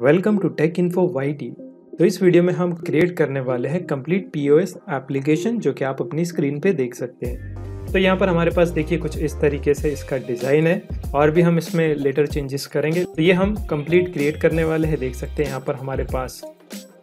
Welcome to tech info Y T तो इस video में हम क्रिएट करने वाले हैं कंप्लीट एस एप्लीकेशन जो कि आप अपनी स्क्रीन पे देख सकते हैं। तो यहाँ पर हमारे पास देखिए कुछ इस तरीके से इसका डिज़ाइन है और भी हम इसमें लेटर चेंजेस करेंगे। तो ये हम कंप्लीट क्रिएट करने वाले हैं, देख सकते हैं यहाँ पर हमारे पास।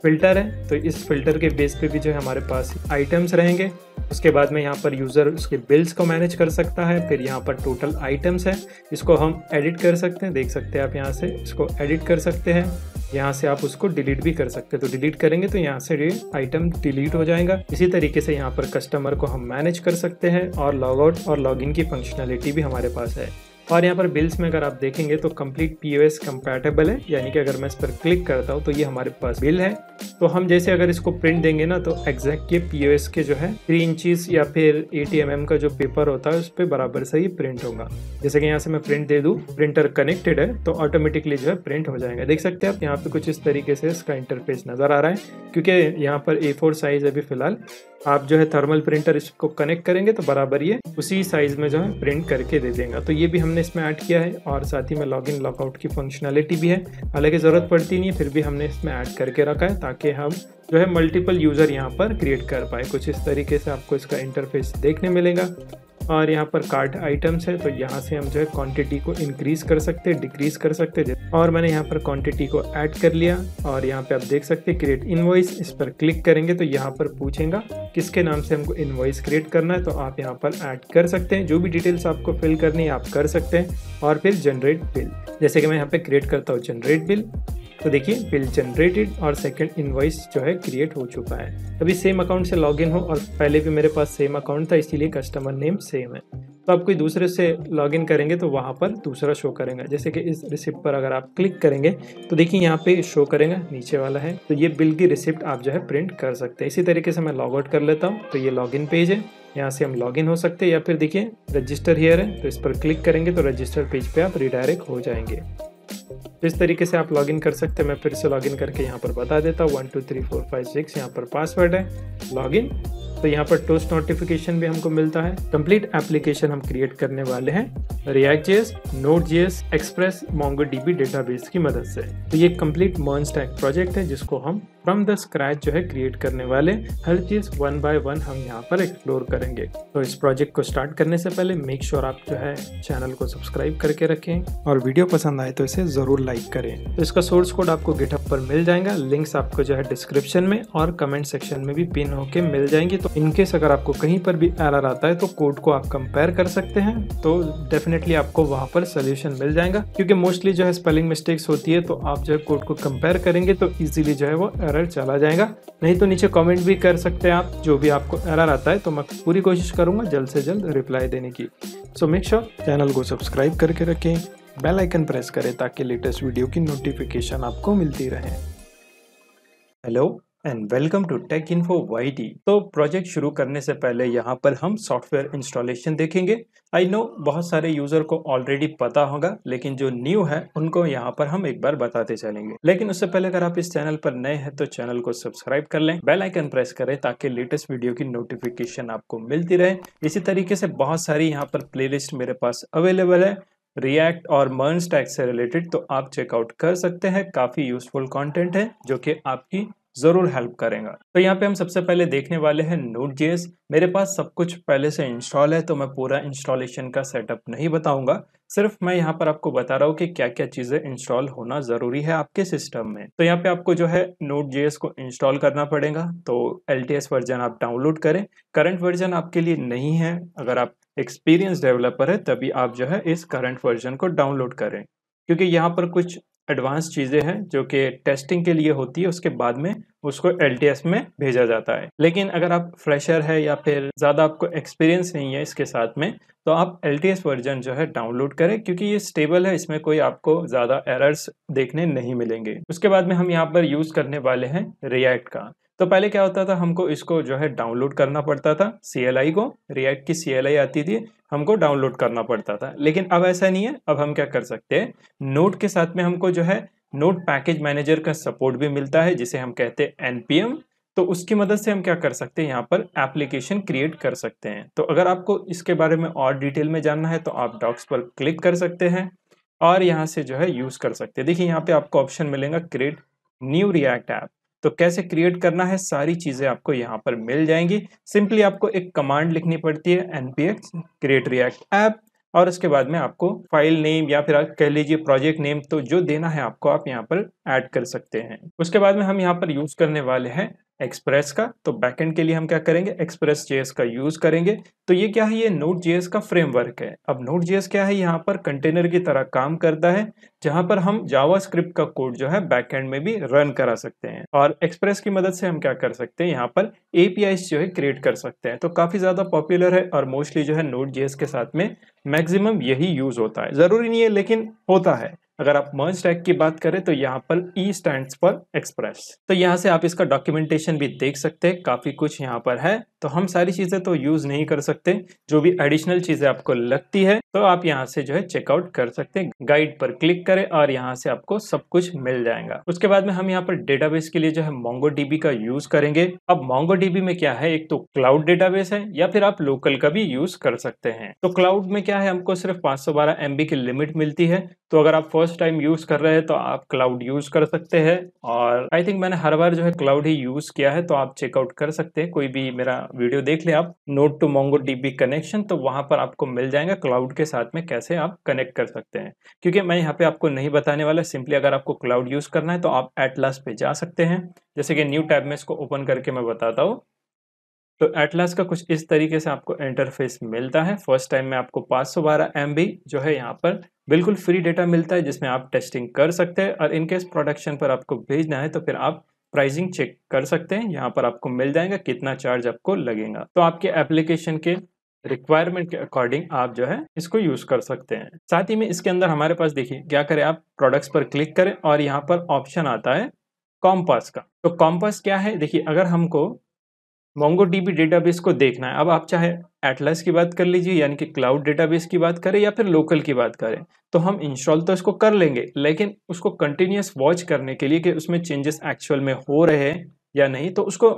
फ़िल्टर है तो इस फ़िल्टर के बेस पे भी जो है हमारे पास आइटम्स रहेंगे। उसके बाद में यहाँ पर यूज़र उसके बिल्स को मैनेज कर सकता है, फिर यहाँ पर टोटल आइटम्स है, इसको हम एडिट कर सकते हैं। देख सकते हैं आप यहाँ से इसको एडिट कर सकते हैं। यहाँ से आप उसको डिलीट भी कर सकते हैं। तो डिलीट करेंगे तो यहाँ से ये आइटम डिलीट हो जाएगा। इसी तरीके से यहाँ पर कस्टमर को हम मैनेज कर सकते हैं और लॉग आउट और लॉग इन की फंक्शनैलिटी भी हमारे पास है। और यहाँ पर बिल्स में अगर आप देखेंगे तो कंप्लीट पी ओ कंपैटिबल है, यानी कि अगर मैं इस पर क्लिक करता हूँ तो ये हमारे पास बिल है। तो हम जैसे अगर इसको प्रिंट देंगे ना तो एग्जैक्ट ये पी ओ एस के जो है थ्री इंचज या फिर ए टी एम एम का जो पेपर होता है, उस पर बराबर से ही प्रिंट होगा। जैसे कि यहाँ से मैं प्रिंट दे दूँ प्रिंटर कनेक्टेड है तो ऑटोमेटिकली जो है प्रिंट हो जाएगा। देख सकते हैं आप, यहाँ पे कुछ इस तरीके से इसका इंटरफेस नज़र आ रहा है, क्योंकि यहाँ पर ए फोर साइज़ अभी फ़िलहाल। आप जो है थर्मल प्रिंटर इसको कनेक्ट करेंगे तो बराबर ये उसी साइज़ में जो है प्रिंट करके दे देगा। तो ये भी हमने इसमें ऐड किया है और साथ ही में लॉग इन लॉकआउट की फंक्शनैलिटी भी है। हालाँकि ज़रूरत पड़ती नहीं है, फिर भी हमने इसमें ऐड करके रखा है ताकि हम जो है मल्टीपल यूज़र यहाँ पर क्रिएट कर पाए। कुछ इस तरीके से आपको इसका इंटरफेस देखने मिलेगा। और यहाँ पर कार्ट आइटम्स है तो यहाँ से हम जो है क्वांटिटी को इंक्रीज कर सकते हैं डिक्रीज कर सकते हैं। और मैंने यहाँ पर क्वांटिटी को ऐड कर लिया और यहाँ पे आप देख सकते हैं क्रिएट इनवॉइस इस पर क्लिक करेंगे तो यहाँ पर पूछेगा किसके नाम से हमको इनवॉइस क्रिएट करना है तो आप यहाँ पर ऐड कर सकते हैं। जो भी डिटेल्स आपको फिल करनी है, आप कर सकते हैं। और फिर जनरेट बिल जैसे कि मैं यहाँ पे क्रिएट करता हूँ जनरेट बिल तो देखिए, बिल जनरेटेड और सेकंड इनवॉइस जो है क्रिएट हो चुका है। अभी सेम अकाउंट से लॉगिन हो और पहले भी मेरे पास सेम अकाउंट था, इसीलिए कस्टमर नेम सेम है। तो आप कोई दूसरे से लॉगिन करेंगे तो वहाँ पर दूसरा शो करेगा। जैसे कि इस रिसिप्ट पर अगर आप क्लिक करेंगे तो देखिए यहाँ पे शो करेगा, नीचे वाला है। तो ये बिल की रिसिप्ट आप जो है प्रिंट कर सकते हैं। इसी तरीके से मैं लॉग आउट कर लेता हूँ तो ये लॉगिन पेज है। यहाँ से हम लॉगिन हो सकते हैं या फिर देखिए रजिस्टर हेयर है तो इस पर क्लिक करेंगे तो रजिस्टर पेज पे आप रिडायरेक्ट हो जाएँगे। इस तरीके से आप लॉगिन कर सकते हैं, मैं फिर से लॉगिन करके यहाँ पर बता देता हूँ one two three four five six यहाँ पर पासवर्ड है लॉगिन तो यहाँ पर टोस्ट नोटिफिकेशन भी हमको मिलता है। कंप्लीट एप्लीकेशन हम क्रिएट करने वाले हैं React JS Node JS express Mongo DB database की मदद से। तो ये कंप्लीट मर्न स्टैक प्रोजेक्ट है, जिसको हम फ्रॉम द स्क्रैच जो है क्रिएट करने वाले हर चीज़ वन बाय वन हम यहाँ पर एक्सप्लोर करेंगे। तो इस प्रोजेक्ट को स्टार्ट करने से पहले मेक श्योर sure आप जो है चैनल को सब्सक्राइब करके रखें और वीडियो पसंद आए तो इसे ज़रूर लाइक करें। तो इसका सोर्स कोड आपको गिटअप पर मिल जाएगा। लिंक्स आपको जो है डिस्क्रिप्शन में और कमेंट सेक्शन में भी पिन होके मिल जाएँगे। तो इनकेस अगर आपको कहीं पर भी एरर आता है तो कोड को आप कंपेयर कर सकते हैं। तो डेफिनेटली आपको वहाँ पर सोल्यूशन मिल जाएगा। क्योंकि मोस्टली जो है स्पेलिंग मिस्टेक्स होती है तो आप जो है कोड को कंपेयर करेंगे तो इजीली जो है वो एरर चला जाएगा। नहीं तो नीचे कमेंट भी कर सकते हैं आप, जो भी आपको एरर आता है तो मैं पूरी कोशिश करूँगा जल्द से जल्द रिप्लाई देने की। सो मेक श्योर चैनल को सब्सक्राइब करके रखें बेल आइकन प्रेस करें ताकि लेटेस्ट वीडियो की नोटिफिकेशन आपको मिलती रहे। Hello and welcome to tech in info Y तो प्रोजेक्ट शुरू करने से पहले यहाँ पर हम सॉफ्टवेयर इंस्टॉलेशन देखेंगे। आई नो बहुत सारे यूज़र को ऑलरेडी पता होगा, लेकिन जो न्यू है, उनको यहाँ पर हम एक बार बताते चलेंगे। लेकिन उससे पहले अगर आप इस चैनल पर नए हैं तो चैनल को सब्सक्राइब कर लें। बेल आइकन प्रेस करें ताकि लेटेस्ट वीडियो की नोटिफिकेशन आपको मिलती रहे। इसी तरीके से बहुत सारी यहाँ पर प्ले मेरे पास अवेलेबल है। रिएक्ट और मर्न स्टैक से रिलेटेड तो आप चेकआउट कर सकते हैं। काफ़ी यूजफुल कंटेंट है, जो कि आपकी ज़रूर हेल्प करेगा। तो यहाँ पे हम सबसे पहले देखने वाले हैं नोट जेस मेरे पास सब कुछ पहले से इंस्टॉल है तो मैं पूरा इंस्टॉलेशन का सेटअप नहीं बताऊँगा। सिर्फ़ मैं यहाँ पर आपको बता रहा हूँ कि क्या क्या चीज़ें इंस्टॉल होना ज़रूरी है आपके सिस्टम में। तो यहाँ पे आपको जो है नोट जेएस को इंस्टॉल करना पड़ेगा तो एलटीएस वर्जन आप डाउनलोड करें। करंट वर्जन आपके लिए नहीं है। अगर आप एक्सपीरियंस डेवलपर है, तभी आप जो है इस करंट वर्जन को डाउनलोड करें। क्योंकि यहाँ पर कुछ एडवांस चीज़ें हैं, जो कि टेस्टिंग के लिए होती है, उसके बाद में उसको एलटीएस में भेजा जाता है। लेकिन अगर आप फ्रेशर है या फिर ज़्यादा आपको एक्सपीरियंस नहीं है इसके साथ में तो आप एलटीएस वर्जन जो है डाउनलोड करें, क्योंकि ये स्टेबल है, इसमें कोई आपको ज़्यादा एरर्स देखने नहीं मिलेंगे। उसके बाद में हम यहाँ पर यूज़ करने वाले हैं रिएक्ट का। तो पहले क्या होता था, हमको इसको जो है डाउनलोड करना पड़ता था सीएलआई को रिएक्ट की सीएलआई आती थी, हमको डाउनलोड करना पड़ता था। लेकिन अब ऐसा नहीं है, अब हम क्या कर सकते हैं नोट के साथ में हमको जो है नोट पैकेज मैनेजर का सपोर्ट भी मिलता है, जिसे हम कहते हैं एनपीएम तो उसकी मदद से हम क्या कर सकते हैं, यहाँ पर एप्लीकेशन क्रिएट कर सकते हैं। तो अगर आपको इसके बारे में और डिटेल में जानना है तो आप डॉक्स पर क्लिक कर सकते हैं और यहाँ से जो है यूज़ कर सकते हैं। देखिए, यहाँ पे आपको ऑप्शन मिलेगा क्रिएट न्यू रिएक्ट ऐप तो कैसे क्रिएट करना है, सारी चीज़ें आपको यहाँ पर मिल जाएँगी। सिंपली आपको एक कमांड लिखनी पड़ती है एनपीएक्स क्रिएट रिएक्ट ऐप और उसके बाद में आपको फ़ाइल नेम या फिर कह लीजिए प्रोजेक्ट नेम तो जो देना है आपको आप यहाँ पर ऐड कर सकते हैं। उसके बाद में हम यहाँ पर यूज़ करने वाले हैं एक्सप्रेस का तो बैकएंड के लिए हम क्या करेंगे? एक्सप्रेस जेएस का यूज़ करेंगे। तो ये क्या है? ये नोट जेएस का फ्रेमवर्क है। अब नोट जेएस क्या है? यहाँ पर कंटेनर की तरह काम करता है, जहाँ पर हम जावा स्क्रिप्ट का कोड जो है बैकएंड में भी रन करा सकते हैं। और एक्सप्रेस की मदद से हम क्या कर सकते हैं? यहाँ पर एपीआई जो है क्रिएट कर सकते हैं। तो काफ़ी ज़्यादा पॉपुलर है और मोस्टली जो है नोट जेएस के साथ में मैक्सिमम यही यूज़ होता है। ज़रूरी नहीं है, लेकिन होता है। अगर आप मर्ज टैग की बात करें तो यहाँ पर ई स्टैंड फॉर एक्सप्रेस तो यहाँ से आप इसका डॉक्यूमेंटेशन भी देख सकते हैं, काफ़ी कुछ यहाँ पर है। तो हम सारी चीज़ें तो यूज़ नहीं कर सकते, जो भी एडिशनल चीज़ें आपको लगती है तो आप यहाँ से जो है चेकआउट कर सकते हैं। गाइड पर क्लिक करें और यहाँ से आपको सब कुछ मिल जाएगा। उसके बाद में हम यहाँ पर डेटाबेस के लिए जो है मोंगो का यूज़ करेंगे। अब मोंगो में क्या है? एक तो क्लाउड डेटाबेस है, या फिर आप लोकल का भी यूज़ कर सकते हैं। तो क्लाउड में क्या है? हमको सिर्फ़ पाँच सौ की लिमिट मिलती है। तो अगर आप फ़र्स्ट टाइम यूज़ कर रहे हैं तो आप क्लाउड यूज़ कर सकते हैं। और आई थिंक मैंने हर बार जो है क्लाउड ही यूज़ किया है तो आप चेकआउट कर सकते हैं। कोई भी मेरा वीडियो देख ले आप Node to Mongo DB connection तो वहाँ पर आपको मिल जाएगा क्लाउड के साथ में कैसे आप कनेक्ट कर सकते हैं। क्योंकि मैं यहाँ पे आपको नहीं बताने वाला सिंपली अगर आपको क्लाउड यूज़ करना है तो आप एटलास पे जा सकते हैं। जैसे कि न्यू टैब में इसको ओपन करके मैं बताता हूँ। तो एटलास का कुछ इस तरीके से आपको इंटरफेस मिलता है। फ़र्स्ट टाइम में आपको 512 सौ जो है यहाँ पर बिल्कुल फ्री डेटा मिलता है, जिसमें आप टेस्टिंग कर सकते हैं और इनकेस प्रोडक्शन पर आपको भेजना है तो फिर आप प्राइसिंग चेक कर सकते हैं, यहाँ पर आपको मिल जाएगा, कितना चार्ज आपको लगेगा। तो आपके एप्लीकेशन के रिक्वायरमेंट के अकॉर्डिंग आप जो है, इसको यूज़ कर सकते हैं। साथ ही में इसके अंदर हमारे पास देखिए, क्या करें आप, प्रोडक्ट्स पर क्लिक करें और यहाँ पर ऑप्शन आता है कॉम्पास का। तो कॉम्पास क्या है? देखिए, अगर हमको मोंगो डीबी डेटाबेस को देखना है, अब आप चाहे एटलस की बात कर लीजिए, यानी कि क्लाउड डेटाबेस की बात करें या फिर लोकल की बात करें तो हम इंस्टॉल तो इसको कर लेंगे, लेकिन उसको कंटिन्यूस वॉच करने के लिए कि उसमें चेंजेस एक्चुअल में हो रहे हैं या नहीं तो उसको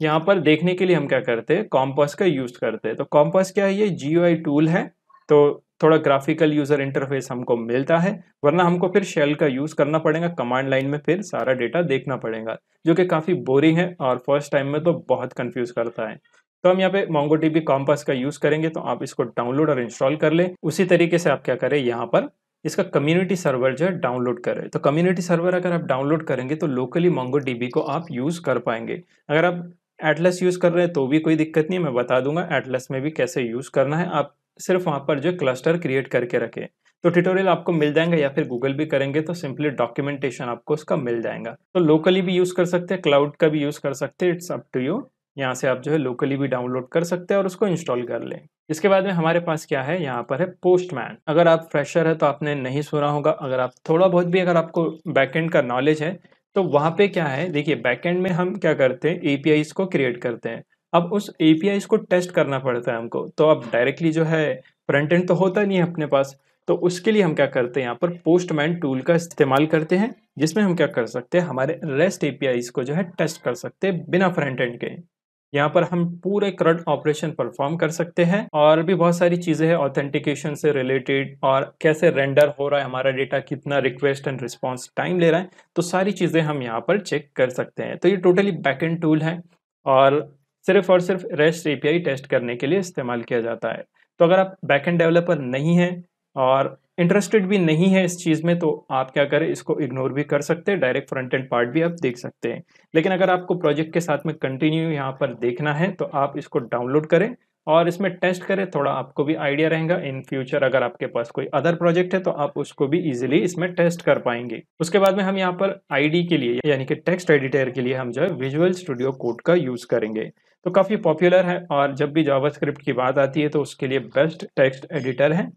यहाँ पर देखने के लिए हम क्या करते हैं कॉम्पास का यूज़ करते हैं। तो कॉम्पास क्या है, ये जी टूल है तो थोड़ा ग्राफिकल यूज़र इंटरफेस हमको मिलता है, वरना हमको फिर शेल का यूज़ करना पड़ेगा कमांड लाइन में फिर सारा डेटा देखना पड़ेगा, जो कि काफ़ी बोरिंग है और फ़र्स्ट टाइम में तो बहुत कंफ्यूज करता है। तो हम यहाँ पे मोंगो टीबी कॉम्पास का यूज़ करेंगे तो आप इसको डाउनलोड और इंस्टॉल कर ले। उसी तरीके से आप क्या करें, यहाँ पर इसका कम्युनिटी सर्वर जो है डाउनलोड करें तो कम्युनिटी सर्वर अगर आप डाउनलोड करेंगे तो लोकली मोंगो डीबी को आप यूज़ कर पाएँगे। अगर आप एटलस यूज़ कर रहे हैं तो भी कोई दिक्कत नहीं है, मैं बता दूँगा एटलस में भी कैसे यूज़ करना है। आप सिर्फ़ वहाँ पर जो क्लस्टर क्रिएट करके रखें। तो ट्यूटोरियल आपको मिल जाएँगे, या फिर गूगल भी करेंगे तो सिंपली डॉक्यूमेंटेशन आपको उसका मिल जाएगा। तो लोकली भी यूज़ कर सकते हैं क्लाउड का भी यूज़ कर सकते हैं इट्स अप टू यू यहाँ से आप जो है लोकली भी डाउनलोड कर सकते हैं और उसको इंस्टॉल कर लें। इसके बाद में हमारे पास क्या है? यहाँ पर है पोस्टमैन अगर आप फ्रेशर है तो आपने नहीं सुना होगा। अगर आप थोड़ा बहुत भी अगर आपको बैकेंड का नॉलेज है तो वहाँ पे क्या है? देखिए बैकेंड में हम क्या करते हैं? एपीआई को क्रिएट करते हैं। अब उस एपीआई को टेस्ट करना पड़ता है हमको। तो अब डायरेक्टली जो है फ्रंट एंड तो होता नहीं है अपने पास। तो उसके लिए हम क्या करते हैं? यहाँ पर पोस्टमैन टूल का इस्तेमाल करते हैं, जिसमें हम क्या कर सकते हैं? हमारे रेस्ट एपीआई को जो है टेस्ट कर सकते हैं बिना फ्रंट एंड के। यहाँ पर हम पूरे करंट ऑपरेशन परफॉर्म कर सकते हैं और भी बहुत सारी चीज़ें हैं ऑथेंटिकेशन से रिलेटेड और कैसे रेंडर हो रहा है, हमारा डेटा कितना रिक्वेस्ट एंड रिस्पॉन्स टाइम ले रहा है तो सारी चीज़ें हम यहाँ पर चेक कर सकते हैं। तो ये टोटली बैकेंड टूल है और सिर्फ़ और सिर्फ़ रेस्ट एपीआई टेस्ट करने के लिए इस्तेमाल किया जाता है। तो अगर आप बैकेंड डेवलपर नहीं हैं और इंटरेस्टेड भी नहीं है इस चीज़ में तो आप क्या करें, इसको इग्नोर भी कर सकते हैं डायरेक्ट फ्रंट एंड पार्ट भी आप देख सकते हैं। लेकिन अगर आपको प्रोजेक्ट के साथ में कंटिन्यू यहाँ पर देखना है तो आप इसको डाउनलोड करें और इसमें टेस्ट करें, थोड़ा आपको भी आइडिया रहेगा। इन फ्यूचर अगर आपके पास कोई अदर प्रोजेक्ट है तो आप उसको भी इजीली इसमें टेस्ट कर पाएँगे। उसके बाद में हम यहाँ पर आईडी के लिए, यानी कि टेक्स्ट एडिटर के लिए हम जो है विजुअल स्टूडियो कोड का यूज़ करेंगे। तो काफ़ी पॉपुलर है और जब भी जावास्क्रिप्ट की बात आती है तो उसके लिए बेस्ट टेक्स्ट एडिटर है।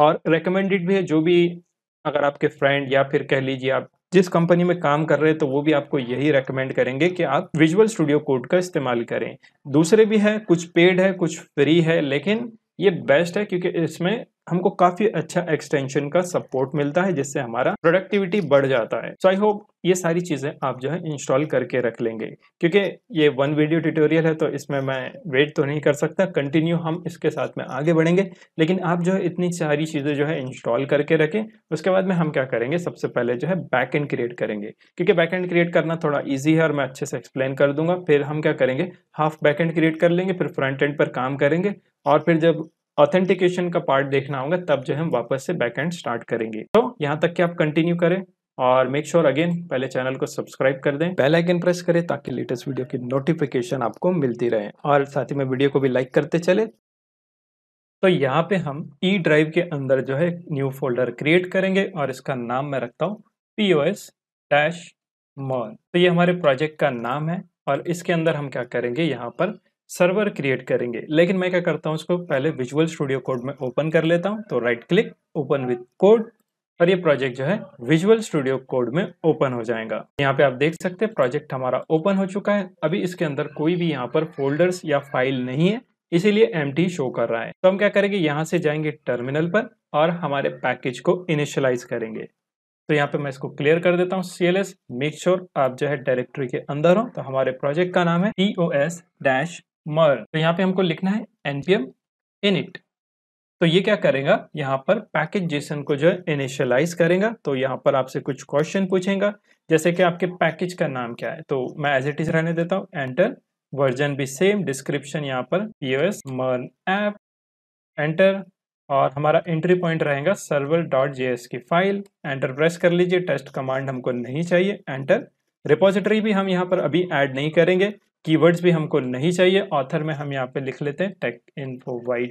और रिकमेंडेड भी है, जो भी अगर आपके फ्रेंड या फिर कह लीजिए आप जिस कंपनी में काम कर रहे हैं तो वो भी आपको यही रेकमेंड करेंगे कि आप विजुअल स्टूडियो कोड का इस्तेमाल करें। दूसरे भी है, कुछ पेड है, कुछ फ्री है, लेकिन ये बेस्ट है क्योंकि इसमें हमको काफ़ी अच्छा एक्सटेंशन का सपोर्ट मिलता है, जिससे हमारा प्रोडक्टिविटी बढ़ जाता है। सो आई होप ये सारी चीज़ें आप जो है इंस्टॉल करके रख लेंगे। क्योंकि ये वन वीडियो ट्यूटोरियल है तो इसमें मैं वेट तो नहीं कर सकता। कंटिन्यू हम इसके साथ में आगे बढ़ेंगे। लेकिन आप जो है इतनी सारी चीज़ें जो है इंस्टॉल करके रखें। उसके बाद में हम क्या करेंगे? सबसे पहले जो है बैक एंड क्रिएट करेंगे। क्योंकि बैक एंड क्रिएट करना थोड़ा ईजी है और मैं अच्छे से एक्सप्लेन कर दूँगा। फिर हम क्या करेंगे? हाफ़ बैक एंड क्रिएट कर लेंगे, फिर फ्रंट एंड पर काम करेंगे। और फिर जब ऑथेंटिकेशन का पार्ट देखना होगा, तब जो हम वापस से बैक एंड स्टार्ट करेंगे। तो यहाँ तक कि आप कंटिन्यू करें और मेक श्योर अगेन पहले चैनल को सब्सक्राइब कर दें बेल आइकन प्रेस करें ताकि लेटेस्ट वीडियो की नोटिफिकेशन आपको मिलती रहे और साथ ही में वीडियो को भी लाइक करते चले। तो यहाँ पे हम ई ड्राइव के अंदर जो है न्यू फोल्डर क्रिएट करेंगे और इसका नाम मैं रखता हूँ P O S dash mall तो ये हमारे प्रोजेक्ट का नाम है और इसके अंदर हम क्या करेंगे, यहाँ पर सर्वर क्रिएट करेंगे। लेकिन मैं क्या करता हूँ उसको पहले विजुअल स्टूडियो कोड में ओपन कर लेता हूँ तो right click open with code और ये प्रोजेक्ट जो है विजुअल स्टूडियो कोड में ओपन हो जाएगा। यहाँ पे आप देख सकते हैं प्रोजेक्ट हमारा ओपन हो चुका है। अभी इसके अंदर कोई भी यहाँ पर फोल्डर्स या फ़ाइल नहीं है, इसीलिए एम शो कर रहा है। तो हम क्या करेंगे, यहाँ से जाएँगे टर्मिनल पर और हमारे पैकेज को इनिशियलाइज करेंगे। तो यहाँ पे मैं इसको क्लियर कर देता हूँ C L S make sure आप जो है डायरेक्टरी के अंदर हो। तो हमारे प्रोजेक्ट का नाम है टी ओ एस डैश मर। तो यहाँ पे हमको लिखना है एनपीएम इनिट तो ये क्या करेगा? यहाँ पर पैकेज जेसन को जो है इनिशियलाइज करेगा। तो यहाँ पर आपसे कुछ क्वेश्चन पूछेगा। जैसे कि आपके पैकेज का नाम क्या है? तो मैं एज इट इज़ रहने देता हूँ। एंटर वर्जन भी सेम डिस्क्रिप्शन यहाँ पर पीओएस मर्न ऐप एंटर और हमारा एंट्री पॉइंट रहेगा सर्वर डॉट जे की फ़ाइल एंटर प्रेस कर लीजिए। टेस्ट कमांड हमको नहीं चाहिए। एंटर रिपोजिटरी भी हम यहाँ पर अभी ऐड नहीं करेंगे। कीवर्ड्स भी हमको नहीं चाहिए ऑथर में हम यहाँ पे लिख लेते हैं टेक इन्फो वाई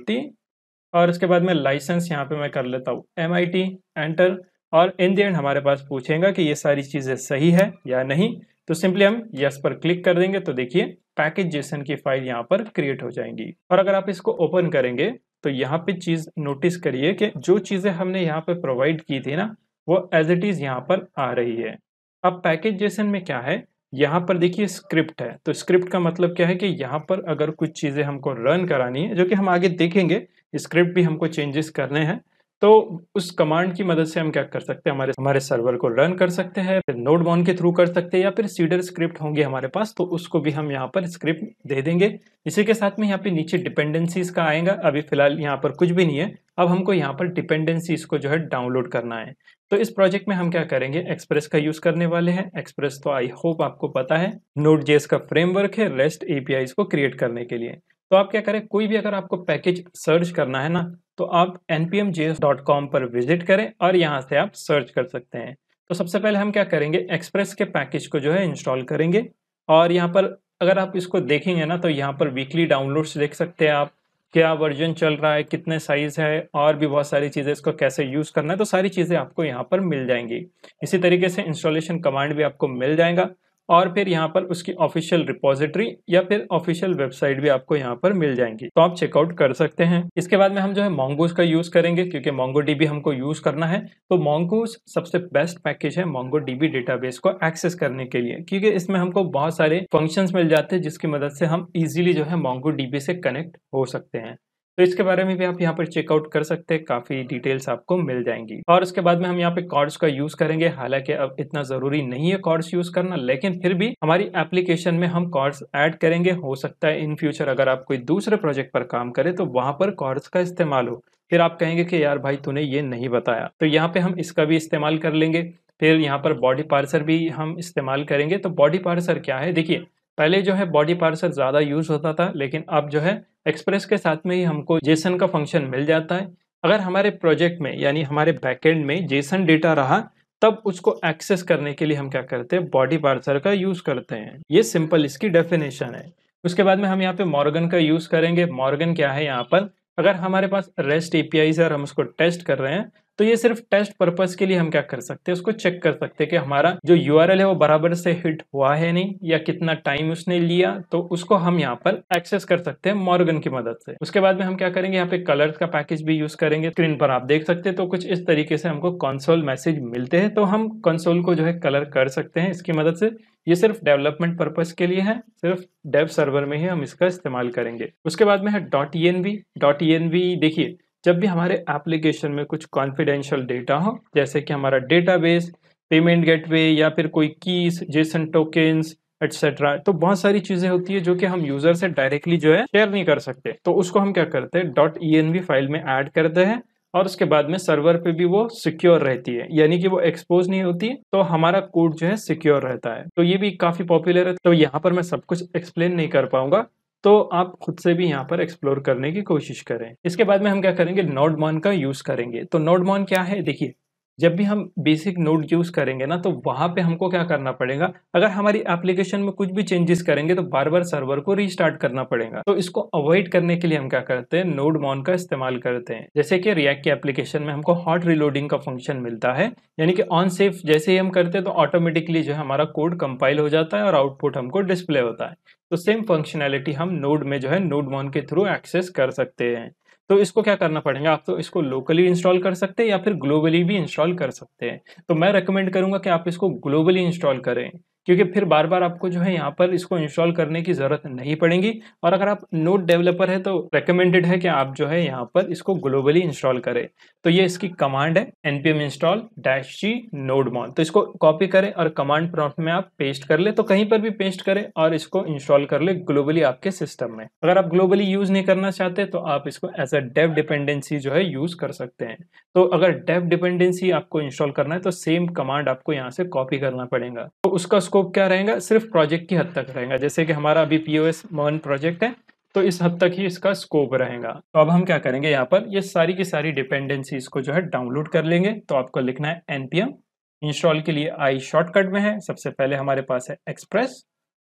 और उसके बाद में लाइसेंस यहाँ पे मैं कर लेता हूँ एम आई टी एंटर और इन दी एंड हमारे पास पूछेगा कि ये सारी चीज़ें सही है या नहीं तो सिंपली हम यस पर क्लिक कर देंगे तो देखिए पैकेज जेसन की फ़ाइल यहाँ पर क्रिएट हो जाएँगी। और अगर आप इसको ओपन करेंगे तो यहाँ पे चीज़ नोटिस करिए कि जो चीज़ें हमने यहाँ पे प्रोवाइड की थी ना, वो एज इट इज़ यहाँ पर आ रही है। अब पैकेज जेसन में क्या है? यहाँ पर देखिए स्क्रिप्ट है। तो स्क्रिप्ट का मतलब क्या है कि यहाँ पर अगर कुछ चीज़ें हमको रन करानी है, जो कि हम आगे देखेंगे स्क्रिप्ट भी हमको चेंजेस करने हैं। तो उस कमांड की मदद से हम क्या कर सकते हैं? हमारे हमारे सर्वर को रन कर सकते हैं, फिर नोट बॉन के थ्रू कर सकते हैं, या फिर सीडर स्क्रिप्ट होंगे हमारे पास तो उसको भी हम यहाँ पर स्क्रिप्ट दे देंगे। इसी के साथ में यहाँ पे नीचे डिपेंडेंसीज का आएगा। अभी फ़िलहाल यहाँ पर कुछ भी नहीं है। अब हमको यहाँ पर डिपेंडेंसीज को जो है डाउनलोड करना है। तो इस प्रोजेक्ट में हम क्या करेंगे? एक्सप्रेस का यूज़ करने वाले हैं। एक्सप्रेस तो आई होप आपको पता है। नोट जेस का फ्रेमवर्क है रेस्ट एपीआई को क्रिएट करने के लिए। तो आप क्या करें? कोई भी अगर आपको पैकेज सर्च करना है ना तो आप npmjs.com पर विज़िट करें और यहाँ से आप सर्च कर सकते हैं। तो सबसे पहले हम क्या करेंगे? एक्सप्रेस के पैकेज को जो है इंस्टॉल करेंगे और यहाँ पर अगर आप इसको देखेंगे ना तो यहाँ पर वीकली डाउनलोड्स देख सकते हैं आप, क्या वर्जन चल रहा है, कितने साइज़ है और भी बहुत सारी चीज़ें इसको कैसे यूज़ करना है तो सारी चीज़ें आपको यहाँ पर मिल जाएँगी। इसी तरीके से इंस्टॉलेशन कमांड भी आपको मिल जाएगा। और फिर यहाँ पर उसकी ऑफिशियल रिपोजिटरी या फिर ऑफिशियल वेबसाइट भी आपको यहाँ पर मिल जाएँगी। तो आप चेकआउट कर सकते हैं। इसके बाद में हम जो है मोंगोज का यूज़ करेंगे, क्योंकि मोंगो डीबी हमको यूज़ करना है। तो मोंगोज सबसे बेस्ट पैकेज है मोंगो डीबी डेटाबेस को एक्सेस करने के लिए, क्योंकि इसमें हमको बहुत सारे फ़ंक्शन मिल जाते हैं, जिसकी मदद से हम इजिली जो है मोंगो डीबी से कनेक्ट हो सकते हैं। तो इसके बारे में भी आप यहाँ पर चेकआउट कर सकते हैं। काफ़ी डिटेल्स आपको मिल जाएँगी। और उसके बाद में हम यहाँ पे कॉर्ड्स का यूज़ करेंगे। हालाँकि अब इतना ज़रूरी नहीं है कॉर्ड्स यूज़ करना, लेकिन फिर भी हमारी एप्लीकेशन में हम कॉर्ड्स ऐड करेंगे। हो सकता है इन फ्यूचर अगर आप कोई दूसरे प्रोजेक्ट पर काम करें तो वहाँ पर कॉर्ड्स का इस्तेमाल हो। फिर आप कहेंगे कि यार भाई, तूने ये नहीं बताया। तो यहाँ पे हम इसका भी इस्तेमाल कर लेंगे। फिर यहाँ पर बॉडी पार्सर भी हम इस्तेमाल करेंगे। तो बॉडी पार्सर क्या है? देखिए पहले जो है बॉडी पार्सर ज़्यादा यूज़ होता था, लेकिन अब जो है एक्सप्रेस के साथ में ही हमको जेसन का फ़ंक्शन मिल जाता है। अगर हमारे प्रोजेक्ट में, यानी हमारे बैकएंड में जेसन डेटा रहा, तब उसको एक्सेस करने के लिए हम क्या करते हैं? बॉडी पार्सर का यूज़ करते हैं। ये सिंपल इसकी डेफिनेशन है। उसके बाद में हम यहाँ पे मॉर्गन का यूज़ करेंगे। मॉर्गन क्या है यहाँ पर? अगर हमारे पास रेस्ट एपीआई है और हम उसको टेस्ट कर रहे हैं तो ये सिर्फ़ टेस्ट पर्पज के लिए हम क्या कर सकते हैं? उसको चेक कर सकते हैं कि हमारा जो यूआरएल है वो बराबर से हिट हुआ है नहीं, या कितना टाइम उसने लिया तो उसको हम यहाँ पर एक्सेस कर सकते हैं मॉर्गन की मदद से। उसके बाद में हम क्या करेंगे? यहाँ पे कलर का पैकेज भी यूज़ करेंगे। स्क्रीन पर आप देख सकते हैं तो कुछ इस तरीके से हमको कंसोल मैसेज मिलते हैं। तो हम कंसोल को जो है कलर कर सकते हैं इसकी मदद से। ये सिर्फ़ डेवलपमेंट पर्पज के लिए है, सिर्फ़ डेव सर्वर में ही हम इसका इस्तेमाल करेंगे। उसके बाद में है dot E N V dot E N V देखिए जब भी हमारे एप्लीकेशन में कुछ कॉन्फिडेंशियल डेटा हो, जैसे कि हमारा डेटाबेस पेमेंट गेटवे या फिर कोई कीज जेसन टोकन्स एटसेट्रा तो बहुत सारी चीज़ें होती है जो कि हम यूज़र से डायरेक्टली जो है शेयर नहीं कर सकते। तो उसको हम क्या करते हैं? डॉट ई फ़ाइल में ऐड करते हैं और उसके बाद में सर्वर पे भी वो सिक्योर रहती है। यानी कि वो एक्सपोज नहीं होती तो हमारा कोड जो है सिक्योर रहता है। तो ये भी काफ़ी पॉपुलर है। तो यहाँ पर मैं सब कुछ एक्सप्लेन नहीं कर पाऊँगा। तो आप खुद से भी यहाँ पर एक्सप्लोर करने की कोशिश करें। इसके बाद में हम क्या करेंगे? नोडमॉन का यूज़ करेंगे। तो नोडमॉन क्या है? देखिए, जब भी हम बेसिक नोड यूज़ करेंगे ना तो वहाँ पे हमको क्या करना पड़ेगा? अगर हमारी एप्लीकेशन में कुछ भी चेंजेस करेंगे तो बार बार सर्वर को रीस्टार्ट करना पड़ेगा। तो इसको अवॉइड करने के लिए हम क्या करते हैं? नोड मॉन का इस्तेमाल करते हैं। जैसे कि रिएक्ट की एप्लीकेशन में हमको हॉट रिलोडिंग का फ़ंक्शन मिलता है। यानी कि ऑन सेफ़ जैसे ही हम करते हैं तो ऑटोमेटिकली जो है हमारा कोड कंपाइल हो जाता है और आउटपुट हमको डिस्प्ले होता है। तो सेम फंक्शनैलिटी हम नोड में जो है नोड मॉन के थ्रू एक्सेस कर सकते हैं। तो इसको क्या करना पड़ेगा? आप तो इसको लोकली इंस्टॉल कर सकते हैं या फिर ग्लोबली भी इंस्टॉल कर सकते हैं। तो मैं रेकमेंड करूँगा कि आप इसको ग्लोबली इंस्टॉल करें। क्योंकि फिर बार बार आपको जो है यहाँ पर इसको इंस्टॉल करने की ज़रूरत नहीं पड़ेगी। और अगर आप नोट डेवलपर है तो रिकमेंडेड है कि आप जो है यहाँ पर इसको ग्लोबली इंस्टॉल करें। तो ये इसकी कमांड है, npm dash G nodemon तो इसको कॉपी करें और कमांड प्रॉम्प्ट में आप पेस्ट कर ले तो कहीं पर भी पेस्ट करें और इसको इंस्टॉल कर ले ग्लोबली आपके सिस्टम में। अगर आप ग्लोबली यूज़ नहीं करना चाहते तो आप इसको एज अ डेव डिपेंडेंसी जो है यूज़ कर सकते हैं। तो अगर डेव डिपेंडेंसी आपको इंस्टॉल करना है तो सेम कमांड आपको यहाँ से कॉपी करना पड़ेगा। तो उसका स्कोप क्या रहेगा? सिर्फ़ प्रोजेक्ट की हद तक रहेगा। जैसे कि हमारा अभी पी ओ प्रोजेक्ट है तो इस हद तक ही इसका स्कोप रहेगा। तो अब हम क्या करेंगे यहाँ पर? ये सारी की सारी डिपेंडेंसीज को जो है डाउनलोड कर लेंगे। तो आपको लिखना है एनपीएम इंस्टॉल के लिए आई शॉर्टकट में है। सबसे पहले हमारे पास है एक्सप्रेस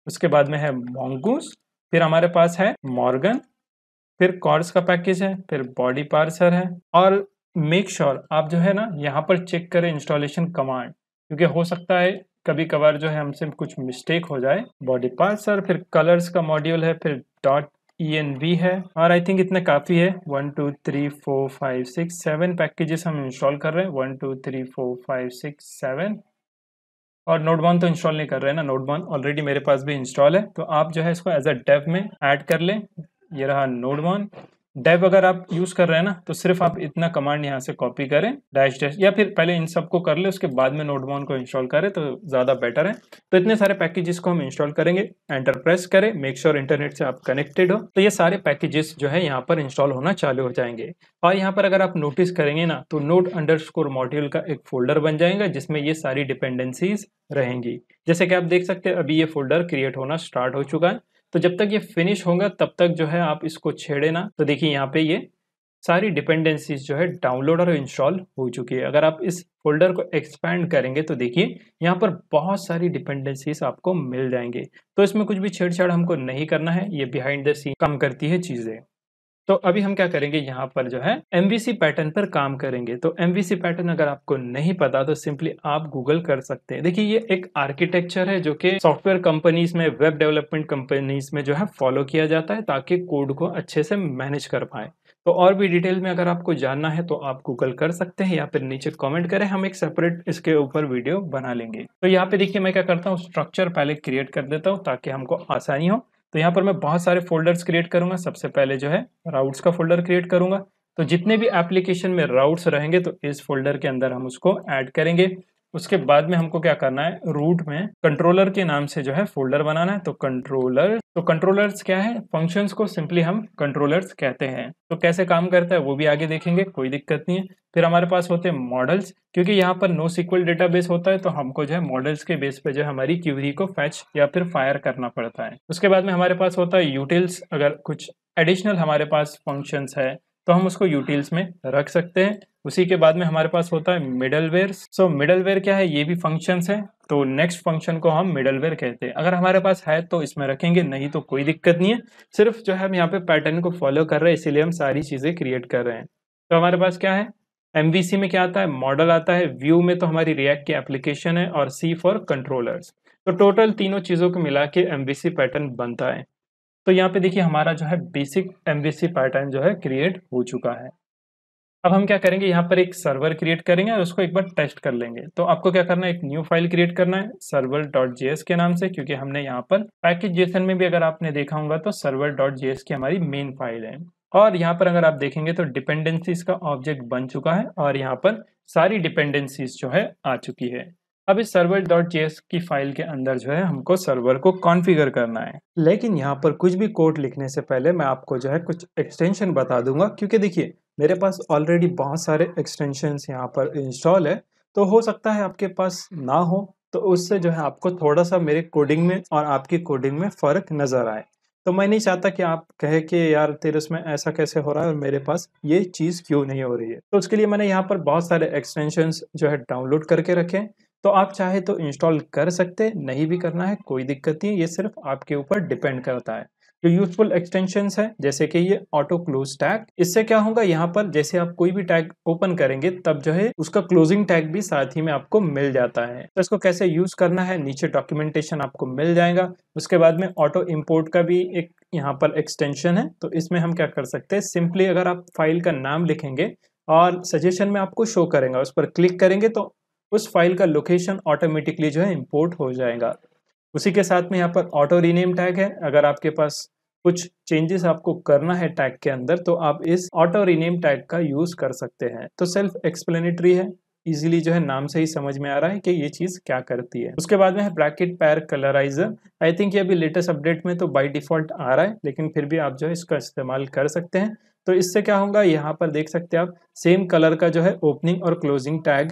उसके बाद में है मोंगूस फिर हमारे पास है मॉर्गन फिर कॉर्स का पैकेज है, फिर बॉडी पार्सर है। और मेक श्योर sure आप जो है ना, यहाँ पर चेक करें इंस्टॉलेशन कमांड क्योंकि हो सकता है कभी कभार जो है हमसे कुछ मिस्टेक हो जाए बॉडी पार्सर फिर कलर्स का मॉड्यूल है, फिर डॉट ई एन बी है, और आई थिंक इतना काफ़ी है। One two three four five six seven packages हम इंस्टॉल कर रहे हैं। One two three four five six seven और नोटबॉन तो इंस्टॉल नहीं कर रहे हैं ना? नोटबॉन ऑलरेडी मेरे पास भी इंस्टॉल है। तो आप जो है इसको एज अ डेव में ऐड कर लें। ये रहा नोटबॉन डेव अगर आप यूज़ कर रहे हैं ना तो सिर्फ़ आप इतना कमांड यहाँ से कॉपी करें डैश डैश या फिर पहले इन सबको कर ले, उसके बाद में नोटमोन को इंस्टॉल करें तो ज़्यादा बेटर है। तो इतने सारे पैकेजेस को हम इंस्टॉल करेंगे। एंटर प्रेस करें मेक श्योर इंटरनेट से आप कनेक्टेड हो। तो ये सारे पैकेजेस जो है यहाँ पर इंस्टॉल होना चालू हो जाएँगे। और यहाँ पर अगर आप नोटिस करेंगे ना तो नोट अंडर मॉड्यूल का एक फोल्डर बन जाएगा, जिसमें ये सारी डिपेंडेंसीज रहेंगी। जैसे कि आप देख सकते हैं, अभी ये फोल्डर क्रिएट होना स्टार्ट हो चुका है। तो जब तक ये फिनिश होगा, तब तक जो है आप इसको छेड़े ना। तो देखिए यहाँ पे ये सारी डिपेंडेंसीज जो है डाउनलोड और इंस्टॉल हो चुकी है। अगर आप इस फोल्डर को एक्सपैंड करेंगे तो देखिए यहाँ पर बहुत सारी डिपेंडेंसीज आपको मिल जाएँगे। तो इसमें कुछ भी छेड़छाड़ हमको नहीं करना है, ये बिहाइंड द सीन काम करती है चीज़ें। तो अभी हम क्या करेंगे, यहाँ पर जो है MVC पैटर्न पर काम करेंगे। तो MVC पैटर्न अगर आपको नहीं पता तो सिंपली आप गूगल कर सकते हैं। देखिए, ये एक आर्किटेक्चर है जो कि सॉफ्टवेयर कंपनीज़ में वेब डेवलपमेंट कंपनीज़ में जो है फॉलो किया जाता है ताकि कोड को अच्छे से मैनेज कर पाए। तो और भी डिटेल में अगर आपको जानना है तो आप गूगल कर सकते हैं। या फिर नीचे कमेंट करें, हम एक सेपरेट इसके ऊपर वीडियो बना लेंगे। तो यहाँ पे देखिए, मैं क्या करता हूँ स्ट्रक्चर पहले क्रिएट कर देता हूँ ताकि हमको आसानी हो। तो यहाँ पर मैं बहुत सारे फोल्डर्स क्रिएट करूँगा। सबसे पहले जो है राउट्स का फोल्डर क्रिएट करूँगा। तो जितने भी एप्लीकेशन में राउट्स रहेंगे तो इस फोल्डर के अंदर हम उसको ऐड करेंगे। उसके बाद में हमको क्या करना है? रूट में कंट्रोलर के नाम से जो है फोल्डर बनाना है। तो कंट्रोलर तो कंट्रोलर्स क्या है? फ़ंक्शंस को सिंपली हम कंट्रोलर्स कहते हैं। तो कैसे काम करता है? वो भी आगे देखेंगे, कोई दिक्कत नहीं है। फिर हमारे पास होते हैं मॉडल्स क्योंकि यहाँ पर नो सिक्वल डेटाबेस होता है तो हमको जो है मॉडल्स के बेस पे जो है हमारी क्यूरी को फैच या फिर फायर करना पड़ता है। उसके बाद में हमारे पास होता है यूटिल्स अगर कुछ एडिशनल हमारे पास फ़ंक्शंस है तो हम उसको यूटिल्स में रख सकते हैं। उसी के बाद में हमारे पास होता है मिडलवेयर सो मिडलवेयर क्या है? ये भी फ़ंक्शंस है। तो नेक्स्ट फ़ंक्शन को हम मिडलवेयर कहते हैं। अगर हमारे पास है तो इसमें रखेंगे, नहीं तो कोई दिक्कत नहीं है। सिर्फ़ जो है हम यहाँ पे पैटर्न को फॉलो कर रहे हैं, इसीलिए हम सारी चीज़ें क्रिएट कर रहे हैं। तो हमारे पास क्या है? एमवीसी में क्या आता है? मॉडल आता है। व्यू में तो हमारी रिएक्ट की एप्लीकेशन है और सी फॉर कंट्रोलर्स तो टोटल तीनों चीज़ों को मिला के एमवीसी पैटर्न बनता है। तो यहाँ पे देखिए हमारा जो है बेसिक एमवीसी पैटर्न जो है क्रिएट हो चुका है। अब हम क्या करेंगे? यहाँ पर एक सर्वर क्रिएट करेंगे और उसको एक बार टेस्ट कर लेंगे। तो आपको क्या करना है? एक न्यू फ़ाइल क्रिएट करना है सर्वर डॉट जेएस के नाम से, क्योंकि हमने यहाँ पर पैकेज जेसन में भी अगर आपने देखा होगा तो सर्वर डॉट जेएस की हमारी मेन फ़ाइल है। और यहाँ पर अगर आप देखेंगे तो डिपेंडेंसीज का ऑब्जेक्ट बन चुका है और यहाँ पर सारी डिपेंडेंसीज जो है आ चुकी है। अब इस सर्वर डॉट जी की फ़ाइल के अंदर जो है हमको सर्वर को कॉन्फ़िगर करना है। लेकिन यहाँ पर कुछ भी कोड लिखने से पहले मैं आपको जो है कुछ एक्सटेंशन बता दूँगा, क्योंकि देखिए, मेरे पास ऑलरेडी बहुत सारे एक्सटेंशन यहाँ पर इंस्टॉल है तो हो सकता है आपके पास ना हो तो उससे जो है आपको थोड़ा सा मेरे कोडिंग में और आपकी कोडिंग में फ़र्क नज़र आए। तो मैं नहीं चाहता कि आप कहे कि यार, तेरे उसमें ऐसा कैसे हो रहा है और मेरे पास ये चीज़ क्यों नहीं हो रही है। तो उसके लिए मैंने यहाँ पर बहुत सारे एक्सटेंशन जो है डाउनलोड करके रखे तो आप चाहे तो इंस्टॉल कर सकते नहीं भी करना है, कोई दिक्कत नहीं ये सिर्फ़ आपके ऊपर डिपेंड करता है। जो यूजफुल एक्सटेंशन है, जैसे कि ये ऑटो क्लोज टैग इससे क्या होगा, यहाँ पर जैसे आप कोई भी टैग ओपन करेंगे, तब जो है उसका क्लोजिंग टैग भी साथ ही में आपको मिल जाता है। तो इसको कैसे यूज़ करना है, नीचे डॉक्यूमेंटेशन आपको मिल जाएगा। उसके बाद में ऑटो इम्पोर्ट का भी एक यहाँ पर एक्सटेंशन है तो इसमें हम क्या कर सकते हैं सिंपली अगर आप फ़ाइल का नाम लिखेंगे और सजेशन में आपको शो करेंगे, उस पर क्लिक करेंगे तो उस फ़ाइल का लोकेशन ऑटोमेटिकली जो है इम्पोर्ट हो जाएगा। उसी के साथ में यहाँ पर ऑटो रीनेम टैग है। अगर आपके पास कुछ चेंजेस आपको करना है टैग के अंदर तो आप इस ऑटो रीनेम टैग का यूज़ कर सकते हैं। तो सेल्फ एक्सप्लेनेटरी है। इजीली जो है नाम से ही समझ में आ रहा है कि ये चीज़ क्या करती है। उसके बाद में है ब्रैकेट पैर कलराइजर आई थिंक ये अभी लेटेस्ट अपडेट में तो बाई डिफ़ॉल्ट आ रहा है, लेकिन फिर भी आप जो है इसका इस्तेमाल कर सकते हैं। तो इससे क्या होगा? यहाँ पर देख सकते हैं आप सेम कलर का जो है ओपनिंग और क्लोजिंग टैग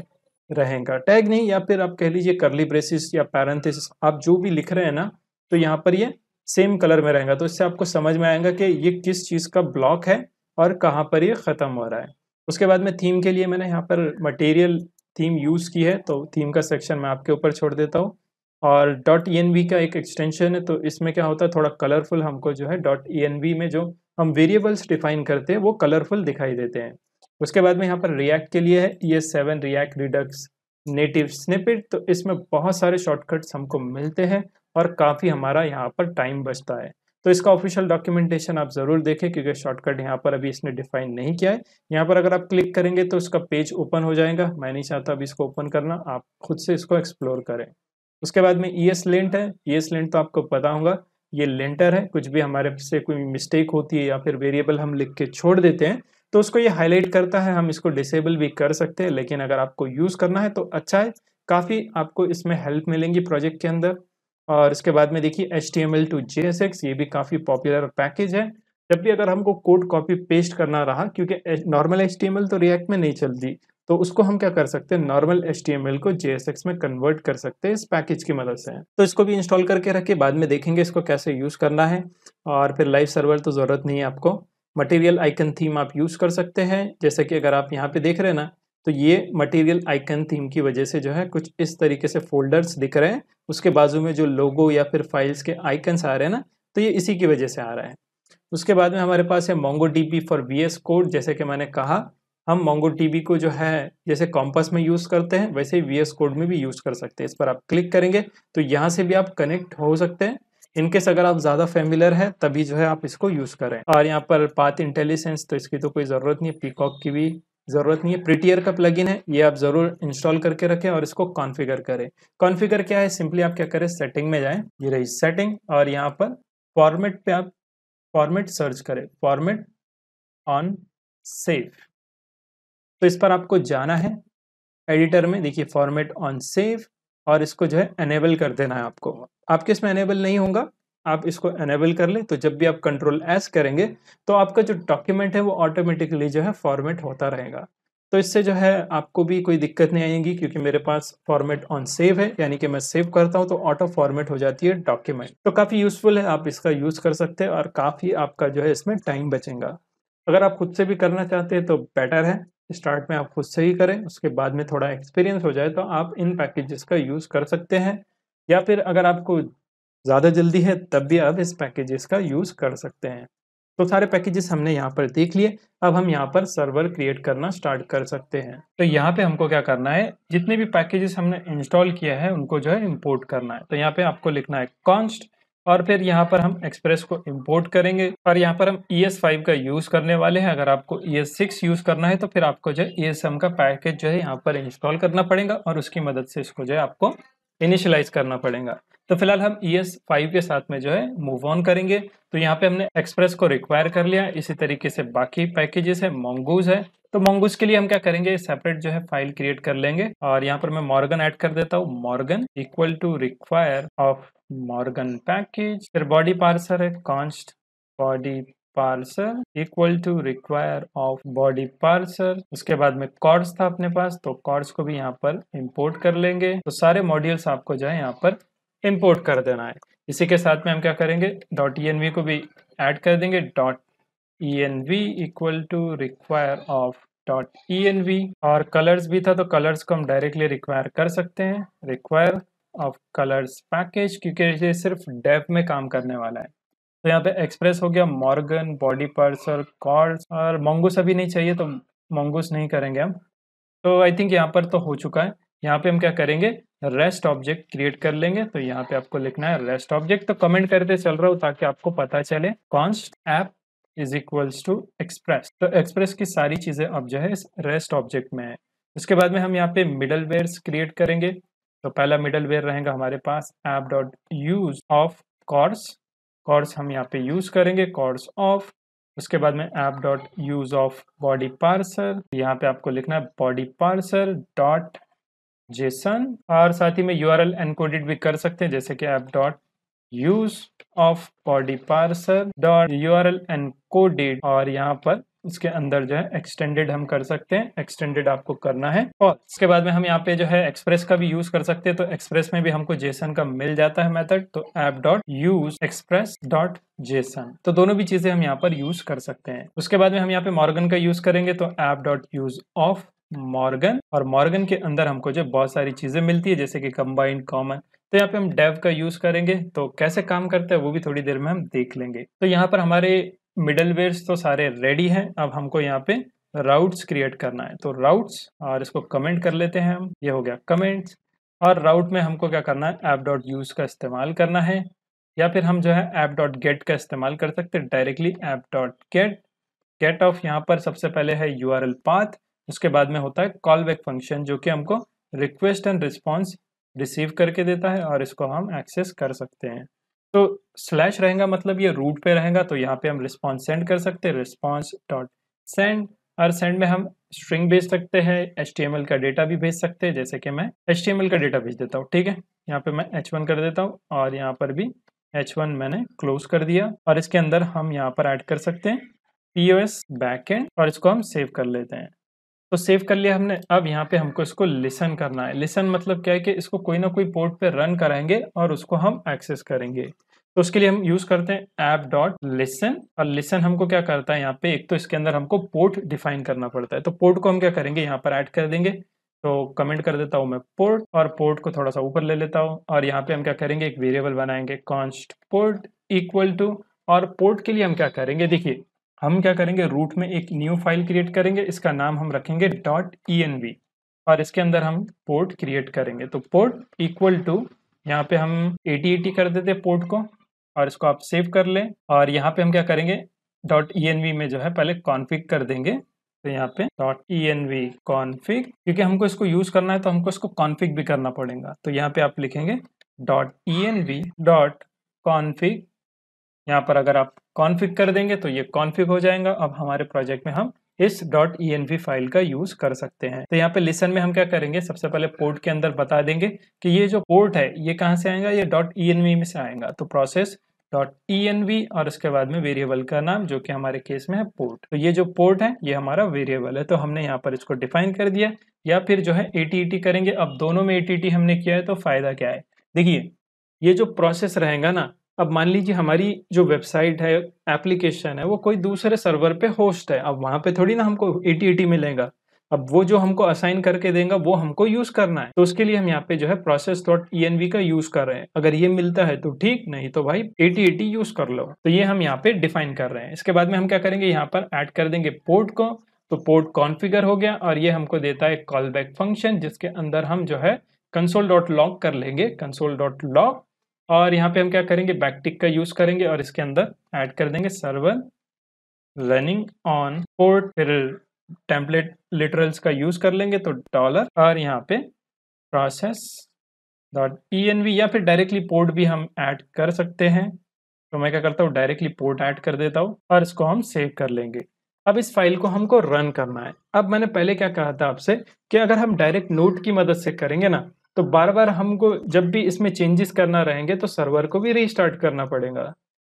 रहेगा। टैग नहीं, या फिर आप कह लीजिए करली ब्रेसिस या पैरेंथिस आप जो भी लिख रहे हैं ना तो यहाँ पर ये सेम कलर में रहेगा। तो इससे आपको समझ में आएगा कि ये किस चीज़ का ब्लॉक है और कहाँ पर ये ख़त्म हो रहा है। उसके बाद में थीम के लिए मैंने यहाँ पर मटेरियल थीम यूज़ की है तो थीम का सेक्शन मैं आपके ऊपर छोड़ देता हूँ। और. डॉट ई का एक एक्सटेंशन है तो इसमें क्या होता है, थोड़ा कलरफुल हमको जो है. डॉट ई में जो हम वेरिएबल्स डिफाइन करते हैं, वो कलरफुल दिखाई देते हैं। उसके बाद में यहाँ पर रिएक्ट के लिए है। ये seven React Redux native snippet तो इसमें बहुत सारे शॉर्टकट्स हमको मिलते हैं और काफ़ी हमारा यहाँ पर टाइम बचता है। तो इसका ऑफिशियल डॉक्यूमेंटेशन आप ज़रूर देखें, क्योंकि शॉर्टकट यहाँ पर अभी इसने डिफाइन नहीं किया है। यहाँ पर अगर आप क्लिक करेंगे तो उसका पेज ओपन हो जाएगा। मैं नहीं चाहता अभी इसको ओपन करना, आप खुद से इसको एक्सप्लोर करें। उसके बाद में ई एस लेंट है। ई एस लेंट तो आपको पता होगा, ये लेंटर है। कुछ भी हमारे से कोई मिस्टेक होती है या फिर वेरिएबल हम लिख के छोड़ देते हैं तो उसको ये हाईलाइट करता है, हम इसको डिसेबल भी कर सकते हैं, लेकिन अगर आपको यूज़ करना है तो अच्छा है। काफ़ी आपको इसमें हेल्प मिलेंगी प्रोजेक्ट के अंदर। और इसके बाद में देखिए H T M L to J S X ये भी काफ़ी पॉपुलर पैकेज है। जब भी अगर हमको कोड कॉपी पेस्ट करना रहा, क्योंकि normal H T M L तो रिएक्ट में नहीं चलती तो उसको हम क्या कर सकते हैं? नॉर्मल एल को एक्स में कन्वर्ट कर सकते हैं, इस पैकेज की मदद से। तो इसको भी इंस्टॉल करके रखे बाद में देखेंगे इसको कैसे यूज़ करना है। और फिर लाइव सर्वर तो ज़रूरत नहीं है आपको। मटेरियल आइकन थीम आप यूज़ कर सकते हैं। जैसे कि अगर आप यहाँ पे देख रहे हैं ना तो ये मटेरियल आइकन थीम की वजह से जो है कुछ इस तरीके से फोल्डर्स दिख रहे हैं। उसके बाजू में जो लोगो या फिर फाइल्स के आइकन्स आ रहे हैं ना तो ये इसी की वजह से आ रहा है। उसके बाद में हमारे पास है Mongo D for V code जैसे कि मैंने कहा, हम मोंगो टी को जो है, जैसे कॉम्पस में यूज़ करते हैं, वैसे ही वी कोड में भी यूज़ कर सकते हैं। इस पर आप क्लिक करेंगे तो यहाँ से भी आप कनेक्ट हो सकते हैं। इनकेस अगर आप ज़्यादा फेमिलर है, तभी जो है आप इसको यूज़ करें। और यहाँ पर पाथ इंटेलिजेंस तो इसकी तो कोई ज़रूरत नहीं है पीकॉक की भी ज़रूरत नहीं है। प्रिटियर का प्लगइन है, ये आप ज़रूर इंस्टॉल करके रखें और इसको कॉन्फ़िगर करें। कॉन्फ़िगर क्या है? सिंपली आप क्या करें? सेटिंग में जाएँ। ये रही सेटिंग और यहाँ पर फॉर्मेट पे आप फॉर्मेट सर्च करें। फॉर्मेट ऑन सेव तो इस पर आपको जाना है। एडिटर में देखिए फॉर्मेट ऑन सेव और इसको जो है एनेबल कर देना है आपको। आपके इसमें एनेबल नहीं होगा, आप इसको एनेबल कर लें तो जब भी आप कंट्रोल एस करेंगे तो आपका जो डॉक्यूमेंट है वो ऑटोमेटिकली जो है फॉर्मेट होता रहेगा। तो इससे जो है आपको भी कोई दिक्कत नहीं आएगी, क्योंकि मेरे पास फॉर्मेट ऑन सेव है, यानी कि मैं सेव करता हूँ तो ऑटो फॉर्मेट हो जाती है डॉक्यूमेंट तो काफ़ी यूज़फुल है, आप इसका यूज़ कर सकते हैं, और काफ़ी आपका जो है इसमें टाइम बचेगा। अगर आप खुद से भी करना चाहते हैं तो बेटर है। स्टार्ट में आप खुद से ही करें, उसके बाद में थोड़ा एक्सपीरियंस हो जाए तो आप इन पैकेजेस का यूज़ कर सकते हैं। या फिर अगर आपको ज़्यादा जल्दी है, तब भी आप इस पैकेजेस का यूज़ कर सकते हैं। तो सारे पैकेजेस हमने यहाँ पर देख लिए, अब हम यहाँ पर सर्वर क्रिएट करना स्टार्ट कर सकते हैं। तो यहाँ पे हमको क्या करना है, जितने भी पैकेजेस हमने इंस्टॉल किया है, उनको जो है इंपोर्ट करना है। तो यहाँ पे आपको लिखना है, कॉन्स्ट और फिर यहाँ पर हम एक्सप्रेस को इंपोर्ट करेंगे और यहाँ पर हम ई एस फाइव का यूज़ करने वाले हैं। अगर आपको ई एस सिक्स यूज़ करना है तो फिर आपको जो है ई एस एम का पैकेज जो है यहाँ पर इंस्टॉल करना पड़ेगा और उसकी मदद से इसको जो है आपको इनिशियलाइज करना पड़ेगा। तो फ़िलहाल हम ई एस फाइव के साथ में जो है मूव ऑन करेंगे। तो यहाँ पे हमने एक्सप्रेस को रिक्वायर कर लिया। इसी तरीके से बाकी पैकेजेस है। मोंगूज है। तो मोंगूज के लिए हम क्या करेंगे? सेपरेट जो है फ़ाइल क्रिएट कर लेंगे और यहाँ पर मैं मॉर्गन ऐड कर देता हूँ। Morgan equal to require of Morgan package फिर बॉडी पार्सर है। Const body parser equal to require of body parser उसके बाद में कॉर्ड्स था अपने पास तो कॉर्ड्स को भी यहाँ पर इंपोर्ट कर लेंगे। तो सारे मॉड्यूल्स आपको जो है यहाँ पर इंपोर्ट कर देना है। इसी के साथ में हम क्या करेंगे? डॉट ई को भी ऐड कर देंगे। Dot to require of dot E N V और कलर्स भी था तो कलर्स को हम डायरेक्टली रिक्वायर कर सकते हैं। रिक्वायर ऑफ़ कलर्स पैकेज क्योंकि ये सिर्फ़ डेप में काम करने वाला है। तो यहाँ पे एक्सप्रेस हो गया मॉर्गन बॉडी पर्सर कॉर्ड्स और मोंगूस अभी नहीं चाहिए तो मोंगूस नहीं करेंगे हम। तो आई थिंक यहाँ पर तो हो चुका है। यहाँ पे हम क्या करेंगे? रेस्ट ऑब्जेक्ट क्रिएट कर लेंगे। तो यहाँ पे आपको लिखना है रेस्ट ऑब्जेक्ट तो कमेंट करते चल रहा हूँ ताकि आपको पता चले। Const app is equals to express तो एक्सप्रेस की सारी चीज़ें अब जो है इस रेस्ट ऑब्जेक्ट में है। उसके बाद में हम यहाँ पे मिडल क्रिएट करेंगे। तो पहला मिडल रहेगा हमारे पास app dot use of course cords हम यहाँ पे यूज़ करेंगे कॉर्स ऑफ़ उसके बाद में app dot use of body parser यहाँ पे आपको लिखना है बॉडी पार्सर डॉट जेसन और साथ ही में यू आर एनकोडेड भी कर सकते हैं, जैसे कि app dot use of body parser dot U R L और यहाँ पर उसके अंदर जो है एक्सटेंडेड हम कर सकते हैं। एक्सटेंडेड आपको करना है। और इसके बाद में हम यहाँ पे जो है एक्सप्रेस का भी यूज़ कर सकते हैं। तो एक्सप्रेस में भी हमको जेसन का मिल जाता है मेथड तो app dot use express dot JSON तो दोनों भी चीज़ें हम यहाँ पर यूज़ कर सकते हैं। उसके बाद में हम यहाँ पे मॉर्गन का यूज़ करेंगे। तो app dot use of Morgan और मॉर्गन के अंदर हमको जो बहुत सारी चीज़ें मिलती है। जैसे कि कंबाइंड कॉमन तो यहाँ पे हम डेव का यूज़ करेंगे तो कैसे काम करता है वो भी थोड़ी देर में हम देख लेंगे। तो यहाँ पर हमारे मिडल तो सारे रेडी हैं, अब हमको यहाँ पे राउट्स क्रिएट करना है। तो राउट्स और इसको कमेंट कर लेते हैं हम, ये हो गया कमेंट्स और राउट में हमको क्या करना है ऐप डॉट यूज़ का इस्तेमाल करना है, या फिर हम जो है ऐप डॉट गेट का इस्तेमाल कर सकते हैं directly app dot get get of यहाँ पर सबसे पहले है यू आर एल पाथ उसके बाद में होता है कॉल बैक फ़ंक्शन जो कि हमको रिक्वेस्ट एंड रिस्पॉन्स रिसीव करके देता है और इसको हम एक्सेस कर सकते हैं। तो स्लैश रहेगा मतलब ये रूट पे रहेगा तो यहाँ पे हम रिस्पॉन्स सेंड कर सकते हैं। रिस्पॉन्स डॉट सेंड और सेंड में हम स्ट्रिंग भेज सकते हैं एचटीएमएल का डेटा भी भेज सकते हैं, जैसे कि मैं एचटीएमएल का डेटा भेज देता हूँ, ठीक है? यहाँ पे मैं एच कर देता हूँ और यहाँ पर भी एच मैंने क्लोज कर दिया और इसके अंदर हम यहाँ पर ऐड कर सकते हैं P O S back end और इसको हम सेव कर लेते हैं। तो सेव कर लिया हमने। अब यहाँ पे हमको इसको लिसन करना है। लिसन मतलब क्या है कि इसको कोई ना कोई पोर्ट पे रन कराएँगे और उसको हम एक्सेस करेंगे। तो उसके लिए हम यूज़ करते हैं ऐप डॉट लिसन और लिसन हमको क्या करता है यहाँ पे? एक तो इसके अंदर हमको पोर्ट डिफाइन करना पड़ता है। तो पोर्ट को हम क्या करेंगे? यहाँ पर ऐड कर देंगे। तो कमेंट कर देता हूँ मैं पोर्ट और पोर्ट को थोड़ा सा ऊपर ले लेता हूँ और यहाँ पे हम क्या करेंगे? एक वेरिएबल बनाएँगे। कॉन्स्ट पोर्ट इक्वल टू और पोर्ट के लिए हम क्या करेंगे? देखिए हम क्या करेंगे? रूट में एक न्यू फ़ाइल क्रिएट करेंगे, इसका नाम हम रखेंगे डॉट ई और इसके अंदर हम पोर्ट क्रिएट करेंगे। तो पोर्ट इक्वल टू यहाँ पे हम एटी एटी कर देते पोर्ट को और इसको आप सेव कर लें और यहाँ पे हम क्या करेंगे? डॉट ई में जो है पहले कॉन्फ़िग कर देंगे। तो यहाँ पे dot E N V config क्योंकि हमको इसको यूज़ करना है तो हमको इसको कॉन्फ़िग भी करना पड़ेगा। तो यहाँ पे आप लिखेंगे dot E N V dot config यहाँ पर अगर आप कॉन्फ़िग कर देंगे तो ये कॉन्फ़िग हो जाएगा। अब हमारे प्रोजेक्ट में हम इस. डॉट ई फ़ाइल का यूज़ कर सकते हैं। तो यहाँ पे लिसन में हम क्या करेंगे? सबसे पहले पोर्ट के अंदर बता देंगे कि ये जो पोर्ट है, ये कहाँ से आएगा? ये. डॉट ई में से आएगा। तो प्रोसेस डॉट ई और उसके बाद में वेरिएबल का नाम, जो कि हमारे केस में है पोर्ट तो ये जो पोर्ट है, ये हमारा वेरिएबल है। तो हमने यहाँ पर इसको डिफाइन कर दिया। या फिर जो है ए करेंगे। अब दोनों में ए हमने किया है तो फ़ायदा क्या है? देखिए, ये जो प्रोसेस रहेगा ना अब मान लीजिए हमारी जो वेबसाइट है, एप्लीकेशन है, वो कोई दूसरे सर्वर पे होस्ट है, अब वहाँ पे थोड़ी ना हमको एटी एटी मिलेगा। अब वो जो हमको असाइन करके देगा, वो हमको यूज़ करना है। तो उसके लिए हम यहाँ पे जो है प्रोसेस डॉट ई का यूज़ कर रहे हैं। अगर ये मिलता है तो ठीक, नहीं तो भाई एटी एटी यूज़ कर लो। तो ये हम यहाँ पे डिफाइन कर रहे हैं। इसके बाद में हम क्या करेंगे, यहाँ पर ऐड कर देंगे पोर्ट को। तो पोर्ट कॉन्फ़िगर हो गया और ये हमको देता है कॉल बैक फ़ंक्शन जिसके अंदर हम जो है कंसोल डॉट लॉग कर लेंगे। कंसोल डॉट लॉग और यहाँ पे हम क्या करेंगे? बैकटिक का यूज़ करेंगे और इसके अंदर ऐड कर देंगे सर्वर रनिंग ऑन पोर्ट फिर टेम्पलेट लिटरल्स का यूज़ कर लेंगे तो डॉलर और यहाँ पे process dot E N V या फिर डायरेक्टली पोर्ट भी हम ऐड कर सकते हैं। तो मैं क्या करता हूँ? डायरेक्टली पोर्ट ऐड कर देता हूँ और इसको हम सेव कर लेंगे। अब इस फ़ाइल को हमको रन करना है। अब मैंने पहले क्या कहा था आपसे कि अगर हम डायरेक्ट नोट की मदद से करेंगे ना तो बार बार हमको जब भी इसमें चेंजेस करना रहेंगे तो सर्वर को भी रीस्टार्ट करना पड़ेगा।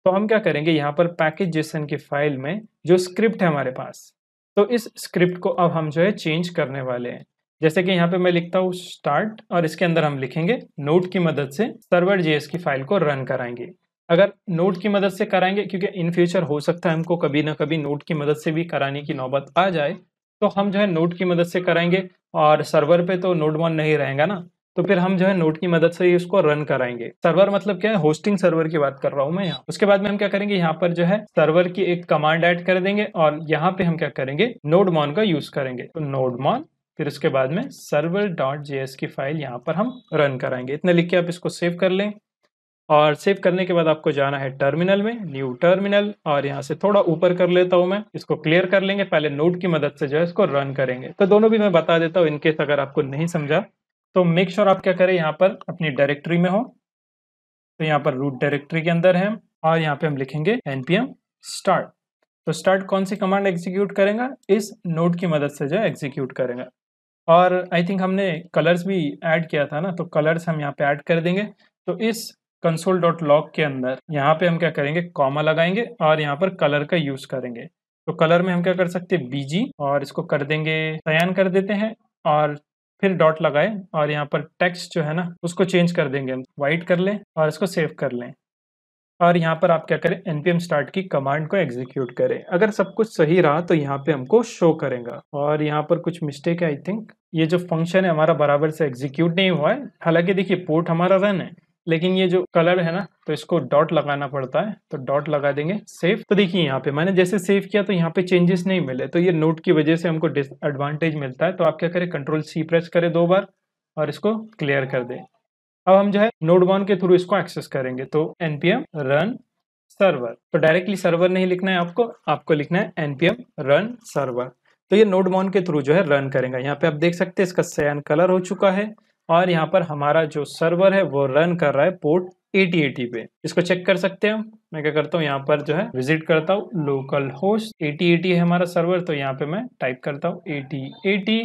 तो हम क्या करेंगे, यहाँ पर पैकेज जेसन की फ़ाइल में जो स्क्रिप्ट है हमारे पास तो इस स्क्रिप्ट को अब हम जो है चेंज करने वाले हैं। जैसे कि यहाँ पे मैं लिखता हूँ स्टार्ट और इसके अंदर हम लिखेंगे नोट की मदद से सर्वर जेएस की फ़ाइल को रन कराएँगे। अगर नोट की मदद से कराएँगे, क्योंकि इन फ्यूचर हो सकता है हमको कभी ना कभी नोट की मदद से भी कराने की नौबत आ जाए तो हम जो है नोट की मदद से कराएँगे, और सर्वर पे तो नोट वन नहीं रहेगा ना। तो फिर हम जो है नोट की मदद से इसको रन कराएँगे। सर्वर मतलब क्या है? होस्टिंग सर्वर की बात कर रहा हूँ मैं यहाँ। उसके बाद में हम क्या करेंगे? यहाँ पर जो है सर्वर की एक कमांड ऐड कर देंगे और यहाँ पे हम क्या करेंगे? नोड मॉन का यूज़ करेंगे। तो नोड मॉन फिर उसके बाद में सर्वर डॉट जेएस की फ़ाइल यहाँ पर हम रन कराएँगे। इतने लिख के आप इसको सेव कर लें और सेव करने के बाद आपको जाना है टर्मिनल में न्यू टर्मिनल और यहाँ से थोड़ा ऊपर कर लेता हूँ मैं। इसको क्लियर कर लेंगे। पहले नोट की मदद से जो है इसको रन करेंगे। तो दोनों भी मैं बता देता हूँ, इनकेस अगर आपको नहीं समझा तो मेक श्योर sure आप क्या करें, यहाँ पर अपनी डायरेक्टरी में हो। तो यहाँ पर रूट डायरेक्टरी के अंदर है और यहाँ पे हम लिखेंगे एनपीएम स्टार्ट तो स्टार्ट कौन सी कमांड एग्जीक्यूट करेगा? इस नोट की मदद से जो एग्जीक्यूट करेगा। और आई थिंक हमने कलर्स भी ऐड किया था ना तो कलर्स हम यहाँ पे ऐड कर देंगे। तो इस कंसोल डॉट लॉग के अंदर यहाँ पे हम क्या करेंगे? कॉमा लगाएँगे और यहाँ पर कलर का यूज़ करेंगे। तो कलर में हम क्या कर सकते हैं? बीजी और इसको कर देंगे तयन कर देते हैं और फिर डॉट लगाए और यहाँ पर टेक्स्ट जो है ना, उसको चेंज कर देंगे हम। वाइट कर लें और इसको सेव कर लें। और यहाँ पर आप क्या करें एन npm स्टार्ट की कमांड को एग्जीक्यूट करें। अगर सब कुछ सही रहा तो यहाँ पे हमको शो करेगा। और यहाँ पर कुछ मिस्टेक है आई थिंक ये जो फ़ंक्शन है, हमारा बराबर से एग्जीक्यूट नहीं हुआ है। हालाँकि देखिए पोर्ट हमारा रन है। लेकिन ये जो कलर है ना तो इसको डॉट लगाना पड़ता है तो डॉट लगा देंगे सेव तो देखिए यहाँ पे, मैंने जैसे सेव किया तो यहाँ पे चेंजेस नहीं मिले तो ये नोट की वजह से हमको डिसएडवांटेज मिलता है। तो आप क्या करें कंट्रोल सी प्रेस करें दो बार और इसको क्लियर कर दें। अब हम जो है नोड वन के थ्रू इसको एक्सेस करेंगे तो एनपीएम रन सर्वर तो डायरेक्टली सर्वर नहीं लिखना है आपको आपको लिखना है एनपीएम रन सर्वर तो ये नोड मॉन के थ्रू जो है रन करेगा। यहाँ पे आप देख सकते हैं, इसका सैन कलर हो चुका है। और यहाँ पर हमारा जो सर्वर है, वो रन कर रहा है पोर्ट 8080 पे। इसको चेक कर सकते हैं मैं क्या करता हूँ, यहाँ पर जो है विज़िट करता हूँ लोकल होस्ट 8080 है हमारा सर्वर तो यहाँ पे मैं टाइप करता हूँ 8080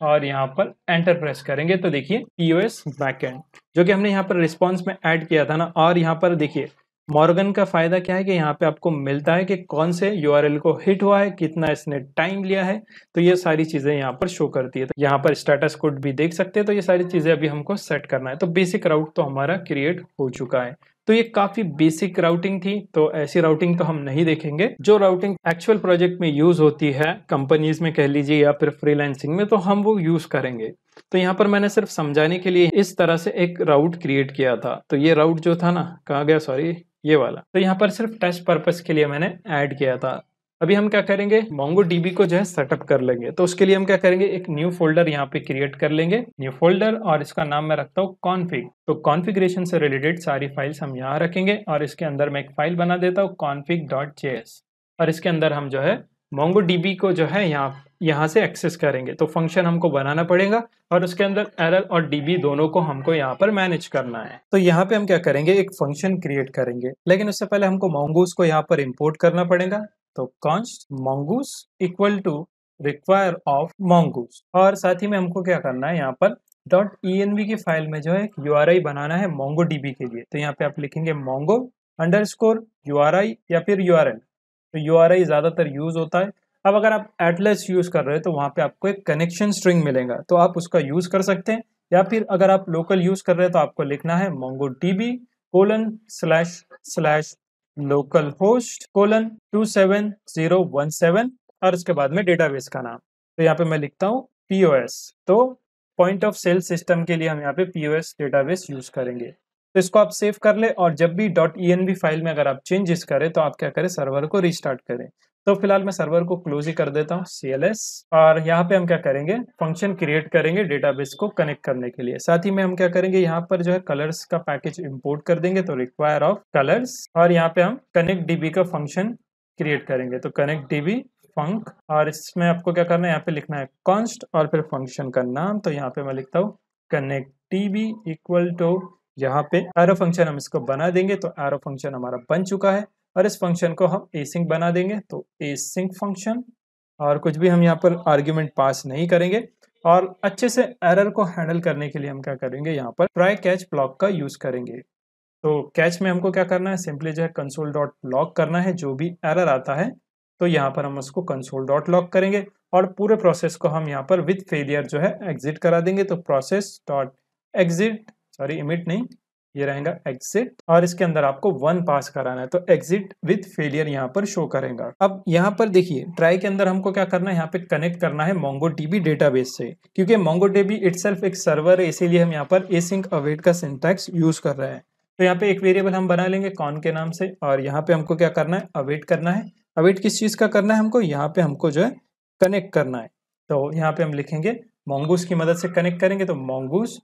और यहाँ पर एंटर प्रेस करेंगे। तो देखिए पीओएस बैकएंड जो कि हमने यहाँ पर रिस्पॉन्स में ऐड किया था ना, और यहाँ पर देखिए मॉर्गन का फ़ायदा क्या है कि यहाँ पे आपको मिलता है कि कौन से यूआरएल को हिट हुआ है, कितना इसने टाइम लिया है तो ये सारी चीज़ें यहाँ पर शो करती है। तो यहाँ पर स्टेटस कोड भी देख सकते हैं तो ये सारी चीज़ें अभी हमको सेट करना है। तो बेसिक राउट तो हमारा क्रिएट हो चुका है। तो ये काफ़ी बेसिक राउटिंग थी तो ऐसी राउटिंग तो हम नहीं देखेंगे। जो राउटिंग एक्चुअल प्रोजेक्ट में यूज़ होती है कंपनीज़ में कह लीजिए या फिर फ्रीलांसिंग में तो हम वो यूज़ करेंगे। तो यहाँ पर मैंने सिर्फ़ समझाने के लिए इस तरह से एक राउट क्रिएट किया था। तो ये राउट जो था ना, कहा गया? सॉरी ये वाला। तो यहाँ पर सिर्फ़ टेस्ट पर्पज के लिए मैंने ऐड किया था। अभी हम क्या करेंगे? मोंगो डीबी को जो है सेटअप कर लेंगे। तो उसके लिए हम क्या करेंगे? एक न्यू फोल्डर यहाँ पे क्रिएट कर लेंगे। न्यू फोल्डर और इसका नाम मैं रखता हूँ कॉन्फिग तो कॉन्फ़िगरेशन से रिलेटेड सारी फाइल्स हम यहाँ रखेंगे और इसके अंदर मैं एक फ़ाइल बना देता हूँ कॉन्फिग और इसके अंदर हम जो है मोंगो डीबी को जो है यहाँ यहाँ से एक्सेस करेंगे। तो फ़ंक्शन हमको बनाना पड़ेगा और उसके अंदर एरर और डीबी दोनों को हमको यहाँ पर मैनेज करना है। तो यहाँ पे हम क्या करेंगे? एक फ़ंक्शन क्रिएट करेंगे। लेकिन उससे पहले हमको मोंगूस को यहाँ पर इम्पोर्ट करना पड़ेगा। तो const mongoose equal to require of mongoose और साथ ही में हमको क्या करना है? यहाँ पर डॉट ई की फ़ाइल में जो है यू बनाना है मोंगो डीबी के लिए। तो यहाँ पे आप लिखेंगे मोंगो अंडर स्कोर यू फिर यू तो यूआरआई ज़्यादातर यूज़ होता है। अब अगर आप एटलेस यूज़ कर रहे हैं तो वहाँ पे आपको एक कनेक्शन स्ट्रिंग मिलेगा। तो आप उसका यूज़ कर सकते हैं। या फिर अगर आप लोकल यूज़ कर रहे हैं तो आपको लिखना है Mongo DB colon slash slash localhost colon two seven zero one seven और उसके बाद में डेटाबेस का नाम। तो यहाँ पे मैं लिखता हूँ पीओएस तो पॉइंट ऑफ़ सेल सिस्टम के लिए हम यहाँ पे पीओएस डेटाबेस यूज़ करेंगे। तो इसको आप सेव कर ले और जब भी डॉट ई फ़ाइल में अगर आप चेंजेस करें तो आप क्या करें? सर्वर को रिस्टार्ट करें। तो फ़िलहाल मैं सर्वर को क्लोज ही कर देता हूँ सी और यहाँ पे हम क्या करेंगे? फ़ंक्शन क्रिएट करेंगे डेटाबेस को कनेक्ट करने के लिए। साथ ही में हम क्या करेंगे? यहाँ पर जो है कलर्स का पैकेज इंपोर्ट कर देंगे तो रिक्वायर ऑफ़ कलर्स और यहाँ पे हम कनेक्ट डीबी का फ़ंक्शन क्रिएट करेंगे। तो कनेक्ट डीबी फंक और इसमें आपको क्या करना है? यहाँ पे लिखना है कॉन्स्ट और फिर फ़ंक्शन का नाम। तो यहाँ पे मैं लिखता हूँ कनेक्ट टीबी इक्वल टू यहाँ पे एरो फ़ंक्शन हम इसको बना देंगे तो एरो फ़ंक्शन हमारा बन चुका है। और इस फ़ंक्शन को हम एसिंक बना देंगे। तो एसिंक फ़ंक्शन और कुछ भी हम यहाँ पर आर्ग्यूमेंट पास नहीं करेंगे और अच्छे से एरर को हैंडल करने के लिए हम क्या करेंगे? यहाँ पर ट्राई कैच ब्लॉक का यूज़ करेंगे। तो कैच में हमको क्या करना है? सिंपली जो है कंसोल डॉट लॉक करना है। जो भी एरर आता है तो यहाँ पर हम उसको कंसोल डॉट लॉक करेंगे और पूरे प्रोसेस को हम यहाँ पर विथ फेलियर जो है एग्जिट करा देंगे। तो process dot exit sorry emit नहीं ये रहेगा एग्जिट और इसके अंदर आपको वन पास कराना है तो एग्जिट विथ फेलियर यहाँ पर शो करेगा। अब यहाँ पर देखिए ट्राई के अंदर हमको क्या करना है, यहाँ पे कनेक्ट करना है मोंगो टीबी डेटाबेस से, क्योंकि मोंगो टीबी इटसेल्फ एक सर्वर है, इसीलिए हम यहाँ पर एसिंक अवेट का सिंटैक्स यूज़ कर रहे हैं। तो यहाँ पे एक वेरिएबल हम बना लेंगे कौन के नाम से, और यहाँ पे हमको क्या करना है अवेट करना है। अवेट किस चीज़ का करना है हमको, यहाँ पे हमको जो है कनेक्ट करना है। तो यहाँ पे हम लिखेंगे मोंगूस की मदद से कनेक्ट करेंगे तो मोंगूस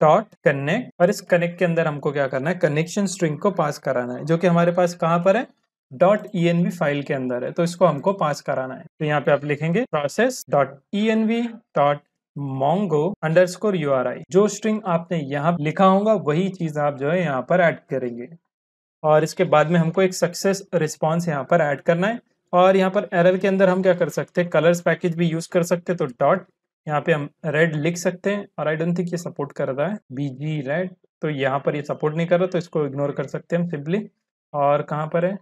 डॉट कनेक्ट और इस कनेक्ट के अंदर हमको क्या करना है? कनेक्शन स्ट्रिंग को पास कराना है, जो कि हमारे पास कहाँ पर है? Dot E N V file के अंदर है तो इसको हमको पास कराना है। तो यहाँ पे आप लिखेंगे process dot E N V dot Mongo underscore U R I जो स्ट्रिंग आपने यहाँ लिखा होगा, वही चीज़ आप जो है यहाँ पर ऐड करेंगे। और इसके बाद में हमको एक सक्सेस रिस्पॉन्स यहाँ पर ऐड करना है। और यहाँ पर एरर के अंदर हम क्या कर सकते हैं? कलर्स पैकेज भी यूज़ कर सकते तो डॉट यहाँ पे हम रेड लिख सकते हैं और आई डोंट थिंक ये सपोर्ट कर रहा है। बी जी रेड तो यहाँ पर ये सपोर्ट नहीं कर रहा तो इसको इग्नोर कर सकते हैं हम सिंपली और कहाँ पर है?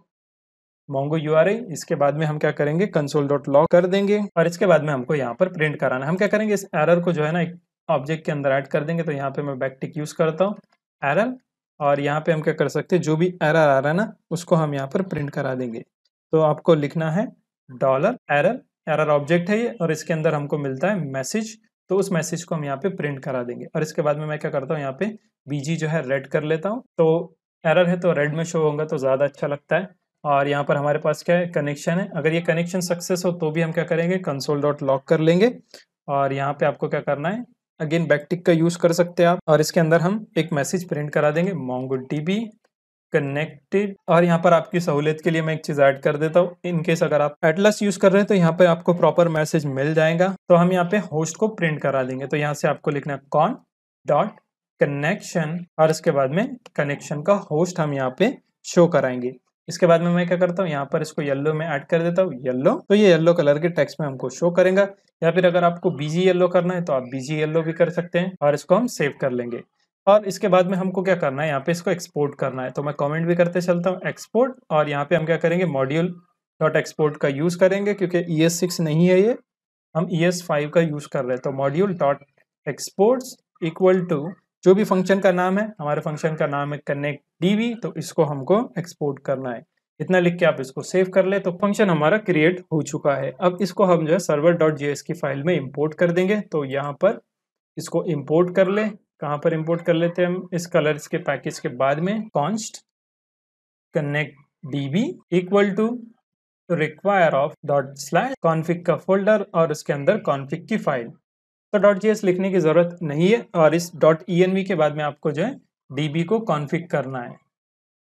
मोंगो यूआरआई इसके बाद में हम क्या करेंगे? कंसोल डॉट लॉग कर देंगे और इसके बाद में हमको यहाँ पर प्रिंट कराना है। हम क्या करेंगे? इस एरर को जो है ना एक ऑब्जेक्ट के अंदर ऐड कर देंगे तो यहाँ पे मैं बैकटिक यूज़ करता हूँ। एरर और यहाँ पे हम क्या कर सकते हैं? जो भी एरर आ रहा है ना, उसको हम यहाँ पर प्रिंट करा देंगे। तो आपको लिखना है डॉलर एरर एरर ऑब्जेक्ट है ये, और इसके अंदर हमको मिलता है मैसेज तो उस मैसेज को हम यहाँ पे प्रिंट करा देंगे। और इसके बाद में मैं क्या करता हूँ, यहाँ पे बीजी जो है रेड कर लेता हूँ। तो एरर है तो रेड में शो होगा तो ज़्यादा अच्छा लगता है। और यहाँ पर हमारे पास क्या है कनेक्शन है। अगर ये कनेक्शन सक्सेस हो तो भी हम क्या करेंगे कंसोल डॉट लॉक कर लेंगे। और यहाँ पे आपको क्या करना है अगेन बैकटिक का यूज़ कर सकते हैं आप। और इसके अंदर हम एक मैसेज प्रिंट करा देंगे मोंगो डीबी कनेक्टेड और यहाँ पर आपकी सहूलियत के लिए मैं एक चीज़ ऐड कर देता हूँ। इनकेस अगर आप एटलस यूज़ कर रहे हैं तो यहाँ पे आपको प्रॉपर मैसेज मिल जाएगा। तो हम यहाँ पे होस्ट को प्रिंट करा देंगे। तो यहाँ से आपको लिखना है कॉन डॉट कनेक्शन और इसके बाद में कनेक्शन का होस्ट हम यहाँ पे शो कराएँगे। इसके बाद में मैं क्या करता हूँ, यहाँ पर इसको येलो में ऐड कर देता हूँ। येलो तो ये येलो कलर के टेक्स्ट में हमको शो करेगा। या फिर अगर आपको बीजी येलो करना है तो आप बीजी येलो भी कर सकते हैं। और इसको हम सेव कर लेंगे। और इसके बाद में हमको क्या करना है? यहाँ पे इसको एक्सपोर्ट करना है। तो मैं कमेंट भी करते चलता हूँ एक्सपोर्ट और यहाँ पे हम क्या करेंगे? मॉड्यूल डॉट एक्सपोर्ट का यूज़ करेंगे क्योंकि ई एस सिक्स नहीं है ये। हम ई एस फाइव का यूज़ कर रहे हैं। तो module dot exports equal to जो भी फ़ंक्शन का नाम है, हमारे फ़ंक्शन का नाम है कनेक्ट डीवी तो इसको हमको एक्सपोर्ट करना है। इतना लिख के आप इसको सेव कर ले तो फ़ंक्शन हमारा क्रिएट हो चुका है। अब इसको हम जो है सर्वर डॉट जी की फ़ाइल में इम्पोर्ट कर देंगे। तो यहाँ पर इसको इम्पोर्ट कर ले। कहाँ पर इंपोर्ट कर लेते हैं हम? इस कलर्स के पैकेज के बाद में const connect DB equal to require of dot slash config का फोल्डर और उसके अंदर कॉन्फिक की फ़ाइल तो डॉट जीएस लिखने की ज़रूरत नहीं है और इस डॉट ईएनवी के बाद में आपको जो है डीबी को कॉन्फिक करना है।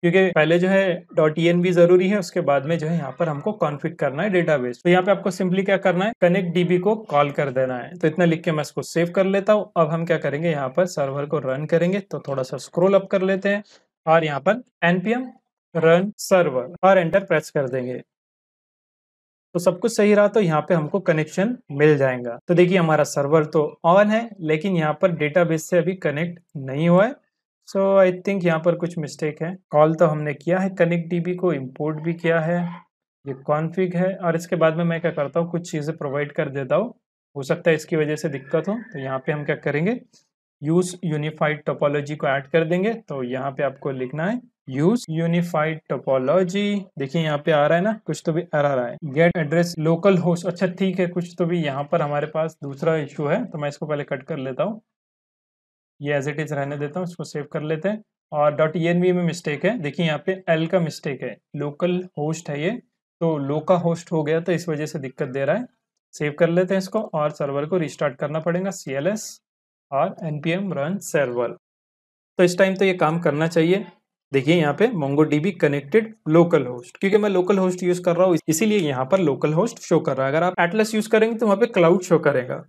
क्योंकि पहले जो है. डॉट ई ज़रूरी है, उसके बाद में जो है यहाँ पर हमको कॉन्फिक करना है डेटाबेस तो यहाँ पे आपको सिंपली क्या करना है? कनेक्ट डीबी को कॉल कर देना है। तो इतना लिख के मैं इसको सेव कर लेता हूँ। अब हम क्या करेंगे? यहाँ पर सर्वर को रन करेंगे। तो थोड़ा सा स्क्रोल अप कर लेते हैं और यहाँ पर एनपीएम रन सर्वर और एंटर प्रेस कर देंगे। तो सब कुछ सही रहा तो यहाँ पे हमको कनेक्शन मिल जाएगा। तो देखिए हमारा सर्वर तो ऑन है, लेकिन यहाँ पर डेटाबेस से अभी कनेक्ट नहीं हुआ है। सो आई थिंक यहाँ पर कुछ मिस्टेक है। कॉल तो हमने किया है कनेक्ट डीबी को इंपोर्ट भी किया है। ये कॉन्फ़िग है और इसके बाद में मैं क्या करता हूँ, कुछ चीज़ें प्रोवाइड कर देता हूँ। हो सकता है इसकी वजह से दिक्कत हो तो यहाँ पे हम क्या करेंगे? यूज़ यूनिफाइड टोपोलॉजी को ऐड कर देंगे तो यहाँ पे आपको लिखना है यूज़ यूनिफाइड टोपोलॉजी देखिए यहाँ पे आ रहा है ना, कुछ तो भी आ रहा है। गेट एड्रेस लोकल होस्ट अच्छा ठीक है, कुछ तो भी यहाँ पर हमारे पास दूसरा इशू है तो मैं इसको पहले कट कर लेता हूँ। ये एज इट इज़ रहने देता हूँ, इसको सेव कर लेते हैं। और डॉट ई में मिस्टेक है। देखिए, यहाँ पे एल का मिस्टेक है। लोकल होस्ट है ये। तो लोका होस्ट हो गया तो इस वजह से दिक्कत दे रहा है। सेव कर लेते हैं इसको और सर्वर को रिस्टार्ट करना पड़ेगा। सी एल एस और N P M run server तो इस टाइम तो ये काम करना चाहिए। देखिए, यहाँ पे Mongo dB connected localhost क्योंकि मैं लोकल होस्ट यूज़ कर रहा हूँ, इसीलिए यहाँ पर लोकल होस्ट शो कर रहा है। अगर आप एटलस यूज़ करेंगे तो वहाँ पे क्लाउड शो करेगा।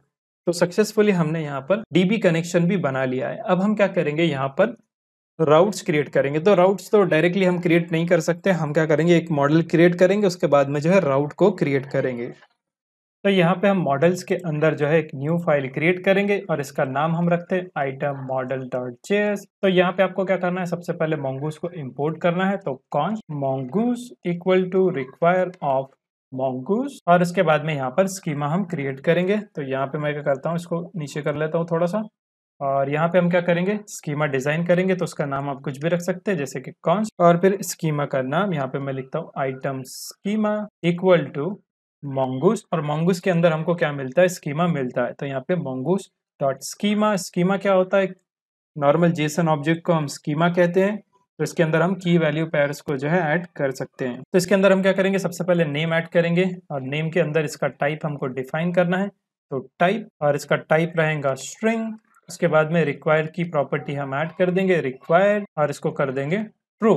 तो सक्सेसफुली हमने यहाँ पर डीबी कनेक्शन भी बना लिया है। अब हम क्या करेंगे? यहाँ पर राउट्स क्रिएट करेंगे। तो राउट्स तो डायरेक्टली हम क्रिएट नहीं कर सकते, हम क्या करेंगे? एक मॉडल क्रिएट करेंगे, उसके बाद में जो है राउट को क्रिएट करेंगे। तो यहाँ पे हम मॉडल्स के अंदर जो है एक न्यू फ़ाइल क्रिएट करेंगे और इसका नाम हम रखते हैं आइटम मॉडल डॉट जेएस तो यहाँ पे आपको क्या करना है? सबसे पहले मोंगूस को इंपोर्ट करना है। तो const mongoose equal to require of mongoose और इसके बाद में यहाँ पर स्कीमा हम क्रिएट करेंगे। तो यहाँ पे मैं क्या करता हूँ, इसको नीचे कर लेता हूँ थोड़ा सा। और यहाँ पे हम क्या करेंगे स्कीमा डिज़ाइन करेंगे तो उसका नाम आप कुछ भी रख सकते हैं, जैसे कि कॉन्स और फिर स्कीमा का नाम यहाँ पे मैं लिखता हूँ item schema equal to mongoose और मोंगूस के अंदर हमको क्या मिलता है स्कीमा मिलता है। तो यहाँ पे मोंगूस डॉट स्कीमा स्कीमा क्या होता है? नॉर्मल जेसन ऑब्जेक्ट को हम स्कीमा कहते हैं। तो इसके अंदर हम की वैल्यू पेयर्स को जो है ऐड कर सकते हैं। तो इसके अंदर हम क्या करेंगे? सबसे पहले नेम ऐड करेंगे और नेम के अंदर इसका टाइप हमको डिफाइन करना है। तो टाइप और इसका टाइप रहेगा स्ट्रिंग उसके बाद में रिक्वायर की प्रॉपर्टी हम ऐड कर देंगे रिक्वायर्ड और इसको कर देंगे ट्रू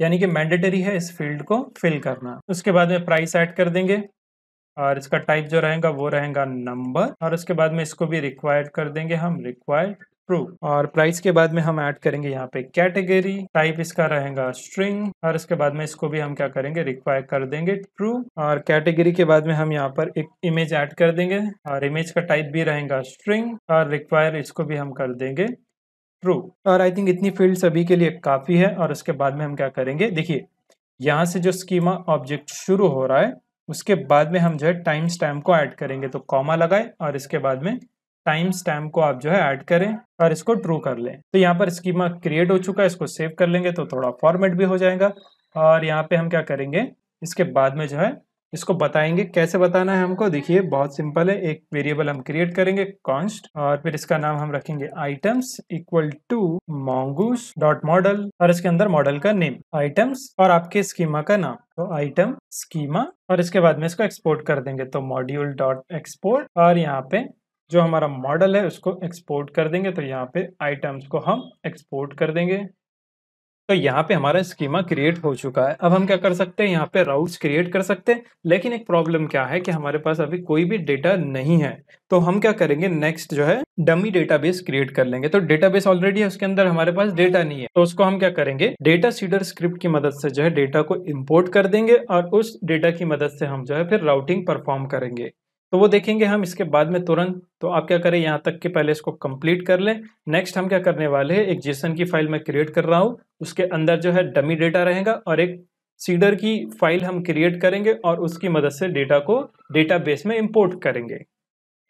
यानी कि मैंडेटरी है इस फ़ील्ड को फिल करना। उसके बाद में प्राइस ऐड कर देंगे और इसका टाइप जो रहेगा वो रहेगा नंबर और उसके बाद में इसको भी रिक्वायर्ड कर देंगे हम रिक्वायर्ड ट्रू और प्राइस के बाद में हम ऐड करेंगे यहाँ पे कैटेगरी टाइप इसका रहेगा स्ट्रिंग और इसके बाद में इसको भी हम क्या करेंगे रिक्वायर कर देंगे ट्रू और कैटेगरी के बाद में हम यहाँ पर एक इमेज ऐड कर देंगे, और इमेज का टाइप भी रहेगा स्ट्रिंग और रिक्वायर इसको भी हम कर देंगे ट्रू और आई थिंक इतनी फ़ील्ड अभी के लिए काफ़ी है, और उसके बाद में हम क्या करेंगे, देखिए, यहाँ से जो स्कीमा ऑब्जेक्ट शुरू हो रहा है, उसके बाद में हम जो है टाइम स्टैम्प को ऐड करेंगे तो कॉमा लगाए, और इसके बाद में टाइम स्टैम्प को आप जो है ऐड करें और इसको ट्रू कर लें। तो यहाँ पर स्कीमा क्रिएट हो चुका है, इसको सेव कर लेंगे तो थोड़ा फॉर्मेट भी हो जाएगा। और यहाँ पे हम क्या करेंगे, इसके बाद में जो है, इसको बताएँगे कैसे बताना है हमको। देखिए, बहुत सिंपल है, एक वेरिएबल हम क्रिएट करेंगे कॉन्स्ट और फिर इसका नाम हम रखेंगे items equal to mongoose dot model और इसके अंदर मॉडल का नेम आइटम्स और आपके स्कीमा का नाम। तो आइटम स्कीमा और इसके बाद में इसको एक्सपोर्ट कर देंगे। तो मॉड्यूल डॉट एक्सपोर्ट और यहाँ पे जो हमारा मॉडल है, उसको एक्सपोर्ट कर देंगे तो यहाँ पे आइटम्स को हम एक्सपोर्ट कर देंगे। तो यहाँ पे हमारा स्कीमा क्रिएट हो चुका है। अब हम क्या कर सकते हैं? यहाँ पे राउट्स क्रिएट कर सकते हैं। लेकिन एक प्रॉब्लम क्या है कि हमारे पास अभी कोई भी डेटा नहीं है। तो हम क्या करेंगे? नेक्स्ट जो है डमी डेटाबेस क्रिएट कर लेंगे। तो डेटाबेस ऑलरेडी है, उसके अंदर हमारे पास डेटा नहीं है। तो उसको हम क्या करेंगे? डेटा सीडर स्क्रिप्ट की मदद से जो है डेटा को इम्पोर्ट कर देंगे और उस डेटा की मदद से हम जो है, फिर राउटिंग परफॉर्म करेंगे। तो वो देखेंगे हम इसके बाद में तुरंत तो आप क्या करें, यहाँ तक के पहले इसको कंप्लीट कर लें। नेक्स्ट हम क्या करने वाले हैं, एक जेसन की फ़ाइल मैं क्रिएट कर रहा हूँ, उसके अंदर जो है डमी डेटा रहेगा और एक सीडर की फ़ाइल हम क्रिएट करेंगे और उसकी मदद से डेटा को डेटाबेस में इंपोर्ट करेंगे।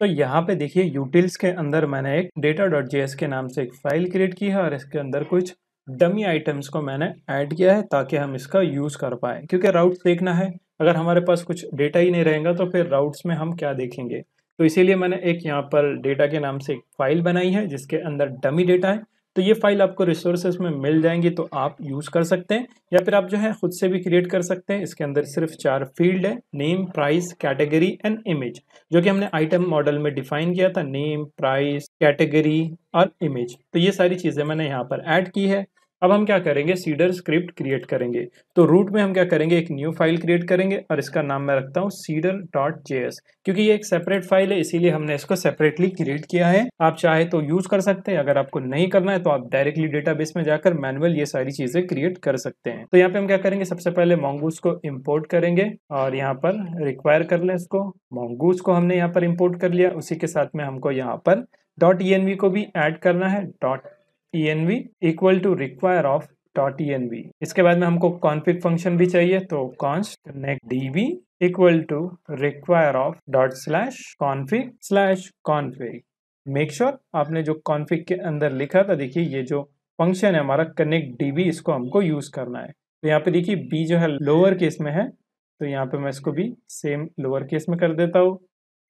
तो यहाँ पे देखिए यूटिल्स के अंदर मैंने एक डेटा डॉट के नाम से एक फ़ाइल क्रिएट की है और इसके अंदर कुछ डमी आइटम्स को मैंने ऐड किया है ताकि हम इसका यूज़ कर पाए, क्योंकि राउट देखना है। अगर हमारे पास कुछ डेटा ही नहीं रहेगा तो फिर राउट्स में हम क्या देखेंगे? तो इसीलिए मैंने एक यहाँ पर डेटा के नाम से एक फ़ाइल बनाई है, जिसके अंदर डमी डेटा है। तो ये फ़ाइल आपको रिसोर्सेज में मिल जाएँगी तो आप यूज़ कर सकते हैं, या फिर आप जो है खुद से भी क्रिएट कर सकते हैं। इसके अंदर सिर्फ़ चार फ़ील्ड है name price category and image जो कि हमने आइटम मॉडल में डिफाइन किया था। नेम प्राइस कैटेगरी और इमेज तो ये सारी चीज़ें मैंने यहाँ पर ऐड की है। अब हम क्या करेंगे? सीडर स्क्रिप्ट क्रिएट करेंगे। तो रूट में हम क्या करेंगे? एक न्यू फ़ाइल क्रिएट करेंगे और इसका नाम मैं रखता हूँ सीडर डॉट जे क्योंकि ये एक सेपरेट फ़ाइल है, इसीलिए हमने इसको सेपरेटली क्रिएट किया है। आप चाहे तो यूज़ कर सकते हैं, अगर आपको नहीं करना है तो आप डायरेक्टली डेटाबेस में जाकर मैनुअल ये सारी चीज़ें क्रिएट कर सकते हैं। तो यहाँ पे हम क्या करेंगे? सबसे पहले मोंगूस को इम्पोर्ट करेंगे और यहाँ पर रिक्वायर कर ले इसको। मोंगूस को हमने यहाँ पर इम्पोर्ट कर लिया, उसी के साथ में हमको यहाँ पर डॉट ई को भी ऐड करना है dot env equal to require of dot env इसके बाद में हमको कॉन्फिग फ़ंक्शन भी चाहिए तो const connect db equal to require of dot slash config slash config make sure आपने जो कॉन्फिग के अंदर लिखा था, देखिए ये जो फ़ंक्शन है, हमारा कनेक्ट डीबी इसको हमको यूज़ करना है। तो यहाँ पे देखिए बी जो है लोअर केस में है तो यहाँ पे मैं इसको भी सेम लोअर केस में कर देता हूँ।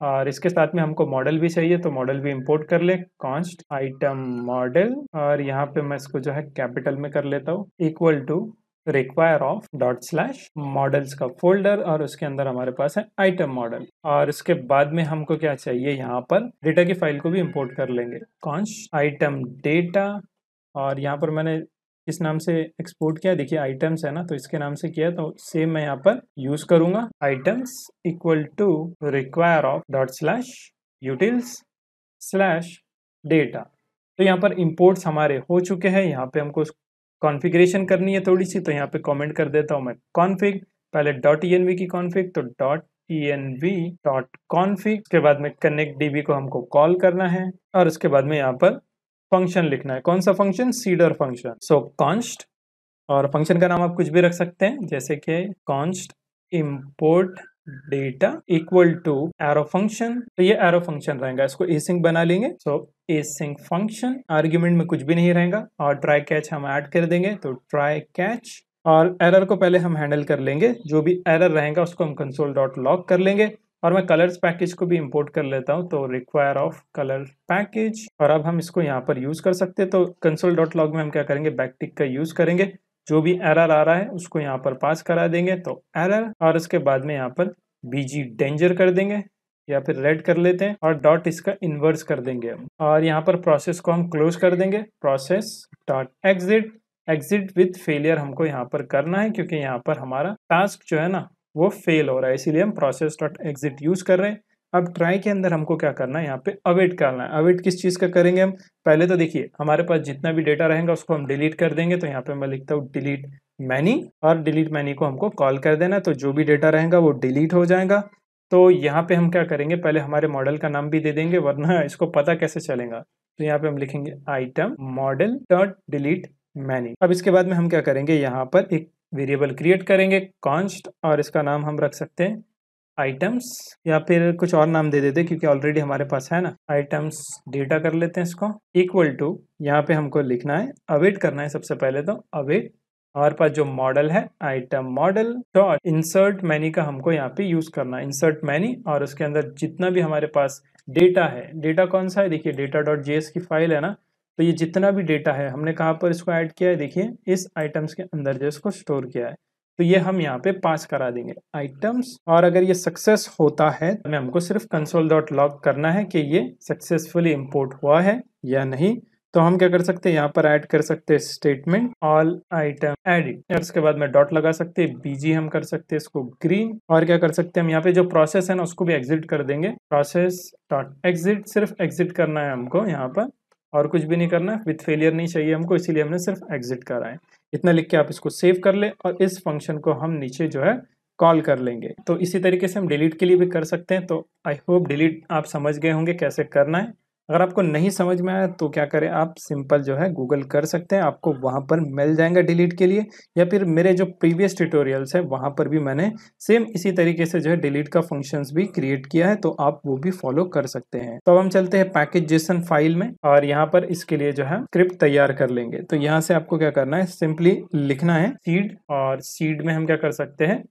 और इसके साथ में हमको मॉडल भी चाहिए तो मॉडल भी इंपोर्ट कर ले। कॉन्स्ट आइटम मॉडल और यहाँ पे मैं इसको जो है कैपिटल में कर लेता हूँ। Equal to require of dot slash models का फोल्डर और उसके अंदर हमारे पास है आइटम मॉडल और इसके बाद में हमको क्या चाहिए? यहाँ पर डेटा की फ़ाइल को भी इंपोर्ट कर लेंगे। कॉन्स्ट आइटम डेटा और यहाँ पर मैंने किस नाम से एक्सपोर्ट किया? देखिए आइटम्स है ना तो इसके नाम से किया तो सेम मैं यहाँ पर यूज़ करूँगा। Items equal to require of dot slash utils slash data तो यहाँ पर इंपोर्ट्स हमारे हो चुके हैं। यहाँ पे हमको कॉन्फ़िगरेशन करनी है थोड़ी सी तो यहाँ पे कमेंट कर देता हूँ मैं। कॉन्फ़िग पहले डॉट ई की कॉन्फ़िग तो डॉट ई डॉट कॉन्फ़िग उसके बाद में कनेक्ट डीबी को हमको कॉल करना है, और उसके बाद में यहाँ पर फ़ंक्शन लिखना है। कौन सा function seeder function so const और फ़ंक्शन का नाम आप कुछ भी रख सकते हैं, जैसे कि const import data equal to arrow function तो ये एरो फ़ंक्शन रहेगा, इसको एसिंग बना लेंगे। सो एसिंग फ़ंक्शन आर्ग्यूमेंट में कुछ भी नहीं रहेगा, और ट्राई कैच हम ऐड कर देंगे तो ट्राई कैच और एरर को पहले हम हैंडल कर लेंगे, जो भी एरर रहेगा, उसको हम कंसोल डॉट लॉक कर लेंगे। और मैं कलर्स पैकेज को भी इंपोर्ट कर लेता हूँ तो रिक्वायर ऑफ़ कलर पैकेज और अब हम इसको यहाँ पर यूज़ कर सकते हैं तो कंसोल डॉट लॉग में हम क्या करेंगे? बैकटिक का यूज़ करेंगे। जो भी एरर आ रहा है, उसको यहाँ पर पास करा देंगे। तो एरर और उसके बाद में यहाँ पर बीजी डेंजर कर देंगे, या फिर रेड कर लेते हैं और डॉट इसका इन्वर्स कर देंगे और यहाँ पर प्रोसेस को हम क्लोज कर देंगे। Process dot exit exit with failure हमको यहाँ पर करना है, क्योंकि यहाँ पर हमारा टास्क जो है ना वो फेल हो रहा है, इसीलिए हम प्रोसेस डॉट एग्जिट यूज़ कर रहे हैं। अब ट्राई के अंदर हमको क्या करना है, यहाँ पे अवेट करना है। अवेट किस चीज़ का करेंगे हम? पहले तो देखिए, हमारे पास जितना भी डेटा रहेगा, उसको हम डिलीट कर देंगे। तो यहाँ पे मैं लिखता हूँ डिलीट मैनी और डिलीट मैनी को हमको कॉल कर देना तो जो भी डेटा रहेगा, वो डिलीट हो जाएगा। तो यहाँ पे हम क्या करेंगे, पहले हमारे मॉडल का नाम भी दे देंगे, वरना इसको पता कैसे चलेगा? तो यहाँ पे हम लिखेंगे item model dot delete many अब इसके बाद में हम क्या करेंगे, यहाँ पर एक वेरिएबल क्रिएट करेंगे कॉन्स्ट और इसका नाम हम रख सकते हैं आइटम्स या फिर कुछ और नाम दे देते क्योंकि ऑलरेडी हमारे पास है ना। आइटम्स डेटा कर लेते हैं इसको। इक्वल टू यहाँ पे हमको लिखना है अवेट करना है सबसे पहले तो अवेट हमारे पास जो मॉडल है item model dot insert many का हमको यहाँ पे यूज़ करना है। इंसर्ट मैनी और उसके अंदर जितना भी हमारे पास डेटा है। डेटा कौन सा है? देखिए डेटा डॉट जेएस की फ़ाइल है ना तो ये जितना भी डेटा है, हमने कहाँ पर इसको ऐड किया है? देखिए, इस आइटम्स के अंदर जो इसको स्टोर किया है। तो ये हम यहाँ पे पास करा देंगे। आइटम्स और अगर ये सक्सेस होता है तो हमको सिर्फ़ कंसोल डॉट लॉग करना है कि ये सक्सेसफुली इम्पोर्ट हुआ है या नहीं। तो हम क्या कर सकते हैं? यहाँ पर ऐड कर सकते हैं स्टेटमेंट ऑल आइटम एडिट उसके बाद में डॉट लगा सकते हैं बीजी हम कर सकते हैं इसको ग्रीन और क्या कर सकते हैं? हम यहाँ पे जो प्रोसेस है ना, उसको भी एग्जिट कर देंगे। प्रोसेस डॉट एग्जिट सिर्फ़ एग्जिट करना है हमको यहाँ पर। और कुछ भी नहीं करना विथ फेलियर नहीं चाहिए हमको, इसीलिए हमने सिर्फ़ एग्जिट करा है। इतना लिख के आप इसको सेव कर ले और इस फ़ंक्शन को हम नीचे जो है कॉल कर लेंगे। तो इसी तरीके से हम डिलीट के लिए भी कर सकते हैं। तो आई होप डिलीट आप समझ गए होंगे कैसे करना है। अगर आपको नहीं समझ में आया तो क्या करें, आप सिंपल जो है गूगल कर सकते हैं। आपको वहाँ पर मिल जाएगा डिलीट के लिए या फिर मेरे जो प्रीवियस ट्यूटोरियल्स है वहाँ पर भी मैंने सेम इसी तरीके से जो है डिलीट का फ़ंक्शंस भी क्रिएट किया है तो आप वो भी फॉलो कर सकते हैं। तो अब हम चलते हैं पैकेज जेसन फ़ाइल में और यहाँ पर इसके लिए जो है स्क्रिप्ट तैयार कर लेंगे। तो यहाँ से आपको क्या करना है, सिंपली लिखना है सीड और सीड में हम क्या कर सकते हैं,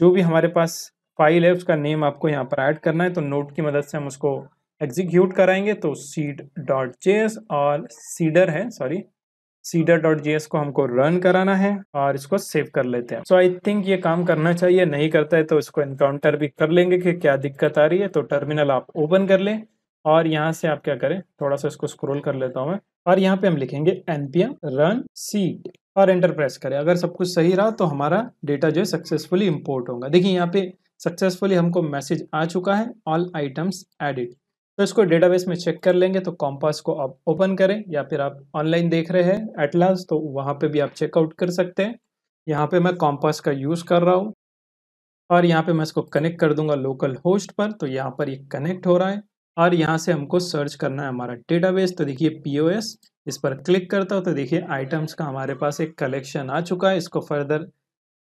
जो भी हमारे पास फ़ाइल है उसका नेम आपको यहाँ पर ऐड करना है तो नोट की मदद से हम उसको एग्जीक्यूट कराएँगे तो सीड डॉट जेएस और सीडर है सॉरी सीडर डॉट जेएस को हमको रन कराना है और इसको सेव कर लेते हैं। सो आई थिंक ये काम करना चाहिए, नहीं करता है तो इसको इनकाउंटर भी कर लेंगे कि क्या दिक्कत आ रही है। तो टर्मिनल आप ओपन कर लें और यहाँ से आप क्या करें, थोड़ा सा इसको स्क्रोल कर लेता हूँ मैं। और यहाँ पे हम लिखेंगे एनपीएम रन सीड और एंटर प्रेस करें। अगर सब कुछ सही रहा तो हमारा डेटा जो है सक्सेसफुली इम्पोर्ट होगा। देखिए यहाँ पे सक्सेसफुली हमको मैसेज आ चुका है ऑल आइटम्स एडिट तो इसको डेटाबेस में चेक कर लेंगे तो कॉम्पास को आप ओपन करें या फिर आप ऑनलाइन देख रहे हैं एटलास तो वहाँ पे भी आप चेकआउट कर सकते हैं। यहाँ पे मैं कॉम्पास का यूज़ कर रहा हूँ। और यहाँ पे मैं इसको कनेक्ट कर दूँगा लोकल होस्ट पर तो यहाँ पर ये यह कनेक्ट हो रहा है। और यहाँ से हमको सर्च करना है हमारा डेटाबेस तो देखिए पीओएस इस पर क्लिक करता हूँ तो देखिए आइटम्स का हमारे पास एक कलेक्शन आ चुका है। इसको फर्दर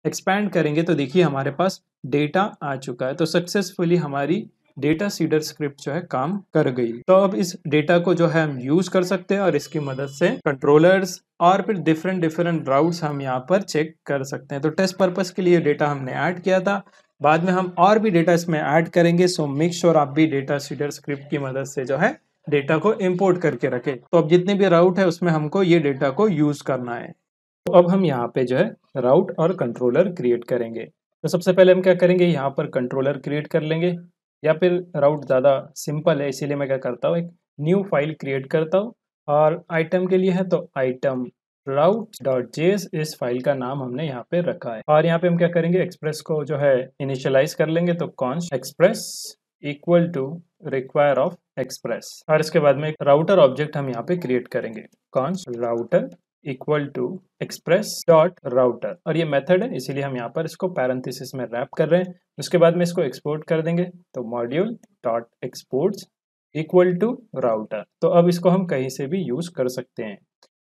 एक्सपैंड करेंगे तो देखिए हमारे पास डेटा आ चुका है। तो सक्सेसफुली हमारी डेटा सीडर स्क्रिप्ट जो है काम कर गई। तो अब इस डेटा को जो है हम यूज़ कर सकते हैं और इसकी मदद से कंट्रोलर्स और फिर डिफरेंट डिफरेंट राउट्स हम यहाँ पर चेक कर सकते हैं। तो टेस्ट पर्पज के लिए डेटा हमने ऐड किया था। बाद में हम और भी डेटा इसमें ऐड करेंगे सो मेक श्योर आप भी डेटा सीडर स्क्रिप्ट की मदद से जो है डेटा को इम्पोर्ट करके रखे। तो अब जितने भी राउट है, उसमें हमको ये डेटा को यूज़ करना है। तो अब हम यहाँ पे जो है राउट और कंट्रोलर क्रिएट करेंगे। तो सबसे पहले हम क्या करेंगे? यहाँ पर कंट्रोलर क्रिएट कर लेंगे। या फिर राउट ज़्यादा सिंपल है, इसीलिए मैं क्या करता हूँ, एक न्यू फ़ाइल क्रिएट करता हूँ और आइटम के लिए है तो आइटम राउट डॉट जेस इस फ़ाइल का नाम हमने यहाँ पे रखा है। और यहाँ पे हम क्या करेंगे एक्सप्रेस को जो है इनिशियलाइज कर लेंगे तो const express equal to require of express और इसके बाद में एक राउटर ऑब्जेक्ट हम यहाँ पे क्रिएट करेंगे const router equal to express dot router और ये मेथड है, इसीलिए हम यहाँ पर इसको पैरेंथिस में रैप कर रहे हैं। उसके बाद में इसको एक्सपोर्ट कर देंगे। तो module dot exports equal to router तो अब इसको हम कहीं से भी यूज़ कर सकते हैं।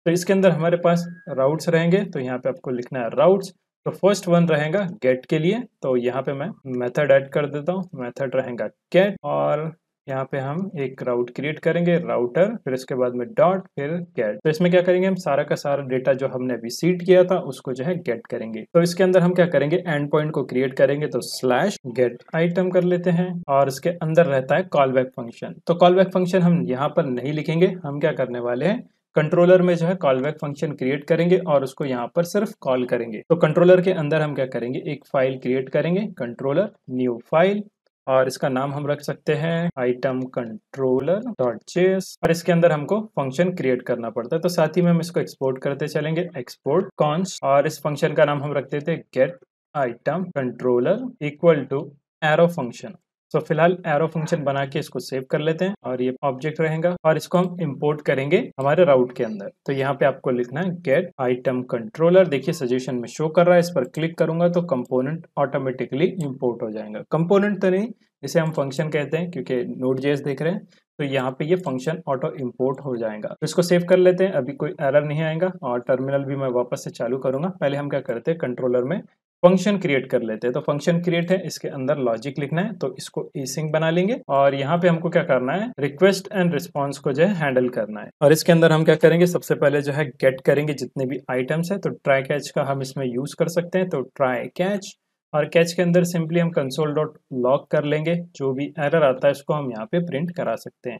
तो इसके अंदर हमारे पास राउट्स रहेंगे। तो यहाँ पे आपको लिखना है राउट्स तो फ़र्स्ट वन रहेगा गेट के लिए। तो यहाँ पे मैं मेथड ऐड कर देता हूँ। मेथड रहेगा गेट और यहाँ पे हम एक राउट क्रिएट करेंगे राउटर फिर इसके बाद में डॉट फिर गेट तो इसमें क्या करेंगे हम? सारा का सारा डेटा जो हमने अभी किया था, उसको जो है गेट करेंगे. तो इसके अंदर हम क्या करेंगे? एंड पॉइंट को क्रिएट करेंगे तो स्लैश गेट आइटम कर लेते हैं और इसके अंदर रहता है कॉल बैक फ़ंक्शन तो कॉल बैक फ़ंक्शन हम यहाँ पर नहीं लिखेंगे, हम क्या करने वाले हैं? कंट्रोलर में जो है कॉल बैक फ़ंक्शन क्रिएट करेंगे और उसको यहाँ पर सिर्फ़ कॉल करेंगे. तो कंट्रोलर के अंदर हम क्या करेंगे? एक फ़ाइल क्रिएट करेंगे कंट्रोलर न्यू फ़ाइल और इसका नाम हम रख सकते हैं आइटम कंट्रोलर डॉट जेस और इसके अंदर हमको फ़ंक्शन क्रिएट करना पड़ता है। तो साथ ही में हम इसको एक्सपोर्ट करते चलेंगे एक्सपोर्ट कॉन्स और इस फ़ंक्शन का नाम हम रखते थे get item controller equal to arrow function तो फ़िलहाल एरो फ़ंक्शन बना के इसको सेव कर लेते हैं और ये ऑब्जेक्ट रहेगा और इसको हम इंपोर्ट करेंगे हमारे राउट के अंदर। तो यहाँ पे आपको लिखना है गेट आइटम कंट्रोलर देखिए सजेशन में शो कर रहा है, इस पर क्लिक करूँगा तो कंपोनेंट ऑटोमेटिकली इंपोर्ट हो जाएगा। कंपोनेंट तो नहीं, इसे हम फ़ंक्शन कहते हैं क्योंकि नोट जेस देख रहे हैं तो यहाँ पे ये फ़ंक्शन ऑटो इंपोर्ट हो जाएगा। तो इसको सेव कर लेते हैं, अभी कोई एरर नहीं आएगा और टर्मिनल भी मैं वापस से चालू करूँगा। पहले हम क्या करते हैं कंट्रोलर में फ़ंक्शन क्रिएट कर लेते हैं। तो फ़ंक्शन क्रिएट है, इसके अंदर लॉजिक लिखना है तो इसको एसिंग बना लेंगे। और यहाँ पे हमको क्या करना है? रिक्वेस्ट एंड रिस्पॉन्स को जो है हैंडल करना है। और इसके अंदर हम क्या करेंगे? सबसे पहले जो है गेट करेंगे जितने भी आइटम्स है तो ट्राई कैच का हम इसमें यूज़ कर सकते हैं। तो ट्राई कैच और कैच के अंदर सिंपली हम कंसोल डॉट लॉक कर लेंगे। जो भी एरर आता है, उसको हम यहाँ पे प्रिंट करा सकते हैं।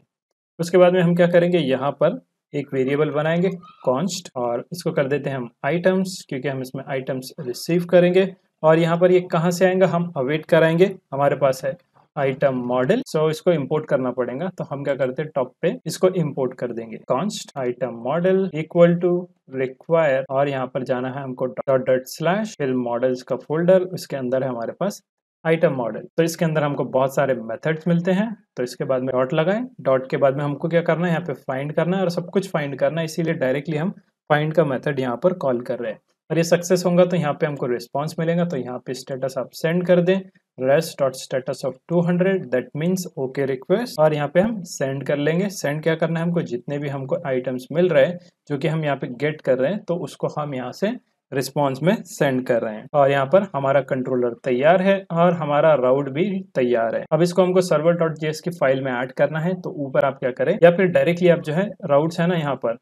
उसके बाद में हम क्या करेंगे? यहाँ पर एक वेरिएबल बनाएँगे कॉन्स्ट और इसको कर देते हैं हम आइटम्स क्योंकि हम इसमें आइटम्स रिसीव करेंगे। और यहाँ पर ये कहाँ से आएँगे? हम अवेट कराएँगे। हमारे पास है आइटम मॉडल सो इसको इंपोर्ट करना पड़ेगा। तो हम क्या करते हैं? टॉप पे इसको इंपोर्ट कर देंगे। Const item model equal to require और यहाँ पर जाना है हमको डॉट डॉट स्लैश फिर मॉडल्स का फोल्डर उसके अंदर है हमारे पास आइटम मॉडल तो इसके अंदर हमको बहुत सारे मेथड्स मिलते हैं। तो इसके बाद में डॉट लगाएँ। डॉट के बाद में हमको क्या करना है? यहाँ पे फाइंड करना है और सब कुछ फाइंड करना है। इसीलिए डायरेक्टली हम फाइंड का मेथड यहाँ पर कॉल कर रहे हैं। और ये सक्सेस होगा तो यहाँ पे हमको रिस्पॉन्स मिलेगा। तो यहाँ पे स्टेटस आप सेंड कर दें। Rest dot status of 200 that means okay request और यहाँ पे हम सेंड कर लेंगे। सेंड क्या करना है? हमको जितने भी हमको आइटम्स मिल रहे हैं, जो कि हम यहाँ पे गेट कर रहे हैं तो उसको हम यहाँ से रिस्पॉन्स में सेंड कर रहे हैं। और यहाँ पर हमारा कंट्रोलर तैयार है और हमारा राउट भी तैयार है। अब इसको हमको सर्वर डॉट जेएस की फ़ाइल में ऐड करना है तो ऊपर आप क्या करें? या फिर डायरेक्टली आप जो है राउट्स है ना यहाँ पर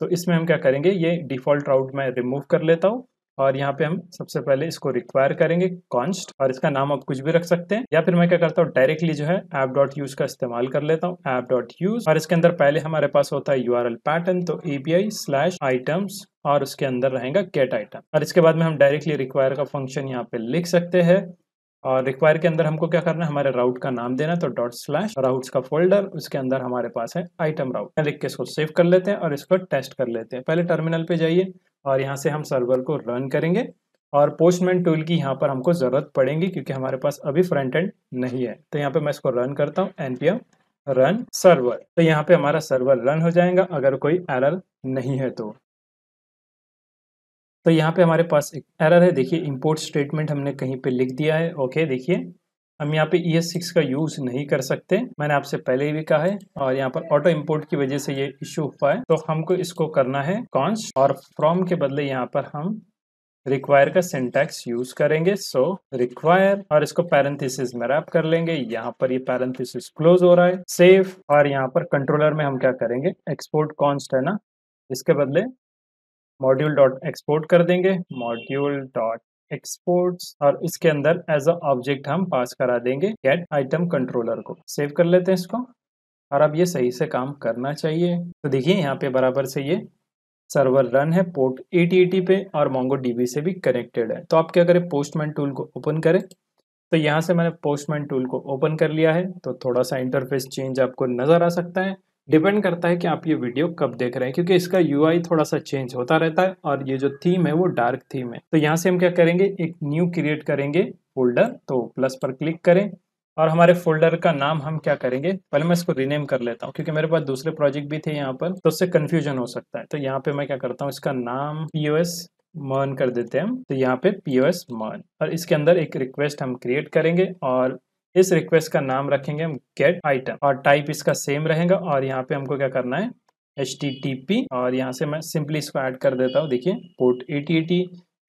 तो इसमें हम क्या करेंगे? ये डिफ़ॉल्ट राउट में रिमूव कर लेता हूँ। और यहाँ पे हम सबसे पहले इसको रिक्वायर करेंगे कॉन्स्ट और इसका नाम आप कुछ भी रख सकते हैं। या फिर मैं क्या करता हूँ डायरेक्टली जो है ऐप डॉट यूज़ का इस्तेमाल कर लेता हूँ ऐप डॉट यूज़ और इसके अंदर पहले हमारे पास होता है यू आर एल पैटर्न तो एपीआई स्लैश आइटम्स और उसके अंदर रहेगा गेट आइटम और इसके बाद में हम डायरेक्टली रिक्वायर का फ़ंक्शन यहाँ पे लिख सकते हैं और रिक्वायर के अंदर हमको क्या करना है, हमारे राउट का नाम देना तो डॉट स्लैश राउट्स का फोल्डर उसके अंदर हमारे पास है आइटम राउट लिख के इसको सेव कर लेते हैं और इसको टेस्ट कर लेते हैं। पहले टर्मिनल पे जाइए और यहाँ से हम सर्वर को रन करेंगे और पोस्टमैन टूल की यहाँ पर हमको ज़रूरत पड़ेगी क्योंकि हमारे पास अभी फ्रंट एंड नहीं है। तो यहाँ पे मैं इसको रन करता हूँ एनपीएम रन सर्वर तो यहाँ पे हमारा सर्वर रन हो जाएगा अगर कोई एरर नहीं है तो। तो यहाँ पे हमारे पास एक एरर है। देखिए इंपोर्ट स्टेटमेंट हमने कहीं पे लिख दिया है। ओके देखिए। हम यहाँ पे ई एस सिक्स का यूज़ नहीं कर सकते। मैंने आपसे पहले भी कहा है और यहाँ पर ऑटो इंपोर्ट की वजह से ये इश्यू हुआ है। तो हमको इसको करना है कॉन्स और फ्रॉम के बदले यहाँ पर हम रिक्वायर का सिंटैक्स यूज़ करेंगे। सो रिक्वायर और इसको पैरेंथिस में रैप कर लेंगे। यहाँ पर ये पैरेंथिस क्लोज हो रहा है। सेव और यहाँ पर कंट्रोलर में हम क्या करेंगे? एक्सपोर्ट कॉन्स्ट है ना? इसके बदले मॉड्यूल डॉट एक्सपोर्ट कर देंगे। मॉड्यूल डॉट एक्सपोर्ट्स और इसके अंदर एज अ ऑब्जेक्ट हम पास करा देंगे गेट आइटम कंट्रोलर को। सेव कर लेते हैं इसको और अब ये सही से काम करना चाहिए। तो देखिए यहाँ पे बराबर से ये सर्वर रन है पोर्ट 8080 पे और मोंगो डीबी से भी कनेक्टेड है। तो आप क्या करें? पोस्टमैन टूल को ओपन करें। तो यहाँ से मैंने पोस्टमैन टूल को ओपन कर लिया है। तो थोड़ा सा इंटरफेस चेंज आपको नज़र आ सकता है। डिपेंड करता है कि आप ये वीडियो कब देख रहे हैं, क्योंकि इसका यूआई थोड़ा सा चेंज होता रहता है और ये जो थीम है वो डार्क थीम है। तो यहाँ से हम क्या करेंगे, एक न्यू क्रिएट करेंगे फोल्डर तो प्लस पर क्लिक करें और हमारे फोल्डर का नाम हम क्या करेंगे, पहले मैं इसको रीनेम कर लेता हूँ, क्योंकि मेरे पास दूसरे प्रोजेक्ट भी थे यहाँ पर तो उससे कंफ्यूजन हो सकता है। तो यहाँ पे मैं क्या करता हूँ, इसका नाम पीओएस मर्न कर देते हैं हम तो यहाँ पे पीओएस मर्न और इसके अंदर एक रिक्वेस्ट हम क्रिएट करेंगे और इस रिक्वेस्ट का नाम रखेंगे हम गेट आइटम और टाइप इसका सेम रहेगा और यहाँ पे हमको क्या करना है? एच और यहाँ से मैं सिंपली इसको ऐड कर देता हूँ। देखिए पोर्ट एटी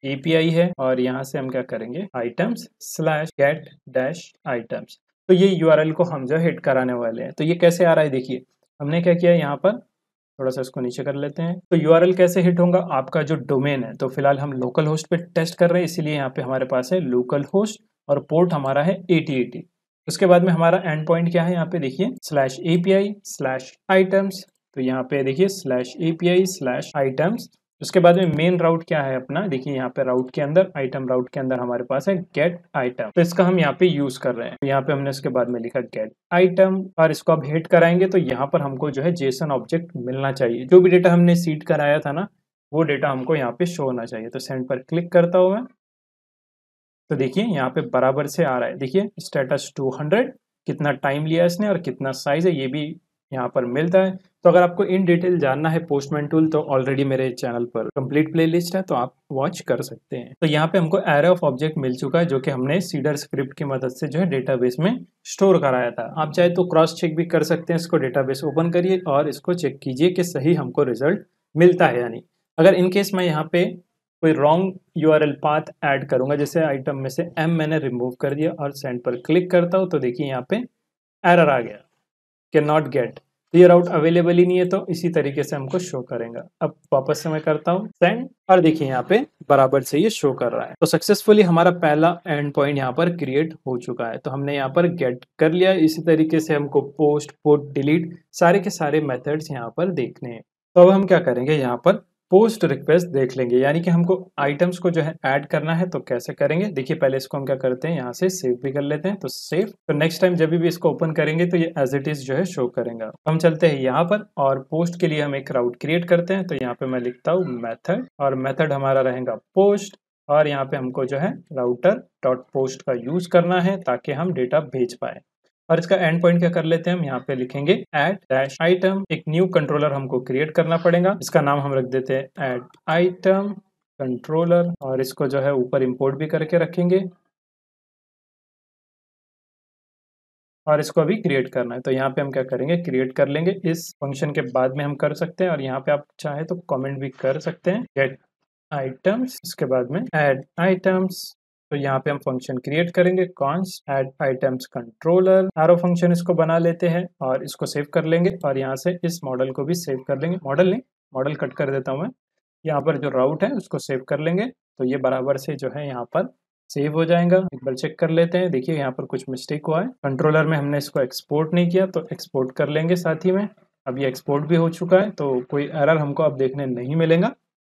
एपीआई है और यहाँ से हम क्या करेंगे? Items slash get dash items तो ये यूआरएल को हम जो हिट कराने वाले हैं। तो ये कैसे आ रहा है? देखिए, हमने क्या किया यहाँ पर? थोड़ा सा इसको नीचे कर लेते हैं। तो यूआरएल कैसे हिट होगा? आपका जो डोमेन है। तो फ़िलहाल हम लोकल होस्ट पे टेस्ट कर रहे हैं, इसीलिए यहाँ पे हमारे पास है लोकल होस्ट और पोर्ट हमारा है एटी उसके बाद में हमारा एंड पॉइंट क्या है? यहाँ पे देखिए स्लैश एपीआई स्लैश आइटम्स तो यहाँ पे देखिए स्लैश एपीआई स्लैश आइटम्स उसके बाद में मेन राउट क्या है अपना? देखिए, यहाँ पे राउट के अंदर आइटम राउट के अंदर हमारे पास है गेट आइटम तो इसका हम यहाँ पे यूज़ कर रहे हैं। तो यहाँ पे हमने उसके बाद में लिखा गेट आइटम और इसको अब हिट कराएँगे तो यहाँ पर हमको जो है जेसन ऑब्जेक्ट मिलना चाहिए। जो भी डेटा हमने सीट कराया था ना, वो डेटा हमको यहाँ पे शो होना चाहिए। तो सेंड पर क्लिक करता हूँ मैं। तो देखिए, यहाँ पे बराबर से आ रहा है। देखिए स्टेटस 200 कितना टाइम लिया इसने और कितना साइज़ है, ये भी यहाँ पर मिलता है। तो अगर आपको इन डिटेल जानना है पोस्टमैन टूल तो ऑलरेडी मेरे चैनल पर कंप्लीट प्लेलिस्ट है तो आप वॉच कर सकते हैं। तो यहाँ पे हमको एरे ऑफ़ ऑब्जेक्ट मिल चुका है, जो कि हमने सीडर स्क्रिप्ट की मदद से जो है डेटाबेस में स्टोर कराया था। आप चाहे तो क्रॉस चेक भी कर सकते हैं, इसको डेटाबेस ओपन करिए और इसको चेक कीजिए कि सही हमको रिज़ल्ट मिलता है यानी अगर इनकेस मैं यहाँ पे कोई रॉन्ग यू पाथ ऐड करूँगा, जैसे आइटम में से एम मैंने रिमूव कर दिया और सेंड पर क्लिक करता हूँ तो देखिए यहाँ पे एरर आ गया। कैन नॉट गेट ये राउट अवेलेबल ही नहीं है तो इसी तरीके से हमको शो करेगा। अब वापस से मैं करता हूँ सेंड और देखिए यहाँ पे बराबर से ये शो कर रहा है। तो सक्सेसफुली हमारा पहला एंड पॉइंट यहाँ पर क्रिएट हो चुका है। तो हमने यहाँ पर गेट कर लिया। इसी तरीके से हमको पोस्ट पोट डिलीट सारे के सारे मेथड्स यहाँ पर देखने हैं। तो अब हम क्या करेंगे? यहाँ पर पोस्ट रिक्वेस्ट देख लेंगे। यानी कि हमको आइटम्स को जो है ऐड करना है तो कैसे करेंगे? देखिए, पहले इसको हम क्या करते हैं? यहाँ से सेव भी कर लेते हैं तो सेव तो नेक्स्ट टाइम जब भी इसको ओपन करेंगे तो ये एज इट इज़ जो है शो करेगा। हम चलते हैं यहाँ पर, और पोस्ट के लिए हम एक राउट क्रिएट करते हैं। तो यहाँ पे मैं लिखता हूँ मैथड और मैथड हमारा रहेगा पोस्ट और यहाँ पे हमको जो है राउटर डॉट पोस्ट का यूज़ करना है, ताकि हम डेटा भेज पाए। और इसका एंड पॉइंट क्या कर लेते हैं हम? यहाँ पे लिखेंगे एड डैश आइटम एक न्यू कंट्रोलर हमको क्रिएट करना पड़ेगा। इसका नाम हम रख देते हैं एड आइटम कंट्रोलर और इसको जो है ऊपर इंपोर्ट भी करके रखेंगे। और इसको अभी क्रिएट करना है। तो यहाँ पे हम क्या करेंगे? क्रिएट कर लेंगे। इस फ़ंक्शन के बाद में हम कर सकते हैं और यहाँ पे आप चाहे तो कमेंट भी कर सकते हैं। गेट आइटम्स इसके बाद में एड आइटम्स तो यहाँ पे हम फ़ंक्शन क्रिएट करेंगे const add items controller arrow function इसको बना लेते हैं और इसको सेव कर लेंगे और यहाँ से इस मॉडल को भी सेव कर लेंगे। मॉडल नहीं मॉडल कट कर देता हूँ मैं। यहाँ पर जो राउट है उसको सेव कर लेंगे। तो ये बराबर से जो है यहाँ पर सेव हो जाएगा। एक बार चेक कर लेते हैं। देखिए यहाँ पर कुछ मिस्टेक हुआ है। कंट्रोलर में हमने इसको एक्सपोर्ट नहीं किया तो एक्सपोर्ट कर लेंगे साथ ही में। अब ये एक्सपोर्ट भी हो चुका है तो कोई एरर हमको अब देखने नहीं मिलेगा।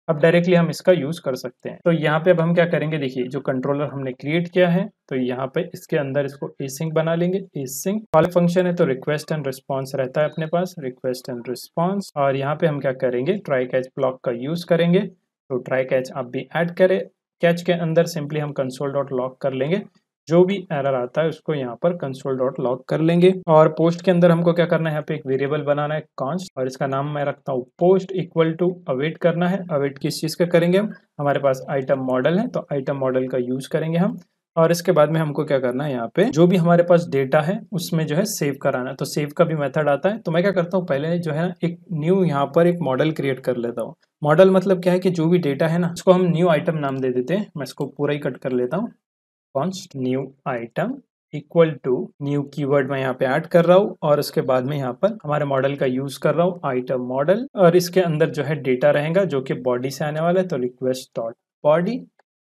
अब डायरेक्टली हम इसका यूज़ कर सकते हैं। तो यहाँ पे अब हम क्या करेंगे? देखिए, जो कंट्रोलर हमने क्रिएट किया है तो यहाँ पे इसके अंदर इसको एसिंक बना लेंगे। एसिंक कॉल फ़ंक्शन है तो रिक्वेस्ट एंड रिस्पॉन्स रहता है अपने पास। रिक्वेस्ट एंड रिस्पॉन्स और यहाँ पे हम क्या करेंगे? ट्राई कैच ब्लॉक का यूज़ करेंगे। तो ट्राई कैच आप भी ऐड करें। कैच के अंदर सिंपली हम कंसोल डॉट लॉक कर लेंगे। जो भी एरर आता है, उसको यहाँ पर कंसोल डॉट लॉग कर लेंगे। और पोस्ट के अंदर हमको क्या करना है? यहाँ पे एक वेरिएबल बनाना है कॉन्स्ट और इसका नाम मैं रखता हूँ पोस्ट इक्वल टू अवेट करना है। अवेट किस चीज़ का करेंगे हम? हमारे पास आइटम मॉडल है तो आइटम मॉडल का यूज़ करेंगे हम। और इसके बाद में हमको क्या करना है यहाँ पे? जो भी हमारे पास डेटा है, उसमें जो है सेव कराना है। तो सेव का भी मेथड आता है। तो मैं क्या करता हूँ? पहले जो है एक न्यू यहाँ पर एक मॉडल क्रिएट कर लेता हूँ। मॉडल मतलब क्या है कि जो भी डेटा है ना, उसको हम न्यू आइटम नाम दे देते हैं। मैं इसको पूरा ही कट कर लेता हूँ। Const new item equal to new keyword मैं यहाँ पे ऐड कर रहा हूँ और उसके बाद में यहाँ पर हमारे मॉडल का यूज़ कर रहा हूँ आइटम मॉडल और इसके अंदर जो है डेटा रहेगा जो कि बॉडी से आने वाला है तो रिक्वेस्ट डॉट बॉडी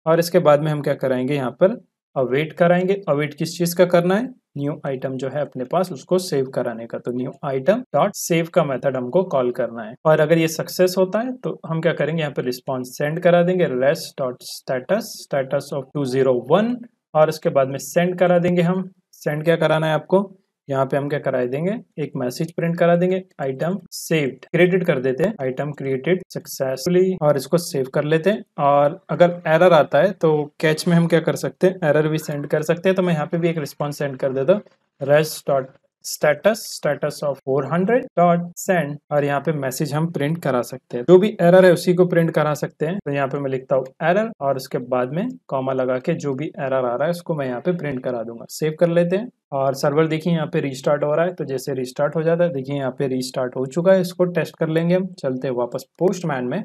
और इसके बाद में हम क्या कराएँगे, यहाँ पर अवेट कराएँगे। अवेट किस चीज़ का करना है? न्यू आइटम जो है अपने पास, उसको सेव कराने का। तो न्यू आइटम डॉट सेव का मेथड हमको कॉल करना है। और अगर ये सक्सेस होता है तो हम क्या करेंगे, यहाँ पे रिस्पॉन्स सेंड करा देंगे। Rest dot status status of two zero one और उसके बाद में सेंड करा देंगे हम। सेंड क्या कराना है आपको? यहाँ पे हम क्या कराए देंगे? एक मैसेज प्रिंट करा देंगे। आइटम सेव्ड क्रिएटेड कर देते हैं। आइटम क्रिएटेड सक्सेसफुली और इसको सेव कर लेते हैं। और अगर एरर आता है तो कैच में हम क्या कर सकते हैं? एरर भी सेंड कर सकते हैं। तो मैं यहाँ पे भी एक रिस्पॉन्स सेंड कर देता हूँ। Rest dot status status of 400 dot send और यहाँ पे मैसेज हम प्रिंट करा सकते हैं। जो भी एरर है उसी को प्रिंट करा सकते हैं। तो यहाँ पे मैं लिखता हूँ एरर और उसके बाद में कॉमा लगा के जो भी एरर आ रहा है उसको मैं यहाँ पे प्रिंट करा दूँगा। सेव कर लेते हैं। और सर्वर देखिए यहाँ पे रीस्टार्ट हो रहा है। तो जैसे रीस्टार्ट हो जाता है, देखिए यहाँ पे रीस्टार्ट हो चुका है। इसको टेस्ट कर लेंगे हम। चलते हैं वापस पोस्टमैन में।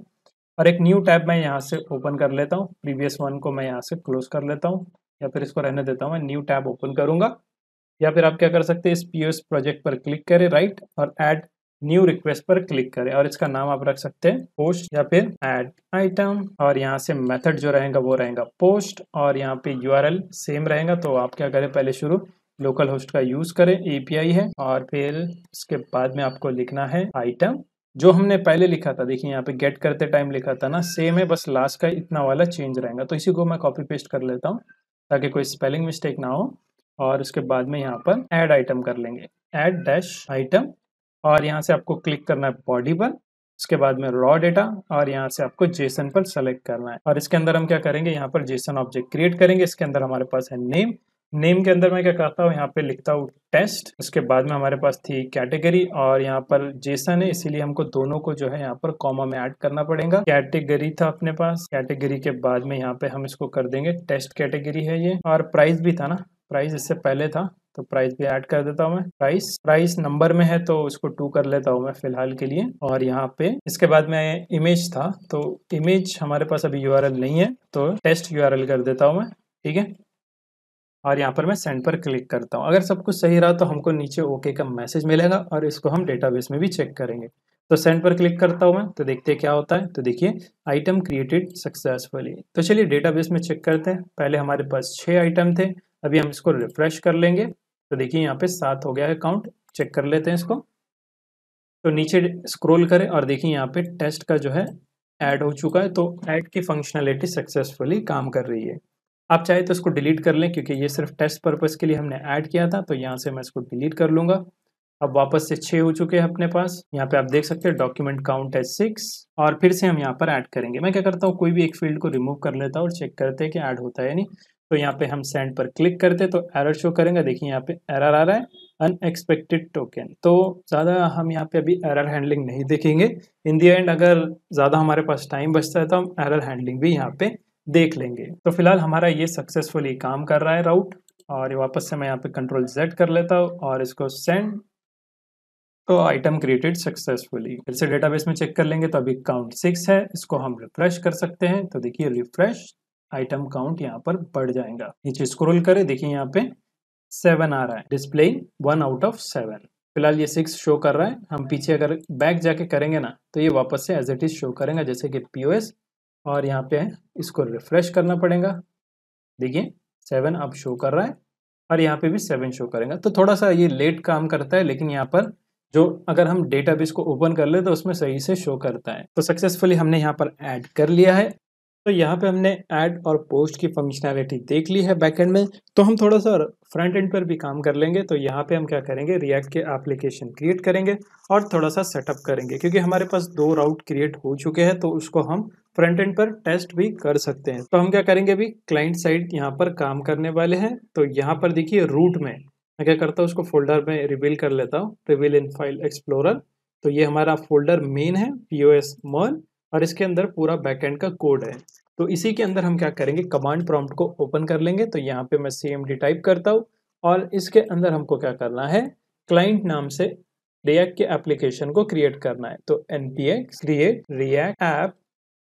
और एक न्यू टैब मैं यहाँ से ओपन कर लेता हूँ। प्रीवियस वन को मैं यहाँ से क्लोज कर लेता हूँ। या फिर इसको रहने देता हूँ। मैं न्यू टैब ओपन करूँगा। या फिर आप क्या कर सकते हैं, इस पी प्रोजेक्ट पर क्लिक करें राइट और ऐड न्यू रिक्वेस्ट पर क्लिक करें। और इसका नाम आप रख सकते हैं पोस्ट या फिर ऐड आइटम और यहाँ से मेथड जो रहेगा, वो रहेगा पोस्ट और यहाँ पे यूआरएल सेम रहेगा तो आप क्या करें, पहले शुरू लोकल होस्ट का यूज़ करें एपीआई है। और फिर इसके बाद में आपको लिखना है आइटम जो हमने पहले लिखा था, देखिए यहाँ पे गेट करते टाइम लिखा था ना सेम है, बस लास्ट का इतना वाला चेंज रहेगा। तो इसी को मैं कॉपी पेस्ट कर लेता हूँ, ताकि कोई स्पेलिंग मिस्टेक ना हो। और उसके बाद में यहाँ पर ऐड आइटम कर लेंगे। ऐड डैश आइटम और यहाँ से आपको क्लिक करना है बॉडी पर। उसके बाद में रॉ डेटा और यहाँ से आपको जेसन पर सेलेक्ट करना है। और इसके अंदर हम क्या करेंगे? यहाँ पर जेसन ऑब्जेक्ट क्रिएट करेंगे। इसके अंदर हमारे पास है नेम नेम के अंदर मैं क्या करता हूँ? यहाँ पे लिखता हूँ टेस्ट उसके बाद में हमारे पास थी कैटेगरी और यहाँ पर जेसन है। इसीलिए हमको दोनों को जो है यहाँ पर कॉमा में ऐड करना पड़ेगा। कैटेगरी था अपने पास। कैटेगरी के बाद में यहाँ पे हम इसको कर देंगे। टेस्ट कैटेगरी है ये। और प्राइस भी था ना? प्राइस इससे पहले था तो प्राइस भी ऐड कर देता हूँ मैं। प्राइस प्राइस नंबर में है तो उसको टू कर लेता हूँ मैं फ़िलहाल के लिए। और यहाँ पे इसके बाद में इमेज था तो इमेज हमारे पास अभी यूआरएल नहीं है तो टेस्ट यूआरएल कर देता हूँ मैं, ठीक है? और यहाँ पर मैं सेंड पर क्लिक करता हूँ। अगर सब कुछ सही रहा तो हमको नीचे ओके का मैसेज मिलेगा और इसको हम डेटाबेस में भी चेक करेंगे। तो सेंड पर क्लिक करता हूँ मैं तो देखते हैं क्या होता है। तो देखिए आइटम क्रिएटेड सक्सेसफुली तो चलिए डेटाबेस में चेक करते हैं। पहले हमारे पास छः आइटम थे अभी हम इसको रिफ्रेश कर लेंगे। तो देखिए, यहाँ पे सात हो गया है काउंट चेक कर लेते हैं इसको। तो नीचे स्क्रॉल करें और देखिए, यहाँ पे टेस्ट का जो है ऐड हो चुका है। तो ऐड की फंक्शनैलिटी सक्सेसफुली काम कर रही है। आप चाहे तो इसको डिलीट कर लें, क्योंकि ये सिर्फ़ टेस्ट पर्पज़ के लिए हमने ऐड किया था। तो यहाँ से मैं इसको डिलीट कर लूँगा। अब वापस से छः हो चुके हैं अपने पास। यहाँ पे आप देख सकते हैं डॉक्यूमेंट काउंट है सिक्स और फिर से हम यहाँ पर ऐड करेंगे। मैं क्या करता हूँ, कोई भी एक फ़ील्ड को रिमूव कर लेता हूँ और चेक करते हैं कि ऐड होता है नहीं। तो यहाँ पे हम सेंड पर क्लिक करते तो एरर शो करेंगे। देखिए, यहाँ पे एरर आ रहा है अनएक्सपेक्टेड टोकन तो ज़्यादा हम यहाँ पे अभी एरर हैंडलिंग नहीं देखेंगे। इन दी एंड अगर ज़्यादा हमारे पास टाइम बचता है तो हम एरर हैंडलिंग भी यहाँ पे देख लेंगे। तो फ़िलहाल हमारा ये सक्सेसफुली काम कर रहा है राउट और वापस से मैं यहाँ पे कंट्रोल जेड कर लेता हूँ, और इसको सेंड तो आइटम क्रिएटेड सक्सेसफुली फिर से डेटाबेस में चेक कर लेंगे तो अभी काउंट सिक्स है, इसको हम रिफ्रेश कर सकते हैं। तो देखिए रिफ्रेश आइटम काउंट यहाँ पर बढ़ जाएगा। नीचे स्क्रॉल करें, देखिए यहाँ पे सेवन आ रहा है। Display one out of seven फ़िलहाल ये सिक्स शो कर रहा है। हम पीछे अगर बैक जाके करेंगे ना तो ये वापस से एज इट इज़ शो करेंगे, जैसे कि पीओएस और यहाँ पे इसको रिफ्रेश करना पड़ेगा। देखिए सेवन अब शो कर रहा है। और यहाँ पे भी सेवन शो करेगा। तो थोड़ा सा ये लेट काम करता है, लेकिन यहाँ पर जो अगर हम डेटाबेस को ओपन कर ले तो उसमें सही से शो करता है। तो सक्सेसफुली हमने यहाँ पर ऐड कर लिया है। तो यहाँ पे हमने ऐड और पोस्ट की फंक्शनैलिटी देख ली है बैकएंड में। तो हम थोड़ा सा फ्रंट एंड पर भी काम कर लेंगे। तो यहाँ पे हम क्या करेंगे? रिएक्ट के एप्लीकेशन क्रिएट करेंगे और थोड़ा सा सेटअप करेंगे। क्योंकि हमारे पास दो राउट क्रिएट हो चुके हैं तो उसको हम फ्रंट एंड पर टेस्ट भी कर सकते हैं। तो हम क्या करेंगे अभी? क्लाइंट साइड यहाँ पर काम करने वाले हैं। तो यहाँ पर देखिए रूट में, मैं क्या करता हूँ, उसको फोल्डर में रिवील कर लेता हूँ। रिवील इन फ़ाइल एक्सप्लोरर तो ये हमारा फोल्डर मेन है पी ओ एस और इसके अंदर पूरा बैकएंड का कोड है। तो इसी के अंदर हम क्या करेंगे कमांड प्रॉम्प्ट को ओपन कर लेंगे। तो यहाँ पे मैं सी टाइप करता हूँ और इसके अंदर हमको क्या करना है क्लाइंट नाम से रिएक्ट के एप्लीकेशन को क्रिएट करना है। तो N P X create React app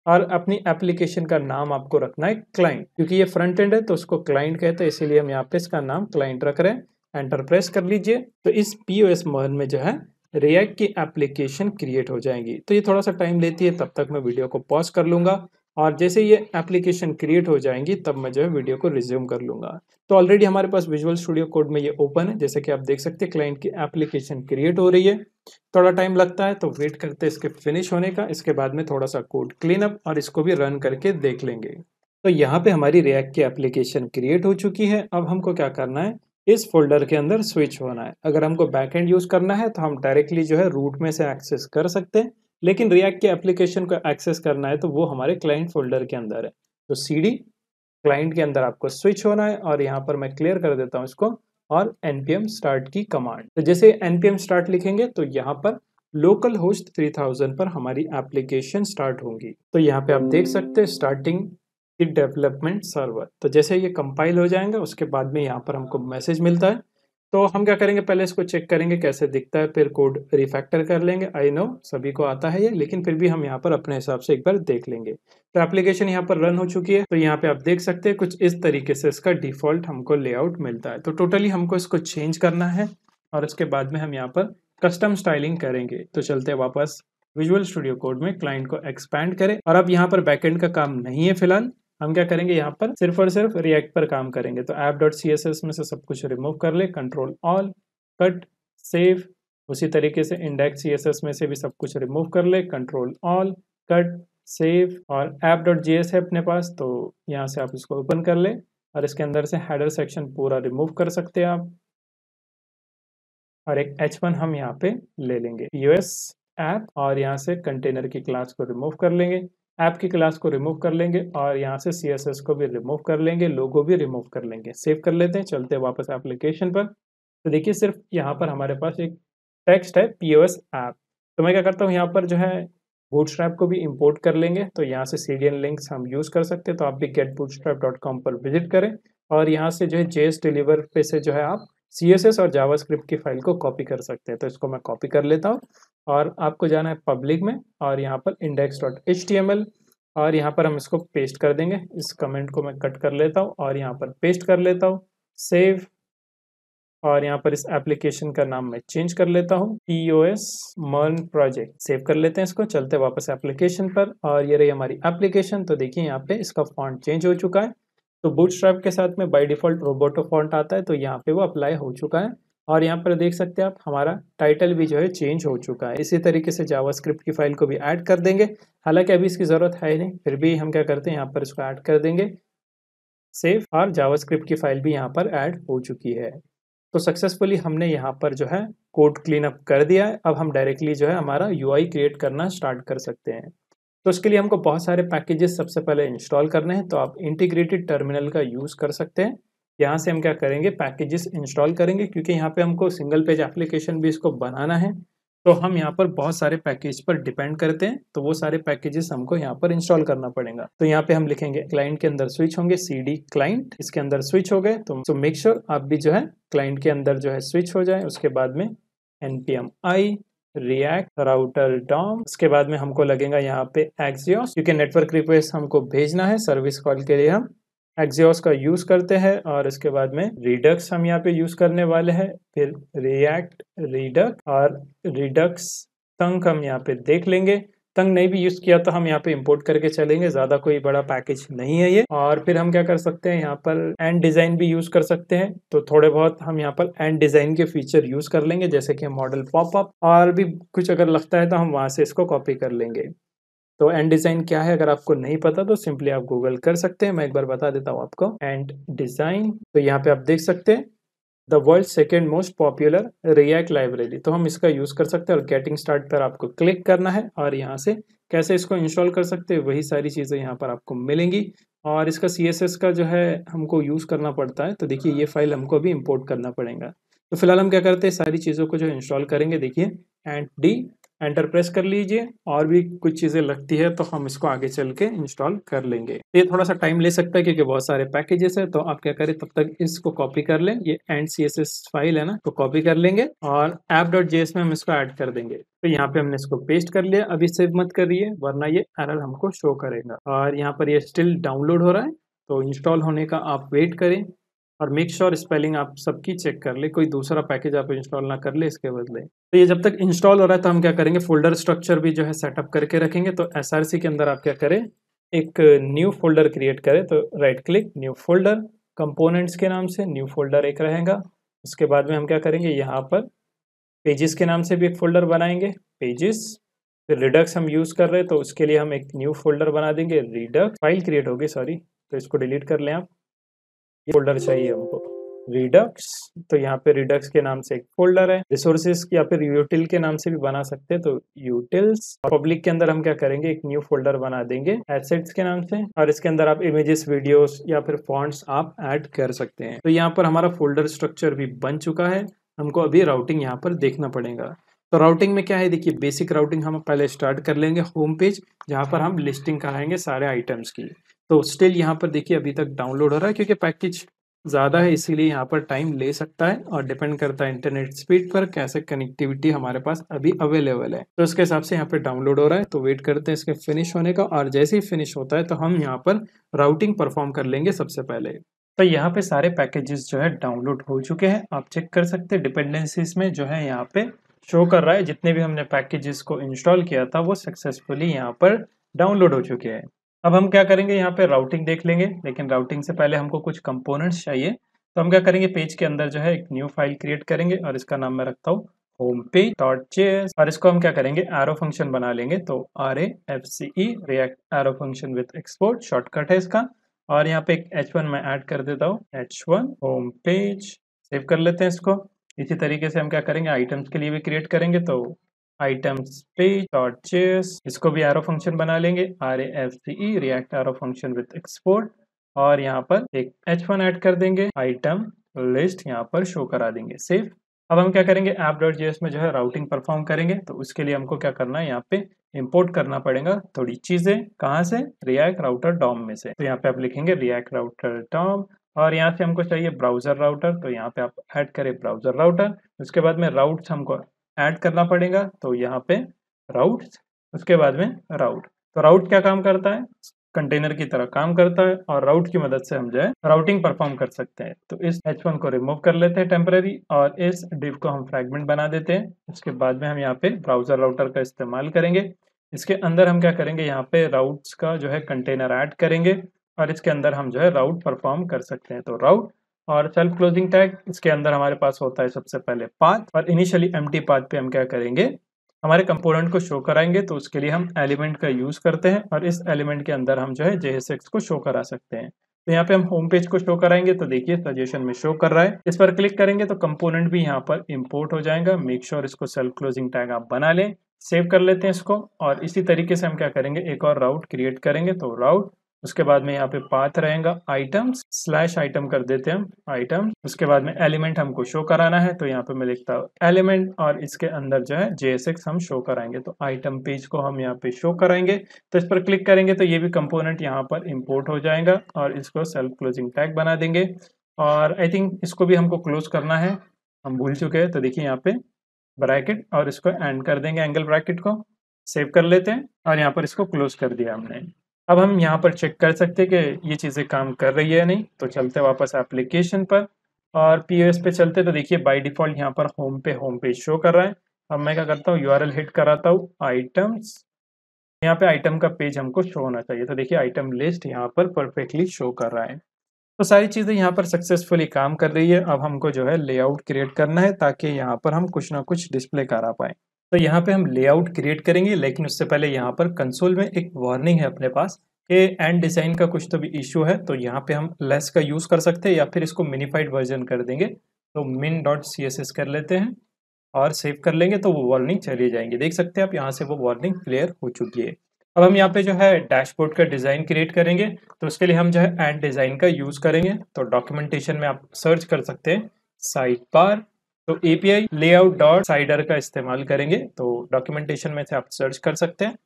और अपनी एप्लीकेशन का नाम आपको रखना है क्लाइंट क्योंकि ये फ्रंट एंड है तो उसको क्लाइंट कहते हैं, इसीलिए हम यहाँ पे इसका नाम क्लाइंट रख रहे हैं। एंटर प्रेस कर लीजिए। तो इस पी ओ एस मोहन में जो है रिएक्ट की एप्लीकेशन क्रिएट हो जाएँगी। तो ये थोड़ा सा टाइम लेती है, तब तक मैं वीडियो को पॉज कर लूँगा। और जैसे ये एप्लीकेशन क्रिएट हो जाएँगी, तब मैं जो है वीडियो को रिज्यूम कर लूँगा। तो ऑलरेडी हमारे पास विजुअल स्टूडियो कोड में ये ओपन है। जैसे कि आप देख सकते हैं क्लाइंट की एप्लीकेशन क्रिएट हो रही है। थोड़ा टाइम लगता है तो वेट करते हैं इसके फिनिश होने का। इसके बाद में थोड़ा सा कोड क्लीन अप और इसको भी रन करके देख लेंगे। तो यहाँ पे हमारी रिएक्ट की एप्लीकेशन क्रिएट हो चुकी है। अब हमको क्या करना है? इस फोल्डर के अंदर स्विच होना है। अगर हमको बैकएंड यूज़ करना है तो हम डायरेक्टली जो है रूट में से एक्सेस कर सकते हैं। लेकिन रिएक्ट के एप्लीकेशन को एक्सेस करना है तो वो हमारे क्लाइंट फोल्डर के अंदर है। तो सीडी क्लाइंट के अंदर आपको स्विच होना है, और यहाँ पर मैं क्लियर कर देता हूँ इसको, और npm start की कमांड तो जैसे npm start लिखेंगे तो यहाँ पर लोकल होस्ट 3000 पर हमारी एप्लीकेशन स्टार्ट होंगी। तो यहाँ पे आप देख सकते हैं स्टार्टिंग डेवलपमेंट सर्वर। तो जैसे ये कंपाइल हो जाएँगे, उसके बाद में यहाँ पर हमको मैसेज मिलता है। तो हम क्या करेंगे? पहले इसको चेक करेंगे कैसे दिखता है, फिर कोड रिफैक्टर कर लेंगे। आई नो सभी को आता है ये, लेकिन फिर भी हम यहाँ पर अपने हिसाब से एक बार देख लेंगे। तो एप्लीकेशन यहाँ पर रन हो चुकी है। तो यहाँ पे आप देख सकते हैं, कुछ इस तरीके से इसका डिफ़ॉल्ट हमको लेआउट मिलता है। तो टोटली हमको इसको चेंज करना है और उसके बाद में हम यहाँ पर कस्टम स्टाइलिंग करेंगे। तो चलते वापस। विजुअल स्टूडियो कोड में क्लाइंट को एक्सपैंड करें। और अब यहाँ पर बैकएंड का काम नहीं है फ़िलहाल। हम क्या करेंगे यहाँ पर? सिर्फ़ और सिर्फ़ रिएक्ट पर काम करेंगे। तो app dot C S S में से सब कुछ रिमूव कर ले कंट्रोल ऑल कट सेव उसी तरीके से इंडेक्स सी एस एस में से भी सब कुछ रिमूव कर ले कंट्रोल ऑल कट सेव और ऐप डॉट जी एस है अपने पास तो यहाँ से आप इसको ओपन कर ले और इसके अंदर से हेडर सेक्शन पूरा रिमूव कर सकते हैं आप। और एक एच वन हम यहाँ पे ले लेंगे। यूएस ऐप और यहाँ से कंटेनर की क्लास को रिमूव कर लेंगे। ऐप की क्लास को रिमूव कर लेंगे और यहाँ से सीएसएस को भी रिमूव कर लेंगे, लोगो भी रिमूव कर लेंगे। सेव कर लेते हैं, चलते हैं वापस एप्लीकेशन पर। तो देखिए, सिर्फ़ यहाँ पर हमारे पास एक टेक्स्ट है पी ओ ऐप तो मैं क्या करता हूँ, यहाँ पर जो है बूटस्ट्रैप को भी इंपोर्ट कर लेंगे। तो यहाँ से सी लिंक्स हम यूज़ कर सकते हैं। तो आप भी गेट पर विज़िट करें। और यहाँ से जो है जे डिलीवर पे से जो है आप CSS और जावास्क्रिप्ट की फ़ाइल को कॉपी कर सकते हैं। तो इसको मैं कॉपी कर लेता हूँ और आपको जाना है पब्लिक में और यहाँ पर index dot H T M L और यहाँ पर हम इसको पेस्ट कर देंगे। इस कमेंट को मैं कट कर लेता हूँ और यहाँ पर पेस्ट कर लेता हूँ। सेव और यहाँ पर इस एप्लीकेशन का नाम मैं चेंज कर लेता हूँ। P O S MERN project save कर लेते हैं इसको। चलते वापस एप्लीकेशन पर और ये रही हमारी एप्लीकेशन तो देखिए यहाँ पे इसका फॉन्ट चेंज हो चुका है। तो बूटस्ट्रैप के साथ में बाय डिफ़ॉल्ट रोबोटो फॉन्ट आता है तो यहाँ पे वो अप्लाई हो चुका है। और यहाँ पर देख सकते हैं आप, हमारा टाइटल भी जो है चेंज हो चुका है। इसी तरीके से जावास्क्रिप्ट की फ़ाइल को भी ऐड कर देंगे। हालाँकि अभी इसकी ज़रूरत है ही नहीं, फिर भी हम क्या करते हैं, यहाँ पर इसको ऐड कर देंगे। सेव और जावास्क्रिप्ट की फ़ाइल भी यहाँ पर ऐड हो चुकी है। तो सक्सेसफुली हमने यहाँ पर जो है कोड क्लीन अप कर दिया है। अब हम डायरेक्टली जो है हमारा यूआई क्रिएट करना स्टार्ट कर सकते हैं। तो उसके लिए हमको बहुत सारे पैकेजेस सबसे पहले इंस्टॉल करने हैं तो आप इंटीग्रेटेड टर्मिनल का यूज़ कर सकते हैं। यहाँ से हम क्या करेंगे पैकेजेस इंस्टॉल करेंगे, क्योंकि यहाँ पे हमको सिंगल पेज एप्लीकेशन भी इसको बनाना है। तो हम यहाँ पर बहुत सारे पैकेज पर डिपेंड करते हैं तो वो सारे पैकेजेस हमको यहाँ पर इंस्टॉल करना पड़ेगा। तो यहाँ पे हम लिखेंगे क्लाइंट के अंदर स्विच होंगे सी डी क्लाइंट इसके अंदर स्विच हो गए तो मेक so श्योर आप भी जो है क्लाइंट के अंदर जो है स्विच हो जाए, उसके बाद में NPM I React router DOM उसके बाद में हमको लगेगा यहाँ पे एक्सियोस क्योंकि नेटवर्क रिक्वेस्ट हमको भेजना है सर्विस कॉल के लिए हम एक्सियोस का यूज़ करते हैं, और इसके बाद में रिडक्स हम यहाँ पे यूज़ करने वाले हैं, फिर रिएक्ट रिडक्स और रिडक्स तंग हम यहाँ पे देख लेंगे। तंग नहीं भी यूज़ किया तो हम यहाँ पे इम्पोर्ट करके चलेंगे। ज़्यादा कोई बड़ा पैकेज नहीं है ये। और फिर हम क्या कर सकते हैं, यहाँ पर एंड डिज़ाइन भी यूज़ कर सकते हैं। तो थोड़े बहुत हम यहाँ पर एंड डिज़ाइन के फीचर यूज़ कर लेंगे, जैसे कि मॉडल पॉपअप और भी कुछ अगर लगता है तो हम वहाँ से इसको कॉपी कर लेंगे। तो एंड डिज़ाइन क्या है, अगर आपको नहीं पता तो सिंपली आप गूगल कर सकते हैं। मैं एक बार बता देता हूँ आपको। एंड डिज़ाइन तो यहाँ पे आप देख सकते हैं। The world second most popular React library. तो हम इसका यूज़ कर सकते हैं और गेटिंग स्टार्ट पर आपको क्लिक करना है और यहाँ से कैसे इसको इंस्टॉल कर सकते हैं, वही सारी चीज़ें यहाँ पर आपको मिलेंगी। और इसका सीएसएस का जो है, हमको यूज़ करना पड़ता है। तो देखिए, ये फ़ाइल हमको भी इम्पोर्ट करना पड़ेगा। तो फ़िलहाल हम क्या करते हैं, सारी चीज़ों को जो इंस्टॉल करेंगे, देखिए एंड डी एंटर प्रेस कर लीजिए, और भी कुछ चीज़ें लगती है तो हम इसको आगे चल के इंस्टॉल कर लेंगे। ये थोड़ा सा टाइम ले सकता है, क्योंकि बहुत सारे पैकेजेस है तो आप क्या करें, तब तक इसको कॉपी कर लें। ये एंड सी फ़ाइल है ना तो कॉपी कर लेंगे, और ऐप डॉट में हम इसको ऐड कर देंगे। तो यहाँ पे हमने इसको पेस्ट कर लिया। अभी सेव मत करिए, वरना ये एरर हमको शो करेगा। और यहाँ पर ये स्टिल डाउनलोड हो रहा है तो इंस्टॉल होने का आप वेट करें। और मेक श्योर स्पेलिंग आप सबकी चेक कर ले, कोई दूसरा पैकेज आप इंस्टॉल ना कर ले इसके बदले। तो ये जब तक इंस्टॉल हो रहा है तो हम क्या करेंगे फोल्डर स्ट्रक्चर भी जो है सेटअप करके रखेंगे। तो एसआरसी के अंदर आप क्या करें, एक न्यू फोल्डर क्रिएट करें। तो right click new folder components के नाम से न्यू फोल्डर एक रहेगा। उसके बाद में हम क्या करेंगे, यहाँ पर पेजेस के नाम से भी एक फोल्डर बनाएँगे। पेजेस फिर रिडक्स हम यूज़ कर रहे हैं तो उसके लिए हम एक न्यू फोल्डर बना देंगे। रिडक्स फ़ाइल क्रिएट होगी सॉरी तो इसको डिलीट कर लें आप। फोल्डर चाहिए हमको। रिडक्स तो यहाँ पे रिडक्स के नाम से एक फोल्डर है। रिसोर्सेज या फिर यूटिल के नाम से भी बना सकते हैं तो यूटिल्स पब्लिक के अंदर हम क्या करेंगे, एक न्यू फोल्डर बना देंगे एसेट्स के नाम से, और इसके अंदर आप इमेजेस वीडियोस या फिर फॉन्ट्स आप ऐड कर सकते हैं। तो यहाँ पर हमारा फोल्डर स्ट्रक्चर भी बन चुका है। हमको अभी राउटिंग यहाँ पर देखना पड़ेगा। तो राउटिंग में क्या है, देखिए बेसिक राउटिंग हम पहले स्टार्ट कर लेंगे होम पेज जहाँ पर हम लिस्टिंग कराएँगे सारे आइटम्स की। तो स्टिल यहाँ पर देखिए अभी तक डाउनलोड हो रहा है क्योंकि पैकेज ज़्यादा है, इसीलिए यहाँ पर टाइम ले सकता है और डिपेंड करता है इंटरनेट स्पीड पर कैसे कनेक्टिविटी हमारे पास अभी अवेलेबल है। तो उसके हिसाब से यहाँ पे डाउनलोड हो रहा है तो वेट करते हैं इसके फिनिश होने का और जैसे ही फिनिश होता है तो हम यहाँ पर राउटिंग परफॉर्म कर लेंगे सबसे पहले। तो यहाँ पे सारे पैकेजेस जो है डाउनलोड हो चुके हैं, आप चेक कर सकते हैं डिपेंडेंसीज में जो है यहाँ पे शो कर रहा है, जितने भी हमने पैकेजेस को इंस्टॉल किया था वो सक्सेसफुली यहाँ पर डाउनलोड हो चुके हैं। अब हम क्या करेंगे, यहाँ पे राउटिंग देख लेंगे, लेकिन राउटिंग से पहले हमको कुछ कंपोनेंट्स चाहिए। तो हम क्या करेंगे पेज के अंदर जो है एक न्यू फ़ाइल क्रिएट करेंगे और इसका नाम मैं रखता हूँ होम पेज डॉट जेएस और इसको हम क्या करेंगे एरो फ़ंक्शन बना लेंगे तो R A F C E React arrow function with export shortcut है इसका। और यहाँ पे एक एच वन मैं ऐड कर देता हूँ H one home page save कर लेते हैं इसको। इसी तरीके से हम क्या करेंगे आइटम्स के लिए भी क्रिएट करेंगे तो आइटम्स पेज डॉट जेएस इसको भी एरो फ़ंक्शन बना लेंगे। R F C React arrow function with export और यहाँ पर एक एच वन ऐड कर देंगे। आइटम लिस्ट यहाँ पर शो करा देंगे। सेव अब हम क्या करेंगे? ऐप डॉट जीएस में जो है राउटिंग परफॉर्म करेंगे। तो उसके लिए हमको क्या करना है? यहाँ पे इंपोर्ट करना पड़ेगा थोड़ी चीज़ें। कहाँ से? रिएक्ट राउटर डॉम में से। तो यहाँ पे आप लिखेंगे रिएक्ट राउटर डॉम और यहाँ से हमको चाहिए ब्राउज़र राउटर तो यहाँ पे आप ऐड करें ब्राउज़र राउटर उसके बाद में राउट्स हमको ऐड करना पड़ेगा तो यहाँ पे राउट्स उसके बाद में राउट तो राउट क्या काम करता है? कंटेनर की तरह काम करता है और राउट की मदद से हम जो है राउटिंग परफॉर्म कर सकते हैं. तो इस H1 को रिमूव कर लेते हैं टेम्पररी और इस डिव को हम फ्रैगमेंट बना देते हैं. उसके बाद में हम यहाँ पे ब्राउज़र राउटर का इस्तेमाल करेंगे. इसके अंदर हम क्या करेंगे? यहाँ पे राउट्स का जो है कंटेनर ऐड करेंगे और इसके अंदर हम जो है राउट परफॉर्म कर सकते हैं. तो राउट और सेल्फ क्लोजिंग टैग इसके अंदर हमारे पास होता है सबसे पहले पाथ और इनिशियली एम टी पाथ पे हम क्या करेंगे? हमारे कंपोनेंट को शो कराएँगे तो उसके लिए हम एलिमेंट का यूज़ करते हैं और इस एलिमेंट के अंदर हम जो है जेएसएक्स को शो करा सकते हैं। तो यहाँ पे हम होम पेज को शो कराएँगे तो देखिए सजेशन में शो कर रहा है। इस पर क्लिक करेंगे तो कंपोनेंट भी यहाँ पर इंपोर्ट हो जाएगा। मेक श्योर इसको सेल्फ क्लोजिंग टैग आप बना लें सेव कर लेते हैं इसको और इसी तरीके से हम क्या करेंगे? एक और राउट क्रिएट करेंगे तो राउट उसके बाद में यहाँ पे पाथ रहेगा आइटम्स स्लैश आइटम कर देते हैं आइटम उसके बाद में एलिमेंट हमको शो कराना है तो यहाँ पे मैं लिखता हूँ एलिमेंट और इसके अंदर जो है जेएसएक्स हम शो कराएँगे तो आइटम पेज को हम यहाँ पे शो कराएँगे तो इस पर क्लिक करेंगे तो ये भी कंपोनेंट यहाँ पर इम्पोर्ट हो जाएगा और इसको सेल्फ क्लोजिंग टैग बना देंगे और आई थिंक इसको भी हमको क्लोज करना है, हम भूल चुके हैं तो देखिए यहाँ पे ब्रैकेट और इसको एंड कर देंगे एंगल ब्रैकेट को सेव कर लेते हैं और यहाँ पर इसको क्लोज कर दिया हमने। अब हम यहाँ पर चेक कर सकते हैं कि ये चीज़ें काम कर रही है नहीं। तो चलते वापस एप्लीकेशन पर और पीओएस पे चलते तो देखिए बाई डिफ़ॉल्ट यहाँ पर होम पे होम पेज शो कर रहा है। अब मैं क्या करता हूँ, URL हिट कराता हूँ आइटम्स यहाँ पे आइटम का पेज हमको शो होना चाहिए। तो देखिए आइटम लिस्ट यहाँ पर परफेक्टली शो कर रहा है। तो सारी चीज़ें यहाँ पर सक्सेसफुली काम कर रही है। अब हमको जो है लेआउट क्रिएट करना है ताकि यहाँ पर हम कुछ ना कुछ डिस्प्ले करा पाए। तो यहाँ पे हम लेआउट क्रिएट करेंगे, लेकिन उससे पहले यहाँ पर कंसोल में एक वार्निंग है अपने पास कि एंड डिज़ाइन का कुछ तो भी इशू है तो यहाँ पे हम लेस का यूज़ कर सकते हैं या फिर इसको मिनीफाइड वर्जन कर देंगे। तो मिन डॉट सी एस एस कर लेते हैं और सेव कर लेंगे तो वो वार्निंग चली जाएँगे। देख सकते हैं आप, यहाँ से वो वार्निंग क्लियर हो चुकी है। अब हम यहाँ पे जो है डैशबोर्ड का डिज़ाइन क्रिएट करेंगे तो उसके लिए हम जो है एंड डिज़ाइन का यूज़ करेंगे। तो डॉक्यूमेंटेशन में आप सर्च कर सकते हैं साइड बार तो एपीआई लेआउट डॉट साइडर का इस्तेमाल करेंगे तो डॉक्यूमेंटेशन में से आप सर्च कर सकते हैं।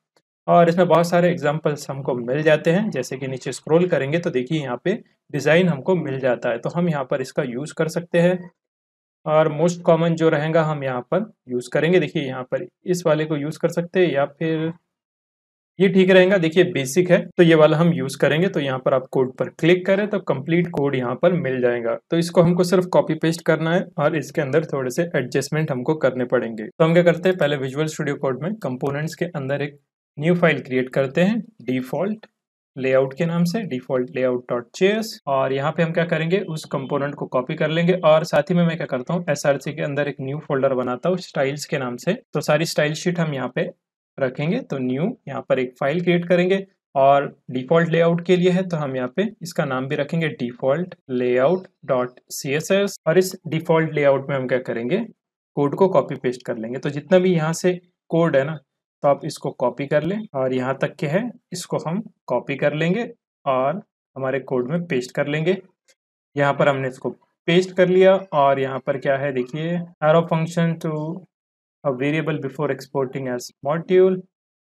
और इसमें बहुत सारे एग्जांपल्स हमको मिल जाते हैं, जैसे कि नीचे स्क्रॉल करेंगे तो देखिए यहाँ पे डिज़ाइन हमको मिल जाता है तो हम यहाँ पर इसका यूज़ कर सकते हैं। और मोस्ट कॉमन जो रहेगा, हम यहाँ पर यूज़ करेंगे। देखिए यहाँ पर इस वाले को यूज़ कर सकते हैं या फिर ये ठीक रहेगा। देखिए बेसिक है तो ये वाला हम यूज़ करेंगे तो यहाँ पर आप कोड पर क्लिक करें तो कंप्लीट कोड यहाँ पर मिल जाएगा। तो इसको हमको सिर्फ़ कॉपी पेस्ट करना है और इसके अंदर थोड़े से एडजस्टमेंट हमको करने पड़ेंगे। तो हम क्या करते हैं? पहले विजुअल स्टूडियो कोड में कंपोनेंट्स के अंदर एक न्यू फ़ाइल क्रिएट करते हैं डिफ़ॉल्ट लेआउट के नाम से डिफ़ॉल्ट लेआउट डॉट चेयर्स और यहाँ पे हम क्या करेंगे? उस कंपोनेंट को कॉपी कर लेंगे, और साथ ही में मैं क्या करता हूँ? एसआरसी के अंदर एक न्यू फोल्डर बनाता हूँ स्टाइल्स के नाम से। तो सारी स्टाइल शीट हम यहाँ पे रखेंगे तो न्यू यहाँ पर एक फ़ाइल क्रिएट करेंगे और डिफ़ॉल्ट लेआउट के लिए है तो हम यहाँ पे इसका नाम भी रखेंगे default layout dot C S S और इस डिफ़ॉल्ट लेआउट में हम क्या करेंगे कोड को कॉपी पेस्ट कर लेंगे। तो जितना भी यहाँ से कोड है ना तो आप इसको कॉपी कर लें और यहाँ तक के है, इसको हम कॉपी कर लेंगे और हमारे कोड में पेस्ट कर लेंगे। यहाँ पर हमने इसको पेस्ट कर लिया और यहाँ पर क्या है, देखिए arrow function to a variable before exporting as module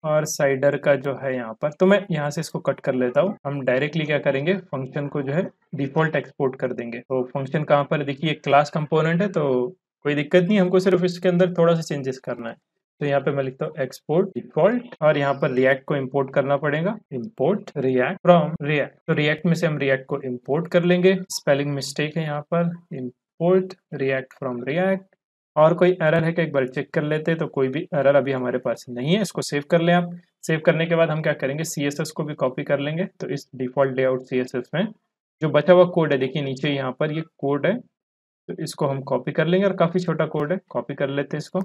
और साइडर का जो है यहाँ पर तो मैं यहाँ से इसको कट कर लेता हूँ। हम डायरेक्टली क्या करेंगे? फ़ंक्शन को जो है डिफ़ॉल्ट एक्सपोर्ट कर देंगे। तो फ़ंक्शन कहाँ पर देखिए क्लास कंपोनेंट है तो कोई दिक्कत नहीं, हमको सिर्फ़ इसके अंदर थोड़ा सा चेंजेस करना है। तो यहाँ पे मैं लिखता हूँ एक्सपोर्ट डिफ़ॉल्ट और यहाँ पर रिएक्ट को इम्पोर्ट करना पड़ेगा। इम्पोर्ट रिएक्ट फ्रॉम रिएक्ट तो रिएक्ट में से हम रिएक्ट को इम्पोर्ट कर लेंगे। स्पेलिंग मिस्टेक है यहाँ पर। इम्पोर्ट रिएक्ट फ्रॉम रिएक्ट और कोई एरर है कि एक बार चेक कर लेते हैं तो कोई भी एरर अभी हमारे पास नहीं है, इसको सेव कर लें आप। सेव करने के बाद हम क्या करेंगे? सीएसएस को भी कॉपी कर लेंगे। तो इस डिफ़ॉल्ट लेआउट सी में जो बचा हुआ कोड है, देखिए नीचे यहाँ पर ये कोड है तो इसको हम कॉपी कर लेंगे और काफ़ी छोटा कोड है कॉपी कर लेते हैं इसको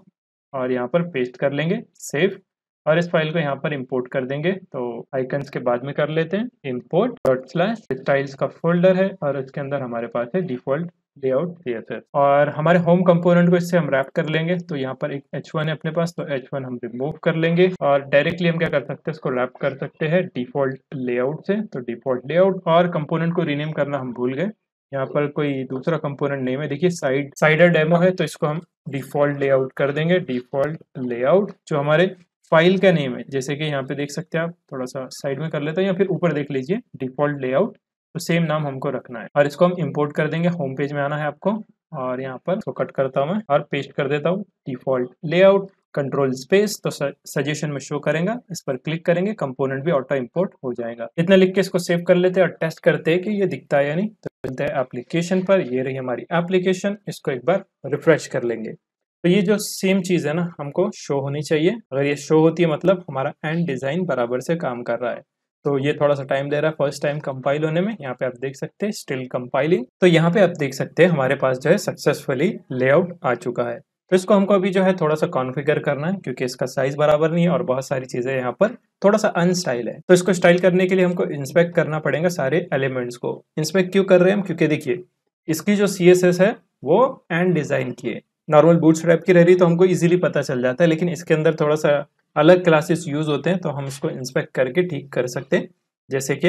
और यहाँ पर पेस्ट कर लेंगे सेव और इस फ़ाइल को यहाँ पर इंपोर्ट कर देंगे। तो आइकन्स के बाद में कर लेते हैं इंपोर्ट डॉट स्लैश स्टाइल्स का फोल्डर है और इसके अंदर हमारे पास है डिफ़ॉल्ट लेआउट सी और हमारे होम कंपोनेंट को इससे हम रैप कर लेंगे। तो यहाँ पर एक H1 है अपने पास तो H1 हम रिमूव कर लेंगे और डायरेक्टली हम क्या कर सकते हैं इसको रैप कर सकते हैं डिफ़ॉल्ट लेआउट से। तो डिफ़ॉल्ट लेआउट और कंपोनेंट को रीनेम करना हम भूल गए। यहाँ पर कोई दूसरा कंपोनेंट नहीं है। देखिए साइड साइडर डेमो है तो इसको हम डिफ़ॉल्ट लेआउट कर देंगे। डिफ़ॉल्ट लेआउट जो हमारे फ़ाइल का नेम है जैसे कि यहाँ पे देख सकते हैं आप थोड़ा सा साइड में कर लेते हैं या फिर ऊपर देख लीजिए। डिफ़ॉल्ट लेआउट तो सेम नाम हमको रखना है। और इसको हम इम्पोर्ट कर देंगे। होम पेज में आना है आपको। और यहाँ पर इसको कट करता हूँ मैं और पेस्ट कर देता हूँ। डिफ़ॉल्ट लेआउट कंट्रोल स्पेस तो सजेशन में शो करेगा। इस पर क्लिक करेंगे। कंपोनेंट भी ऑटो इंपोर्ट हो जाएगा। इतना लिख के इसको सेव कर लेते हैं और टेस्ट करते हैं कि ये दिखता है या नहीं। तो चलते हैं एप्लीकेशन पर। ये रही हमारी एप्लीकेशन इसको एक बार रिफ्रेश कर लेंगे। तो ये जो सेम चीज़ है ना, हमको शो होनी चाहिए। अगर ये शो होती है मतलब हमारा एंड डिज़ाइन बराबर से काम कर रहा है। तो ये थोड़ा सा टाइम दे रहा है फ़र्स्ट टाइम कंपाइल होने में। यहाँ पे आप देख सकते हैं स्टिल कंपाइलिंग तो यहाँ पे आप देख सकते हैं, हमारे पास जो है सक्सेसफुली लेआउट आ चुका है। तो इसको हमको अभी जो है थोड़ा सा कॉन्फ़िगर करना है, क्योंकि इसका साइज़ बराबर नहीं है और बहुत सारी चीज़ें यहाँ पर थोड़ा सा अनस्टाइल है। तो इसको स्टाइल करने के लिए हमको इंस्पेक्ट करना पड़ेगा सारे एलिमेंट्स को। इंस्पेक्ट क्यों कर रहे हैं हम? क्योंकि देखिए, इसकी जो सीएसएस है, वो एंड डिज़ाइन की है। नॉर्मल बूट स्ट्रैप की रह रही तो हमको इजीली पता चल जाता है, लेकिन इसके अंदर थोड़ा सा अलग क्लासेस यूज़ होते हैं तो हम इसको इंस्पेक्ट करके ठीक कर सकते हैं। जैसे कि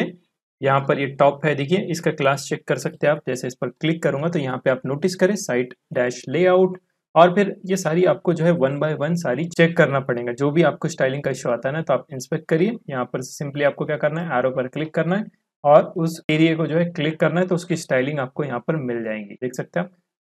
यहाँ पर ये टॉप है, देखिए, इसका क्लास चेक कर सकते हैं आप। जैसे इस पर क्लिक करूँगा तो यहाँ पे आप नोटिस करें साइट डैश लेआउट और फिर ये सारी आपको जो है वन बाय वन सारी चेक करना पड़ेगा। जो भी आपको स्टाइलिंग का इशू आता है ना तो आप इंस्पेक्ट करिए। यहाँ पर सिंपली आपको क्या करना है एरो पर क्लिक करना है, और उस एरिया को जो है क्लिक करना है तो उसकी स्टाइलिंग आपको यहाँ पर मिल जाएँगी। देख सकते हैं आप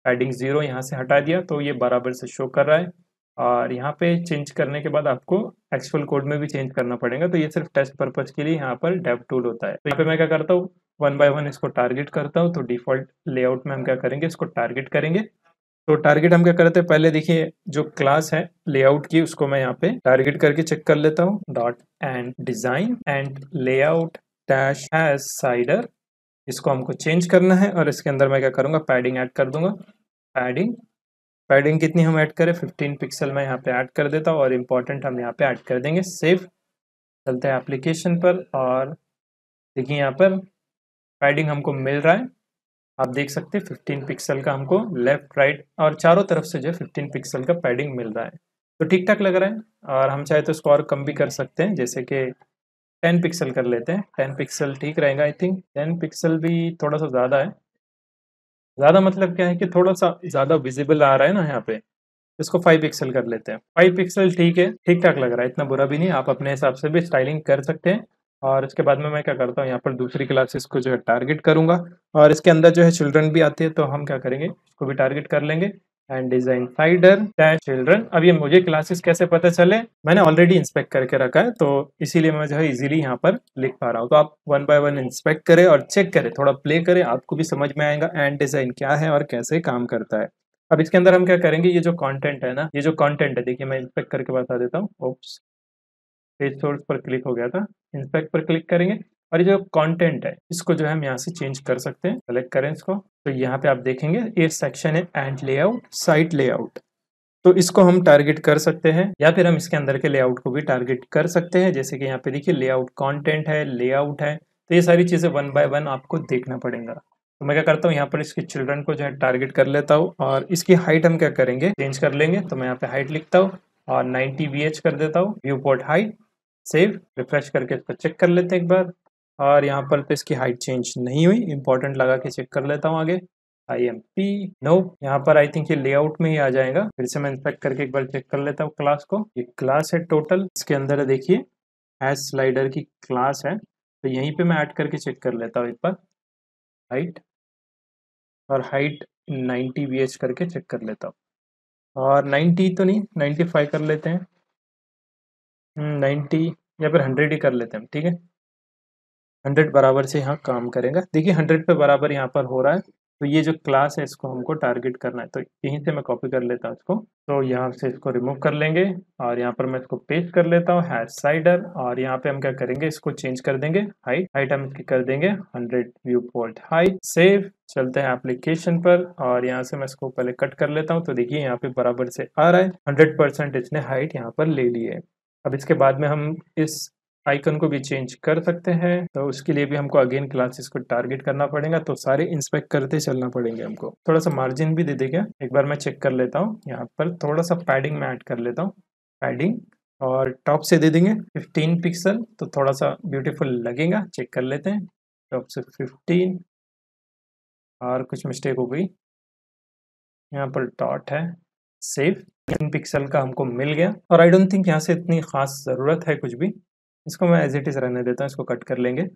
एडिंग ज़ीरो यहाँ से हटा दिया तो ये बराबर से शो कर रहा है। और यहाँ पे चेंज करने के बाद आपको एक्चुअल कोड में भी चेंज करना पड़ेगा। तो ये सिर्फ़ टेस्ट पर्पज के लिए यहाँ पर डेव टूल होता है। तो यहाँ पे मैं क्या करता हूँ? वन बाय वन इसको टारगेट करता हूँ। तो डिफ़ॉल्ट लेआउट में हम क्या करेंगे? इसको टारगेट करेंगे। तो टारगेट हम क्या करते हैं पहले देखिए जो क्लास है लेआउट की, उसको मैं यहाँ पे टारगेट करके चेक कर लेता हूँ। Dot Ant Design Ant layout dash has sider इसको हमको चेंज करना है और इसके अंदर मैं क्या करूँगा? पैडिंग ऐड कर दूँगा। पैडिंग पैडिंग कितनी हम ऐड करें? 15 पिक्सल मैं यहाँ पे ऐड कर देता हूँ और इम्पोर्टेंट हम यहाँ पे ऐड कर देंगे। सेव चलते हैं एप्लीकेशन पर और देखिए यहाँ पर पैडिंग हमको मिल रहा है। आप देख सकते हैं 15 पिक्सल का हमको लेफ़्ट राइट और चारों तरफ़ से जो है 15 पिक्सल का पैडिंग मिल रहा है। तो ठीक ठाक लग रहा है और हम चाहे तो इसको और कम भी कर सकते हैं, जैसे कि 10 पिक्सल कर लेते हैं। 10 पिक्सल ठीक रहेगा आई थिंक 10 पिक्सल भी थोड़ा सा ज़्यादा है। ज़्यादा मतलब क्या है कि थोड़ा सा ज़्यादा विजिबल आ रहा है ना यहाँ पे, इसको फाइव पिक्सल कर लेते हैं। फाइव पिक्सल ठीक है ठीक ठाक लग रहा है, इतना बुरा भी नहीं, आप अपने हिसाब से भी स्टाइलिंग कर सकते हैं। और इसके बाद में मैं क्या करता हूँ, यहाँ पर दूसरी क्लासेस को जो है टारगेट करूँगा। और इसके अंदर जो है चिल्ड्रन भी आते हैं तो हम क्या करेंगे, इसको भी टारगेट कर लेंगे। Ant Design sider dash children अब ये मुझे क्लासेस कैसे पता चले? मैंने ऑलरेडी इंस्पेक्ट करके रखा है तो इसीलिए मैं जो है इजीली यहाँ पर लिख पा रहा हूँ। तो आप वन बाय वन इंस्पेक्ट करें और चेक करें, थोड़ा प्ले करें, आपको भी समझ में आएगा एंड डिज़ाइन क्या है और कैसे काम करता है। अब इसके अंदर हम क्या करेंगे? ये जो कंटेंट है ना, ये जो कंटेंट है, देखिए मैं इंस्पेक्ट करके बता देता हूँ। ओप्स पेज सोर्स पर क्लिक हो गया था। इंस्पेक्ट पर क्लिक करेंगे। और ये जो कंटेंट है, इसको जो है हम यहाँ से चेंज कर सकते हैं। सेलेक्ट करें इसको। तो यहाँ पे आप देखेंगे, ये सेक्शन है एंड लेआउट साइट लेआउट तो इसको हम टारगेट कर सकते हैं, या फिर हम इसके अंदर के लेआउट को भी टारगेट कर सकते हैं। जैसे कि यहाँ पे देखिए लेआउट कंटेंट है लेआउट है। तो ये सारी चीज़ें वन बाय वन आपको देखना पड़ेगा। तो मैं क्या करता हूँ, यहाँ पर इसके चिल्ड्रन को जो है टारगेट कर लेता हूँ और इसकी हाइट हम क्या करेंगे? चेंज कर लेंगे। तो मैं यहाँ पे हाइट लिखता हूँ और नाइनटी वी कर देता हूँ। Viewport height save refresh करके इसको चेक कर लेते हैं एक बार। और यहाँ पर तो इसकी हाइट चेंज नहीं हुई। इंपॉर्टेंट लगा के चेक कर लेता हूँ आगे। आई एम पी नो यहाँ पर आई थिंक ये लेआउट में ही आ जाएगा। फिर से मैं इंस्पेक्ट करके एक बार चेक कर लेता हूँ क्लास को। ये क्लास है टोटल इसके अंदर देखिए हैश स्लाइडर की क्लास है। तो यहीं पे मैं ऐड करके चेक कर लेता हूँ एक बार। हाइट और हाइट 90 वी करके चेक कर लेता हूँ। और 90 तो नहीं 95 कर लेते हैं। 90 हम्म, या फिर 100 ही कर लेते हैं ठीक है? 100 बराबर से यहाँ काम करेगा। देखिए 100 पे बराबर यहाँ पर हो रहा है तो ये जो क्लास है, इसको हमको टारगेट करना है। तो यहीं से मैं कॉपी कर लेता हूँ इसको। तो यहाँ से इसको रिमूव कर लेंगे और यहाँ पर मैं इसको पेस्ट कर लेता हूँ, हैश साइडर, और यहाँ पे हम क्या करेंगे, इसको चेंज कर देंगे, हाइट हाइट हम इसकी कर देंगे 100 व्यू पोर्ट हाइट, सेव, चलते हैं एप्लीकेशन पर, और यहाँ से मैं इसको पहले कट कर लेता हूँ। तो देखिए, यहाँ पे बराबर से आ रहा है, हंड्रेड इसने हाइट यहाँ पर ले ली है। अब इसके बाद में हम इस आइकन को भी चेंज कर सकते हैं तो उसके लिए भी हमको अगेन क्लासेस को टारगेट करना पड़ेगा तो सारे इंस्पेक्ट करते चलना पड़ेंगे हमको। थोड़ा सा मार्जिन भी दे देगा, एक बार मैं चेक कर लेता हूँ, यहाँ पर थोड़ा सा पैडिंग में ऐड कर लेता हूँ पैडिंग और टॉप से दे देंगे 15 पिक्सल तो थोड़ा सा ब्यूटीफुल लगेगा चेक कर लेते हैं टॉप से 15 और कुछ मिस्टेक हो गई। यहाँ पर डॉट है सेफ़ तीन पिक्सल का हमको मिल गया, और आई डोंट थिंक यहाँ से इतनी खास ज़रूरत है कुछ भी। इसको मैं एज इट इज़ रहने देता हूँ, इसको कट कर लेंगे।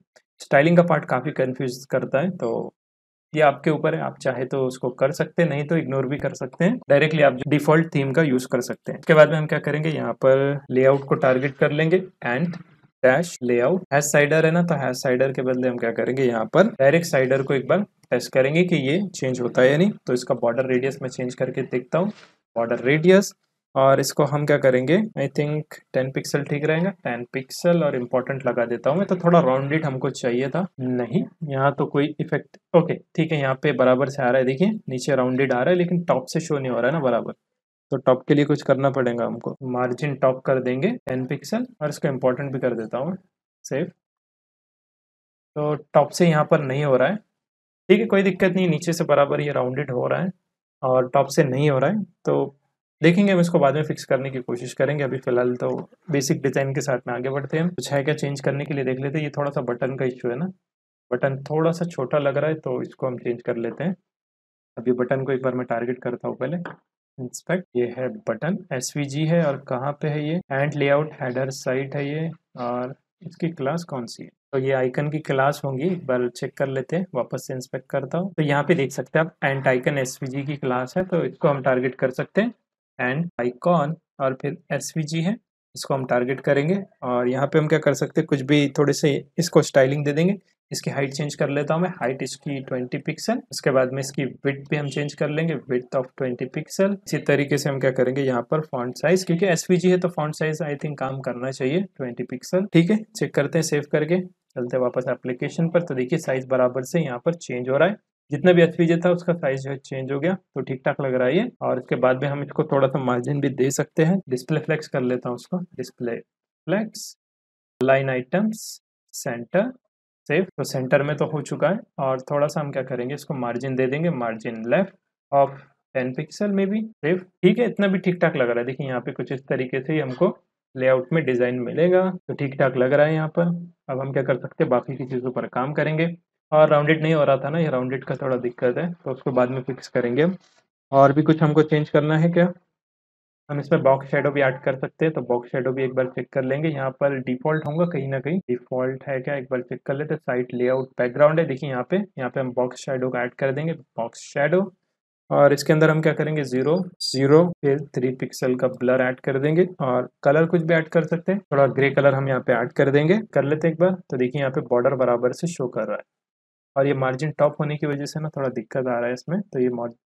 स्टाइलिंग का पार्ट काफ़ी कन्फ्यूज़ करता है तो ये आपके ऊपर है, आप चाहे तो उसको कर सकते हैं, नहीं तो इग्नोर भी कर सकते हैं। डायरेक्टली आप डिफ़ॉल्ट थीम का यूज़ कर सकते हैं। उसके बाद में हम क्या करेंगे, यहाँ पर लेआउट को टारगेट कर लेंगे and dash layout hash sider है ना तो हैश साइडर के बदले हम क्या करेंगे, यहाँ पर डायरेक्ट साइडर को एक बार टेस्ट करेंगे कि ये चेंज होता है या नहीं। तो इसका बॉर्डर रेडियस में चेंज करके देखता हूँ। बॉर्डर रेडियस और इसको हम क्या करेंगे? आई थिंक टेन पिक्सल ठीक रहेगा। टेन पिक्सल और इम्पोर्टेंट लगा देता हूँ मैं तो थोड़ा राउंडेड हमको चाहिए था। नहीं, यहाँ तो कोई इफ़ेक्ट ओके ठीक है, यहाँ पे बराबर से आ रहा है। देखिए, नीचे राउंडेड आ रहा है, लेकिन टॉप से शो नहीं हो रहा है ना बराबर। तो टॉप के लिए कुछ करना पड़ेगा हमको। मार्जिन टॉप कर देंगे टेन पिक्सल और इसको इम्पोर्टेंट भी कर देता हूँ सेफ़ तो टॉप से यहाँ पर नहीं हो रहा है। ठीक है, कोई दिक्कत नहीं, नीचे से बराबर ये राउंडेड हो रहा है, और टॉप से नहीं हो रहा है तो देखेंगे हम इसको बाद में फिक्स करने की कोशिश करेंगे। अभी फ़िलहाल तो बेसिक डिज़ाइन के साथ में आगे बढ़ते हैं। कुछ है क्या चेंज करने के लिए देख लेते हैं। ये थोड़ा सा बटन का इशू है ना। बटन थोड़ा सा छोटा लग रहा है तो इसको हम चेंज कर लेते हैं। अभी बटन को एक बार मैं टारगेट करता हूँ पहले। इंस्पेक्ट ये है बटन एस है और कहाँ पे है ये? एंड लेआउट हेडर साइट है ये। और इसकी क्लास कौन सी है? तो ये आइकन की क्लास होंगी। एक बार चेक कर लेते हैं। वापस से इंस्पेक्ट करता हूँ। तो यहाँ पे देख सकते हैं आप एंड आइकन एस की क्लास है। तो इसको हम टारगेट कर सकते हैं। एंड आइकॉन और फिर एस है, इसको हम टारगेट करेंगे और यहाँ पे हम क्या कर सकते हैं, कुछ भी थोड़े से इसको स्टाइलिंग दे देंगे। इसकी हाइट चेंज कर लेता हूँ मैं हाइट इसकी 20 पिक्सल उसके बाद में इसकी विथ भी हम चेंज कर लेंगे विथ ऑफ़ 20 पिक्सल इसी तरीके से हम क्या करेंगे, यहाँ पर फॉन्ट साइज़ क्योंकि एसवीजी है तो फॉन्ट साइज़ आई थिंक काम करना चाहिए 20 पिक्सल ठीक है चेक करते हैं सेव करके, चलते वापस एप्लीकेशन पर। तो देखिए साइज़ बराबर से यहाँ पर चेंज हो रहा है। जितना भी एच था, उसका साइज़ जो है चेंज हो गया तो ठीक ठाक लग रहा है ये। और इसके बाद में हम इसको थोड़ा सा मार्जिन भी दे सकते हैं। डिस्प्ले फ्लेक्स कर लेता हूँ उसको। Display flex line items center save तो सेंटर में तो हो चुका है। और थोड़ा सा हम क्या करेंगे, इसको मार्जिन दे देंगे। Margin left of ten pixel में भी सेफ़ ठीक है, इतना भी ठीक ठाक लग रहा है। देखिए, यहाँ पे कुछ इस तरीके से ही हमको लेआउट में डिज़ाइन मिलेगा। तो ठीक ठाक लग रहा है यहाँ पर। अब हम क्या कर सकते हैं, बाकी की चीज़ों पर काम करेंगे। और राउंडेड नहीं हो रहा था ना, ये राउंडेड का थोड़ा दिक्कत है तो उसको बाद में फिक्स करेंगे और भी कुछ हमको चेंज करना है क्या? हम इसमें बॉक्स शेडो भी ऐड कर सकते हैं तो बॉक्स शेडो भी एक बार चेक कर लेंगे। यहाँ पर डिफ़ॉल्ट होगा कहीं ना कहीं। डिफ़ॉल्ट है क्या? एक बार चेक कर लेते हैं। साइट लेआउट बैकग्राउंड है। देखिए यहाँ पे यहाँ पे हम बॉक्स शेडो का ऐड कर देंगे। बॉक्स शेडो और इसके अंदर हम क्या करेंगे? ज़ीरो ज़ीरो फिर थ्री पिक्सल का ब्लर ऐड कर देंगे। और कलर कुछ भी ऐड कर सकते हैं। थोड़ा ग्रे कलर हम यहाँ पे ऐड कर देंगे। कर लेते हैं एक बार। तो देखिए यहाँ पे बॉर्डर बराबर से शो कर रहा है। और ये मार्जिन टॉप होने की वजह से ना थोड़ा दिक्कत आ रहा है इसमें तो ये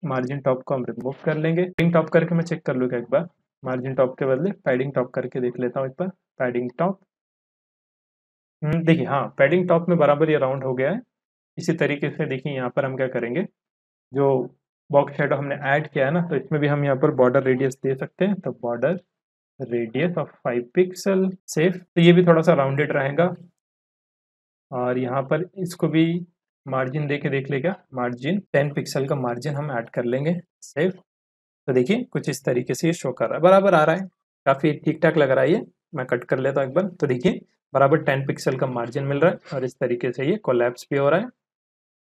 मार्जिन टॉप को हम रिमूव कर लेंगे। पैडिंग टॉप करके मैं चेक कर लूँगा एक बार। मार्जिन टॉप के बदले पैडिंग टॉप करके देख लेता हूँ एक बार। पैडिंग टॉप देखिए हाँ पैडिंग टॉप में बराबर ये राउंड हो गया है। इसी तरीके से देखिए, यहाँ पर हम क्या करेंगे? जो बॉक्स शेडो हमने ऐड किया है ना तो इसमें भी हम यहाँ पर बॉर्डर रेडियस दे सकते हैं। तो border radius of five pixel save तो ये भी थोड़ा सा राउंडेड रहेगा। और यहाँ पर इसको भी मार्जिन दे के देख लेगा मार्जिन टेन पिक्सल का मार्जिन हम ऐड कर लेंगे सेव तो देखिए, कुछ इस तरीके से ये शो कर रहा है। बराबर आ रहा है। काफ़ी ठीक ठाक लग रहा है ये। मैं कट कर लेता हूँ एक बार। तो देखिए, बराबर टेन पिक्सल का मार्जिन मिल रहा है और इस तरीके से ये कोलैप्स भी हो रहा है।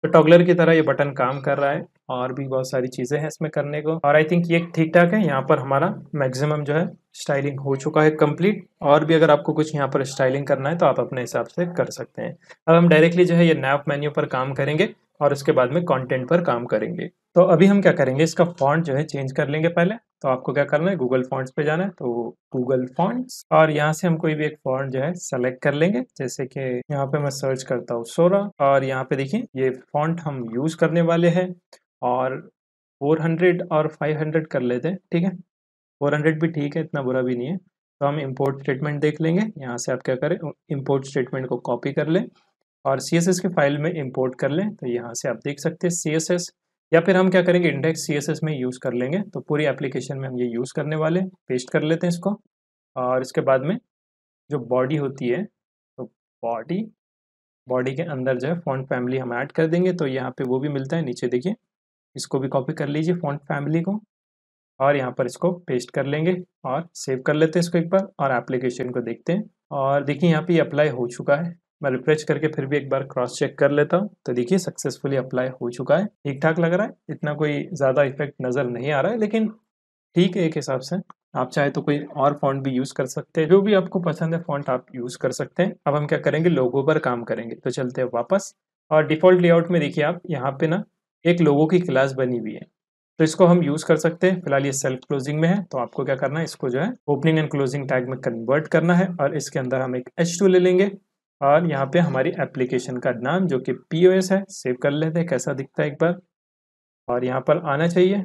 तो टॉगलर की तरह ये बटन काम कर रहा है और भी बहुत सारी चीज़ें हैं इसमें करने को। और आई थिंक ये ठीक ठाक है, यहाँ पर हमारा मैक्सिमम जो है स्टाइलिंग हो चुका है कंप्लीट और भी अगर आपको कुछ यहाँ पर स्टाइलिंग करना है तो आप अपने हिसाब से कर सकते हैं। अब हम डायरेक्टली जो है ये नैप मेन्यू पर काम करेंगे और उसके बाद में कंटेंट पर काम करेंगे। तो अभी हम क्या करेंगे, इसका फॉन्ट जो है चेंज कर लेंगे पहले। तो आपको क्या करना है? गूगल फॉन्ट्स पे जाना है। तो गूगल फॉन्ट्स और यहाँ से हम कोई भी एक फॉन्ट जो है सेलेक्ट कर लेंगे। जैसे कि यहाँ पे मैं सर्च करता हूँ सोरा और यहाँ पे देखिए, ये फॉन्ट हम यूज़ करने वाले हैं और 400 और 500 कर लेते हैं, ठीक है? 400 भी ठीक है, इतना बुरा भी नहीं है। तो हम इम्पोर्ट स्टेटमेंट देख लेंगे। यहाँ से आप क्या करें? इम्पोर्ट स्टेटमेंट को कॉपी कर लें और सी के फ़ाइल में इम्पोर्ट कर लें। तो यहाँ से आप देख सकते हैं सीएसएस या फिर हम क्या करेंगे इंडेक्स सीएसएस में यूज़ कर लेंगे तो पूरी एप्लीकेशन में हम ये यूज़ करने वाले पेस्ट कर लेते हैं इसको। और इसके बाद में जो बॉडी होती है तो बॉडी बॉडी के अंदर जो है फॉन्ट फैमिली हम ऐड कर देंगे तो यहाँ पे वो भी मिलता है, नीचे देखिए, इसको भी कॉपी कर लीजिए फॉन्ट फैमिली को। और यहाँ पर इसको पेस्ट कर लेंगे और सेव कर लेते हैं इसको एक बार, और एप्लीकेशन को देखते हैं। और देखिए यहाँ पे अप्लाई हो चुका है। मैं रिफ्रेश करके फिर भी एक बार क्रॉस चेक कर लेता हूँ। तो देखिए सक्सेसफुली अप्लाई हो चुका है। ठीक ठाक लग रहा है? इतना कोई ज़्यादा इफ़ेक्ट नज़र नहीं आ रहा है, लेकिन ठीक है एक हिसाब से। आप चाहे तो कोई और फॉन्ट भी यूज़ कर सकते हैं। जो भी आपको पसंद है फॉन्ट आप यूज़ कर सकते हैं। अब हम क्या करेंगे? लोगो पर काम करेंगे। तो चलते हैं वापस। और डिफ़ॉल्ट लेआउट में देखिए आप, यहाँ पे ना एक लोगो की क्लास बनी हुई है। तो इसको हम यूज़ कर सकते हैं। फ़िलहाल ये सेल्फ क्लोजिंग में है। तो आपको क्या करना है? इसको जो है ओपनिंग एंड क्लोजिंग टैग में कन्वर्ट करना है। और इसके अंदर हम एक एच ले लेंगे। और यहाँ पे हमारी एप्लीकेशन का नाम जो कि पीओएस है सेव कर लेते हैं, कैसा दिखता है एक बार। और यहाँ पर आना चाहिए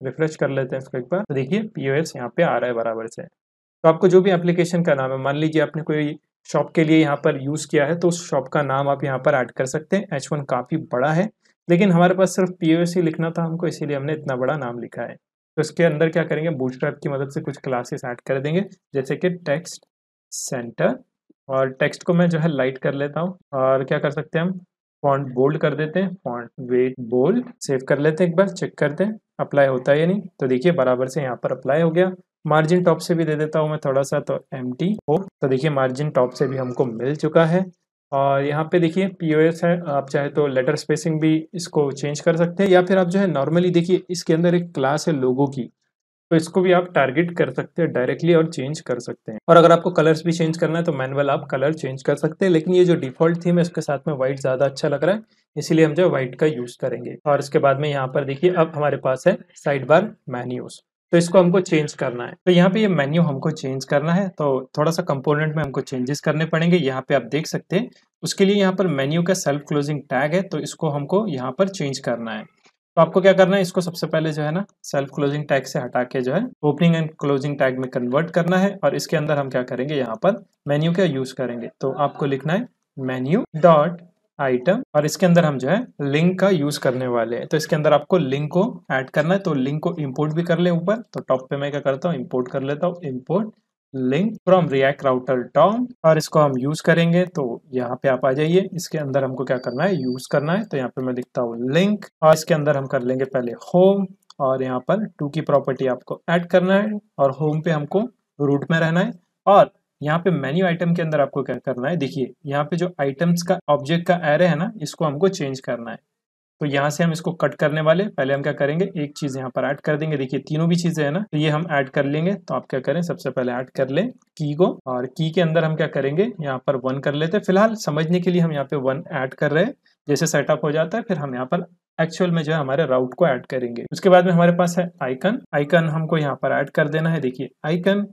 रिफ्रेश कर लेते हैं इसको एक बार। तो देखिए पी ओ एस यहाँ पे आ रहा है बराबर से। तो आपको जो भी एप्लीकेशन का नाम है, मान लीजिए आपने कोई शॉप के लिए यहाँ पर यूज़ किया है तो उस शॉप का नाम आप यहाँ पर ऐड कर सकते हैं। एच वन काफ़ी बड़ा है, लेकिन हमारे पास सिर्फ़ पीओएस ही लिखना था हमको, इसीलिए हमने इतना बड़ा नाम लिखा है। तो इसके अंदर क्या करेंगे बूटस्ट्रैप की मदद से कुछ क्लासेस ऐड कर देंगे, जैसे कि टेक्स्ट सेंटर और टेक्स्ट को मैं जो है लाइट कर लेता हूँ। और क्या कर सकते हैं हम? फॉन्ट बोल्ड कर देते हैं। फॉन्ट वेट बोल्ड सेव कर लेते हैं एक बार चेक करते हैं। अप्लाई होता है या नहीं? तो देखिए, बराबर से यहाँ पर अप्लाई हो गया। मार्जिन टॉप से भी दे देता हूँ मैं थोड़ा सा तो एम टी हो। तो देखिए मार्जिन टॉप से भी हमको मिल चुका है। और यहाँ पे देखिए पी ओ एस है। आप चाहे तो लेटर स्पेसिंग भी इसको चेंज कर सकते हैं। या फिर आप जो है नॉर्मली देखिए, इसके अंदर एक क्लास है लोगों की। तो इसको भी आप टारगेट कर सकते हैं डायरेक्टली और चेंज कर सकते हैं। और अगर आपको कलर्स भी चेंज करना है तो मैनुअल आप कलर चेंज कर सकते हैं। लेकिन ये जो डिफ़ॉल्ट थीम है, इसके साथ में व्हाइट ज़्यादा अच्छा लग रहा है, इसीलिए हम जो व्हाइट का यूज़ करेंगे। और इसके बाद में यहाँ पर देखिए, अब हमारे पास है साइड बार मैन्यूज तो इसको हमको चेंज करना है। तो यहाँ पे ये मेन्यू हमको चेंज करना है तो थोड़ा सा कंपोनेंट में हमको चेंजेस करने पड़ेंगे। यहाँ पे आप देख सकते हैं, उसके लिए यहाँ पर मेन्यू का सेल्फ क्लोजिंग टैग है तो इसको हमको यहाँ पर चेंज करना है। तो आपको क्या करना है? इसको सबसे पहले जो है ना सेल्फ क्लोजिंग टैग से हटा के जो है ओपनिंग एंड क्लोजिंग टैग में कन्वर्ट करना है और इसके अंदर हम क्या करेंगे? यहाँ पर मेन्यू का यूज़ करेंगे? तो आपको लिखना है मेन्यू डॉट आइटम और इसके अंदर हम जो है लिंक का यूज़ करने वाले हैं। तो इसके अंदर आपको लिंक को ऐड करना है तो लिंक को इंपोर्ट भी कर ले ऊपर। तो टॉप पे मैं क्या करता हूँ इंपोर्ट कर लेता हूँ import link from react router dom और इसको हम यूज़ करेंगे तो यहाँ पे आप आ जाइए। इसके अंदर हमको क्या करना है? यूज़ करना है। तो यहाँ पे मैं लिखता हूँ लिंक और इसके अंदर हम कर लेंगे पहले होम और यहाँ पर टू की प्रॉपर्टी आपको ऐड करना है और होम पे हमको रूट में रहना है। और यहाँ पे मेन्यू आइटम के अंदर आपको क्या करना है? देखिए, यहाँ पे जो आइटम्स का ऑब्जेक्ट का एरे है ना, इसको हमको चेंज करना है। तो यहाँ से हम इसको कट करने वाले पहले हम क्या करेंगे? एक चीज़ यहाँ पर ऐड कर देंगे। देखिए, तीनों भी चीज़ें है ना तो ये हम ऐड कर लेंगे। तो आप क्या करें? सबसे पहले ऐड कर लें की को और की के अंदर हम क्या करेंगे? यहाँ पर वन कर लेते हैं। फ़िलहाल समझने के लिए हम यहाँ पे वन ऐड कर रहे हैं। जैसे सेटअप हो जाता है, फिर हम यहाँ पर एक्चुअल में जो है हमारे राउट को ऐड करेंगे। उसके बाद में हमारे पास है आइकन आइकन हमको यहाँ पर ऐड कर देना है। देखिए आइकन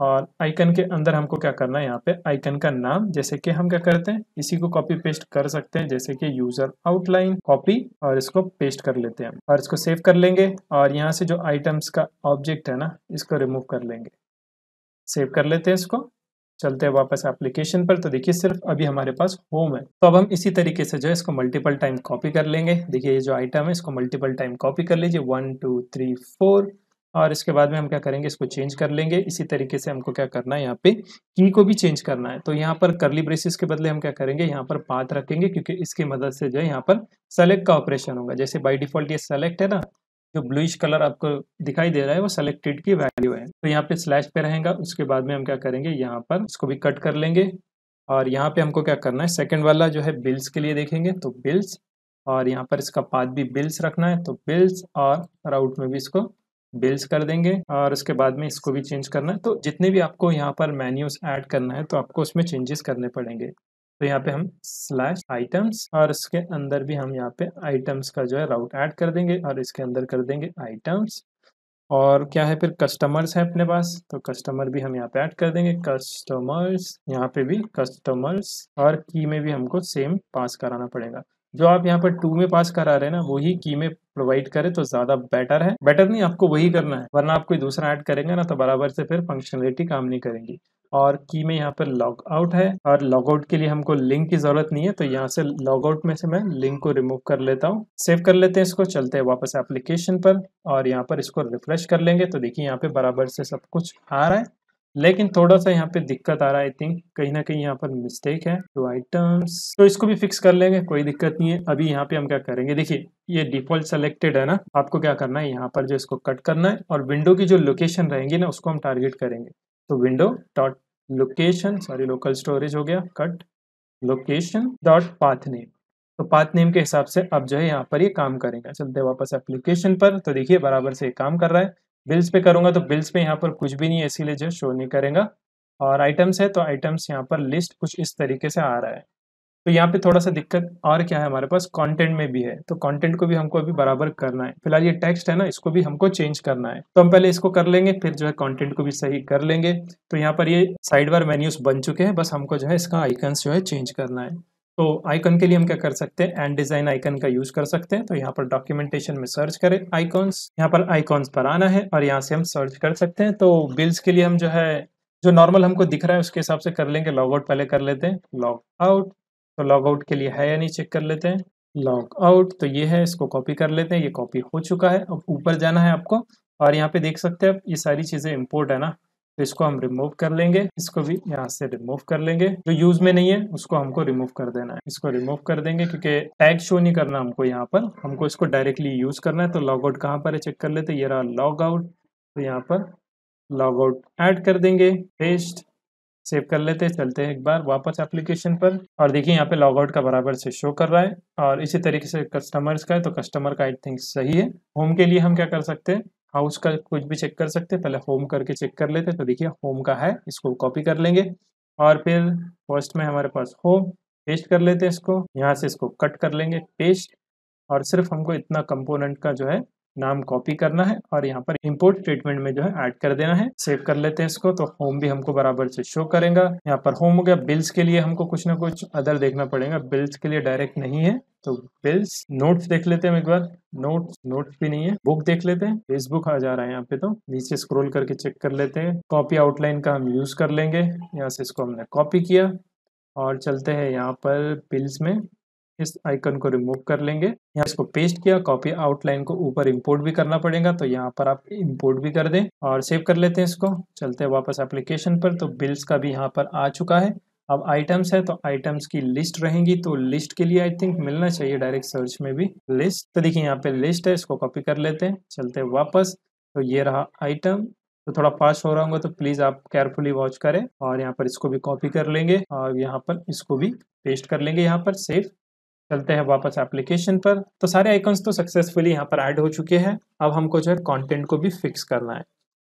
और आइकन के अंदर हमको क्या करना है? यहाँ पे आइकन का नाम, जैसे कि हम क्या करते हैं? इसी को कॉपी पेस्ट कर सकते हैं, जैसे कि यूज़र आउटलाइन कॉपी और इसको पेस्ट कर लेते हैं और इसको सेव कर लेंगे और यहाँ से जो आइटम्स का ऑब्जेक्ट है ना, इसको रिमूव कर लेंगे। सेव कर लेते हैं इसको। चलते हैं वापस एप्लीकेशन पर। तो देखिए, सिर्फ़ अभी हमारे पास होम है। तो अब हम इसी तरीके से जो है, इसको मल्टीपल टाइम कॉपी कर लेंगे। देखिए, ये जो आइटम है, इसको मल्टीपल टाइम कॉपी कर लीजिए। वन टू थ्री फोर और इसके बाद में हम क्या करेंगे, इसको चेंज कर लेंगे। इसी तरीके से हमको क्या करना है, यहाँ पे की को भी चेंज करना है। तो यहाँ पर करली ब्रेसिस के बदले हम क्या करेंगे, यहाँ पर पाथ रखेंगे, क्योंकि इसकी मदद से जो है यहाँ पर सेलेक्ट का ऑपरेशन होगा। जैसे बाई डिफ़ॉल्ट ये सेलेक्ट है ना, जो ब्लूइश कलर आपको दिखाई दे रहा है, वो सेलेक्टेड की वैल्यू है। तो यहाँ पे स्लैश पे रहेगा, उसके बाद में हम क्या करेंगे, यहाँ पर इसको भी कट कर लेंगे। और यहाँ पे हमको क्या करना है सेकंड वाला जो है बिल्स के लिए देखेंगे तो बिल्स और यहाँ पर इसका पाथ भी बिल्स रखना है तो बिल्स और राउट में भी इसको बिल्स कर देंगे और उसके बाद में इसको भी चेंज करना है। तो जितने भी आपको यहाँ पर मेन्यूज ऐड करना है तो आपको उसमें चेंजेस करने पड़ेंगे। तो यहाँ पे हम स्लैश आइटम्स और इसके अंदर भी हम यहाँ पे आइटम्स का जो है राउट ऐड कर देंगे और इसके अंदर कर देंगे आइटम्स और क्या है फिर? कस्टमर्स है अपने पास तो कस्टमर भी हम यहाँ पे ऐड कर देंगे। कस्टमर्स यहाँ पे भी कस्टमर्स और की में भी हमको सेम पास कराना पड़ेगा। जो आप यहाँ पर टू में पास करा रहे हैं ना, वही की में प्रोवाइड करे तो ज़्यादा बेटर है। बेटर नहीं, आपको वही करना है, वरना आप कोई दूसरा ऐड करेंगे ना तो बराबर से फिर फंक्शनलिटी काम नहीं करेंगी। और की में यहाँ पर लॉग आउट है, और लॉग आउट के लिए हमको लिंक की ज़रूरत नहीं है तो यहाँ से लॉग आउट में से मैं लिंक को रिमूव कर लेता हूँ। सेव कर लेते हैं इसको, चलते हैं वापस एप्लीकेशन पर, और यहाँ पर इसको रिफ्रेश कर लेंगे। तो देखिए, यहाँ पे बराबर से सब कुछ आ रहा है। लेकिन थोड़ा सा यहाँ पे दिक्कत आ रहा है आई थिंक कहीं ना कहीं यहाँ पर मिस्टेक है तो आइटम्स तो इसको भी फिक्स कर लेंगे, कोई दिक्कत नहीं है। अभी यहाँ पे हम क्या करेंगे? देखिए, ये डिफ़ॉल्ट सेलेक्टेड है ना? आपको क्या करना है? यहाँ पर जो इसको कट करना है और विंडो की जो लोकेशन रहेंगी ना, उसको हम टारगेट करेंगे। तो window dot location sorry local storage हो गया cut location dot path name तो पाथ नेम के हिसाब से अब जो है यहाँ पर ये काम करेंगे। चलते वापस एप्लीकेशन पर। तो देखिए, बराबर से काम कर रहा है। बिल्स पे करूँगा तो बिल्स पे यहाँ पर कुछ भी नहीं है, इसीलिए जो शो नहीं करेगा। और आइटम्स है तो आइटम्स यहाँ पर लिस्ट कुछ इस तरीके से आ रहा है। तो यहाँ पे थोड़ा सा दिक्कत और क्या है हमारे पास? कंटेंट में भी है। तो कंटेंट को भी हमको अभी बराबर करना है। फ़िलहाल ये टेक्स्ट है ना, इसको भी हमको चेंज करना है। तो हम पहले इसको कर लेंगे, फिर जो है कंटेंट को भी सही कर लेंगे। तो यहाँ पर ये साइड बार मेन्यूज बन चुके हैं, बस हमको जो है इसका आइकन्स जो है चेंज करना है। तो आइकन के लिए हम क्या कर सकते हैं? एंड डिज़ाइन आइकन का यूज़ कर सकते हैं। तो यहाँ पर डॉक्यूमेंटेशन में सर्च करें आइकॉन्स यहाँ पर आइकॉन्स पर आना है और यहाँ से हम सर्च कर सकते हैं। तो बिल्स के लिए हम जो है, जो नॉर्मल हमको दिख रहा है उसके हिसाब से कर लेंगे। लॉग आउट पहले कर लेते हैं। लॉग आउट तो लॉग आउट के लिए है या नहीं चेक कर लेते हैं। लॉग आउट तो ये है, इसको कॉपी कर लेते हैं। ये कॉपी हो चुका है। अब ऊपर जाना है आपको। और यहाँ पे देख सकते हैं आप, ये सारी चीज़ें इम्पोर्ट है ना? तो इसको हम रिमूव कर लेंगे। इसको भी यहाँ से रिमूव कर लेंगे। जो यूज़ में नहीं है, उसको हमको रिमूव कर देना है। इसको रिमूव कर देंगे क्योंकि टैग शो नहीं करना हमको यहाँ पर। हमको इसको डायरेक्टली यूज़ करना है तो लॉग आउट कहाँ पर है? चेक कर लेते ये रहा लॉग आउट तो यहाँ पर लॉग आउट ऐड कर देंगे। पेस्ट सेव कर लेते चलते हैं एक बार वापस एप्लीकेशन पर। और देखिए यहाँ पे लॉग आउट का बराबर से शो कर रहा है। और इसी तरीके से कस्टमर्स का है तो कस्टमर का आई थिंक सही है। होम के लिए हम क्या कर सकते हैं? हाउस का कुछ भी चेक कर सकते पहले होम करके चेक कर लेते तो देखिए होम का है, इसको कॉपी कर लेंगे। और फिर फ़र्स्ट में हमारे पास होम पेस्ट कर लेते हैं इसको। यहाँ से इसको कट कर लेंगे पेस्ट और सिर्फ़ हमको इतना कंपोनेंट का जो है नाम कॉपी करना है और यहाँ पर इंपोर्ट स्टेटमेंट में जो है ऐड कर देना है सेव कर लेते हैं इसको तो होम भी हमको बराबर से शो करेगा। यहाँ पर होम हो गया बिल्स के लिए हमको कुछ ना कुछ अदर देखना पड़ेगा। बिल्स के लिए डायरेक्ट नहीं है तो बिल्स नोट्स देख लेते हैं एक बार। नोट्स नोट्स भी नहीं है बुक देख लेते हैं। फेसबुक आ जा रहा है यहाँ पे तो नीचे स्क्रॉल करके चेक कर लेते हैं। कॉपी आउटलाइन का हम यूज़ कर लेंगे। यहाँ से इसको हमने कॉपी किया और चलते हैं यहाँ पर बिल्स में। इस आइकन को रिमूव कर लेंगे। यहाँ इसको पेस्ट किया कॉपी आउटलाइन को ऊपर इंपोर्ट भी करना पड़ेगा तो यहाँ पर आप इंपोर्ट भी कर दें और सेव कर लेते हैं इसको। चलते हैं वापस एप्लीकेशन पर तो बिल्स का भी यहाँ पर आ चुका है। अब आइटम्स है तो आइटम्स की लिस्ट रहेंगी तो लिस्ट के लिए आई थिंक मिलना चाहिए डायरेक्ट सर्च में भी लिस्ट तो देखिए यहाँ पे लिस्ट है, इसको कॉपी कर लेते हैं। चलते हैं वापस तो ये रहा आइटम तो थोड़ा फास्ट हो रहा होगा तो प्लीज़ आप केयरफुली वॉच करें और यहाँ पर इसको भी कॉपी कर लेंगे और यहाँ पर इसको भी पेस्ट कर लेंगे यहाँ पर सेव चलते हैं वापस एप्लीकेशन पर। तो सारे आइकन्स तो सक्सेसफुली यहाँ पर ऐड हो चुके हैं। अब हमको जो है कंटेंट को भी फिक्स करना है।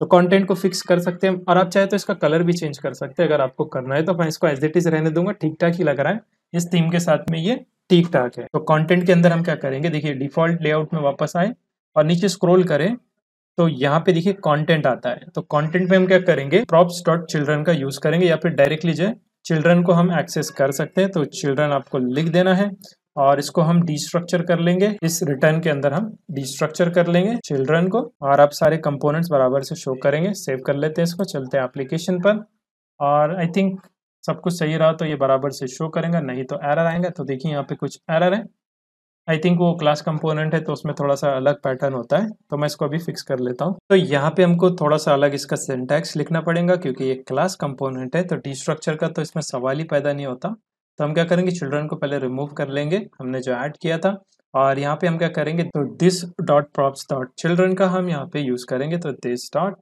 तो कंटेंट को फिक्स कर सकते हैं और आप चाहे तो इसका कलर भी चेंज कर सकते हैं। अगर आपको करना है तो मैं इसको एज इट इज़ रहने दूँगा। ठीक ठाक ही लग रहा है। इस थीम के साथ में ये ठीक ठाक है। तो कंटेंट के अंदर हम क्या करेंगे? देखिए डिफ़ॉल्ट लेआउट में वापस आए और नीचे स्क्रोल करें। तो यहाँ पे देखिए कंटेंट आता है। तो कंटेंट में हम क्या करेंगे? प्रॉप्स डॉट चिल्ड्रन का यूज़ करेंगे या फिर डायरेक्टली जो चिल्ड्रन को हम एक्सेस कर सकते हैं। तो चिल्ड्रन आपको लिख देना है। और इसको हम डिस्ट्रक्चर कर लेंगे। इस रिटर्न के अंदर हम डिस्ट्रक्चर कर लेंगे चिल्ड्रन को और आप सारे कंपोनेंट्स बराबर से शो करेंगे। सेव कर लेते हैं इसको, चलते हैं एप्लीकेशन पर। और आई थिंक सब कुछ सही रहा तो ये बराबर से शो करेंगे, नहीं तो एरर आएँगे। तो देखिए यहाँ पे कुछ एरर है। आई थिंक वो क्लास कंपोनेंट है तो उसमें थोड़ा सा अलग पैटर्न होता है। तो मैं इसको अभी फिक्स कर लेता हूँ। तो यहाँ पे हमको थोड़ा सा अलग इसका सिंटैक्स लिखना पड़ेगा क्योंकि ये क्लास कंपोनेंट है तो टी स्ट्रक्चर का तो इसमें सवाल ही पैदा नहीं होता। तो हम क्या करेंगे चिल्ड्रन को पहले रिमूव कर लेंगे, हमने जो ऐड किया था, और यहाँ पे हम क्या करेंगे तो this dot props dot children का हम यहाँ पे यूज़ करेंगे तो दिस डॉट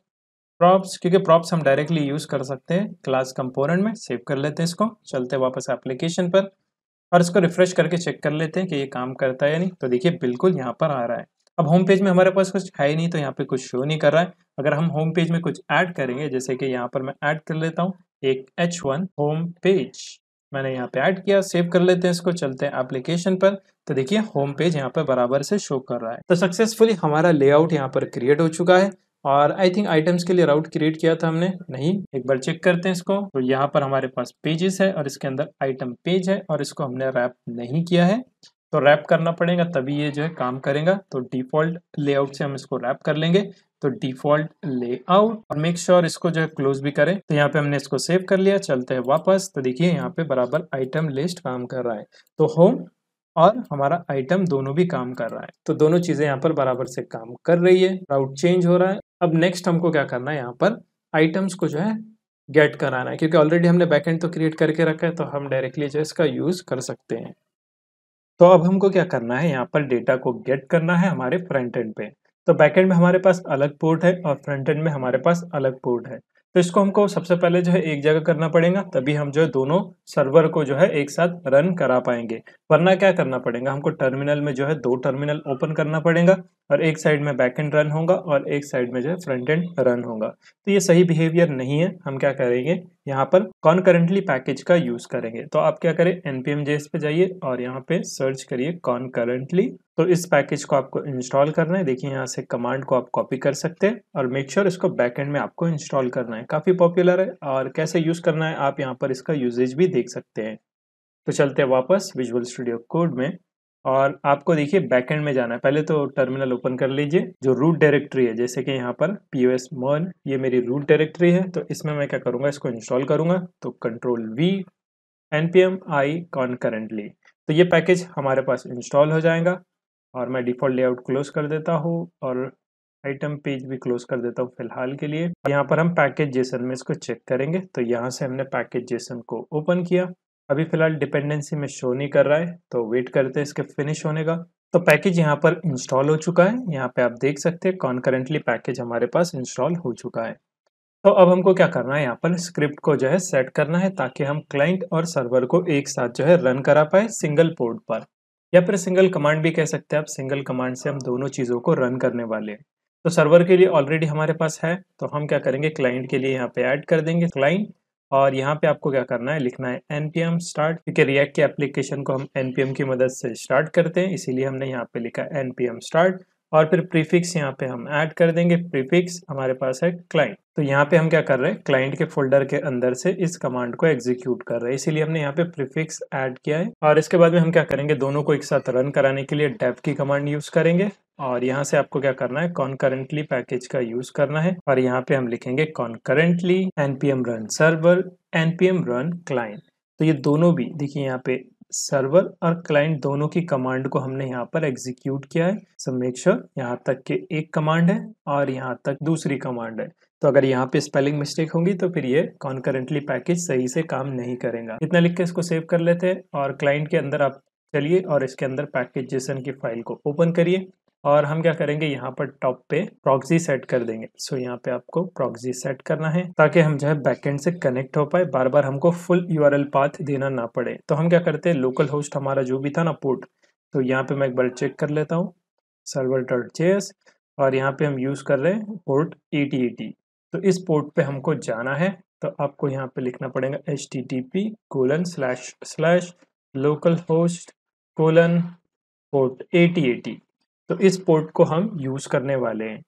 प्रॉप्स क्योंकि प्रॉप्स हम डायरेक्टली यूज़ कर सकते हैं क्लास कंपोनेंट में सेव कर लेते हैं इसको, चलते वापस एप्लीकेशन पर, और इसको रिफ्रेश करके चेक कर लेते हैं कि ये काम करता है या नहीं। तो देखिए, बिल्कुल यहाँ पर आ रहा है। अब होम पेज में हमारे पास कुछ है ही नहीं तो यहाँ पे कुछ शो नहीं कर रहा है। अगर हम होम पेज में कुछ ऐड करेंगे, जैसे कि यहाँ पर मैं ऐड कर लेता हूँ, एक एच वन होम पेज मैंने यहाँ पे ऐड किया सेव कर लेते हैं इसको, चलते हैं एप्लीकेशन पर। तो देखिए होम पेज यहाँ पर बराबर से शो कर रहा है। तो सक्सेसफुली हमारा लेआउट यहाँ पर क्रिएट हो चुका है और आई थिंक आइटम्स के लिए राउट क्रिएट किया था हमने। नहीं, एक बार चेक करते हैं इसको। तो यहाँ पर हमारे पास पेजेस है और इसके अंदर आइटम पेज है और इसको हमने रैप नहीं किया है। तो रैप करना पड़ेगा, तभी ये जो है काम करेगा। तो डिफ़ॉल्ट लेआउट से हम इसको रैप कर लेंगे। तो डिफ़ॉल्ट लेआउट और मेक श्योर sure इसको जो है क्लोज भी करें। तो यहाँ पे हमने इसको सेव कर लिया, चलते हैं वापस। तो देखिए यहाँ पे बराबर आइटम लिस्ट काम कर रहा है। तो होम और हमारा आइटम दोनों भी काम कर रहा है। तो दोनों चीज़ें यहाँ पर बराबर से काम कर रही है। राउट चेंज हो रहा है। अब नेक्स्ट हमको क्या करना है? यहाँ पर आइटम्स को जो है गेट कराना है। क्योंकि ऑलरेडी हमने बैकएंड तो क्रिएट करके रखा है तो हम डायरेक्टली जो इसका यूज़ कर सकते हैं। तो अब हमको क्या करना है? यहाँ पर डेटा को गेट करना है हमारे फ्रंट एंड पे। तो बैकएंड में हमारे पास अलग पोर्ट है और फ्रंट एंड में हमारे पास अलग पोर्ट है। तो इसको हमको सबसे पहले जो है एक जगह करना पड़ेगा, तभी हम जो है दोनों सर्वर को जो है एक साथ रन करा पाएँगे। वरना क्या करना पड़ेगा? हमको टर्मिनल में जो है दो टर्मिनल ओपन करना पड़ेगा और एक साइड में बैक एंड रन होगा और एक साइड में जो है फ्रंट एंड रन होगा। तो ये सही बिहेवियर नहीं है। हम क्या करेंगे? यहाँ पर कॉनकरेंटली पैकेज का यूज़ करेंगे। तो आप क्या करें? एनपीएम जेएस पे जाइए और यहाँ पे सर्च करिए कॉनकरेंटली तो इस पैकेज को आपको इंस्टॉल करना है। देखिए, यहाँ से कमांड को आप कॉपी कर सकते हैं और मेक श्योर sure इसको बैकएंड में आपको इंस्टॉल करना है। काफ़ी पॉपुलर है और कैसे यूज़ करना है, आप यहाँ पर इसका यूजेज भी देख सकते हैं। तो चलते हैं वापस विजुअल स्टूडियो कोड में और आपको देखिए बैकएंड में जाना है। पहले तो टर्मिनल ओपन कर लीजिए, जो रूट डायरेक्टरी है, जैसे कि यहाँ पर पी ओ एस ये मेरी रूट डायरेक्टरी है। तो इसमें मैं क्या करूँगा, इसको इंस्टॉल करूँगा। तो control V N P M I concurrently तो ये पैकेज हमारे पास इंस्टॉल हो जाएगा। और मैं डिफ़ॉल्ट लेआउट क्लोज कर देता हूँ और आइटम पेज भी क्लोज कर देता हूँ फ़िलहाल के लिए। यहाँ पर हम पैकेज जेसन में इसको चेक करेंगे तो यहाँ से हमने पैकेज जेसन को ओपन किया। अभी फ़िलहाल डिपेंडेंसी में शो नहीं कर रहा है तो वेट करते हैं इसके फिनिश होने का। तो पैकेज यहाँ पर इंस्टॉल हो चुका है। यहाँ पे आप देख सकते हैं कॉन्करेंटली पैकेज हमारे पास इंस्टॉल हो चुका है। तो अब हमको क्या करना है, यहाँ पर स्क्रिप्ट को जो है सेट करना है, ताकि हम क्लाइंट और सर्वर को एक साथ जो है रन करा पाए सिंगल पोर्ट पर। या फिर सिंगल कमांड भी कह सकते हैं आप। सिंगल कमांड से हम दोनों चीज़ों को रन करने वाले हैं। तो सर्वर के लिए ऑलरेडी हमारे पास है। तो हम क्या करेंगे? क्लाइंट के लिए यहाँ पे ऐड कर देंगे क्लाइंट और यहाँ पे आपको क्या करना है? लिखना है एन पी एम स्टार्ट क्योंकि रिएक्ट के एप्लीकेशन को हम एन पी एम की मदद से स्टार्ट करते हैं। इसीलिए हमने यहाँ पे लिखा है एम स्टार्ट और फिर प्रीफिक्स यहाँ पे हम ऐड कर देंगे। प्रीफिक्स हमारे पास है क्लाइंट तो यहाँ पे हम क्या कर रहे हैं? क्लाइंट के फोल्डर के अंदर से इस कमांड को एग्जीक्यूट कर रहे हैं। इसीलिए हमने यहाँ पे प्रीफिक्स ऐड किया है। और इसके बाद में हम क्या करेंगे? दोनों को एक साथ रन कराने के लिए डेव की कमांड यूज़ करेंगे। और यहाँ से आपको क्या करना है? कॉन्करेंटली पैकेज का यूज़ करना है। और यहाँ पे हम लिखेंगे concurrently NPM run server NPM run client तो ये दोनों भी, देखिए यहाँ पे सर्वर और क्लाइंट दोनों की कमांड को हमने यहाँ पर एग्जीक्यूट किया है। सो मेक श्योर यहाँ तक के एक कमांड है और यहाँ तक दूसरी कमांड है। तो अगर यहाँ पे स्पेलिंग मिस्टेक होगी तो फिर ये कॉन्करेंटली पैकेज सही से काम नहीं करेगा। इतना लिख के इसको सेव कर लेते हैं और क्लाइंट के अंदर आप चलिए और इसके अंदर पैकेज जेसन की फ़ाइल को ओपन करिए। और हम क्या करेंगे, यहाँ पर टॉप पे प्रॉक्सी सेट कर देंगे। सो यहाँ पे आपको प्रॉक्सी सेट करना है, ताकि हम जो है बैकएंड से कनेक्ट हो पाए। बार बार हमको फुल यूआरएल पाथ देना ना पड़े। तो हम क्या करते हैं लोकल होस्ट हमारा जो भी था ना पोर्ट तो यहाँ पे मैं एक बार चेक कर लेता हूँ सर्वर डॉट जेएस और यहाँ पे हम यूज़ कर रहे हैं पोर्ट एटी तो इस पोर्ट पे हमको जाना है तो आपको यहाँ पे लिखना पड़ेगा H T T P colon slash slash local host colon port eighty eighty तो इस पोर्ट को हम यूज़ करने वाले हैं।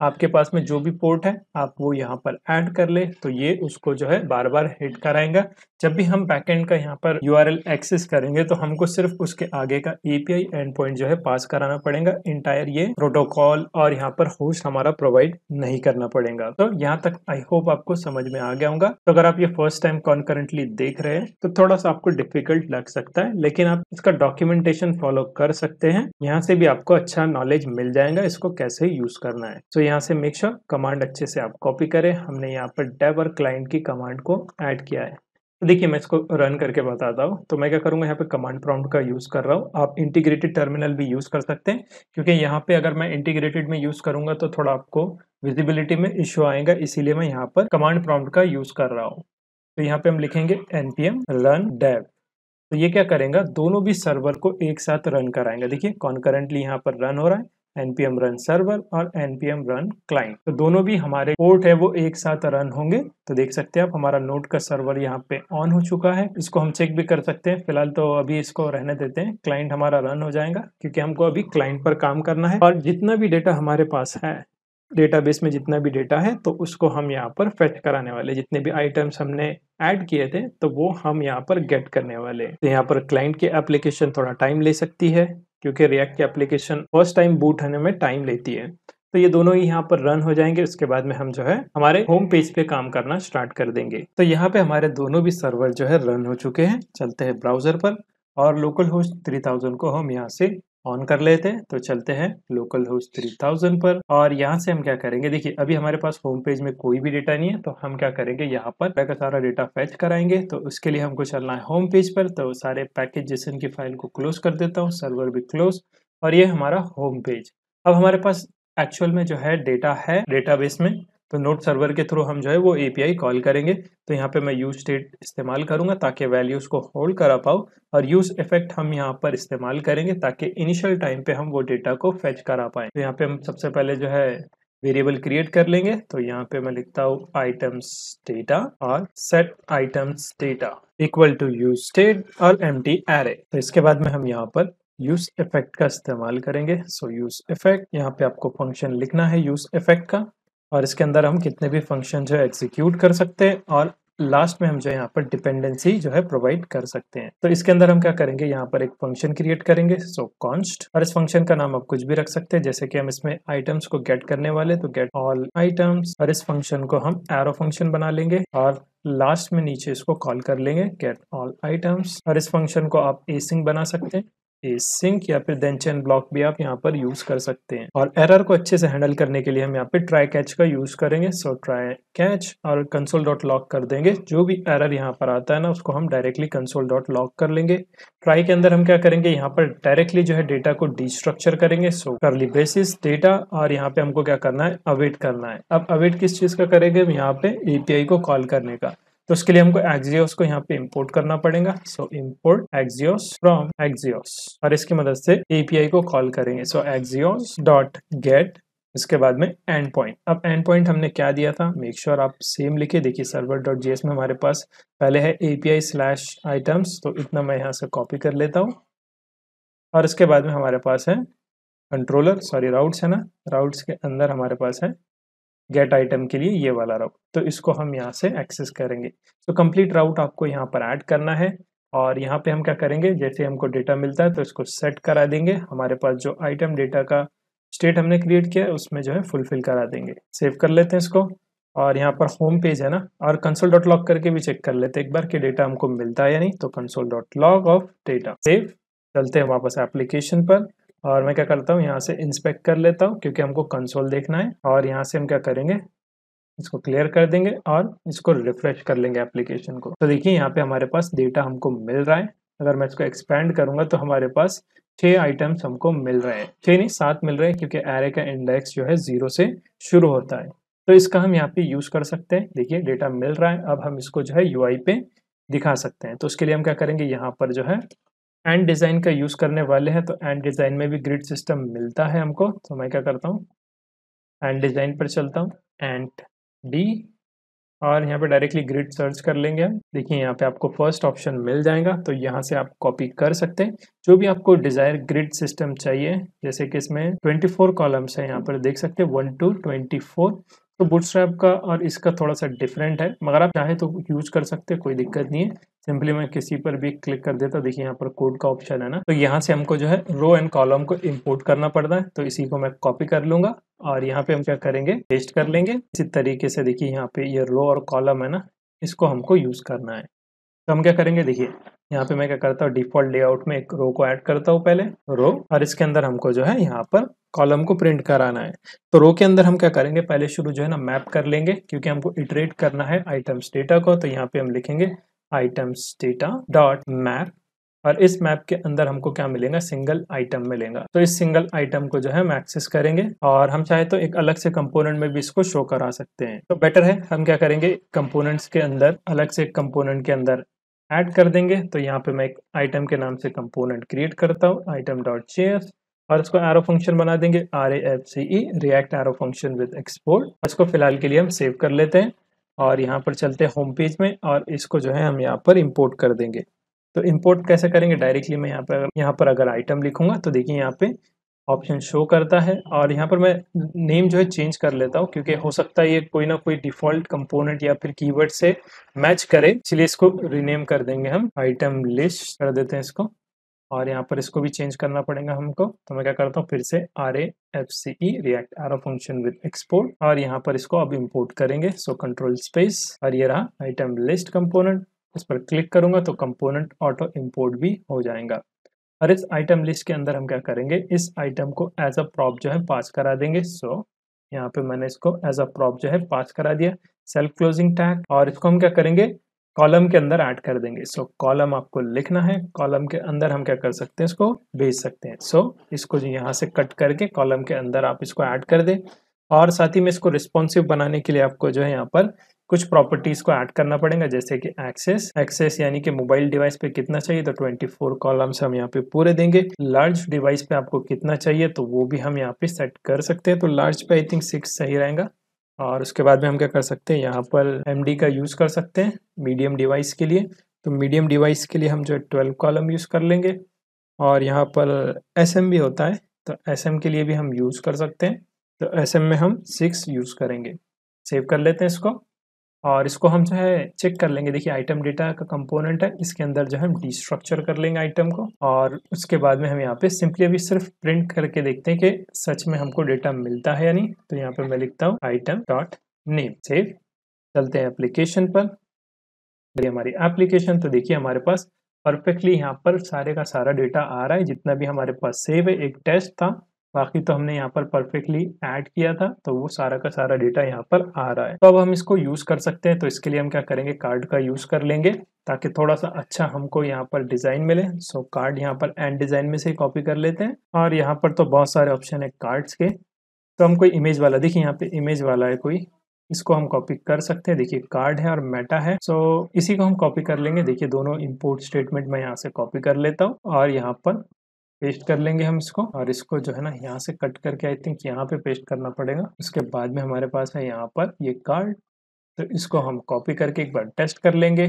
आपके पास में जो भी पोर्ट है, आप वो यहाँ पर ऐड कर ले तो ये उसको जो है बार बार हिट कराएगा। जब भी हम बैकएंड का यहाँ पर यूआरएल एक्सेस करेंगे तो हमको सिर्फ़ उसके आगे का एपीआई एंड पॉइंट जो है पास कराना पड़ेगा। इंटायर ये प्रोटोकॉल और यहाँ पर होस्ट हमारा प्रोवाइड नहीं करना पड़ेगा। तो यहाँ तक आई होप आपको समझ में आ गया होगा। तो अगर आप ये फ़र्स्ट टाइम कॉन्करेंटली देख रहे हैं तो थोड़ा सा आपको डिफ़िकल्ट लग सकता है, लेकिन आप इसका डॉक्यूमेंटेशन फॉलो कर सकते हैं। यहाँ से भी आपको अच्छा नॉलेज मिल जाएगा, इसको कैसे यूज़ करना है। तो यहाँ से मेक श्योर कमांड अच्छे से आप कॉपी करें। हमने यहाँ पर डेव और क्लाइंट की कमांड को ऐड किया है। तो देखिए, मैं इसको रन करके बताता हूँ। तो मैं क्या करूँगा, यहाँ पे कमांड प्रॉम्प्ट का यूज़ कर रहा हूँ। आप इंटीग्रेटेड टर्मिनल भी यूज़ कर सकते हैं, क्योंकि यहाँ पे अगर मैं इंटीग्रेटेड में यूज़ करूँगा तो थोड़ा आपको विजिबिलिटी में इश्यू आएगा। इसीलिए मैं यहाँ पर कमांड प्रॉम्प्ट का यूज़ कर रहा हूँ। तो यहाँ पे हम लिखेंगे npm रन dev तो ये क्या करेंगे, दोनों भी सर्वर को एक साथ रन कराएँगे। देखिए कॉन्करेंटली यहाँ पर रन हो रहा है। Npm run server और npm run client. तो दोनों भी हमारे पोर्ट है, वो एक साथ रन होंगे। तो देख सकते हैं आप, हमारा नोट का सर्वर यहाँ पे ऑन हो चुका है। इसको हम चेक भी कर सकते हैं। फ़िलहाल तो अभी इसको रहने देते हैं। क्लाइंट हमारा रन हो जाएगा, क्योंकि हमको अभी क्लाइंट पर काम करना है। और जितना भी डेटा हमारे पास है डेटाबेस में जितना भी डेटा है तो उसको हम यहाँ पर फेच कराने वाले जितने भी आइटम्स हमने ऐड किए थे तो वो हम यहाँ पर गेट करने वाले तो यहाँ पर क्लाइंट की एप्लीकेशन थोड़ा टाइम ले सकती है। क्योंकि रिएक्ट की एप्लीकेशन फ़र्स्ट टाइम बूट होने में टाइम लेती है। तो ये दोनों ही यहाँ पर रन हो जाएँगे, उसके बाद में हम जो है हमारे होम पेज पे काम करना स्टार्ट कर देंगे। तो यहाँ पे हमारे दोनों भी सर्वर जो है रन हो चुके हैं। चलते हैं ब्राउज़र पर और लोकल होस्ट 3000 को हम यहाँ से ऑन कर लेते हैं तो चलते हैं लोकल होस्ट 3000 पर। और यहाँ से हम क्या करेंगे? देखिए, अभी हमारे पास होम पेज में कोई भी डेटा नहीं है तो हम क्या करेंगे? यहाँ पर का सारा डेटा फैच कराएँगे। तो उसके लिए हमको चलना है होम पेज पर तो सारे पैकेज जेसन की फ़ाइल को क्लोज कर देता हूँ सर्वर भी क्लोज और ये हमारा होम पेज अब हमारे पास एक्चुअल में जो है डेटा है डेटाबेस में तो नोट सर्वर के थ्रू हम जो है वो एपीआई कॉल करेंगे। तो यहाँ पे मैं यूज़ स्टेट इस्तेमाल करूँगा ताकि वैल्यूज़ को होल्ड करा पाओ और यूज़ इफ़ेक्ट हम यहाँ पर इस्तेमाल करेंगे ताकि इनिशियल टाइम पे हम वो डेटा को फेच करा पाए। तो यहाँ पे हम सबसे पहले जो है वेरिएबल क्रिएट कर लेंगे। तो यहाँ पे मैं लिखता हूँ आइटम्स डेटा और set items data equal to use state और एम टी एरे तो इसके बाद में हम यहाँ पर यूज़ इफ़ेक्ट का इस्तेमाल करेंगे। सो यूज़ इफ़ेक्ट यहाँ पे आपको फ़ंक्शन लिखना है यूज़ इफ़ेक्ट का। और इसके अंदर हम कितने भी फ़ंक्शन जो है एग्जीक्यूट कर सकते हैं और लास्ट में हम जो है यहाँ पर डिपेंडेंसी जो है प्रोवाइड कर सकते हैं। तो इसके अंदर हम क्या करेंगे? यहाँ पर एक फ़ंक्शन क्रिएट करेंगे सो so, कॉन्स्ट और इस फ़ंक्शन का नाम आप कुछ भी रख सकते हैं जैसे कि हम इसमें आइटम्स को गेट करने वाले तो गेट ऑल आइटम्स और इस फ़ंक्शन को हम एरो फ़ंक्शन बना लेंगे और लास्ट में नीचे इसको कॉल कर लेंगे गेट ऑल आइटम्स और इस फ़ंक्शन को आप एसिंग बना सकते हैं। सिंक या फिर देन ब्लॉक भी आप यहाँ पर यूज़ कर सकते हैं। और एरर को अच्छे से हैंडल करने के लिए हम यहाँ पे ट्राई कैच का यूज़ करेंगे। सो ट्राई कैच और कंसोल डॉट लॉक कर देंगे। जो भी एरर यहाँ पर आता है ना, उसको हम डायरेक्टली कंसोल डॉट लॉक कर लेंगे। ट्राई के अंदर हम क्या करेंगे, यहाँ पर डायरेक्टली जो है डेटा को डिस्ट्रक्चर करेंगे। सो करली बेसिस डेटा और यहाँ पे हमको क्या करना है अवेट करना है। अब अवेट किस चीज़ का करेंगे यहाँ पे एपीआई को कॉल करने का। तो उसके लिए हमको एक्जियोस को यहाँ पे इम्पोर्ट करना पड़ेगा। So import axios from axios और इसकी मदद से एपीआई को कॉल करेंगे। सो एक्जियोस डॉट गेट इसके बाद में एंड पॉइंट अब एंड पॉइंट हमने क्या दिया था? मेक श्योर sure आप सेम लिखे। देखिए सर्वर डॉट जी में हमारे पास पहले है एपीआई स्लैश आइटम्स तो इतना मैं यहाँ से कॉपी कर लेता हूँ। और इसके बाद में हमारे पास है कंट्रोलर सॉरी राउट्स है ना? राउट्स के अंदर हमारे पास है गेट आइटम के लिए ये वाला राउट तो इसको हम यहाँ से एक्सेस करेंगे। तो कंप्लीट राउट आपको यहाँ पर ऐड करना है और यहाँ पे हम क्या करेंगे? जैसे हमको डेटा मिलता है तो इसको सेट करा देंगे। हमारे पास जो आइटम डेटा का स्टेट हमने क्रिएट किया है, उसमें जो है फुलफिल करा देंगे। सेव कर लेते हैं इसको और यहाँ पर होम पेज है ना? और कंसोल डॉट लॉग करके भी चेक कर लेते हैं एक बार कि डेटा हमको मिलता है या नहीं। तो console dot log of data save चलते हैं वापस एप्लीकेशन पर। और मैं क्या करता हूँ, यहाँ से इंस्पेक्ट कर लेता हूँ, क्योंकि हमको कंसोल देखना है, और यहाँ से हम क्या करेंगे, इसको क्लियर कर देंगे और इसको रिफ्रेश कर लेंगे एप्लीकेशन को। तो देखिए, यहाँ पे हमारे पास डेटा हमको मिल रहा है। अगर मैं इसको एक्सपेंड करूँगा तो हमारे पास छः आइटम्स हमको मिल रहे हैं। छः नहीं, सात मिल रहे हैं, क्योंकि एरे का इंडेक्स जो है ज़ीरो से शुरू होता है। तो इसका हम यहाँ पे यूज़ कर सकते हैं। देखिए डेटा मिल रहा है, अब हम इसको जो है यूआई पे दिखा सकते हैं। तो उसके लिए हम क्या करेंगे, यहाँ पर जो है एंड डिज़ाइन का यूज़ करने वाले हैं तो एंड डिज़ाइन में भी ग्रिड सिस्टम मिलता है हमको तो मैं क्या करता हूँ? एंड डिज़ाइन पर चलता हूँ एंड डी और यहाँ पे डायरेक्टली ग्रिड सर्च कर लेंगे हम। देखिए, यहाँ पे आपको फ़र्स्ट ऑप्शन मिल जाएगा तो यहाँ से आप कॉपी कर सकते हैं। जो भी आपको डिज़ायर ग्रिड सिस्टम चाहिए, जैसे कि इसमें 24 कॉलम्स है, यहाँ पर देख सकते हैं वन टू ट्वेंटी तो बुटस्ट्रैप का और इसका थोड़ा सा डिफरेंट है। मगर आप चाहे तो यूज़ कर सकते हैं, कोई दिक्कत नहीं है। सिंपली मैं किसी पर भी क्लिक कर देता देखिए, यहाँ पर कोड का ऑप्शन है ना। तो यहाँ से हमको जो है रो एंड कॉलम को इम्पोर्ट करना पड़ता है। तो इसी को मैं कॉपी कर लूँगा और यहाँ पे हम क्या करेंगे पेस्ट कर लेंगे। इसी तरीके से देखिए, यहाँ पे ये यह रो और कॉलम है ना, इसको हमको यूज़ करना है। तो हम क्या करेंगे? देखिए, यहाँ पे मैं क्या करता हूँ डिफ़ॉल्ट लेआउट में एक रो को ऐड करता हूँ पहले रो और इसके अंदर हमको जो है यहाँ पर कॉलम को प्रिंट कराना है। तो रो के अंदर हम क्या करेंगे? पहले शुरू जो है ना मैप कर लेंगे, क्योंकि हमको इटरेट करना है आइटम्स डेटा को तो यहाँ पे हम लिखेंगे आइटम्स डेटा डॉट मैप और इस मैप के अंदर हमको क्या मिलेगा? सिंगल आइटम मिलेगा। तो इस सिंगल आइटम को जो है हम एक्सेस करेंगे, और हम चाहे तो एक अलग से कंपोनेंट में भी इसको शो करा सकते हैं। तो बेटर है, हम क्या करेंगे? कंपोनेंट्स के अंदर, अलग से कंपोनेंट के अंदर ऐड कर देंगे तो यहाँ पे मैं एक आइटम के नाम से कंपोनेंट क्रिएट करता हूँ, आइटम डॉट चेयर और इसको एरो फ़ंक्शन बना देंगे R A F C E react arrow function with export इसको फ़िलहाल के लिए हम सेव कर लेते हैं, और यहाँ पर चलते हैं होम पेज में, और इसको जो है हम यहाँ पर इम्पोर्ट कर देंगे। तो इम्पोर्ट कैसे करेंगे? डायरेक्टली मैं यहाँ पर यहाँ पर अगर आइटम लिखूँगा तो देखिए यहाँ पे ऑप्शन शो करता है और यहाँ पर मैं नेम जो है चेंज कर लेता हूँ क्योंकि हो सकता है ये कोई ना कोई डिफ़ॉल्ट कंपोनेंट या फिर कीवर्ड से मैच करे। इसलिए इसको रीनेम कर देंगे हम आइटम लिस्ट कर देते हैं इसको और यहाँ पर इसको भी चेंज करना पड़ेगा हमको। तो मैं क्या करता हूँ, फिर से R A F C E react arrow function with export और यहाँ पर इसको अब इम्पोर्ट करेंगे। सो कंट्रोल स्पेस और ये रहा आइटम लिस्ट कंपोनेंट इस पर क्लिक करूँगा तो कंपोनेंट ऑटो इम्पोर्ट भी हो जाएगा। और इस आइटम लिस्ट के अंदर हम क्या करेंगे? इस आइटम को एज अ प्रॉप जो है पास करा देंगे। सो so, यहाँ पे मैंने इसको एज अ प्रॉप जो है पास करा दिया। सेल्फ क्लोजिंग टैग और इसको हम क्या करेंगे? कॉलम के अंदर ऐड कर देंगे। सो so, कॉलम आपको लिखना है। कॉलम के अंदर हम क्या कर सकते हैं? इसको भेज सकते हैं। सो so, इसको जो यहाँ से कट करके कॉलम के अंदर आप इसको ऐड कर दें। और साथ ही में इसको रिस्पॉन्सिव बनाने के लिए आपको जो है यहाँ पर कुछ प्रॉपर्टीज़ को ऐड करना पड़ेगा, जैसे कि एक्सेस एक्सेस यानी कि मोबाइल डिवाइस पे कितना चाहिए तो 24 कॉलम्स हम यहाँ पे पूरे देंगे। लार्ज डिवाइस पे आपको कितना चाहिए तो वो भी हम यहाँ पे सेट कर सकते हैं। तो लार्ज पे आई थिंक सिक्स सही रहेगा। और उसके बाद में हम क्या कर सकते हैं, यहाँ पर एमडी का यूज़ कर सकते हैं मीडियम डिवाइस के लिए। तो मीडियम डिवाइस के लिए हम जो है ट्वेल्व कॉलम यूज़ कर लेंगे। और यहाँ पर एसएम भी होता है तो एसएम के लिए भी हम यूज़ कर सकते हैं। तो एसएम में हम सिक्स यूज़ करेंगे। सेव कर लेते हैं इसको। और इसको हम जो है चेक कर लेंगे। देखिए आइटम डेटा का कंपोनेंट है, इसके अंदर जो है हम डिस्ट्रक्चर कर लेंगे आइटम को और उसके बाद में हम यहाँ पे सिंपली अभी सिर्फ़ प्रिंट करके देखते हैं कि सच में हमको डेटा मिलता है या नहीं। तो यहाँ पे मैं लिखता हूँ आइटम डॉट नेम सेव चलते हैं एप्लीकेशन पर। हमारी एप्लीकेशन तो देखिए हमारे पास परफेक्टली यहाँ पर सारे का सारा डेटा आ रहा है। जितना भी हमारे पास सेव है, एक टेस्ट था। बाकी तो हमने यहाँ पर परफेक्टली ऐड किया था तो वो सारा का सारा डेटा यहाँ पर आ रहा है। तो अब हम इसको यूज़ कर सकते हैं तो इसके लिए हम क्या करेंगे कार्ड का यूज़ कर लेंगे, ताकि थोड़ा सा अच्छा हमको यहाँ पर डिज़ाइन मिले। सो कार्ड यहाँ पर एंड डिज़ाइन में से कॉपी कर लेते हैं। और यहाँ पर तो बहुत सारे ऑप्शन है कार्ड्स के। तो हम कोई इमेज वाला, देखिए यहाँ पे इमेज वाला है कोई, इसको हम कॉपी कर सकते हैं। देखिए कार्ड है और मेटा है। सो इसी को हम कॉपी कर लेंगे। देखिए दोनों इंपोर्ट स्टेटमेंट मैं यहाँ से कॉपी कर लेता हूँ। और यहाँ पर पेस्ट कर लेंगे हम इसको और इसको जो है ना यहाँ से कट करके आई थिंक यहाँ पे पेस्ट करना पड़ेगा। उसके बाद में हमारे पास है यहाँ पर ये कार्ड तो इसको हम कॉपी करके एक बार टेस्ट कर लेंगे।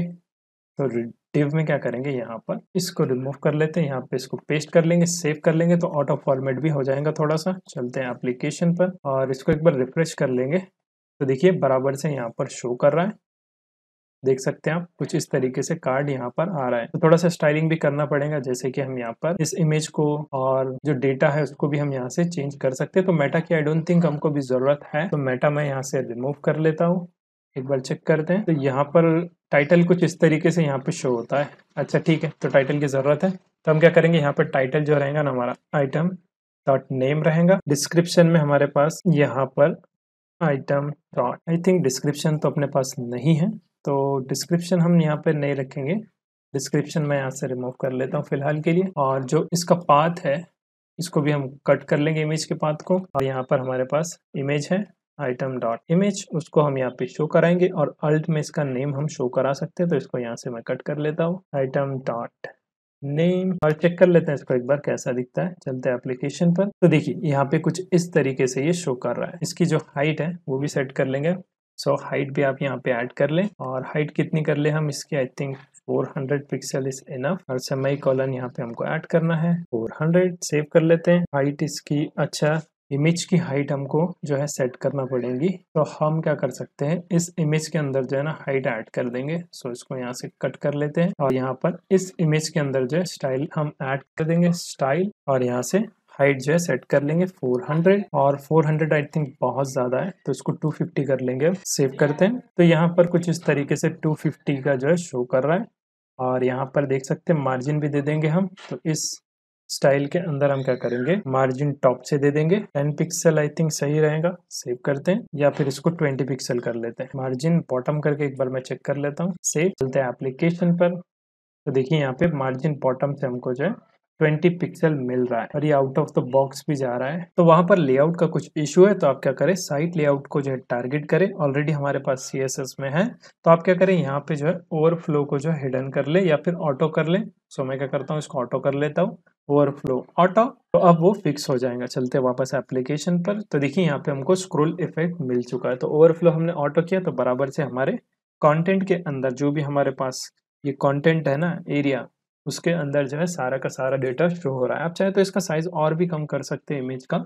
तो डिव में क्या करेंगे? यहाँ पर इसको रिमूव कर लेते हैं, यहाँ पे इसको पेस्ट कर लेंगे सेव कर लेंगे तो ऑटो फॉर्मेट भी हो जाएगा थोड़ा सा चलते हैं एप्लीकेशन पर और इसको एक बार रिफ्रेश कर लेंगे। तो देखिए बराबर से यहाँ पर शो कर रहा है। देख सकते हैं आप, कुछ इस तरीके से कार्ड यहाँ पर आ रहा है। तो थोड़ा सा स्टाइलिंग भी करना पड़ेगा, जैसे कि हम यहाँ पर इस इमेज को और जो डेटा है उसको भी हम यहाँ से चेंज कर सकते हैं। तो मेटा की आई डोंट थिंक हमको भी ज़रूरत है तो मेटा मैं यहाँ से रिमूव कर लेता हूँ। एक बार चेक करते हैं। तो यहाँ पर टाइटल कुछ इस तरीके से यहाँ पे शो होता है। अच्छा ठीक है तो टाइटल की ज़रूरत है। तो हम क्या करेंगे, यहाँ पर टाइटल जो रहेगा ना हमारा आइटम डॉट नेम रहेगा। डिस्क्रिप्शन में हमारे पास यहाँ पर item dot I think description तो अपने पास नहीं है। तो डिस्क्रिप्शन हम यहाँ पर नहीं रखेंगे। डिस्क्रिप्शन मैं यहाँ से रिमूव कर लेता हूँ फ़िलहाल के लिए। और जो इसका पाथ है, इसको भी हम कट कर लेंगे इमेज के पाथ को। और यहाँ पर हमारे पास इमेज है आइटम डॉट इमेज उसको हम यहाँ पे शो कराएँगे। और अल्ट में इसका नेम हम शो करा सकते हैं तो इसको यहाँ से मैं कट कर लेता हूँ। आइटम डॉट नेम और चेक कर लेते हैं इसको एक बार कैसा दिखता है। चलते हैं एप्लीकेशन पर। तो देखिए, यहाँ पे कुछ इस तरीके से ये शो कर रहा है। इसकी जो हाइट है, वो भी सेट कर लेंगे। सो हाइट भी आप यहाँ पे ऐड कर लें और हाइट कितनी कर ले हम, इसकी I think 400 pixel is enough और समय कॉलन यहाँ पे हमको ऐड करना है। 400 सेव कर लेते हैं। हाइट इसकी अच्छा इमेज की हाइट हमको जो है सेट करना पड़ेगी। तो हम क्या कर सकते हैं? इस इमेज के अंदर जो है ना हाइट ऐड कर देंगे। सो इसको यहाँ से कट कर लेते हैं और यहाँ पर इस इमेज के अंदर जो है स्टाइल हम ऐड कर देंगे। स्टाइल और यहाँ से हाइट जो है सेट कर लेंगे 400 और 400 आई थिंक बहुत ज़्यादा है तो इसको 250 कर लेंगे। सेव करते हैं। तो यहाँ पर कुछ इस तरीके से 250 का जो है शो कर रहा है। और यहाँ पर देख सकते हैं मार्जिन भी दे देंगे हम। तो इस स्टाइल के अंदर हम क्या करेंगे? मार्जिन टॉप से दे देंगे। 10 पिक्सल आई थिंक सही रहेगा। सेव करते हैं। या फिर इसको 20 पिक्सल कर लेते हैं। मार्जिन बॉटम करके एक बार मैं चेक कर लेता हूँ। सेव चलते हैं एप्लीकेशन पर। तो देखिए यहाँ पे मार्जिन बॉटम से हमको जो है 20 पिक्सल मिल रहा है और ये आउट ऑफ़ द बॉक्स भी जा रहा है। तो वहाँ पर लेआउट का कुछ इशू है तो आप क्या करें? साइट लेआउट को जो है टारगेट करें। ऑलरेडी हमारे पास सीएसएस में है। तो आप क्या करें? यहाँ पे जो है ओवरफ्लो को जो है हिडन कर ले या फिर ऑटो कर ले। सो मैं क्या करता हूँ, इसको ऑटो कर लेता हूँ। ओवरफ्लो ऑटो तो अब वो फिक्स हो जाएगा। चलते वापस एप्लीकेशन पर। तो देखिए, यहाँ पे हमको स्क्रोल इफ़ेक्ट मिल चुका है। तो ओवरफ्लो हमने ऑटो किया तो बराबर से हमारे कंटेंट के अंदर जो भी हमारे पास ये कंटेंट है ना एरिया उसके अंदर जो है सारा का सारा डेटा शो हो रहा है। आप चाहे तो इसका साइज़ और भी कम कर सकते हैं इमेज का।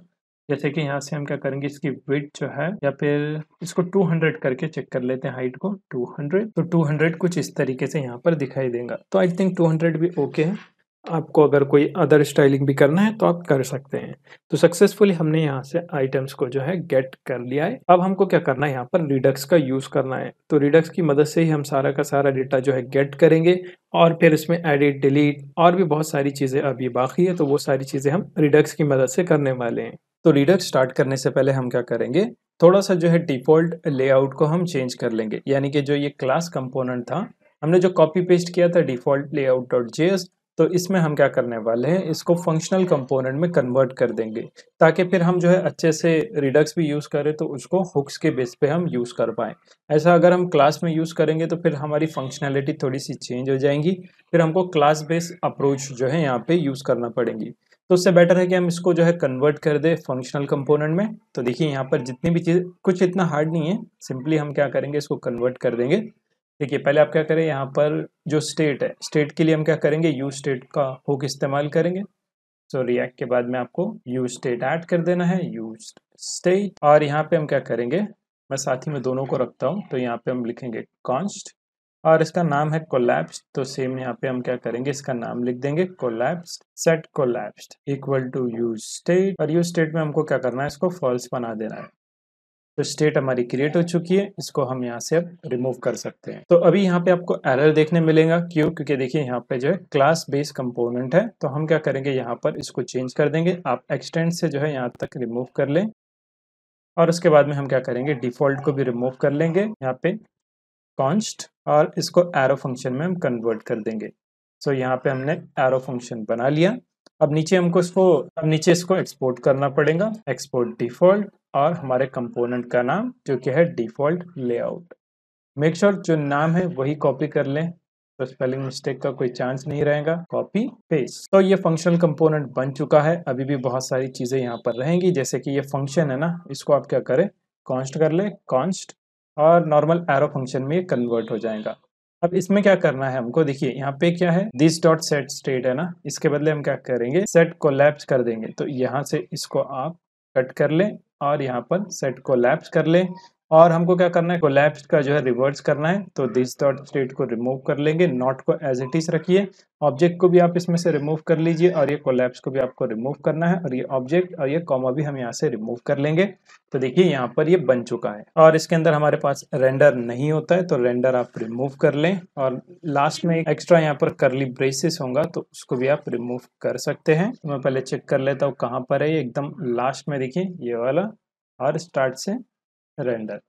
जैसे कि यहाँ से हम क्या करेंगे, इसकी वेट जो है, या फिर इसको 200 करके चेक कर लेते हैं हाइट को 200 तो 200 कुछ इस तरीके से यहाँ पर दिखाई देगा। तो आई थिंक 200 भी ओके है। आपको अगर कोई अदर स्टाइलिंग भी करना है तो आप कर सकते हैं। तो सक्सेसफुली हमने यहाँ से आइटम्स को जो है गेट कर लिया है। अब हमको क्या करना है, यहाँ पर रिडक्स का यूज़ करना है। तो रिडक्स की मदद से ही हम सारा का सारा डेटा जो है गेट करेंगे और फिर इसमें एडिट डिलीट और भी बहुत सारी चीज़ें अभी बाकी है तो वो सारी चीज़ें हम रिडक्स की मदद से करने वाले हैं। तो रिडक्स स्टार्ट करने से पहले हम क्या करेंगे, थोड़ा सा जो है डिफ़ॉल्ट लेआउट को हम चेंज कर लेंगे। यानी कि जो ये क्लास कंपोनेंट था, हमने जो कॉपी पेस्ट किया था डिफ़ॉल्ट लेआउट डॉट जेएस तो इसमें हम क्या करने वाले हैं? इसको फंक्शनल कंपोनेंट में कन्वर्ट कर देंगे, ताकि फिर हम जो है अच्छे से रिडक्स भी यूज़ करें तो उसको हुक्स के बेस पे हम यूज़ कर पाएँ। ऐसा अगर हम क्लास में यूज़ करेंगे तो फिर हमारी फंक्शनैलिटी थोड़ी सी चेंज हो जाएँगी, फिर हमको क्लास बेस अप्रोच जो है यहाँ पे यूज़ करना पड़ेंगी। तो उससे बेटर है कि हम इसको जो है कन्वर्ट कर दे फंक्शनल कंपोनेंट में। तो देखिए यहाँ पर जितनी भी चीज़, कुछ इतना हार्ड नहीं है सिंपली हम क्या करेंगे, इसको कन्वर्ट कर देंगे। देखिए पहले आप क्या करें यहाँ पर जो स्टेट है स्टेट के लिए हम क्या करेंगे? यू स्टेट का हुक इस्तेमाल करेंगे। सो so, रिएक्ट के बाद में आपको यू स्टेट ऐड कर देना है यू स्टेट और यहाँ पे हम क्या करेंगे? मैं साथ ही में दोनों को रखता हूँ तो यहाँ पे हम लिखेंगे कॉन्स्ट और इसका नाम है कोलैप्स तो सेम यहाँ पे हम क्या करेंगे? इसका नाम लिख देंगे collapse set collapse equal to use state और यू स्टेट में हमको क्या करना है? इसको फॉल्स बना देना है। तो स्टेट हमारी क्रिएट हो चुकी है इसको हम यहाँ से अब रिमूव कर सकते हैं। तो अभी यहाँ पे आपको एरर देखने मिलेगा क्यों? क्योंकि देखिए यहाँ पे जो है क्लास बेस कंपोनेंट है तो हम क्या करेंगे यहाँ पर इसको चेंज कर देंगे। आप एक्सटेंड से जो है यहाँ तक रिमूव कर लें। और उसके बाद में हम क्या करेंगे डिफ़ॉल्ट को भी रिमूव कर लेंगे यहाँ पे कॉन्स्ट और इसको एरो फ़ंक्शन में हम कन्वर्ट कर देंगे। सो so, यहाँ पे हमने एरो फ़ंक्शन बना लिया। अब नीचे हमको इसको अब नीचे इसको एक्सपोर्ट करना पड़ेगा एक्सपोर्ट डिफ़ॉल्ट और हमारे कंपोनेंट का नाम, जो कि है डिफ़ॉल्ट लेआउट मेक श्योर जो नाम है वही कॉपी कर लें तो स्पेलिंग मिस्टेक का कोई चांस नहीं रहेगा कॉपी पेस्ट तो ये फंक्शनल कंपोनेंट बन चुका है, अभी भी बहुत सारी चीज़ें यहाँ पर रहेंगी, जैसे कि ये फ़ंक्शन है ना, इसको आप क्या करें कॉन्स्ट कर ले कॉन्स्ट और नॉर्मल एरो फ़ंक्शन में ये कन्वर्ट हो जाएगा. अब इसमें क्या करना है हमको, देखिए यहाँ पे क्या है दिस डॉट सेट स्टेट है ना, इसके बदले हम क्या करेंगे सेट कोलैप्स कर देंगे. तो यहाँ से इसको आप कट कर लें और यहाँ पर सेट को लैप्स कर ले। और हमको क्या करना है कोलैप्स का जो है रिवर्स करना है तो दिस डॉट स्टेट को रिमूव कर लेंगे नॉट को एज इट इज़ रखिए। ऑब्जेक्ट को भी आप इसमें से रिमूव कर लीजिए और ये कोलैप्स को भी आपको रिमूव करना है और ये ऑब्जेक्ट और ये कॉमा भी हम यहाँ से रिमूव कर लेंगे। तो देखिए, यहाँ पर ये बन चुका है और इसके अंदर हमारे पास रेंडर नहीं होता है तो रेंडर आप रिमूव कर लें और लास्ट में एक्स्ट्रा यहाँ पर करली ब्रेसिस होगा तो उसको भी आप रिमूव कर सकते हैं। मैं पहले चेक कर लेता हूँ कहाँ पर है ये, एकदम लास्ट में देखिए, ये वाला और स्टार्ट से रेंडर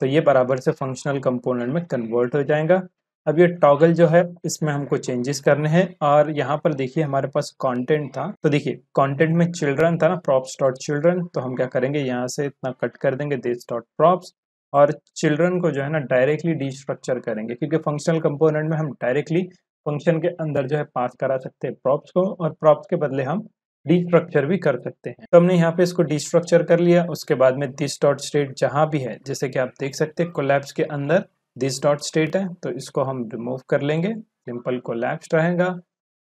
तो ये बराबर से फंक्शनल कंपोनेंट में कन्वर्ट हो जाएगा। अब ये टॉगल जो है, इसमें हमको चेंजेस करने हैं और यहाँ पर देखिए हमारे पास कंटेंट था। तो देखिए कंटेंट में चिल्ड्रन था ना प्रॉप्स डॉट चिल्ड्रन तो हम क्या करेंगे, यहाँ से इतना कट कर देंगे दिस डॉट प्रॉप्स और चिल्ड्रन को जो है ना डायरेक्टली डिस्ट्रक्चर करेंगे। क्योंकि फंक्शनल कंपोनेंट में हम डायरेक्टली फ़ंक्शन के अंदर जो है पास करा सकते हैं प्रॉप्स को और प्रॉप्स के बदले हम डिस्ट्रक्चर भी कर सकते हैं। तो हमने यहाँ पे इसको डिस्ट्रक्चर कर लिया, उसके बाद में दिस डॉट स्टेट जहाँ भी है, जैसे कि आप देख सकते हैं कोलैप्स के अंदर दिस डॉट स्टेट है तो इसको हम रिमूव कर लेंगे सिंपल कोलैप्स रहेगा।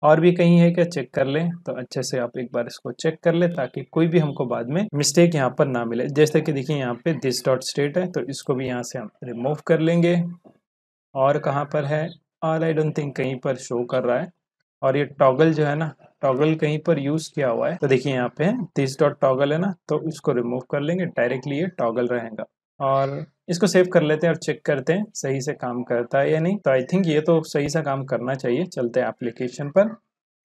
और भी कहीं है क्या चेक कर लें तो अच्छे से आप एक बार इसको चेक कर लें, ताकि कोई भी हमको बाद में मिस्टेक यहाँ पर ना मिले। जैसे कि देखिए यहाँ पे दिस डॉट स्टेट है तो इसको भी यहाँ से हम रिमूव कर लेंगे। और कहाँ पर है? और आई डोंट थिंक कहीं पर शो कर रहा है। और ये टॉगल जो है ना टॉगल कहीं पर यूज़ किया हुआ है तो देखिए यहाँ पे दिस डॉट टॉगल है ना तो इसको रिमूव कर लेंगे डायरेक्टली ये टॉगल रहेगा। और इसको सेव कर लेते हैं और चेक करते हैं, सही से काम करता है या नहीं। तो आई थिंक ये तो सही से काम करना चाहिए, चलते हैं एप्लीकेशन पर।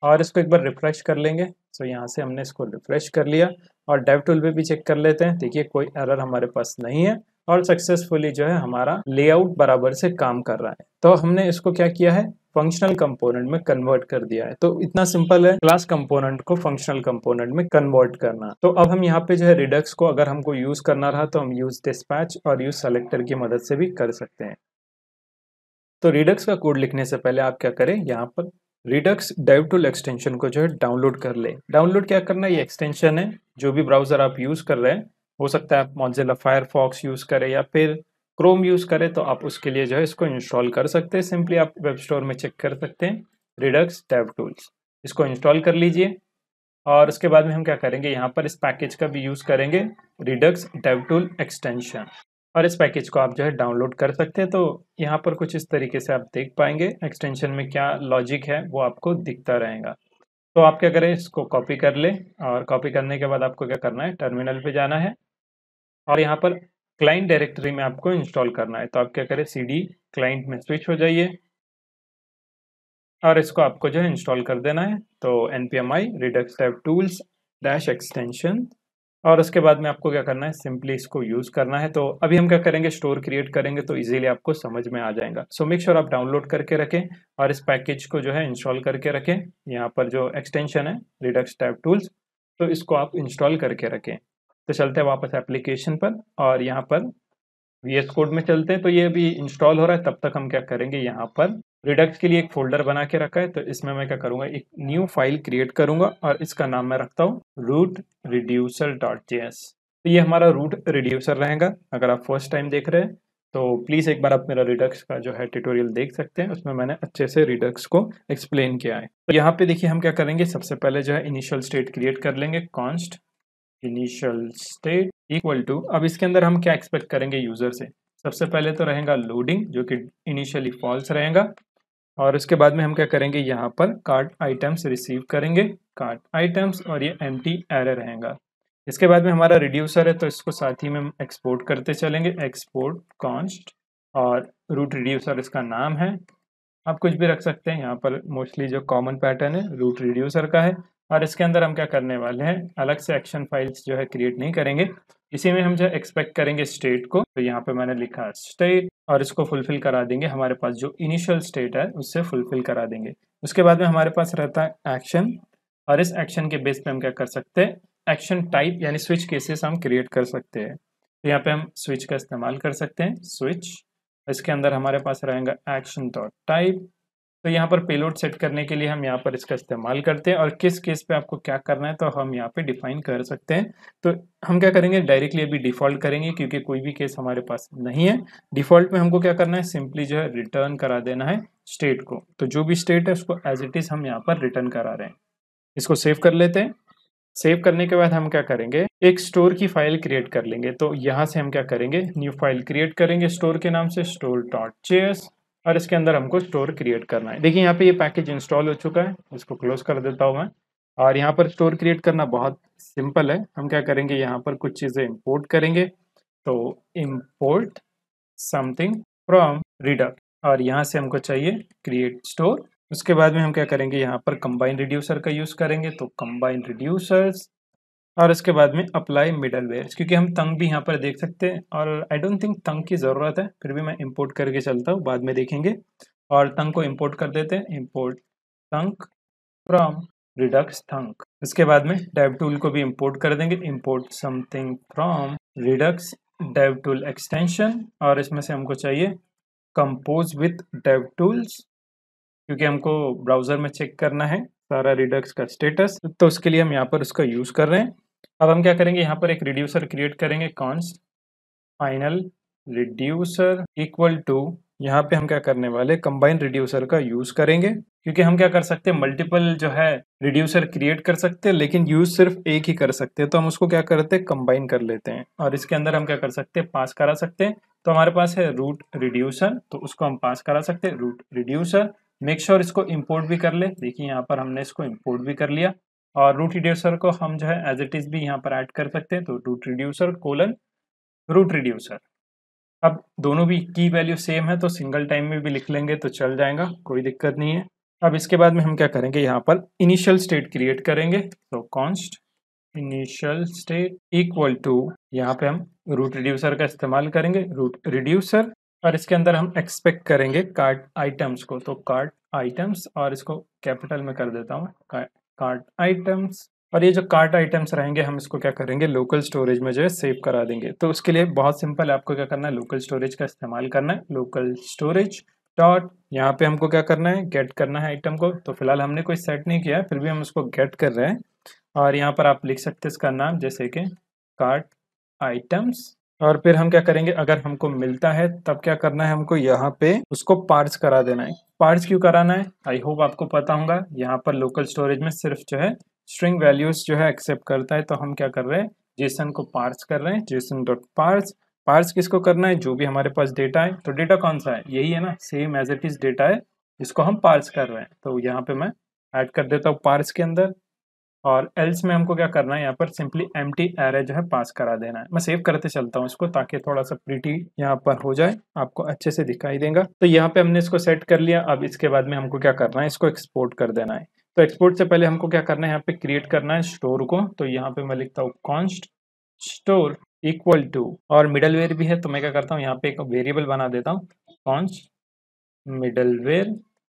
और इसको एक बार रिफ्रेश कर लेंगे सो यहाँ से हमने इसको रिफ्रेश कर लिया। और डेव टूल पे भी चेक कर लेते हैं, देखिए कोई एरर हमारे पास नहीं है। और सक्सेसफुली जो है हमारा लेआउट बराबर से काम कर रहा है। तो हमने इसको क्या किया है? फंक्शनल कंपोनेंट में कन्वर्ट कर दिया है। तो इतना सिंपल है क्लास कंपोनेंट को फंक्शनल कंपोनेंट में कन्वर्ट करना। तो अब हम यहाँ पे जो है रिडक्स को अगर हमको यूज़ करना रहा तो हम यूज़ डिस्पैच और यूज़ सेलेक्टर की मदद से भी कर सकते हैं। तो रिडक्स का कोड लिखने से पहले आप क्या करें? यहाँ पर रिडक्स डाइव टूल एक्सटेंशन को जो है डाउनलोड कर ले। डाउनलोड क्या करना है? ये एक्सटेंशन है, जो भी ब्राउज़र आप यूज़ कर रहे हैं। हो सकता है आप मॉजिला फायरफॉक्स यूज़ करें या फिर क्रोम यूज़ करें तो आप उसके लिए जो है इसको इंस्टॉल कर सकते हैं। सिंपली आप वेब स्टोर में चेक कर सकते हैं रिडक्स टैब टूल्स इसको इंस्टॉल कर लीजिए और उसके बाद में हम क्या करेंगे? यहाँ पर इस पैकेज का भी यूज़ करेंगे रिडक्स टैब टूल एक्सटेंशन और इस पैकेज को आप जो है डाउनलोड कर सकते हैं तो यहाँ पर कुछ इस तरीके से आप देख पाएँगे एक्सटेंशन में क्या लॉजिक है वो आपको दिखता रहेगा। तो आप क्या करें? इसको कॉपी कर ले और कॉपी करने के बाद आपको क्या करना है? टर्मिनल पे जाना है। और यहाँ पर क्लाइंट डायरेक्टरी में आपको इंस्टॉल करना है। तो आप क्या करें? सी डी क्लाइंट में स्विच हो जाइए और इसको आपको जो है इंस्टॉल कर देना है। तो N P M I redux dev tools dash extension और उसके बाद में आपको क्या करना है? सिंपली इसको यूज़ करना है। तो अभी हम क्या करेंगे? स्टोर क्रिएट करेंगे तो इजीली आपको समझ में आ जाएगा। सो मेक श्योर आप डाउनलोड करके रखें और इस पैकेज को जो है इंस्टॉल करके रखें। यहाँ पर जो एक्सटेंशन है रिडक्स टैब टूल्स तो इसको आप इंस्टॉल करके रखें। तो चलते हैं वापस एप्लीकेशन पर और यहाँ पर वी एस कोड में चलते हैं। तो ये अभी इंस्टॉल हो रहा है, तब तक हम क्या करेंगे? यहाँ पर रिडक्स के लिए एक फोल्डर बना के रखा है। तो इसमें मैं क्या करूँगा? एक न्यू फ़ाइल क्रिएट करूँगा और इसका नाम मैं रखता हूँ root reducer dot J S तो ये हमारा रूट रिड्यूसर रहेगा। अगर आप फ़र्स्ट टाइम देख रहे हैं तो प्लीज़ एक बार आप मेरा रिडक्स का जो है ट्यूटोरियल देख सकते हैं। उसमें मैंने अच्छे से रिडक्स को एक्सप्लेन किया है। तो यहाँ पे देखिए हम क्या करेंगे? सबसे पहले जो है इनिशियल स्टेट क्रिएट कर लेंगे। Const initial state equal to अब इसके अंदर हम क्या एक्सपेक्ट करेंगे यूज़र से? सबसे पहले तो रहेगा लोडिंग जो कि इनिशियली फॉल्स रहेगा। और उसके बाद में हम क्या करेंगे? यहाँ पर कार्ड आइटम्स रिसीव करेंगे। कार्ड आइटम्स और ये एम टी एरर रहेगा। इसके बाद में हमारा रिड्यूसर है तो इसको साथ ही में हम एक्सपोर्ट करते चलेंगे। एक्सपोर्ट कॉन्स्ट और रूट रिड्यूसर इसका नाम है। आप कुछ भी रख सकते हैं। यहाँ पर मोस्टली जो कॉमन पैटर्न है रूट रिड्यूसर का है। और इसके अंदर हम क्या करने वाले हैं? अलग से एक्शन फाइल्स जो है क्रिएट नहीं करेंगे। इसी में हम जो एक्सपेक्ट करेंगे स्टेट को तो यहाँ पे मैंने लिखा स्टेट और इसको फुलफिल करा देंगे। हमारे पास जो इनिशियल स्टेट है, उससे फुलफिल करा देंगे। उसके बाद में हमारे पास रहता है एक्शन और इस एक्शन के बेस पे हम क्या कर सकते हैं? एक्शन टाइप यानी स्विच केसेस हम क्रिएट कर सकते हैं। तो यहाँ पे हम स्विच का इस्तेमाल कर सकते हैं। स्विच इसके अंदर हमारे पास रहेगा एक्शन डॉट टाइप तो यहाँ पर पेलोड सेट करने के लिए हम यहाँ पर इसका इस्तेमाल करते हैं और किस केस पे आपको क्या करना है तो हम यहाँ पे डिफाइन कर सकते हैं। तो हम क्या करेंगे डायरेक्टली अभी डिफ़ॉल्ट करेंगे क्योंकि कोई भी केस हमारे पास नहीं है। डिफ़ॉल्ट में हमको क्या करना है सिंपली जो है रिटर्न करा देना है स्टेट को। तो जो भी स्टेट है, उसको एज इट इज़ हम यहाँ पर रिटर्न करा रहे हैं। इसको सेव कर लेते हैं। सेव करने के बाद हम क्या करेंगे, एक स्टोर की फ़ाइल क्रिएट कर लेंगे। तो यहाँ से हम क्या करेंगे न्यू फ़ाइल क्रिएट करेंगे स्टोर के नाम से स्टोर डॉट चेयर्स और इसके अंदर हमको स्टोर क्रिएट करना है। देखिए, यहाँ पे ये पैकेज इंस्टॉल हो चुका है, इसको क्लोज कर देता हूँ मैं। और यहाँ पर स्टोर क्रिएट करना बहुत सिंपल है। हम क्या करेंगे, यहाँ पर कुछ चीज़ें इंपोर्ट करेंगे। तो इम्पोर्ट समथिंग फ्रॉम रीडर और यहाँ से हमको चाहिए क्रिएट स्टोर उसके बाद में हम क्या करेंगे, यहाँ पर कंबाइन रिड्यूसर का यूज़ करेंगे। तो कंबाइन रिड्यूसर्स और इसके बाद में अप्लाई मिडल वेयर क्योंकि हम तंग भी यहाँ पर देख सकते हैं और आई डोंट थिंक तंग की ज़रूरत है, फिर भी मैं इंपोर्ट करके चलता हूँ, बाद में देखेंगे। और तंग को इंपोर्ट कर देते हैं import thunk from redux thunk इसके बाद में डेव टूल को भी इंपोर्ट कर देंगे import something from redux dev tool extension और इसमें से हमको चाहिए कंपोज विथ डेव टूल्स क्योंकि हमको ब्राउज़र में चेक करना है, सारा रिडक्स का स्टेटस तो उसके लिए हम यहाँ पर उसका यूज़ कर रहे हैं। अब हम क्या करेंगे? यहाँ पर एक रिड्यूसर क्रिएट करेंगे const final reducer equal to यहाँ पे हम क्या करने वाले? कंबाइन रिड्यूसर का यूज़ करेंगे। क्योंकि हम क्या कर सकते हैं? मल्टीपल जो है रिड्यूसर क्रिएट कर सकते हैं, लेकिन यूज़ सिर्फ़ एक ही कर सकते हैं। तो हम उसको क्या करते हैं? कंबाइन कर लेते हैं। और इसके अंदर हम क्या कर सकते हैं? पास करा सकते हैं। तो हमारे पास है रूट रिड्यूसर तो उसको हम पास करा सकते हैं। रूट रिड्यूसर मेक श्योर इसको इम्पोर्ट भी कर ले। देखिए, यहाँ पर हमने इसको इम्पोर्ट भी कर लिया। और रूट रिड्यूसर को हम जो है एज इट इज़ भी यहाँ पर ऐड कर सकते हैं तो root reducer colon root reducer अब दोनों भी की वैल्यू सेम है तो सिंगल टाइम में भी लिख लेंगे तो चल जाएगा, कोई दिक्कत नहीं है। अब इसके बाद में हम क्या करेंगे, यहाँ पर इनिशियल स्टेट क्रिएट करेंगे तो const initial state equal to यहाँ पे हम रूट रिड्यूसर का इस्तेमाल करेंगे रूट रिड्यूसर और इसके अंदर हम एक्सपेक्ट करेंगे कार्ड आइटम्स को तो कार्ड आइटम्स और इसको कैपिटल में कर देता हूँ कार्ड आइटम्स। और ये जो कार्ट आइटम्स रहेंगे, हम इसको क्या करेंगे? लोकल स्टोरेज में जो है, सेव करा देंगे। तो उसके लिए बहुत सिंपल, आपको क्या करना है? लोकल स्टोरेज का इस्तेमाल करना है। लोकल स्टोरेज डॉट, यहाँ पे हमको क्या करना है? गेट करना है आइटम को। तो फ़िलहाल हमने कोई सेट नहीं किया, फिर भी हम उसको गेट कर रहे हैं। और यहाँ पर आप लिख सकते इसका नाम, जैसे कि कार्ट आइटम्स। और फिर हम क्या करेंगे? अगर हमको मिलता है, तब क्या करना है हमको? यहाँ पे उसको पार्ट्स करा देना है। पार्ट्स क्यों कराना है? आई होप आपको पता होगा। यहाँ पर लोकल स्टोरेज में सिर्फ़ जो है स्ट्रिंग वैल्यूज़ जो है एक्सेप्ट करता है तो हम क्या कर रहे हैं? जेसन को पार्स कर रहे हैं। जेसन डॉट पार्स पार्स किसको करना है? जो भी हमारे पास डेटा है। तो डेटा कौन सा है? यही है ना? Same as it is data है। जिसको हम पार्स कर रहे हैं। तो यहाँ पे मैं ऐड कर देता हूँ पार्स के अंदर। और एल्स में हमको क्या करना है? यहाँ पर सिंपली एम टी एरे जो है पास करा देना है। मैं सेव करते चलता हूँ इसको ताकि थोड़ा सा प्रीटी यहाँ पर हो जाए, आपको अच्छे से दिखाई देगा। तो यहाँ पे हमने इसको सेट कर लिया। अब इसके बाद में हमको क्या करना है? इसको एक्सपोर्ट कर देना है। तो एक्सपोर्ट से पहले हमको क्या करना है? यहाँ पे क्रिएट करना है स्टोर को। तो यहाँ पे मैं लिखता हूँ कॉन्स्ट स्टोर इक्वल टू और मिडल वेयर भी है तो मैं क्या करता हूँ? यहाँ पे एक वेरिएबल बना देता हूँ। कॉन्स्ट मिडल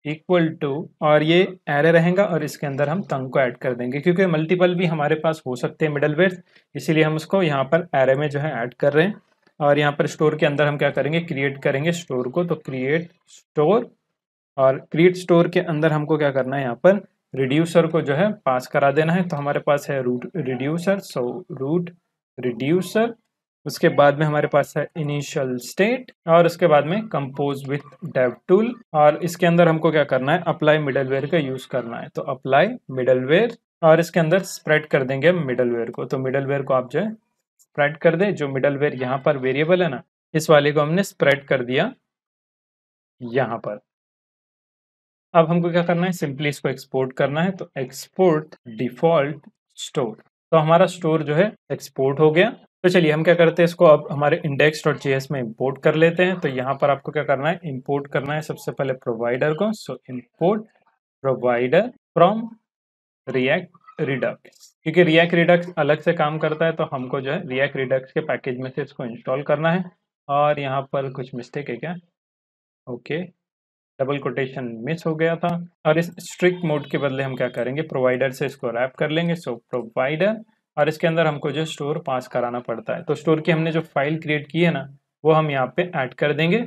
इक्वल टू और ये एरे रहेगा और इसके अंदर हम तंग को ऐड कर देंगे, क्योंकि मल्टीपल भी हमारे पास हो सकते हैं मिडल वेयर इसीलिए हम उसको यहाँ पर एरे में जो है ऐड कर रहे हैं। और यहाँ पर स्टोर के अंदर हम क्या करेंगे क्रिएट करेंगे स्टोर को तो क्रिएट स्टोर और क्रिएट स्टोर के अंदर हमको क्या करना है, यहाँ पर रिड्यूसर को जो है पास करा देना है तो हमारे पास है root reducer so root reducer उसके बाद में हमारे पास है इनिशियल स्टेट और उसके बाद में कंपोज विथ डेव टूल और इसके अंदर हमको क्या करना है? अप्लाई मिडलवेयर का यूज़ करना है। तो अप्लाई मिडलवेयर और इसके अंदर स्प्रेड कर देंगे मिडलवेयर को। तो मिडलवेयर को आप जो है स्प्रेड कर दे। जो मिडलवेयर यहाँ पर वेरिएबल है ना, इस वाले को हमने स्प्रेड कर दिया यहाँ पर। अब हमको क्या करना है? सिंपली इसको एक्सपोर्ट करना है। तो एक्सपोर्ट डिफ़ॉल्ट स्टोर तो हमारा स्टोर जो है एक्सपोर्ट हो गया। तो चलिए, हम क्या करते हैं, इसको अब हमारे इंडेक्स डॉट जी में इंपोर्ट कर लेते हैं। तो यहाँ पर आपको क्या करना है इंपोर्ट करना है सबसे पहले प्रोवाइडर को। So import provider from React Redux क्योंकि रिएक्ट रिडक्स अलग से काम करता है तो हमको जो है रिएक्ट रिडक्स के पैकेज में से इसको इंस्टॉल करना है। और यहाँ पर कुछ मिस्टेक है क्या? ओके डबल कोटेशन मिस हो गया था। और इस स्ट्रिक्ट मोड के बदले हम क्या करेंगे प्रोवाइडर से इसको रैप कर लेंगे। सो प्रोवाइडर और इसके अंदर हमको जो स्टोर पास कराना पड़ता है। तो स्टोर की हमने जो फ़ाइल क्रिएट की है ना, वो हम यहाँ पे ऐड कर देंगे।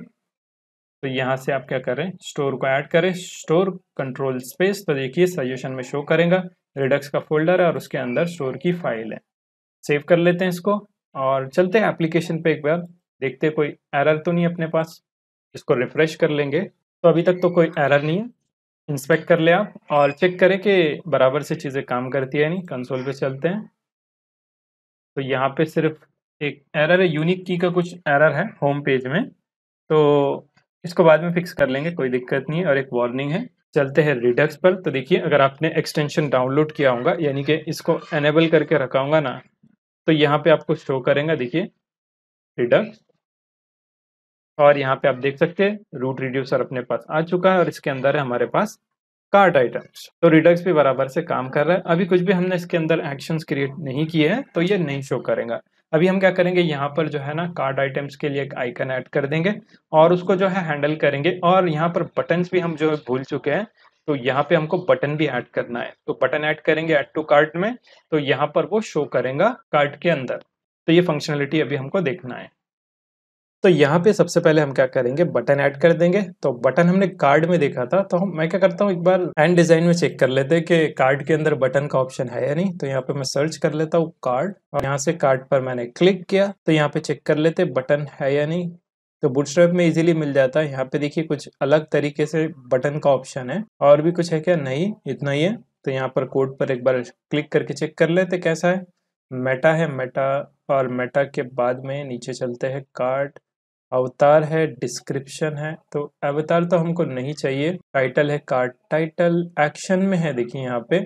तो यहाँ से आप क्या करें स्टोर को ऐड करें। स्टोर कंट्रोल स्पेस तो देखिए सजेशन में शो करेगा। रिडक्स का फोल्डर है और उसके अंदर स्टोर की फ़ाइल है। सेव कर लेते हैं इसको और चलते हैं एप्लीकेशन पे एक बार। देखते कोई एरर तो नहीं अपने पास। इसको रिफ्रेश कर लेंगे। तो अभी तक तो कोई एरर नहीं है। इंस्पेक्ट कर ले आप और चेक करें कि बराबर से चीज़ें काम करती है नहीं। कंसोल पे चलते हैं। तो यहाँ पे सिर्फ़ एक एरर है यूनिक की का कुछ एरर है होम पेज में। तो इसको बाद में फिक्स कर लेंगे, कोई दिक्कत नहीं है और एक वार्निंग है। चलते हैं रिडक्स पर। तो देखिए, अगर आपने एक्सटेंशन डाउनलोड किया होगा, यानी कि इसको एनेबल करके रखा होगा ना तो यहाँ पे आपको शो करेंगे, देखिए रिडक्स और यहाँ पे आप देख सकते हैं रूट रिड्यूसर अपने पास आ चुका है और इसके अंदर है हमारे पास कार्ड आइटम्स तो रिडक्स भी बराबर से काम कर रहा है। अभी कुछ भी हमने इसके अंदर एक्शंस क्रिएट नहीं किए हैं तो ये नहीं शो करेगा। अभी हम क्या करेंगे? यहाँ पर जो है ना कार्ड आइटम्स के लिए एक आइकन ऐड कर देंगे और उसको जो है हैंडल करेंगे और यहाँ पर बटन्स भी हम जो है भूल चुके हैं तो यहाँ पे हमको बटन भी ऐड करना है। तो बटन ऐड करेंगे ऐड टू कार्ट में तो यहाँ पर वो शो करेगा कार्ट के अंदर। तो ये फंक्शनलिटी अभी हमको देखना है। तो यहाँ पे सबसे पहले हम क्या करेंगे? बटन ऐड कर देंगे। तो बटन हमने कार्ड में देखा था तो मैं क्या करता हूँ, एक बार एंड डिज़ाइन में चेक कर लेते हैं कि कार्ड के अंदर बटन का ऑप्शन है या नहीं। तो यहाँ पे मैं सर्च कर लेता हूँ कार्ड, और यहाँ से कार्ड पर मैंने क्लिक किया तो यहाँ पे चेक कर लेते बटन है या नहीं। तो बुटस्ट्रैप में इजीली मिल जाता है। यहाँ पे देखिए कुछ अलग तरीके से बटन का ऑप्शन है, और भी कुछ है क्या? नहीं, इतना ही है। तो यहाँ पर कोड पर एक बार क्लिक करके चेक कर लेते कैसा है। मेटा है, मेटा, और मेटा के बाद में नीचे चलते हैं कार्ड। अवतार है डिस्क्रिप्शन है तो अवतार तो हमको नहीं चाहिए। टाइटल है कार्ड टाइटल एक्शन में है, देखिए यहाँ पे।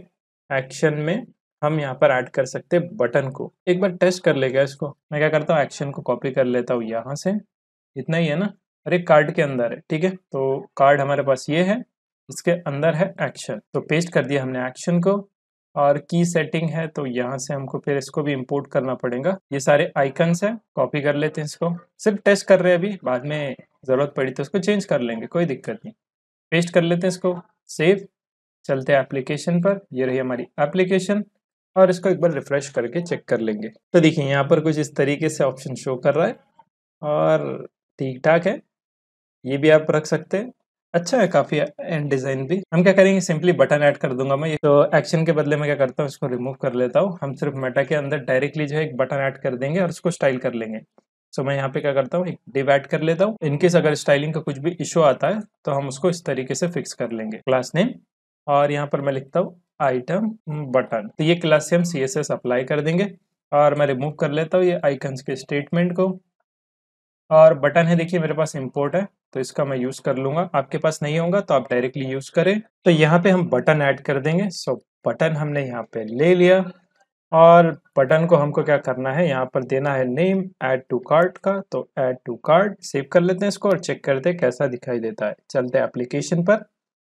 एक्शन में हम यहाँ पर ऐड कर सकते बटन को। एक बार टेस्ट कर लेगा इसको। मैं क्या करता हूँ एक्शन को कॉपी कर लेता हूँ यहाँ से। इतना ही है ना? अरे कार्ड के अंदर है, ठीक है? तो कार्ड हमारे पास ये है, इसके अंदर है एक्शन तो पेस्ट कर दिया हमने एक्शन को। और की सेटिंग है तो यहाँ से हमको फिर इसको भी इंपोर्ट करना पड़ेगा। ये सारे आइकन्स हैं कॉपी कर लेते हैं इसको। सिर्फ़ टेस्ट कर रहे हैं अभी, बाद में ज़रूरत पड़ी तो इसको चेंज कर लेंगे, कोई दिक्कत नहीं। पेस्ट कर लेते हैं इसको सेव चलते हैं एप्लीकेशन पर। ये रही हमारी एप्लीकेशन और इसको एक बार रिफ्रेश करके चेक कर लेंगे। तो देखिए, यहाँ पर कुछ इस तरीके से ऑप्शन शो कर रहा है और ठीक ठाक है। ये भी आप रख सकते हैं। अच्छा है काफ़ी एंड डिज़ाइन भी। हम क्या करेंगे सिंपली बटन ऐड कर दूँगा मैं तो एक्शन के बदले में क्या करता हूँ, इसको रिमूव कर लेता हूँ। हम सिर्फ़ मेटा के अंदर डायरेक्टली जो है एक बटन ऐड कर देंगे और उसको स्टाइल कर लेंगे। सो मैं यहाँ पे क्या करता हूँ, एक डिव ऐड कर लेता हूँ। इनकेस अगर स्टाइलिंग का कुछ भी इशू आता है तो हम उसको इस तरीके से फिक्स कर लेंगे। क्लास नेम और यहाँ पर मैं लिखता हूँ आइटम बटन तो ये क्लास से हम सी अप्लाई कर देंगे और मैं रिमूव कर लेता हूँ ये आइकन्स के स्टेटमेंट को। और बटन है, देखिए, मेरे पास इम्पोर्ट है तो इसका मैं यूज़ कर लूँगा। आपके पास नहीं होगा तो आप डायरेक्टली यूज़ करें। तो यहाँ पे हम बटन ऐड कर देंगे। सो बटन हमने यहाँ पे ले लिया और बटन को हमको क्या करना है? यहाँ पर देना है नेम ऐड टू कार्ट का। तो ऐड टू कार्ट सेव कर लेते हैं इसको और चेक करते हैं कैसा दिखाई देता है। चलते एप्लीकेशन पर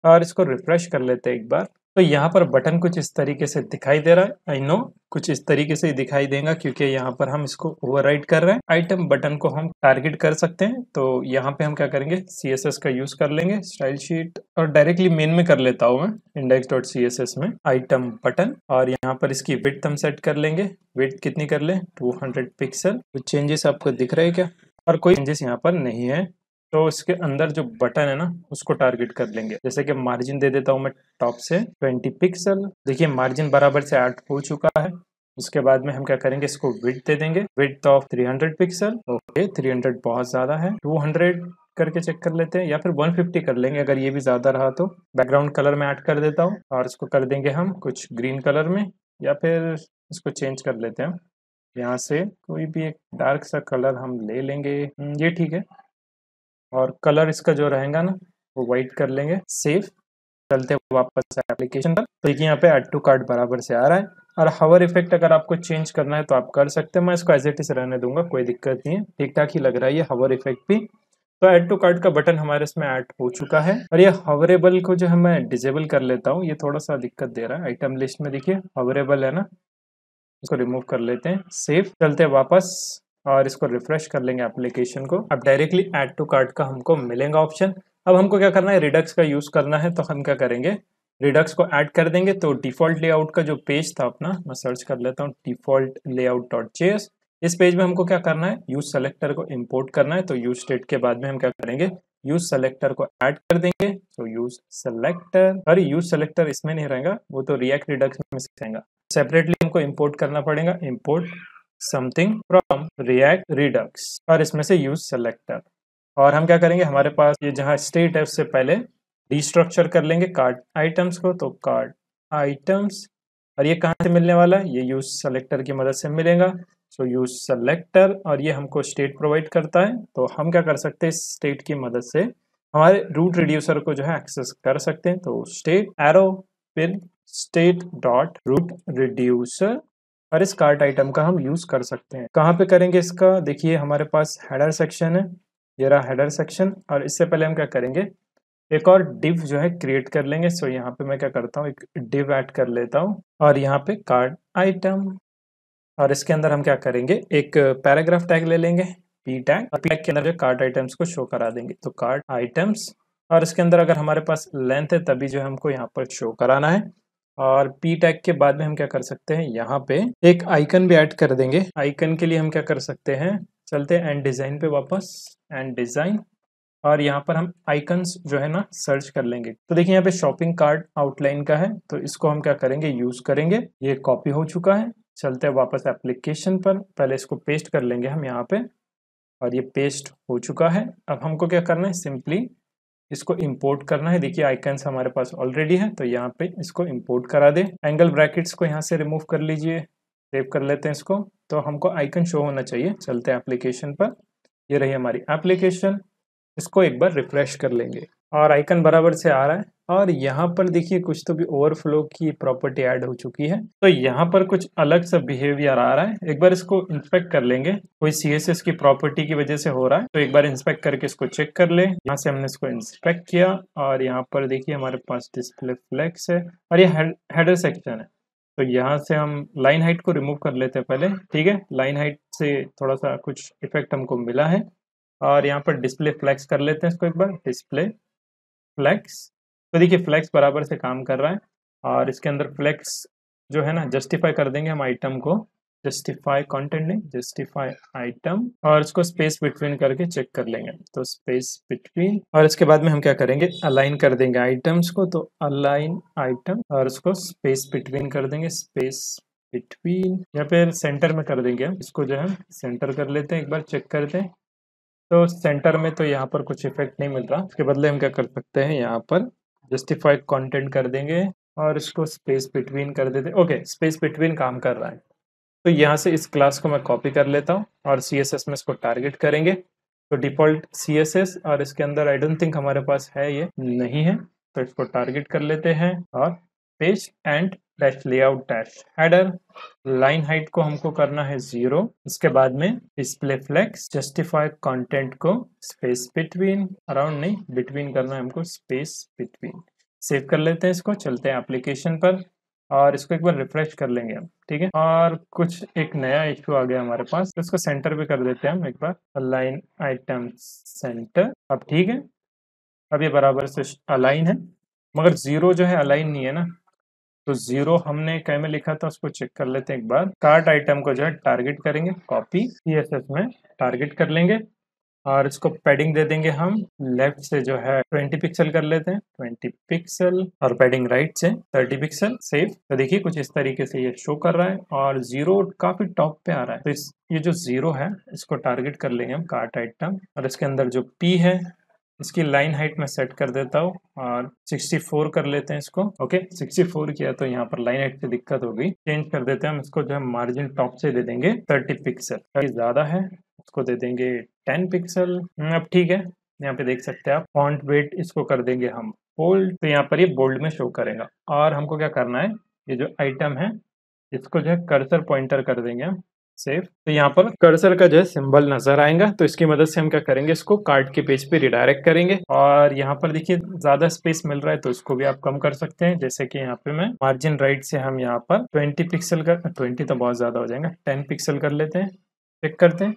और इसको रिफ्रेश कर लेते हैं एक बार। तो यहाँ पर बटन कुछ इस तरीके से दिखाई दे रहा है। आई नो कुछ इस तरीके से दिखाई देगा क्योंकि यहाँ पर हम इसको ओवरराइड कर रहे हैं। आइटम बटन को हम टारगेट कर सकते हैं। तो यहाँ पे हम क्या करेंगे? सीएसएस का यूज़ कर लेंगे। स्टाइल शीट और डायरेक्टली मेन में कर लेता हूँ मैं। Index dot C S S में आइटम बटन और यहाँ पर इसकी विथ हम सेट कर लेंगे। विथ कितनी कर ले? टू हंड्रेड पिक्सल चेंजेस आपको दिख रहे हैं क्या? और कोई चेंजेस यहाँ पर नहीं है। तो इसके अंदर जो बटन है ना उसको टारगेट कर लेंगे। जैसे कि मार्जिन दे देता हूँ मैं टॉप से 20 पिक्सल देखिए मार्जिन बराबर से ऐड हो चुका है। उसके बाद में हम क्या करेंगे इसको विड दे देंगे। विड ऑफ़ 300 पिक्सल ओके 300 बहुत ज़्यादा है। 200 करके चेक कर लेते हैं या फिर 150 कर लेंगे अगर ये भी ज़्यादा रहा तो। बैकग्राउंड कलर में ऐड कर देता हूँ और इसको कर देंगे हम कुछ ग्रीन कलर में या फिर इसको चेंज कर लेते हैं। यहाँ से कोई भी एक डार्क सा कलर हम ले लेंगे। हम्म, ये ठीक है। और कलर इसका जो रहेगा ना, वो वाइट कर लेंगे सेव चलते वापस एप्लीकेशन पर। तो देखिए, यहाँ पे एड टू कार्ड बराबर से आ रहा है। और हवर इफ़ेक्ट अगर आपको चेंज करना है तो आप कर सकते हैं। मैं इसको एज इट इज़ रहने दूँगा, कोई दिक्कत नहीं है। ठीक ठाक ही लग रहा है ये हवर इफ़ेक्ट भी। तो एड टू कार्ड का बटन हमारे इसमें ऐड हो चुका है। और ये हवरेबल को जो है, मैं डिजेबल कर लेता हूँ। ये थोड़ा सा दिक्कत दे रहा है। आइटम लिस्ट में देखिए हवरेबल है ना? इसको रिमूव कर लेते हैं। सेफ़ चलते वापस। और इसको रिफ्रेश कर लेंगे एप्लीकेशन को। अब डायरेक्टली ऐड टू कार्ट का हमको मिलेगा ऑप्शन अब हमको क्या करना है? रिडक्स का यूज़ करना है तो हम क्या करेंगे? रिडक्स को ऐड कर देंगे तो डिफ़ॉल्ट लेआउट का जो पेज था अपना, मैं सर्च कर लेता हूँ डिफ़ॉल्ट लेआउट डॉट जेएस इस पेज में हमको क्या करना है? यूज़ सेलेक्टर को इंपोर्ट करना है तो यूज़ स्टेट के बाद में हम क्या करेंगे? यूज़ सेलेक्टर को ऐड कर देंगे तो यूज़ सेलेक्टर अरे यूज़ सेलेक्टर इसमें नहीं रहेगा, वो तो रिएक्ट रिडक्स में सिखाएगा सेपरेटली हमको इंपोर्ट करना पड़ेगा import something from React Redux और इसमें से यूज़ सेलेक्टर और हम क्या करेंगे? हमारे पास ये जहाँ स्टेट है उससे पहले डिस्ट्रक्चर कर लेंगे कार्ड आइटम्स को तो कार्ड आइटम्स और ये कहाँ से मिलने वाला है? ये यूज़ सेलेक्टर की मदद से मिलेगा। सो यूज़ सेलेक्टर और ये हमको स्टेट प्रोवाइड करता है। तो हम क्या कर सकते हैं? स्टेट की मदद से हमारे रूट रिड्यूसर को जो है एक्सेस कर सकते हैं। तो स्टेट एरो फिर स्टेट डॉट रूट रिड्यूसर और इस कार्ट आइटम का हम यूज़ कर सकते हैं। कहाँ पे करेंगे इसका? देखिए, हमारे पास हेडर सेक्शन है, ये रहा हेडर सेक्शन, और इससे पहले हम क्या करेंगे? एक और डिव जो है, क्रिएट कर लेंगे। सो, यहाँ पे मैं क्या करता हूँ, एक डिव ऐड कर लेता हूँ, और यहाँ पे कार्ड आइटम। और इसके अंदर हम क्या करेंगे? एक पैराग्राफ टैग ले लेंगे पी टैग, और टैग के अंदर जो कार्ड आइटम्स को शो करा देंगे। तो कार्ड आइटम्स, और इसके अंदर अगर हमारे पास लेंथ है, तभी जो है हमको यहाँ पर शो कराना है। और पी टैग के बाद में हम क्या कर सकते हैं? यहाँ पे एक आइकन भी ऐड कर देंगे। आइकन के लिए हम क्या कर सकते हैं? चलते हैं एंड डिज़ाइन पे वापस। एंड डिज़ाइन और यहाँ पर हम आइकन्स जो है ना सर्च कर लेंगे। तो देखिए, यहाँ पे शॉपिंग कार्ड आउटलाइन का है। तो इसको हम क्या करेंगे? यूज़ करेंगे। ये कॉपी हो चुका है। चलते हैं वापस एप्लीकेशन पर। पहले इसको पेस्ट कर लेंगे हम यहाँ पे। और ये पेस्ट हो चुका है। अब हमको क्या करना है? सिंपली इसको इंपोर्ट करना है। देखिए आइकन्स हमारे पास ऑलरेडी है तो यहाँ पे इसको इंपोर्ट करा दे। एंगल ब्रैकेट्स को यहाँ से रिमूव कर लीजिए सेव कर लेते हैं इसको। तो हमको आइकन शो होना चाहिए। चलते हैं एप्लीकेशन पर। ये रही हमारी एप्लीकेशन इसको एक बार रिफ्रेश कर लेंगे। और आइकन बराबर से आ रहा है। और यहाँ पर देखिए कुछ तो भी ओवरफ्लो की प्रॉपर्टी ऐड हो चुकी है। तो यहाँ पर कुछ अलग सा बिहेवियर आ रहा है। एक बार इसको इंस्पेक्ट कर लेंगे। कोई सीएसएस की प्रॉपर्टी की वजह से हो रहा है। तो एक बार इंस्पेक्ट करके इसको चेक कर ले। यहाँ से हमने इसको इंस्पेक्ट किया और यहाँ पर देखिए हमारे पास डिस्प्ले फ्लैक्स है और ये हेडर सेक्शन है। तो यहाँ से हम लाइन हाइट को रिमूव कर लेते हैं पहले। ठीक है? लाइन हाइट से थोड़ा सा कुछ इफ़ेक्ट हमको मिला है। और यहाँ पर डिस्प्ले फ्लैक्स कर लेते हैं इसको एक बार। डिस्प्ले फ्लैक्स तो देखिए फ्लैक्स बराबर से काम कर रहा है और इसके अंदर फ्लैक्स जो है ना जस्टिफाई कर देंगे हम आइटम को। जस्टिफाई कंटेंट नहीं जस्टिफाई आइटम और इसको स्पेस बिटवीन करके चेक कर लेंगे। तो स्पेस बिटवीन और इसके बाद में हम क्या करेंगे? अलाइन कर देंगे आइटम्स को तो अलाइन आइटम और इसको स्पेस बिटवीन कर देंगे। स्पेस बिटवीन या फिर सेंटर में कर देंगे इसको जो है सेंटर कर लेते हैं, एक बार चेक करते हैं। तो सेंटर में तो यहाँ पर कुछ इफ़ेक्ट नहीं मिल रहा। उसके बदले हम क्या कर सकते हैं? यहाँ पर जस्टिफाइड कंटेंट कर देंगे और इसको स्पेस बिटवीन कर देते ओके स्पेस बिटवीन काम कर रहा है। तो यहाँ से इस क्लास को मैं कॉपी कर लेता हूँ और सीएसएस में इसको टारगेट करेंगे। तो डिफ़ॉल्ट सीएसएस और इसके अंदर आई डोंट थिंक हमारे पास है ये, नहीं है। तो इसको टारगेट कर लेते हैं और page ant dash layout dash header line height को हमको करना है ज़ीरो इसके बाद में डिस्प्ले फ्लेक्स जस्टिफाई कंटेंट को स्पेस बिटवीन अराउंड नहीं बिटवीन करना है हमको स्पेस बिटवीन सेव कर लेते हैं इसको, चलते हैं एप्लीकेशन पर और इसको एक बार रिफ्रेश कर लेंगे हम, ठीक है? और कुछ एक नया इशू आ गया हमारे पास तो इसको सेंटर पे कर देते हैं हम एक बार। लाइन आइटम सेंटर अब ठीक है? अब ये बराबर से अलाइन है, मगर ज़ीरो जो है अलाइन नहीं है ना। तो ज़ीरो हमने क्या में लिखा था, उसको चेक कर लेते हैं एक बार। कार्ट आइटम को जो है टारगेट करेंगे कॉपी सी में टारगेट कर लेंगे। और इसको पैडिंग दे देंगे हम। लेफ़्ट से जो है 20 पिक्सल कर लेते हैं। 20 पिक्सल और पैडिंग राइट से 30 पिक्सल सेव तो देखिए, कुछ इस तरीके से ये शो कर रहा है। और ज़ीरो काफ़ी टॉप पे आ रहा है। तो इस, ये जो ज़ीरो है, इसको टारगेट कर लेंगे हम कार्ट आइटम और इसके अंदर जो पी है इसकी लाइन हाइट में सेट कर देता हूँ और 64 कर लेते हैं इसको। ओके 64 किया तो यहाँ पर लाइन हाइट की दिक्कत होगी चेंज कर देते हैं हम इसको जो है मार्जिन टॉप से दे देंगे 30 पिक्सल। ज़्यादा है उसको दे देंगे 10 पिक्सल। हम्म, अब ठीक है यहाँ पे देख सकते हैं आप फॉन्ट वेट इसको कर देंगे हम बोल्ड। तो यहाँ पर ये बोल्ड में शो करेगा। और हमको क्या करना है ये जो आइटम है इसको जो है कर्सर पॉइंटर कर देंगे हम। सेव तो यहाँ पर कर्सर का जो है सिंबल नज़र आएगा तो इसकी मदद से हम क्या करेंगे, इसको कार्ड के पेज पे रिडायरेक्ट करेंगे। और यहाँ पर देखिए, ज़्यादा स्पेस मिल रहा है तो इसको भी आप कम कर सकते हैं। जैसे कि यहाँ पे मैं मार्जिन राइट से हम यहाँ पर 20 पिक्सल कर 20 तो बहुत ज़्यादा हो जाएगा 10 पिक्सल कर लेते हैं चेक करते हैं।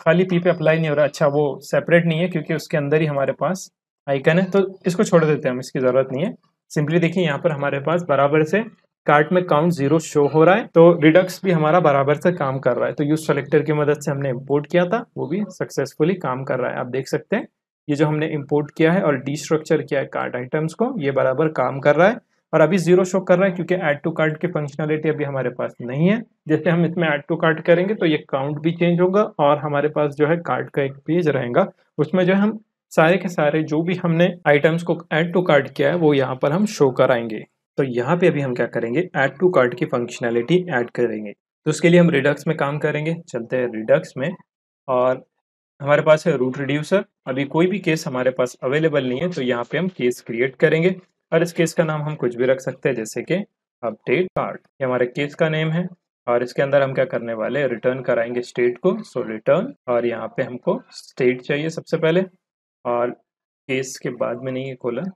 खाली पी पे अप्लाई नहीं हो रहा अच्छा वो सेपरेट नहीं है, क्योंकि उसके अंदर ही हमारे पास आइकन है तो इसको छोड़ देते हैं हम, इसकी ज़रूरत नहीं है। सिंपली देखिए, यहाँ पर हमारे पास बराबर से कार्ट में काउंट ज़ीरो शो हो रहा है तो रिडक्स भी हमारा बराबर से काम कर रहा है। तो यूज़ सेलेक्टर की मदद से हमने इम्पोर्ट किया था, वो भी सक्सेसफुली काम कर रहा है। आप देख सकते हैं, ये जो हमने इम्पोर्ट किया है और डी स्ट्रक्चर किया है कार्ड आइटम्स को, ये बराबर काम कर रहा है। और अभी ज़ीरो शो कर रहा है, क्योंकि ऐड टू कार्ड की फंक्शनलिटी अभी हमारे पास नहीं है। जैसे हम इसमें ऐड टू कार्ड करेंगे तो ये काउंट भी चेंज होगा और हमारे पास जो है कार्ड का एक पेज रहेगा। उसमें जो है हम सारे के सारे जो भी हमने आइटम्स को ऐड टू कार्ड किया है, वो यहाँ पर हम शो कराएँगे। तो यहाँ पे अभी हम क्या करेंगे? ऐड टू कार्ट की फंक्शनैलिटी ऐड करेंगे। तो उसके लिए हम रिडक्स में काम करेंगे। चलते हैं रिडक्स में और हमारे पास है रूट रिड्यूसर अभी कोई भी केस हमारे पास अवेलेबल नहीं है तो यहाँ पे हम केस क्रिएट करेंगे और इस केस का नाम हम कुछ भी रख सकते हैं, जैसे कि अपडेट कार्ड ये हमारे केस का नेम है और इसके अंदर हम क्या करने वाले रिटर्न कराएँगे स्टेट को। सो रिटर्न और यहाँ पे हमको स्टेट चाहिए सबसे पहले और केस के बाद में नहीं है कोलर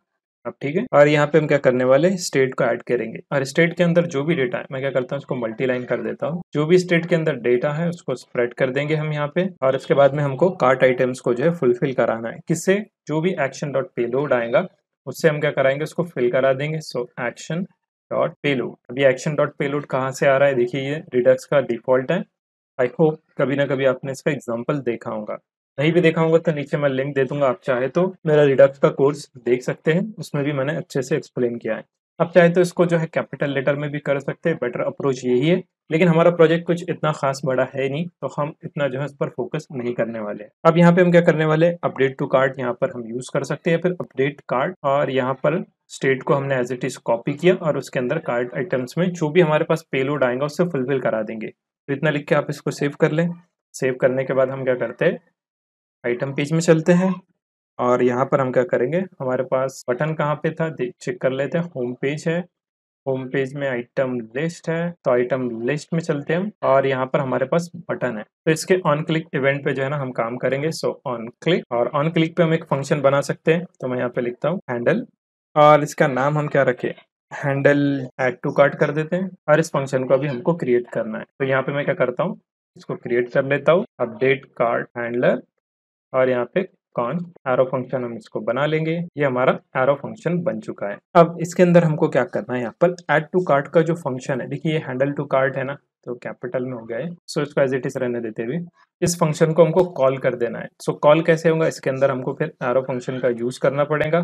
अब ठीक है। और यहाँ पे हम क्या करने वाले स्टेट को ऐड करेंगे। और स्टेट के अंदर जो भी डेटा है, मैं क्या करता हूँ उसको मल्टी लाइन कर देता हूँ। जो भी स्टेट के अंदर डेटा है, उसको स्प्रेड कर देंगे हम यहाँ पे। और उसके बाद में हमको कार्ट आइटम्स को जो है फुलफिल कराना है। किससे? जो भी एक्शन डॉट पेलोड आएगा, उससे हम क्या कराएँगे? उसको फिल करा देंगे। सो एक्शन डॉट पेलोड अभी एक्शन डॉट पेलोड कहाँ से आ रहा है? देखिए, ये रिडक्स का डिफ़ॉल्ट है। आई होप कभी ना कभी आपने इसका एग्ज़ाम्पल देखा होगा। नहीं भी देखा होगा तो नीचे मैं लिंक दे दूँगा, आप चाहे तो मेरा रिडक्स का कोर्स देख सकते हैं, उसमें भी मैंने अच्छे से एक्सप्लेन किया है। आप चाहे तो इसको जो है कैपिटल लेटर में भी कर सकते हैं बेटर अप्रोच यही है, लेकिन हमारा प्रोजेक्ट कुछ इतना खास बड़ा है नहीं तो हम इतना जो है इस पर फोकस नहीं करने वाले अब यहाँ पे हम क्या करने वाले अपडेट टू कार्ड यहाँ पर हम यूज़ कर सकते हैं, फिर अपडेट कार्ड और यहाँ पर स्टेट को हमने एज इट इज़ कॉपी किया और उसके अंदर कार्ड आइटम्स में जो भी हमारे पास पेलोड आएगा, उससे फुलफिल करा देंगे। तो इतना लिख के आप इसको सेव कर लें। सेव करने के बाद हम क्या करते हैं? आइटम पेज में चलते हैं और यहाँ पर हम क्या करेंगे? हमारे पास बटन कहाँ पे था? चेक कर लेते हैं। होम पेज है। होम पेज में आइटम लिस्ट है। तो आइटम लिस्ट में चलते हैं हम और यहाँ पर हमारे पास बटन है। तो इसके ऑन क्लिक इवेंट पे जो है ना हम काम करेंगे। सो ऑन क्लिक और ऑन क्लिक पे हम एक फ़ंक्शन बना सकते हैं। तो मैं यहाँ पे लिखता हूँ हैंडल और इसका नाम हम क्या रखें? हैंडल एड टू कार्ट कर देते हैं और इस फ़ंक्शन को अभी हमको क्रिएट करना है। तो यहाँ पे मैं क्या करता हूँ? इसको क्रिएट कर लेता हूँ। अपडेट कार्ड हैंडलर और यहाँ पे कौन? एरो फ़ंक्शन हम इसको बना लेंगे। ये हमारा एरो फ़ंक्शन बन चुका है। अब इसके अंदर हमको क्या करना है यहाँ पर? एड टू कार्ट का जो फ़ंक्शन है देखिए ये हैंडल टू कार्ट है ना तो कैपिटल में हो गया है सो इसको एज इट इज़ रहने देते हुए इस फ़ंक्शन को हमको कॉल कर देना है। सो so, कॉल कैसे होगा? इसके अंदर हमको फिर एरो फ़ंक्शन का यूज़ करना पड़ेगा।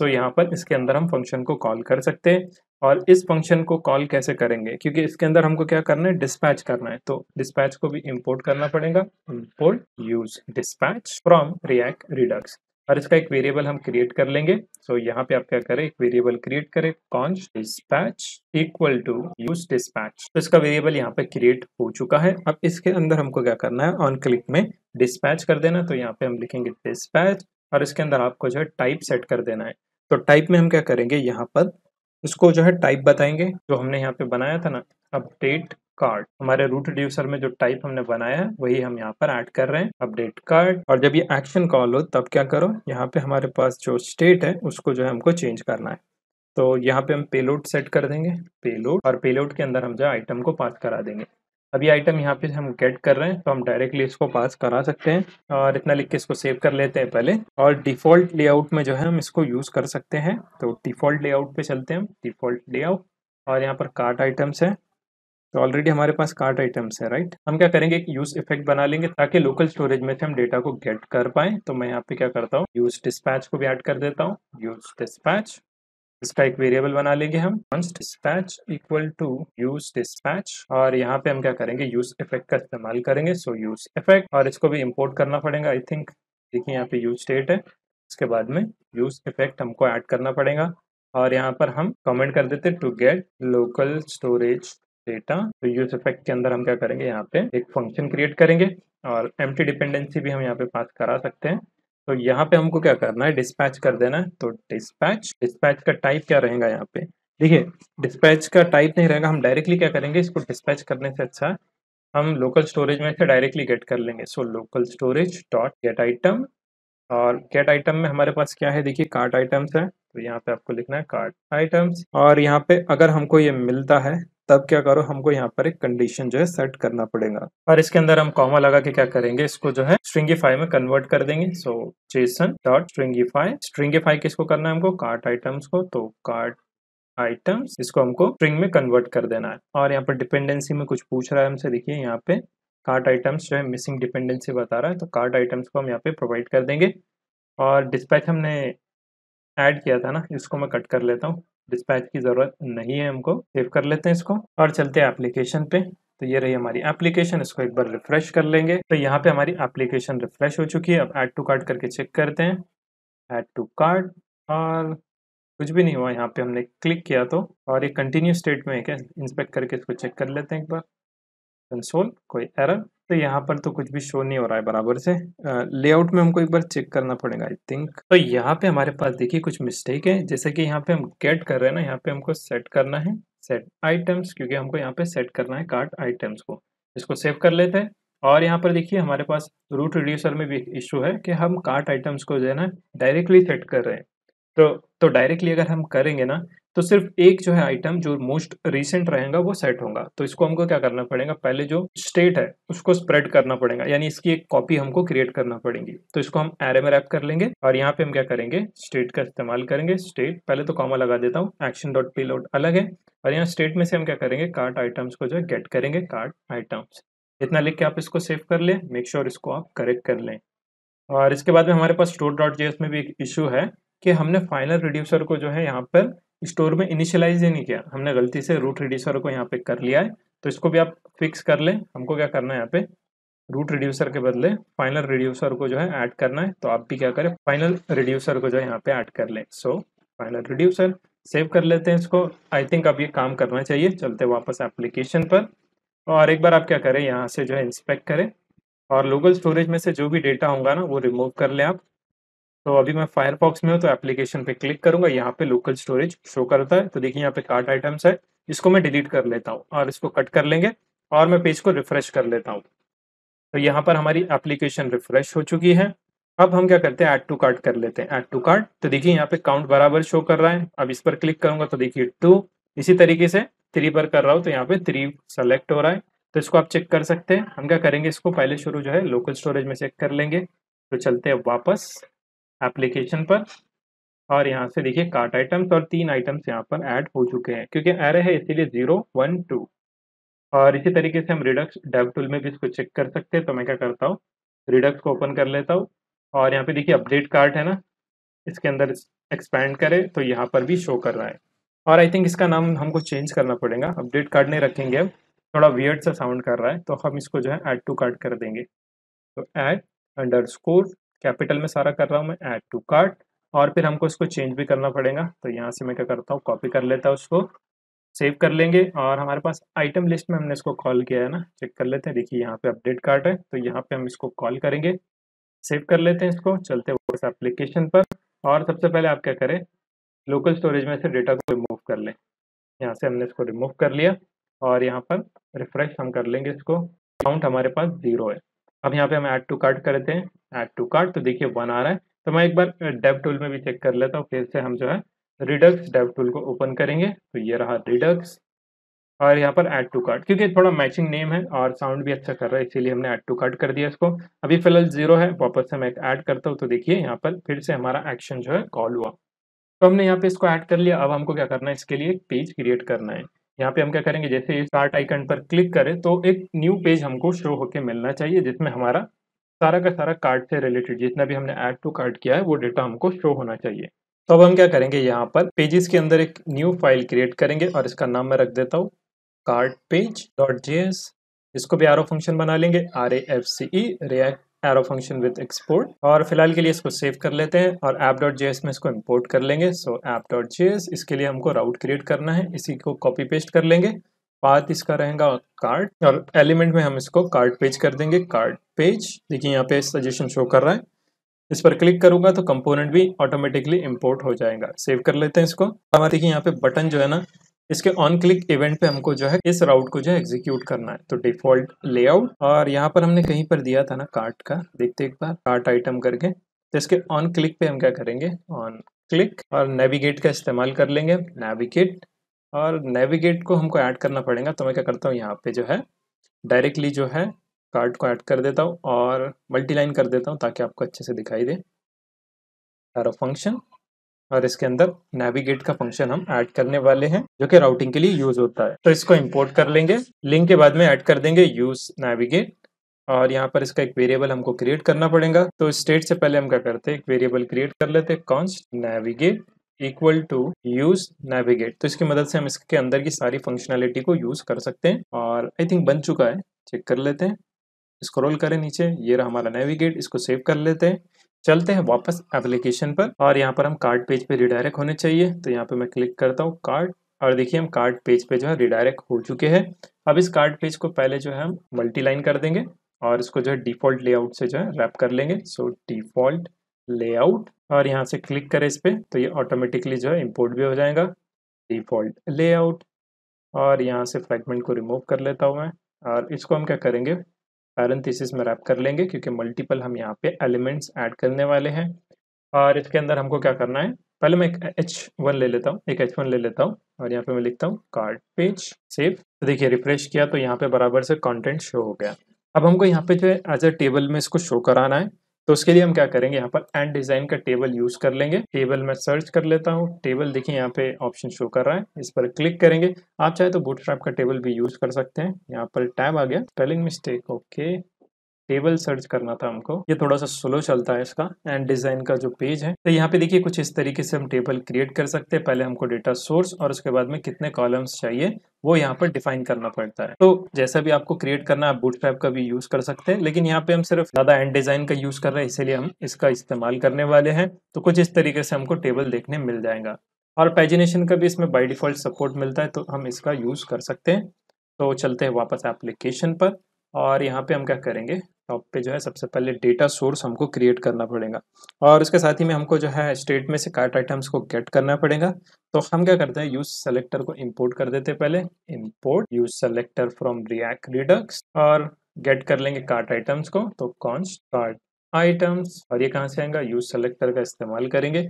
तो यहाँ पर इसके अंदर हम फ़ंक्शन को कॉल कर सकते हैं और इस फ़ंक्शन को कॉल कैसे करेंगे? क्योंकि इसके अंदर हमको क्या करना है? डिस्पैच करना है। तो डिस्पैच को भी इंपोर्ट करना पड़ेगा। Import use dispatch from React Redux और इसका एक वेरिएबल हम क्रिएट कर लेंगे। सो so, यहाँ पे आप क्या करें? एक वेरिएबल क्रिएट करें। Const dispatch equal to use dispatch तो इसका वेरिएबल यहाँ पे क्रिएट हो चुका है। अब इसके अंदर हमको क्या करना है? ऑन क्लिक में डिस्पैच कर देना। तो यहाँ पे हम लिखेंगे डिस्पैच और इसके अंदर आपको जो है टाइप सेट कर देना है। तो टाइप में हम क्या करेंगे? यहाँ पर इसको जो है टाइप बताएँगे, जो हमने यहाँ पे बनाया था ना अपडेट कार्ड हमारे रूट रिड्यूसर में जो टाइप हमने बनाया है वही हम यहाँ पर ऐड कर रहे हैं अपडेट कार्ड और जब ये एक्शन कॉल हो, तब क्या करो, यहाँ पे हमारे पास जो स्टेट है, उसको जो है हमको चेंज करना है। तो यहाँ पे हम पेलोड सेट कर देंगे पेलोड और पेलोड के अंदर हम जो आइटम को पास करा देंगे। अभी आइटम यहाँ पे हम गेट कर रहे हैं तो हम डायरेक्टली इसको पास करा सकते हैं और इतना लिख के इसको सेव कर लेते हैं पहले। और डिफ़ॉल्ट लेआउट में जो है, हम इसको यूज़ कर सकते हैं। तो डिफ़ॉल्ट लेआउट पे चलते हैं डिफ़ॉल्ट लेआउट और यहाँ पर कार्ट आइटम्स है। तो ऑलरेडी हमारे पास कार्ट आइटम्स है राइट हम क्या करेंगे यूज़ इफ़ेक्ट बना लेंगे ताकि लोकल स्टोरेज में से हम डेटा को गेट कर पाए। तो मैं यहाँ पे क्या करता हूँ यूज़ डिस्पैच को भी ऐड कर देता हूँ। यूज़ डिस्पैच इसका एक वेरिएबल बना लेंगे हम। Dispatch equal to use dispatch और यहाँ पे हम क्या करेंगे? यूज़ इफ़ेक्ट का इस्तेमाल करेंगे। सो यूज़ इफ़ेक्ट और इसको भी इंपोर्ट करना पड़ेगा आई थिंक देखिए यहाँ पे यूज़ स्टेट है। इसके बाद में यूज़ इफ़ेक्ट हमको ऐड करना पड़ेगा। और यहाँ पर हम कमेंट कर देते to get local storage data तो यूज़ इफ़ेक्ट के अंदर हम क्या करेंगे? यहाँ पे एक फ़ंक्शन क्रिएट करेंगे और एम डिपेंडेंसी भी हम यहाँ पे पास करा सकते हैं। तो यहाँ पे हमको क्या करना है? डिस्पैच कर देना है। तो डिस्पैच डिस्पैच का टाइप क्या रहेगा यहाँ पे? देखिए डिस्पैच का टाइप नहीं रहेगा। हम डायरेक्टली क्या करेंगे? इसको डिस्पैच करने से अच्छा हम लोकल स्टोरेज में से डायरेक्टली गेट कर लेंगे। So local storage dot get item और गेट आइटम में हमारे पास क्या है? देखिए कार्ट आइटम्स है। तो यहाँ पे आपको लिखना है कार्ट आइटम्स और यहाँ पे अगर हमको ये मिलता है तब क्या करो, हमको यहाँ पर एक कंडीशन जो है सेट करना पड़ेगा। और इसके अंदर हम कॉमा लगा के क्या करेंगे, इसको जो है स्ट्रिंगीफाई में कन्वर्ट कर देंगे। So JSON dot stringify stringify किसको करना है हमको? कार्ट आइटम्स को। तो कार्ट आइटम्स इसको हमको स्ट्रिंग में कन्वर्ट कर देना है। और यहाँ पर डिपेंडेंसी में कुछ पूछ रहा है हमसे, देखिए यहाँ पे कार्ट आइटम्स जो है मिसिंग डिपेंडेंसी बता रहा है। तो कार्ट आइटम्स को हम यहाँ पे प्रोवाइड कर देंगे। और डिस्पैच हमने ऐड किया था ना, इसको मैं कट कर लेता हूँ। डिस्पैच की ज़रूरत नहीं है हमको सेव कर लेते हैं इसको और चलते हैं एप्लीकेशन पे। तो ये रही हमारी एप्लीकेशन इसको एक बार रिफ्रेश कर लेंगे। तो यहाँ पे हमारी एप्लीकेशन रिफ्रेश हो चुकी है। अब ऐड टू कार्ड करके चेक करते हैं। ऐड टू कार्ड और कुछ भी नहीं हुआ। यहाँ पे हमने क्लिक किया तो। और ये कंटिन्यू स्टेट में है। क्या इंस्पेक्ट करके इसको चेक कर लेते हैं एक बार। कंसोल कोई एरर तो यहाँ पर तो कुछ भी शो नहीं हो रहा है बराबर से। लेआउट में हमको एक बार चेक करना पड़ेगा आई थिंक तो यहाँ पे हमारे पास देखिए कुछ मिस्टेक है। जैसे कि यहाँ पे हम गेट कर रहे हैं ना, यहाँ पे हमको सेट करना है। सेट आइटम्स क्योंकि हमको यहाँ पे सेट करना है कार्ड आइटम्स को। इसको सेव कर लेते हैं। और यहाँ पर देखिए हमारे पास रूट रिड्यूसर में भी इशू है कि हम कार्ट आइटम्स को जो है ना डायरेक्टली सेट कर रहे हैं। तो तो डायरेक्टली अगर हम करेंगे ना तो सिर्फ़ एक जो है आइटम जो मोस्ट रिसेंट रहेगा, वो सेट होगा। तो इसको हमको क्या करना पड़ेगा? पहले जो स्टेट है, उसको स्प्रेड करना पड़ेगा। यानी इसकी एक कॉपी हमको क्रिएट करना पड़ेगी। तो इसको हम एरे में रैप कर लेंगे और यहाँ पे हम क्या करेंगे? स्टेट का इस्तेमाल करेंगे। स्टेट पहले तो कॉमा लगा देता हूँ। एक्शन डॉट पेलोड अलग है। और यहाँ स्टेट में से हम क्या करेंगे? कार्ट आइटम्स को जो है गेट करेंगे। कार्ट आइटम्स इतना लिख के आप इसको सेव कर लें। मेक श्योर इसको आप करेक्ट कर लें। और इसके बाद में हमारे पास स्टोर डॉट में भी एक इशू है। कि हमने फाइनल रिड्यूसर को जो है यहाँ पर स्टोर में इनिशियलाइज ही नहीं किया। हमने गलती से रूट रिड्यूसर को यहाँ पे कर लिया है। तो इसको भी आप फिक्स कर लें। हमको क्या करना है यहाँ पे? रूट रिड्यूसर के बदले फाइनल रिड्यूसर को जो है ऐड करना है। तो आप भी क्या करें? फाइनल रिड्यूसर को जो है यहाँ पे ऐड कर लें। सो फाइनल रिड्यूसर सेव कर लेते हैं इसको। आई थिंक अब ये काम करना चाहिए। चलते वापस एप्लीकेशन पर। और एक बार आप क्या करें? यहाँ से जो है इंस्पेक्ट करें। और लोकल स्टोरेज में से जो भी डेटा होगा ना, वो रिमूव कर लें आप। तो अभी मैं फायरफॉक्स में हूँ तो एप्लीकेशन पे क्लिक करूँगा, यहाँ पे लोकल स्टोरेज शो करता है। तो देखिए, यहाँ पे कार्ट आइटम्स है, इसको मैं डिलीट कर लेता हूँ और इसको कट कर लेंगे और मैं पेज को रिफ्रेश कर लेता हूँ। तो यहाँ पर हमारी एप्लीकेशन रिफ्रेश हो चुकी है। अब हम क्या करते हैं? ऐड टू कार्ट कर लेते हैं। ऐड टू कार्ट तो देखिए, यहाँ पे काउंट बराबर शो कर रहा है। अब इस पर क्लिक करूँगा तो देखिए टू इसी तरीके से थ्री पर कर रहा हूँ तो यहाँ पे थ्री सेलेक्ट हो रहा है। तो इसको आप चेक कर सकते हैं। हम क्या करेंगे? इसको पहले शुरू जो है लोकल स्टोरेज में चेक कर लेंगे। तो चलते हैं वापस। एप्लीकेशन पर। और यहाँ से देखिए कार्ट आइटम्स और तीन आइटम्स यहाँ पर ऐड हो चुके हैं, क्योंकि एरे है, इसीलिए ज़ीरो वन टू और इसी तरीके से हम रिडक्स डेव टूल में भी इसको चेक कर सकते हैं तो मैं क्या करता हूँ रिडक्स को ओपन कर लेता हूँ। और यहाँ पे देखिए अपडेट कार्ट है ना, इसके अंदर एक्सपैंड करें तो यहाँ पर भी शो कर रहा है। और आई थिंक इसका नाम हमको चेंज करना पड़ेगा अपडेट कार्ड नहीं रखेंगे अब, थोड़ा वियर्ड सा साउंड कर रहा है तो हम इसको जो है ऐड टू कार्ड कर देंगे। तो ऐड अंडर स्कोर कैपिटल में सारा कर रहा हूँ मैं ऐड टू कार्ट और फिर हमको इसको चेंज भी करना पड़ेगा। तो यहाँ से मैं क्या करता हूँ कॉपी कर लेता हूँ उसको सेव कर लेंगे, और हमारे पास आइटम लिस्ट में हमने इसको कॉल किया है ना चेक कर लेते हैं। देखिए यहाँ पे अपडेट कार्ट है तो यहाँ पे हम इसको कॉल करेंगे सेव कर लेते हैं इसको, चलते उस एप्लीकेशन पर, और सबसे पहले आप क्या करें लोकल स्टोरेज में से डेटा को रिमूव कर लें। यहाँ से हमने इसको रिमूव कर लिया, और यहाँ पर रिफ्रेश हम कर लेंगे इसको काउंट हमारे पास ज़ीरो है। अब यहाँ पे हम ऐड टू कार्ट करते हैं। ऐड टू कार्ट तो देखिए वन आ रहा है। तो मैं एक बार डेव टूल में भी चेक कर लेता हूँ, फिर से हम जो है रिडक्स डेव टूल को ओपन करेंगे। तो ये रहा रिडक्स और यहाँ पर ऐड टू कार्ट क्योंकि थोड़ा मैचिंग नेम है और साउंड भी अच्छा कर रहा है, इसीलिए हमने ऐड टू कार्ट कर दिया इसको। अभी फ़िलहाल ज़ीरो है, वापस से मैं ऐड करता हूँ तो देखिए यहाँ पर फिर से हमारा एक्शन जो है कॉल हुआ। तो हमने यहाँ पे इसको ऐड कर लिया। अब हमको क्या करना है इसके लिए? पेज क्रिएट करना है। यहाँ पे हम क्या करेंगे, जैसे इस कार्ट आइकन पर क्लिक करें तो एक न्यू पेज हमको शो होके मिलना चाहिए, जिसमें हमारा सारा का सारा कार्ड से रिलेटेड जितना भी हमने ऐड टू कार्ड किया है, वो डेटा हमको शो होना चाहिए। तो अब हम क्या करेंगे, यहाँ पर पेजेस के अंदर एक न्यू फ़ाइल क्रिएट करेंगे और इसका नाम मैं रख देता हूँ कार्ड पेज डॉट जे इसको भी आर फ़ंक्शन बना लेंगे R A F C E React arrow function with export और फ़िलहाल के लिए इसको सेव कर लेते हैं और ऐप डॉट जे में इसको इम्पोर्ट कर लेंगे। सो ऐप डॉट जे इसके लिए हमको राउट क्रिएट करना है। इसी को कॉपी पेस्ट कर लेंगे। पाथ इसका रहेगा कार्ड और एलिमेंट में हम इसको कार्ड पेज कर देंगे। कार्ड पेज देखिए यहाँ पे सजेशन शो कर रहा है। इस पर क्लिक करूँगा तो कंपोनेंट भी ऑटोमेटिकली इंपोर्ट हो जाएगा। सेव कर लेते हैं इसको। हमारे देखिए यहाँ पे बटन जो है ना इसके ऑन क्लिक इवेंट पे हमको जो है, इस राउट को जो है एग्जीक्यूट करना है। तो डिफ़ॉल्ट लेआउट और यहाँ पर हमने कहीं पर दिया था ना कार्ट का, देखते एक बार कार्ट आइटम करके। तो इसके ऑन क्लिक पे हम क्या करेंगे? ऑन क्लिक और नेविगेट का इस्तेमाल कर लेंगे। नेविगेट और नेविगेट को हमको ऐड करना पड़ेगा। तो मैं क्या करता हूँ, यहाँ पे जो है डायरेक्टली जो है कार्ड को ऐड कर देता हूँ, और मल्टीलाइन कर देता हूँ, ताकि आपको अच्छे से दिखाई दे। फ़ंक्शन और इसके अंदर नेविगेट का फ़ंक्शन हम ऐड करने वाले हैं, जो कि राउटिंग के लिए यूज़ होता है। तो इसको इंपोर्ट कर लेंगे। लिंक के बाद में ऐड कर देंगे यूज़ नेविगेट और यहाँ पर इसका एक वेरिएबल हमको क्रिएट करना पड़ेगा। तो स्टेट से पहले हम क्या करते हैं? एक वेरिएबल क्रिएट कर लेते हैं const navigate equal to use navigate तो इसकी मदद से हम इसके अंदर की सारी फंक्शनैलिटी को यूज़ कर सकते हैं और आई थिंक बन चुका है। चेक कर लेते हैं। स्क्रॉल करें नीचे। ये रहा हमारा नेविगेट इसको सेव कर लेते हैं। चलते हैं वापस एप्लीकेशन पर और यहाँ पर हम कार्ड पेज पे रिडायरेक्ट होने चाहिए। तो यहाँ पे मैं क्लिक करता हूँ कार्ड और देखिए हम कार्ड पेज पे जो है रिडायरेक्ट हो चुके हैं। अब इस कार्ड पेज को पहले जो है हम मल्टी लाइन कर देंगे और इसको जो है डिफ़ॉल्ट लेआउट से जो है रैप कर लेंगे। सो डिफ़ॉल्ट लेआउट और यहाँ से क्लिक करें इस पर तो ये ऑटोमेटिकली जो है इम्पोर्ट भी हो जाएगा। डिफ़ॉल्ट लेआउट और यहाँ से फ्रेगमेंट को रिमूव कर लेता हूँ मैं और इसको हम क्या करेंगे? पैरेंथेसिस में रैप कर लेंगे, क्योंकि मल्टीपल हम यहाँ पे एलिमेंट्स ऐड करने वाले हैं। और इसके अंदर हमको क्या करना है? पहले मैं एक एच वन ले लेता हूँ, एक एच वन ले लेता हूँ, और यहाँ पे मैं लिखता हूँ कार्ड पेज सेव तो देखिए रिफ्रेश किया तो यहाँ पे बराबर से कंटेंट शो हो गया। अब हमको यहाँ पे जो एज अ टेबल में इसको शो कराना है। तो उसके लिए हम क्या करेंगे? यहाँ पर एंड डिज़ाइन का टेबल यूज़ कर लेंगे। टेबल मैं सर्च कर लेता हूँ। टेबल देखिए यहाँ पे ऑप्शन शो कर रहा है। इस पर क्लिक करेंगे। आप चाहे तो बूटस्ट्रैप का टेबल भी यूज़ कर सकते हैं। यहाँ पर टैब आ गया। Spelling mistake okay table search करना था हमको। ये थोड़ा सा स्लो चलता है इसका एंड डिज़ाइन का जो पेज है तो यहाँ पे देखिए कुछ इस तरीके से हम टेबल क्रिएट कर सकते हैं। पहले हमको डेटा सोर्स और उसके बाद में कितने कॉलम्स चाहिए, वो यहाँ पर डिफाइन करना पड़ता है। तो जैसा भी आपको क्रिएट करना है, आप बूटस्ट्रैप का भी यूज़ कर सकते हैं, लेकिन यहाँ पे हम सिर्फ़ ज़्यादा एंड डिज़ाइन का यूज़ कर रहे हैं, इसीलिए हम इसका इस्तेमाल करने वाले हैं। तो कुछ इस तरीके से हमको टेबल देखने मिल जाएगा। और पैजिनेशन का भी इसमें बाई डिफ़ॉल्ट सपोर्ट मिलता है तो हम इसका यूज़ कर सकते हैं। तो चलते हैं वापस एप्लीकेशन पर और यहाँ पे हम क्या करेंगे? टॉप पे जो है सबसे पहले डेटा सोर्स हमको क्रिएट करना पड़ेगा। और उसके साथ ही में हमको जो है स्टेट में से कार्ट आइटम्स को गेट करना पड़ेगा। तो हम क्या करते हैं यूज़ सेलेक्टर को इंपोर्ट कर देते हैं पहले। Import use selector from React Redux और गेट कर लेंगे कार्ट आइटम्स को। तो कॉन्स्ट कार्ट आइटम्स और ये कहाँ से आएगा? यूज़ सेलेक्टर का इस्तेमाल करेंगे।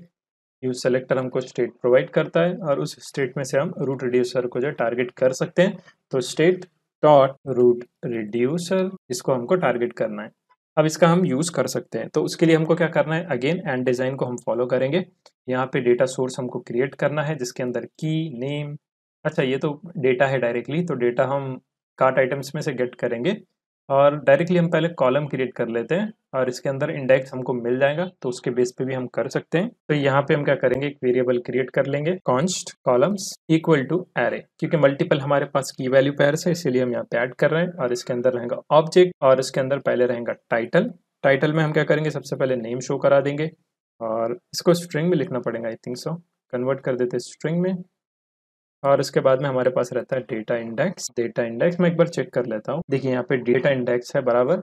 यूज़ सेलेक्टर हमको स्टेट प्रोवाइड करता है और उस स्टेट में से हम रूट रिड्यूसर को जो टारगेट कर सकते हैं। तो स्टेट डॉट रूट रिड्यूसर इसको हमको टारगेट करना है। अब इसका हम यूज़ कर सकते हैं। तो उसके लिए हमको क्या करना है? अगेन एंड डिज़ाइन को हम फॉलो करेंगे। यहाँ पे डेटा सोर्स हमको क्रिएट करना है, जिसके अंदर की नेम अच्छा ये तो डेटा है डायरेक्टली तो डेटा हम कार्ट आइटम्स में से गेट करेंगे। और डायरेक्टली हम पहले कॉलम क्रिएट कर लेते हैं और इसके अंदर इंडेक्स हमको मिल जाएगा तो उसके बेस पे भी हम कर सकते हैं। तो यहाँ पे हम क्या करेंगे, एक वेरिएबल क्रिएट कर लेंगे const columns equal to array क्योंकि मल्टीपल हमारे पास की वैल्यू पेयर है, इसीलिए हम यहाँ पे ऐड कर रहे हैं और इसके अंदर रहेगा ऑब्जेक्ट और इसके अंदर पहले रहेगा टाइटल टाइटल में हम क्या करेंगे, सबसे पहले नेम शो करा देंगे और इसको स्ट्रिंग में लिखना पड़ेगा आई थिंक सो कन्वर्ट कर देते स्ट्रिंग में। और उसके बाद में हमारे पास रहता है डेटा इंडेक्स डेटा इंडेक्स मैं एक बार चेक कर लेता हूँ। देखिए यहाँ पे डेटा इंडेक्स है बराबर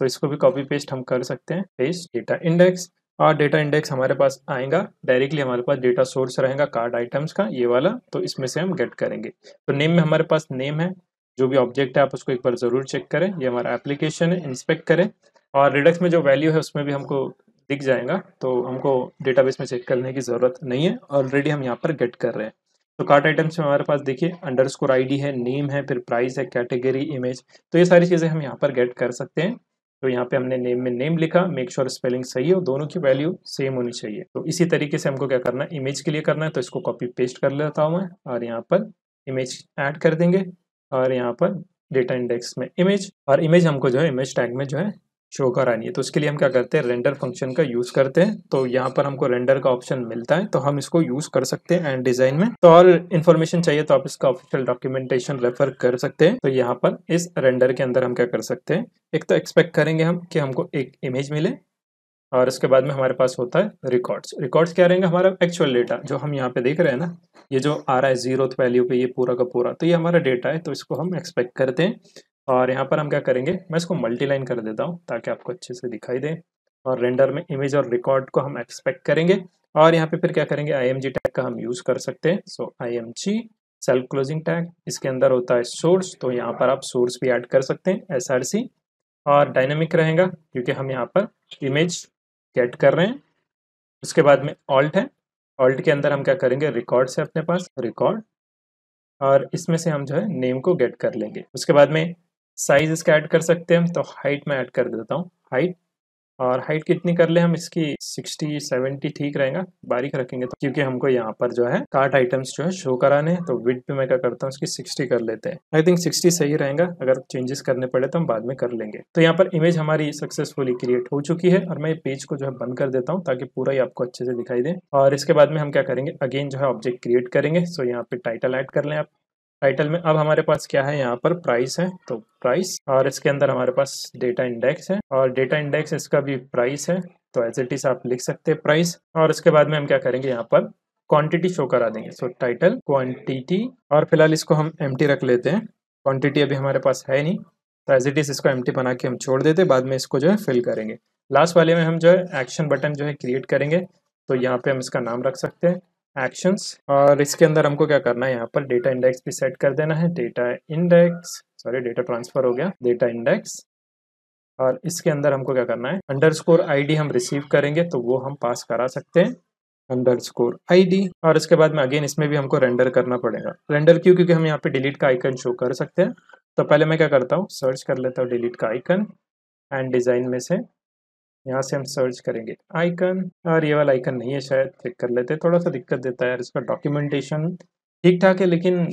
तो इसको भी कॉपी पेस्ट हम कर सकते हैं। पेस्ट डेटा इंडेक्स और डेटा इंडेक्स हमारे पास आएगा डायरेक्टली हमारे पास डेटा सोर्स रहेगा कार्ड आइटम्स का, ये वाला तो इसमें से हम गेट करेंगे। तो नेम में हमारे पास नेम है, जो भी ऑब्जेक्ट है आप उसको एक बार ज़रूर चेक करें, ये हमारा एप्लीकेशन है इंस्पेक्ट करें, और रिडक्स में जो वैल्यू है उसमें भी हमको दिख जाएगा तो हमको डेटाबेस में चेक करने की ज़रूरत नहीं है ऑलरेडी हम यहाँ पर गेट कर रहे हैं। तो कार्ट आइटम्स में हमारे पास देखिए अंडर स्कोर आई है नेम है, फिर प्राइस है कैटेगरी इमेज तो ये सारी चीज़ें हम यहाँ पर गेट कर सकते हैं। तो यहाँ पे हमने नेम में नेम लिखा मेक श्योर स्पेलिंग सही है दोनों की वैल्यू सेम होनी चाहिए। तो इसी तरीके से हमको क्या करना है इमेज के लिए करना है तो इसको कॉपी पेस्ट कर लेता हूँ मैं और यहाँ पर इमेज ऐड कर देंगे और यहाँ पर डेटा इंडेक्स में इमेज और इमेज हमको जो है इमेज टैग में जो है शो करानी है। तो उसके लिए हम क्या करते हैं रेंडर फ़ंक्शन का यूज़ करते हैं। तो यहाँ पर हमको रेंडर का ऑप्शन मिलता है तो हम इसको यूज़ कर सकते हैं एंड डिज़ाइन में। तो और इन्फॉर्मेशन चाहिए तो आप इसका ऑफिशियल डॉक्यूमेंटेशन रेफर कर सकते हैं। तो यहाँ पर इस रेंडर के अंदर हम क्या कर सकते हैं, एक तो एक्सपेक्ट करेंगे हम कि हमको एक इमेज मिले, और इसके बाद में हमारे पास होता है रिकॉर्ड्स रिकॉर्ड्स क्या रहेंगे? हमारा एक्चुअल डेटा जो हम यहाँ पे देख रहे हैं ना, ये जो आ रहा है ज़ीरो वैल्यू पे ये पूरा का पूरा तो ये हमारा डेटा है तो इसको हम एक्सपेक्ट करते हैं। और यहाँ पर हम क्या करेंगे, मैं इसको मल्टीलाइन कर देता हूँ ताकि आपको अच्छे से दिखाई दे और रेंडर में इमेज और रिकॉर्ड को हम एक्सपेक्ट करेंगे और यहाँ पे फिर क्या करेंगे आईएमजी टैग का हम यूज़ कर सकते हैं। So I M G self closing tag इसके अंदर होता है सोर्स तो यहाँ पर आप सोर्स भी ऐड कर सकते हैं एस आर सी और डायनेमिक रहेगा क्योंकि हम यहाँ पर इमेज गेट कर रहे हैं। उसके बाद में ऑल्ट है ऑल्ट के अंदर हम क्या करेंगे रिकॉर्ड से अपने पास रिकॉर्ड और इसमें से हम जो है नेम को गेट कर लेंगे। उसके बाद में साइज़ इसका ऐड कर सकते हैं तो हाइट में ऐड कर देता हूँ हाइट और हाइट कितनी कर ले हम, इसकी 60 70 ठीक रहेगा, बारीक रखेंगे तो क्योंकि हमको यहाँ पर जो है कार्ट आइटम्स जो है शो कराने हैं तो विड पे मैं क्या करता हूँ, इसकी 60 कर लेते हैं। आई थिंक 60 सही रहेगा, अगर चेंजेस करने पड़े तो हम बाद में कर लेंगे। तो यहाँ पर इमेज हमारी सक्सेसफुली क्रिएट हो चुकी है, और मैं पेज को जो है बंद कर देता हूँ, ताकि पूरा ही आपको अच्छे से दिखाई दे। और इसके बाद में हम क्या करेंगे अगेन जो है ऑब्जेक्ट क्रिएट करेंगे सो यहाँ पे टाइटल ऐड कर लें आप। टाइटल में अब हमारे पास क्या है? यहाँ पर प्राइस है तो प्राइस और इसके अंदर हमारे पास डेटा इंडेक्स है और डेटा इंडेक्स इसका भी प्राइस है तो एज इट इज़ आप लिख सकते हैं प्राइस और इसके बाद में हम क्या करेंगे? यहाँ पर क्वांटिटी शो करा देंगे। सो टाइटल क्वांटिटी और फ़िलहाल इसको हम एम रख लेते हैं। क्वांटिटी अभी हमारे पास है नहीं तो एज इट इज़ इसको एम बना के हम छोड़ देते बाद में इसको जो है फिल करेंगे। लास्ट वाले में हम जो है एक्शन बटन जो है क्रिएट करेंगे तो यहाँ पे हम इसका नाम रख सकते हैं। एक्शंस और इसके अंदर हमको क्या करना है? यहाँ पर डेटा इंडेक्स भी सेट कर देना है। Data index sorry data transfer हो गया। डेटा इंडेक्स और इसके अंदर हमको क्या करना है? अंडर स्कोर हम रिसीव करेंगे तो वो हम पास करा सकते हैं। अंडर स्कोर आई और इसके बाद में अगेन इसमें भी हमको रेंडर करना पड़ेगा। रेंडर क्यों? क्योंकि हम यहाँ पे डिलीट का आइकन शो कर सकते हैं। तो पहले मैं क्या करता हूँ? सर्च कर लेता हूँ डिलीट का आइकन एंड डिज़ाइन में से यहाँ से हम सर्च करेंगे। आइकन, और ये वाला आइकन नहीं है, शायद चेक कर लेते थोड़ा सा दिक्कत देता है इसका डॉक्यूमेंटेशन ठीक ठाक है, लेकिन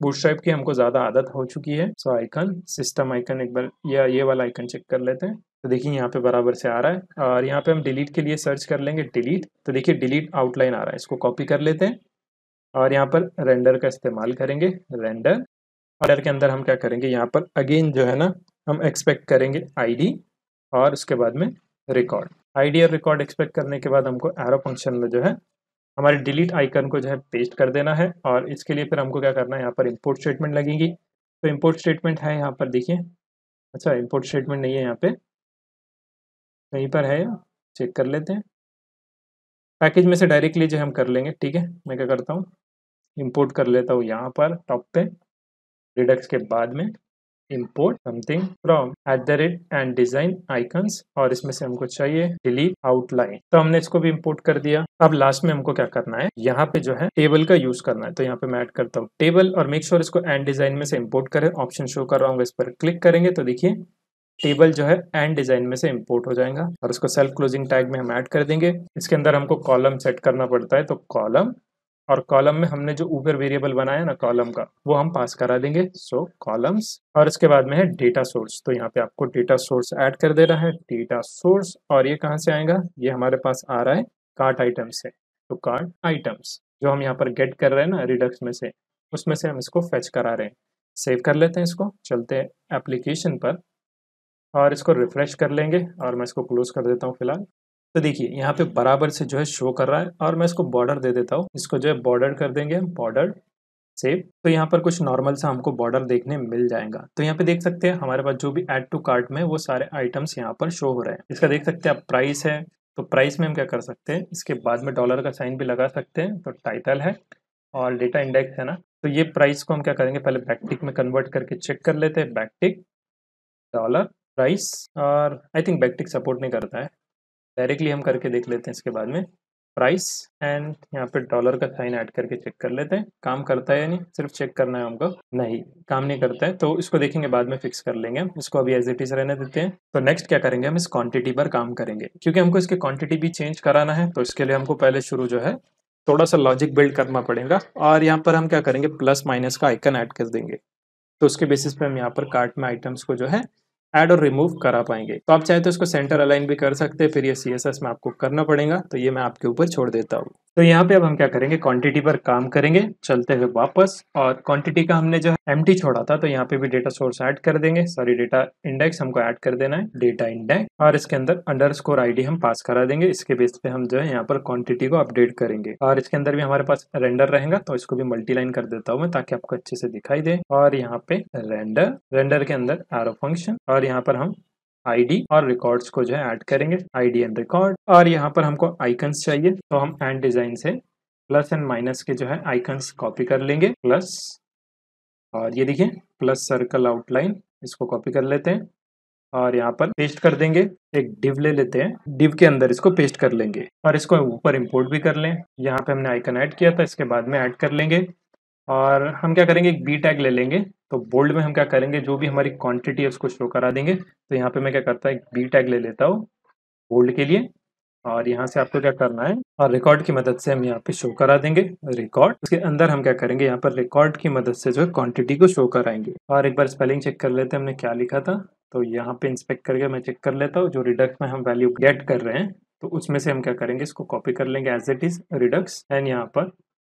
बूटस्ट्रैप की हमको ज़्यादा आदत हो चुकी है। सो आइकन सिस्टम आइकन एक बार, या ये वाला आइकन चेक कर लेते हैं। तो देखिए, यहाँ पे बराबर से आ रहा है, और यहाँ पे हम डिलीट के लिए सर्च कर लेंगे डिलीट तो देखिए डिलीट आउटलाइन आ रहा है, इसको कॉपी कर लेते हैं, और यहाँ पर रेंडर का इस्तेमाल करेंगे। रेंडर रेंडर के अंदर हम क्या करेंगे? यहाँ पर अगेन जो है ना, हम एक्सपेक्ट करेंगे आईडी और उसके बाद में रिकॉर्ड आईडी और रिकॉर्ड एक्सपेक्ट करने के बाद हमको एरो फ़ंक्शन में जो है, हमारे डिलीट आइकन को जो है पेस्ट कर देना है और इसके लिए फिर हमको क्या करना है, यहाँ पर इम्पोर्ट स्टेटमेंट लगेगी। तो इम्पोर्ट स्टेटमेंट है यहाँ पर देखिए। अच्छा इम्पोर्ट स्टेटमेंट नहीं है यहाँ पे। कहीं पर है चेक कर लेते हैं। पैकेज में से डायरेक्टली जो हम कर लेंगे, ठीक है? मैं क्या करता हूँ इम्पोर्ट कर लेता हूँ यहाँ पर टॉप पे। रिडक्स के बाद में। Import something from at the rate and design icons और इसमें से हमको चाहिए delete outline तो हमने इसको भी import कर दिया। अब लास्ट में हमको क्या करना है? यहाँ पे जो है टेबल का यूज़ करना है। तो यहाँ पे मैं ऐड करता हूँ टेबल और मेक श्योर sure इसको एंड डिज़ाइन में से इम्पोर्ट करें। ऑप्शन शो कर रहा हूँ, इस पर क्लिक करेंगे तो देखिए टेबल जो है एंड डिज़ाइन में से इंपोर्ट हो जाएगा और उसको सेल्फ क्लोजिंग टैग में हम ऐड कर देंगे। इसके अंदर हमको कॉलम सेट करना पड़ता है तो कॉलम और कॉलम में हमने जो ऊपर वेरिएबल बनाया ना कॉलम का, वो हम पास करा देंगे। सो कॉलम्स और इसके बाद में है डेटा सोर्स तो यहाँ पे आपको डेटा सोर्स ऐड कर दे रहा है डेटा सोर्स और ये कहाँ से आएगा? ये हमारे पास आ रहा है कार्ट आइटम से। तो कार्ट आइटम्स जो हम यहाँ पर गेट कर रहे हैं ना रिडक्स में से, उसमें से हम इसको फेच करा रहे हैं। सेव कर लेते हैं इसको, चलते हैं एप्लीकेशन पर, और इसको रिफ्रेश कर लेंगे, और मैं इसको क्लोज कर देता हूँ फ़िलहाल। तो देखिए, यहाँ पे बराबर से जो है शो कर रहा है और मैं इसको बॉर्डर दे देता हूँ। इसको जो है बॉर्डर कर देंगे बॉर्डर सेव तो यहाँ पर कुछ नॉर्मल सा हमको बॉर्डर देखने मिल जाएगा। तो यहाँ पे देख सकते हैं, हमारे पास जो भी एड टू कार्ट में वो सारे आइटम्स यहाँ पर शो हो रहे हैं। इसका देख सकते हैं आप प्राइस है। तो प्राइस में हम क्या कर सकते हैं, इसके बाद में डॉलर का साइन भी लगा सकते हैं तो टाइटल है और डेटा इंडेक्स है ना। तो ये प्राइस को हम क्या करेंगे, पहले बैकटिक में कन्वर्ट करके चेक कर लेते हैं। बैकटिक डॉलर प्राइस और आई थिंक बैकटिक सपोर्ट नहीं करता है। डायरेक्टली हम करके देख लेते हैं इसके बाद में। प्राइस एंड यहाँ पे डॉलर का साइन ऐड करके चेक कर लेते हैं। काम करता है या नहीं? सिर्फ़ चेक करना है हमको। नहीं, काम नहीं करता है। तो इसको देखेंगे, बाद में फिक्स कर लेंगे इसको अभी एज इट इज़ रहने देते हैं। तो नेक्स्ट क्या करेंगे हम? इस क्वांटिटी पर काम करेंगे। क्योंकि हमको इसकी क्वांटिटी भी चेंज कराना है तो इसके लिए हमको पहले शुरू जो है थोड़ा सा लॉजिक बिल्ड करना पड़ेगा। और यहाँ पर हम क्या करेंगे? प्लस माइनस का आइकन ऐड कर देंगे। तो उसके बेसिस पे हम यहाँ पर कार्ट में आइटम्स को जो है ऐड और रिमूव करा पाएँगे। तो आप चाहे तो इसको सेंटर अलाइन भी कर सकते हैं, फिर ये सीएसएस में आपको करना पड़ेगा तो ये मैं आपके ऊपर छोड़ देता हूँ। तो यहाँ पे अब हम क्या करेंगे क्वांटिटी पर काम करेंगे, चलते हुए वापस, और क्वांटिटी का हमने जो है एमटी छोड़ा था तो यहाँ पे भी डेटा सोर्स ऐड कर देंगे। सॉरी डेटा इंडेक्स हमको ऐड कर देना है डेटा इंडेक्स और इसके अंदर अंडर स्कोर हम पास करा देंगे। इसके बेस पे हम जो है यहाँ पर क्वांटिटी को अपडेट करेंगे, और इसके अंदर भी हमारे पास रेंडर रहेगा तो इसको भी मल्टीलाइन कर देता हूँ मैं, ताकि आपको अच्छे से दिखाई दे। और यहाँ पे रेंडर रेंडर के अंदर एरो फ़ंक्शन और यहाँ पर हम आईडी और रिकॉर्ड्स को जो है ऐड करेंगे। आईडी एंड रिकॉर्ड और यहाँ पर हमको आइकन्स चाहिए तो हम एंड डिज़ाइन से प्लस एंड माइनस के जो है आइकन्स कॉपी कर लेंगे प्लस और ये देखिए प्लस सर्कल आउटलाइन इसको कॉपी कर लेते हैं और यहाँ पर पेस्ट कर देंगे। एक डिव ले लेते हैं डिव के अंदर इसको पेस्ट कर लेंगे और इसको ऊपर इंपोर्ट भी कर लें। यहाँ पे हमने आइकन ऐड किया था, इसके बाद में ऐड कर लेंगे। और हम क्या करेंगे, एक बी टैग ले लेंगे। तो बोल्ड में हम क्या करेंगे, जो भी हमारी क्वांटिटी है, उसको शो करा देंगे। तो यहाँ पे मैं क्या करता हूँ, एक बी टैग ले लेता हूँ बोल्ड के लिए। और यहाँ से आपको क्या करना है, और रिकॉर्ड की मदद से हम यहाँ पे शो करा देंगे। रिकॉर्ड उसके अंदर हम क्या करेंगे, यहाँ पर रिकॉर्ड की मदद से जो है क्वांटिटी को शो कराएँगे। और एक बार स्पेलिंग चेक कर लेते हैं, हमने क्या लिखा था। तो यहाँ पे इंस्पेक्ट करके मैं चेक कर लेता हूँ, जो रिडक्स में हम वैल्यू गेट कर रहे हैं। तो उसमें से हम क्या करेंगे, इसको कॉपी कर लेंगे as it is Redux and यहाँ पर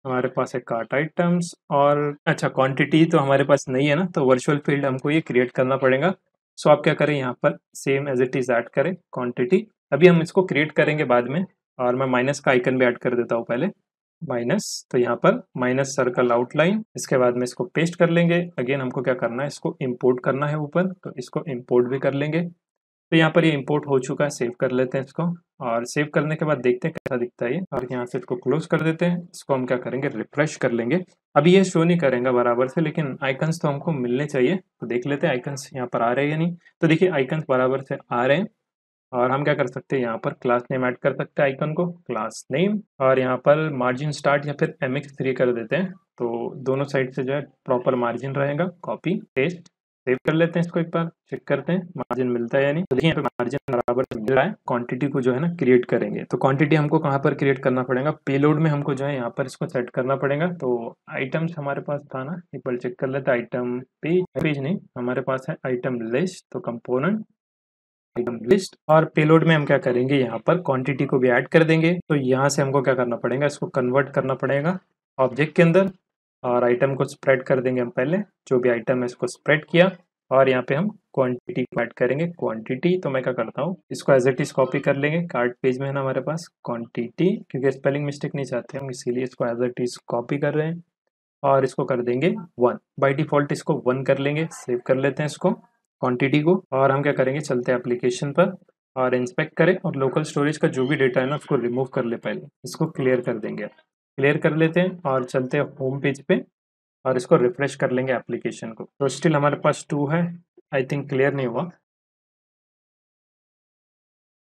हमारे पास है कार्ट आइटम्स और अच्छा क्वांटिटी तो हमारे पास नहीं है ना तो वर्चुअल फ़ील्ड हमको ये क्रिएट करना पड़ेगा। सो आप क्या करें यहाँ पर same as it is add करें क्वांटिटी अभी हम इसको क्रिएट करेंगे बाद में और मैं माइनस का आइकन भी ऐड कर देता हूँ पहले। माइनस तो यहाँ पर माइनस सर्कल आउटलाइन इसके बाद में इसको पेस्ट कर लेंगे। अगेन हमको क्या करना है, इसको इम्पोर्ट करना है ऊपर तो इसको इम्पोर्ट भी कर लेंगे। तो यहाँ पर ये इंपोर्ट हो चुका है सेव कर लेते हैं इसको। और सेव करने के बाद देखते हैं कैसा दिखता है ये। और यहाँ से इसको क्लोज कर देते हैं। इसको हम क्या करेंगे? रिफ्रेश कर लेंगे। अभी ये शो नहीं करेंगे बराबर से, लेकिन आइकन्स तो हमको मिलने चाहिए। तो देख लेते हैं आइकन्स यहाँ पर आ रहे हैं या नहीं। तो देखिए आइकन्स बराबर से आ रहे हैं। और हम क्या कर सकते हैं? यहाँ पर क्लास नेम ऐड कर सकते हैं आइकन को। क्लास नेम और यहाँ पर मार्जिन स्टार्ट या फिर एम एक्स थ्री कर देते हैं। तो दोनों साइड से जो है प्रॉपर मार्जिन रहेगा। कॉपी पेस्ट सेव कर लेते हैं इसको एक बार चेक करते हैं मार्जिन मिलता है या नहीं। तो देखिए, यहाँ पे मार्जिन बराबर मिल रहा है क्वांटिटी को जो है ना क्रिएट करेंगे। तो क्वांटिटी हमको कहाँ पर क्रिएट करना पड़ेगा? पेलोड में हमको जो है यहाँ पर इसको सेट करना पड़ेगा। तो आइटम्स हमारे पास था ना, एक बार चेक कर लेते आइटम पेज पेज नहीं, हमारे पास है आइटम लिस्ट तो कंपोनेंट आइटम लिस्ट और पेलोड में हम क्या करेंगे? यहाँ पर क्वांटिटी को भी ऐड कर देंगे। तो यहाँ से हमको क्या करना पड़ेगा? इसको कन्वर्ट करना पड़ेगा ऑब्जेक्ट के अंदर। और आइटम को स्प्रेड कर देंगे हम पहले, जो भी आइटम है इसको स्प्रेड किया, और यहाँ पे हम क्वांटिटी को ऐड करेंगे क्वांटिटी तो मैं क्या करता हूँ, इसको एज इट इज़ कॉपी कर लेंगे कार्ड पेज में है ना हमारे पास क्वांटिटी क्योंकि स्पेलिंग मिस्टेक नहीं चाहते हम, इसीलिए इसको एज इट इज़ कॉपी कर रहे हैं, और इसको कर देंगे वन बाई डिफ़ॉल्ट इसको वन कर लेंगे सेव कर लेते हैं इसको क्वांटिटी को, और हम क्या करेंगे, चलते हैं एप्लीकेशन पर, और इंस्पेक्ट करें, और लोकल स्टोरेज का जो भी डेटा है ना, उसको रिमूव कर ले पहले, इसको क्लियर कर देंगे। क्लियर कर लेते हैं और चलते हैं होम पेज पे और इसको रिफ्रेश कर लेंगे एप्लीकेशन को। तो स्टिल हमारे पास टू है आई थिंक क्लियर नहीं हुआ।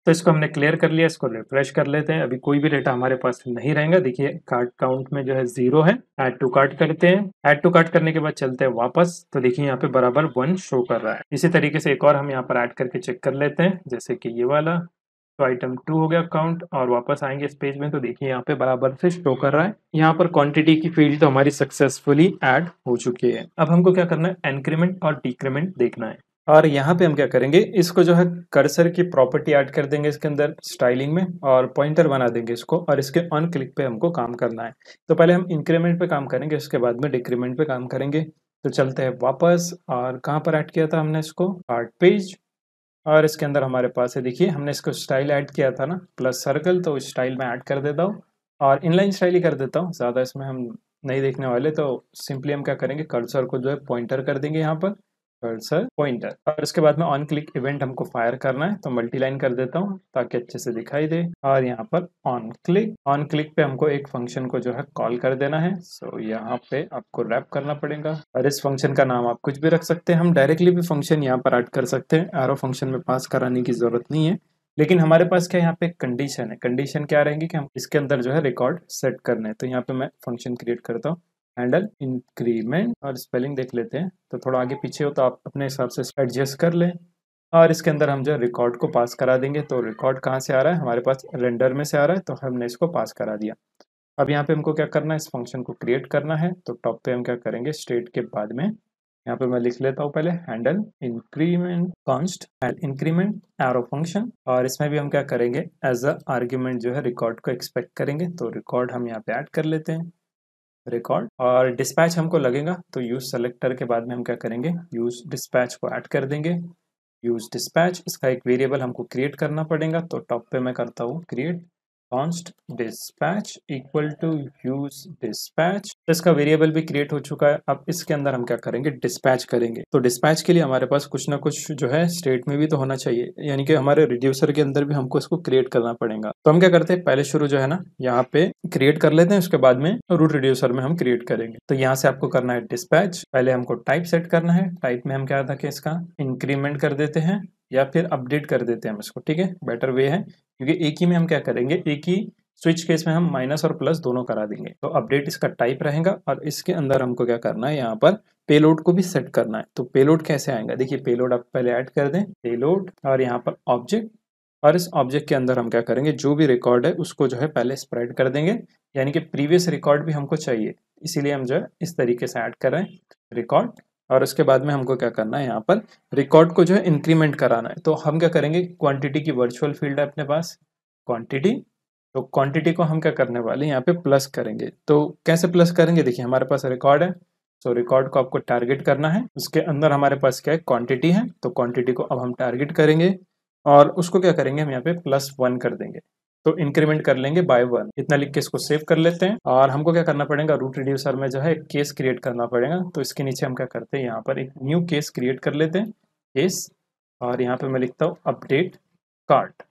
तो इसको हमने क्लियर कर लिया, इसको रिफ्रेश कर लेते हैं। अभी कोई भी डेटा हमारे पास नहीं रहेगा। देखिए कार्ड काउंट में जो है ज़ीरो है। ऐड टू कार्ड करते हैं। ऐड टू कार्ड करने के बाद चलते हैं वापस। तो देखिए, यहाँ पे बराबर वन शो कर रहा है। इसी तरीके से एक और हम यहाँ पर ऐड करके चेक कर लेते हैं। जैसे कि ये वाला। तो आइटम टू हो गया काउंट और वापस आएँगे इस पेज में। तो देखिए, यहाँ पे बराबर से शो कर रहा है। यहाँ पर क्वांटिटी की फ़ील्ड तो हमारी सक्सेसफुली ऐड हो चुकी है। अब हमको क्या करना है? इंक्रीमेंट और डिक्रीमेंट देखना है। और यहाँ पे हम क्या करेंगे? इसको जो है कर्सर की प्रॉपर्टी ऐड कर देंगे इसके अंदर स्टाइलिंग में और पॉइंटर बना देंगे इसको और इसके ऑन क्लिक पे हमको काम करना है। तो पहले हम इंक्रीमेंट पे काम करेंगे, उसके बाद में डिक्रीमेंट पे काम करेंगे। तो चलते हैं वापस और कहाँ पर ऐड किया था हमने इसको? आर्ट पेज और इसके अंदर हमारे पास है, देखिए, हमने इसको स्टाइल ऐड किया था ना प्लस सर्कल तो उस स्टाइल में ऐड कर देता हूँ और इनलाइन स्टाइल ही कर देता हूँ। ज़्यादा इसमें हम नहीं देखने वाले तो सिंपली हम क्या करेंगे कर्सर को जो है पॉइंटर कर देंगे यहाँ पर। कर्सर पॉइंटर और इसके बाद में ऑन क्लिक इवेंट हमको फायर करना है तो मल्टी लाइन कर देता हूँ, ताकि अच्छे से दिखाई दे। और यहाँ पर ऑन क्लिक ऑन क्लिक पे हमको एक फ़ंक्शन को जो है कॉल कर देना है सो यहाँ पे आपको रैप करना पड़ेगा। और इस फ़ंक्शन का नाम आप कुछ भी रख सकते हैं, हम डायरेक्टली भी फ़ंक्शन यहाँ पर ऐड कर सकते हैं एरो फ़ंक्शन में पास कराने की ज़रूरत नहीं है। लेकिन हमारे पास क्या यहाँ पे कंडीशन है? कंडीशन क्या रहेगी कि हम इसके अंदर जो है रिकॉर्ड सेट करने हैं तो यहाँ पे मैं फ़ंक्शन क्रिएट करता हूँ। हैंडल इंक्रीमेंट और स्पेलिंग देख लेते हैं। तो थोड़ा आगे पीछे हो तो आप अपने हिसाब से एडजस्ट कर लें और इसके अंदर हम जो रिकॉर्ड को पास करा देंगे। तो रिकॉर्ड कहाँ से आ रहा है? हमारे पास रेंडर में से आ रहा है तो हमने इसको पास करा दिया। अब यहाँ पे हमको क्या करना है? इस फ़ंक्शन को क्रिएट करना है। तो टॉप पे हम क्या करेंगे? स्टेट के बाद में यहाँ पे मैं लिख लेता हूँ पहले handle increment const increment arrow function और इसमें भी हम क्या करेंगे? एज अ आर्ग्यूमेंट जो है रिकॉर्ड को एक्सपेक्ट करेंगे। तो रिकॉर्ड हम यहाँ पे ऐड कर लेते हैं। रिकॉर्ड और डिस्पैच हमको लगेगा तो यूज़ सेलेक्टर के बाद में हम क्या करेंगे? यूज़ डिस्पैच को ऐड कर देंगे। यूज़ डिस्पैच इसका एक वेरिएबल हमको क्रिएट करना पड़ेगा तो टॉप पे मैं करता हूँ create const dispatch equal to use dispatch इसका वेरिएबल भी क्रिएट हो चुका है। अब इसके अंदर हम क्या करेंगे? डिस्पैच करेंगे। तो डिस्पैच के लिए हमारे पास कुछ ना कुछ जो है स्टेट में भी तो होना चाहिए। यानी कि हमारे रिड्यूसर के अंदर भी हमको इसको क्रिएट करना पड़ेगा। तो हम क्या करते हैं? पहले शुरू जो है ना, यहाँ पे क्रिएट कर लेते हैं। उसके बाद में रूट रिड्यूसर में हम क्रिएट करेंगे। तो यहाँ से आपको करना है डिस्पैच पहले हमको टाइप सेट करना है। टाइप में हम क्या था कि इसका? इंक्रीमेंट कर देते हैं। या फिर अपडेट कर देते हैं हम इसको, ठीक है? बेटर वे है, क्योंकि एक ही में हम क्या करेंगे? एक ही स्विच केस में हम माइनस और प्लस दोनों करा देंगे। तो अपडेट इसका टाइप रहेगा और इसके अंदर हमको क्या करना है? यहाँ पर पेलोड को भी सेट करना है। तो पेलोड कैसे आएगा? देखिए पेलोड आप पहले ऐड कर दें। पेलोड और यहाँ पर ऑब्जेक्ट और इस ऑब्जेक्ट के अंदर हम क्या करेंगे? जो भी रिकॉर्ड है, उसको जो है पहले स्प्रेड कर देंगे। यानी कि प्रीवियस रिकॉर्ड भी हमको चाहिए। इसीलिए हम जो है इस तरीके से ऐड कर रहे हैं। रिकॉर्ड और उसके बाद में हमको क्या करना है यहाँ पर? रिकॉर्ड को जो है इंक्रीमेंट कराना है। तो हम क्या करेंगे? क्वांटिटी की वर्चुअल फ़ील्ड है अपने पास। क्वांटिटी तो क्वांटिटी को हम क्या करने वाले हैं? यहाँ पे प्लस करेंगे। तो कैसे प्लस करेंगे? देखिए, हमारे पास रिकॉर्ड है। तो रिकॉर्ड को आपको टारगेट करना है। उसके अंदर हमारे पास क्या है? क्वांटिटी है। तो क्वांटिटी को अब हम टारगेट करेंगे। और उसको क्या करेंगे? हम यहाँ पे प्लस वन कर देंगे। तो इंक्रीमेंट कर लेंगे बाय वन इतना लिख के इसको सेव कर लेते हैं। और हमको क्या करना पड़ेगा? रूट रिड्यूसर में जो है केस क्रिएट करना पड़ेगा। तो इसके नीचे हम क्या करते हैं? यहाँ पर एक न्यू केस क्रिएट कर लेते हैं। केस और यहाँ पे मैं लिखता हूँ अपडेट कार्ड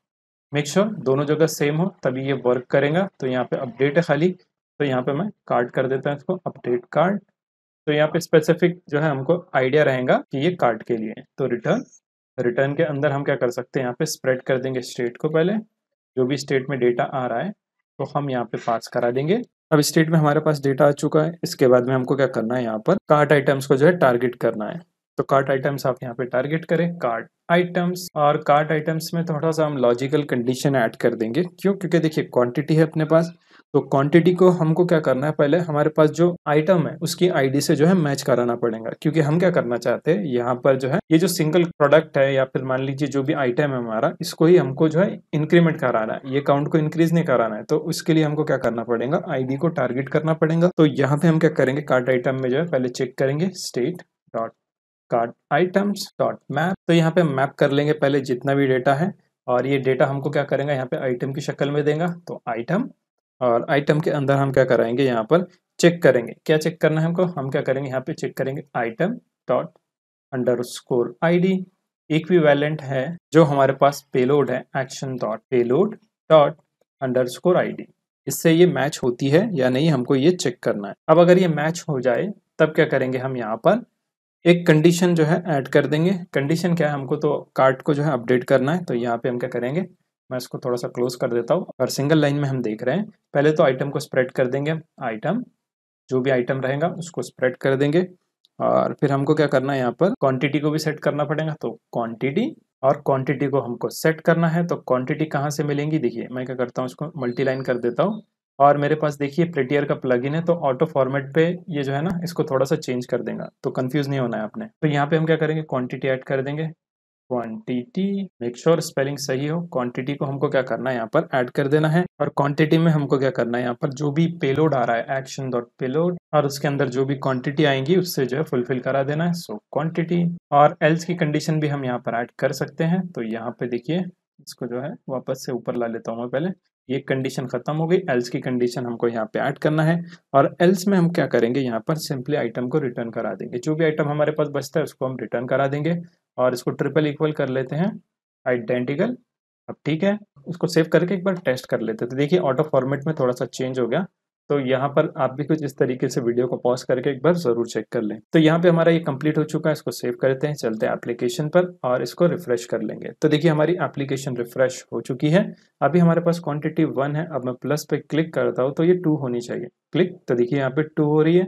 मेक श्योर दोनों जगह सेम हो, तभी ये वर्क करेगा। तो यहाँ पे अपडेट है खाली। तो यहाँ पे मैं कार्ड कर देता हूँ इसको अपडेट कार्ड तो यहाँ पे स्पेसिफिक जो है हमको आइडिया रहेगा कि ये कार्ड के लिए। तो रिटर्न रिटर्न के अंदर हम क्या कर सकते हैं? यहाँ पे स्प्रेड कर देंगे स्टेट को पहले। जो भी स्टेट में डेटा आ रहा है तो हम यहाँ पे पास करा देंगे। अब स्टेट में हमारे पास डेटा आ चुका है, इसके बाद में हमको क्या करना है यहाँ पर? कार्ट आइटम्स को जो है टारगेट करना है। तो कार्ट आइटम्स आप यहाँ पे टारगेट करें। कार्ट आइटम्स और कार्ट आइटम्स में थोड़ा सा हम लॉजिकल कंडीशन ऐड कर देंगे। क्यों? क्योंकि देखिए क्वांटिटी है अपने पास। तो क्वांटिटी को हमको क्या करना है पहले? हमारे पास जो आइटम है, उसकी आईडी से जो है मैच कराना पड़ेगा। क्योंकि हम क्या करना चाहते हैं? यहाँ पर जो है, ये जो सिंगल प्रोडक्ट है या फिर मान लीजिए जो भी आइटम है हमारा, इसको ही हमको जो है इंक्रीमेंट कराना है। ये काउंट को इंक्रीज नहीं कराना है। तो उसके लिए हमको क्या करना पड़ेगा? आईडी को टारगेट करना पड़ेगा। तो यहाँ पे हम क्या करेंगे? कार्ट आइटम में जो है, पहले चेक करेंगे। State dot cart items dot map तो यहाँ पे मैप कर लेंगे पहले जितना भी डेटा है, और ये डेटा हमको क्या करेंगे? यहाँ पे आइटम की शक्ल में देगा। तो आइटम और आइटम के अंदर हम क्या कराएँगे? यहाँ पर चेक करेंगे। क्या चेक करना है हमको? हम क्या करेंगे? यहाँ पे चेक करेंगे item dot underscore I equivalent है जो हमारे पास पेलोड है action dot payload dot underscore I इससे ये मैच होती है या नहीं, हमको ये चेक करना है। अब अगर ये मैच हो जाए, तब क्या करेंगे हम यहाँ पर एक कंडीशन जो है ऐड कर देंगे। कंडीशन क्या है? हमको तो कार्ड को जो है अपडेट करना है तो यहाँ पे हम क्या करेंगे? मैं इसको थोड़ा सा क्लोज कर देता हूँ। और सिंगल लाइन में हम देख रहे हैं। पहले तो आइटम को स्प्रेड कर देंगे आइटम जो भी आइटम रहेगा, उसको स्प्रेड कर देंगे। और फिर हमको क्या करना है यहाँ पर? क्वांटिटी को भी सेट करना पड़ेगा। तो क्वांटिटी और क्वांटिटी को हमको सेट करना है। तो क्वांटिटी कहाँ से मिलेंगी? देखिए, मैं क्या करता हूँ, इसको मल्टीलाइन कर देता हूँ। और मेरे पास देखिए प्रेटियर का प्लगइन है तो ऑटो फॉर्मेट पे ये जो है ना इसको थोड़ा सा चेंज कर देगा तो कंफ्यूज नहीं होना है आपने। तो यहाँ पे हम क्या करेंगे? क्वांटिटी ऐड कर देंगे। क्वांटिटी मेक श्योर स्पेलिंग सही हो। क्वांटिटी को हमको क्या करना है? यहाँ पर ऐड कर देना है। और क्वांटिटी में हमको क्या करना है? यहाँ पर जो भी पेलोड आ रहा है एक्शन डॉट पेलोड और उसके अंदर जो भी क्वांटिटी आएँगी उससे जो है फुलफिल करा देना है। सो so, क्वांटिटी और एल्स की कंडीशन भी हम यहाँ पर ऐड कर सकते हैं। तो यहाँ पे देखिए इसको जो है वापस से ऊपर ला लेता हूँ मैं पहले। ये कंडीशन खत्म हो गई। एल्स की कंडीशन हमको यहाँ पे ऐड करना है। और एल्स में हम क्या करेंगे? यहाँ पर सिंपली आइटम को रिटर्न करा देंगे। जो भी आइटम हमारे पास बचता है, उसको हम रिटर्न करा देंगे। और इसको ट्रिपल इक्वल कर लेते हैं। आइडेंटिकल अब ठीक है। उसको सेव करके एक बार टेस्ट कर लेते हैं। तो देखिए ऑटो फॉर्मेट में थोड़ा सा चेंज हो गया। तो यहाँ पर आप भी कुछ इस तरीके से वीडियो को पॉज करके एक बार ज़रूर चेक कर लें। तो यहाँ पे हमारा ये कंप्लीट हो चुका है, इसको सेव करते हैं, चलते हैं एप्लीकेशन पर और इसको रिफ्रेश कर लेंगे। तो देखिए हमारी एप्लीकेशन रिफ्रेश हो चुकी है। अभी हमारे पास क्वांटिटी वन है, अब मैं प्लस पे क्लिक करता हूँ तो ये टू होनी चाहिए। क्लिक तो देखिए यहाँ पे टू हो रही है।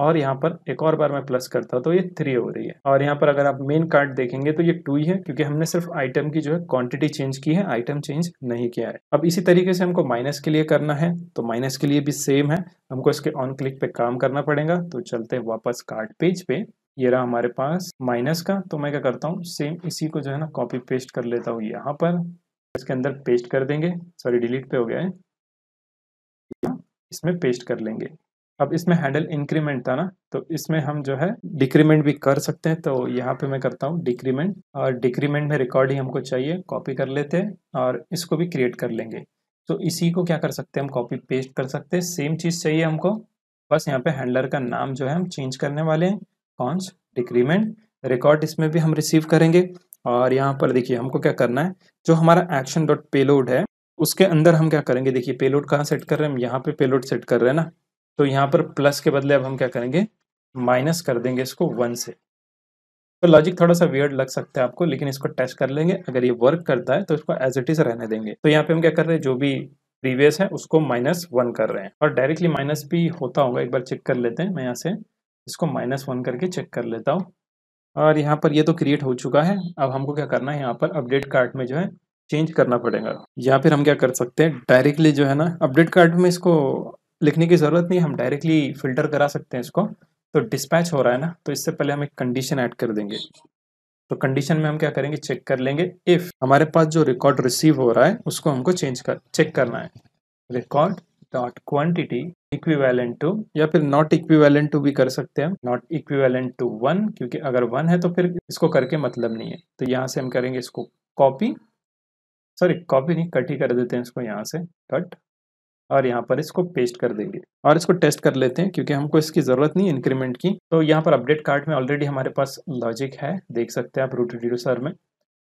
और यहाँ पर एक और बार मैं प्लस करता हूँ तो ये थ्री हो रही है। और यहाँ पर अगर आप मेन कार्ड देखेंगे तो ये टू ही है, क्योंकि हमने सिर्फ़ आइटम की जो है क्वांटिटी चेंज की है आइटम चेंज नहीं किया है। अब इसी तरीके से हमको माइनस के लिए करना है तो माइनस के लिए भी सेम है। हमको इसके ऑन क्लिक पे काम करना पड़ेगा तो चलते हैं वापस कार्ड पेज पे। ये रहा हमारे पास माइनस का तो मैं क्या करता हूँ सेम इसी को जो है ना कॉपी पेस्ट कर लेता हूँ यहाँ पर। इसके अंदर पेस्ट कर देंगे सॉरी डिलीट पे हो गया है। इसमें पेस्ट कर लेंगे। अब इसमें हैंडल इंक्रीमेंट था ना तो इसमें हम जो है डिक्रीमेंट भी कर सकते हैं तो यहाँ पे मैं करता हूँ डिक्रीमेंट और डिक्रीमेंट में रिकॉर्ड ही हमको चाहिए कॉपी कर लेते हैं, और इसको भी क्रिएट कर लेंगे। तो इसी को क्या कर सकते हैं, हम कॉपी पेस्ट कर सकते हैं सेम चीज़ चाहिए हमको, बस यहाँ पे हैंडलर का नाम जो है हम चेंज करने वाले हैं कॉन्स डिक्रीमेंट रिकॉर्ड इसमें भी हम रिसीव करेंगे, और यहाँ पर देखिए हमको क्या करना है, जो हमारा एक्शन डॉट पेलोड है, उसके अंदर हम क्या करेंगे, देखिए पेलोड कहाँ सेट कर रहे हैं, हम यहाँ पे पेलोड सेट कर रहे हैं ना तो यहाँ पर प्लस के बदले अब हम क्या करेंगे? माइनस कर देंगे इसको वन से। तो लॉजिक थोड़ा सा वियर्ड लग सकता है आपको, लेकिन इसको टेस्ट कर लेंगे। अगर ये वर्क करता है तो इसको एज इट इज़ रहने देंगे। तो यहाँ पे हम क्या कर रहे हैं? जो भी प्रीवियस है, उसको माइनस वन कर रहे हैं। और डायरेक्टली माइनस भी होता होगा, एक बार चेक कर लेते हैं। मैं यहाँ से इसको माइनस वन करके चेक कर लेता हूँ। और यहाँ पर ये तो क्रिएट हो चुका है। अब हमको क्या करना है? यहाँ पर अपडेट कार्ड में जो है चेंज करना पड़ेगा। या फिर हम क्या कर सकते हैं? डायरेक्टली जो है ना अपडेट कार्ड में इसको लिखने की ज़रूरत नहीं, हम डायरेक्टली फ़िल्टर करा सकते हैं इसको। तो डिस्पैच हो रहा है ना तो इससे पहले हम एक कंडीशन ऐड कर देंगे। तो कंडीशन में हम क्या करेंगे? चेक कर लेंगे। इफ़ हमारे पास जो रिकॉर्ड रिसीव हो रहा है, उसको हमको चेंज कर चेक करना है। Record dot quantity equivalent to या फिर नॉट इक्विवेलेंट टू भी कर सकते हैं नॉट इक्विवेलेंट टू वन क्योंकि अगर वन है तो फिर इसको करके मतलब नहीं है। तो यहाँ से हम करेंगे इसको कॉपी सॉरी कॉपी नहीं कट ही कर देते हैं इसको यहाँ से। कट और यहाँ पर इसको पेस्ट कर देंगे और इसको टेस्ट कर लेते हैं क्योंकि हमको इसकी ज़रूरत नहीं इंक्रीमेंट की। तो यहाँ पर अपडेट कार्ड में ऑलरेडी हमारे पास लॉजिक है। देख सकते हैं आप रूट रिड्यूसर में।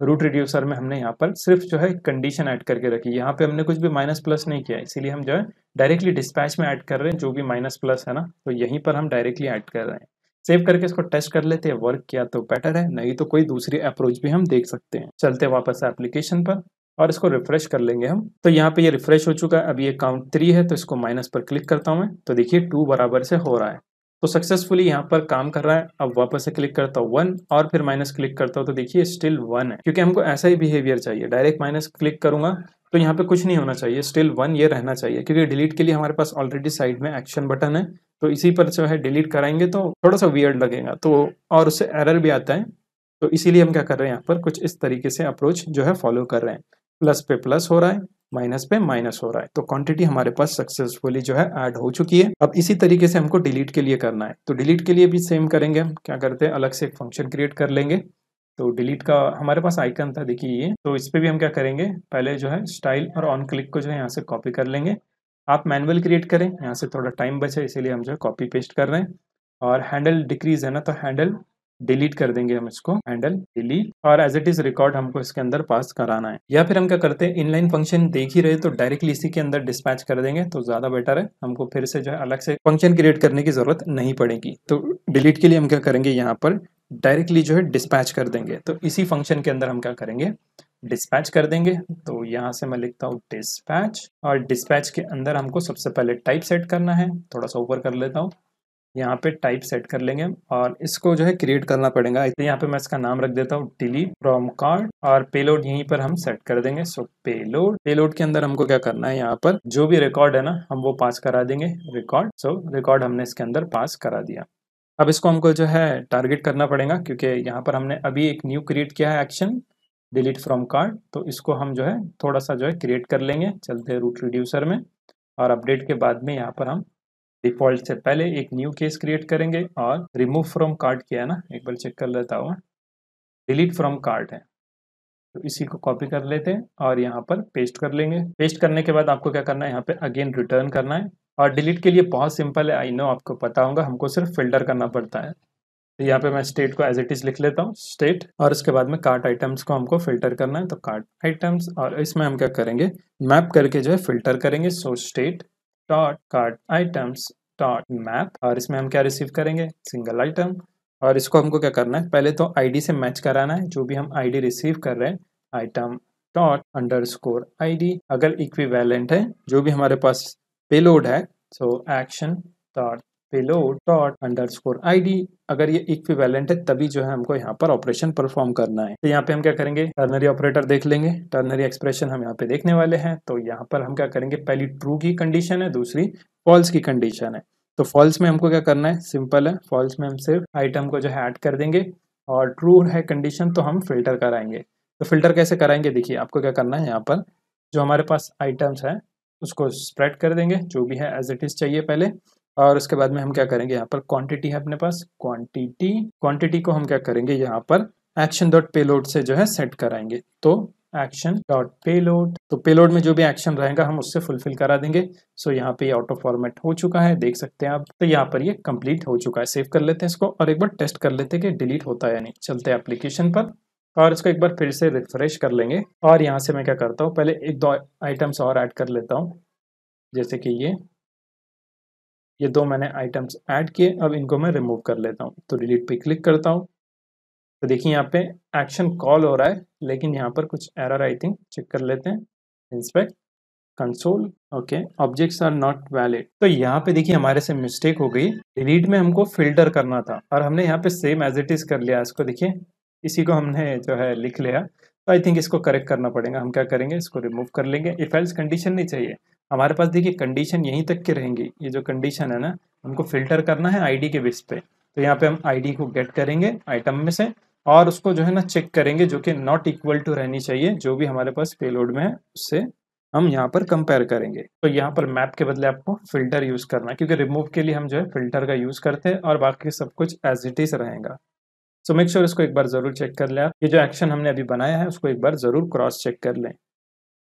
रूट रिड्यूसर में हमने यहाँ पर सिर्फ़ जो है कंडीशन ऐड करके रखी। यहाँ पे हमने कुछ भी माइनस प्लस नहीं किया। इसीलिए हम जो है डायरेक्टली डिस्पैच में ऐड कर रहे हैं जो भी माइनस प्लस है ना तो यहीं पर हम डायरेक्टली ऐड कर रहे हैं। सेव करके इसको टेस्ट कर लेते हैं। वर्क किया तो बेटर है। नहीं तो कोई दूसरी अप्रोच भी हम देख सकते हैं। चलते वापस एप्लीकेशन पर। और इसको रिफ्रेश कर लेंगे हम। तो यहाँ पे ये रिफ्रेश हो चुका है। अब ये काउंट थ्री है तो इसको माइनस पर क्लिक करता हूँ मैं। तो देखिए टू बराबर से हो रहा है। तो सक्सेसफुली यहाँ पर काम कर रहा है। अब वापस से क्लिक करता हूँ वन और फिर माइनस क्लिक करता हूँ। तो देखिए स्टिल वन है। क्योंकि हमको ऐसा ही बिहेवियर चाहिए। डायरेक्ट माइनस क्लिक करूँगा तो यहाँ पे कुछ नहीं होना चाहिए। स्टिल वन ये रहना चाहिए। क्योंकि डिलीट के लिए हमारे पास ऑलरेडी साइड में एक्शन बटन है। तो इसी पर जो है डिलीट कराएँगे तो थोड़ा सा वियर्ड लगेगा। तो और उससे एरर भी आता है। तो इसीलिए हम क्या कर रहे हैं यहाँ पर? कुछ इस तरीके से अप्रोच जो है फॉलो कर रहे हैं। प्लस पे प्लस हो रहा है, माइनस पे माइनस हो रहा है। तो क्वांटिटी हमारे पास सक्सेसफुली जो है ऐड हो चुकी है। अब इसी तरीके से हमको डिलीट के लिए करना है। तो डिलीट के लिए भी सेम करेंगे हम। क्या करते हैं? अलग से एक फ़ंक्शन क्रिएट कर लेंगे। तो डिलीट का हमारे पास आइकन था, देखिए ये। तो इस पर भी हम क्या करेंगे? पहले जो है स्टाइल और ऑन क्लिक को जो है यहाँ से कॉपी कर लेंगे। आप मैनुअल क्रिएट करें। यहाँ से थोड़ा टाइम बचे इसीलिए हम जो है कॉपी पेस्ट कर रहे हैं। और हैंडल डिक्रीज है ना तो हैंडल डिलीट कर देंगे हम इसको हैंडल डिलीट और एज इट इज़ रिकॉर्ड हमको इसके अंदर पास कराना है। या फिर हम क्या करते हैं इनलाइन फ़ंक्शन देख ही रहे तो डायरेक्टली इसी के अंदर डिस्पैच कर देंगे तो ज़्यादा बेटर है। हमको फिर से जो है अलग से फ़ंक्शन क्रिएट करने की ज़रूरत नहीं पड़ेगी। तो डिलीट के लिए हम क्या करेंगे, यहाँ पर डायरेक्टली जो है डिस्पैच कर देंगे। तो इसी फ़ंक्शन के अंदर हम क्या करेंगे डिस्पैच कर देंगे। तो यहाँ से मैं लिखता हूँ डिस्पैच और डिस्पैच के अंदर हमको सबसे पहले टाइप सेट करना है। थोड़ा सा ऊपर कर लेता हूँ। यहाँ पे टाइप सेट कर लेंगे और इसको जो है क्रिएट करना पड़ेगा। तो यहाँ पे मैं इसका नाम रख देता हूँ डिलीट फ्रॉम कार्ड और पेलोड यहीं पर हम सेट कर देंगे। सो पेलोड पेलोड के अंदर हमको क्या करना है यहाँ पर? जो भी रिकॉर्ड है ना, हम वो पास करा देंगे रिकॉर्ड सो रिकॉर्ड हमने इसके अंदर पास करा दिया। अब इसको हमको जो है टारगेट करना पड़ेगा क्योंकि यहाँ पर हमने अभी एक न्यू क्रिएट किया है एक्शन डिलीट फ्रॉम कार्ड तो इसको हम जो है थोड़ा सा जो है क्रिएट कर लेंगे, चलते रूट रिड्यूसर में और अपडेट के बाद में यहाँ पर हम डिफ़ॉल्ट से पहले एक न्यू केस क्रिएट करेंगे और रिमूव फ्रॉम कार्ड किया है ना? एक बार चेक कर लेता हूँ। डिलीट फ्रॉम कार्ड है। तो इसी को कॉपी कर लेते हैं और यहाँ पर पेस्ट कर लेंगे। पेस्ट करने के बाद आपको क्या करना है? यहाँ पे अगेन रिटर्न करना है। और डिलीट के लिए बहुत सिंपल है। आई नो आपको पता होगा, हमको सिर्फ़ फ़िल्टर करना पड़ता है। तो यहाँ पे मैं स्टेट को एज इट इज़ लिख लेता हूँ स्टेट और उसके बाद में कार्ट आइटम्स को हमको फ़िल्टर करना है। तो कार्ट आइटम्स और इसमें हम क्या करेंगे? मैप करके जो है फ़िल्टर करेंगे। So state dot card items dot map और इसमें हम क्या रिसीव करेंगे? सिंगल आइटम और इसको हमको क्या करना है? पहले तो आईडी से मैच कराना है, जो भी हम आईडी रिसीव कर रहे हैं item dot under score I अगर इक्वी है, जो भी हमारे पास पेलोड है so action dot payload dot underscore I अगर ये इक्विवेलेंट है, तभी जो है हमको यहाँ पर ऑपरेशन परफॉर्म करना है। तो यहाँ पे हम क्या करेंगे? टर्नरी ऑपरेटर देख लेंगे। टर्नरी एक्सप्रेशन हम यहाँ पे देखने वाले हैं। तो यहाँ पर हम क्या करेंगे? पहली ट्रू की कंडीशन है, दूसरी फॉल्स की कंडीशन है। तो फॉल्स में हमको क्या करना है? सिंपल है। फॉल्स में हम सिर्फ़ आइटम को जो है ऐड कर देंगे और ट्रू है कंडीशन तो हम फ़िल्टर कराएँगे। तो फ़िल्टर कैसे कराएँगे? देखिए, आपको क्या करना है यहाँ पर? जो हमारे पास आइटम्स है, उसको स्प्रेड कर देंगे। जो भी है एज इट इज़ चाहिए पहले। और उसके बाद में हम क्या करेंगे यहाँ पर क्वांटिटी है अपने पास क्वांटिटी क्वांटिटी को हम क्या करेंगे यहाँ पर एक्शन डॉट पेलोड से जो है सेट कराएँगे। तो एक्शन डॉट पेलोड तो पेलोड में जो भी एक्शन रहेगा हम उससे फुलफिल करा देंगे। सो यहाँ पे ऑटो फॉर्मेट हो चुका है, देख सकते हैं आप। तो यहाँ पर ये यह कंप्लीट हो चुका है। सेव कर लेते हैं इसको और एक बार टेस्ट कर लेते हैं कि डिलीट होता है या नहीं। चलते हैं एप्लीकेशन पर और इसको एक बार फिर से रिफ्रेश कर लेंगे। और यहाँ से मैं क्या करता हूँ, पहले एक दो आइटम्स और ऐड कर लेता हूँ। जैसे कि ये। ये दो मैंने आइटम्स ऐड किए, अब इनको मैं रिमूव कर लेता हूँ। तो डिलीट पे क्लिक करता हूँ। तो देखिए यहाँ पे एक्शन कॉल हो रहा है, लेकिन यहाँ पर कुछ एरर आई थिंक चेक कर लेते हैं। Inspect console okay objects are not valid तो यहाँ पे देखिए हमारे से मिस्टेक हो गई। डिलीट में हमको फ़िल्टर करना था और हमने यहाँ पे सेम एज इट इज़ कर लिया। इसको देखिए, इसी को हमने जो है लिख लिया। तो आई थिंक इसको करेक्ट करना पड़ेगा। हम क्या करेंगे? इसको रिमूव कर लेंगे। इफ़ एल्स कंडीशन नहीं चाहिए। हमारे पास देखिए कंडीशन यहीं तक के रहेंगी। ये जो कंडीशन है ना हमको फ़िल्टर करना है आईडी के बेस पे। तो यहाँ पे हम आईडी को गेट करेंगे आइटम में से और उसको जो है ना चेक करेंगे जो कि नॉट इक्वल टू रहनी चाहिए, जो भी हमारे पास पेलोड में है, उससे हम यहाँ पर कंपेयर करेंगे। तो यहाँ पर मैप के बदले आपको फ़िल्टर यूज़ करना है, क्योंकि रिमूव के लिए हम जो है फ़िल्टर का यूज़ करते हैं और बाकी सब कुछ एज इट इज़ रहेगा। सो मेक श्योर इसको एक बार ज़रूर चेक कर लें ये जो एक्शन हमने अभी बनाया है, उसको एक बार ज़रूर क्रॉस चेक कर लें।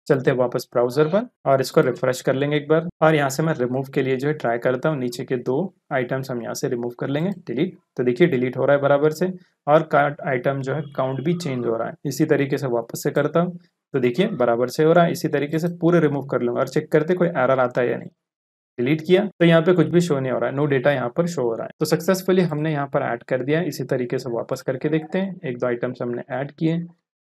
चलते हैं वापस ब्राउज़र पर और इसको रिफ्रेश कर लेंगे एक बार। और यहाँ से मैं रिमूव के लिए जो है ट्राई करता हूँ। नीचे के दो आइटम्स हम यहाँ से रिमूव कर लेंगे। डिलीट तो देखिए डिलीट हो रहा है बराबर से और कार्ट आइटम जो है काउंट भी चेंज हो रहा है। इसी तरीके से वापस से करता हूँ। तो देखिए बराबर से हो रहा है। इसी तरीके से पूरे रिमूव कर लूँगा और चेक करते कोई एरर आता है या नहीं। डिलीट किया। तो यहाँ पे कुछ भी शो नहीं हो रहा है। नो डेटा यहाँ पर शो हो रहा है। तो सक्सेसफुली हमने यहाँ पर ऐड कर दिया इसी तरीके से वापस करके देखते हैं। एक दो आइटम्स हमने ऐड किए।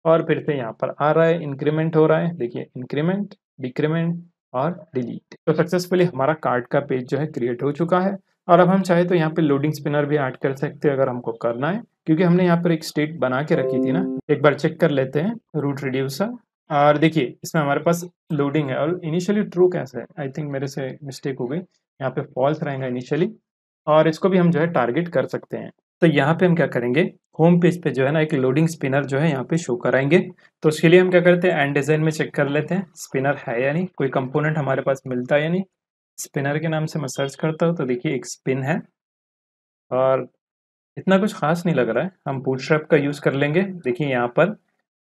और फिर से यहाँ पर आ रहा है इंक्रीमेंट हो रहा है। देखिए इंक्रीमेंट डिक्रीमेंट और डिलीट तो सक्सेसफुली हमारा कार्ड का पेज जो है क्रिएट हो चुका है। और अब हम चाहे तो यहाँ पे लोडिंग स्पिनर भी ऐड कर सकते हैं अगर हमको करना है, क्योंकि हमने यहाँ पर एक स्टेट बना के रखी थी ना। एक बार चेक कर लेते हैं रूट रिड्यूसर और देखिए, इसमें हमारे पास लोडिंग है और इनिशियली ट्रू कैसे है? आई थिंक मेरे से मिस्टेक हो गई। यहाँ पे फॉल्स रहेगा इनिशियली और इसको भी हम जो है टारगेट कर सकते हैं। तो यहाँ पे हम क्या करेंगे? होम पेज पे जो है ना एक लोडिंग स्पिनर जो है यहाँ पे शो कराएँगे। तो उसके लिए हम क्या करते हैं एंड डिज़ाइन में चेक कर लेते हैं स्पिनर है या नहीं? कोई कंपोनेंट हमारे पास मिलता है या नहीं? स्पिनर के नाम से मैं सर्च करता हूँ तो देखिए एक स्पिन है। और इतना कुछ खास नहीं लग रहा है। हम बूटस्ट्रैप का यूज़ कर लेंगे। देखिए यहाँ पर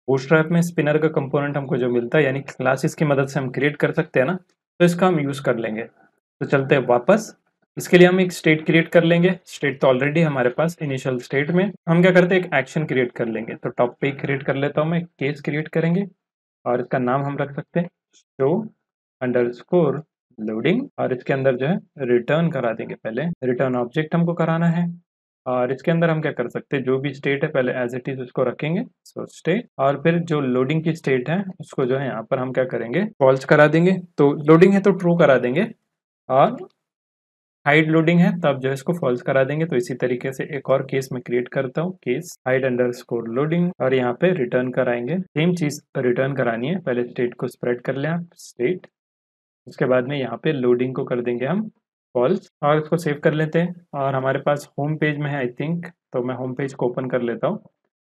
बूटस्ट्रैप में स्पिनर का कंपोनेंट हमको जो मिलता है, यानी क्लासेस की मदद से हम क्रिएट कर सकते हैं ना तो इसका हम यूज़ कर लेंगे। तो चलते हैं वापस। इसके लिए हम एक स्टेट क्रिएट कर लेंगे। स्टेट तो ऑलरेडी हमारे पास इनिशियल स्टेट में। हम क्या करते हैं? एक एक्शन क्रिएट कर लेंगे। तो टॉप पे क्रिएट कर लेता हूँ मैं। केस क्रिएट करेंगे। और इसका नाम हम रख सकते हैं। शो अंडर स्कोर लोडिंग और इसके अंदर जो है रिटर्न करा देंगे पहले। रिटर्न ऑब्जेक्ट हमको कराना है। और इसके अंदर हम क्या कर सकते हैं? जो भी स्टेट है, पहले एज इट इज़ उसको रखेंगे। सो स्टेट और फिर जो लोडिंग की स्टेट है, उसको जो है यहाँ पर हम क्या करेंगे? फॉल्स करा देंगे। तो लोडिंग है तो ट्रू करा देंगे। और हाइड लोडिंग है तो आप जो है इसको फॉल्स करा देंगे। तो इसी तरीके से एक और केस में क्रिएट करता हूँ। Case hide underscore loading और यहाँ पे रिटर्न कराएँगे। सेम चीज़ रिटर्न करानी है। पहले स्टेट को स्प्रेड कर लें आप स्टेट उसके बाद में यहाँ पे लोडिंग को कर देंगे हम फॉल्स और इसको सेव कर लेते हैं। और हमारे पास होम पेज में है आई थिंक तो मैं होम पेज को ओपन कर लेता हूँ।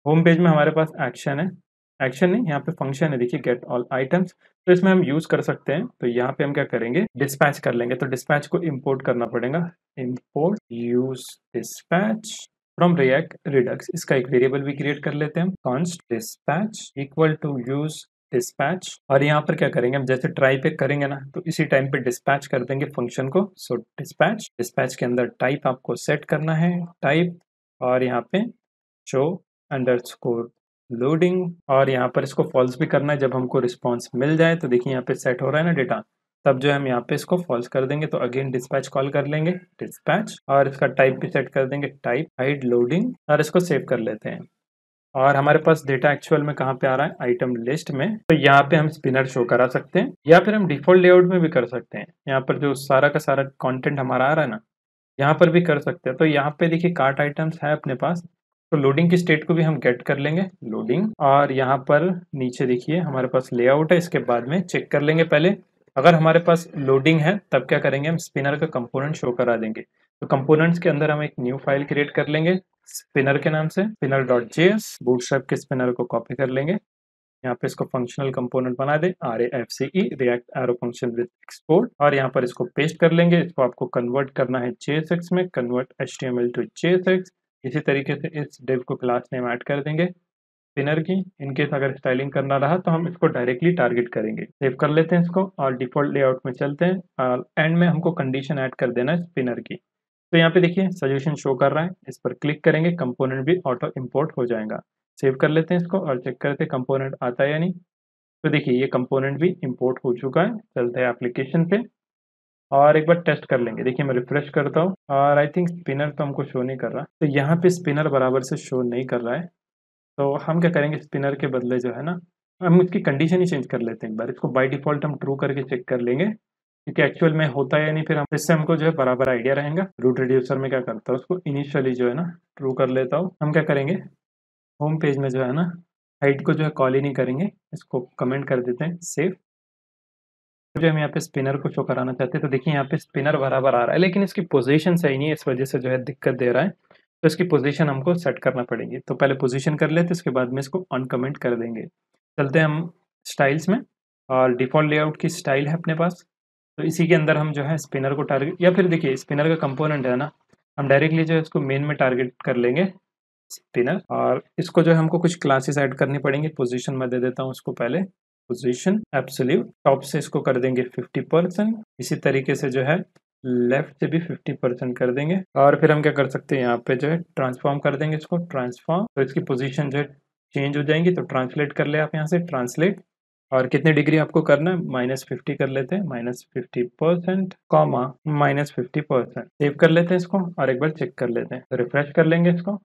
होम पेज में हमारे पास एक्शन है। एक्शन नहीं, यहाँ पे फ़ंक्शन है, देखिए गेट ऑल आइटम्स तो इसमें हम यूज़ कर सकते हैं। तो यहाँ पे हम क्या करेंगे? डिस्पैच कर लेंगे तो डिस्पैच को इम्पोर्ट करना पड़ेगा। Import use dispatch from react redux इसका एक वेरिएबल भी क्रिएट कर लेते हैं const dispatch equal to use dispatch और यहाँ पर क्या करेंगे हम, जैसे ट्राई पे करेंगे ना तो इसी टाइम पे डिस्पैच कर देंगे फ़ंक्शन को। सो डिस्पैच डिस्पैच के अंदर टाइप आपको सेट करना है टाइप और यहाँ पे शो अंडर स्कोर लोडिंग और यहाँ पर इसको फॉल्स भी करना है। जब हमको रिस्पॉन्स मिल जाए तो देखिए यहाँ पे सेट हो रहा है ना डेटा, तब जो है हम यहाँ पे इसको फॉल्स कर देंगे। तो अगेन डिस्पैच कॉल कर लेंगे, डिस्पैच, और इसका टाइप भी सेट कर देंगे, टाइप, हाइड, लोडिंग, और इसको सेव कर लेते हैं। और हमारे पास डेटा एक्चुअल में कहाँ पे आ रहा है? आइटम लिस्ट में। तो यहाँ पे हम स्पिनर शो करा सकते हैं, या फिर हम डिफ़ॉल्ट लेआउट में भी कर सकते हैं। यहाँ पर जो सारा का सारा कंटेंट हमारा आ रहा है ना, यहाँ पर भी कर सकते हैं। तो यहाँ पे देखिए कार्ट आइटम्स है अपने पास। तो लोडिंग की स्टेट को भी हम गेट कर लेंगे। लोडिंग और यहाँ पर नीचे देखिए, हमारे पास लेआउट है, इसके बाद में चेक कर लेंगे पहले। अगर हमारे पास लोडिंग है, तब क्या करेंगे, हम स्पिनर का कंपोनेंट शो करा देंगे। तो कंपोनेंट्स के अंदर हम एक न्यू फ़ाइल क्रिएट कर लेंगे स्पिनर के नाम से spinner dot J S bootstrap के स्पिनर को कॉपी कर लेंगे। यहाँ पे इसको फंक्शनल कंपोनेंट बना दे R F C E react arrow function with export और यहाँ पर इसको पेस्ट कर लेंगे, इसको आपको कन्वर्ट करना है जे में convert H T M L to J इसी तरीके से इस डिव को क्लास नेम ऐड कर देंगे। स्पिनर की इनकेस अगर स्टाइलिंग करना रहा तो हम इसको डायरेक्टली टारगेट करेंगे। सेव कर लेते हैं इसको, और डिफ़ॉल्ट लेआउट में चलते हैं, और एंड में हमको कंडीशन ऐड कर देना है स्पिनर की। तो यहाँ पे देखिए सजेशन शो कर रहा है, इस पर क्लिक करेंगे कंपोनेंट भी ऑटो इम्पोर्ट हो जाएगा। सेव कर लेते हैं इसको, और चेक करते हैं कंपोनेंट आता है या नहीं। तो देखिए, ये कंपोनेंट भी इम्पोर्ट हो चुका है, चलते हैं एप्लीकेशन पे। और एक बार टेस्ट कर लेंगे। देखिए, मैं रिफ्रेश करता हूँ और आई थिंक स्पिनर तो हमको शो नहीं कर रहा। तो यहाँ पे स्पिनर बराबर से शो नहीं कर रहा है। तो हम क्या करेंगे? स्पिनर के बदले जो है ना, हम इसकी कंडीशन ही चेंज कर लेते हैं एक बार। इसको बाय डिफ़ॉल्ट हम ट्रू करके चेक कर लेंगे क्योंकि एक्चुअल में होता है या नहीं, फिर हम इससे हमको जो है बराबर आइडिया रहेगा। रूट रिड्यूसर में क्या करता है उसको? इनिशियली जो है ना ट्रू कर लेता हूँ। हम क्या करेंगे? होम पेज में जो है ना हाइट को जो है कॉल ही नहीं करेंगे। इसको कमेंट कर देते हैं सेव जो हम यहाँ पे स्पिनर को शो कराना चाहते हैं तो देखिए यहाँ पे स्पिनर बराबर आ रहा है, लेकिन इसकी पोजीशन सही नहीं है इस वजह से जो है दिक्कत दे रहा है। तो इसकी पोजीशन हमको सेट करना पड़ेगी। तो पहले पोजीशन कर लेते उसके बाद में इसको अनकमेंट कर देंगे। चलते हम स्टाइल्स में, और डिफ़ॉल्ट लेआउट की स्टाइल है अपने पास। तो इसी के अंदर हम जो है स्पिनर को टारगेट या फिर देखिए स्पिनर का कंपोनेंट है ना, हम डायरेक्टली जो है इसको मेन में टारगेट कर लेंगे स्पिनर और इसको जो है हमको कुछ क्लासेस ऐड करनी पड़ेंगी पोजीशन में दे देता हूँ उसको पहले। पोजीशन एब्सोल्यूट टॉप से इसको कर देंगे 50 परसेंट इसी तरीके से जो है लेफ़्ट से भी 50 परसेंट कर देंगे, और फिर हम क्या कर सकते हैं, यहाँ पे जो है ट्रांसफॉर्म कर देंगे इसको ट्रांसफॉर्म तो इसकी पोजीशन जो है चेंज हो जाएँगी तो ट्रांसलेट कर ले आप यहाँ से ट्रांसलेट और कितने डिग्री आपको करना है माइनस फिफ्टी कर लेते हैं minus fifty percent comma minus fifty percent save कर लेते हैं इसको, और एक बार चेक कर लेते हैं तो रिफ्रेश कर लेंगे इसको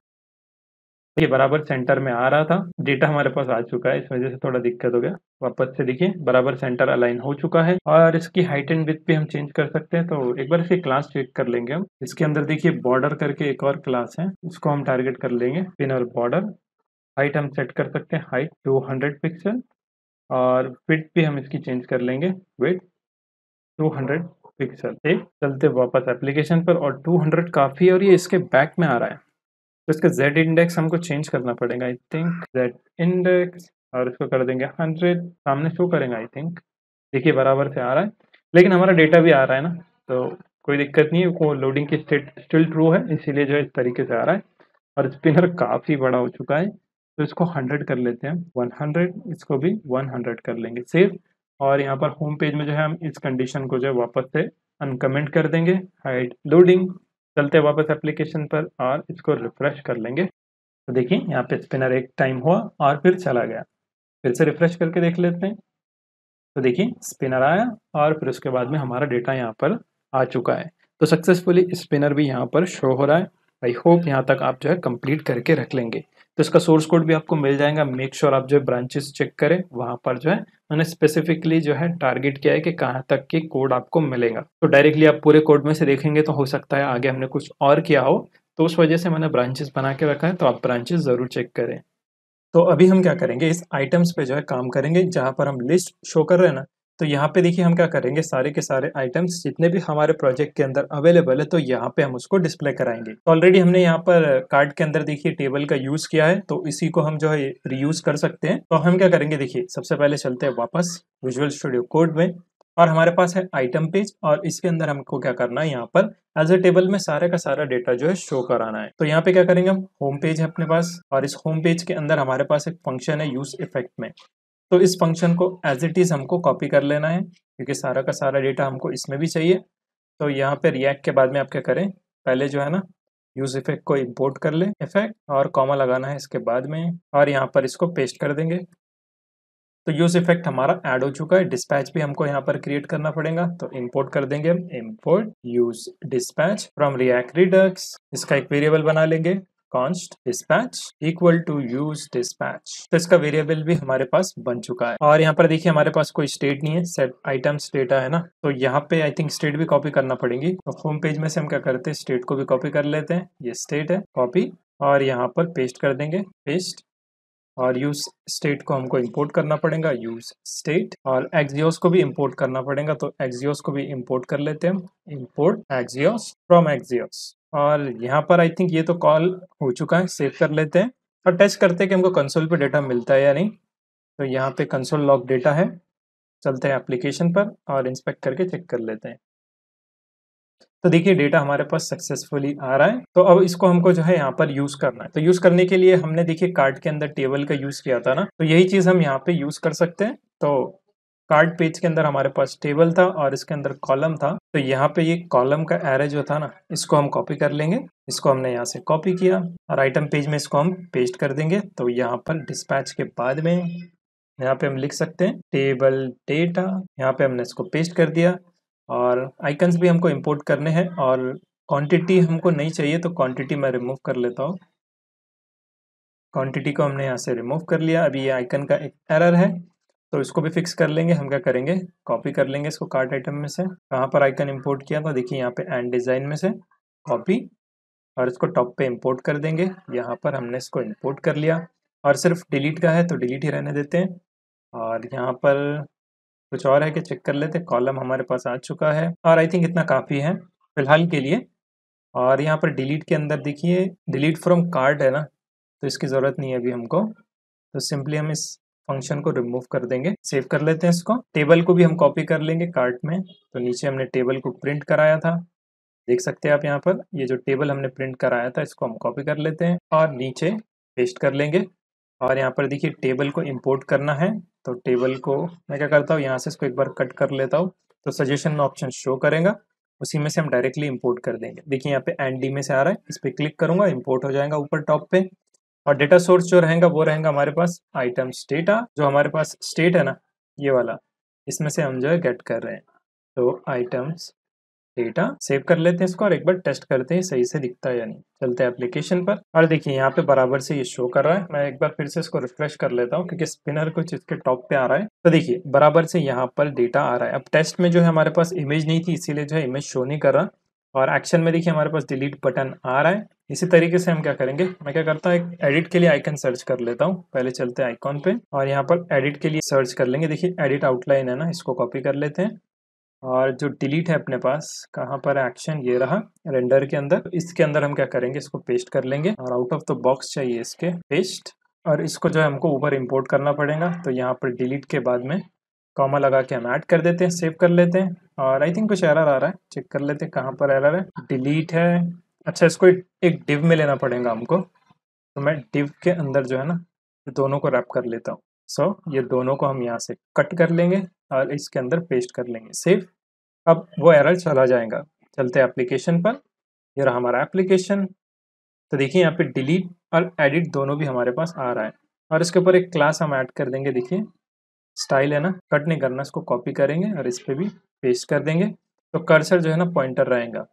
ये बराबर सेंटर में आ रहा था। डेटा हमारे पास आ चुका है, इस वजह से थोड़ा दिक्कत हो गया। वापस से देखिए, बराबर सेंटर अलाइन हो चुका है और इसकी हाइट एंड विथ भी हम चेंज कर सकते हैं तो एक बार इसकी क्लास चेक कर लेंगे हम। इसके अंदर देखिए बॉर्डर करके एक और क्लास है, उसको हम टारगेट कर लेंगे पिन और बॉर्डर हाइट हम सेट कर सकते हैं हाइट टू हंड्रेड पिक्सल और फिट भी हम इसकी चेंज कर लेंगे विथ टू हंड्रेड पिक्सल चलते वापस एप्लीकेशन पर और टू हंड्रेड काफ़ी और ये इसके बैक में आ रहा है। तो इसका z इंडेक्स हमको चेंज करना पड़ेगा आई थिंक z इंडेक्स और इसको कर देंगे हंड्रेड सामने शो करेंगे आई थिंक देखिए, बराबर से आ रहा है। लेकिन हमारा डेटा भी आ रहा है ना तो कोई दिक्कत नहीं है, वो लोडिंग की स्टेट स्टिल ट्रू है, इसीलिए जो है इस तरीके से आ रहा है। और स्पिनर काफ़ी बड़ा हो चुका है तो इसको हंड्रेड कर लेते हैं। वन हंड्रेड इसको भी वन हंड्रेड कर लेंगे सेव और यहाँ पर होम पेज में जो है हम इस कंडीशन को जो है वापस से अनकमेंट कर देंगे हाइड लोडिंग चलते वापस एप्लीकेशन पर और इसको रिफ्रेश कर लेंगे। तो देखिए, यहाँ पे स्पिनर एक टाइम हुआ और फिर चला गया। फिर से रिफ्रेश करके देख लेते हैं। तो देखिए स्पिनर आया और फिर उसके बाद में हमारा डेटा यहाँ पर आ चुका है। तो सक्सेसफुली स्पिनर भी यहाँ पर शो हो रहा है। आई होप यहाँ तक आप जो है कंप्लीट करके रख लेंगे। तो इसका सोर्स कोड भी आपको मिल जाएगा। मेक श्योर आप जो है ब्रांचेस चेक करें, वहाँ पर जो है मैंने स्पेसिफिकली जो है टारगेट किया है कि कहाँ तक के कोड आपको मिलेगा। तो डायरेक्टली आप पूरे कोड में से देखेंगे तो हो सकता है आगे हमने कुछ और किया हो। तो उस वजह से मैंने ब्रांचेस बना के रखा है तो आप ब्रांचेस ज़रूर चेक करें। तो अभी हम क्या करेंगे? इस आइटम्स पे जो है काम करेंगे, जहाँ पर हम लिस्ट शो कर रहे हैं ना तो यहाँ पे देखिए हम क्या करेंगे, सारे के सारे आइटम्स जितने भी हमारे प्रोजेक्ट के अंदर अवेलेबल है तो यहाँ पे हम उसको डिस्प्ले कराएँगे। तो ऑलरेडी हमने यहाँ पर कार्ड के अंदर देखिए टेबल का यूज़ किया है तो इसी को हम जो है रीयूज कर सकते हैं। तो हम क्या करेंगे, देखिए, सबसे पहले चलते हैं वापस विजुअल स्टूडियो कोड में और हमारे पास है आइटम पेज और इसके अंदर हमको क्या करना है, यहाँ पर एज ए टेबल में सारे का सारा डेटा जो है शो कराना है। तो यहाँ पे क्या करेंगे हम होम पेज है अपने पास और इस होम पेज के अंदर हमारे पास एक फ़ंक्शन है यूज़ इफ़ेक्ट में। तो इस फ़ंक्शन को एज इट इज़ हमको कॉपी कर लेना है, क्योंकि सारा का सारा डेटा हमको इसमें भी चाहिए। तो यहाँ पे रिएक्ट के बाद में आप क्या करें? पहले जो है ना यूज़ इफ़ेक्ट को इम्पोर्ट कर ले इफ़ेक्ट और कॉमा लगाना है इसके बाद में, और यहाँ पर इसको पेस्ट कर देंगे। तो यूज़ इफ़ेक्ट हमारा ऐड हो चुका है डिस्पैच भी हमको यहाँ पर क्रिएट करना पड़ेगा। तो इंपोर्ट कर देंगे हम import use dispatch from react redux इसका एक वेरिएबल बना लेंगे। Const dispatch equal to use dispatch. तो इसका वेरिएबल भी हमारे पास बन चुका है। और यहाँ पर देखिए हमारे पास कोई स्टेट नहीं है सेट आइटम्स डेटा है ना? तो यहाँ पे आई थिंक स्टेट भी कॉपी करना पड़ेगी। तो होम पेज में से हम क्या करते हैं? स्टेट को भी कॉपी कर लेते हैं। ये स्टेट है कॉपी और यहाँ पर पेस्ट कर देंगे। पेस्ट और यूज़ स्टेट को हमको इंपोर्ट करना पड़ेगा। यूज़ स्टेट और एक्जियोस को भी इंपोर्ट करना पड़ेगा। तो एक्जियोस को भी इंपोर्ट कर लेते हैं इंपोर्ट एक्जियोस फ्रॉम एक्जियोस और यहाँ पर आई थिंक ये तो कॉल हो चुका है। सेव कर लेते हैं। और टेस्ट करते हैं कि हमको कंसोल पे डेटा मिलता है या नहीं। तो यहाँ पे कंसोल लॉग डेटा है। चलते हैं एप्लीकेशन पर और इंस्पेक्ट करके चेक कर लेते हैं। तो देखिए डेटा हमारे पास सक्सेसफुली आ रहा है। तो अब इसको हमको जो है यहाँ पर यूज़ करना है। तो यूज़ करने के लिए हमने देखिए कार्ड के अंदर टेबल का यूज़ किया था ना। तो यही चीज़ हम यहाँ पे यूज़ कर सकते हैं। तो कार्ड पेज के अंदर हमारे पास टेबल था और इसके अंदर कॉलम था। तो यहाँ पे ये कॉलम का एरे जो था ना, इसको हम कॉपी कर लेंगे। इसको हमने यहाँ से कॉपी किया और आइटम पेज में इसको हम पेस्ट कर देंगे। तो यहाँ पर डिस्पैच के बाद में यहाँ पे हम लिख सकते हैं टेबल डेटा यहाँ पे हमने इसको पेस्ट कर दिया। और आइकन्स भी हमको इंपोर्ट करने हैं और क्वांटिटी हमको नहीं चाहिए तो क्वांटिटी मैं रिमूव कर लेता हूँ। क्वांटिटी को हमने यहाँ से रिमूव कर लिया। अभी ये आइकन का एक एरर है तो इसको भी फिक्स कर लेंगे। हम क्या करेंगे? कॉपी कर लेंगे इसको कार्ट आइटम में से। कहाँ पर आइकन इंपोर्ट किया तो देखिए यहाँ पे एंड डिज़ाइन में से। कॉपी और इसको टॉप पे इंपोर्ट कर देंगे। यहाँ पर हमने इसको इंपोर्ट कर लिया। और सिर्फ़ डिलीट का है तो डिलीट ही रहने देते हैं। और यहाँ पर कुछ और है कि चेक कर लेते कॉलम हमारे पास आ चुका है और आई थिंक इतना काफ़ी है फ़िलहाल के लिए। और यहाँ पर डिलीट के अंदर देखिए डिलीट फ्रॉम कार्ड है ना तो इसकी ज़रूरत नहीं है अभी हमको। तो सिंपली हम इस फ़ंक्शन को रिमूव कर देंगे सेव कर लेते हैं इसको। टेबल को भी हम कॉपी कर लेंगे कार्ट में तो नीचे हमने टेबल को प्रिंट कराया था। देख सकते हैं आप यहाँ पर, ये जो टेबल हमने प्रिंट कराया था, इसको हम कॉपी कर लेते हैं और नीचे पेस्ट कर लेंगे। और यहाँ पर देखिए टेबल को इंपोर्ट करना है तो टेबल को मैं क्या करता हूँ, यहाँ से इसको एक बार कट कर लेता हूँ तो सजेशन में ऑप्शन शो करेगा, उसी में से हम डायरेक्टली इंपोर्ट कर देंगे। देखिए यहाँ पे एन डी में से आ रहा है, इस पर क्लिक करूँगा इंपोर्ट हो जाएगा ऊपर टॉप पे, और डेटा सोर्स जो रहेगा, वो रहेगा हमारे पास आइटम्स डेटा जो हमारे पास स्टेट है ना, ये वाला, इसमें से हम जो है गेट कर रहे हैं। तो आइटम्स डेटा सेव कर लेते हैं इसको और एक बार टेस्ट करते हैं सही से दिखता है या नहीं। चलते हैं एप्लीकेशन पर। और देखिए, यहाँ पे बराबर से ये शो कर रहा है। मैं एक बार फिर से इसको रिफ्रेश कर लेता हूँ क्योंकि स्पिनर कुछ इसके टॉप पे आ रहा है। तो देखिए, बराबर से यहाँ पर डेटा आ रहा है। अब टेस्ट में जो है हमारे पास इमेज नहीं थी, इसीलिए जो है इमेज शो नहीं कर रहा। और एक्शन में देखिए हमारे पास डिलीट बटन आ रहा है। इसी तरीके से हम क्या करेंगे? मैं क्या करता हूँ, एक एडिट के लिए आइकन सर्च कर लेता हूँ। पहले चलते हैं आइकॉन पे और यहाँ पर एडिट के लिए सर्च कर लेंगे। देखिए एडिट आउटलाइन है ना, इसको कॉपी कर लेते हैं। और जो डिलीट है अपने पास कहाँ पर एक्शन ये रहा रेंडर के अंदर। इसके अंदर हम क्या करेंगे इसको पेस्ट कर लेंगे। और आउट ऑफ़ द बॉक्स चाहिए इसके पेस्ट और इसको जो है हमको ऊपर इंपोर्ट करना पड़ेगा। तो यहाँ पर डिलीट के बाद में कॉमा लगा के हम ऐड कर देते हैं सेव कर लेते हैं। और आई थिंक कुछ एरर आ रहा है। चेक कर लेते हैं कहाँ पर एरर है। डिलीट है। अच्छा इसको एक डिव में लेना पड़ेगा हमको। तो मैं डिव के अंदर जो है ना दोनों को रैप कर लेता हूँ। सो so, ये दोनों को हम यहाँ से कट कर लेंगे और इसके अंदर पेस्ट कर लेंगे। सेव अब वो एरर चला जाएगा। चलते एप्लीकेशन पर। ये रहा हमारा एप्लीकेशन तो देखिए यहाँ पे डिलीट और एडिट दोनों भी हमारे पास आ रहा है। और इसके ऊपर एक क्लास हम ऐड कर देंगे, देखिए। स्टाइल है ना कट नहीं करना, इसको कॉपी करेंगे और इस पर भी पेस्ट कर देंगे। तो कर्सर जो है ना पॉइंटर रहेगा।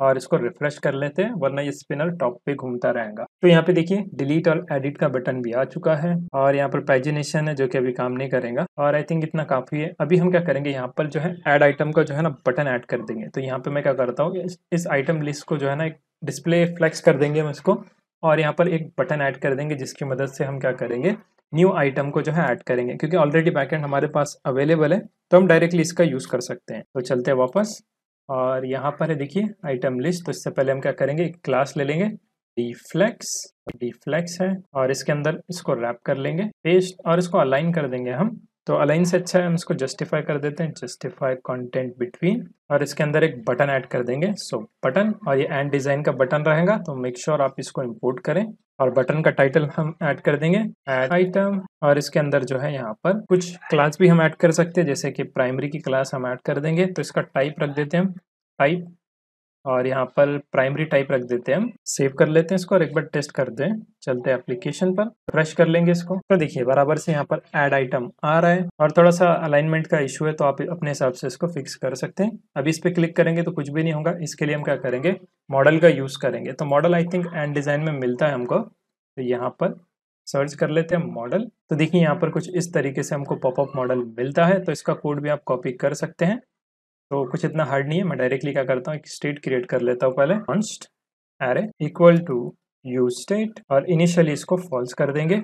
और इसको रिफ्रेश कर लेते हैं वरना ये स्पिनर टॉप पे घूमता रहेगा। तो यहाँ पे देखिए डिलीट और एडिट का बटन भी आ चुका है और यहाँ पर पैजिनेशन है जो कि अभी काम नहीं करेगा। और आई थिंक इतना काफ़ी है। अभी हम क्या करेंगे यहाँ पर जो है एड आइटम का जो है ना बटन ऐड कर देंगे। तो यहाँ पे मैं क्या करता हूँ इस, आइटम लिस्ट को जो है ना एक डिस्प्ले फ्लैक्स कर देंगे हम इसको और यहाँ पर एक बटन ऐड कर देंगे जिसकी मदद से हम क्या करेंगे न्यू आइटम को जो है ऐड करेंगे। क्योंकि ऑलरेडी बैकेंड हमारे पास अवेलेबल है तो हम डायरेक्टली इसका यूज़ कर सकते हैं। तो चलते हैं वापस। और यहाँ पर है, देखिए आइटम लिस्ट तो इससे पहले हम क्या करेंगे, एक क्लास ले लेंगे। डीफ्लेक्स डीफ्लेक्स है, और इसके अंदर इसको रैप कर लेंगे पेस्ट और इसको अलाइन कर देंगे हम। तो अलाइन से अच्छा है हम इसको जस्टिफाई कर देते हैं जस्टिफाई कंटेंट बिटवीन और इसके अंदर एक बटन ऐड कर देंगे। सो so, बटन और ये एंड डिज़ाइन का बटन रहेगा तो मेक श्योर sure आप इसको इंपोर्ट करें और बटन का टाइटल हम ऐड कर देंगे। ऐड आइटम और इसके अंदर जो है यहाँ पर कुछ क्लास भी हम ऐड कर सकते हैं जैसे कि प्राइमरी की क्लास हम ऐड कर देंगे। तो इसका टाइप रख देते हैं टाइप और यहाँ पर प्राइमरी टाइप रख देते हैं हम। सेव कर लेते हैं इसको और एक बार टेस्ट कर दें। चलते हैं एप्लीकेशन पर। फ्रेश कर लेंगे इसको। तो देखिए, बराबर से यहाँ पर ऐड आइटम आ रहा है और थोड़ा सा अलाइनमेंट का इशू है तो आप अपने हिसाब से इसको फिक्स कर सकते हैं। अभी इस पर क्लिक करेंगे तो कुछ भी नहीं होगा। इसके लिए हम क्या करेंगे? मॉडल का यूज़ करेंगे। तो model I think Ant Design में मिलता है हमको। तो यहाँ पर सर्च कर लेते हैं मॉडल तो देखिए, यहाँ पर कुछ इस तरीके से हमको पॉपअप मॉडल मिलता है। तो इसका कोड भी आप कॉपी कर सकते हैं। तो कुछ इतना हार्ड नहीं है, मैं डायरेक्टली क्या करता हूँ, एक स्टेट क्रिएट कर लेता हूँ पहले const array equal to use state और इनिशियली इसको फॉल्स कर देंगे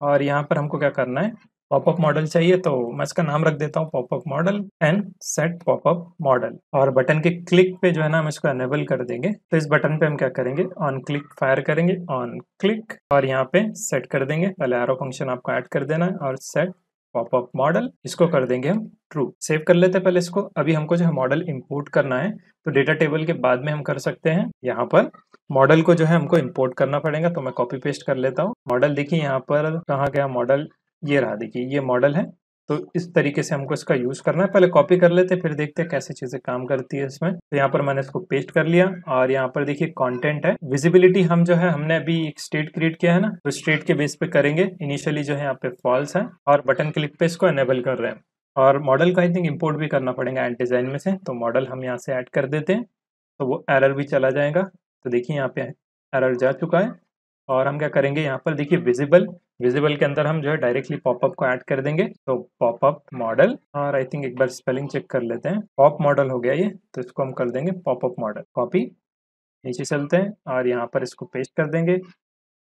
और यहाँ पर हमको क्या करना है पॉपअप मॉडल चाहिए तो मैं इसका नाम रख देता हूँ popup model and set popup model और बटन के क्लिक पे जो है ना हम इसको अनेबल कर देंगे तो इस बटन पे हम क्या करेंगे ऑन क्लिक फायर करेंगे ऑन क्लिक और यहाँ पे सेट कर देंगे, पहले एरो फ़ंक्शन आपको ऐड कर देना है और सेट पॉपअप मॉडल इसको कर देंगे हम ट्रू सेव कर लेते हैं पहले इसको। अभी हमको जो है मॉडल इंपोर्ट करना है तो डेटा टेबल के बाद में हम कर सकते हैं। यहाँ पर मॉडल को जो है हमको इंपोर्ट करना पड़ेगा तो मैं कॉपी पेस्ट कर लेता हूँ। मॉडल देखिए, यहाँ पर कहाँ गया मॉडल ये रहा, देखिए, ये मॉडल है। तो इस तरीके से हमको इसका यूज़ करना है। पहले कॉपी कर लेते फिर देखते हैं कैसे चीज़ें काम करती है इसमें। तो यहाँ पर मैंने इसको पेस्ट कर लिया और यहाँ पर देखिए कंटेंट है। विजिबिलिटी हम जो है, हमने अभी एक स्टेट क्रिएट किया है ना तो स्टेट के बेस पे करेंगे। इनिशियली जो है यहाँ पे फॉल्स है और बटन क्लिक पे इसको एनेबल कर रहे हैं। और मॉडल को आई थिंक इम्पोर्ट भी करना पड़ेगा एड डिज़ाइन में से। तो मॉडल हम यहाँ से ऐड कर देते हैं तो वो एरर भी चला जाएगा। तो देखिए यहाँ पे एरर जा चुका है। और हम क्या करेंगे, यहाँ पर देखिए विजिबल विजिबल के अंदर हम जो है डायरेक्टली पॉपअप को ऐड कर देंगे तो पॉपअप मॉडल और आई थिंक एक बार स्पेलिंग चेक कर लेते हैं। पॉप मॉडल हो गया ये तो इसको हम कर देंगे पॉपअप मॉडल कॉपी नीचे चलते हैं और यहाँ पर इसको पेस्ट कर देंगे।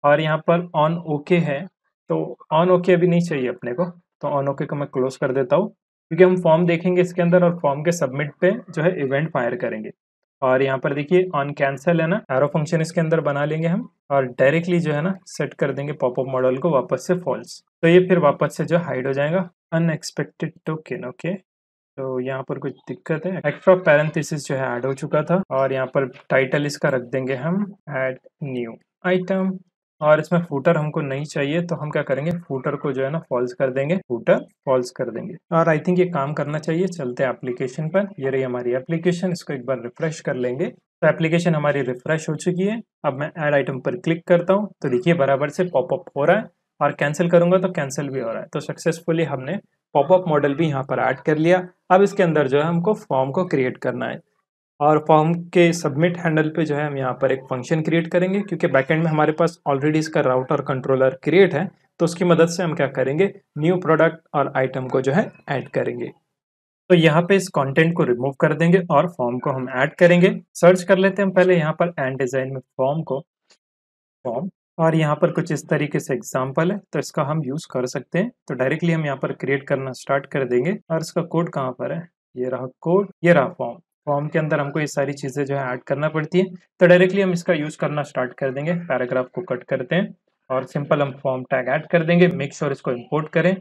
और यहाँ पर ऑन ओके है तो ऑन ओके अभी नहीं चाहिए अपने को तो ऑन ओके को मैं क्लोज कर देता हूँ, क्योंकि हम फॉर्म देखेंगे इसके अंदर और फॉर्म के सबमिट पे जो है इवेंट फायर करेंगे। और यहाँ पर देखिए ऑन कैंसल है ना एरो फ़ंक्शन इसके अंदर बना लेंगे हम और डायरेक्टली जो है ना सेट कर देंगे पॉपअप मॉडल को वापस से फॉल्स तो ये फिर वापस से जो हाइड हो जाएगा अनएक्सपेक्टेड टोकन ओके तो यहाँ पर कुछ दिक्कत है। एक्स्ट्रा पैरेंथिस जो है ऐड हो चुका था और यहाँ पर टाइटल इसका रख देंगे हम एड न्यू आइटम और इसमें फूटर हमको नहीं चाहिए तो हम क्या करेंगे? फूटर को जो है ना फॉल्स कर देंगे। फूटर फॉल्स कर देंगे। और आई थिंक ये काम करना चाहिए। चलते हैं एप्लीकेशन पर। ये रही हमारी एप्लीकेशन इसको एक बार रिफ्रेश कर लेंगे। तो एप्लीकेशन हमारी रिफ्रेश हो चुकी है। अब मैं ऐड आइटम पर क्लिक करता हूँ। तो देखिए, बराबर से पॉपअप हो रहा है। और कैंसिल करूँगा तो कैंसिल भी हो रहा है। तो सक्सेसफुली हमने पॉपअप मॉडल भी यहाँ पर ऐड कर लिया। अब इसके अंदर जो है, हमको फॉर्म को क्रिएट करना है। और फॉर्म के सबमिट हैंडल पे जो है हम यहाँ पर एक फ़ंक्शन क्रिएट करेंगे, क्योंकि बैकएंड में हमारे पास ऑलरेडी इसका राउटर कंट्रोलर क्रिएट है तो उसकी मदद से हम क्या करेंगे न्यू प्रोडक्ट और आइटम को जो है ऐड करेंगे। तो यहाँ पे इस कंटेंट को रिमूव कर देंगे और फॉर्म को हम ऐड करेंगे। सर्च कर लेते हैं पहले यहाँ पर एंड डिज़ाइन में फॉर्म को। फॉर्म और यहाँ पर कुछ इस तरीके से एग्ज़ाम्पल है तो इसका हम यूज़ कर सकते हैं। तो डायरेक्टली हम यहाँ पर क्रिएट करना स्टार्ट कर देंगे, और इसका कोड कहाँ पर है? ये रहा कोड ये रहा फॉर्म फॉर्म के अंदर हमको ये सारी चीज़ें जो है ऐड करना पड़ती है। तो डायरेक्टली हम इसका यूज़ करना स्टार्ट कर देंगे। पैराग्राफ को कट करते हैं और सिंपल हम फॉर्म टैग ऐड कर देंगे। मेक श्योर इसको इंपोर्ट करें।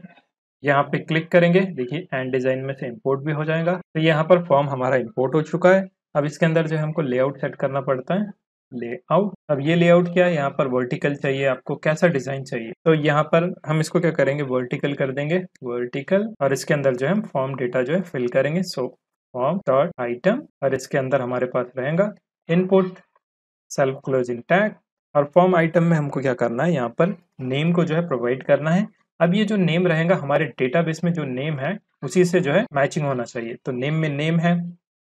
यहाँ पे क्लिक करेंगे। देखिए, एंड डिज़ाइन में से इंपोर्ट भी हो जाएगा। तो यहाँ पर फॉर्म हमारा इंपोर्ट हो चुका है। अब इसके अंदर जो है हमको लेआउट सेट करना पड़ता है। लेआउट। अब ये लेआउट क्या है? यहाँ पर वर्टिकल चाहिए आपको। कैसा डिज़ाइन चाहिए? तो यहाँ पर हम इसको क्या करेंगे? वर्टिकल कर देंगे। वर्टिकल। और इसके अंदर जो है फॉर्म डेटा जो है फिल करेंगे। सो फॉर्म डॉट आइटम और इसके अंदर हमारे पास रहेगा इनपुट सेल्फ क्लोजिंग टैग और फॉर्म आइटम में हमको क्या करना है? यहाँ पर नेम को जो है प्रोवाइड करना है। अब ये जो नेम रहेगा, हमारे डेटाबेस में जो नेम है, उसी से जो है मैचिंग होना चाहिए। तो नेम में नेम है,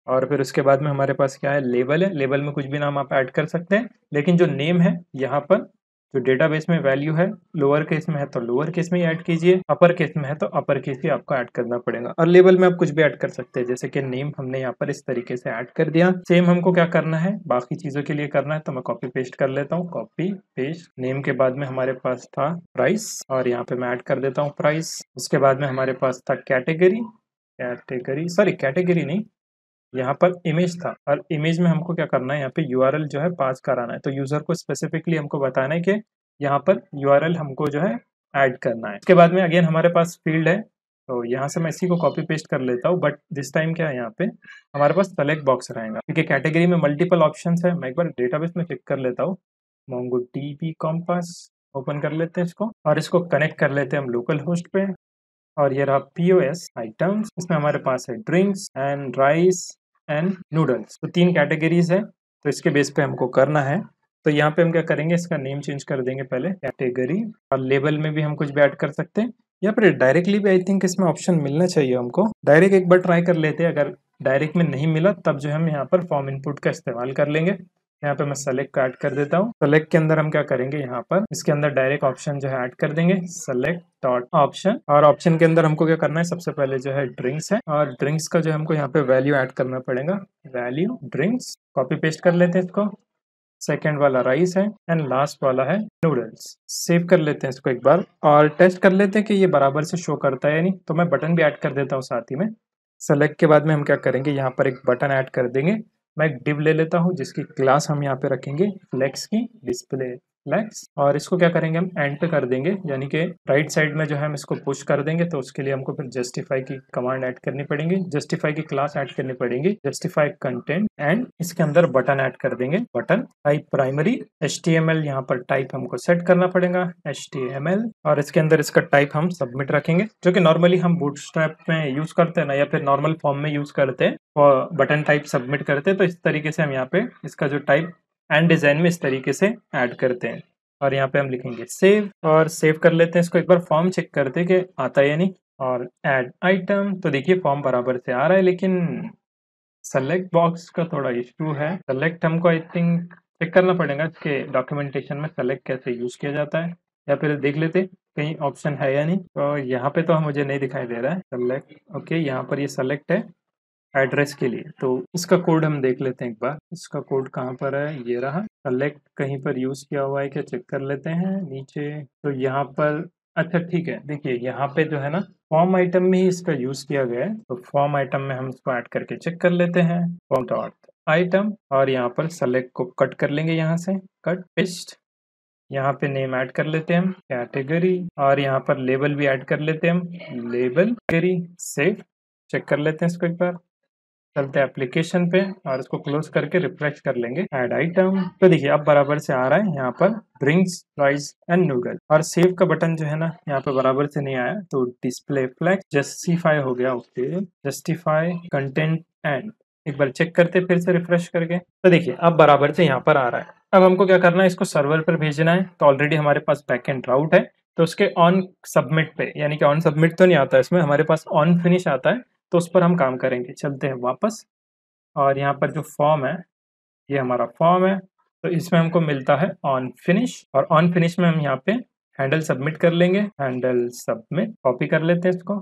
और फिर उसके बाद में हमारे पास क्या है? लेबल है। लेबल में कुछ भी नाम आप ऐड कर सकते हैं, लेकिन जो नेम है, यहाँ पर जो डेटाबेस में वैल्यू है लोअर केस में है तो लोअर केस में ऐड कीजिए अपर केस में है तो अपर केस ही आपको ऐड करना पड़ेगा। और लेवल में आप कुछ भी ऐड कर सकते हैं, जैसे कि नेम हमने यहाँ पर इस तरीके से ऐड कर दिया। सेम हमको क्या करना है? बाकी चीज़ों के लिए करना है तो मैं कॉपी पेस्ट कर लेता हूँ। कॉपी पेस्ट नेम के बाद में हमारे पास था प्राइस और यहाँ पे मैं ऐड कर देता हूँ प्राइस उसके बाद में हमारे पास था कैटेगरी कैटेगरी सॉरी कैटेगरी नहीं यहाँ पर इमेज था। और इमेज में हमको क्या करना है? यहाँ पे यूआरएल जो है पास कराना है। तो यूज़र को स्पेसिफिकली हमको बताना है कि यहाँ पर यूआरएल हमको जो है ऐड करना है। उसके बाद में अगेन हमारे पास फ़ील्ड है। तो यहाँ से मैं इसी को कॉपी पेस्ट कर लेता हूँ। बट दिस टाइम क्या है यहाँ पे? हमारे पास सेलेक्ट बॉक्स रहेगा। क्योंकि कैटेगरी में मल्टीपल ऑप्शन है। मैं एक बार डेटाबेस में चेक कर लेता हूँ। मोंगो टी कॉम्पास ओपन कर लेते हैं इसको। और इसको कनेक्ट कर लेते हैं हम लोकल होस्ट पे। और ये रहा पी ओ एस आइटम्स इसमें हमारे पास है drinks and rice and noodles तो तीन कैटेगरीज है तो इसके बेस पे हमको करना है। तो यहाँ पे हम क्या करेंगे, इसका नेम चेंज कर देंगे पहले कैटेगरी और लेबल में भी हम कुछ भी ऐड कर सकते हैं। या फिर डायरेक्टली भी आई थिंक इसमें ऑप्शन मिलना चाहिए हमको। डायरेक्ट एक बार ट्राई कर लेते हैं। अगर डायरेक्ट में नहीं मिला, तब जो हम यहाँ पर फॉर्म इनपुट का इस्तेमाल कर लेंगे। यहाँ पे मैं सेलेक्ट का ऐड कर देता हूँ। सेलेक्ट के अंदर हम क्या करेंगे? यहाँ पर इसके अंदर डायरेक्ट ऑप्शन जो है ऐड कर देंगे। सेलेक्ट डॉट ऑप्शन और ऑप्शन के अंदर हमको क्या करना है? सबसे पहले जो है ड्रिंक्स है और ड्रिंक्स का जो हमको यहाँ पे वैल्यू ऐड करना पड़ेगा। वैल्यू ड्रिंक्स कॉपी पेस्ट कर लेते हैं इसको। सेकेंड वाला राइस है एंड लास्ट वाला है नूडल्स सेव कर लेते हैं इसको एक बार और टेस्ट कर लेते हैं कि ये बराबर से शो करता है या नहीं। तो मैं बटन भी ऐड कर देता हूँ साथ ही में। सेलेक्ट के बाद में हम क्या करेंगे? यहाँ पर एक बटन ऐड कर देंगे। मैं एक डिव ले लेता हूँ जिसकी क्लास हम यहाँ पे रखेंगे, फ्लेक्स की डिस्प्ले। फ्लेक्स और इसको क्या करेंगे हम पे कर देंगे, यानी कि राइट साइड में जो है हम इसको पुश कर देंगे तो उसके लिए हमको फिर जस्टिफाई की कमांड ऐड करनी पड़ेगी। जस्टिफाई की क्लास ऐड करनी पड़ेगी। जस्टिफाई कंटेंट एंड इसके अंदर बटन ऐड कर देंगे। Button type primary H T M L यहाँ पर टाइप हमको सेट करना पड़ेगा एच टी एम एल और इसके अंदर इसका टाइप हम सबमिट रखेंगे, जो कि नॉर्मली हम बूट में यूज़ करते हैं ना, या फिर नॉर्मल फॉर्म में यूज़ करते हैं बटन टाइप सबमिट करते हैं तो इस तरीके से हम यहाँ पे इसका जो टाइप एंड डिज़ाइन में इस तरीके से ऐड करते हैं। और यहाँ पे हम लिखेंगे सेव और सेव कर लेते हैं। इसको एक बार फॉर्म चेक करते हैं कि आता है या नहीं। और ऐड आइटम तो देखिए फॉर्म बराबर से आ रहा है, लेकिन सेलेक्ट बॉक्स का थोड़ा इशू है। सेलेक्ट हमको आई थिंक चेक करना पड़ेगा इसके डॉक्यूमेंटेशन में सेलेक्ट कैसे यूज़ किया जाता है। या फिर देख लेते कहीं ऑप्शन है या नहीं। तो यहाँ पे तो मुझे नहीं दिखाई दे रहा है। सेलेक्ट ओके यहाँ पर ये यह सेलेक्ट है। एड्रेस के लिए। तो इसका कोड हम देख लेते हैं एक बार। इसका कोड कहाँ पर है? ये रहा। सेलेक्ट कहीं पर यूज़ किया हुआ है क्या? चेक कर लेते हैं। नीचे तो यहाँ पर अच्छा ठीक है। देखिए, यहाँ पे जो है ना, फॉर्म आइटम में ही इसका यूज़ किया गया है। तो फॉर्म आइटम में हम इसको ऐड करके चेक कर लेते हैं। फॉर्म डॉट आइटम और यहाँ पर सेलेक्ट को कट कर लेंगे यहाँ से। Cut, paste. यहाँ पे नेम ऐड कर लेते हैं हम। कैटेगरी और यहाँ पर लेबल भी ऐड कर लेते हैं हम। Label save. चेक कर लेते हैं इसको एक बार। चलते हैं एप्लीकेशन पे और इसको क्लोज करके रिफ्रेश कर लेंगे एड आइटम तो देखिए, अब बराबर से आ रहा है, यहाँ पर ड्रिंक्स राइस एंड नूडल और सेव का बटन जो है ना, यहाँ पे बराबर से नहीं आया तो डिस्प्ले फ्लैक्स जस्टिफाई हो गया ओके जस्टिफाई कंटेंट एंड एक बार चेक करते फिर से रिफ्रेश करके। तो देखिए, अब बराबर से यहाँ पर आ रहा है। अब हमको क्या करना है, इसको सर्वर पर भेजना है तो ऑलरेडी हमारे पास बैक एंड राउट है तो उसके ऑन सबमिट पे, यानी कि ऑन सबमिट तो नहीं आता है इसमें, हमारे पास ऑन फिनिश आता है तो उस पर हम काम करेंगे। चलते हैं वापस और यहाँ पर जो फॉर्म है, ये हमारा फॉर्म है। तो इसमें हमको मिलता है ऑन फिनिश और ऑन फिनिश में हम यहाँ पे हैंडल सबमिट कर लेंगे। हैंडल सबमिट कॉपी कर लेते हैं इसको।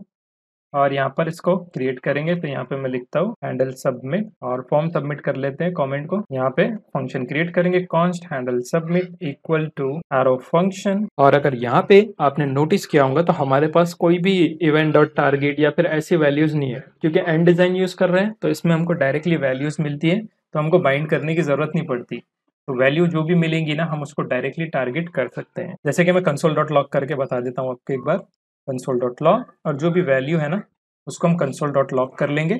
और यहाँ पर इसको क्रिएट करेंगे तो यहाँ पे मैं लिखता हूँ हैंडल सबमिट और फॉर्म सबमिट कर लेते हैं कमेंट को। यहाँ पे फ़ंक्शन क्रिएट करेंगे const handle submit equal to arrow function और अगर यहाँ पे आपने नोटिस किया होगा तो हमारे पास कोई भी इवेंट डॉट टारगेट या फिर ऐसी वैल्यूज़ नहीं है, क्योंकि एंड डिज़ाइन यूज़ कर रहे हैं तो इसमें हमको डायरेक्टली वैल्यूज़ मिलती है तो हमको बाइंड करने की ज़रूरत नहीं पड़ती। तो वैल्यू जो भी मिलेंगी ना, हम उसको डायरेक्टली टारगेट कर सकते हैं। जैसे कि मैं कंसोल डॉट लॉक करके बता देता हूँ आपको एक बार। कंसोल डॉट लॉक और जो भी वैल्यू है ना, उसको हम कंसोल डॉट लॉक कर लेंगे।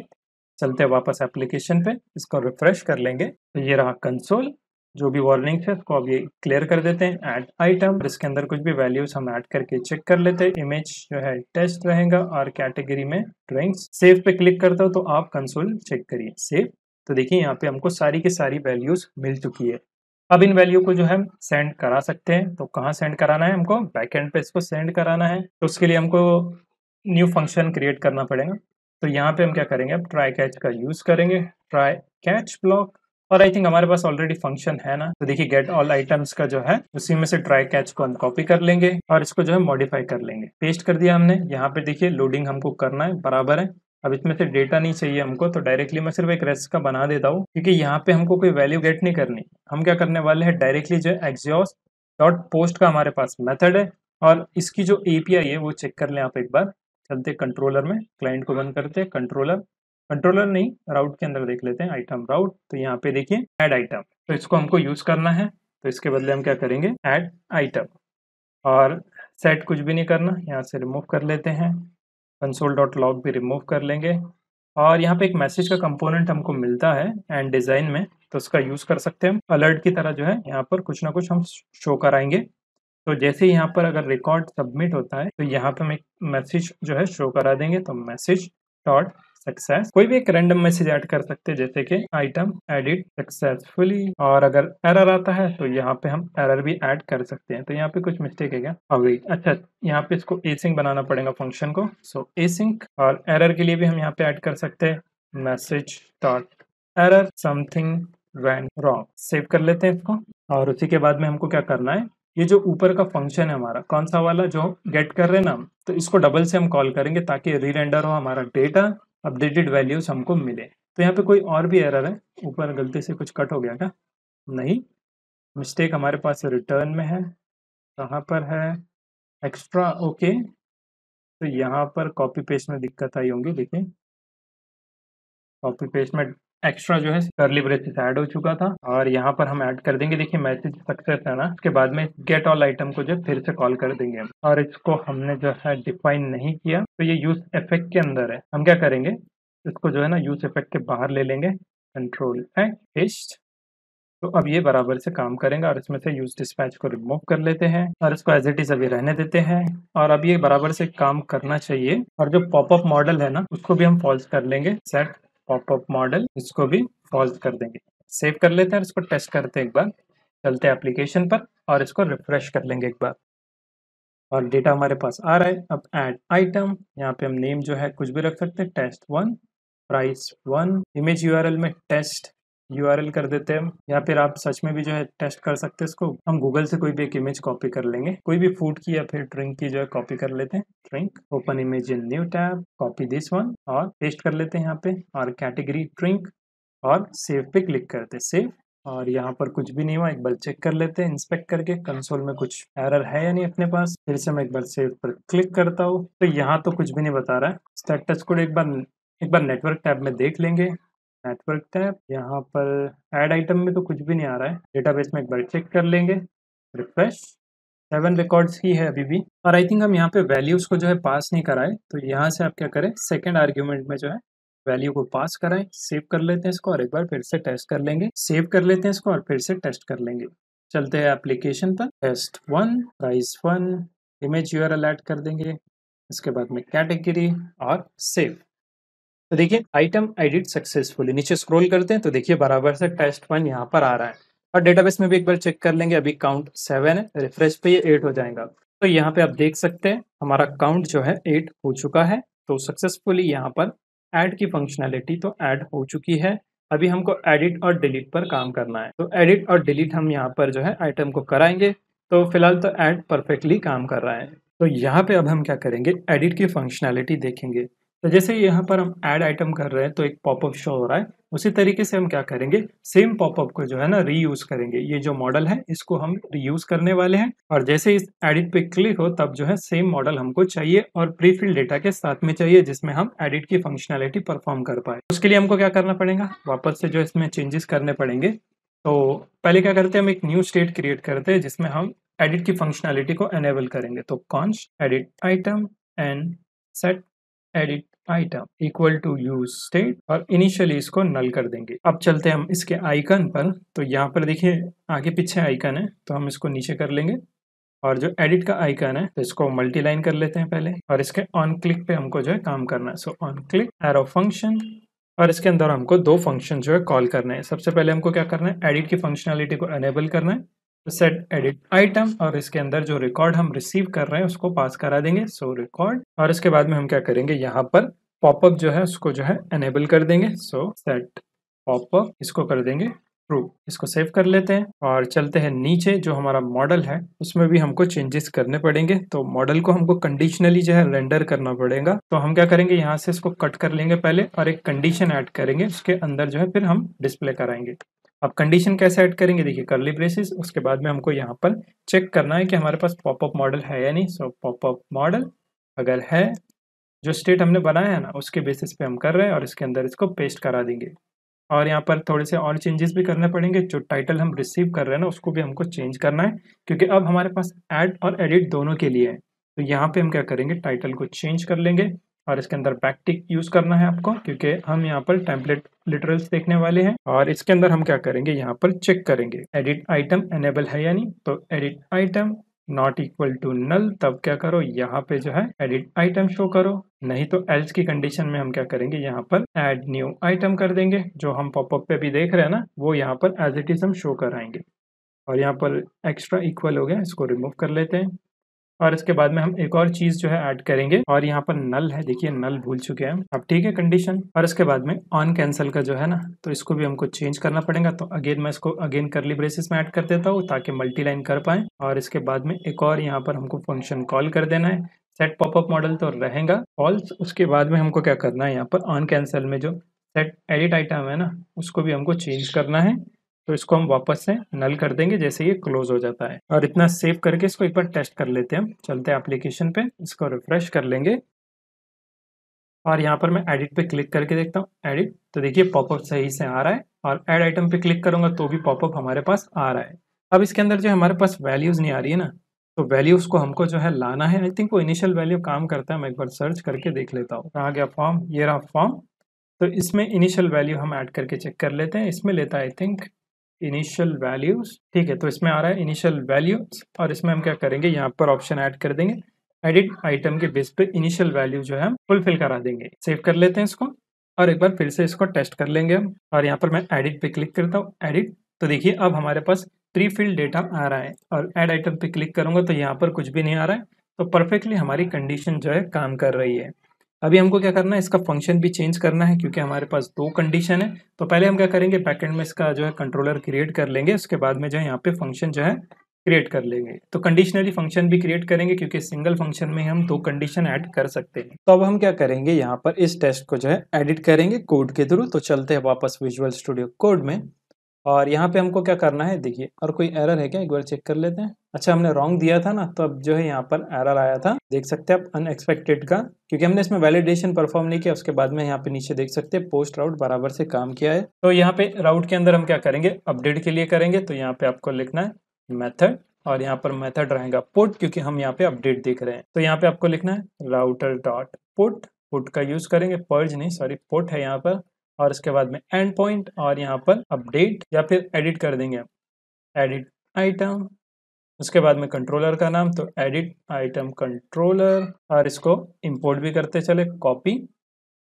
चलते हैं वापस एप्लीकेशन पे, इसको रिफ्रेश कर लेंगे। तो ये रहा कंसोल जो भी वार्निंग है, उसको अब ये क्लियर कर देते हैं। ऐड आइटम इसके अंदर कुछ भी वैल्यूज़ हम ऐड करके चेक कर लेते हैं। इमेज जो है टेस्ट रहेगा और कैटेगरी में ड्राइंग्स सेव पे क्लिक करता हूँ तो आप कंसोल चेक करिए। सेव तो देखिए, यहाँ पे हमको सारी की सारी वैल्यूज़ मिल चुकी है। अब इन वैल्यू को जो है सेंड करा सकते हैं। तो कहाँ सेंड कराना है? हमको बैकएंड पे इसको सेंड कराना है। तो उसके लिए हमको न्यू फ़ंक्शन क्रिएट करना पड़ेगा। तो यहाँ पे हम क्या करेंगे? अब ट्राई कैच का यूज़ करेंगे। ट्राई कैच ब्लॉक और आई थिंक हमारे पास ऑलरेडी फ़ंक्शन है ना? तो देखिए गेट ऑल आइटम्स का जो है, उसी में से ट्राई कैच को हम कॉपी कर लेंगे और इसको जो है मॉडिफाई कर लेंगे। पेस्ट कर दिया हमने। यहाँ पे देखिए लोडिंग हमको करना है। बराबर है। अब इसमें से डेटा नहीं चाहिए हमको तो डायरेक्टली मैं सिर्फ़ एक रेस्ट का बना देता हूँ, क्योंकि यहाँ पे हमको कोई वैल्यू गेट नहीं करनी। हम क्या करने वाले हैं? डायरेक्टली जो एक्सियोस डॉट पोस्ट का हमारे पास मेथड है, और इसकी जो एपीआई है वो चेक कर लें आप एक बार। चलते कंट्रोलर में क्लाइंट को बंद करते कंट्रोलर कंट्रोलर नहीं राउट के अंदर देख लेते हैं आइटम राउट तो यहाँ पे देखिए ऐड आइटम तो इसको हमको यूज़ करना है तो इसके बदले हम क्या करेंगे? ऐड आइटम और सेट कुछ भी नहीं करना, यहाँ से रिमूव कर लेते हैं। कंसोल डॉट लॉग भी रिमूव कर लेंगे। और यहाँ पे एक मैसेज का कंपोनेंट हमको मिलता है एंड डिज़ाइन में तो उसका यूज़ कर सकते हैं अलर्ट की तरह जो है, यहाँ पर कुछ ना कुछ हम शो कराएँगे। तो जैसे यहाँ पर अगर रिकॉर्ड सबमिट होता है तो यहाँ पे हम एक मैसेज जो है शो करा देंगे तो मैसेज डॉट सक्सेस कोई भी एक रैंडम मैसेज ऐड कर सकते हैं, जैसे कि आइटम एडिट सक्सेसफुली और अगर एरर आता है तो यहाँ पे हम एरर भी ऐड कर सकते हैं। तो यहाँ पे कुछ मिस्टेक है क्या? अभी। अच्छा यहाँ पे इसको एसिंक बनाना पड़ेगा फ़ंक्शन को। सो एसिंक और एरर के लिए भी हम यहाँ पे ऐड कर सकते हैं। Message dot error something went wrong save कर लेते हैं इसको। और उसी के बाद में हमको क्या करना है? ये जो ऊपर का फ़ंक्शन है हमारा, कौन सा वाला जो गेट कर रहे हैं ना तो इसको डबल से हम कॉल करेंगे ताकि री रेंडर हो हमारा डेटा अपडेटेड वैल्यूज़ हमको मिले। तो यहाँ पे कोई और भी एरर है? ऊपर गलती से कुछ कट हो गया क्या नहीं। मिस्टेक हमारे पास रिटर्न में है। कहाँ पर है? Extra, okay. तो यहाँ पर कॉपी पेस्ट में दिक्कत आई होंगी, देखिए। कॉपी पेस्ट में एक्स्ट्रा जो है करली ब्रेसेस ऐड हो चुका था। और यहाँ पर हम ऐड कर देंगे, देखिए मैसेज सक्सेस है ना? उसके बाद में गेट ऑल आइटम को जो फिर से कॉल कर देंगे और इसको हमने जो है डिफाइन नहीं किया। तो ये यूज़ इफ़ेक्ट के अंदर है। हम क्या करेंगे? इसको जो है ना यूज़ इफ़ेक्ट के बाहर ले लेंगे। कंट्रोल पेस्ट तो अब ये बराबर से काम करेंगे और इसमें से यूज़ डिस्पैच को रिमूव कर लेते हैं और इसको एज इट इज़ अभी रहने देते हैं। और अब ये बराबर से काम करना चाहिए। और जो पॉपअप मॉडल है ना, उसको भी हम फॉल्स कर लेंगे। सेट पॉपअप मॉडल इसको भी फॉल्स कर देंगे। सेव कर लेते हैं इसको टेस्ट करते हैं एक बार। चलते हैं एप्लीकेशन पर और इसको रिफ्रेश कर लेंगे एक बार। और डेटा हमारे पास आ रहा है। अब ऐड आइटम यहाँ पे हम नेम जो है कुछ भी रख सकते हैं। Test one price one image URL में टेस्ट यूआरएल कर देते हैं हम, या फिर आप सच में भी जो है टेस्ट कर सकते हैं इसको हम गूगल से कोई भी एक इमेज कॉपी कर लेंगे। कोई भी फ़ूड की या फिर ड्रिंक की जो है कॉपी कर लेते हैं। Drink open image in new tab copy this one और पेस्ट कर लेते हैं यहाँ पे। और कैटेगरी ड्रिंक और सेव पे क्लिक करते सेव और यहाँ पर कुछ भी नहीं हुआ, एक बार चेक कर लेते हैं इंस्पेक्ट करके कंसोल में कुछ एरर है या नहीं अपने पास। फिर से मैं एक बार सेव पर क्लिक करता हूँ। तो यहाँ तो कुछ भी नहीं बता रहा है। स्टेटस कोड एक बार एक बार नेटवर्क टैब में देख लेंगे। नेटवर्क टैब यहाँ पर ऐड आइटम में तो कुछ भी नहीं आ रहा है। डेटाबेस में एक बार चेक कर लेंगे। रिफ्रेश सेवन रिकॉर्ड्स ही है अभी भी। और आई थिंक हम यहाँ पे वैल्यूज़ को जो है पास नहीं कराए। तो यहाँ से आप क्या करें? सेकेंड आर्ग्यूमेंट में जो है वैल्यू को पास कराएँ। सेव कर लेते हैं इसको और एक बार फिर से टेस्ट कर लेंगे। सेव कर लेते हैं इसको और फिर से टेस्ट कर लेंगे। चलते हैं एप्लीकेशन पर। Test one price one image U add कर देंगे। इसके बाद में कैटेगरी और सेव तो देखिए आइटम एडिट सक्सेसफुली नीचे स्क्रॉल करते हैं तो देखिए बराबर से टेस्ट वन यहाँ पर आ रहा है। और डेटाबेस में भी एक बार चेक कर लेंगे, अभी काउंट सेवन है रिफ्रेश पे ये एट हो जाएगा। तो यहाँ पे आप देख सकते हैं, हमारा काउंट जो है एट हो चुका है तो सक्सेसफुली यहाँ पर ऐड की फंक्शनैलिटी तो ऐड हो चुकी है। अभी हमको एडिट और डिलीट पर काम करना है। तो एडिट और डिलीट हम यहाँ पर जो है आइटम को कराएँगे तो फ़िलहाल तो ऐड परफेक्टली काम कर रहा है। तो यहाँ पे अब हम क्या करेंगे एडिट की फंक्शनैलिटी देखेंगे। तो जैसे यहाँ पर हम ऐड आइटम कर रहे हैं तो एक पॉपअप शो हो रहा है। उसी तरीके से हम क्या करेंगे? सेम पॉपअप को जो है ना रीयूज करेंगे। ये जो मॉडल है, इसको हम रीयूज करने वाले हैं। और जैसे इस एडिट पे क्लिक हो, तब जो है सेम मॉडल हमको चाहिए और प्री फिल डेटा के साथ में चाहिए, जिसमें हम एडिट की फंक्शनैलिटी परफॉर्म कर पाए। उसके लिए हमको क्या करना पड़ेगा? वापस से जो इसमें चेंजेस करने पड़ेंगे। तो पहले क्या करते हैं, हम एक न्यू स्टेट क्रिएट करते हैं, जिसमें हम एडिट की फंक्शनैलिटी को एनेबल करेंगे। तो const edit item and set edit item equal to use state और इनिशियली इसको नल कर देंगे। अब चलते हैं हम इसके आइकन पर। तो यहाँ पर देखिए, आगे पीछे आइकन है तो हम इसको नीचे कर लेंगे। और जो एडिट का आइकन है तो इसको मल्टी लाइन कर लेते हैं पहले। और इसके ऑन क्लिक पे हमको जो है काम करना है। So on click arrow function और इसके अंदर हमको दो फ़ंक्शन जो है कॉल करना है। सबसे पहले हमको क्या करना है? एडिट की फंक्शनलिटी को एनेबल करना है। सेट एडिट आइटम और इसके अंदर जो रिकॉर्ड हम रिसीव कर रहे हैं उसको पास करा देंगे। सो so, रिकॉर्ड और इसके बाद में हम क्या करेंगे? यहाँ पर पॉपअप जो है उसको जो है एनेबल कर देंगे। सो सेट पॉपअप इसको कर देंगे ट्रू इसको सेव कर लेते हैं और चलते हैं नीचे जो हमारा मॉडल है उसमें भी हमको चेंजेस करने पड़ेंगे। तो मॉडल को हमको कंडीशनली जो है रेंडर करना पड़ेगा। तो हम क्या करेंगे? यहाँ से इसको कट कर लेंगे पहले और एक कंडीशन ऐड करेंगे। उसके अंदर जो है फिर हम डिस्प्ले कराएँगे। अब कंडीशन कैसे ऐड करेंगे? देखिए करली ब्रेसिस उसके बाद में हमको यहाँ पर चेक करना है कि हमारे पास पॉपअप मॉडल है या नहीं। सो पॉपअप मॉडल अगर है, जो स्टेट हमने बनाया है ना, उसके बेसिस पे हम कर रहे हैं और इसके अंदर इसको पेस्ट करा देंगे। और यहाँ पर थोड़े से और चेंजेस भी करने पड़ेंगे। जो टाइटल हम रिसीव कर रहे हैं ना, उसको भी हमको चेंज करना है, क्योंकि अब हमारे पास ऐड और एडिट दोनों के लिए है। तो यहाँ पे हम क्या करेंगे? टाइटल को चेंज कर लेंगे। और इसके अंदर बैकटिक यूज़ करना है आपको, क्योंकि हम यहाँ पर टेम्पलेट लिटरल्स देखने वाले हैं। और इसके अंदर हम क्या करेंगे, यहाँ पर चेक करेंगे एडिट आइटम एनेबल है या नहीं? तो edit item not equal to null तब क्या करो, यहाँ पे जो है एडिट आइटम शो करो। नहीं तो एल्स की कंडीशन में हम क्या करेंगे, यहाँ पर एड न्यू आइटम कर देंगे, जो हम पॉपअप पे भी देख रहे हैं ना, वो यहाँ पर एज इट इज़ हम शो कराएँगे। और यहाँ पर एक्स्ट्रा इक्वल हो गया, इसको रिमूव कर लेते हैं। और इसके बाद में हम एक और चीज़ जो है ऐड करेंगे। और यहाँ पर नल है। देखिए नल भूल चुके हैं अब ठीक है कंडीशन और इसके बाद में ऑन कैंसिल का जो है ना तो इसको भी हमको चेंज करना पड़ेगा। तो अगेन मैं इसको अगेन करली ब्रेसिस में ऐड कर देता हूँ ताकि मल्टी लाइन कर पाए। और इसके बाद में एक और यहाँ पर हमको फ़ंक्शन कॉल कर देना है। सेट पॉपअप मॉडल तो रहेगा। फॉल्स उसके बाद में हमको क्या करना है? यहाँ पर ऑन कैंसिल में जो सेट एडिट आइटम है ना, उसको भी हमको चेंज करना है। तो इसको हम वापस से नल कर देंगे, जैसे ये क्लोज हो जाता है। और इतना सेव करके इसको एक बार टेस्ट कर लेते हैं हम। चलते हैं एप्लीकेशन पे, इसको रिफ्रेश कर लेंगे। और यहाँ पर मैं एडिट पे क्लिक करके देखता हूँ। एडिट तो देखिए पॉपअप सही से आ रहा है। और एड आइटम पे क्लिक करूँगा तो भी पॉपअप हमारे पास आ रहा है। अब इसके अंदर जो हमारे पास वैल्यूज़ नहीं आ रही है ना? तो वैल्यूज़ को हमको जो है लाना है। आई थिंक वो इनिशियल वैल्यू काम करता है। मैं एक बार सर्च करके देख लेता हूँ। कहाँ गया फॉर्म ये रहा फॉर्म तो इसमें इनिशियल वैल्यू हम ऐड करके चेक कर लेते हैं। इसमें लेता है आई थिंक इनिशियल वैल्यूज़ ठीक है तो इसमें आ रहा है इनिशियल वैल्यूज़ और इसमें हम क्या करेंगे, यहाँ पर ऑप्शन ऐड कर देंगे। एडिट आइटम के बेस पे इनिशियल वैल्यू जो है हम फुलफिल करा देंगे। सेव कर लेते हैं इसको और एक बार फिर से इसको टेस्ट कर लेंगे हम और यहाँ पर मैं एडिट पे क्लिक करता हूँ। एडिट तो देखिए अब हमारे पास प्री फिल डेटा आ रहा है और एड आइटम पे क्लिक करूँगा तो यहाँ पर कुछ भी नहीं आ रहा है। तो परफेक्टली हमारी कंडीशन जो है काम कर रही है। अभी हमको क्या करना है, इसका फ़ंक्शन भी चेंज करना है क्योंकि हमारे पास दो कंडीशन है। तो पहले हम क्या करेंगे बैकएंड में इसका जो है कंट्रोलर क्रिएट कर लेंगे, उसके बाद में जो है यहाँ पे फ़ंक्शन जो है क्रिएट कर लेंगे। तो कंडीशनली फ़ंक्शन भी क्रिएट करेंगे क्योंकि सिंगल फ़ंक्शन में हम दो कंडीशन ऐड कर सकते हैं। तो अब हम क्या करेंगे, यहाँ पर इस टेस्ट को जो है एडिट करेंगे कोड के थ्रू तो चलते हैं वापस विजुअल स्टूडियो कोड में। और यहाँ पे हमको क्या करना है? देखिए, और कोई एरर है क्या? एक बार चेक कर लेते हैं। अच्छा हमने रॉन्ग दिया था ना तो अब जो है यहाँ पर एरर आया था। देख सकते हैं आप अनएक्सपेक्टेड का, क्योंकि हमने इसमें वैलिडेशन परफॉर्म नहीं किया, उसके बाद में यहाँ पे नीचे देख सकते हैं पोस्ट राउट बराबर से काम किया है। तो यहाँ पे राउट के अंदर हम क्या करेंगे? अपडेट के लिए करेंगे तो यहाँ पे आपको लिखना है मैथड और यहाँ पर मेथड रहेगा पुट क्योंकि हम यहाँ पे अपडेट देख रहे हैं। तो यहाँ पे आपको लिखना है राउटर डॉट पुट पुट का यूज़ करेंगे पर्ज नहीं सॉरी पुट है यहाँ पर। और इसके बाद में एंड पॉइंट और यहाँ पर अपडेट या फिर एडिट कर देंगे। एडिट आइटम उसके बाद में कंट्रोलर का नाम तो एडिट आइटम कंट्रोलर और इसको इंपोर्ट भी करते चले कॉपी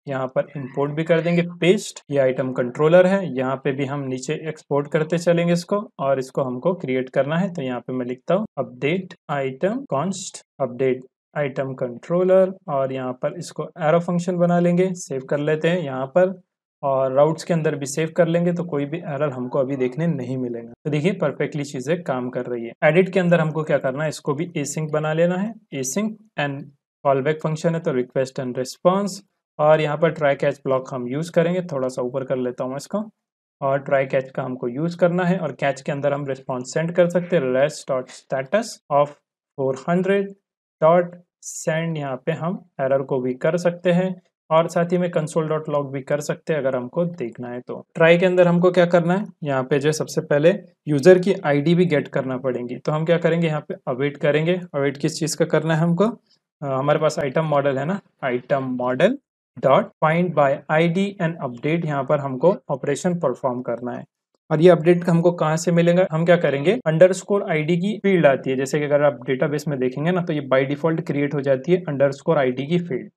यहाँ पर इंपोर्ट भी कर देंगे पेस्ट ये आइटम कंट्रोलर है, यहाँ पे भी हम नीचे एक्सपोर्ट करते चलेंगे इसको और इसको हमको क्रिएट करना है तो यहाँ पे मैं लिखता हूँ update item const update item controller और यहाँ पर इसको एरो फ़ंक्शन बना लेंगे सेव कर लेते हैं, यहाँ पर और राउट्स के अंदर भी सेव कर लेंगे तो कोई भी एरर हमको अभी देखने नहीं मिलेगा। तो देखिए परफेक्टली चीज़ें काम कर रही है। एडिट के अंदर हमको क्या करना है? इसको भी एसिंक बना लेना है। Async and callback function है तो रिक्वेस्ट एंड रिस्पॉन्स और यहाँ पर ट्राई कैच ब्लॉक हम यूज़ करेंगे। थोड़ा सा ऊपर कर लेता हूँ इसको। और ट्राई कैच का हमको यूज़ करना है और कैच के अंदर हम रिस्पॉन्स सेंड कर सकते हैं। Rest dot status of four hundred dot send यहाँ पे हम एरर को भी कर सकते हैं। और साथ ही में कंसोल डॉट लॉग भी कर सकते हैं अगर हमको देखना है तो। ट्राई के अंदर हमको क्या करना है? यहाँ पे जो है सबसे पहले यूज़र की आईडी भी गेट करना पड़ेगी। तो हम क्या करेंगे? यहाँ पे अवेट करेंगे। अवेट किस चीज़ का करना है हमको? आ, हमारे पास आइटम मॉडल है ना? Item model dot find by ID and update यहाँ पर हमको ऑपरेशन परफॉर्म करना है। और ये अपडेट हमको कहाँ से मिलेगा? हम क्या करेंगे? अंडर स्कोर आई की फ़ील्ड आती है। जैसे कि अगर आप डेटाबेस में देखेंगे ना तो ये बाई डिफ़ॉल्ट क्रिएट हो जाती है अंडर स्कोर आई की फ़ील्ड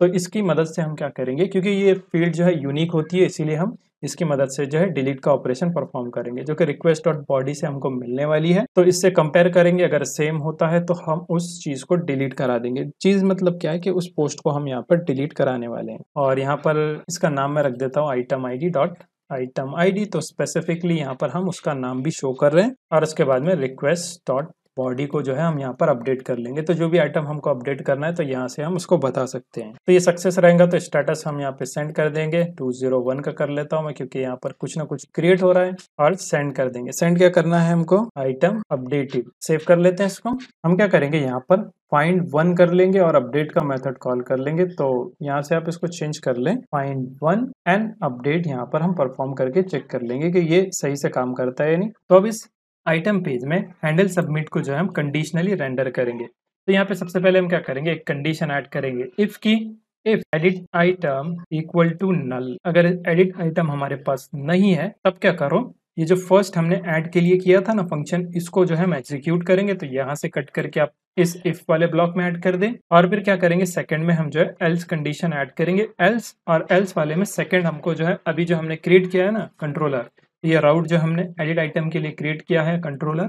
तो इसकी मदद से हम क्या करेंगे? क्योंकि ये फ़ील्ड जो है यूनिक होती है, इसीलिए हम इसकी मदद से जो है डिलीट का ऑपरेशन परफॉर्म करेंगे, जो कि रिक्वेस्ट डॉट बॉडी से हमको मिलने वाली है। तो इससे कंपेयर करेंगे, अगर सेम होता है तो हम उस चीज़ को डिलीट करा देंगे। चीज़ मतलब क्या है कि उस पोस्ट को हम यहाँ पर डिलीट कराने वाले हैं। और यहाँ पर इसका नाम मैं रख देता हूँ item I dot item ID तो स्पेसिफिकली यहाँ पर हम उसका नाम भी शो कर रहे हैं और उसके बाद में रिक्वेस्ट डॉट बॉडी को जो है हम यहाँ पर अपडेट कर लेंगे। तो जो भी आइटम हमको अपडेट करना है तो यहाँ से हम उसको बता सकते हैं। तो ये सक्सेस रहेगा तो स्टेटस हम यहाँ पे सेंड कर देंगे। टू ज़ीरो वन का कर लेता हूँ मैं, क्योंकि यहाँ पर कुछ ना कुछ क्रिएट हो रहा है, और सेंड कर देंगे। सेंड क्या करना है हमको? आइटम अपडेटिव सेव कर लेते हैं इसको। हम क्या करेंगे? यहाँ पर फाइंड वन कर लेंगे और अपडेट का मेथड कॉल कर लेंगे। तो यहाँ से आप इसको चेंज कर लें। फाइंड वन एंड अपडेट यहाँ पर हम परफॉर्म करके चेक कर लेंगे कि ये सही से काम करता है या नहीं। तो अब इस आइटम पेज में हैंडल सबमिट को जो है हम कंडीशनली रेंडर करेंगे। तो यहाँ पे सबसे पहले हम क्या करेंगे? एक कंडीशन ऐड करेंगे। इफ़ की if edit item equal to null अगर एडिट आइटम हमारे पास नहीं है, तब क्या करो? ये जो फ़र्स्ट हमने ऐड के लिए किया था ना फ़ंक्शन इसको जो है हम एग्जीक्यूट करेंगे तो यहाँ से कट करके आप इस इफ़ वाले ब्लॉक में ऐड कर दें। और फिर क्या करेंगे? सेकंड में हम जो है एल्स कंडीशन ऐड करेंगे। एल्स और एल्स वाले में सेकंड हमको जो है, अभी जो हमने क्रिएट किया है ना कंट्रोलर ये राउट जो हमने एडिट आइटम के लिए क्रिएट किया है कंट्रोलर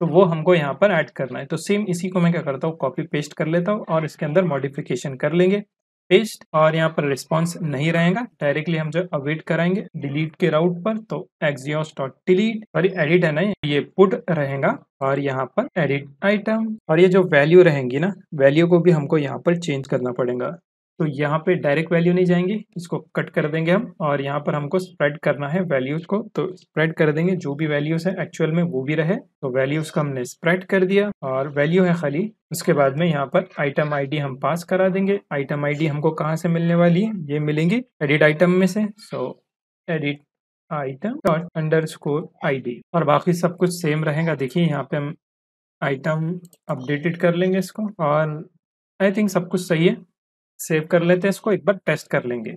तो वो हमको यहाँ पर ऐड करना है। तो सेम इसी को मैं क्या करता हूँ? कॉपी पेस्ट कर लेता हूँ और इसके अंदर मॉडिफिकेशन कर लेंगे। पेस्ट और यहाँ पर रिस्पॉन्स नहीं रहेगा। डायरेक्टली हम जो अवेट कराएँगे डिलीट के राउट पर तो एक्सियोस डॉट डिलीट और एडिट है ना, ये पुट रहेगा और यहाँ पर एडिट आइटम और ये जो वैल्यू रहेंगी ना वैल्यू को भी हमको यहाँ पर चेंज करना पड़ेगा। तो यहाँ पे डायरेक्ट वैल्यू नहीं जाएँगे, इसको कट कर देंगे हम और यहाँ पर हमको स्प्रेड करना है वैल्यूज़ को तो स्प्रेड कर देंगे जो भी वैल्यूज़ है एक्चुअल में वो भी रहे तो वैल्यूज़ को हमने स्प्रेड कर दिया और वैल्यू है खाली, उसके बाद में यहाँ पर आइटम आईडी हम पास करा देंगे। आइटम आईडी हमको कहाँ से मिलने वाली है? ये मिलेंगी एडिट आइटम में से so edit item dot underscore I और बाकी सब कुछ सेम रहेगा। देखिए यहाँ पे हम आइटम अपडेटेड कर लेंगे इसको और आई थिंक सब कुछ सही है। सेव कर लेते हैं इसको, एक बार टेस्ट कर लेंगे।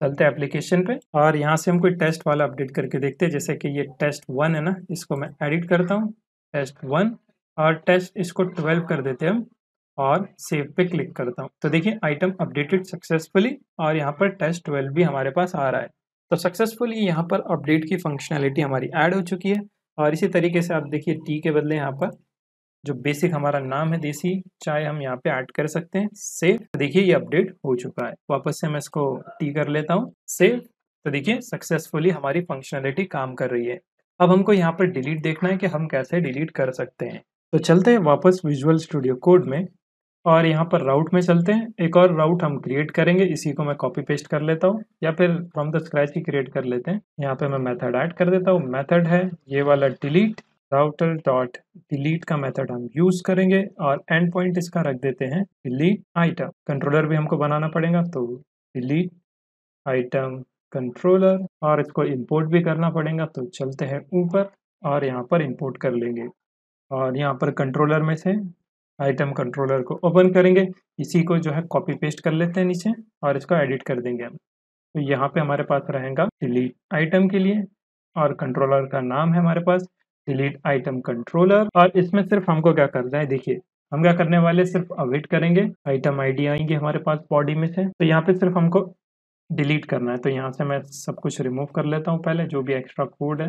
चलते एप्लीकेशन पे और यहाँ से हम कोई टेस्ट वाला अपडेट करके देखते हैं, जैसे कि ये टेस्ट वन है ना, इसको मैं एडिट करता हूँ। टेस्ट वन और टेस्ट इसको ट्वेल्व कर देते हैं हम और सेव पे क्लिक करता हूँ। तो देखिए आइटम अपडेटेड सक्सेसफुली और यहाँ पर टेस्ट ट्वेल्व भी हमारे पास आ रहा है। तो सक्सेसफुली यहाँ पर अपडेट की फंक्शनैलिटी हमारी ऐड हो चुकी है और इसी तरीके से आप देखिए टी के बदले यहाँ पर जो बेसिक हमारा नाम है देसी चाय हम यहाँ पे ऐड कर सकते हैं। सेव तो देखिए ये अपडेट हो चुका है। वापस से मैं इसको टी कर लेता हूँ। सेव तो देखिए सक्सेसफुली हमारी फंक्शनलिटी काम कर रही है। अब हमको यहाँ पर डिलीट देखना है कि हम कैसे डिलीट कर सकते हैं। तो चलते हैं वापस विजुअल स्टूडियो कोड में और यहाँ पर राउट में चलते हैं। एक और राउट हम क्रिएट करेंगे, इसी को मैं कॉपी पेस्ट कर लेता हूँ या फिर फ्रॉम द स्क्रैच ही क्रिएट कर लेते हैं। यहाँ पे मैं मेथड ऐड कर देता हूँ। मेथड है, ये वाला डिलीट राउटर डॉट डिलीट का मेथड हम यूज़ करेंगे और एंड पॉइंट इसका रख देते हैं डिलीट आइटम कंट्रोलर भी हमको बनाना पड़ेगा तो डिलीट आइटम कंट्रोलर और इसको इंपोर्ट भी करना पड़ेगा तो चलते हैं ऊपर और यहाँ पर इंपोर्ट कर लेंगे। और यहाँ पर कंट्रोलर में से आइटम कंट्रोलर को ओपन करेंगे, इसी को जो है कॉपी पेस्ट कर लेते हैं नीचे और इसको एडिट कर देंगे हम। तो यहाँ पे हमारे पास रहेगा डिलीट आइटम के लिए और कंट्रोलर का नाम है हमारे पास। डिलीट आइटम कंट्रोलर और इसमें सिर्फ़ हमको क्या करना है? देखिए, हम क्या करने वाले सिर्फ़ अवेट करेंगे आइटम आईडी आएँगे हमारे पास बॉडी में से तो यहाँ पे सिर्फ़ हमको डिलीट करना है। तो यहाँ से मैं सब कुछ रिमूव कर लेता हूँ पहले, जो भी एक्स्ट्रा कोड है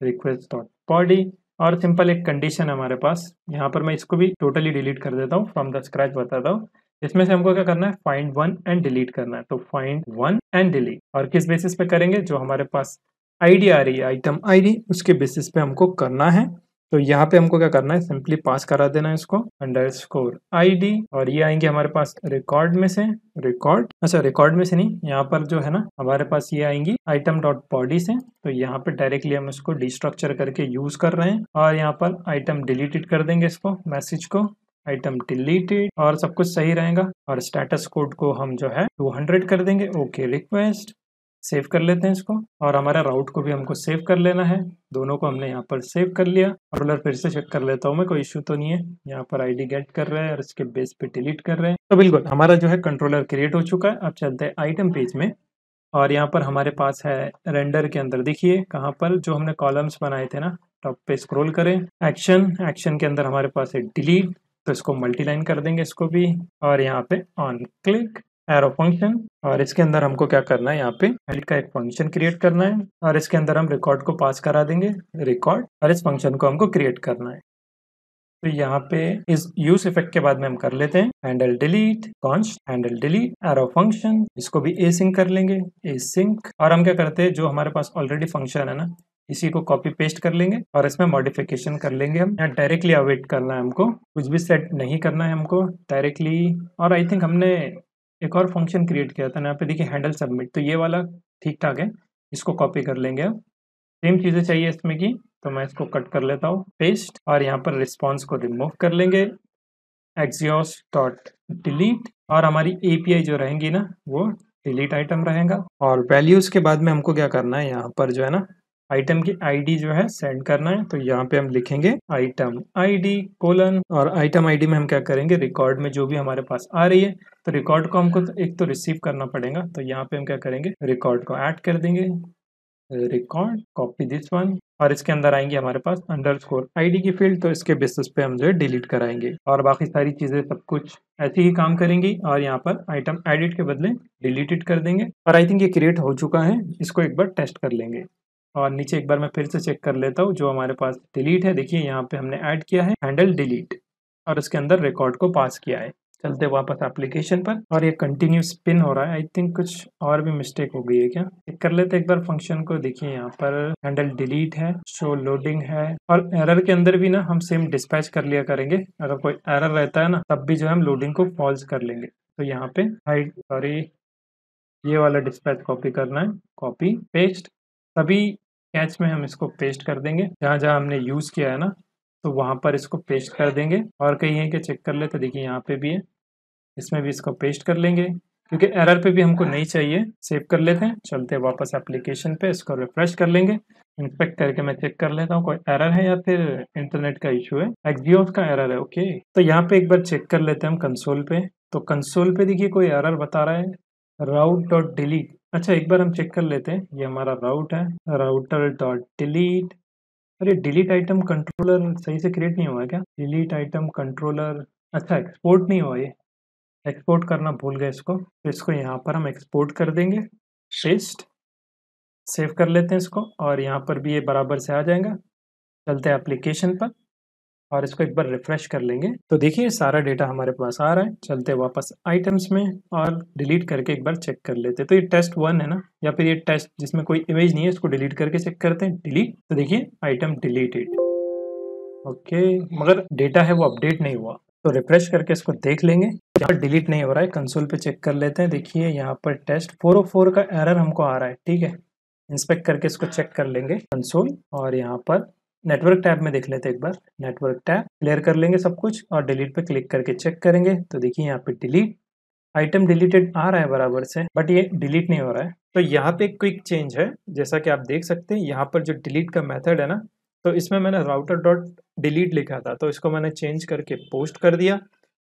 रिक्वेस्ट डॉट बॉडी और सिंपल एक कंडीशन हमारे पास। यहाँ पर मैं इसको भी टोटली डिलीट कर देता हूँ फ्रॉम द स्क्रैच बताता हूँ। इसमें से हमको क्या करना है? फाइंड वन एंड डिलीट करना है। तो फाइंड वन एंड डिलीट और किस बेसिस पे करेंगे? जो हमारे पास आईडी आ रही है आइटम आईडी उसके बेसिस पे हमको करना है। तो यहाँ पे हमको क्या करना है? सिंपली पास करा देना है इसको अंडर स्कोर आई और ये आएँगे हमारे पास रिकॉर्ड में से रिकॉर्ड अच्छा रिकॉर्ड में से नहीं, यहाँ पर जो है ना, हमारे पास ये आएँगी आइटम डॉट बॉडी से। तो यहाँ पे डायरेक्टली हम इसको डिस्ट्रक्चर करके यूज़ कर रहे हैं, और यहाँ पर आइटम डिलीटेड कर देंगे इसको मैसेज को आइटम डिलीटेड और सब कुछ सही रहेगा। और स्टेटस कोड को हम जो है 200 कर देंगे। ओके रिक्वेस्ट सेव कर लेते हैं इसको। और हमारा राउट को भी हमको सेव कर लेना है। दोनों को हमने यहाँ पर सेव कर लिया। रोलर फिर से चेक कर लेता हूँ मैं, कोई इश्यू तो नहीं है। यहाँ पर आईडी गेट कर रहे हैं और इसके बेस पे डिलीट कर रहे हैं। तो बिल्कुल, हमारा जो है कंट्रोलर क्रिएट हो चुका है। अब चलते हैं आइटम पेज में। और यहाँ पर हमारे पास है रेंडर के अंदर। देखिए कहाँ पर जो हमने कॉलम्स बनाए थे ना, टॉप पे स्क्रॉल करें। एक्शन एक्शन के अंदर हमारे पास है डिलीट। तो इसको मल्टीलाइन कर देंगे इसको भी। और यहाँ पे ऑन क्लिक। एरो फ़ंक्शन और इसके अंदर हमको क्या करना है यहाँ पे हेल्ड का एक फ़ंक्शन क्रिएट करना है और इसके अंदर हम रिकॉर्ड को पास करा देंगे रिकॉर्ड और इस फ़ंक्शन को हमको क्रिएट करना है। तो यहाँ पे इस यूज़ इफ़ेक्ट के बाद में हम कर लेते हैं handle delete const handle delete arrow function इसको भी ए सिंक कर लेंगे ए सिंक और हम क्या करते हैं, जो हमारे पास ऑलरेडी फ़ंक्शन है ना, इसी को कॉपी पेस्ट कर लेंगे और इसमें मॉडिफिकेशन कर लेंगे हम। यहाँ डायरेक्टली अवेट करना है हमको, कुछ भी सेट नहीं करना है हमको डायरेक्टली और आई थिंक हमने एक और फ़ंक्शन क्रिएट किया था, यहाँ पे देखिए हैंडल सबमिट तो ये वाला ठीक ठाक है, इसको कॉपी कर लेंगे अब सेम चीज़ें चाहिए इसमें की तो मैं इसको कट कर लेता हूँ पेस्ट और यहाँ पर रिस्पॉन्स को रिमूव कर लेंगे। एक्सियोस डॉट डिलीट और हमारी एपीआई जो रहेंगी ना, वो डिलीट आइटम रहेगा। और वैल्यूज़ के बाद में हमको क्या करना है, यहाँ पर जो है ना आइटम की आईडी जो है सेंड करना है तो यहाँ पे हम लिखेंगे आइटम आईडी कोलन और आइटम आईडी में हम क्या करेंगे? रिकॉर्ड में जो भी हमारे पास आ रही है तो रिकॉर्ड को हमको एक तो रिसीव करना पड़ेगा तो यहाँ पे हम क्या करेंगे? रिकॉर्ड को ऐड कर देंगे। रिकॉर्ड कॉपी दिस वन और इसके अंदर आएँगे हमारे पास अंडर स्कोर आई की फ़ील्ड तो इसके बेसिस पे हम जो है डिलीट कराएँगे। और बाकी सारी चीज़ें सब कुछ ऐसे ही काम करेंगी, और यहाँ पर आइटम एडिट के बदले डिलीटेड कर देंगे। और आई थिंक ये क्रिएट हो चुका है, इसको एक बार टेस्ट कर लेंगे। और नीचे एक बार मैं फिर से चेक कर लेता हूँ, जो हमारे पास डिलीट है। देखिए, यहाँ पे हमने ऐड किया है, हैंडल डिलीट, और उसके अंदर रिकॉर्ड को पास किया है। चलते वापस एप्लीकेशन पर, और ये कंटिन्यू स्पिन हो रहा है। आई थिंक कुछ और भी मिस्टेक हो गई है क्या? चेक कर लेते एक बार फ़ंक्शन को। देखिए, यहाँ पर हैंडल डिलीट है शो लोडिंग है, और एरर के अंदर भी ना हम सेम डिस्पैच कर लिया करेंगे। अगर कोई एरर रहता है ना, तब भी जो है हम लोडिंग को फॉल्स कर लेंगे। तो यहाँ पे हाइड सॉरी ये वाला डिस्पैच कॉपी करना है कॉपी पेस्ट तभी कैच में हम इसको पेस्ट कर देंगे। जहाँ जहाँ हमने यूज़ किया है ना तो वहाँ पर इसको पेस्ट कर देंगे। और कहीं है कि चेक कर लेते देखिए यहाँ पे भी है। इसमें भी इसको पेस्ट कर लेंगे। क्योंकि एरर पे भी हमको नहीं चाहिए। सेव कर लेते हैं, चलते वापस एप्लीकेशन पे, इसको रिफ्रेश कर लेंगे। इंस्पेक्ट करके मैं चेक कर लेता हूँ, कोई एरर है या फिर इंटरनेट का इशू है? एक्जियोस का एरर है ओके तो यहाँ पे एक बार चेक कर लेते हैं हम कंसोल पे। तो कंसोल पे देखिए कोई एरर बता रहा है। राउट डॉट डिलीट अच्छा एक बार हम चेक कर लेते हैं। ये हमारा राउट है राउटर डॉट डिलीट अरे डिलीट आइटम कंट्रोलर सही से क्रिएट नहीं हुआ क्या? डिलीट आइटम कंट्रोलर अच्छा एक्सपोर्ट नहीं हुआ ये। एक्सपोर्ट करना भूल गए इसको। तो इसको यहाँ पर हम एक्सपोर्ट कर देंगे। पेस्ट सेव कर लेते हैं इसको और यहाँ पर भी ये बराबर से आ जाएगा। चलते हैं एप्लीकेशन पर। और इसको एक बार रिफ्रेश कर लेंगे। तो देखिए, सारा डेटा हमारे पास आ रहा है। चलते वापस आइटम्स में और डिलीट करके एक बार चेक कर लेते तो ये टेस्ट वन है ना? या फिर ये टेस्ट जिसमें कोई इमेज नहीं है, इसको डिलीट करके चेक करते हैं। डिलीट तो देखिए आइटम डिलीटेड ओके मगर डेटा है, वो अपडेट नहीं हुआ। तो रिफ्रेश करके इसको देख लेंगे। यहाँ डिलीट नहीं हो रहा है। कंसोल पे चेक कर लेते हैं। देखिए, यहाँ पर टेस्ट 404 का एरर हमको आ रहा है। ठीक है? इंस्पेक्ट करके इसको चेक कर लेंगे। कंसोल और यहाँ पर नेटवर्क टैब में देख लेते हैं एक बार। नेटवर्क टैब क्लियर कर लेंगे सब कुछ और डिलीट पे क्लिक करके चेक करेंगे। तो देखिए यहाँ पे डिलीट आइटम डिलीटेड आ रहा है बराबर से बट ये डिलीट नहीं हो रहा है। तो यहाँ पे क्विक चेंज है, जैसा कि आप देख सकते हैं, यहाँ पर जो डिलीट का मेथड है ना तो इसमें मैंने राउटर डॉट डिलीट लिखा था तो इसको मैंने चेंज करके पोस्ट कर दिया।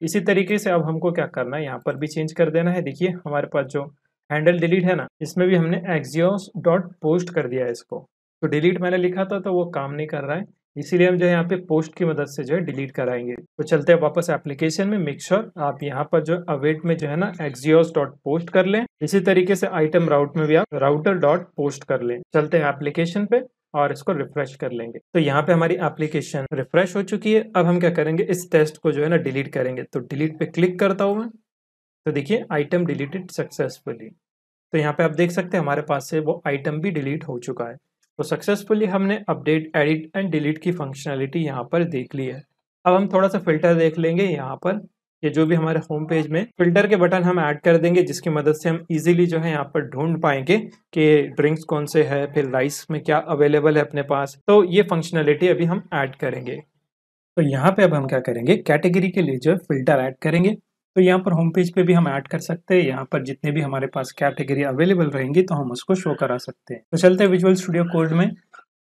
इसी तरीके से अब हमको क्या करना है, यहाँ पर भी चेंज कर देना है। देखिए, हमारे पास जो हैंडल डिलीट है ना, इसमें भी हमने एक्जियोस डॉट पोस्ट कर दिया है इसको। तो डिलीट मैंने लिखा था तो वो काम नहीं कर रहा है। इसीलिए हम जो है यहाँ पे पोस्ट की मदद से जो है डिलीट कराएँगे। तो चलते हैं वापस एप्लीकेशन में। मिक्सर आप यहाँ पर जो अवेट में जो है ना एक्जियोस डॉट पोस्ट कर लें। इसी तरीके से आइटम राउट में भी आप राउटर डॉट पोस्ट कर लें। चलते हैं एप्लीकेशन पे और इसको रिफ्रेश कर लेंगे। तो यहाँ पे हमारी एप्लीकेशन रिफ्रेश हो चुकी है। अब हम क्या करेंगे? इस टेस्ट को जो है ना डिलीट करेंगे। तो डिलीट पे क्लिक करता हूँ मैं। तो देखिए आइटम डिलीटेड सक्सेसफुली तो यहाँ पे आप देख सकते हैं हमारे पास से वो आइटम भी डिलीट हो चुका है। तो सक्सेसफुली हमने अपडेट एडिट एंड डिलीट की फंक्शनैलिटी यहाँ पर देख ली है। अब हम थोड़ा सा फ़िल्टर देख लेंगे यहाँ पर। ये जो भी हमारे होम पेज में फ़िल्टर के बटन हम ऐड कर देंगे, जिसकी मदद से हम इजीली जो है यहाँ पर ढूंढ पाएँगे कि ड्रिंक्स कौन से है, फिर राइस में क्या अवेलेबल है अपने पास। तो ये फंक्शनैलिटी अभी हम ऐड करेंगे। तो यहाँ पे अब हम क्या करेंगे? कैटेगरी के लिए जो है फ़िल्टर ऐड करेंगे। तो यहाँ पर होम पेज पे भी हम ऐड कर सकते हैं। यहाँ पर जितने भी हमारे पास कैटेगरी अवेलेबल रहेंगी तो हम उसको शो करा सकते हैं। तो चलते हैं विजुअल स्टूडियो कोड में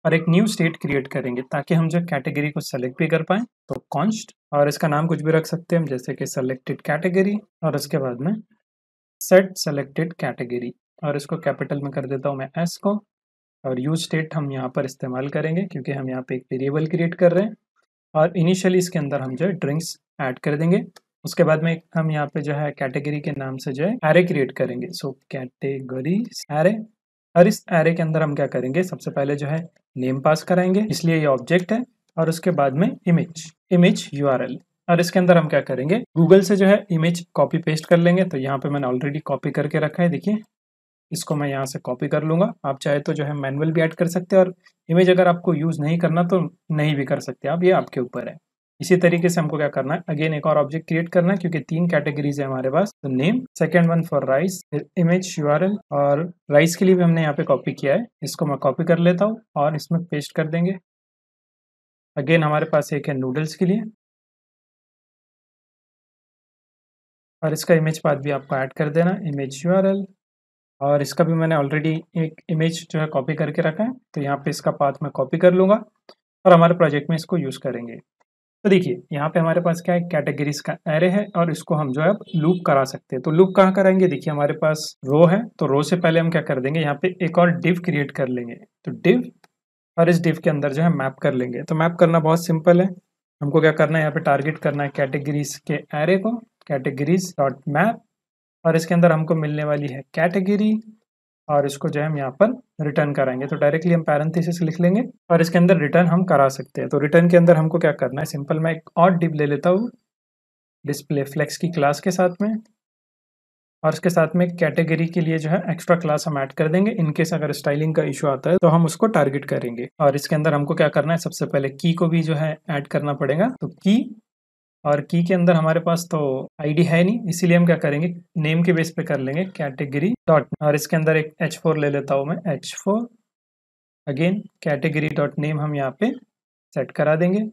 और एक न्यू स्टेट क्रिएट करेंगे, ताकि हम जो कैटेगरी को सेलेक्ट भी कर पाए तो कॉन्स्ट और इसका नाम कुछ भी रख सकते हैं। हम जैसे कि सेलेक्टेड कैटेगरी और उसके बाद में सेट सेलेक्टेड कैटेगरी और इसको कैपिटल में कर देता हूँ मैं एस को। और यू स्टेट हम यहाँ पर इस्तेमाल करेंगे, क्योंकि हम यहाँ पे एक वेरिएबल क्रिएट कर रहे हैं। और इनिशियली इसके अंदर हम जो ड्रिंक्स ऐड कर देंगे। उसके बाद में हम यहाँ पे जो है कैटेगरी के नाम से जो है एरे क्रिएट करेंगे। सो कैटेगरी एरे और इस एरे के अंदर हम क्या करेंगे? सबसे पहले जो है नेम पास कराएँगे। इसलिए ये ऑब्जेक्ट है और उसके बाद में इमेज इमेज यूआरएल और इसके अंदर हम क्या करेंगे? गूगल से जो है इमेज कॉपी पेस्ट कर लेंगे। तो यहाँ पे मैंने ऑलरेडी कॉपी करके रखा है, देखिए। इसको मैं यहाँ से कॉपी कर लूँगा। आप चाहे तो जो है मैनुअल भी ऐड कर सकते हैं और इमेज अगर आपको यूज़ नहीं करना तो नहीं भी कर सकते। आप, ये आपके ऊपर है। इसी तरीके से हमको क्या करना है? अगेन एक और ऑब्जेक्ट क्रिएट करना है, क्योंकि तीन कैटेगरीज है हमारे पास। तो name second one for rice image you और राइस के लिए भी हमने यहाँ पे कॉपी किया है। इसको मैं कॉपी कर लेता हूँ और इसमें पेस्ट कर देंगे। अगेन हमारे पास एक है नूडल्स के लिए। और इसका इमेज पाथ भी आपको ऐड कर देना इमेज यू और इसका भी मैंने ऑलरेडी एक इमेज जो है कॉपी करके रखा है। तो यहाँ पे इसका पाथ मैं कॉपी कर लूँगा और हमारे प्रोजेक्ट में इसको यूज़ करेंगे। तो देखिए, यहाँ पे हमारे पास क्या है कैटेगरीज का एरे है और इसको हम जो है लूप करा सकते हैं। तो लूप कहाँ कराएँगे? देखिए, हमारे पास रो है तो रो से पहले हम क्या कर देंगे? यहाँ पे एक और डिव क्रिएट कर लेंगे। तो डिव और इस डिव के अंदर जो है मैप कर लेंगे। तो मैप करना बहुत सिंपल है। हमको क्या करना है? यहाँ पे टारगेट करना है कैटेगरीज के एरे को कैटेगरीज डॉट मैप और इसके अंदर हमको मिलने वाली है कैटेगरी और इसको जो है हम यहाँ पर रिटर्न कराएँगे। तो डायरेक्टली हम पैरेंथेसिस लिख लेंगे और इसके अंदर रिटर्न हम करा सकते हैं। तो रिटर्न के अंदर हमको क्या करना है? सिंपल मैं एक और डिप ले लेता हूँ। डिस्प्ले फ्लेक्स की क्लास के साथ में। और इसके साथ में कैटेगरी के लिए जो है एक्स्ट्रा क्लास हम ऐड कर देंगे। इनकेस अगर स्टाइलिंग का इशू आता है तो हम उसको टारगेट करेंगे। और इसके अंदर हमको क्या करना है? सबसे पहले की को भी जो है ऐड करना पड़ेगा। तो की और की के अंदर हमारे पास तो आईडी है नहीं, इसीलिए हम क्या करेंगे नेम के बेस पे कर लेंगे कैटेगरी डॉट और इसके अंदर एक एच फोर ले लेता हूँ मैं H four again category dot name हम यहाँ पे सेट करा देंगे।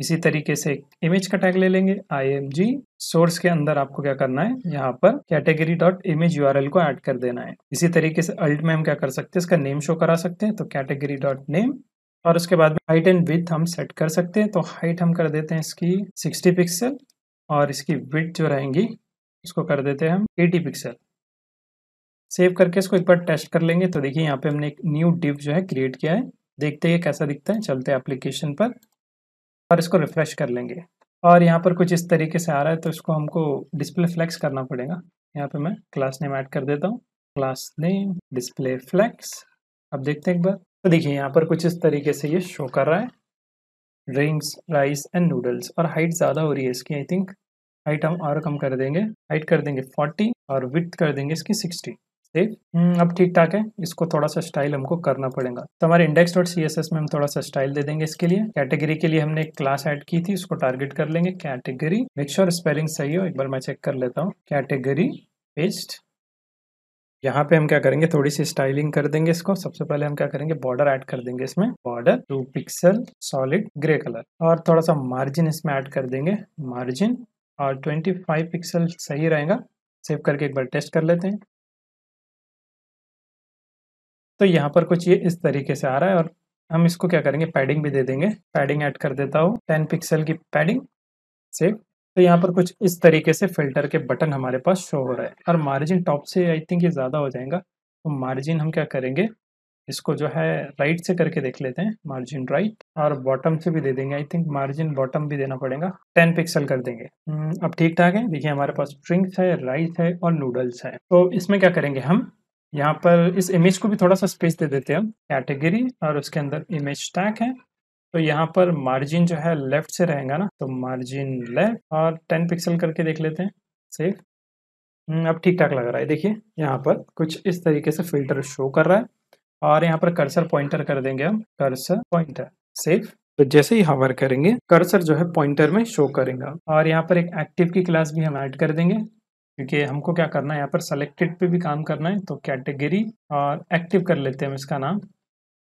इसी तरीके से एक इमेज का टैग ले लेंगे आई एम जी सोर्स के अंदर आपको क्या करना है, यहाँ पर कैटेगरी डॉट इमेज यूआरएल को ऐड कर देना है। इसी तरीके से अल्ट में हम क्या कर सकते हैं, इसका नेम शो करा सकते हैं तो कैटेगरी डॉट नेम और उसके बाद में हाइट एंड विथ हम सेट कर सकते हैं। तो हाइट हम कर देते हैं इसकी 60 पिक्सल और इसकी विथ जो रहेंगी, उसको कर देते हैं हम 80 पिक्सल सेव करके इसको एक बार टेस्ट कर लेंगे। तो देखिए यहाँ पे हमने एक न्यू डिव जो है क्रिएट किया है। देखते हैं कैसा दिखता है। चलते हैं एप्लीकेशन पर और इसको रिफ्रेश कर लेंगे। और यहाँ पर कुछ इस तरीके से आ रहा है तो इसको हमको डिस्प्ले फ्लैक्स करना पड़ेगा। यहाँ पे मैं क्लास नेम ऐड कर देता हूँ। क्लास नेम डिस्प्ले फ्लैक्स अब देखते हैं एक बार। तो देखिए यहाँ पर कुछ इस तरीके से ये शो कर रहा है। ड्रिंक्स राइस एंड नूडल्स और हाइट ज़्यादा हो रही है इसकी आई थिंक हाइट हम और कम कर देंगे। हाइट कर देंगे 40 और विथ कर देंगे इसकी 60 ठीक हम्म, अब ठीक ठाक है। इसको थोड़ा सा स्टाइल हमको करना पड़ेगा। तो हमारे index dot C S S में हम थोड़ा सा स्टाइल दे देंगे इसके लिए। कैटेगरी के लिए हमने एक क्लास ऐड की थी उसको टारगेट कर लेंगे। कैटेगरी मेक श्योर स्पेलिंग सही हो। एक बार मैं चेक कर लेता हूँ। कैटेगरी पेस्ट यहाँ पे हम क्या करेंगे? थोड़ी सी स्टाइलिंग कर देंगे इसको। सबसे पहले हम क्या करेंगे? बॉर्डर ऐड कर देंगे इसमें। Border two pixel solid grey colour और थोड़ा सा मार्जिन इसमें ऐड कर देंगे। मार्जिन और 25 पिक्सल सही रहेगा। सेव करके एक बार टेस्ट कर लेते हैं। तो यहाँ पर कुछ ये इस तरीके से आ रहा है और हम इसको क्या करेंगे? पैडिंग भी दे देंगे। पैडिंग ऐड कर देता हूँ। टेन पिक्सल की पैडिंग सेव तो यहाँ पर कुछ इस तरीके से फ़िल्टर के बटन हमारे पास शो हो रहा है। और मार्जिन टॉप से आई थिंक ये ज़्यादा हो जाएगा। तो मार्जिन हम क्या करेंगे? इसको जो है राइट से करके देख लेते हैं मार्जिन राइट। और बॉटम से भी दे देंगे आई थिंक मार्जिन बॉटम भी देना पड़ेगा। टेन पिक्सल कर देंगे। हम्म, अब ठीक ठाक है। देखिए हमारे पास ड्रिंक्स है राइस है और नूडल्स है। तो इसमें क्या करेंगे हम? यहाँ पर इस इमेज को भी थोड़ा सा स्पेस दे देते हैं हम। कैटेगरी और उसके अंदर इमेज टैग है। तो यहाँ पर मार्जिन जो है लेफ़्ट से रहेगा ना तो मार्जिन लेफ़्ट और टेन पिक्सल करके देख लेते हैं सेफ़ हम्म, अब ठीक ठाक लग रहा है। देखिए यहाँ पर कुछ इस तरीके से फ़िल्टर शो कर रहा है और यहाँ पर कर्सर पॉइंटर कर देंगे हम कर्सर पॉइंटर सेफ़ तो जैसे ही हवर करेंगे कर्सर जो है पॉइंटर में शो करेगा और यहाँ पर एक एक्टिव की क्लास भी हम ऐड कर देंगे क्योंकि हमको क्या करना है यहाँ पर सेलेक्टेड पे भी काम करना है तो कैटेगरी और एक्टिव कर लेते हैं हम इसका नाम।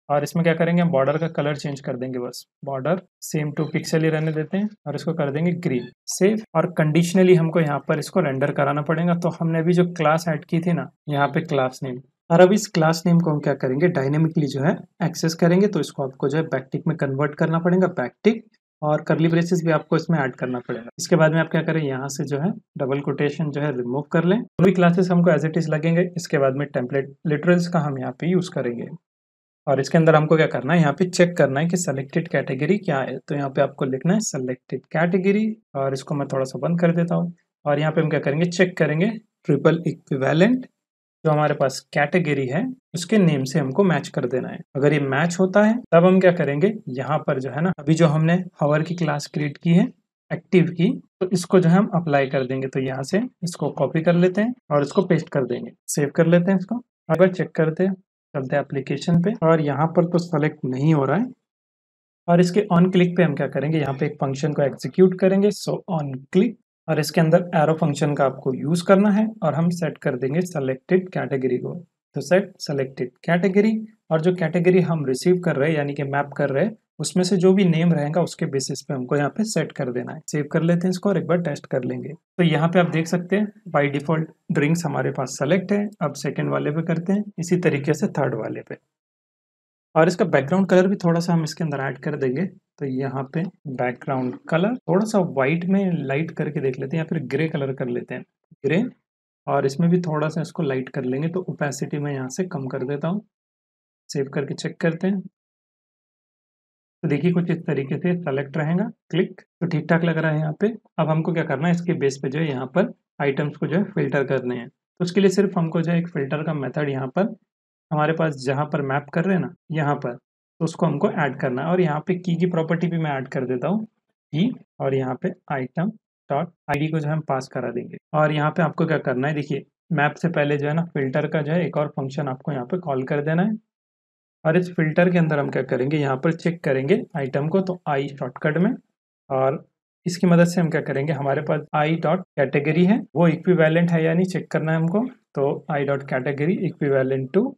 और इसमें क्या करेंगे हम? बॉर्डर का कलर चेंज कर देंगे बस। बॉर्डर सेम टू पिक्सल ही रहने देते हैं और इसको कर देंगे ग्रीन सेव और कंडीशनली हमको यहाँ पर इसको रेंडर कराना पड़ेगा। तो हमने अभी जो क्लास ऐड की थी ना, यहाँ पे क्लास नेम और अब इस क्लास नेम को हम क्या करेंगे? डायनेमिकली जो है एक्सेस करेंगे। तो इसको आपको जो है बैकटिक में कन्वर्ट करना पड़ेगा। बैकटिक और करली ब्रेसेस भी आपको इसमें ऐड करना पड़ेगा। इसके बाद में आप क्या करें? यहाँ से जो है डबल कोटेशन जो है रिमूव कर लें। भी क्लासेस हमको एज इट इज़ लगेंगे। इसके बाद में टेम्पलेट लिटरल्स का हम यहाँ पे यूज़ करेंगे। और इसके अंदर हमको क्या करना है? यहाँ पे चेक करना है कि सेलेक्टेड कैटेगरी क्या है। तो यहाँ पे आपको लिखना है सेलेक्टेड कैटेगरी और इसको मैं थोड़ा सा बंद कर देता हूँ। और यहाँ पे हम क्या करेंगे? चेक करेंगे ट्रिपल इक्विवेलेंट जो हमारे पास कैटेगरी है, उसके नेम से हमको मैच कर देना है। अगर ये मैच होता है, तब हम क्या करेंगे? यहाँ पर जो है ना, अभी जो हमने हवर की क्लास क्रिएट की है एक्टिव की तो इसको जो है हम अप्लाई कर देंगे। तो यहाँ से इसको कॉपी कर लेते हैं और इसको पेस्ट कर देंगे। सेव कर लेते हैं इसको। अगर चेक करते हैं। चलते हैं एप्लीकेशन पे। और यहाँ पर तो सेलेक्ट नहीं हो रहा है। और इसके ऑन क्लिक पे हम क्या करेंगे? यहाँ पे एक फ़ंक्शन को एग्जीक्यूट करेंगे। सो ऑन क्लिक और इसके अंदर एरो फ़ंक्शन का आपको यूज़ करना है। और हम सेट कर देंगे सेलेक्टेड कैटेगरी को। तो सेट सेलेक्टेड कैटेगरी और जो कैटेगरी हम रिसीव कर रहे हैं, यानी कि मैप कर रहे हैं उसमें से जो भी नेम रहेगा, उसके बेसिस पे हमको यहाँ पे सेट कर देना है। सेव कर लेते हैं इसको और एक बार टेस्ट कर लेंगे। तो यहाँ पे आप देख सकते हैं बाय डिफ़ॉल्ट ड्रिंक्स हमारे पास सेलेक्ट है। अब सेकेंड वाले पे करते हैं, इसी तरीके से थर्ड वाले पे। और इसका बैकग्राउंड कलर भी थोड़ा सा हम इसके अंदर ऐड कर देंगे। तो यहाँ पे बैकग्राउंड कलर थोड़ा सा व्हाइट में लाइट करके देख लेते हैं, या फिर ग्रे कलर कर लेते हैं। ग्रे और इसमें भी थोड़ा सा इसको लाइट कर लेंगे तो ओपेसिटी में यहाँ से कम कर देता हूँ। सेव करके चेक करते हैं। तो देखिए कुछ इस तरीके से सेलेक्ट रहेगा क्लिक तो ठीक ठाक लग रहा है यहाँ पे। अब हमको क्या करना है, इसके बेस पे जो है यहाँ पर आइटम्स को जो है फ़िल्टर करने हैं। तो उसके लिए सिर्फ़ हमको जो है एक फ़िल्टर का मेथड यहाँ पर, हमारे पास जहाँ पर मैप कर रहे हैं ना, यहाँ पर तो उसको हमको ऐड करना है। और यहाँ पे की की प्रॉपर्टी भी मैं ऐड कर देता हूँ की और यहाँ पे आइटम डॉट आई को जो हम पास करा देंगे। और यहाँ पे आपको क्या करना है, देखिए मैप से पहले जो है ना फ़िल्टर का जो है एक और फ़ंक्शन आपको यहाँ पे कॉल कर देना है। और इस फ़िल्टर के अंदर हम क्या करेंगे, यहाँ पर चेक करेंगे आइटम को तो आई शॉर्टकट में, और इसकी मदद से हम क्या करेंगे, हमारे पास आई डॉट कैटेगरी है, वो इक्विवेलेंट है या नहीं चेक करना है हमको तो I dot category equivalent to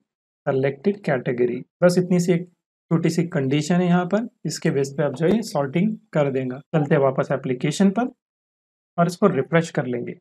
selected category बस इतनी सी एक छोटी सी कंडीशन है यहाँ पर, इसके बेस पे आप जो है सॉर्टिंग कर देंगे। चलते वापस एप्लीकेशन पर, और इसको रिफ्रेश कर लेंगे।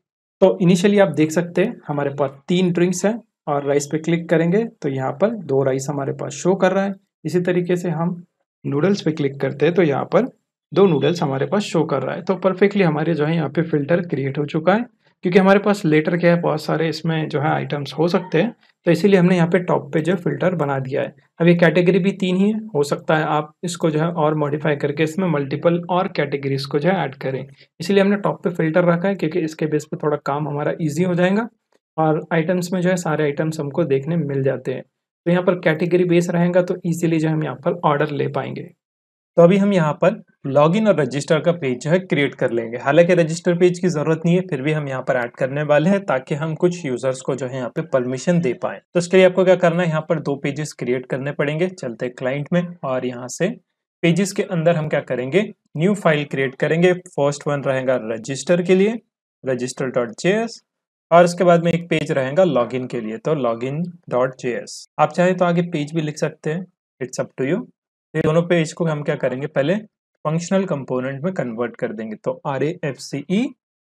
तो इनिशियली आप देख सकते हैं, हमारे पास तीन ड्रिंक्स हैं और राइस पे क्लिक करेंगे तो यहाँ पर दो राइस हमारे पास शो कर रहा है। इसी तरीके से हम नूडल्स पे क्लिक करते हैं तो यहाँ पर दो नूडल्स हमारे पास शो कर रहा है। तो परफेक्टली हमारे जो है यहाँ पे फ़िल्टर क्रिएट हो चुका है, क्योंकि हमारे पास लेटर क्या है, बहुत सारे इसमें जो है आइटम्स हो सकते हैं। तो इसीलिए हमने यहाँ पे टॉप पे जो फ़िल्टर बना दिया है। अब ये कैटेगरी भी तीन ही है, हो सकता है आप इसको जो है और मॉडिफाई करके इसमें मल्टीपल और कैटेगरीज को जो है ऐड करें। इसीलिए हमने टॉप पे फ़िल्टर रखा है, क्योंकि इसके बेस पे थोड़ा काम हमारा ईजी हो जाएगा। और आइटम्स में जो है सारे आइटम्स हमको देखने मिल जाते हैं। तो यहाँ पर कैटेगरी बेस रहेगा तो इजीली जो हम यहाँ पर ऑर्डर ले पाएँगे। तो अभी हम यहाँ पर लॉगिन और रजिस्टर का पेज जो है क्रिएट कर लेंगे। हालाँकि रजिस्टर पेज की ज़रूरत नहीं है, फिर भी हम यहाँ पर ऐड करने वाले हैं ताकि हम कुछ यूज़र्स को जो है यहाँ पे परमिशन दे पाए। तो इसके लिए आपको क्या करना है, यहाँ पर दो पेजेस क्रिएट करने पड़ेंगे चलते क्लाइंट में और यहाँ से पेजेस के अंदर हम क्या करेंगे न्यू फ़ाइल क्रिएट करेंगे। फ़र्स्ट वन रहेगा रजिस्टर के लिए रजिस्टर डॉट और उसके बाद में एक पेज रहेगा लॉगिन के लिए तो लॉगिन डॉट जे आप चाहे तो आगे पेज भी लिख सकते हैं, इट्स अप टू यू। ये दोनों पेज को हम क्या करेंगे, पहले फंक्शनल कंपोनेंट में कन्वर्ट कर देंगे तो R A F C E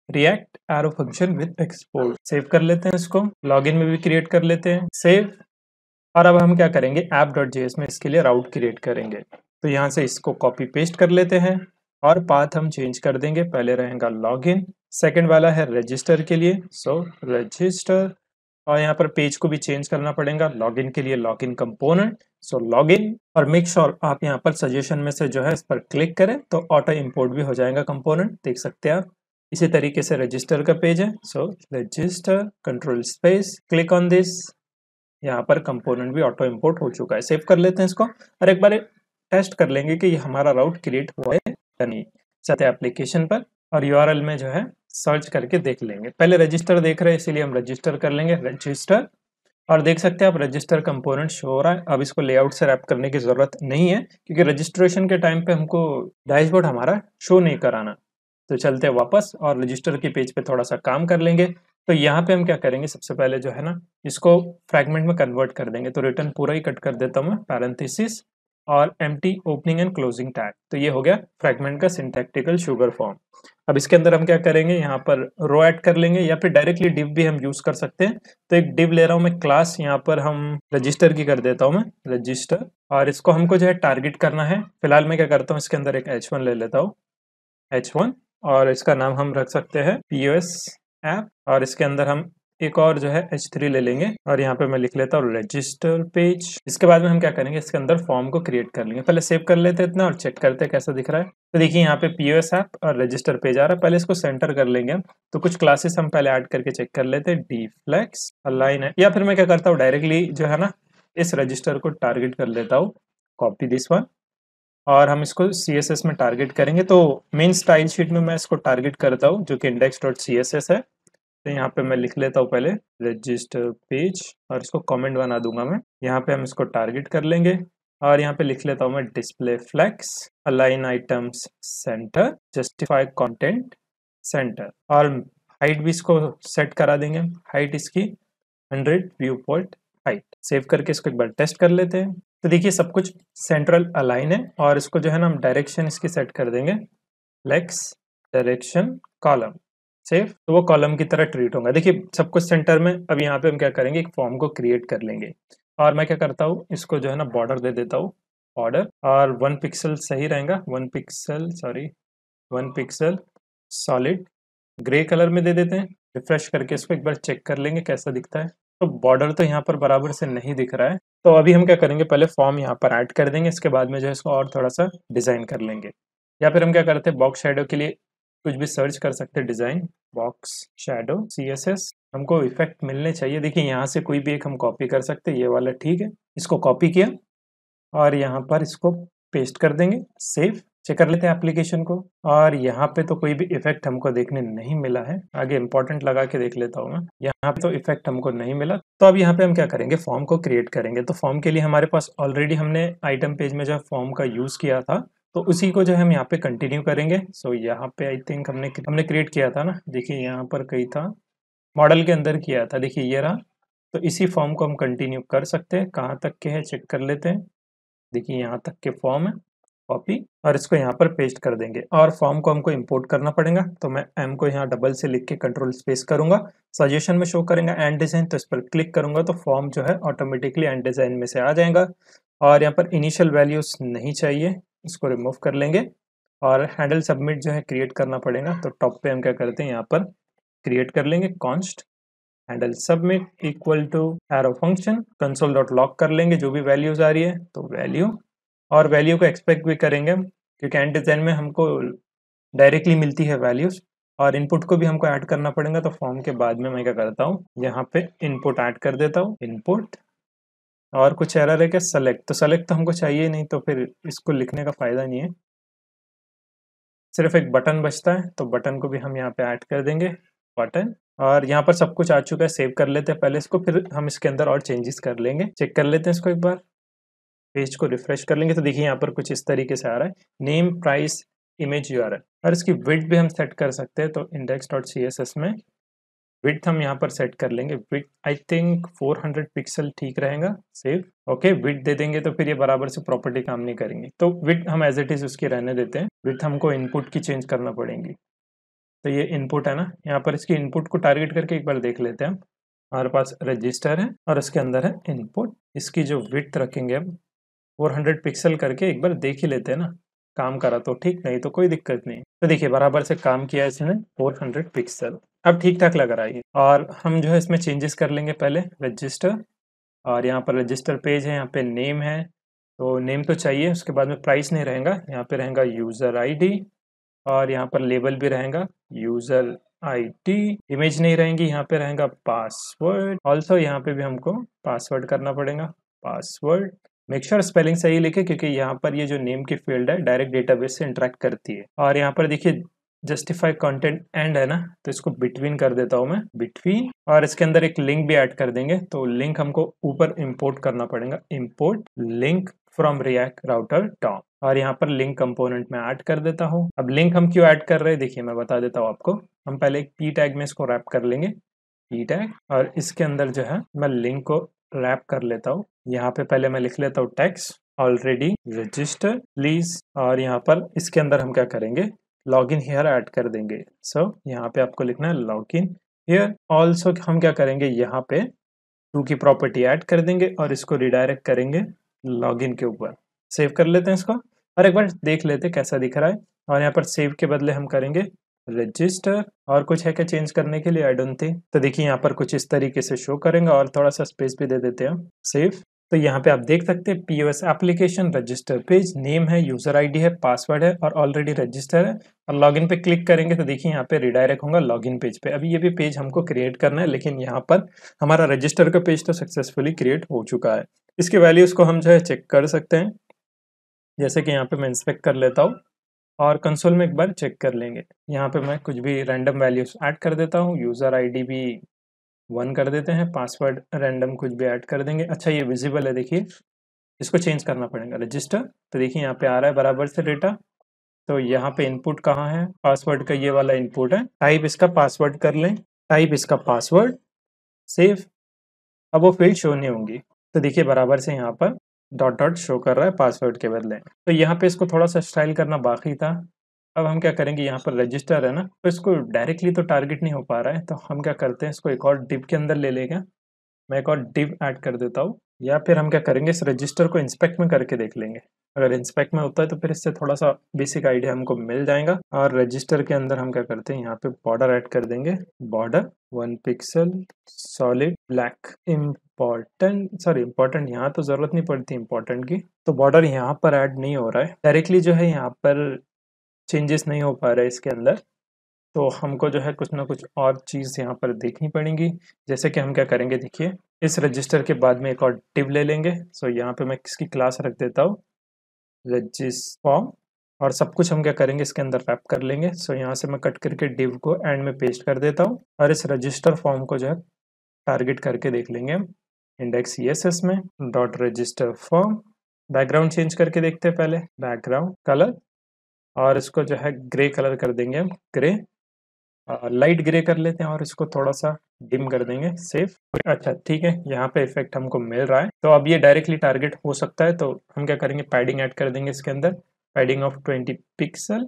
React arrow function with export save कर लेते हैं इसको लॉगिन में भी क्रिएट कर लेते हैं सेव और अब हम क्या करेंगे ऐप डॉट जे में इसके लिए राउट क्रिएट करेंगे। तो यहाँ से इसको कॉपी पेस्ट कर लेते हैं और पाथ हम चेंज कर देंगे, पहले रहेगा लॉगिन सेकंड वाला है रजिस्टर के लिए. सो रजिस्टर और यहाँ पर पेज को भी चेंज करना पड़ेगा. लॉगिन के लिए लॉगिन कंपोनेंट सो लॉगिन और मेक श्योर sure आप यहाँ पर सजेशन में से जो है इस पर क्लिक करें तो ऑटो इंपोर्ट भी हो जाएगा कंपोनेंट देख सकते हैं आप. इसी तरीके से रजिस्टर का पेज है. So register control space click on this यहाँ पर कंपोनेंट भी ऑटो इंपोर्ट हो चुका है. सेव कर लेते हैं इसको. और एक बार टेस्ट कर लेंगे कि हमारा राउट क्रिएट हुआ है या नहीं. चाहते एप्लीकेशन पर और यूआरएल में जो है सर्च करके देख लेंगे। पहले रजिस्टर देख रहे हैं, इसीलिए हम रजिस्टर कर लेंगे। रजिस्टर और देख सकते हैं आप रजिस्टर कंपोनेंट शो हो रहा है। अब इसको लेआउट से रैप करने की ज़रूरत नहीं है, क्योंकि रजिस्ट्रेशन के टाइम पे हमको डैशबोर्ड हमारा शो नहीं कराना। तो चलते हैं वापस और रजिस्टर के पेज पे थोड़ा सा काम कर लेंगे। तो यहाँ पे हम क्या करेंगे, सबसे पहले जो है ना, इसको फ्रैगमेंट में कन्वर्ट कर देंगे। तो रिटर्न पूरा ही कट कर देता हूँ मैं पैरेंथिस और M opening and closing tag तो ये हो गया फ्रैगमेंट का सिंथेटिकल शुगर फॉर्म अब इसके अंदर हम क्या करेंगे, यहाँ पर रो ऐड कर लेंगे या फिर डायरेक्टली डिव भी हम यूज़ कर सकते हैं। तो एक डिव ले रहा हूँ मैं क्लास यहाँ पर हम रजिस्टर की कर देता हूँ मैं रजिस्टर और इसको हमको जो है टारगेट करना है। फ़िलहाल मैं क्या करता हूँ, इसके अंदर एक एच ले लेता हूँ। एच और इसका नाम हम रख सकते हैं पी ऐप और इसके अंदर हम एक और जो है H3 ले लेंगे और यहाँ पे मैं लिख लेता हूँ रजिस्टर पेज इसके बाद में हम क्या करेंगे, इसके अंदर फॉर्म को क्रिएट कर लेंगे। पहले सेव कर लेते इतना और चेक करते कैसा दिख रहा है। तो देखिए, यहाँ पे पीओएस ऐप और रजिस्टर पेज आ रहा है। पहले इसको सेंटर कर लेंगे तो कुछ क्लासेस हम पहले ऐड करके चेक कर लेते हैं। डी फ्लेक्स लाइन है। या फिर मैं क्या करता हूँ डायरेक्टली जो है ना, इस रजिस्टर को टारगेट कर लेता हूँ। कॉपी दिस वन और हम इसको सी में टारगेट करेंगे। तो मेन स्टाइल शीट में मैं इसको टारगेट करता हूँ, जो कि इंडेक्स डॉट सी है। यहाँ पे मैं लिख लेता हूँ पहले रजिस्टर पेज और इसको कमेंट बना दूँगा मैं। यहाँ पे हम इसको टारगेट कर लेंगे और यहाँ पे लिख लेता हूँ मैं display flex align items center justify content center और हाइट भी इसको सेट करा देंगे हाइट इसकी hundred view point height save करके इसको एक बार टेस्ट कर लेते हैं। तो देखिए सब कुछ सेंट्रल अलाइन है और इसको जो है ना हम डायरेक्शन इसकी सेट कर देंगे। फ्लेक्स डायरेक्शन कॉलम सेफ़ तो वो कॉलम की तरह ट्रीट होगा। देखिए, सब कुछ सेंटर में, अब यहाँ पे हम क्या करेंगे, एक फॉर्म को क्रिएट कर लेंगे। और मैं क्या करता हूँ, इसको जो है ना, बॉर्डर दे देता हूँ, बॉर्डर, और वन पिक्सल सही रहेगा, one pixel, sorry, one pixel solid, grey colour में दे देते हैं, रिफ्रेश करके इसको एक बार चेक कर लेंगे कैसा दिखता है। तो बॉर्डर तो यहाँ पर बराबर से नहीं दिख रहा है तो अभी हम क्या करेंगे, पहले फॉर्म यहाँ पर ऐड कर देंगे, इसके बाद में जो है इसको और थोड़ा सा डिज़ाइन कर लेंगे। या फिर हम क्या करते हैं, बॉक्स शेडो के लिए कुछ भी सर्च कर सकते हैं design box shadow C S S हमको इफ़ेक्ट मिलने चाहिए। देखिए, यहाँ से कोई भी एक हम कॉपी कर सकते हैं, ये वाला ठीक है। इसको कॉपी किया और यहाँ पर इसको पेस्ट कर देंगे सेव चेक कर लेते हैं एप्लीकेशन को। और यहाँ पे तो कोई भी इफ़ेक्ट हमको देखने नहीं मिला है। आगे इंपॉर्टेंट लगा के देख लेता हूँ मैं। यहाँ पे तो इफ़ेक्ट हमको नहीं मिला। तो अब यहाँ पे हम क्या करेंगे? फॉर्म को क्रिएट करेंगे। तो फॉर्म के लिए हमारे पास ऑलरेडी हमने आइटम पेज में जो फॉर्म का यूज़ किया था तो उसी को जो है हम यहाँ पे कंटिन्यू करेंगे। सो so, यहाँ पे आई थिंक हमने हमने क्रिएट किया था ना? देखिए यहाँ पर कहीं था। मॉडल के अंदर किया था। देखिए ये रहा। तो इसी फॉर्म को हम कंटिन्यू कर सकते हैं। कहाँ तक के है? चेक कर लेते हैं। देखिए यहाँ तक के फॉर्म है। कॉपी और इसको यहाँ पर पेस्ट कर देंगे। और फॉर्म को हमको इंपोर्ट करना पड़ेगा। तो मैं एम को यहाँ डबल से लिख के कंट्रोल स्पेस करूँगा। सजेशन में शो करेंगे एंड डिज़ाइन तो इस पर क्लिक करूँगा तो फॉर्म जो है ऑटोमेटिकली एंड डिज़ाइन में से आ जाएगा। और यहाँ पर इनिशियल वैल्यूज़ नहीं चाहिए। इसको रिमूव कर लेंगे। और हैंडल सबमिट जो है क्रिएट करना पड़ेगा। तो टॉप पे हम क्या करते हैं? यहाँ पर क्रिएट कर लेंगे const handle submit equal to arrow function console dot log कर लेंगे जो भी वैल्यूज़ आ रही है। तो वैल्यू और वैल्यू को एक्सपेक्ट भी करेंगे। क्योंकि एंड डिज़ाइन में हमको डायरेक्टली मिलती है वैल्यूज़ और इनपुट को भी हमको ऐड करना पड़ेगा। तो फॉर्म के बाद में मैं क्या करता हूँ? यहाँ पे इनपुट ऐड कर देता हूँ। इनपुट और कुछ एरर है क्या? सेलेक्ट तो सेलेक्ट तो हमको चाहिए नहीं तो फिर इसको लिखने का फ़ायदा नहीं है। सिर्फ़ एक बटन बचता है तो बटन को भी हम यहाँ पे ऐड कर देंगे बटन और यहाँ पर सब कुछ आ चुका है सेव कर लेते हैं पहले इसको, फिर हम इसके अंदर और चेंजेस कर लेंगे। चेक कर लेते हैं इसको एक बार। पेज को रिफ्रेश कर लेंगे तो देखिए यहाँ पर कुछ इस तरीके से आ रहा है। नेम प्राइस इमेज यू और इसकी विड भी हम सेट कर सकते हैं तो index dot C S S में। विथ हम यहाँ पर सेट कर लेंगे। विथ आई थिंक 400 पिक्सल ठीक रहेगा। सेव ओके विथ दे देंगे तो फिर ये बराबर से प्रॉपर्टी काम नहीं करेंगे। तो विथ हम एज इट इज़ उसकी रहने देते हैं। विथ हमको इनपुट की चेंज करना पड़ेगी। तो ये इनपुट है ना। यहाँ पर इसकी इनपुट को टारगेट करके एक बार देख लेते हैं हम। हमारे पास रजिस्टर है और इसके अंदर है इनपुट इसकी जो विथ रखेंगे हम 400 पिक्सल करके एक बार देख ही लेते हैं ना। काम करा तो ठीक, नहीं तो कोई दिक्कत नहीं। तो देखिए, बराबर से काम किया इसने 400 पिक्सल अब ठीक ठाक लग रहा है और हम जो है इसमें चेंजेस कर लेंगे पहले रजिस्टर और यहाँ पर रजिस्टर पेज है, यहाँ पे नेम है। तो नेम तो चाहिए, उसके बाद में प्राइस नहीं रहेगा। यहाँ पे रहेगा यूज़र आईडी और यहाँ पर लेबल भी रहेगा यूज़र आईडी इमेज नहीं रहेंगी, यहाँ पे रहेगा पासवर्ड ऑल्सो यहाँ पे भी हमको पासवर्ड करना पड़ेगा पासवर्ड मेक श्योर स्पेलिंग सही लिखे, क्योंकि यहाँ पर ये जो नेम की फ़ील्ड है डायरेक्ट डेटाबेस से इंटरेक्ट करती है। और यहाँ पर देखिए जस्टिफाई कंटेंट एंड है ना तो इसको बिटवीन कर देता हूँ मैं। बिटवीन और इसके अंदर एक लिंक भी ऐड कर देंगे तो लिंक हमको ऊपर इंपोर्ट करना पड़ेगा। Import link from React router DOM और यहाँ पर लिंक कंपोनेंट में ऐड कर देता हूँ। अब लिंक हम क्यों ऐड कर रहे हैं? देखिए, मैं बता देता हूँ आपको। हम पहले एक पी टैग में इसको रैप कर लेंगे। पी टैग और इसके अंदर जो है, मैं लिंक को रैप कर लेता हूँ। यहाँ पे पहले मैं लिख लेता हूँ टैक्स ऑलरेडी रजिस्टर प्लीज़ और यहाँ पर इसके अंदर हम क्या करेंगे? लॉग इन हेयर ऐड कर देंगे। सो so, यहाँ पे आपको लिखना है लॉग इन हेयर ऑल्सो हम क्या करेंगे? यहाँ पे टू की प्रॉपर्टी ऐड कर देंगे और इसको रिडायरेक्ट करेंगे लॉग इन के ऊपर। सेव कर लेते हैं इसको। और एक बार देख लेते कैसा दिख रहा है। और यहाँ पर सेव के बदले हम करेंगे रजिस्टर और कुछ है क्या चेंज करने के लिए? आई डोंट थिंक तो देखिए यहाँ पर कुछ इस तरीके से शो करेंगे और थोड़ा सा स्पेस भी दे देते हैं सेव तो यहाँ पे आप देख सकते हैं POS application register page name है यूज़र आईडी है पासवर्ड है और ऑलरेडी रजिस्टर है। और लॉगिन पे क्लिक करेंगे तो देखिए यहाँ पे रिडायरेक्ट होगा लॉगिन पेज पे। अभी ये भी पेज हमको क्रिएट करना है, लेकिन यहाँ पर हमारा रजिस्टर का पेज तो सक्सेसफुली क्रिएट हो चुका है। इसके वैल्यूज़ को हम जो है चेक कर सकते हैं। जैसे कि यहाँ पे मैं इंस्पेक्ट कर लेता हूँ और कंसोल में एक बार चेक कर लेंगे। यहाँ पे मैं कुछ भी रैंडम वैल्यूज़ ऐड कर देता हूँ यूज़र आईडी भी वन कर देते हैं पासवर्ड रैंडम कुछ भी ऐड कर देंगे। अच्छा ये विजिबल है, देखिए। इसको चेंज करना पड़ेगा रजिस्टर तो देखिए, यहाँ पे आ रहा है बराबर से डेटा तो यहाँ पे इनपुट कहाँ है? पासवर्ड का ये वाला इनपुट है। टाइप इसका पासवर्ड कर लें। टाइप इसका पासवर्ड सेव अब वो फ़ील्ड शो नहीं होंगी। तो देखिए, बराबर से यहाँ पर डॉट डॉट शो कर रहा है पासवर्ड के बदले। तो यहाँ पे इसको थोड़ा सा स्टाइल करना बाकी था। अब हम क्या करेंगे, यहाँ पर रजिस्टर है ना तो इसको डायरेक्टली तो टारगेट नहीं हो पा रहा है तो हम क्या करते हैं, इसको एक और डिप के अंदर ले लेंगे मैं एक और डिप ऐड कर देता हूँ, या फिर हम क्या करेंगे, इस रजिस्टर को इंस्पेक्ट में करके देख लेंगे। अगर इंस्पेक्ट में होता है तो फिर इससे थोड़ा सा बेसिक आइडिया हमको मिल जाएगा, और रजिस्टर के अंदर हम क्या करते हैं, यहाँ पे बॉर्डर ऐड कर देंगे border one pixel solid black important sorry important यहाँ तो ज़रूरत नहीं पड़ती इम्पोर्टेंट की तो बॉर्डर यहाँ पर ऐड नहीं हो रहा है। डायरेक्टली जो है यहाँ पर चेंजेस नहीं हो पा रहा है इसके अंदर तो हमको जो है कुछ ना कुछ और चीज़ यहाँ पर देखनी पड़ेगी। जैसे कि हम क्या करेंगे, देखिए, इस रजिस्टर के बाद में एक और टिप ले लेंगे। सो यहाँ पे मैं किसकी क्लास रख देता हूँ। रजिस फॉर्म और सब कुछ हम क्या करेंगे, इसके अंदर रैप कर लेंगे। सो यहाँ से मैं कट करके डिव को एंड में पेस्ट कर देता हूँ और इस रजिस्टर फॉर्म को जो है टारगेट करके देख लेंगे इंडेक्स एस में dot register form, background change करके देखते हैं पहले। बैकग्राउंड कलर और इसको जो है ग्रे कलर कर देंगे हम, ग्रे। लाइट ग्रे कर लेते हैं और इसको थोड़ा सा डिम कर देंगे सेफ़ अच्छा ठीक है, यहाँ पे इफ़ेक्ट हमको मिल रहा है। तो अब ये डायरेक्टली टारगेट हो सकता है तो हम क्या करेंगे पैडिंग ऐड कर देंगे इसके अंदर। पैडिंग ऑफ़ ट्वेंटी पिक्सल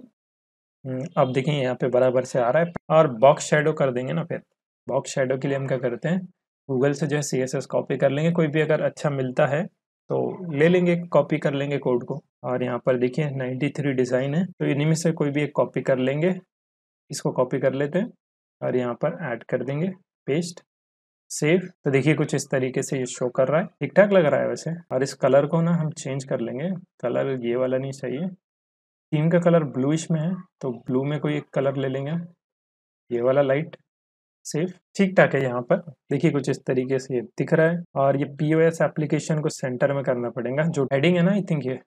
अब देखिए यहाँ पे बराबर से आ रहा है। और बॉक्स शेडो कर देंगे ना फिर। बॉक्स शेडो के लिए हम क्या करते हैं गूगल से जो है सी एस एस कॉपी कर लेंगे। कोई भी अगर अच्छा मिलता है तो ले लेंगे कॉपी कर लेंगे कोड को। और यहाँ पर देखिए 93 डिज़ाइन है। तो इन्हीं में से कोई भी एक कॉपी कर लेंगे। इसको कॉपी कर लेते हैं और यहाँ पर ऐड कर देंगे। पेस्ट सेव तो देखिए कुछ इस तरीके से ये शो कर रहा है। ठीक ठाक लग रहा है वैसे। और इस कलर को ना हम चेंज कर लेंगे। कलर ये वाला नहीं चाहिए। थीम का कलर ब्लूइश में है। तो ब्लू में कोई एक कलर ले लेंगे। ये वाला लाइट सेफ़ ठीक ठाक है यहाँ पर। देखिए, कुछ इस तरीके से ये दिख रहा है और ये पीओएस एप्लीकेशन को सेंटर में करना पड़ेगा। जो हेडिंग है ना आई थिंक ये,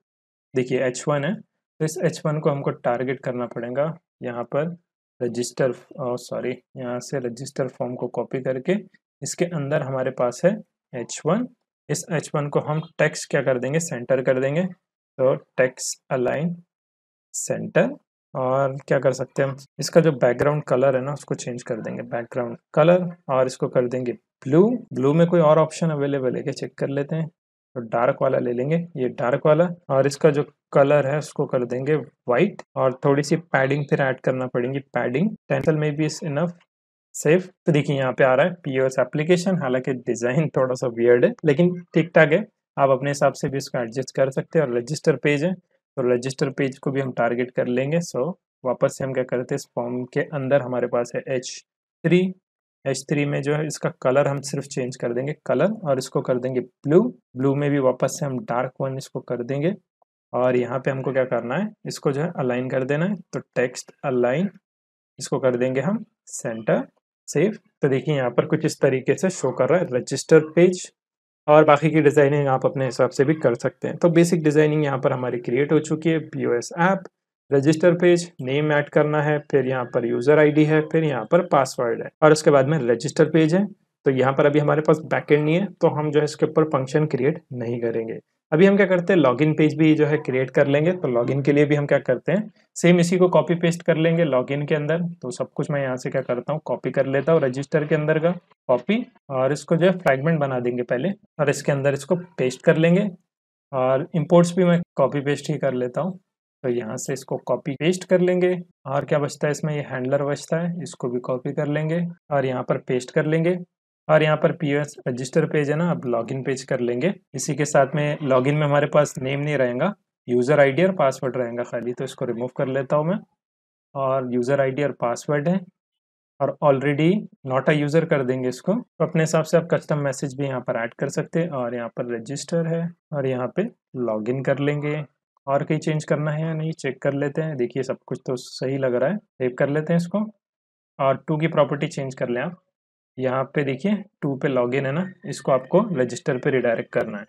देखिए एच वन है तो इस एच वन को हमको टारगेट करना पड़ेगा यहाँ पर। रजिस्टर सॉरी यहाँ से रजिस्टर फॉर्म को कॉपी करके इसके अंदर हमारे पास है एच वन इस एच वन को हम टेक्स क्या कर देंगे? सेंटर कर देंगे। तो टेक्स अलाइन सेंटर और क्या कर सकते हैं हम? इसका जो बैकग्राउंड कलर है ना, उसको चेंज कर देंगे बैकग्राउंड कलर और इसको कर देंगे ब्लू ब्लू में कोई और ऑप्शन अवेलेबल है क्या? चेक कर लेते हैं। तो डार्क वाला ले लेंगे, ये डार्क वाला और इसका जो कलर है, उसको कर देंगे व्हाइट और थोड़ी सी पैडिंग फिर ऐड करना पड़ेगी पैडिंग टेंसल में भी इनफ सेफ़ तो देखिए, यहाँ पे आ रहा है पीओएस एप्लीकेशन हालाँकि डिज़ाइन थोड़ा सा वियर्ड है, लेकिन ठीक ठाक है। आप अपने हिसाब से भी इसको एडजस्ट कर सकते हैं और रजिस्टर पेज है। तो रजिस्टर पेज को भी हम टारगेट कर लेंगे। सो वापस से हम क्या करते हैं? इस फॉर्म के अंदर हमारे पास है एच थ्री एच थ्री में जो है, इसका कलर हम सिर्फ़ चेंज कर देंगे। कलर और इसको कर देंगे ब्लू ब्लू में भी वापस से हम डार्क वन इसको कर देंगे। और यहाँ पे हमको क्या करना है? इसको जो है अलाइन कर देना है। तो टेक्स्ट अलाइन इसको कर देंगे हम सेंटर सेफ़ तो देखिए, यहाँ पर कुछ इस तरीके से शो कर रहा है। रजिस्टर पेज और बाकी की डिज़ाइनिंग आप अपने हिसाब से भी कर सकते हैं। तो बेसिक डिज़ाइनिंग यहाँ पर हमारी क्रिएट हो चुकी है P app register page, name add करना है, फिर यहाँ पर यूज़र आईडी है, फिर यहाँ पर पासवर्ड है और उसके बाद में रजिस्टर पेज है। तो यहाँ पर अभी हमारे पास बैकेंड नहीं है तो हम जो है इसके ऊपर फ़ंक्शन क्रिएट नहीं करेंगे। अभी हम क्या करते हैं लॉगिन पेज भी जो है क्रिएट कर लेंगे तो लॉगिन के लिए भी हम क्या करते हैं सेम इसी को कॉपी पेस्ट कर लेंगे लॉगिन के अंदर तो सब कुछ मैं यहाँ से क्या करता हूँ कॉपी कर लेता हूँ रजिस्टर के अंदर का कॉपी और इसको जो है फ्रैगमेंट बना देंगे पहले, और इसके अंदर इसको पेस्ट कर लेंगे, और इम्पोर्ट्स भी मैं कॉपी पेस्ट ही कर लेता हूँ तो यहाँ से इसको कॉपी पेस्ट कर लेंगे, और क्या बचता है इसमें, ये हैंडलर बचता है, इसको भी कॉपी कर लेंगे, और यहाँ पर पेस्ट कर लेंगे और यहाँ पर पी रजिस्टर पेज है ना अब लॉगिन पेज कर लेंगे। इसी के साथ में लॉगिन में हमारे पास नेम नहीं रहेगा यूज़र आईडी और पासवर्ड रहेगा खाली तो इसको रिमूव कर लेता हूँ मैं। और यूज़र आईडी और पासवर्ड है, और ऑलरेडी नॉट अ यूज़र कर देंगे इसको। तो अपने हिसाब से आप कस्टम मैसेज भी यहाँ पर ऐड कर सकते हैं, और यहाँ पर रजिस्टर है, और यहाँ पे लॉगिन कर लेंगे। और कहीं चेंज करना है या नहीं चेक कर लेते हैं। देखिए, सब कुछ तो सही लग रहा है सेव कर लेते हैं इसको। और टू की प्रॉपर्टी चेंज कर लें आप। यहाँ पे देखिए टू पे लॉगिन है ना, इसको आपको रजिस्टर पे रिडायरेक्ट करना है।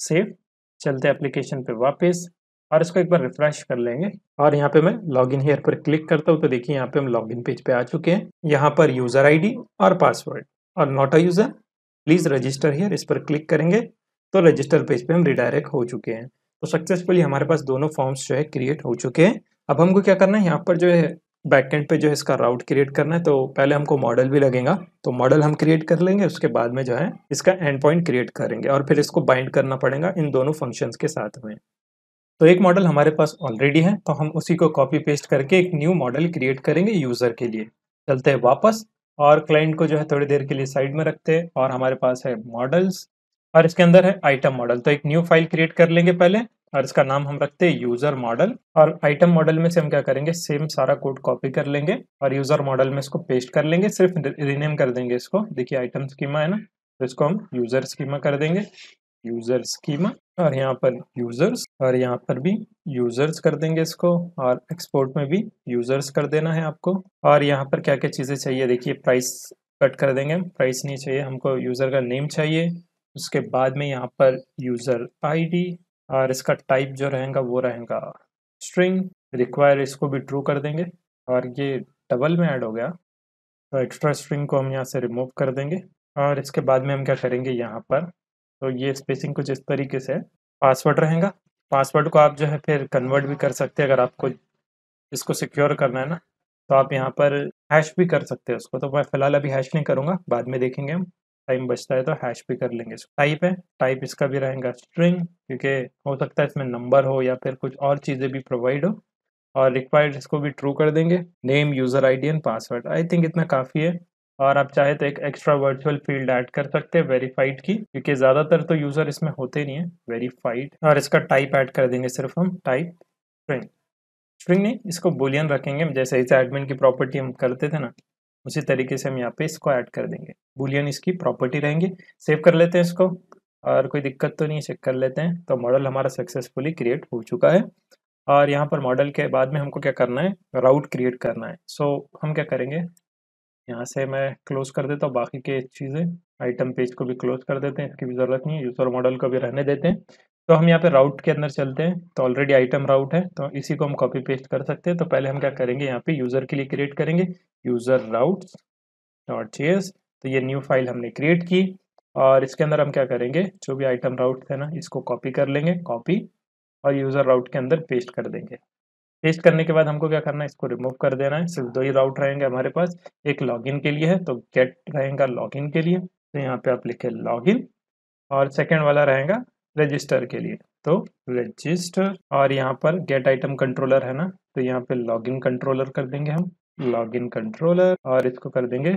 सेव चलते एप्लीकेशन पे वापस और इसको एक बार रिफ्रेश कर लेंगे। और यहाँ पे मैं लॉगिन हियर पर क्लिक करता हूँ तो देखिए यहाँ पे हम लॉगिन पेज पे आ चुके हैं। यहाँ पर यूज़र आईडी और पासवर्ड और not a user please register here इस पर क्लिक करेंगे तो रजिस्टर पेज पे हम रिडायरेक्ट हो चुके हैं। तो सक्सेसफुली हमारे पास दोनों फॉर्म्स जो है क्रिएट हो चुके हैं। अब हमको क्या करना है, यहाँ पर जो है बैकएंड पे जो है इसका राउट क्रिएट करना है तो पहले हमको मॉडल भी लगेगा। तो मॉडल हम क्रिएट कर लेंगे, उसके बाद में जो है इसका एंड पॉइंट क्रिएट करेंगे और फिर इसको बाइंड करना पड़ेगा इन दोनों फ़ंक्शंस के साथ में। तो एक मॉडल हमारे पास ऑलरेडी है तो हम उसी को कॉपी पेस्ट करके एक न्यू मॉडल क्रिएट करेंगे यूज़र के लिए। चलते हैं वापस और क्लाइंट को जो है थोड़ी देर के लिए साइड में रखते हैं और हमारे पास है मॉडल्स और इसके अंदर है आइटम मॉडल तो एक न्यू फ़ाइल क्रिएट कर लेंगे पहले और इसका नाम हम रखते हैं यूज़र मॉडल और आइटम मॉडल में से हम क्या करेंगे? सेम सारा कोड कॉपी कर लेंगे और यूज़र मॉडल में इसको पेस्ट कर लेंगे, सिर्फ़ रिनेम कर देंगे इसको। देखिए आइटम स्कीमा है ना तो इसको हम यूज़र स्कीमा कर देंगे। यूज़र स्कीमा और यहाँ पर यूज़र्स और यहाँ पर भी यूज़र्स कर देंगे इसको और एक्सपोर्ट में भी यूज़र्स कर देना है आपको। और यहाँ पर क्या क्या चीज़ें चाहिए? देखिए प्राइस कट कर देंगे प्राइस नहीं चाहिए, हमको यूज़र का नेम चाहिए। उसके बाद में यहाँ पर यूज़र आईडी और इसका टाइप जो रहेगा, वो रहेगा स्ट्रिंग रिक्वायर इसको भी ट्रू कर देंगे। और ये डबल में ऐड हो गया। तो एक्स्ट्रा स्ट्रिंग को हम यहाँ से रिमूव कर देंगे। और इसके बाद में हम क्या करेंगे यहाँ पर? तो ये स्पेसिंग कुछ इस तरीके से पासवर्ड रहेगा। पासवर्ड को आप जो है फिर कन्वर्ट भी कर सकते हैं। अगर आपको इसको सिक्योर करना है ना तो आप यहाँ पर हैश भी कर सकते हैं उसको। तो मैं फ़िलहाल अभी हैश नहीं करूँगा। बाद में देखेंगे हम। टाइम बचता है तो हैश भी कर लेंगे। टाइप है टाइप इसका भी रहेगा स्ट्रिंग क्योंकि हो सकता है इसमें नंबर हो या फिर कुछ और चीज़ें भी प्रोवाइड हो। और रिक्वायर्ड इसको भी ट्रू कर देंगे। Name user ID and password I think इतना काफ़ी है। और आप चाहे तो एक एक्स्ट्रा वर्चुअल फ़ील्ड ऐड कर सकते हैं वेरीफाइड की, क्योंकि ज़्यादातर तो यूज़र इसमें होते नहीं है। वेरीफाइड और इसका टाइप ऐड कर देंगे सिर्फ़ हम टाइप स्ट्रिंग स्ट्रिंग नहीं, इसको बुलियन रखेंगे। जैसे इसे एडमिन की प्रॉपर्टी हम करते थे ना उसी तरीके से हम यहाँ पे इसको ऐड कर देंगे। बुलियन इसकी प्रॉपर्टी रहेंगी। सेव कर लेते हैं इसको। और कोई दिक्कत तो नहीं चेक कर लेते हैं। तो मॉडल हमारा सक्सेसफुली क्रिएट हो चुका है। और यहाँ पर मॉडल के बाद में हमको क्या करना है? राउट क्रिएट करना है। सो हम क्या करेंगे? यहाँ से मैं क्लोज कर देता हूँ। बाकी के चीज़ें आइटम पेज को भी क्लोज कर देते हैं। इसकी भी ज़रूरत नहीं है। यूज़र मॉडल को भी रहने देते हैं। तो हम यहाँ पे राउट के अंदर चलते हैं। तो ऑलरेडी आइटम राउट है तो इसी को हम कॉपी पेस्ट कर सकते हैं। तो पहले हम क्या करेंगे, यहाँ पे यूज़र के लिए क्रिएट करेंगे। यूज़र राउट डॉट चेस तो ये न्यू फ़ाइल हमने क्रिएट की और इसके अंदर हम क्या करेंगे, जो भी आइटम राउट है ना, इसको कॉपी कर लेंगे कॉपी और यूज़र राउट के अंदर पेस्ट कर देंगे। पेस्ट करने के बाद हमको क्या करना है, इसको रिमूव कर देना है। सिर्फ़ दो ही राउट रहेंगे हमारे पास, एक लॉगिन के लिए है तो गेट रहेगा लॉगिन के लिए। तो यहाँ पे आप लिखे लॉगिन और सेकेंड वाला रहेगा रजिस्टर के लिए। तो रजिस्टर और यहाँ पर गेट आइटम कंट्रोलर है ना तो यहाँ पे लॉगिन कंट्रोलर कर देंगे हम। लॉगिन कंट्रोलर और इसको कर देंगे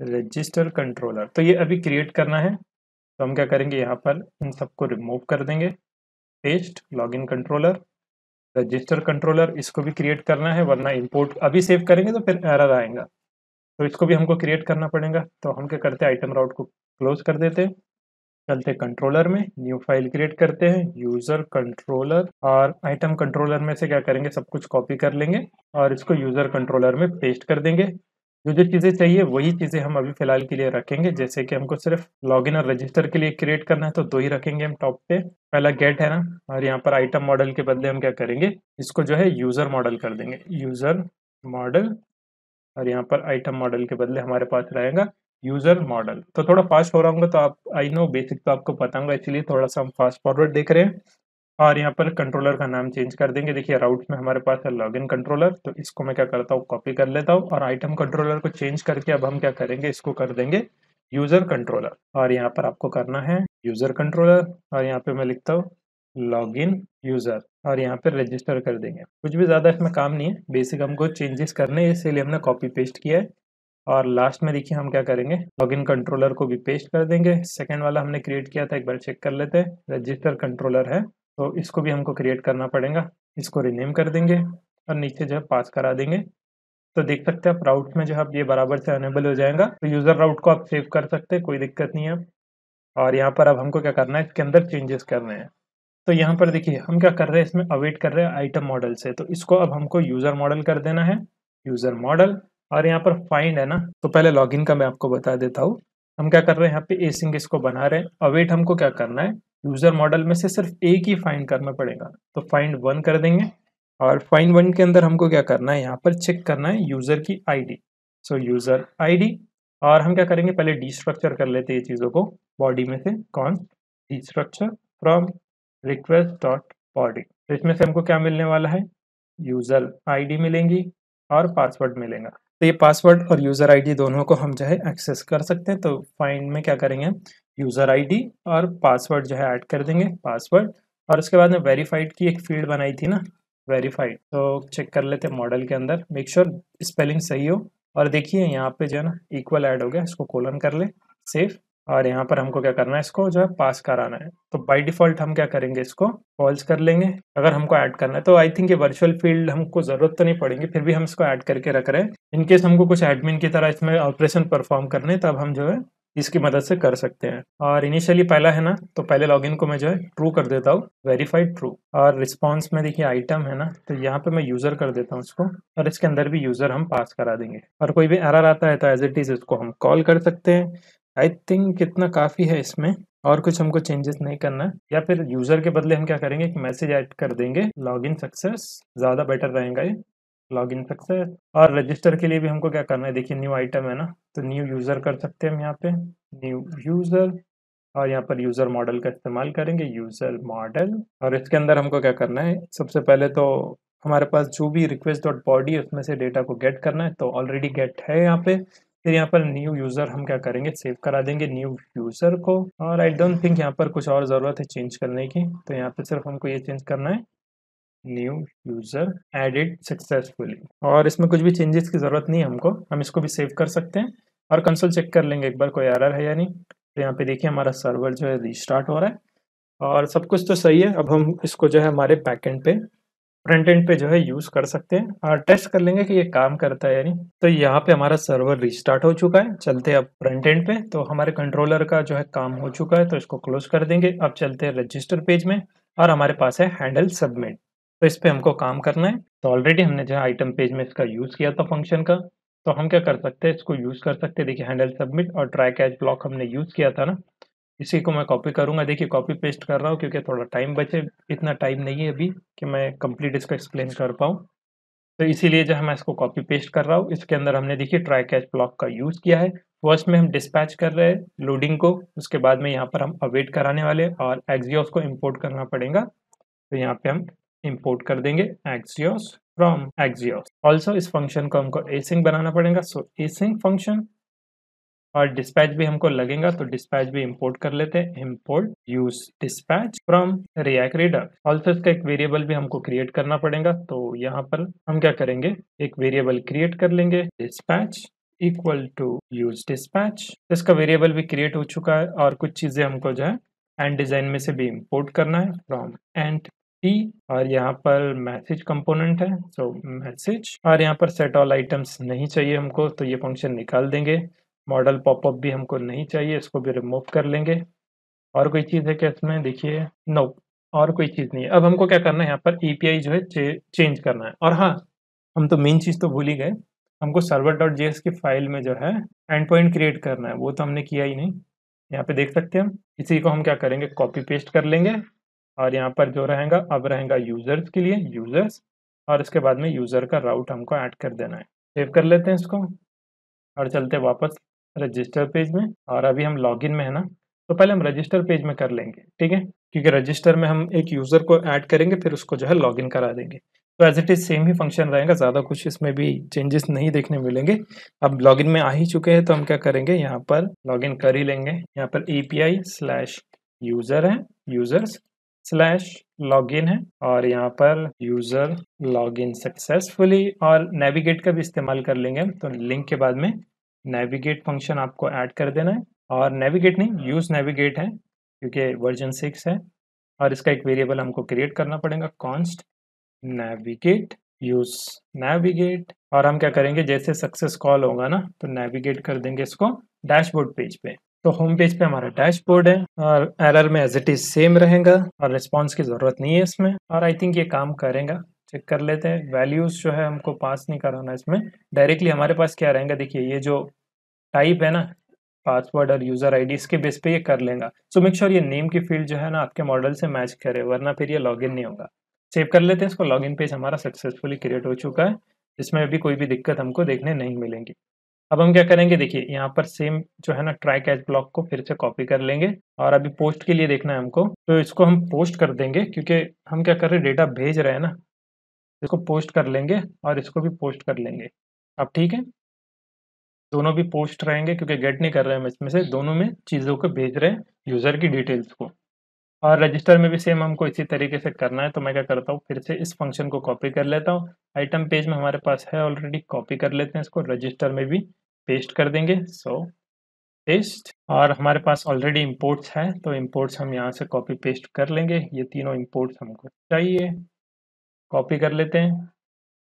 रजिस्टर कंट्रोलर तो ये अभी क्रिएट करना है। तो हम क्या करेंगे, यहाँ पर इन सबको रिमूव कर देंगे। Paste login controller register controller इसको भी क्रिएट करना है, वरना इंपोर्ट अभी सेव करेंगे तो फिर एरर आएगा। तो इसको भी हमको क्रिएट करना पड़ेगा। तो हम क्या करते हैं आइटम राउट को क्लोज कर देते हैं। चलते कंट्रोलर में न्यू फ़ाइल क्रिएट करते हैं यूज़र कंट्रोलर और आइटम कंट्रोलर में से क्या करेंगे, सब कुछ कॉपी कर लेंगे और इसको यूज़र कंट्रोलर में पेस्ट कर देंगे। जो जो चीज़ें चाहिए, वही चीज़ें हम अभी फ़िलहाल के लिए रखेंगे। जैसे कि हमको सिर्फ़ लॉगिन और रजिस्टर के लिए क्रिएट करना है तो दो ही रखेंगे हम टॉप पे। पहला गेट है ना, और यहाँ पर आइटम मॉडल के बदले हम क्या करेंगे, इसको जो है यूज़र मॉडल कर देंगे। यूज़र मॉडल और यहाँ पर आइटम मॉडल के बदले हमारे पास रहेगा। यूज़र मॉडल तो थोड़ा फास्ट हो रहा होगा तो आप आई नो बेसिक तो आपको पता होगा, इसलिए थोड़ा सा हम फास्ट फॉरवर्ड देख रहे हैं। और यहाँ पर कंट्रोलर का नाम चेंज कर देंगे। देखिए राउट में हमारे पास है लॉगिन कंट्रोलर तो इसको मैं क्या करता हूँ कॉपी कर लेता हूँ और आइटम कंट्रोलर को चेंज करके अब हम क्या करेंगे, इसको कर देंगे यूज़र कंट्रोलर और यहाँ पर आपको करना है यूज़र कंट्रोलर और यहाँ पे मैं लिखता हूँ लॉगिन यूज़र और यहाँ पे रजिस्टर कर देंगे। कुछ भी ज़्यादा इसमें काम नहीं है बेसिक हमको चेंजेस करने इसीलिए हमने कॉपी पेस्ट किया है। और लास्ट में देखिए हम क्या करेंगे? लॉगिन कंट्रोलर को भी पेस्ट कर देंगे। सेकेंड वाला हमने क्रिएट किया था, एक बार चेक कर लेते हैं। रजिस्टर कंट्रोलर है तो इसको भी हमको क्रिएट करना पड़ेगा। इसको रिनेम कर देंगे और नीचे जो है पास करा देंगे। तो देख सकते हैं आप राउट में जो है ये बराबर से अनेबल हो जाएगा। तो यूज़र राउट को आप सेव कर सकते हैं, कोई दिक्कत नहीं है और यहाँ पर अब हमको क्या करना है? इसके अंदर चेंजेस करने हैं। तो यहाँ पर देखिए, हम क्या कर रहे हैं? इसमें अवेट कर रहे हैं आइटम मॉडल से। तो इसको अब हमको यूज़र मॉडल कर देना है। यूज़र मॉडल और यहाँ पर फाइंड है ना तो पहले लॉगिन का मैं आपको बता देता हूँ। हम क्या कर रहे हैं, यहाँ पे एसिंग इसको बना रहे हैं। अवेट हमको क्या करना है? यूज़र मॉडल में से सिर्फ़ एक ही फाइंड करना पड़ेगा। तो फाइंड वन कर देंगे और फाइंड वन के अंदर हमको क्या करना है, यहाँ पर चेक करना है यूज़र की आईडी सो यूज़र आईडी और हम क्या करेंगे, पहले डी स्ट्रक्चर कर लेते हैं ये चीज़ों को। बॉडी में से कौन? Destructure from request dot body इसमें से हमको क्या मिलने वाला है? यूज़र आईडी मिलेंगी और पासवर्ड मिलेगा। तो ये पासवर्ड और यूज़र आईडी दोनों को हम जो है एक्सेस कर सकते हैं। तो फाइंड में क्या करेंगे यूज़र आईडी और पासवर्ड जो है ऐड कर देंगे पासवर्ड और उसके बाद में वेरीफाइड की एक फ़ील्ड बनाई थी ना वेरीफाइड तो चेक कर लेते हैं मॉडल के अंदर। मेक श्योर स्पेलिंग सही हो। और देखिए यहाँ पे जो है ना इक्वल ऐड हो गया, इसको कोलन कर ले। सेफ़ और यहाँ पर हमको क्या करना है, इसको जो है पास कराना है। तो बाय डिफ़ॉल्ट हम क्या करेंगे, इसको फॉल्स कर लेंगे। अगर हमको ऐड करना है तो आई थिंक ये वर्चुअल फ़ील्ड हमको ज़रूरत तो नहीं पड़ेगी, फिर भी हम इसको ऐड करके रख रहे हैं। इनकेस हमको कुछ एडमिन की तरह इसमें ऑपरेशन परफॉर्म करने तब हम जो है इसकी मदद से कर सकते हैं। और इनिशियली पहला है ना तो पहले लॉगिन को मैं जो है ट्रू कर देता हूँ वेरीफाइड ट्रू और रिस्पॉन्स में देखिए आइटम है ना तो यहाँ पे मैं यूज़र कर देता हूँ इसको, और इसके अंदर भी यूज़र हम पास करा देंगे। और कोई भी एरर आता है तो एज इट इज़ इसको हम कॉल कर सकते हैं। आई थिंक इतना काफ़ी है इसमें, और कुछ हमको चेंजेस नहीं करना। है या फिर यूज़र के बदले हम क्या करेंगे? एक मैसेज ऐड कर देंगे लॉगिन सक्सेस ज़्यादा बेटर रहेगा ये लॉगिन सक्सेस और रजिस्टर के लिए भी हमको क्या करना है? देखिए न्यू आइटम है ना तो न्यू यूज़र कर सकते हैं हम यहाँ पे। न्यू यूज़र और यहाँ पर यूज़र मॉडल का इस्तेमाल करेंगे यूज़र मॉडल और इसके अंदर हमको क्या करना है? सबसे पहले तो हमारे पास जो भी रिक्वेस्ट डॉट बॉडी उसमें से डेटा को गेट करना है तो ऑलरेडी गेट है यहाँ पे। फिर यहाँ पर न्यू यूज़र हम क्या करेंगे? सेव करा देंगे न्यू यूज़र को। और आई डोंट थिंक यहाँ पर कुछ और ज़रूरत है चेंज करने की। तो यहाँ पर सिर्फ़ हमको ये चेंज करना है। न्यू यूज़र एडिड सक्सेसफुली और इसमें कुछ भी चेंजेस की ज़रूरत नहीं हमको। हम इसको भी सेव कर सकते हैं। और कंसोल चेक कर लेंगे एक बार कोई एरर है या नहीं। तो यहाँ पे देखिए हमारा सर्वर जो है रिस्टार्ट हो रहा है। और सब कुछ तो सही है। अब हम इसको जो है हमारे बैकएंड पे फ्रंट एंड पे जो है यूज़ कर सकते हैं। और टेस्ट कर लेंगे कि ये काम करता है यानी तो यहाँ पे हमारा सर्वर रिस्टार्ट हो चुका है। चलते हैं अब फ्रंट एंड पे। तो हमारे कंट्रोलर का जो है काम हो चुका है तो इसको क्लोज कर देंगे। अब चलते हैं रजिस्टर पेज में और हमारे पास है हैंडल सबमिट तो इस पर हमको काम करना है। तो ऑलरेडी हमने जो है आइटम पेज में इसका यूज़ किया था फ़ंक्शन का। तो हम क्या कर सकते हैं, इसको यूज़ कर सकते हैं। देखिए हैंडल सबमिट और ट्राई कैच ब्लॉक हमने यूज़ किया था ना। इसी को मैं कॉपी करूँगा। देखिए कॉपी पेस्ट कर रहा हूँ क्योंकि थोड़ा टाइम बचे, इतना टाइम नहीं है अभी कि मैं कंप्लीट इसको एक्सप्लेन कर पाऊँ। तो इसीलिए जो है, मैं इसको कॉपी पेस्ट कर रहा हूँ। इसके अंदर हमने देखिए ट्राई कैच ब्लॉक का यूज़ किया है। फ़र्स्ट में हम डिस्पैच कर रहे हैं लोडिंग को। उसके बाद में यहाँ पर हम अवेट कराने वाले और एक्जियोस को इम्पोर्ट करना पड़ेगा। तो यहाँ पे हम इम्पोर्ट कर देंगे एक्सियोस फ्रॉम एक्सियोस ऑल्सो इस फ़ंक्शन को हमको एसिंग बनाना पड़ेगा। सो एसिंग फ़ंक्शन और डिस्पैच भी हमको लगेगा तो डिस्पैच भी इम्पोर्ट कर लेते हैं। Import use dispatch from React reader also इसका एक वेरिएबल भी हमको क्रिएट करना पड़ेगा तो यहाँ पर हम क्या करेंगे? एक वेरिएबल क्रिएट कर लेंगे। Dispatch equal to use dispatch इसका वेरिएबल भी क्रिएट हो चुका है और कुछ चीज़ें हमको जो है एंड डिज़ाइन में से भी इम्पोर्ट करना है फ्रॉम एंड टी और यहाँ पर मैसेज कंपोनेंट है सो so, मैसेज और यहाँ पर सेट ऑल आइटम्स नहीं चाहिए हमको तो ये फ़ंक्शन निकाल देंगे। मॉडल पॉपअप भी हमको नहीं चाहिए इसको भी रिमूव कर लेंगे। और कोई चीज़ है क्या इसमें? देखिए नो और कोई चीज़ नहीं है। अब हमको क्या करना है? यहाँ पर ई जो है चे, चेंज करना है। और हाँ हम तो मेन चीज़ तो भूल ही गए। हमको सर्वर डॉट जेएस की फ़ाइल में जो है एंड पॉइंट क्रिएट करना है। वो तो हमने किया ही नहीं। यहाँ पे देख सकते हैं हम। इसी को हम क्या करेंगे? कॉपी पेस्ट कर लेंगे। और यहाँ पर जो रहेगा अब रहेगा यूज़र्स के लिए यूज़र्स और इसके बाद में यूज़र का राउट हमको ऐड कर देना है। सेव कर लेते हैं इसको। और चलते वापस। रजिस्टर पेज में, और अभी हम लॉगिन में है ना तो पहले हम रजिस्टर पेज में कर लेंगे, ठीक है? क्योंकि रजिस्टर में हम एक यूज़र को ऐड करेंगे, फिर उसको जो है लॉगिन करा देंगे। तो एज इट इज़ सेम ही फ़ंक्शन रहेगा, ज़्यादा कुछ इसमें भी चेंजेस नहीं देखने मिलेंगे। अब लॉगिन में आ ही चुके हैं तो हम क्या करेंगे? यहाँ पर लॉगिन कर ही लेंगे। यहाँ पर A P I slash user है यूज़र्स स्लैश लॉगिन है, और यहाँ पर यूज़र लॉगिन सक्सेसफुली और नेविगेट का भी इस्तेमाल कर लेंगे तो लिंक के बाद में नेविगेट फ़ंक्शन आपको ऐड कर देना है। और नेविगेट नहीं यूज़ नेविगेट है, क्योंकि वर्जन सिक्स है। और इसका एक वेरिएबल हमको क्रिएट करना पड़ेगा कॉन्स्ट नेविगेट यूज़ नेविगेट और हम क्या करेंगे, जैसे सक्सेस कॉल होगा ना तो नेविगेट कर देंगे इसको डैशबोर्ड पेज पे। तो होम पेज पे हमारा डैशबोर्ड है, और एरर में एज इट इज़ सेम रहेगा, और रिस्पॉन्स की ज़रूरत नहीं है इसमें। और आई थिंक ये काम करेगा। चेक कर लेते हैं। वैल्यूज़ जो है हमको पास नहीं कराना इसमें। डायरेक्टली हमारे पास क्या रहेगा? देखिए, ये जो टाइप है ना पासवर्ड और यूज़र आईडी इसके बेस पे ये कर लेगा। सो मेक श्योर ये नेम की फ़ील्ड जो है ना, आपके मॉडल से मैच करे, वरना फिर ये लॉगिन नहीं होगा। सेव कर लेते हैं इसको। लॉगिन पेज हमारा सक्सेसफुली क्रिएट हो चुका है। इसमें अभी कोई भी दिक्कत हमको देखने नहीं मिलेंगी। अब हम क्या करेंगे? देखिए, यहाँ पर सेम जो है ना ट्राई कैच ब्लॉक को फिर से कॉपी कर लेंगे और अभी पोस्ट के लिए देखना है हमको। तो इसको हम पोस्ट कर देंगे, क्योंकि हम क्या कर रहे हैं? डेटा भेज रहे हैं ना। इसको पोस्ट कर लेंगे और इसको भी पोस्ट कर लेंगे। अब ठीक है? दोनों भी पोस्ट रहेंगे क्योंकि गेट नहीं कर रहे हैं हम इसमें से। दोनों में चीज़ों को भेज रहे हैं यूज़र की डिटेल्स को। और रजिस्टर में भी सेम हमको इसी तरीके से करना है तो मैं क्या करता हूँ, फिर से इस फ़ंक्शन को कॉपी कर लेता हूँ। आइटम पेज में हमारे पास है ऑलरेडी कॉपी कर लेते हैं इसको। रजिस्टर में भी पेस्ट कर देंगे। सो पेस्ट और हमारे पास ऑलरेडी इम्पोर्ट्स है तो इम्पोर्ट्स हम यहाँ से कॉपी पेस्ट कर लेंगे। ये तीनों इम्पोर्ट्स हमको चाहिए। कॉपी कर लेते हैं।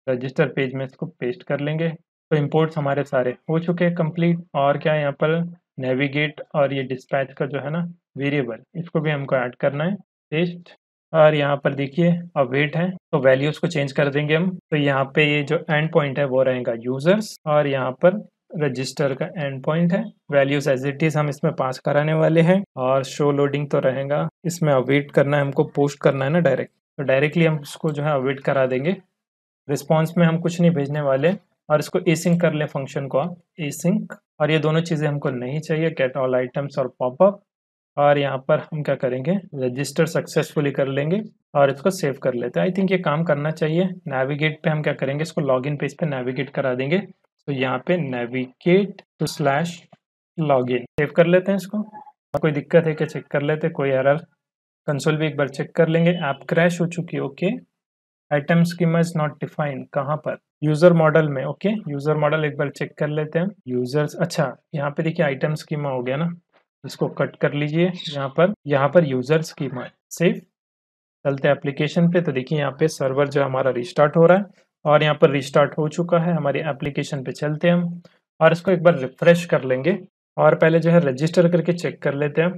रजिस्टर पेज में इसको पेस्ट कर लेंगे। तो इंपोर्ट्स हमारे सारे हो चुके हैं कंप्लीट और क्या यहाँ पर नेविगेट और ये डिस्पैच का जो है ना वेरिएबल इसको भी हमको ऐड करना है। पेस्ट और यहाँ पर देखिए अब वेट है। तो वैल्यूज़ को चेंज कर देंगे हम। तो यहाँ पे ये जो एंड पॉइंट है वो रहेगा यूज़र्स और यहाँ पर रजिस्टर का एंड पॉइंट है। वैल्यूज़ एज इट इज़ हम इसमें पास कराने वाले हैं और शो लोडिंग तो रहेगा। इसमें अवेट करना है, हमको पोस्ट करना है ना डायरेक्ट तो डायरेक्टली हम उसको जो है अवेट करा देंगे। रिस्पॉन्स में हम कुछ नहीं भेजने वाले और इसको एसिंक कर लें फ़ंक्शन को। एसिंक और ये दोनों चीज़ें हमको नहीं चाहिए। गेट ऑल आइटम्स और पॉपअप और यहाँ पर हम क्या करेंगे? रजिस्टर सक्सेसफुली कर लेंगे और इसको सेव कर लेते हैं। आई थिंक ये काम करना चाहिए। नेविगेट पे हम क्या करेंगे? इसको लॉगिन पेज पे नेविगेट करा देंगे। तो यहाँ पे navigate to slash login save कर लेते हैं इसको। कोई दिक्कत है क्या? चेक कर लेते कोई एरर कंसोल भी एक बार चेक कर लेंगे। ऐप क्रैश हो चुकी है, okay? Item schema is not defined कहाँ पर? यूज़र मॉडल में, ओके? यूज़र मॉडल एक बार चेक कर लेते हैं। यूज़र्स अच्छा यहाँ पे देखिए आइटम स्कीमा हो गया ना। इसको कट कर लीजिए, यहाँ पर। यहाँ पर यूज़र स्कीमा है सेफ़ चलते एप्लीकेशन पे तो देखिए यहाँ पे सर्वर जो हमारा रिस्टार्ट हो रहा है और यहाँ पर रिस्टार्ट हो चुका है। हमारी एप्लीकेशन पे चलते हैं हम और इसको एक बार रिफ्रेश कर लेंगे और पहले जो है रजिस्टर करके चेक कर लेते हैं।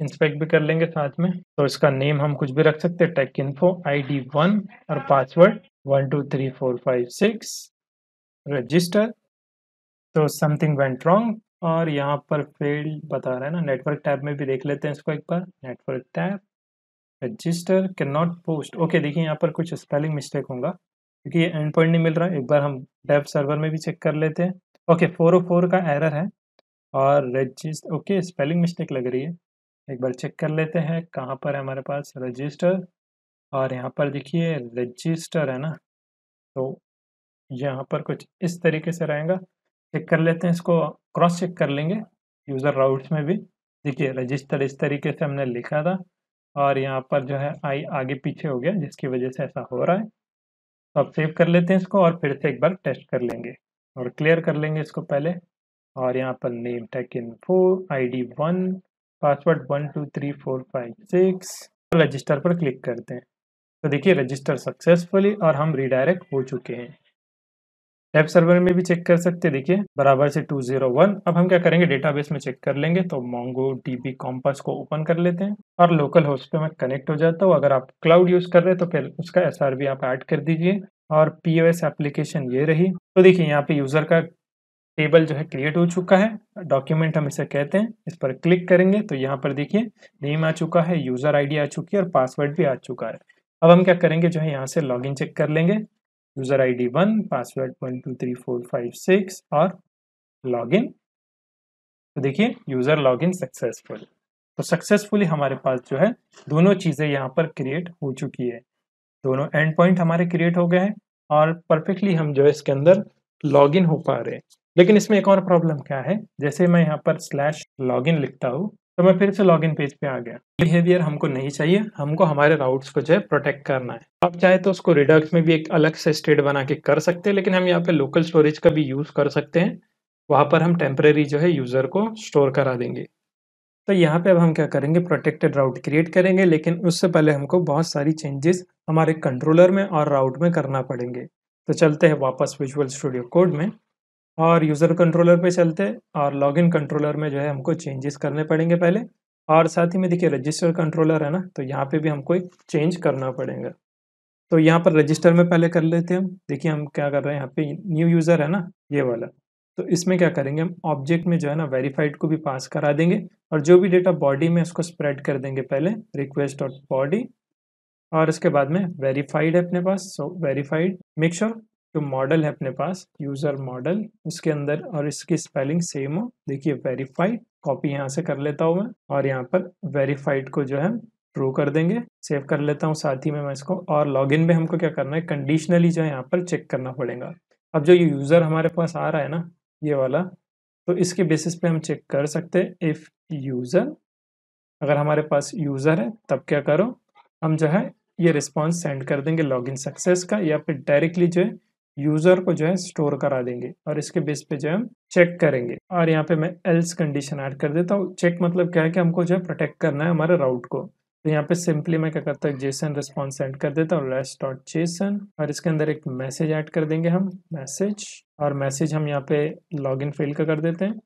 इंस्पेक्ट भी कर लेंगे साथ में। तो इसका नेम हम कुछ भी रख सकते हैं। Tech info I D one और password one two three four five six register तो समथिंग वेंट रॉन्ग और यहाँ पर फेल्ड बता रहा है ना। नेटवर्क टैब में भी देख लेते हैं इसको एक बार। Network tab register can not post okay देखिए यहाँ पर कुछ स्पेलिंग मिस्टेक होगा। क्योंकि ये एंड पॉइंट नहीं मिल रहा। एक बार हम डेव सर्वर में भी चेक कर लेते हैं। ओके फोर फोर का एरर है। और रजिस्ट ओके स्पेलिंग मिस्टेक लग रही है। एक बार चेक कर लेते हैं, कहाँ पर है हमारे पास रजिस्टर? और यहाँ पर देखिए, रजिस्टर है ना? तो यहाँ पर कुछ इस तरीके से रहेगा। चेक कर लेते हैं इसको, क्रॉस चेक कर लेंगे, यूज़र राउट्स में भी। देखिए, रजिस्टर इस तरीके से हमने लिखा था और यहाँ पर जो है, आई आगे पीछे हो गया, जिसकी वजह से ऐसा हो रहा है। तो अब सेव कर लेते हैं इसको और फिर से एक बार टेस्ट कर लेंगे और क्लियर कर लेंगे इसको पहले। और यहाँ पर name tech info I D one password one, two, three, four, five, six register पर क्लिक करते हैं। तो देखिए, रजिस्टर सक्सेसफुली और हम रिडायरेक्ट हो चुके हैं। वेब सर्वर में भी चेक कर सकते हैं। देखिए, बराबर से 201 अब हम क्या करेंगे? डेटाबेस में चेक कर लेंगे तो मोंगो डीबी कॉम्पस को ओपन कर लेते हैं और लोकल होस्ट पे मैं कनेक्ट हो जाता हूँ। अगर आप क्लाउड यूज़ कर रहे हैं तो फिर उसका एस आप ऐड कर दीजिए और पी एप्लीकेशन ये रही। तो देखिए, यहाँ पे यूज़र का टेबल जो है क्रिएट हो चुका है। डॉक्यूमेंट हम इसे कहते हैं, इस पर क्लिक करेंगे तो यहाँ पर देखिए, नेम आ चुका है, यूज़र आईडी आ चुकी है और पासवर्ड भी आ चुका है। अब हम क्या करेंगे, जो है यहाँ से लॉगिन चेक कर लेंगे। User ID one, password one, two, three, four, five, six और लॉगिन। तो देखिए, यूज़र लॉगिन सक्सेसफुल। तो सक्सेसफुली हमारे पास जो है, दोनों चीज़ें यहाँ पर क्रिएट हो चुकी है। दोनों एंड पॉइंट हमारे क्रिएट हो गए हैं और परफेक्टली हम जो है इसके अंदर लॉगिन हो पा रहे हैं। लेकिन इसमें एक और प्रॉब्लम क्या है? जैसे मैं यहाँ पर स्लैश लॉगिन लिखता हूँ तो मैं फिर से लॉगिन पेज पे आ गया। बिहेवियर हमको नहीं चाहिए, हमको हमारे राउट्स को जो है प्रोटेक्ट करना है। आप चाहे तो उसको रिडक्स में भी एक अलग से स्टेट बना के कर सकते हैं, लेकिन हम यहाँ पे लोकल स्टोरेज का भी यूज़ कर सकते हैं। वहाँ पर हम टेम्परेरी जो है यूज़र को स्टोर करा देंगे। तो यहाँ पे अब हम क्या करेंगे? प्रोटेक्टेड राउट क्रिएट करेंगे, लेकिन उससे पहले हमको बहुत सारी चेंजेस हमारे कंट्रोलर में और राउट में करना पड़ेंगे। तो चलते हैं वापस विजुअल स्टूडियो कोड में। और यूज़र कंट्रोलर पे चलते हैं और लॉगिन कंट्रोलर में जो है हमको चेंजेस करने पड़ेंगे पहले। और साथ ही में देखिए रजिस्टर कंट्रोलर है ना तो यहाँ पे भी हमको एक चेंज करना पड़ेगा। तो यहाँ पर रजिस्टर में पहले कर लेते हैं हम। देखिए हम क्या कर रहे हैं, यहाँ पे न्यू यूज़र है ना, ये वाला। तो इसमें क्या करेंगे हम ऑब्जेक्ट में जो है ना वेरीफाइड को भी पास करा देंगे और जो भी डेटा बॉडी में उसको स्प्रेड कर देंगे पहले रिक्वेस्ट डॉट बॉडी और इसके बाद में वेरीफाइड है अपने पास। सो वेरीफाइड मेक श्योर जो मॉडल है अपने पास यूज़र मॉडल उसके अंदर और इसकी स्पेलिंग सेम हो। देखिए वेरीफाइड कॉपी यहाँ से कर लेता हूँ मैं और यहाँ पर वेरीफाइड को जो है ट्रू कर देंगे। सेव कर लेता हूँ, साथ ही में मैं इसको और लॉगिन में हमको क्या करना है? कंडीशनली जो है यहाँ पर चेक करना पड़ेगा। अब जो ये यूज़र हमारे पास आ रहा है ना, ये वाला तो इसके बेसिस पे हम चेक कर सकते हैं। इफ़ यूज़र अगर हमारे पास यूज़र है, तब क्या करो? हम जो है ये रिस्पॉन्स सेंड कर देंगे लॉगिन सक्सेस का या फिर डायरेक्टली जो है यूज़र को जो है स्टोर करा देंगे और इसके बेस पे जो है चेक करेंगे। और यहाँ पे मैं एल्स कंडीशन ऐड कर देता हूँ। चेक मतलब क्या है कि हमको जो है प्रोटेक्ट करना है हमारे राउट को। तो यहाँ पे सिंपली मैं क्या करता हूँ जेसन रिस्पॉन्स सेंड कर देता हूँ रेस्ट डॉट जेसन और इसके अंदर एक मैसेज ऐड कर देंगे हम मैसेज और मैसेज हम यहाँ पे लॉग इन फेल का कर देते हैं।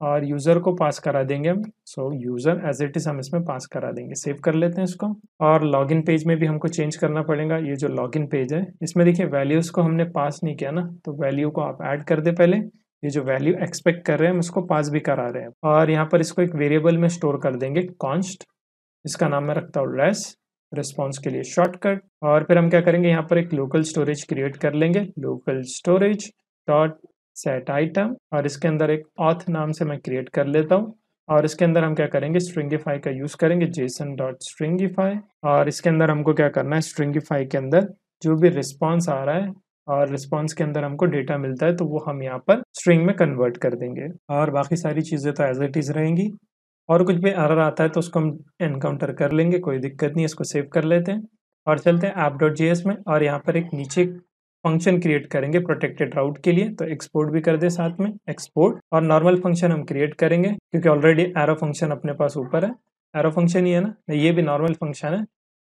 और यूज़र को पास करा देंगे हम। So user as it is हम इसमें पास करा देंगे। सेव कर लेते हैं इसको। और लॉगिन पेज में भी हमको चेंज करना पड़ेगा। ये जो लॉगिन पेज है, इसमें देखिए वैल्यूज़ को हमने पास नहीं किया ना तो वैल्यू को आप ऐड कर दे पहले। ये जो वैल्यू एक्सपेक्ट कर रहे हैं, हम उसको पास भी करा रहे हैं। और यहाँ पर इसको एक वेरिएबल में स्टोर कर देंगे कॉन्स्ट इसका नाम मैं रखता हूँ रेस रिस्पॉन्स के लिए शॉर्टकट और फिर हम क्या करेंगे, यहाँ पर एक लोकल स्टोरेज क्रिएट कर लेंगे। Local storage dot set item और इसके अंदर एक ऑथ नाम से मैं क्रिएट कर लेता हूँ। और इसके अंदर हम क्या करेंगे? स्ट्रिंगिफाई का यूज़ करेंगे जेसन डॉट स्ट्रिंगिफाई और इसके अंदर हमको क्या करना है? स्ट्रिंगिफाई के अंदर जो भी रिस्पॉन्स आ रहा है और रिस्पॉन्स के अंदर हमको डेटा मिलता है तो वो हम यहाँ पर स्ट्रिंग में कन्वर्ट कर देंगे। और बाकी सारी चीज़ें तो एज इट इज़ रहेंगी। और कुछ भी एरर आता है तो उसको हम एनकाउंटर कर लेंगे, कोई दिक्कत नहीं, इसको सेव कर लेते हैं। और चलते हैं ऐप डॉट जी में। और यहाँ पर एक नीचे फ़ंक्शन क्रिएट करेंगे प्रोटेक्टेड राउट के लिए तो एक्सपोर्ट भी कर दे साथ में एक्सपोर्ट और नॉर्मल फ़ंक्शन हम क्रिएट करेंगे, क्योंकि ऑलरेडी एरो फ़ंक्शन अपने पास ऊपर है। एरो फ़ंक्शन ही है ना ये भी नॉर्मल फ़ंक्शन है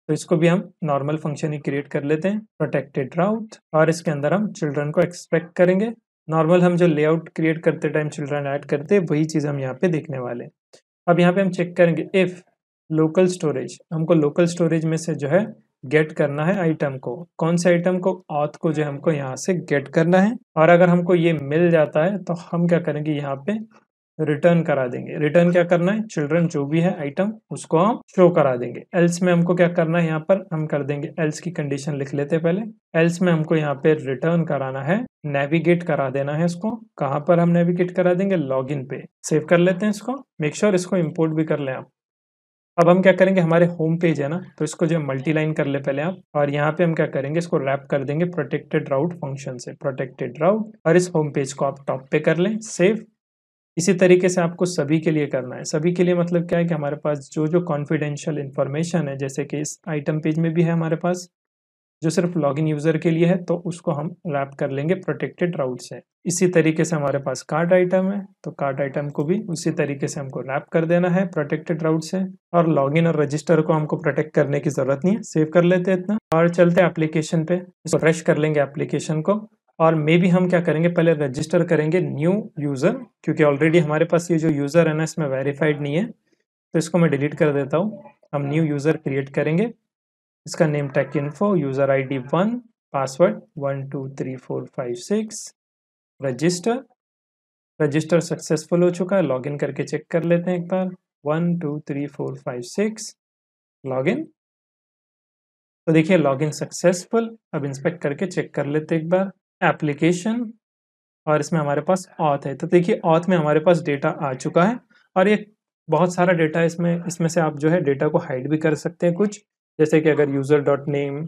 तो इसको भी हम नॉर्मल फ़ंक्शन ही क्रिएट कर लेते हैं प्रोटेक्टेड राउट और इसके अंदर हम चिल्ड्रन को एक्सपेक्ट करेंगे। नॉर्मल हम जो लेआउट क्रिएट करते टाइम चिल्ड्रन ऐड करते हैं, वही चीज़ हम यहाँ पे देखने वाले हैं। अब यहाँ पे हम चेक करेंगे इफ़ लोकल स्टोरेज हमको लोकल स्टोरेज में से जो है गेट करना है आइटम को। कौन से आइटम को? ऑथ को जो हमको यहाँ से गेट करना है। और अगर हमको ये मिल जाता है तो हम क्या करेंगे यहाँ पे? रिटर्न करा देंगे। रिटर्न क्या करना है? चिल्ड्रन जो भी है आइटम उसको हम शो करा देंगे। एल्स में हमको क्या करना है यहाँ पर? हम कर देंगे एल्स की कंडीशन लिख लेते पहले। एल्स में हमको यहाँ पे रिटर्न कराना है। नेविगेट करा देना है इसको। कहाँ पर हम नेविगेट करा देंगे? लॉगिन पे। सेव कर लेते हैं इसको। मेक श्योर sure इसको इम्पोर्ट भी कर लें आप। अब हम क्या करेंगे, हमारे होम पेज है ना तो इसको जो मल्टी लाइन कर ले पहले आप, और यहाँ पे हम क्या करेंगे, इसको रैप कर देंगे प्रोटेक्टेड राउट फ़ंक्शन से प्रोटेक्टेड राउट और इस होम पेज को आप टॉप पे कर लें सेव इसी तरीके से आपको सभी के लिए करना है। सभी के लिए मतलब क्या है कि हमारे पास जो जो कॉन्फिडेंशियल इन्फॉर्मेशन है, जैसे कि इस आइटम पेज में भी है हमारे पास जो सिर्फ़ लॉगिन यूज़र के लिए है तो उसको हम रैप कर लेंगे प्रोटेक्टेड राउट से। इसी तरीके से हमारे पास कार्ड आइटम है तो कार्ड आइटम को भी उसी तरीके से हमको रैप कर देना है प्रोटेक्टेड राउट से। और लॉगिन और रजिस्टर को हमको प्रोटेक्ट करने की ज़रूरत नहीं है सेव कर लेते हैं इतना। और चलते हैं एप्लीकेशन पे, इसको फ्रेश कर लेंगे एप्लीकेशन को। और मे भी हम क्या करेंगे, पहले रजिस्टर करेंगे न्यू यूज़र क्योंकि ऑलरेडी हमारे पास ये जो यूज़र है ना, इसमें वेरीफाइड नहीं है। तो इसको मैं डिलीट कर देता हूँ। हम न्यू यूज़र क्रिएट करेंगे। इसका name tech info user I D one password one two three four five six register register successful हो चुका है लॉगिन करके चेक कर लेते हैं एक बार। One two three four five six login तो देखिए लॉगिन सक्सेसफुल अब इंस्पेक्ट करके चेक कर लेते हैं एक बार। एप्लीकेशन और इसमें हमारे पास ऑथ है। तो देखिए ऑथ में हमारे पास डेटा आ चुका है, और ये बहुत सारा डेटा इसमें इसमें से आप जो है डेटा को हाइड भी कर सकते हैं कुछ। जैसे कि अगर यूज़र डॉट नेम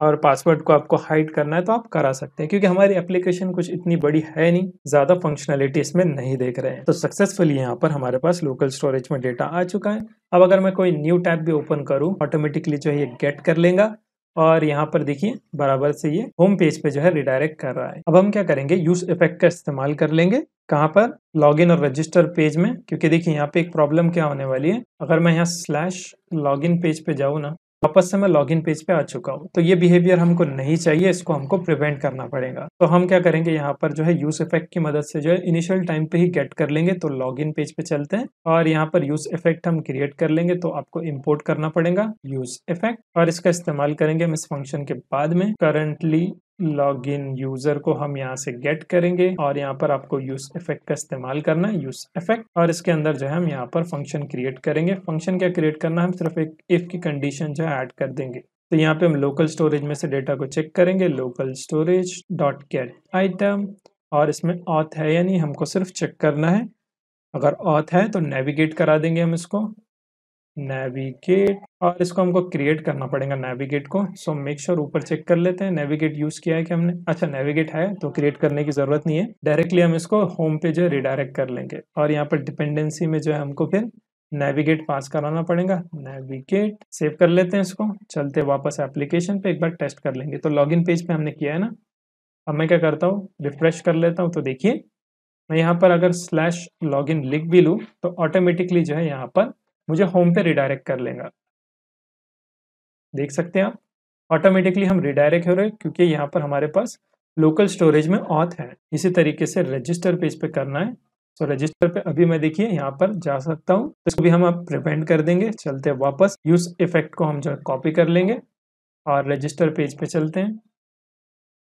और पासवर्ड को आपको हाइड करना है तो आप करा सकते हैं, क्योंकि हमारी एप्लीकेशन कुछ इतनी बड़ी है नहीं, ज़्यादा फंक्शनैलिटी इसमें नहीं देख रहे हैं। तो सक्सेसफुली यहाँ पर हमारे पास लोकल स्टोरेज में डेटा आ चुका है। अब अगर मैं कोई न्यू टैब भी ओपन करूँ ऑटोमेटिकली जो है ये गेट कर लेगा, और यहाँ पर देखिए, बराबर से ये होम पेज पे जो है रिडायरेक्ट कर रहा है। अब हम क्या करेंगे यूज़ इफ़ेक्ट का इस्तेमाल कर लेंगे, कहाँ पर? लॉगिन और रजिस्टर पेज में, क्योंकि देखिए यहाँ पे एक प्रॉब्लम क्या होने वाली है, अगर मैं यहाँ स्लैश लॉगिन पेज पे जाऊँ ना वापस से मैं लॉगिन पेज पे आ चुका हूँ। तो ये बिहेवियर हमको नहीं चाहिए, इसको हमको प्रिवेंट करना पड़ेगा। तो हम क्या करेंगे, यहाँ पर जो है यूज़ इफ़ेक्ट की मदद से जो है इनिशियल टाइम पे ही गेट कर लेंगे। तो लॉगिन पेज पे चलते हैं और यहाँ पर यूज़ इफ़ेक्ट हम क्रिएट कर लेंगे तो आपको इम्पोर्ट करना पड़ेगा। यूज़ इफ़ेक्ट और इसका इस्तेमाल करेंगे हम इस फ़ंक्शन के बाद में। करंटली लॉगिन यूज़र को हम यहाँ से गेट करेंगे और यहाँ पर आपको यूज़ इफ़ेक्ट का इस्तेमाल करना है यूज़ इफ़ेक्ट और इसके अंदर जो है हम यहाँ पर फ़ंक्शन क्रिएट करेंगे। फ़ंक्शन क्या क्रिएट करना है? हम सिर्फ़ एक इफ़ की कंडीशन जो है ऐड कर देंगे। तो यहाँ पे हम लोकल स्टोरेज में से डेटा को चेक करेंगे। Local storage dot get item और इसमें ऑथ है या नहीं, हमको सिर्फ़ चेक करना है। अगर ऑथ है तो नेविगेट करा देंगे हम इसको। नेविगेट और इसको हमको क्रिएट करना पड़ेगा नेविगेट को। सो मेक श्योर ऊपर चेक कर लेते हैं नेविगेट यूज़ किया है कि हमने? अच्छा नेविगेट है तो क्रिएट करने की ज़रूरत नहीं है। डायरेक्टली हम इसको होम पे जो है रिडायरेक्ट कर लेंगे। और यहाँ पर डिपेंडेंसी में जो है हमको फिर नेविगेट पास कराना पड़ेगा। नेविगेट सेव कर लेते हैं इसको। चलते वापस एप्लीकेशन पे, एक बार टेस्ट कर लेंगे। तो लॉगिन पेज पे हमने किया है ना? अब मैं क्या करता हूँ? रिफ्रेश कर लेता हूँ तो देखिए, मैं यहाँ पर अगर स्लैश लॉगिन लिख भी लूँ तो ऑटोमेटिकली जो है यहाँ पर मुझे होम पे रिडायरेक्ट कर लेगा। देख सकते हैं आप? ऑटोमेटिकली हम रिडायरेक्ट हो रहे हैं क्योंकि यहाँ पर हमारे पास लोकल स्टोरेज में ऑथ है। इसी तरीके से रजिस्टर पेज पे करना है। तो रजिस्टर पे अभी मैं देखिए, यहाँ पर जा सकता हूँ। तो इसको भी हम आप प्रिवेंट कर देंगे। चलते हैं वापस। यूज़ इफ़ेक्ट को हम जो कॉपी कर लेंगे और रजिस्टर पेज पे चलते हैं।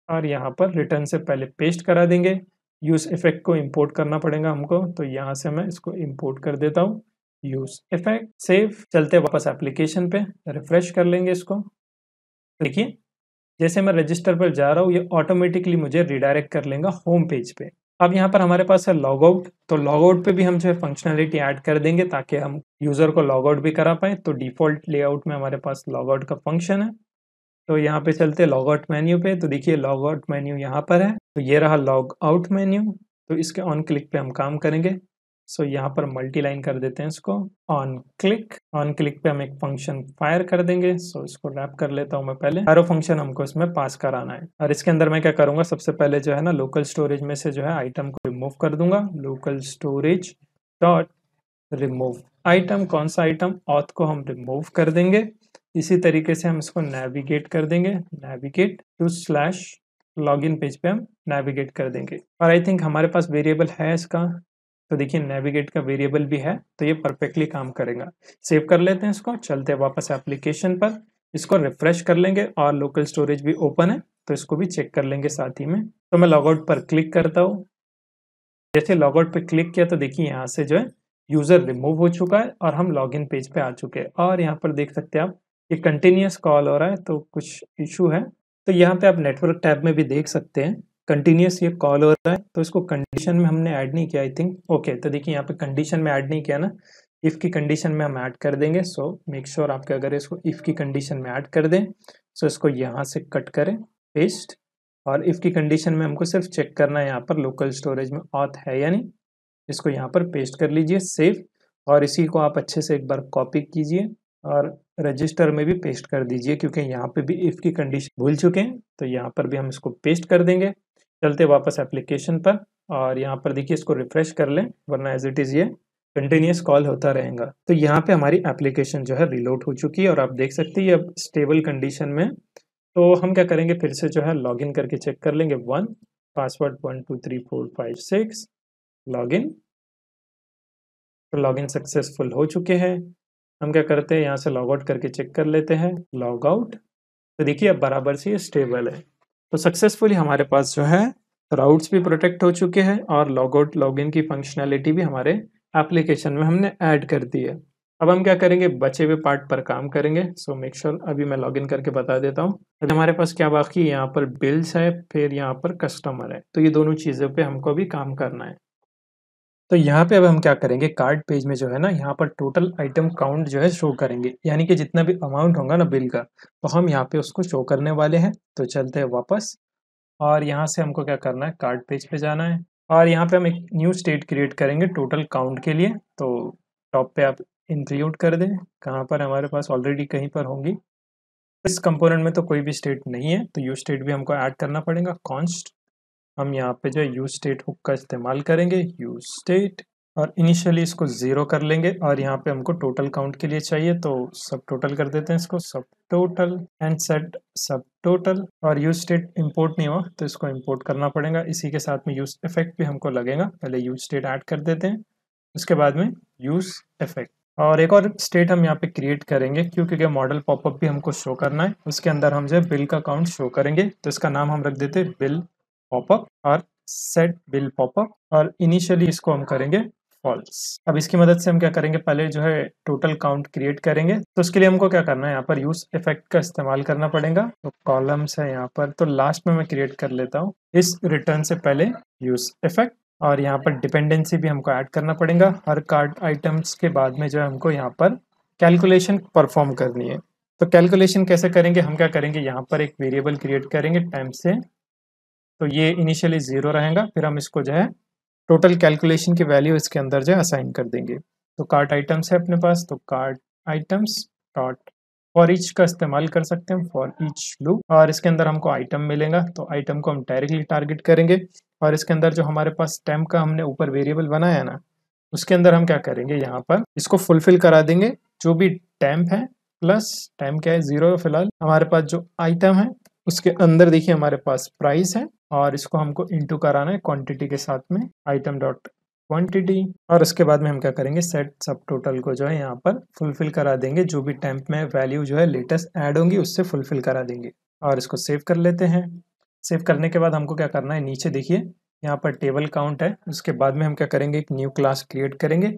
और यहाँ पर रिटर्न से पहले पेस्ट करा देंगे। यूज़ इफ़ेक्ट को इंपोर्ट करना पड़ेगा हमको। तो यहाँ से मैं इसको इंपोर्ट कर देता हूँ। यूज़ इफ़ेक्ट सेव चलते वापस एप्लीकेशन पे रिफ्रेश कर लेंगे इसको। देखिए, जैसे मैं रजिस्टर पर जा रहा हूँ, ये ऑटोमेटिकली मुझे रिडायरेक्ट कर लेगा होम पेज पे। अब यहाँ पर हमारे पास है लॉग आउट तो लॉग आउट पे भी हम जो है फंक्शनलिटी ऐड कर देंगे ताकि हम यूज़र को लॉग आउट भी करा पाए। तो डिफ़ॉल्ट लेआउट में हमारे पास लॉग आउट का फ़ंक्शन है। तो यहाँ पे चलते लॉग आउट मेन्यू पे तो देखिए लॉग आउट मेन्यू यहाँ पर है। तो ये रहा लॉग आउट मेन्यू तो इसके ऑन क्लिक पे हम काम करेंगे। सो so, यहाँ पर मल्टी लाइन कर देते हैं इसको। ऑन क्लिक ऑन क्लिक पे हम एक फ़ंक्शन फायर कर देंगे। सो so, इसको रैप कर लेता हूँ मैं पहले। हर फ़ंक्शन हमको इसमें पास कराना है। और इसके अंदर मैं क्या करूँगा? सबसे पहले जो है ना लोकल स्टोरेज में से जो है आइटम को रिमूव कर दूँगा। Local storage dot remove item कौन सा आइटम ऑथ को हम रिमूव कर देंगे। इसी तरीके से हम इसको नेविगेट कर देंगे। Navigate to slash login page पे हम नेविगेट कर देंगे। और आई थिंक हमारे पास वेरिएबल है इसका। तो देखिए नेविगेट का वेरिएबल भी है तो ये परफेक्टली काम करेगा। सेव कर लेते हैं इसको, चलते हैं वापस एप्लीकेशन पर। इसको रिफ्रेश कर लेंगे और लोकल स्टोरेज भी ओपन है तो इसको भी चेक कर लेंगे साथ ही में। तो मैं लॉगआउट पर क्लिक करता हूँ। जैसे लॉगआउट पर क्लिक किया तो देखिए यहाँ से जो है यूज़र रिमूव हो चुका है और हम लॉगिन पेज पे आ चुके हैं। और यहाँ पर देख सकते हैं आप, ये कंटिन्यूस कॉल हो रहा है तो कुछ इशू है। तो यहाँ पे आप नेटवर्क टैब में भी देख सकते हैं। कंटिन्यूस ये कॉल हो रहा है तो इसको कंडीशन में हमने ऐड नहीं किया आई थिंक ओके तो देखिए यहाँ पे कंडीशन में ऐड नहीं किया ना। इफ़ की कंडीशन में हम ऐड कर देंगे सो मेक श्योर आपके अगर इसको इफ़ की कंडीशन में ऐड कर दें। सो so इसको यहाँ से कट करें पेस्ट और इफ़ की कंडीशन में हमको सिर्फ़ चेक करना है यहाँ पर लोकल स्टोरेज में ऑथ है या नहीं, इसको यहाँ पर पेस्ट कर लीजिए सेव और इसी को आप अच्छे से एक बार कॉपी कीजिए और रजिस्टर में भी पेस्ट कर दीजिए, क्योंकि यहाँ पे भी इफ़ की कंडीशन भूल चुके हैं तो यहाँ पर भी हम इसको पेस्ट कर देंगे। चलते वापस एप्लीकेशन पर और यहाँ पर देखिए इसको रिफ्रेश कर लें, वरना एज इट इज़ ये कंटिन्यूस कॉल होता रहेगा। तो यहाँ पे हमारी एप्लीकेशन जो है रिलोड हो चुकी है और आप देख सकते हैं अब स्टेबल कंडीशन में तो हम क्या करेंगे, फिर से जो है लॉगिन करके चेक कर लेंगे। One password one two three four five six login तो लॉगिन सक्सेसफुल हो चुके हैं। हम क्या करते हैं, यहाँ से लॉग आउट करके चेक कर लेते हैं। लॉग आउट तो देखिए अब बराबर से ये स्टेबल है। तो सक्सेसफुली हमारे पास जो है राउट्स भी प्रोटेक्ट हो चुके हैं और लॉग आउट लॉग इन की फंक्शनैलिटी भी हमारे एप्लीकेशन में हमने ऐड कर दी है। अब हम क्या करेंगे? बचे हुए पार्ट पर काम करेंगे। सो मेक श्योर अभी मैं लॉगिन करके बता देता हूँ। अभी हमारे पास क्या बाकी यहाँ पर बिल्स है, फिर यहाँ पर कस्टमर है। तो ये दोनों चीज़ों पे हमको अभी काम करना है। तो यहाँ पे अब हम क्या करेंगे? कार्ड पेज में जो है ना, यहाँ पर टोटल आइटम काउंट जो है शो करेंगे। यानी कि जितना भी अमाउंट होगा ना बिल का तो हम यहाँ पे उसको शो करने वाले हैं। तो चलते हैं वापस। और यहाँ से हमको क्या करना है? कार्ड पेज पे जाना है। और यहाँ पे हम एक न्यू स्टेट क्रिएट करेंगे टोटल काउंट के लिए। तो टॉप पे आप इंक्लूड कर दें। कहाँ पर? हमारे पास ऑलरेडी कहीं पर होंगी। इस कंपोनेंट में तो कोई भी स्टेट नहीं है। तो यू स्टेट भी हमको ऐड करना पड़ेगा। कॉन्स्ट हम यहाँ पे जो यूज़ स्टेट हुक का इस्तेमाल करेंगे यूज़ स्टेट और इनिशियली इसको ज़ीरो कर लेंगे और यहाँ पे हमको टोटल काउंट के लिए चाहिए तो सब टोटल कर देते हैं इसको सब टोटल एंड सेट सब टोटल और यूज़ स्टेट इंपोर्ट नहीं हुआ तो इसको इंपोर्ट करना पड़ेगा। इसी के साथ में यूज़ इफ़ेक्ट भी हमको लगेगा, पहले यूज़ स्टेट ऐड कर देते हैं, उसके बाद में यूज़ इफ़ेक्ट और एक और स्टेट हम यहाँ पे क्रिएट करेंगे, क्योंकि मॉडल पॉपअप भी हमको शो करना है, उसके अंदर हम जो बिल का काउंट शो करेंगे तो इसका नाम हम रख देते हैं बिल पॉपअप और सेट बिल पॉपअप और इनिशियली इसको हम करेंगे फॉल्स अब इसकी मदद से हम क्या करेंगे? पहले जो है टोटल काउंट क्रिएट करेंगे। तो उसके लिए हमको क्या करना है? यहाँ पर यूज़ इफ़ेक्ट का इस्तेमाल करना पड़ेगा। तो कॉलम्स है यहाँ पर। तो लास्ट में मैं क्रिएट कर लेता हूँ। इस रिटर्न से पहले यूज़ इफ़ेक्ट और यहाँ पर डिपेंडेंसी भी हमको ऐड करना पड़ेगा। हर कार्ड आइटम्स के बाद में जो है हमको यहाँ पर कैलकुलेशन परफॉर्म करनी है। तो कैलकुलेशन कैसे करेंगे? हम क्या करेंगे? यहाँ पर एक वेरिएबल क्रिएट करेंगे टाइम से तो ये इनिशियली ज़ीरो रहेगा, फिर हम इसको जो है टोटल कैलकुलेशन की वैल्यू इसके अंदर जो है असाइन कर देंगे। तो कार्ट आइटम्स है अपने पास तो cart items dot for each का इस्तेमाल कर सकते हैं फॉर ईच लूप और इसके अंदर हमको आइटम मिलेगा तो आइटम को हम डायरेक्टली टारगेट करेंगे। और इसके अंदर जो हमारे पास टेम्प का हमने ऊपर वेरिएबल बनाया ना, उसके अंदर हम क्या करेंगे, यहाँ पर इसको फुलफिल करा देंगे। जो भी टैम्प है प्लस टैम्प क्या है ज़ीरो फ़िलहाल। हमारे पास जो आइटम है उसके अंदर देखिए हमारे पास प्राइस है और इसको हमको इंटू कराना है क्वांटिटी के साथ में आइटम डॉट क्वांटिटी और उसके बाद में हम क्या करेंगे? सेट सब टोटल को जो है यहाँ पर फुलफिल करा देंगे। जो भी टेम्प में वैल्यू जो है लेटेस्ट ऐड होंगी, उससे फुलफिल करा देंगे और इसको सेव कर लेते हैं। सेव करने के बाद हमको क्या करना है? नीचे देखिए, यहाँ पर टेबल काउंट है। उसके बाद में हम क्या करेंगे? एक न्यू क्लास क्रिएट करेंगे।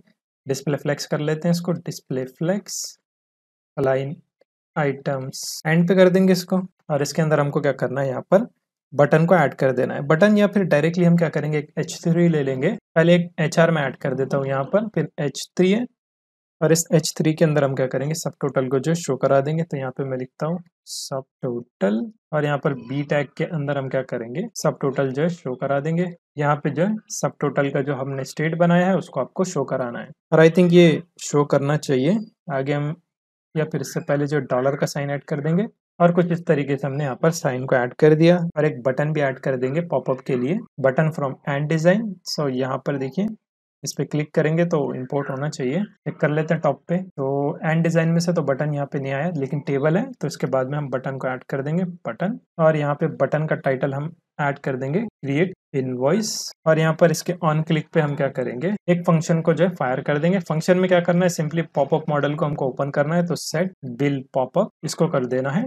डिस्प्ले फ्लेक्स कर लेते हैं इसको। Display flex align items end पे कर देंगे इसको। और इसके अंदर हमको क्या करना है यहाँ पर? बटन को ऐड कर देना है। बटन या फिर डायरेक्टली हम क्या करेंगे? एक एच थ्री ले लेंगे। पहले एक एच आर में ऐड कर देता हूँ यहाँ पर, फिर एच थ्री है। और इस एच थ्री के अंदर हम क्या करेंगे? सब टोटल को जो शो करा देंगे। तो यहाँ पे मैं लिखता हूँ सब टोटल और यहाँ पर बी टैग के अंदर हम क्या करेंगे? सब टोटल जो है शो करा देंगे। यहाँ पे जो है सब टोटल का जो हमने स्टेट बनाया है, उसको आपको शो कराना है। और आई थिंक ये शो करना चाहिए। आगे हम या फिर इससे पहले जो डॉलर का साइन ऐड कर देंगे और कुछ इस तरीके से हमने यहाँ पर साइन को ऐड कर दिया और एक बटन भी ऐड कर देंगे पॉपअप के लिए। Button from Ant design so यहाँ पर देखिए, इस पर क्लिक करेंगे तो इंपोर्ट होना चाहिए। क्लिक कर लेते हैं टॉप पे तो एंड डिज़ाइन में से तो बटन यहाँ पे नहीं आया, लेकिन टेबल है तो इसके बाद में हम बटन को ऐड कर देंगे बटन और यहाँ पे बटन का टाइटल हम ऐड कर देंगे क्रिएट इनवॉइस और यहाँ पर इसके ऑन क्लिक पे हम क्या करेंगे? एक फ़ंक्शन को जो है फायर कर देंगे। फ़ंक्शन में क्या करना है? सिंपली पॉपअप मॉडल को हमको ओपन करना है तो सेट बिल पॉपअप इसको कर देना है।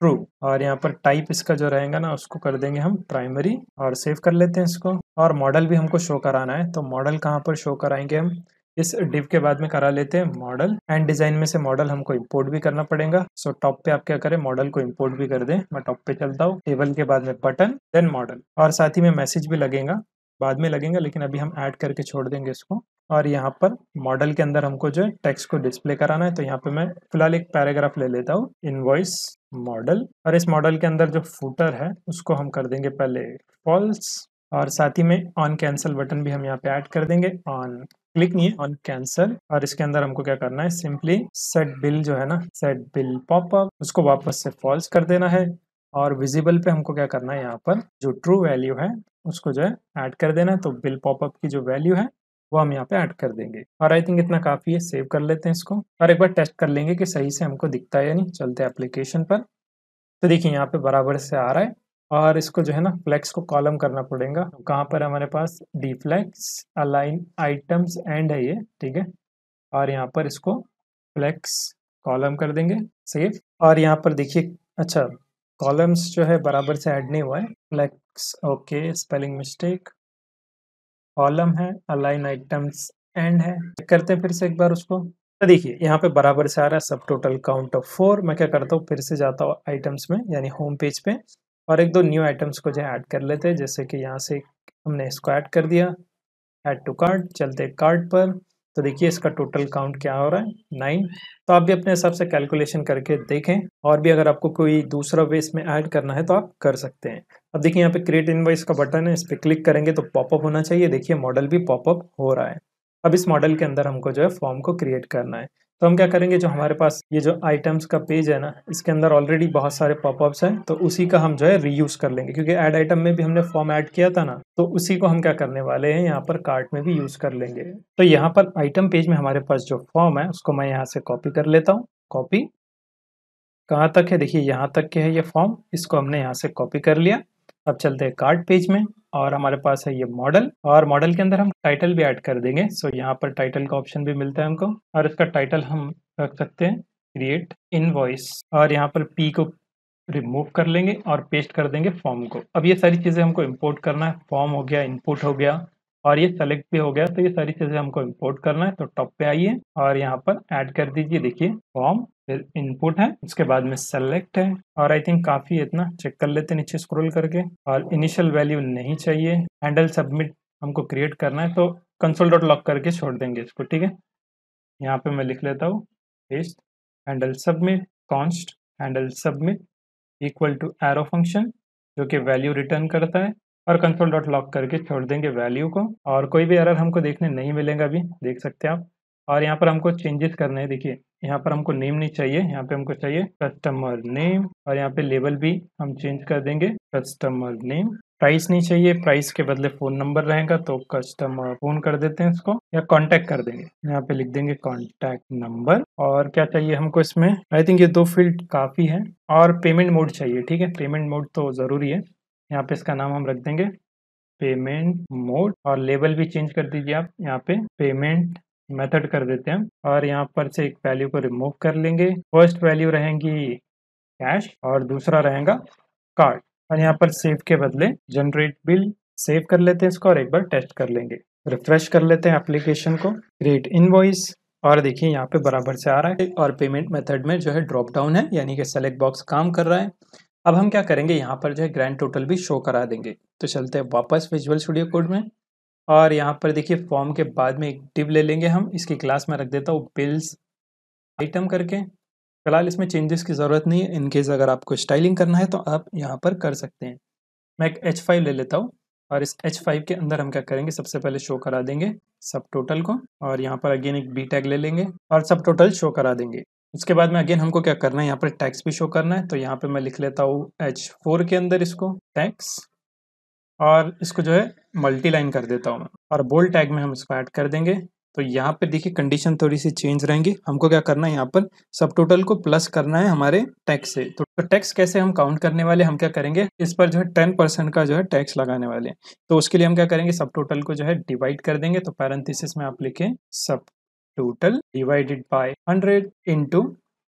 ट्रू और यहाँ पर टाइप इसका जो रहेगा ना, उसको कर देंगे हम प्राइमरी और सेव कर लेते हैं इसको। और मॉडल भी हमको शो कराना है तो मॉडल कहाँ पर शो कराएँगे हम? इस डिव के बाद में करा लेते हैं मॉडल। एंड डिज़ाइन में से मॉडल हमको इंपोर्ट भी करना पड़ेगा। सो टॉप पे आप क्या करें मॉडल को इंपोर्ट भी कर दें। मैं टॉप पे चलता हूँ। टेबल के बाद में बटन देन मॉडल और साथ ही में मैसेज भी लगेगा। बाद में लगेगा, लेकिन अभी हम ऐड करके छोड़ देंगे इसको। और यहाँ पर मॉडल के अंदर हमको जो है टेक्स्ट को डिस्प्ले कराना है। तो यहाँ पे मैं फ़िलहाल एक पैराग्राफ ले लेता हूँ। इनवॉइस मॉडल और इस मॉडल के अंदर जो फूटर है, उसको हम कर देंगे पहले फॉल्स और साथ ही में ऑन कैंसिल बटन भी हम यहाँ पे ऐड कर देंगे। ऑन क्लिक नहीं है। ऑन कैंसिल और इसके अंदर हमको क्या करना है? सिंपली सेट बिल जो है ना सेट बिल पॉपअप उसको वापस से फॉल्स कर देना है। और विजिबल पे हमको क्या करना है यहाँ पर? जो ट्रू वैल्यू है, उसको जो है ऐड कर देना है। तो बिल पॉपअप की जो वैल्यू है, वो हम यहाँ पे ऐड कर देंगे। और आई थिंक इतना काफ़ी है सेव कर लेते हैं इसको। और एक बार टेस्ट कर लेंगे कि सही से हमको दिखता है या नहीं। चलते एप्लीकेशन पर। तो देखिए, यहाँ पे बराबर से आ रहा है। और इसको जो है ना फ्लेक्स को कॉलम करना पड़ेगा। कहाँ पर हमारे पास? D flex align items end है ये, ठीक है? और यहाँ पर इसको फ्लेक्स कॉलम कर देंगे सेव और यहाँ पर देखिए अच्छा कॉलम्स जो है बराबर से ऐड नहीं हुआ है। Flex okay spelling mistake column है अलाइन आइटम्स एंड है। करते हैं फिर से एक बार उसको। तो देखिए, यहाँ पे बराबर से आ रहा है सब टोटल काउंट ऑफ़ फोर मैं क्या करता हूँ, फिर से जाता हूँ आइटम्स में, यानी होम पेज पे। और एक दो न्यू आइटम्स को जो है ऐड कर लेते हैं, जैसे कि यहाँ से हमने इसको ऐड कर दिया। ऐड टू कार्ड चलते कार्ड पर। तो देखिए इसका टोटल काउंट क्या हो रहा है? नाइन तो आप भी अपने हिसाब से कैलकुलेशन करके देखें और भी अगर आपको कोई दूसरा वे इसमें ऐड करना है तो आप कर सकते हैं। अब देखिए यहाँ पे क्रिएट इनवाइस का बटन है, इस पर क्लिक करेंगे तो पॉपअप होना चाहिए। देखिए मॉडल भी पॉपअप हो रहा है। अब इस मॉडल के अंदर हमको जो है फॉर्म को क्रिएट करना है। तो हम क्या करेंगे, जो हमारे पास ये जो आइटम्स का पेज है ना, इसके अंदर ऑलरेडी बहुत सारे पॉपअप्स हैं तो उसी का हम जो है रीयूज कर लेंगे। क्योंकि ऐड आइटम में भी हमने फॉर्म ऐड किया था ना तो उसी को हम क्या करने वाले हैं, यहाँ पर कार्ट में भी यूज़ कर लेंगे। तो यहाँ पर आइटम पेज में हमारे पास जो फॉर्म है, उसको मैं यहाँ से कॉपी कर लेता हूँ। कॉपी कहाँ तक है? देखिए, यहाँ तक के है ये फॉर्म इसको हमने यहाँ से कॉपी कर लिया। अब चलते हैं कार्ड पेज में और हमारे पास है ये मॉडल और मॉडल के अंदर हम टाइटल भी ऐड कर देंगे। सो यहाँ पर टाइटल का ऑप्शन भी मिलता है हमको और इसका टाइटल हम रख सकते हैं क्रिएट इनवॉइस और यहाँ पर पी को रिमूव कर लेंगे और पेस्ट कर देंगे फॉर्म को। अब ये सारी चीज़ें हमको इंपोर्ट करना है। फॉर्म हो गया इनपुट हो गया और ये सेलेक्ट भी हो गया तो ये सारी चीज़ें हमको इंपोर्ट करना है तो टॉप पे आइए और यहाँ पर ऐड कर दीजिए। देखिए फॉर्म फिर इनपुट है, उसके बाद में सेलेक्ट है और आई थिंक काफ़ी इतना चेक कर लेते नीचे स्क्रॉल करके। और इनिशियल वैल्यू नहीं चाहिए हैंडल सबमिट हमको क्रिएट करना है तो कंसोल डॉट लॉक करके छोड़ देंगे इसको, ठीक है? यहाँ पे मैं लिख लेता हूँ paste handle submit const handle submit equal to arrow function जो कि वैल्यू रिटर्न करता है। और कंसोल डॉट लॉक करके छोड़ देंगे वैल्यू को। और कोई भी एरर हमको देखने नहीं मिलेगा अभी, देख सकते हैं आप। और यहाँ पर हमको चेंजेस करने हैं, देखिए। यहाँ पर हमको नेम नहीं चाहिए, यहाँ पे हमको चाहिए कस्टमर नेम और यहाँ पे लेबल भी हम चेंज कर देंगे कस्टमर नेम प्राइस नहीं चाहिए प्राइस के बदले फ़ोन नंबर रहेगा तो कस्टमर फ़ोन कर देते हैं इसको या कांटेक्ट कर देंगे। यहाँ पे लिख देंगे कांटेक्ट नंबर और क्या चाहिए हमको इसमें? आई थिंक ये दो फ़ील्ड काफ़ी है। और पेमेंट मोड चाहिए, ठीक है? पेमेंट मोड तो ज़रूरी है। यहाँ पे इसका नाम हम रख देंगे पेमेंट मोड और लेबल भी चेंज कर दीजिए आप। यहाँ पे पेमेंट मेथड कर देते हैं और यहाँ पर से एक वैल्यू को रिमूव कर लेंगे। फ़र्स्ट वैल्यू रहेंगी कैश और दूसरा रहेगा कार्ड और यहाँ पर सेव के बदले जनरेट बिल सेव कर लेते हैं इसको और एक बार टेस्ट कर लेंगे। रिफ्रेश कर लेते हैं एप्लीकेशन को। क्रिएट इनवॉइस और देखिए यहाँ पे बराबर से आ रहा है। और पेमेंट मेथड में जो है ड्रॉप डाउन है, यानी कि सेलेक्ट बॉक्स काम कर रहा है। अब हम क्या करेंगे? यहाँ पर जो है ग्रैंड टोटल भी शो करा देंगे। तो चलते हैं वापस विजुअल स्टूडियो कोड में। और यहाँ पर देखिए फॉर्म के बाद में एक डिव ले लेंगे हम। इसकी क्लास में रख देता हूँ बिल्स आइटम करके। फ़िलहाल इसमें चेंजेस की ज़रूरत नहीं है। इनकेस अगर आपको स्टाइलिंग करना है तो आप यहाँ पर कर सकते हैं। मैं एक एच फाइव ले लेता हूँ। और इस एच फाइव के अंदर हम क्या करेंगे? सबसे पहले शो करा देंगे सब टोटल को। और यहाँ पर अगेन एक बी टैग ले लेंगे। और सब टोटल शो करा देंगे। उसके बाद में अगेन हमको क्या करना है, यहाँ पर टैक्स भी शो करना है तो यहाँ पे मैं लिख लेता हूँ एच फोर के अंदर इसको टैक्स और इसको जो है मल्टी लाइन कर देता हूँ मैं, और बोल्ड टैग में हम इसको ऐड कर देंगे। तो यहाँ पे देखिए कंडीशन थोड़ी सी चेंज रहेंगी। हमको क्या करना है, यहाँ पर सब टोटल को प्लस करना है हमारे टैक्स से। तो टैक्स कैसे हम काउंट करने वाले, हम क्या करेंगे, इस पर जो है टेन परसेंट का जो है टैक्स लगाने वाले तो उसके लिए हम क्या करेंगे सब टोटल को जो है डिवाइड कर देंगे। तो पैरेंथिस में आप लिखें subtotal divided by hundred into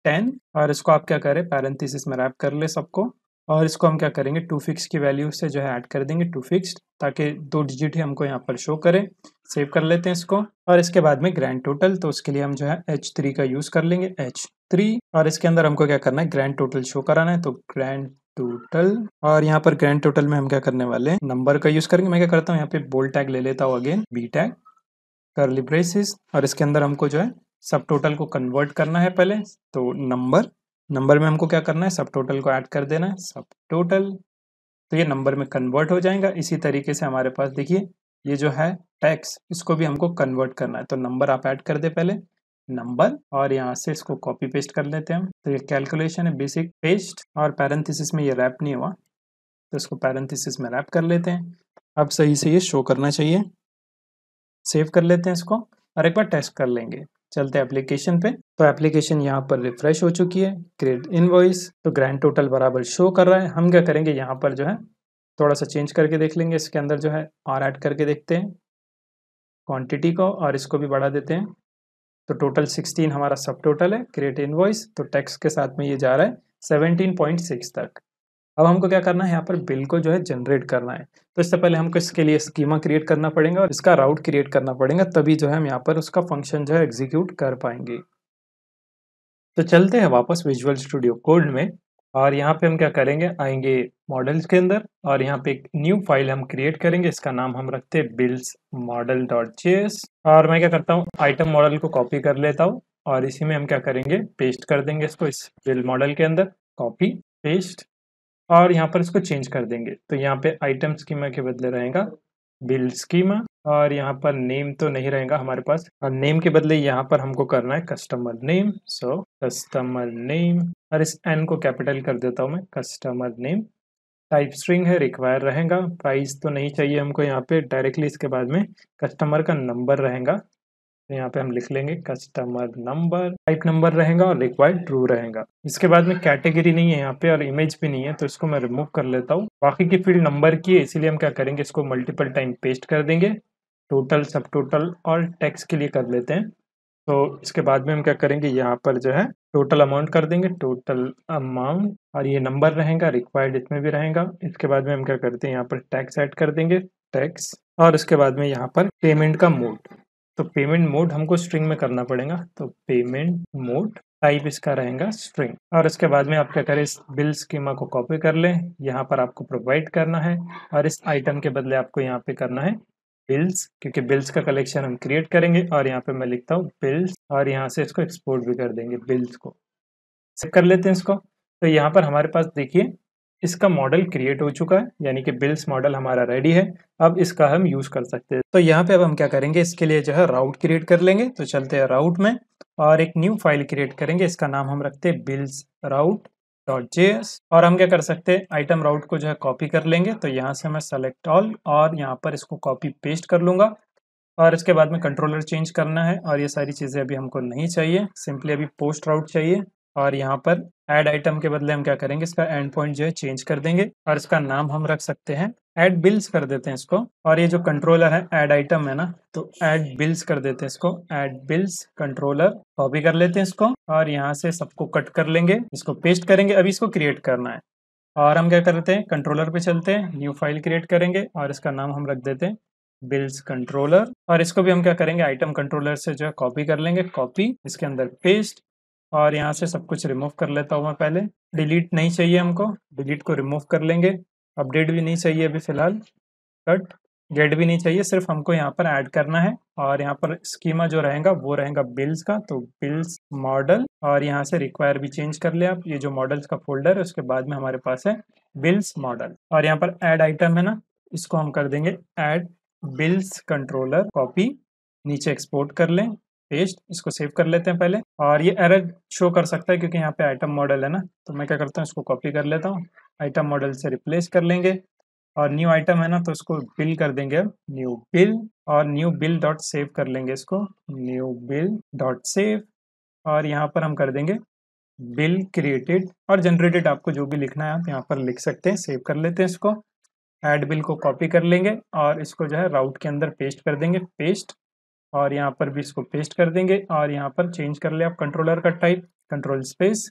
ten और इसको आप क्या करें पैरेंथिस में रैप कर ले सबको। और इसको हम क्या करेंगे? टू फिक्स की वैल्यू से जो है ऐड कर देंगे टू फिक्स ताकि दो डिजिट ही हमको यहाँ पर शो करें। सेव कर लेते हैं इसको। और इसके बाद में ग्रैंड टोटल तो उसके लिए हम जो है एच थ्री का यूज़ कर लेंगे एच थ्री और इसके अंदर हमको क्या करना है? ग्रैंड टोटल शो कराना है तो ग्रैंड टोटल और यहाँ पर ग्रैंड टोटल में हम क्या करने वाले हैं? नंबर का यूज़ करेंगे। मैं क्या करता हूँ? यहाँ पे बोल्ड टैग ले लेता हूँ again B tag curly braces और इसके अंदर हमको जो है सब टोटल को कन्वर्ट करना है पहले। तो नंबर नंबर में हमको क्या करना है? सब टोटल को ऐड कर देना है। सब टोटल तो ये नंबर में कन्वर्ट हो जाएगा। इसी तरीके से हमारे पास देखिए, ये जो है टैक्स इसको भी हमको कन्वर्ट करना है। तो नंबर आप ऐड कर दे पहले। नंबर और यहाँ से इसको कॉपी पेस्ट कर लेते हैं तो ये कैलकुलेशन है बेसिक पेस्ट और पैरेंथिस में ये रैप नहीं हुआ। तो इसको पैरेंथिस में रैप कर लेते हैं। अब सही से ये शो करना चाहिए। सेव कर लेते हैं इसको और एक बार टेस्ट कर लेंगे। चलते हैं एप्लीकेशन पे। तो एप्लीकेशन यहाँ पर रिफ्रेश हो चुकी है क्रिएट इनवॉइस तो ग्रैंड टोटल बराबर शो कर रहा है। हम क्या करेंगे, यहाँ पर जो है थोड़ा सा चेंज करके देख लेंगे। इसके अंदर जो है और ऐड करके देखते हैं। क्वांटिटी को और इसको भी बढ़ा देते हैं। तो टोटल 16 हमारा सब टोटल है क्रिएट इनवॉइस तो टैक्स के साथ में ये जा रहा है 17.6 तक। अब हमको क्या करना है? यहाँ पर बिल को जो है जनरेट करना है। तो इससे पहले हमको इसके लिए स्कीमा क्रिएट करना पड़ेगा और इसका राउट क्रिएट करना पड़ेगा, तभी जो है हम यहाँ पर उसका फ़ंक्शन जो है एग्जीक्यूट कर पाएँगे। तो चलते हैं वापस विजुअल स्टूडियो कोड में और यहाँ पे हम क्या करेंगे? आएँगे मॉडल्स के अंदर और यहाँ पे एक न्यू फ़ाइल हम क्रिएट करेंगे। इसका नाम हम रखते हैं बिल्स मॉडल डॉट जेएस और मैं क्या करता हूँ? आइटम मॉडल को कॉपी कर लेता हूँ और इसी में हम क्या करेंगे? पेस्ट कर देंगे इसको इस बिल मॉडल के अंदर। कॉपी पेस्ट और यहाँ पर इसको चेंज कर देंगे। तो यहाँ पे आइटम स्कीमा के बदले रहेगा बिल स्कीमा और यहाँ पर नेम तो नहीं रहेगा हमारे पास। और नेम के बदले यहाँ पर हमको करना है customer name so customer name और इस एन को कैपिटल कर देता हूँ मैं कस्टमर नेम टाइप स्ट्रिंग है रिक्वायर रहेगा। प्राइस तो नहीं चाहिए हमको यहाँ पे डायरेक्टली इसके बाद में कस्टमर का नंबर रहेगा। तो यहाँ पे हम लिख लेंगे कस्टमर नंबर टाइप नंबर रहेगा और रिक्वायर्ड ट्रू रहेगा। इसके बाद में कैटेगरी नहीं है यहाँ पे और इमेज भी नहीं है तो इसको मैं रिमूव कर लेता हूँ। बाकी की फ़ील्ड नंबर की है, इसीलिए हम क्या करेंगे, इसको मल्टीपल टाइम पेस्ट कर देंगे। टोटल सब टोटल और टैक्स के लिए कर लेते हैं। तो इसके बाद में हम क्या करेंगे, यहाँ पर जो है टोटल अमाउंट कर देंगे। टोटल अमाउंट और ये नंबर रहेगा रिक्वायर्ड इसमें भी रहेगा। इसके बाद में हम क्या करते हैं, यहाँ पर टैक्स ऐड कर देंगे टैक्स और इसके बाद में यहाँ पर पेमेंट का मोड तो पेमेंट मोड हमको स्ट्रिंग में करना पड़ेगा। तो पेमेंट मोड टाइप इसका रहेगा स्ट्रिंग और इसके बाद में आप क्या करें, इस बिल स्कीमा को कॉपी कर लें। यहाँ पर आपको प्रोवाइड करना है और इस आइटम के बदले आपको यहाँ पे करना है बिल्स क्योंकि बिल्स का कलेक्शन हम क्रिएट करेंगे और यहाँ पे मैं लिखता हूँ बिल्स और यहाँ से इसको एक्सपोर्ट भी कर देंगे बिल्स को। सेव कर लेते हैं इसको। तो यहाँ पर हमारे पास देखिए इसका मॉडल क्रिएट हो चुका है, यानी कि बिल्स मॉडल हमारा रेडी है, अब इसका हम यूज़ कर सकते हैं। तो यहाँ पे अब हम क्या करेंगे, इसके लिए जो है राउट क्रिएट कर लेंगे तो चलते हैं राउट में, और एक न्यू फ़ाइल क्रिएट करेंगे, इसका नाम हम रखते हैं बिल्स राउट डॉट जेएस और हम क्या कर सकते हैं आइटम राउट को जो है कॉपी कर लेंगे तो यहाँ से मैं सेलेक्ट ऑल और यहाँ पर इसको कॉपी पेस्ट कर लूँगा, और इसके बाद में कंट्रोलर चेंज करना है, और ये सारी चीज़ें अभी हमको नहीं चाहिए सिंपली अभी पोस्ट राउट चाहिए। और यहाँ पर ऐड आइटम के बदले हम क्या करेंगे? इसका एंड पॉइंट जो है चेंज कर देंगे और इसका नाम हम रख सकते हैं ऐड बिल्स कर देते हैं इसको। और ये जो कंट्रोलर है ऐड आइटम है ना तो ऐड बिल्स कर देते हैं इसको। ऐड बिल्स कंट्रोलर कॉपी कर लेते हैं इसको और यहाँ से सबको कट कर लेंगे। इसको पेस्ट करेंगे। अभी इसको क्रिएट करना है। और हम क्या करते हैं? कंट्रोलर पे चलते हैं न्यू फ़ाइल क्रिएट करेंगे और इसका नाम हम रख देते हैं बिल्स कंट्रोलर और इसको भी हम क्या करेंगे? आइटम कंट्रोलर से जो है कॉपी कर लेंगे। कॉपी इसके अंदर पेस्ट और यहाँ से सब कुछ रिमूव कर लेता हूँ मैं पहले। डिलीट नहीं चाहिए हमको। डिलीट को रिमूव कर लेंगे। अपडेट भी नहीं चाहिए अभी फ़िलहाल। कट गेट भी नहीं चाहिए। सिर्फ़ हमको यहाँ पर ऐड करना है। और यहाँ पर स्कीमा जो रहेगा, वो रहेगा बिल्स का। तो बिल्स मॉडल और यहाँ से रिक्वायर भी चेंज कर ले आप। ये जो मॉडल्स का फोल्डर है, उसके बाद में हमारे पास है बिल्स मॉडल और यहाँ पर ऐड आइटम है ना, इसको हम कर देंगे ऐड बिल्स कंट्रोलर कॉपी नीचे एक्सपोर्ट कर लें। पेस्ट इसको सेव कर लेते हैं पहले। और ये एरर शो कर सकता है क्योंकि यहाँ पे आइटम मॉडल है ना। तो मैं क्या करता हूँ, इसको कॉपी कर लेता हूँ। आइटम मॉडल से रिप्लेस कर लेंगे। और न्यू आइटम है ना तो इसको बिल कर देंगे न्यू बिल और न्यू बिल डॉट सेव कर लेंगे इसको। न्यू बिल डॉट सेव और यहाँ पर हम कर देंगे बिल क्रिएटेड और जनरेटेड आपको जो भी लिखना है आप यहाँ पर लिख सकते हैं सेव कर लेते हैं इसको। एड बिल को कॉपी कर लेंगे और इसको जो है राउट के अंदर पेस्ट कर देंगे। पेस्ट और यहाँ पर भी इसको पेस्ट कर देंगे और यहाँ पर चेंज कर ले आप कंट्रोलर का टाइप कंट्रोल स्पेस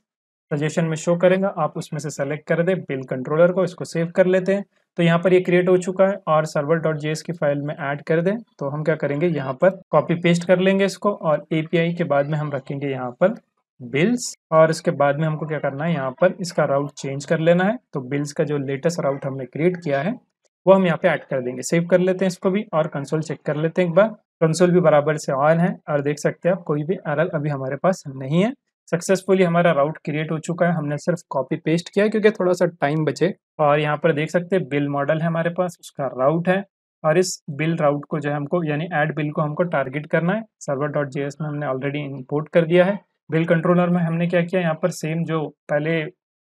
सजेशन में शो करेगा, आप उसमें से सेलेक्ट कर दे बिल कंट्रोलर को, इसको सेव कर लेते हैं। तो यहाँ पर ये क्रिएट हो चुका है और सर्वर डॉट जे की फ़ाइल में ऐड कर दें। तो हम क्या करेंगे, यहाँ पर कॉपी पेस्ट कर लेंगे इसको और एपीआई के बाद में हम रखेंगे यहाँ पर बिल्स और इसके बाद में हमको क्या करना है, यहाँ पर इसका राउट चेंज कर लेना है। तो बिल्स का जो लेटेस्ट राउट हमने क्रिएट किया है, वो हम यहाँ पे ऐड कर देंगे। सेव कर लेते हैं इसको भी और कंसोल चेक कर लेते हैं एक बार। कंसोल भी बराबर से ऑन है, और देख सकते हैं आप, कोई भी एरर अभी हमारे पास नहीं है। सक्सेसफुली हमारा राउट क्रिएट हो चुका है, हमने सिर्फ़ कॉपी पेस्ट किया क्योंकि थोड़ा सा टाइम बचे। और यहाँ पर देख सकते हैं बिल मॉडल है हमारे पास, उसका राउट है, और इस बिल राउट को जो है हमको, यानी एड बिल को हमको टारगेट करना है। सर्वर डॉट जे में हमने ऑलरेडी इम्पोर्ट कर दिया है। बिल कंट्रोलर में हमने क्या किया, यहाँ पर सेम जो पहले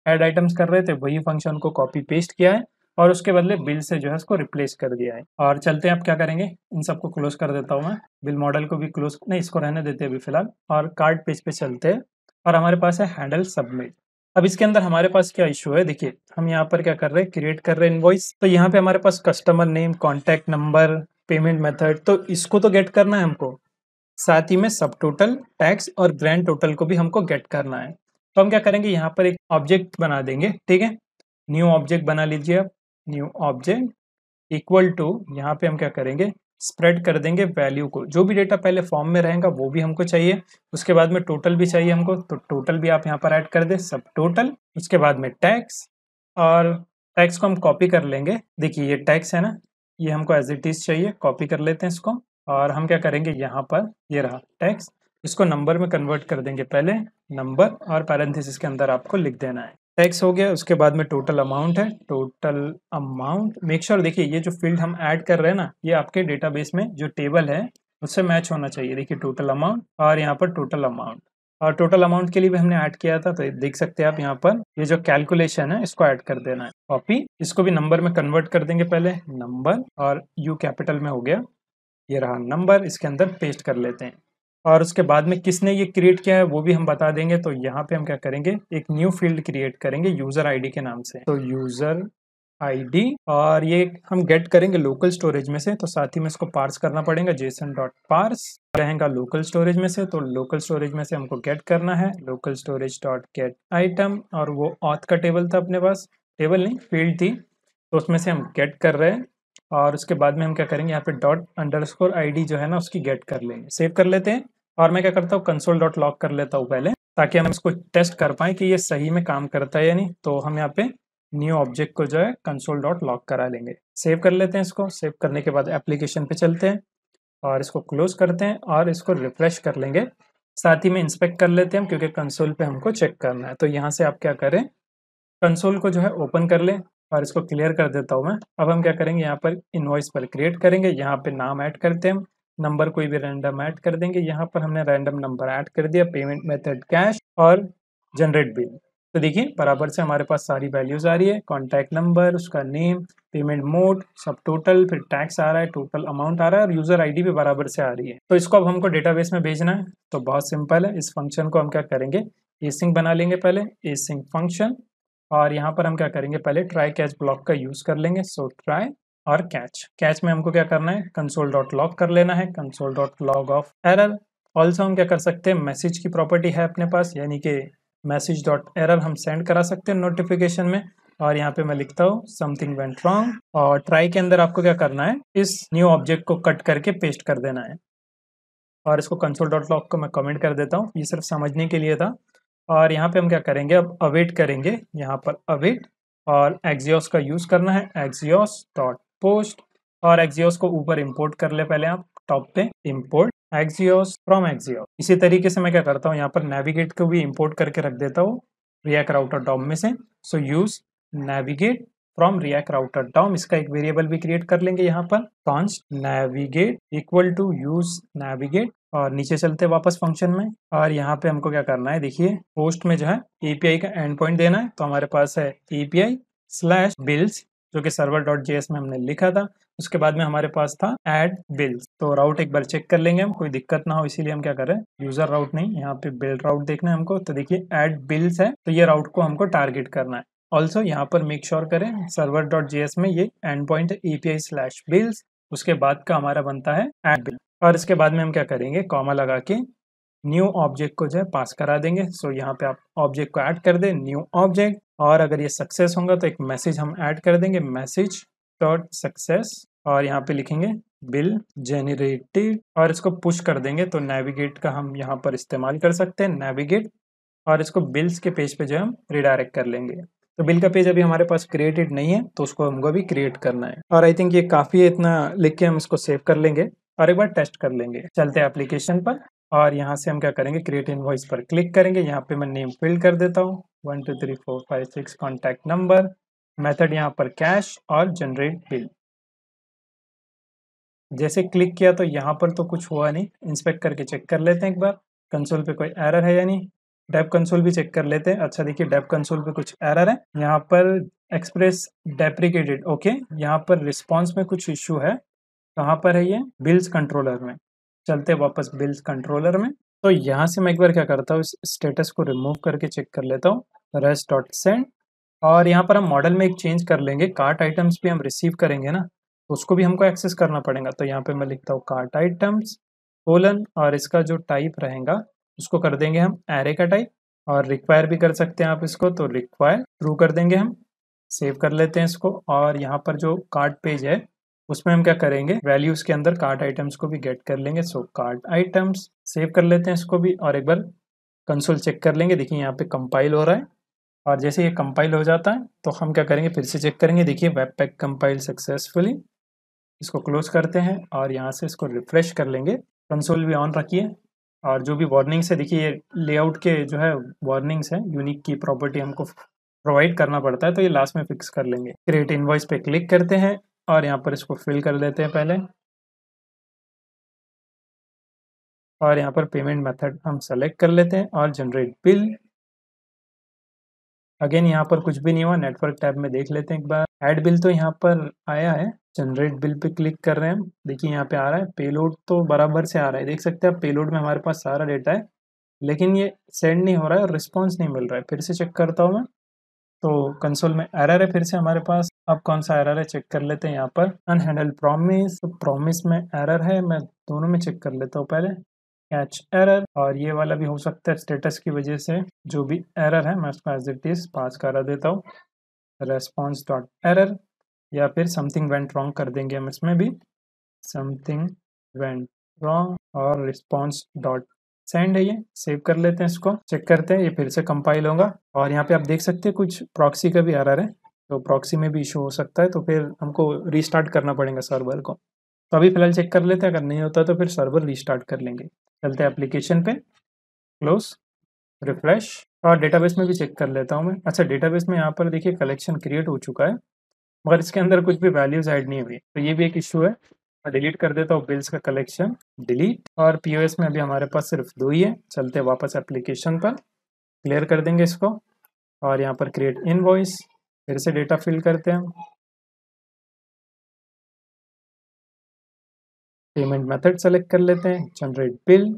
एड आइटम्स कर रहे थे, वही फ़ंक्शन को कॉपी पेस्ट किया है। और उसके बदले बिल से जो है उसको रिप्लेस कर दिया है। और चलते हैं आप क्या करेंगे? इन सबको क्लोज कर देता हूँ मैं। बिल मॉडल को भी क्लोज नहीं, इसको रहने देते अभी फ़िलहाल। और कार्ड पेज पे चलते हैं। और हमारे पास है हैंडल सबमिट अब इसके अंदर हमारे पास क्या इशू है? देखिए, हम यहाँ पर क्या कर रहे हैं? क्रिएट कर रहे हैं इनवॉइस तो यहाँ पे हमारे पास customer name contact number payment method तो इसको तो गेट करना है हमको। साथ ही में सब टोटल टैक्स और ग्रैंड टोटल को भी हमको गेट करना है। तो हम क्या करेंगे? यहाँ पर एक ऑब्जेक्ट बना देंगे, ठीक है? न्यू ऑब्जेक्ट बना लीजिए आप। न्यू ऑब्जेक्ट इक्वल टू यहाँ पे हम क्या करेंगे? स्प्रेड कर देंगे वैल्यू को। जो भी डेटा पहले फॉर्म में रहेगा, वो भी हमको चाहिए। उसके बाद में टोटल भी चाहिए हमको तो टोटल भी आप यहाँ पर ऐड कर दे सब टोटल उसके बाद में टैक्स और टैक्स को हम कॉपी कर लेंगे। देखिए, ये टैक्स है ना? ये हमको एज इट इज़ चाहिए कॉपी कर लेते हैं इसको। और हम क्या करेंगे? यहाँ पर ये रहा टैक्स इसको नंबर में कन्वर्ट कर देंगे पहले। नंबर और पैरेंथेसिस के अंदर आपको लिख देना है। टैक्स हो गया, उसके बाद में टोटल अमाउंट है टोटल अमाउंट मेक श्योर देखिए ये जो फ़ील्ड हम ऐड कर रहे हैं ना, ये आपके डेटाबेस में जो टेबल है, उससे मैच होना चाहिए। देखिए टोटल अमाउंट और यहाँ पर टोटल अमाउंट और टोटल अमाउंट के लिए भी हमने ऐड किया था तो देख सकते हैं आप यहाँ पर, ये जो कैलकुलेशन है, इसको ऐड कर देना है। कॉपी इसको भी नंबर में कन्वर्ट कर देंगे पहले नंबर और यू कैपिटल में हो गया, ये रहा नंबर इसके अंदर पेस्ट कर लेते हैं। और उसके बाद में किसने ये क्रिएट किया है, वो भी हम बता देंगे। तो यहाँ पे हम क्या करेंगे, एक न्यू फ़ील्ड क्रिएट करेंगे यूज़र आईडी के नाम से। तो यूज़र आईडी और ये हम गेट करेंगे लोकल स्टोरेज में से तो साथ ही में इसको पार्स करना पड़ेगा जेसन डॉट पार्स रहेगा लोकल स्टोरेज में से तो लोकल स्टोरेज में से हमको गेट करना है local storage dot get item और वो ऑथ का टेबल था अपने पास। टेबल नहीं फ़ील्ड थी तो उसमें से हम गेट कर रहे हैं। और उसके बाद में हम क्या करेंगे, यहाँ पे डॉट अंडर स्कोर जो है ना, उसकी गेट कर लेंगे। सेव कर लेते हैं और मैं क्या करता हूँ कंसोल डॉट लॉक कर लेता हूँ पहले, ताकि हम इसको टेस्ट कर पाए कि ये सही में काम करता है या नहीं। तो हम यहाँ पे न्यू ऑब्जेक्ट को जो है कंसोल डॉट लॉक करा लेंगे। सेव कर लेते हैं इसको। सेव करने के बाद एप्लीकेशन पे चलते हैं और इसको क्लोज करते हैं और इसको रिफ्रेश कर लेंगे। साथ ही में इंस्पेक्ट कर लेते हैं क्योंकि कंसोल पे हमको चेक करना है। तो यहाँ से आप क्या करें कंसोल को जो है ओपन कर लें। और इसको क्लियर कर देता हूँ मैं। अब हम क्या करेंगे? यहाँ पर इन्वॉइस पर क्रिएट करेंगे, यहाँ पे नाम ऐड करते हैं नंबर कोई भी रैंडम ऐड कर देंगे। यहाँ पर हमने रैंडम नंबर ऐड कर दिया पेमेंट मेथड कैश और जनरेट बिल तो देखिए, बराबर से हमारे पास सारी वैल्यूज़ आ रही है। कॉन्टैक्ट नंबर उसका नेम पेमेंट मोड सब टोटल फिर टैक्स आ रहा है टोटल अमाउंट आ रहा है और यूज़र आईडी भी बराबर से आ रही है। तो इसको अब हमको डेटाबेस में भेजना है। तो बहुत सिंपल है। इस फ़ंक्शन को हम क्या करेंगे? एसिंग बना लेंगे पहले। एसिंग फ़ंक्शन और यहाँ पर हम क्या करेंगे? पहले ट्राई कैच ब्लॉक का यूज़ कर लेंगे। सो ट्राई और कैच कैच में हमको क्या करना है? कंसोल डॉट लॉग कर लेना है। Console dot log of error also हम क्या कर सकते हैं? मैसेज की प्रॉपर्टी है अपने पास, यानी कि मैसेज डॉट एरर हम सेंड करा सकते हैं नोटिफिकेशन में। और यहाँ पे मैं लिखता हूँ समथिंग वेंट रॉन्ग और ट्राई के अंदर आपको क्या करना है? इस न्यू ऑब्जेक्ट को कट करके पेस्ट कर देना है। और इसको कंसोल डॉट लॉग को मैं कमेंट कर देता हूँ। ये सिर्फ़ समझने के लिए था। और यहाँ पे हम क्या करेंगे? अब अवेट करेंगे। यहाँ पर अवेट और एक्जियोस का यूज़ करना है। एक्जियोस डॉट पोस्ट और एक्जियोस को ऊपर इंपोर्ट कर ले पहले आप। टॉप पे इंपोर्ट एक्जियोस फ्रॉम एक्जियोस इसी तरीके से मैं क्या करता हूँ? यहाँ पर नेविगेट को भी इम्पोर्ट करके रख देता हूँ। रिया राउटर डॉम में से। So use navigate from React router DOM इसका एक वेरिएबल भी क्रिएट कर लेंगे यहाँ पर. Const navigate equal to use navigate और नीचे चलते वापस फ़ंक्शन में. और यहाँ पे हमको क्या करना है? देखिए पोस्ट में जो है एपीआई का एंड पॉइंट देना है. तो हमारे पास है एपीआई स्लैश बिल्स जो कि सर्वर डॉट जे में हमने लिखा था. उसके बाद में हमारे पास था एड बिल्स तो राउट एक बार चेक कर लेंगे हम, कोई दिक्कत ना हो, इसीलिए हम क्या करें यूज़र राउट नहीं, यहाँ पे बिल्ड राउट देखना है हमको. तो देखिए एड बिल्स है. तो ये राउट को हमको टारगेट करना है. ऑल्सो यहाँ पर मेक श्योर sure करें सर्वर डॉट जे में ये एंड पॉइंट है एपीआई स्लैश बिल्स उसके बाद का हमारा बनता है एड बिल और इसके बाद में हम क्या करेंगे कॉमा लगा के न्यू ऑब्जेक्ट को जो है पास करा देंगे. सो so, यहाँ पे आप ऑब्जेक्ट को ऐड कर दें न्यू ऑब्जेक्ट और अगर ये सक्सेस होगा तो एक मैसेज हम ऐड कर देंगे मैसेज डॉट सक्सेस और यहाँ पे लिखेंगे बिल जेनरेटेड और इसको पुश कर देंगे तो नेविगेट का हम यहाँ पर इस्तेमाल कर सकते हैं नेविगेट और इसको बिल्स के पेज पे जो है हम रिडायरेक्ट कर लेंगे. तो बिल का पेज अभी हमारे पास क्रिएटेड नहीं है तो उसको हमको अभी क्रिएट करना है। और आई थिंक ये काफ़ी इतना लिख के हम इसको सेव कर लेंगे और एक बार टेस्ट कर लेंगे। चलते हैं एप्लीकेशन पर और यहाँ से हम क्या करेंगे? क्रिएट इनवॉइस पर क्लिक करेंगे। यहाँ पे मैं नेम फिल कर देता हूँ। One two three four five six contact number method यहाँ पर कैश और जनरेट बिल जैसे क्लिक किया तो यहाँ पर तो कुछ हुआ नहीं। इंस्पेक्ट करके चेक कर लेते हैं एक बार। कंसोल पे कोई एरर है या नहीं? डेप कंसोल भी चेक कर लेते हैं। अच्छा देखिए, डेप कंसोल पे कुछ एरर है। यहाँ पर एक्सप्रेस डेप्रिकेटेड, ओके? यहाँ पर रिस्पॉन्स में कुछ इश्यू है। कहाँ पर है ये? बिल्स कंट्रोलर में। चलते वापस बिल्स कंट्रोलर में। तो यहाँ से मैं एक बार क्या करता हूँ, इस स्टेटस को रिमूव करके चेक कर लेता हूँ। रेस डॉट सेंड और यहाँ पर हम मॉडल में एक चेंज कर लेंगे। कार्ट आइटम्स भी हम रिसीव करेंगे ना तो उसको भी हमको एक्सेस करना पड़ेगा। तो यहाँ पे मैं लिखता हूँ कार्ट आइटम्स कोलन और इसका जो टाइप रहेगा उसको कर देंगे हम एरे का टाइप और रिक्वायर भी कर सकते हैं आप इसको तो रिक्वायर ट्रू कर देंगे हम। सेव कर लेते हैं इसको और यहाँ पर जो कार्ड पेज है, उसमें हम क्या करेंगे? वैल्यूज़ के अंदर कार्ड आइटम्स को भी गेट कर लेंगे। सो कार्ड आइटम्स सेव कर लेते हैं इसको भी और एक बार कंसोल चेक कर लेंगे। देखिए यहाँ पे कंपाइल हो रहा है और जैसे ये कंपाइल हो जाता है तो हम क्या करेंगे? फिर से चेक करेंगे। देखिए वेब पैक कंपाइल सक्सेसफुली इसको क्लोज करते हैं और यहाँ से इसको रिफ्रेश कर लेंगे। कंसोल भी ऑन रखिए। और जो भी वार्निंग्स है, देखिए, ये लेआउट के जो है वार्निंग्स है यूनिक की प्रॉपर्टी हमको प्रोवाइड करना पड़ता है तो ये लास्ट में फिक्स कर लेंगे। क्रिएट इनवॉइस पे क्लिक करते हैं और यहाँ पर इसको फिल कर देते हैं पहले। और यहाँ पर पेमेंट मेथड हम सेलेक्ट कर लेते हैं और जनरेट बिल अगेन यहाँ पर कुछ भी नहीं हुआ नेटवर्क टैब में देख लेते हैं एक बार। एड बिल तो यहाँ पर आया है। जनरेट बिल पे क्लिक कर रहे हैं देखिए यहाँ पे आ रहा है। पेलोड तो बराबर से आ रहा है। देख सकते हैं आप पेलोड में हमारे पास सारा डेटा है, लेकिन ये सेंड नहीं हो रहा है और रिस्पॉन्स नहीं मिल रहा है। फिर से चेक करता हूँ मैं। तो कंसोल में एरर है फिर से हमारे पास। अब कौन सा एरर है? चेक कर लेते हैं यहाँ पर। अनहैंडल प्रॉमिस प्रॉमिस में एरर है। मैं दोनों में चेक कर लेता हूँ पहले। कैच एरर और ये वाला भी हो सकता है स्टेटस की वजह से। जो भी एरर है, मैं उसको एज इट इज़ पास करा देता हूँ। रेस्पॉन्स डॉट एरर या फिर समथिंग वेंट रॉन्ग कर देंगे हम इसमें भी। समथिंग वेंट रॉन्ग और रिस्पॉन्स डॉट सेंड है ये। सेव कर लेते हैं इसको चेक करते हैं, ये फिर से कंपाइल होगा। और यहाँ पे आप देख सकते हैं कुछ प्रॉक्सी का भी एरर है। तो प्रॉक्सी में भी इशू हो सकता है तो फिर हमको रीस्टार्ट करना पड़ेगा सर्वर को। तो अभी फ़िलहाल चेक कर लेते हैं, अगर नहीं होता तो फिर सर्वर रीस्टार्ट कर लेंगे। चलते हैं एप्लीकेशन पे। क्लोज रिफ्रेश और डेटाबेस में भी चेक कर लेता हूँ मैं। अच्छा डेटाबेस में यहाँ पर देखिए कलेक्शन क्रिएट हो चुका है, मगर इसके अंदर कुछ भी वैल्यूज़ ऐड नहीं हुई। तो ये भी एक इशू है। मैं डिलीट कर देता हूँ बिल्स का कलेक्शन डिलीट और पीओएस में अभी हमारे पास सिर्फ़ दो ही है। चलते वापस एप्लीकेशन पर। क्लियर कर देंगे इसको और यहाँ पर क्रिएट इनवॉइस फिर से डेटा फिल करते हैं पेमेंट मेथड सेलेक्ट कर लेते हैं जनरेट बिल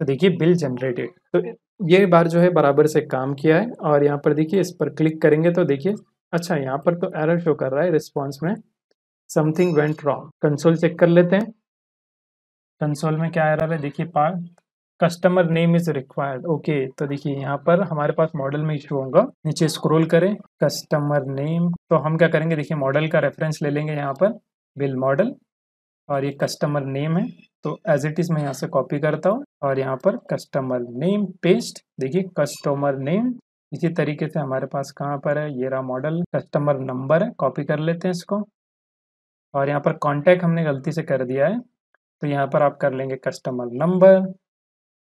तो देखिए बिल जनरेटेड तो ये बार जो है बराबर से काम किया है और यहाँ पर देखिए इस पर क्लिक करेंगे तो देखिए अच्छा यहाँ पर तो एरर शो कर रहा है रिस्पॉन्स में। Something went wrong console check कर लेते हैं। कंसोल में क्या एरर है? देखिए पार customer name is required okay तो देखिए यहाँ पर हमारे पास मॉडल में इशू होगा। नीचे स्क्रॉल करें कस्टमर नेम तो हम क्या करेंगे? देखिए मॉडल का रेफरेंस ले लेंगे यहाँ पर बिल मॉडल और ये कस्टमर नेम है तो एज इट इज़ मैं यहाँ से कॉपी करता हूँ और यहाँ पर कस्टमर नेम पेस्ट देखिए कस्टमर नेम इसी तरीके से हमारे पास कहाँ पर है? ये रहा मॉडल कस्टमर नंबर है कॉपी कर लेते हैं इसको। और यहाँ पर कॉन्टैक्ट हमने गलती से कर दिया है तो यहाँ पर आप कर लेंगे कस्टमर नंबर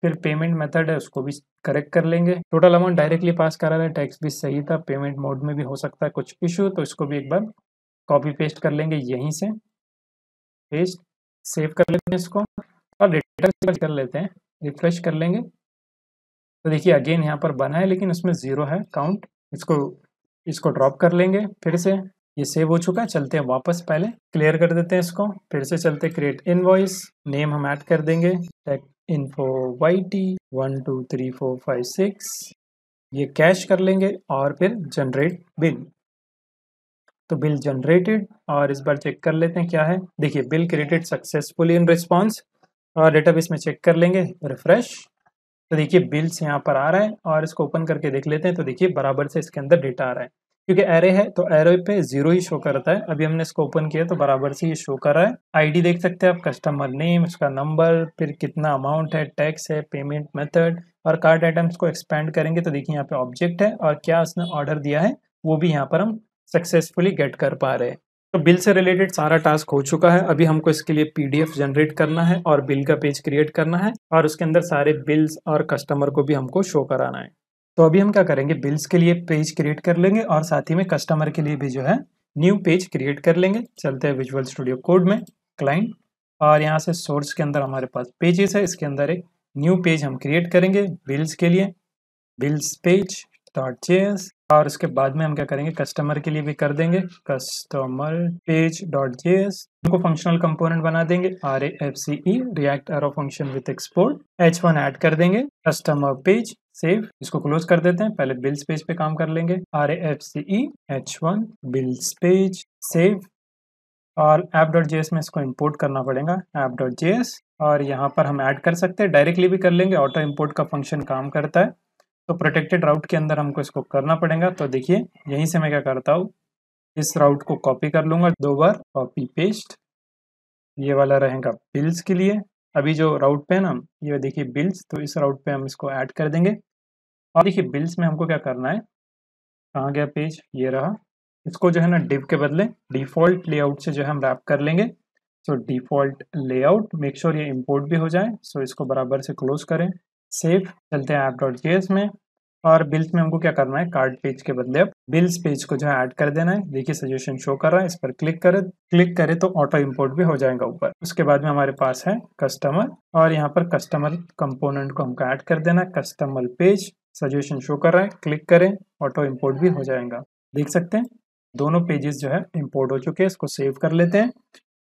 फिर पेमेंट मेथड है, उसको भी करेक्ट कर लेंगे। टोटल अमाउंट डायरेक्टली पास करा रहे टैक्स भी सही था पेमेंट मोड में भी हो सकता है कुछ इशू तो इसको भी एक बार कॉपी पेस्ट कर लेंगे यहीं से। पेस्ट सेव कर लेते हैं इसको और डेटा कर लेते हैं रिफ्रेश कर लेंगे। तो देखिए अगेन यहाँ पर बना है, लेकिन उसमें ज़ीरो है काउंट इसको इसको ड्रॉप कर लेंगे, फिर से ये सेव हो चुका है, चलते हैं वापस पहले क्लियर कर देते हैं इसको, फिर से चलते क्रिएट इनवॉइस नेम हम ऐड कर देंगे tech info Y T one two three four five six ये कैश कर लेंगे और फिर जनरेट बिल तो बिल जनरेटेड और इस बार चेक कर लेते हैं क्या है। देखिए, bill created successfully in response और डेटाबेस में चेक कर लेंगे रिफ्रेश तो देखिए बिल्स यहाँ पर आ रहा है और इसको ओपन करके देख लेते हैं तो देखिए, बराबर से इसके अंदर डेटा आ रहा है। क्योंकि एरे है तो एरे पे ज़ीरो ही शो करता है। अभी हमने इसको ओपन किया तो बराबर से ये शो कर रहा है। आईडी देख सकते हैं आप कस्टमर नेम उसका नंबर फिर कितना अमाउंट है टैक्स है पेमेंट मेथड और कार्ड आइटम्स को एक्सपेंड करेंगे तो देखिए, यहाँ पे ऑब्जेक्ट है और क्या उसने ऑर्डर दिया है, वो भी यहाँ पर हम सक्सेसफुली गेट कर पा रहे हैं। तो बिल से रिलेटेड सारा टास्क हो चुका है। अभी हमको इसके लिए पीडीएफ जनरेट करना है और बिल का पेज क्रिएट करना है और उसके अंदर सारे बिल्स और कस्टमर को भी हमको शो कराना है। तो अभी हम क्या करेंगे? बिल्स के लिए पेज क्रिएट कर लेंगे और साथ ही में कस्टमर के लिए भी जो है न्यू पेज क्रिएट कर लेंगे। चलते हैं विजुअल स्टूडियो कोड में क्लाइंट और यहाँ से सोर्स के अंदर हमारे पास पेजेस है। इसके अंदर एक न्यू पेज हम क्रिएट करेंगे। बिल्स के लिए बिल्स पेज डॉट जेएस और उसके बाद में हम क्या करेंगे? कस्टमर के लिए भी कर देंगे। कस्टमर पेज डॉट जेएस उनको फंक्शनल कंपोनेंट बना देंगे। R F C E React arrow function with export H one add कर देंगे। कस्टमर पेज सेव इसको क्लोज कर देते हैं। पहले बिल्स पेज पे काम कर लेंगे। R F C E H one bills page save और ऐप डॉट जे में इसको इंपोर्ट करना पड़ेगा। ऐप डॉट जे और यहाँ पर हम ऐड कर सकते हैं। डायरेक्टली भी कर लेंगे। ऑटो इम्पोर्ट का फ़ंक्शन काम करता है। तो प्रोटेक्टेड राउट के अंदर हमको इसको करना पड़ेगा। तो देखिए, यहीं से मैं क्या करता हूँ, इस राउट को कॉपी कर लूँगा दो बार कॉपी पेस्ट ये वाला रहेगा बिल्स के लिए। अभी जो राउट पे है ना, ये देखिए बिल्स तो इस राउट पे हम इसको ऐड कर देंगे। और देखिए बिल्स में हमको क्या करना है, कहाँ गया पेज ये रहा। इसको जो है ना डिव के बदले डिफ़ॉल्ट लेआउट से जो है हम रैप कर लेंगे। So default layout make sure ये इंपोर्ट भी हो जाए। सो इसको बराबर से क्लोज करें। सेव चलते हैं ऐप डॉट जी में। और बिल्स में हमको क्या करना है? कार्ड पेज के बदले अब बिल्स पेज को जो है ऐड कर देना है। देखिए सजेशन शो कर रहा है, इस पर क्लिक करें। क्लिक करें तो ऑटो इंपोर्ट भी हो जाएगा ऊपर। उसके बाद में हमारे पास है कस्टमर और यहाँ पर कस्टमर कंपोनेंट को हमको ऐड कर देना है। कस्टमर पेज सजेशन शो कर रहा है। क्लिक करें ऑटो इम्पोर्ट भी हो जाएगा। देख सकते हैं, दोनों पेजेस जो है इम्पोर्ट हो चुके हैं। इसको सेव कर लेते हैं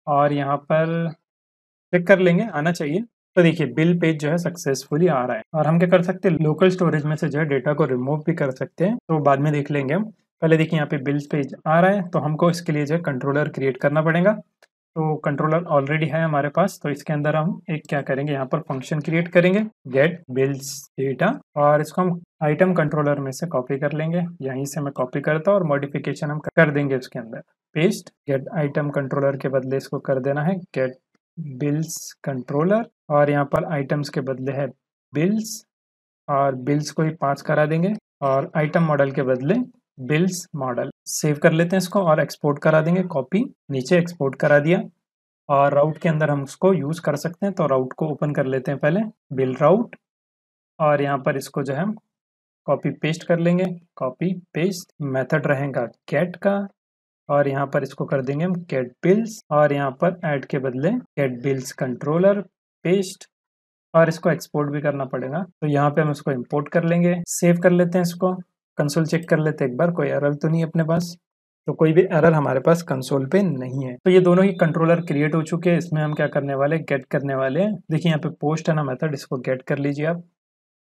और यहाँ पर क्लिक कर लेंगे। आना चाहिए। तो देखिए, बिल पेज जो है सक्सेसफुली आ रहा है। और हम क्या कर सकते हैं? लोकल स्टोरेज में से जो है डेटा को रिमूव भी कर सकते हैं। तो बाद में देख लेंगे हम। पहले देखिए यहाँ पे बिल्स पेज आ रहा है तो हमको इसके लिए जो है कंट्रोलर क्रिएट करना पड़ेगा। तो कंट्रोलर ऑलरेडी है हमारे पास तो इसके अंदर हम एक क्या करेंगे? यहाँ पर फ़ंक्शन क्रिएट करेंगे। गेट बिल्स डेटा और इसको हम आइटम कंट्रोलर में से कॉपी कर लेंगे। यहीं से मैं कॉपी करता हूँ और मॉडिफिकेशन हम कर देंगे उसके अंदर। पेस्ट गेट आइटम कंट्रोलर के बदले इसको कर देना है। गेट बिल्स कंट्रोलर और यहाँ पर आइटम्स के बदले है बिल्स और बिल्स को ही पास करा देंगे और आइटम मॉडल के बदले बिल्स मॉडल। सेव कर लेते हैं इसको और एक्सपोर्ट करा देंगे, कॉपी, नीचे एक्सपोर्ट करा दिया और राउट के अंदर हम उसको यूज़ कर सकते हैं तो राउट को ओपन कर लेते हैं पहले, बिल राउट और यहाँ पर इसको जो है हम कॉपी पेस्ट कर लेंगे, कॉपी पेस्ट मेथड रहेगा गेट का और यहाँ पर इसको कर देंगे हम कैट बिल्स और यहाँ पर ऐड के बदले गेट बिल्स कंट्रोलर पेस्ट और इसको एक्सपोर्ट भी करना पड़ेगा। तो यहाँ पे हम इसको इंपोर्ट कर लेंगे सेव कर लेते हैं इसको कंसोल चेक कर लेते हैं एक बार, कोई एरर तो नहीं अपने पास। तो कोई भी एरर हमारे पास कंसोल पे नहीं है। तो ये दोनों ही कंट्रोलर क्रिएट हो चुके हैं, इसमें हम क्या करने वाले गेट करने वाले हैं। देखिए यहाँ पे पोस्ट है ना मेथड इसको गेट कर लीजिए आप।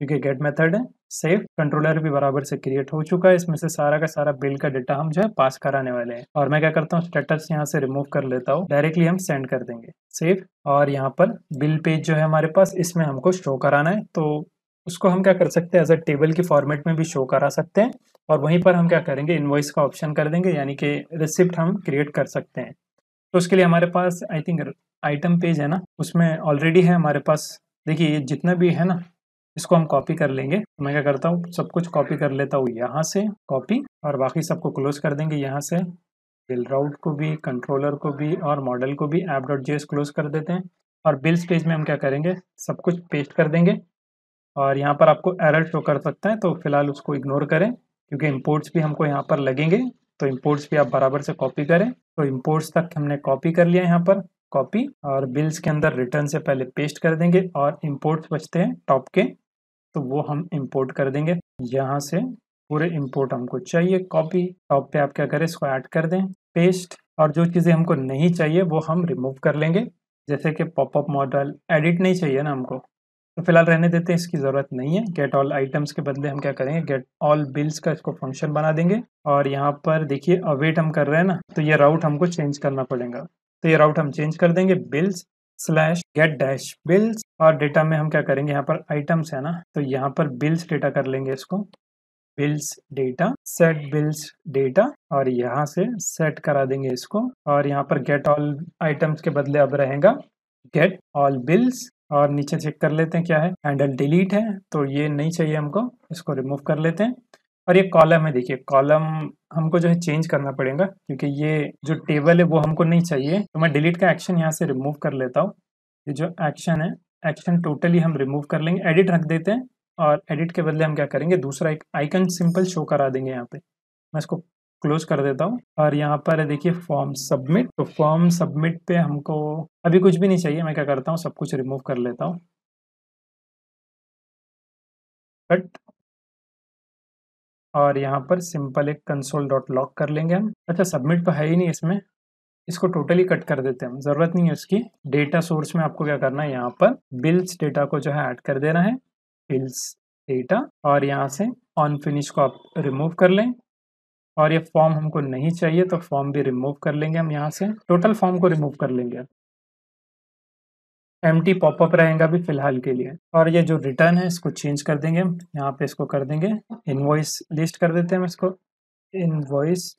क्योंकि गेट मेथड है सेव कंट्रोलर भी बराबर से क्रिएट हो चुका है। इसमें से सारा का सारा बिल का डेटा हम जो है पास कराने वाले हैं। और मैं क्या करता हूँ स्टेटस यहाँ से रिमूव कर लेता हूँ। डायरेक्टली हम सेंड कर देंगे। सेव और यहाँ पर बिल पेज जो है हमारे पास, इसमें हमको शो कराना है। तो उसको हम क्या कर सकते हैं एज अ टेबल की फॉर्मेट में भी शो करा सकते हैं। और वहीं पर हम क्या करेंगे इन्वॉइस का ऑप्शन कर देंगे, यानी कि रिसिप्ट हम क्रिएट कर सकते हैं। तो उसके लिए हमारे पास आई थिंक आइटम पेज है ना, उसमें ऑलरेडी है हमारे पास। देखिए, ये जितना भी है ना इसको हम कॉपी कर लेंगे। मैं क्या करता हूँ, सब कुछ कॉपी कर लेता हूँ यहाँ से कॉपी और बाकी सबको क्लोज कर देंगे यहाँ से। बिल राउट को भी कंट्रोलर को भी और मॉडल को भी ऐप डॉट जी क्लोज कर देते हैं। और बिल्स पेज में हम क्या करेंगे, सब कुछ पेस्ट कर देंगे। और यहाँ पर आपको एरर शो कर सकता है तो फ़िलहाल उसको इग्नोर करें, क्योंकि इम्पोर्ट्स भी हमको यहाँ पर लगेंगे। तो इम्पोर्ट्स भी आप बराबर से कॉपी करें। तो इम्पोर्ट्स तक हमने कॉपी कर लिया यहाँ पर कॉपी और बिल्स के अंदर रिटर्न से पहले पेस्ट कर देंगे और इम्पोर्ट्स बचते हैं टॉप के। तो वो हम इंपोर्ट कर देंगे। यहाँ से पूरे इंपोर्ट हमको चाहिए। कॉपी टॉप पे आप क्या करें, इसको ऐड कर दें। पेस्ट और जो चीज़ें हमको नहीं चाहिए, वो हम रिमूव कर लेंगे। जैसे कि पॉपअप मॉडल एडिट नहीं चाहिए ना हमको। तो फ़िलहाल रहने देते हैं, इसकी ज़रूरत नहीं है। गेट ऑल आइटम्स के बदले हम क्या करेंगे? गेट ऑल बिल्स का इसको फ़ंक्शन बना देंगे। और यहाँ पर देखिए अवेट हम कर रहे हैं ना तो ये राउट हमको चेंज करना पड़ेगा। तो ये राउट हम चेंज कर देंगे bills slash get dash bills और डेटा में हम क्या करेंगे? यहाँ पर आइटम्स है ना? तो यहाँ पर बिल्स डेटा कर लेंगे इसको। Bills data set bills data और यहाँ से सेट करा देंगे इसको। और यहाँ पर गेट ऑल आइटम्स के बदले अब रहेगा गेट ऑल बिल्स और नीचे चेक कर लेते हैं क्या है? हैंडल डिलीट है तो ये नहीं चाहिए हमको, इसको रिमूव कर लेते हैं। और ये कॉलम है, देखिए कॉलम हमको जो है चेंज करना पड़ेगा, क्योंकि ये जो टेबल है वो हमको नहीं चाहिए। तो मैं डिलीट का एक्शन यहाँ से रिमूव कर लेता हूँ। ये जो एक्शन है एक्शन टोटली हम रिमूव कर लेंगे एडिट रख देते हैं और एडिट के बदले हम क्या करेंगे, दूसरा एक आइकन सिंपल शो करा देंगे यहाँ पे। मैं इसको क्लोज कर देता हूँ और यहाँ पर देखिए फॉर्म सबमिट तो फॉर्म सबमिट पे हमको अभी कुछ भी नहीं चाहिए, मैं क्या करता हूँ, सब कुछ रिमूव कर लेता हूँ। बट और यहाँ पर सिंपल एक कंसोल डॉट लॉक कर लेंगे हम। अच्छा सबमिट तो है ही नहीं इसमें। इसको टोटली कट कर देते हैं ज़रूरत नहीं है उसकी। डेटा सोर्स में आपको क्या करना है? यहाँ पर बिल्स डेटा को जो है ऐड कर देना है। बिल्स डेटा और यहाँ से ऑन फिनिश को आप रिमूव कर लें। और ये फॉर्म हमको नहीं चाहिए तो फॉर्म भी रिमूव कर लेंगे हम यहाँ से। टोटल फॉर्म को रिमूव कर लेंगे। एम टी पॉपअप रहेगा भी फ़िलहाल के लिए। और ये जो रिटर्न है, इसको चेंज कर देंगे हम। यहाँ पे इसको कर देंगे। इनवॉइस लिस्ट कर देते हैं हम इसको। इनवॉइस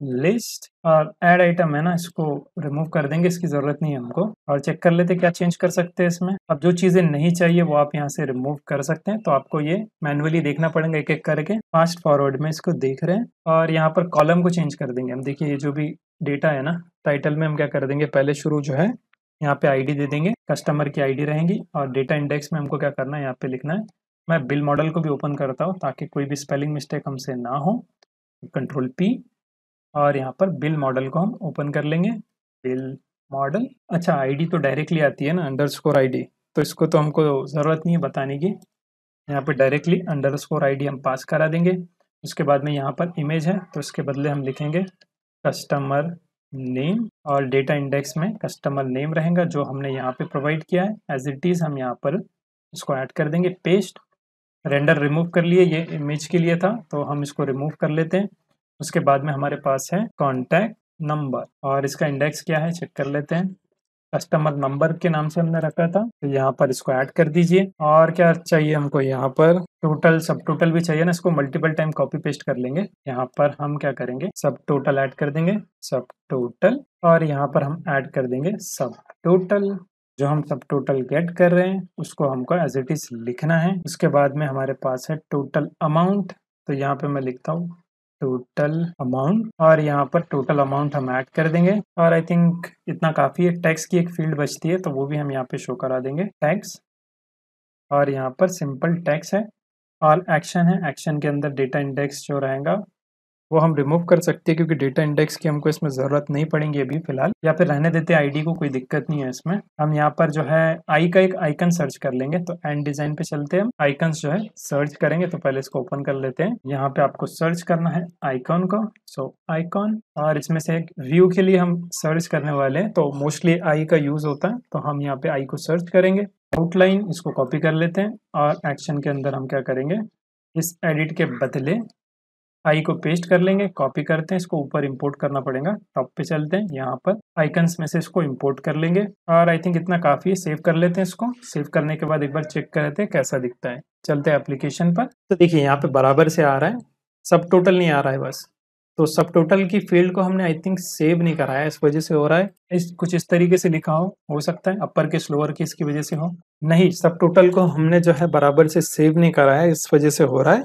लिस्ट और ऐड आइटम है ना, इसको रिमूव कर देंगे। इसकी ज़रूरत नहीं है हमको। और चेक कर लेते क्या चेंज कर सकते हैं इसमें। अब जो चीज़ें नहीं चाहिए, वो आप यहाँ से रिमूव कर सकते हैं। तो आपको ये मैनुअली देखना पड़ेगा एक एक करके। फास्ट फॉरवर्ड में इसको देख रहे हैं। और यहाँ पर कॉलम को चेंज कर देंगे हम। देखिए, ये जो भी डेटा है ना टाइटल में हम क्या कर देंगे? पहले शुरू जो है यहाँ पे आईडी दे देंगे कस्टमर की आईडी रहेगी और डेटा इंडेक्स में हमको क्या करना है, यहाँ पे लिखना है। मैं बिल मॉडल को भी ओपन करता हूँ ताकि कोई भी स्पेलिंग मिस्टेक हमसे ना हो। कंट्रोल पी और यहाँ पर बिल मॉडल को हम ओपन कर लेंगे। बिल मॉडल अच्छा आईडी तो डायरेक्टली आती है ना अंडर स्कोर आई तो इसको तो हमको ज़रूरत नहीं है बताने की। यहाँ पर डायरेक्टली अंडर स्कोर आई हम पास करा देंगे। उसके बाद में यहाँ पर इमेज है तो इसके बदले हम लिखेंगे कस्टमर नेम और डेटा इंडेक्स में कस्टमर नेम रहेगा, जो हमने यहाँ पे प्रोवाइड किया है। एज इट इज़ हम यहाँ पर इसको ऐड कर देंगे पेस्ट रेंडर रिमूव कर लिए, ये इमेज के लिए था तो हम इसको रिमूव कर लेते हैं। उसके बाद में हमारे पास है कॉन्टैक्ट नंबर और इसका इंडेक्स क्या है चेक कर लेते हैं। कस्टमर नंबर के नाम से हमने रखा था तो यहाँ पर इसको ऐड कर दीजिए। और क्या चाहिए हमको यहाँ पर? टोटल सब टोटल भी चाहिए ना, इसको मल्टीपल टाइम कॉपी पेस्ट कर लेंगे। यहाँ पर हम क्या करेंगे? सब टोटल ऐड कर देंगे, सब टोटल और यहाँ पर हम ऐड कर देंगे सब टोटल जो हम सब टोटल गेट कर रहे हैं, उसको हमको एज इट इज़ लिखना है। उसके बाद में हमारे पास है टोटल अमाउंट तो यहाँ पे मैं लिखता हूँ टोटल अमाउंट और यहाँ पर टोटल अमाउंट हम ऐड कर देंगे। और आई थिंक इतना काफ़ी है टैक्स की एक फ़ील्ड बचती है तो वो भी हम यहाँ पे शो करा देंगे। टैक्स और यहाँ पर सिंपल टैक्स है। और एक्शन है। एक्शन के अंदर डेटा इंडेक्स जो रहेगा वो हम रिमूव कर सकते हैं क्योंकि डेटा इंडेक्स की हमको इसमें ज़रूरत नहीं पड़ेगी अभी फ़िलहाल। या फिर रहने देते आईडी को, कोई दिक्कत नहीं है इसमें। हम यहाँ पर जो है आई का एक आइकन सर्च कर लेंगे। तो एंड डिज़ाइन पे चलते हैं। आइकन जो है सर्च करेंगे तो पहले इसको ओपन कर लेते हैं। यहाँ पे आपको सर्च करना है आइकॉन को। सो आइकॉन और इसमें से एक व्यू के लिए हम सर्च करने वाले हैं। तो मोस्टली आई का यूज़ होता है। तो हम यहाँ पे आई को सर्च करेंगे। आउटलाइन इसको कॉपी कर लेते हैं और एक्शन के अंदर हम क्या करेंगे? इस एडिट के बदले आई को पेस्ट कर लेंगे, कॉपी करते हैं, इसको ऊपर इंपोर्ट करना पड़ेगा। टॉप पे चलते हैं, यहाँ पर आइकन्स में से इसको इंपोर्ट कर लेंगे और आई थिंक इतना काफ़ी है, सेव कर लेते हैं इसको। सेव करने के बाद एक बार चेक करते हैं कैसा दिखता है। चलते हैं एप्लीकेशन पर। तो देखिए, यहाँ पे बराबर से आ रहा है, सब टोटल नहीं आ रहा है बस। तो सब टोटल की फ़ील्ड को हमने आई थिंक सेव नहीं कराया इस वजह से हो रहा है। इस, कुछ इस तरीके से लिखा हो हो सकता है, अपर के, स्लोअर की इसकी वजह से हो। नहीं, सब टोटल को हमने जो है बराबर से सेव नहीं कराया इस वजह से हो रहा है।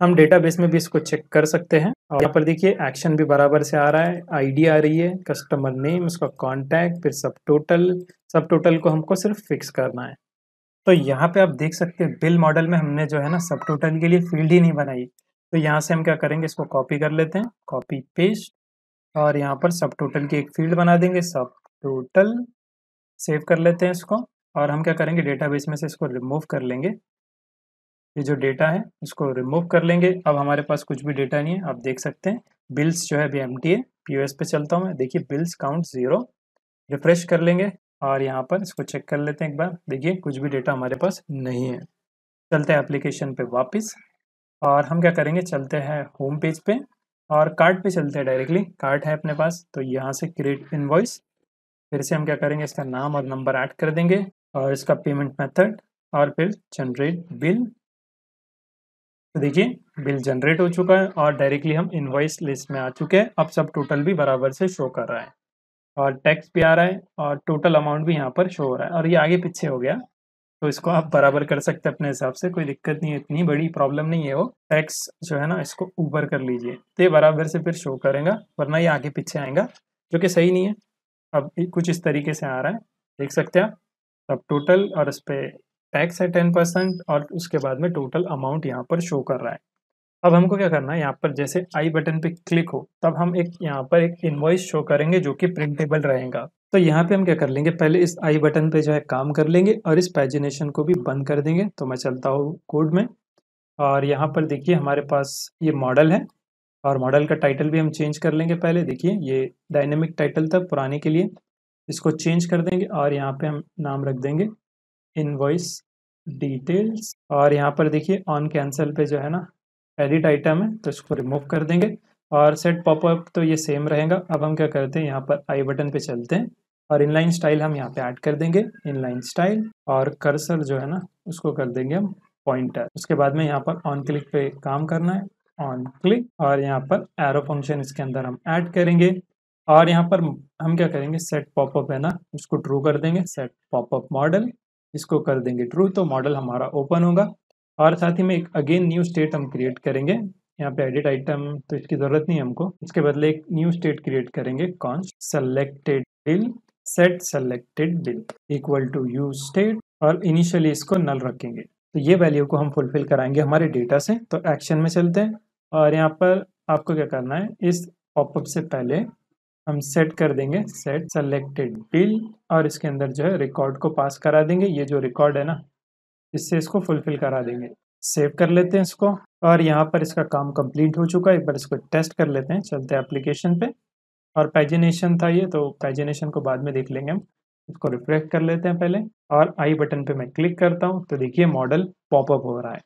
हम डेटाबेस में भी इसको चेक कर सकते हैं। और यहाँ पर देखिए एक्शन भी बराबर से आ रहा है। आईडी आ रही है कस्टमर नेम उसका कॉन्टैक्ट फिर सब टोटल सब टोटल को हमको सिर्फ़ फिक्स करना है। तो यहाँ पे आप देख सकते हैं बिल मॉडल में हमने जो है ना, सब टोटल के लिए फ़ील्ड ही नहीं बनाई। तो यहाँ से हम क्या करेंगे, इसको कॉपी कर लेते हैं कॉपी पेस्ट और यहाँ पर सब टोटल की एक फ़ील्ड बना देंगे, सब टोटल सेव कर लेते हैं इसको। और हम क्या करेंगे डेटाबेस में से इसको रिमूव कर लेंगे। ये जो डेटा है, इसको रिमूव कर लेंगे। अब हमारे पास कुछ भी डेटा नहीं है, आप देख सकते हैं। बिल्स जो है अभी एम टी है पी पे चलता हूँ मैं। देखिए बिल्स काउंट ज़ीरो रिफ्रेश कर लेंगे और यहाँ पर इसको चेक कर लेते हैं एक बार। देखिए, कुछ भी डेटा हमारे पास नहीं है। चलते हैं एप्लीकेशन पे वापस और हम क्या करेंगे? चलते हैं होम पेज पे और कार्ड पे चलते हैं डायरेक्टली कार्ड है अपने पास तो यहाँ से क्रिएट इनवॉइस फिर से हम क्या करेंगे? इसका नाम और नंबर ऐड कर देंगे और इसका पेमेंट मेथड और फिर जनरेट बिल तो देखिए, बिल जनरेट हो चुका है और डायरेक्टली हम इनवॉइस लिस्ट में आ चुके हैं। अब सब टोटल भी बराबर से शो कर रहा है और टैक्स भी आ रहा है और टोटल अमाउंट भी यहाँ पर शो हो रहा है और ये आगे पीछे हो गया। तो इसको आप बराबर कर सकते हैं अपने हिसाब से, कोई दिक्कत नहीं है, इतनी बड़ी प्रॉब्लम नहीं है वो। टैक्स जो है ना, इसको ऊपर कर लीजिए। तो ये बराबर से फिर शो करेगा, वरना ये आगे पीछे आएगा, जो कि सही नहीं है। अब कुछ इस तरीके से आ रहा है, देख सकते हैं आप। अब टोटल और इस पर टैक्स है टेन परसेंट और उसके बाद में टोटल अमाउंट यहाँ पर शो कर रहा है। अब हमको क्या करना है, यहाँ पर जैसे आई बटन पे क्लिक हो, तब हम एक, यहाँ पर एक इन्वॉइस शो करेंगे जो कि प्रिंटेबल रहेगा। तो यहाँ पे हम क्या कर लेंगे, पहले इस आई बटन पे जो है काम कर लेंगे और इस पैजिनेशन को भी बंद कर देंगे। तो मैं चलता हूँ कोड में और यहाँ पर देखिए हमारे पास ये मॉडल है और मॉडल का टाइटल भी हम चेंज कर लेंगे पहले। देखिए ये डायनेमिक टाइटल था पुराने के लिए, इसको चेंज कर देंगे और यहाँ पे हम नाम रख देंगे। इनवॉइस डिटेल्स और यहाँ पर देखिए ऑन कैंसिल पे जो है ना एडिट आइटम है तो इसको रिमूव कर देंगे और सेट पॉपअप तो ये सेम रहेगा। अब हम क्या करते हैं, यहाँ पर आई बटन पे चलते हैं और इनलाइन स्टाइल हम यहाँ पे ऐड कर देंगे। इनलाइन स्टाइल और कर्सर जो है ना, उसको कर देंगे हम पॉइंटर उसके बाद में यहाँ पर ऑन क्लिक पे काम करना है। ऑन क्लिक और यहाँ पर एरो फ़ंक्शन इसके अंदर हम ऐड करेंगे और यहाँ पर हम क्या करेंगे सेट पॉपअप है ना, उसको ट्रू कर देंगे। सेट पॉपअप मॉडल इसको कर देंगे। ट्रू तो मॉडल हमारा ओपन होगा। और साथ ही में एक अगेन न्यू स्टेट हम क्रिएट करेंगे। यहाँ पे एडिट आइटम तो इसकी ज़रूरत नहीं है हमको। इसके बदले एक न्यू स्टेट क्रिएट करेंगे। Const? Selected bill set selected bill equal to use state और इनिशियली इसको नल रखेंगे। तो ये वैल्यू को हम फुलफिल कराएँगे हमारे डेटा से। तो एक्शन में चलते हैं। और यहाँ पर आपको क्या करना है? इस पॉपअप से पहले हम सेट कर देंगे सेट सेलेक्टेड बिल और इसके अंदर जो है रिकॉर्ड को पास करा देंगे। ये जो रिकॉर्ड है ना, इससे इसको फुलफिल करा देंगे। सेव कर लेते हैं इसको और यहाँ पर इसका काम कंप्लीट हो चुका है। एक बार इसको टेस्ट कर लेते हैं, चलते हैं एप्लीकेशन पे। और पैजिनेशन था ये तो पैजिनेशन को बाद में देख लेंगे हम। इसको रिफ्रेश कर लेते हैं पहले और आई बटन पे मैं क्लिक करता हूँ। तो देखिए मॉडल पॉपअप हो रहा है।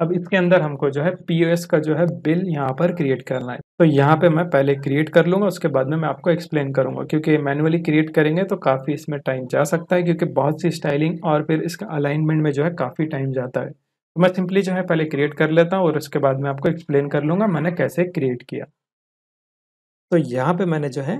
अब इसके अंदर हमको जो है पीओएस का जो है बिल यहाँ पर क्रिएट करना है। तो यहाँ पे मैं पहले क्रिएट कर लूँगा, उसके बाद में मैं आपको एक्सप्लेन करूँगा, क्योंकि मैनुअली क्रिएट करेंगे तो काफ़ी इसमें टाइम जा सकता है, क्योंकि बहुत सी स्टाइलिंग और फिर इसका अलाइनमेंट में जो है काफ़ी टाइम जाता है। तो मैं सिंपली जो है पहले क्रिएट कर लेता हूँ और उसके बाद में आपको एक्सप्लेन कर लूँगा मैंने कैसे क्रिएट किया। तो यहाँ पे मैंने जो है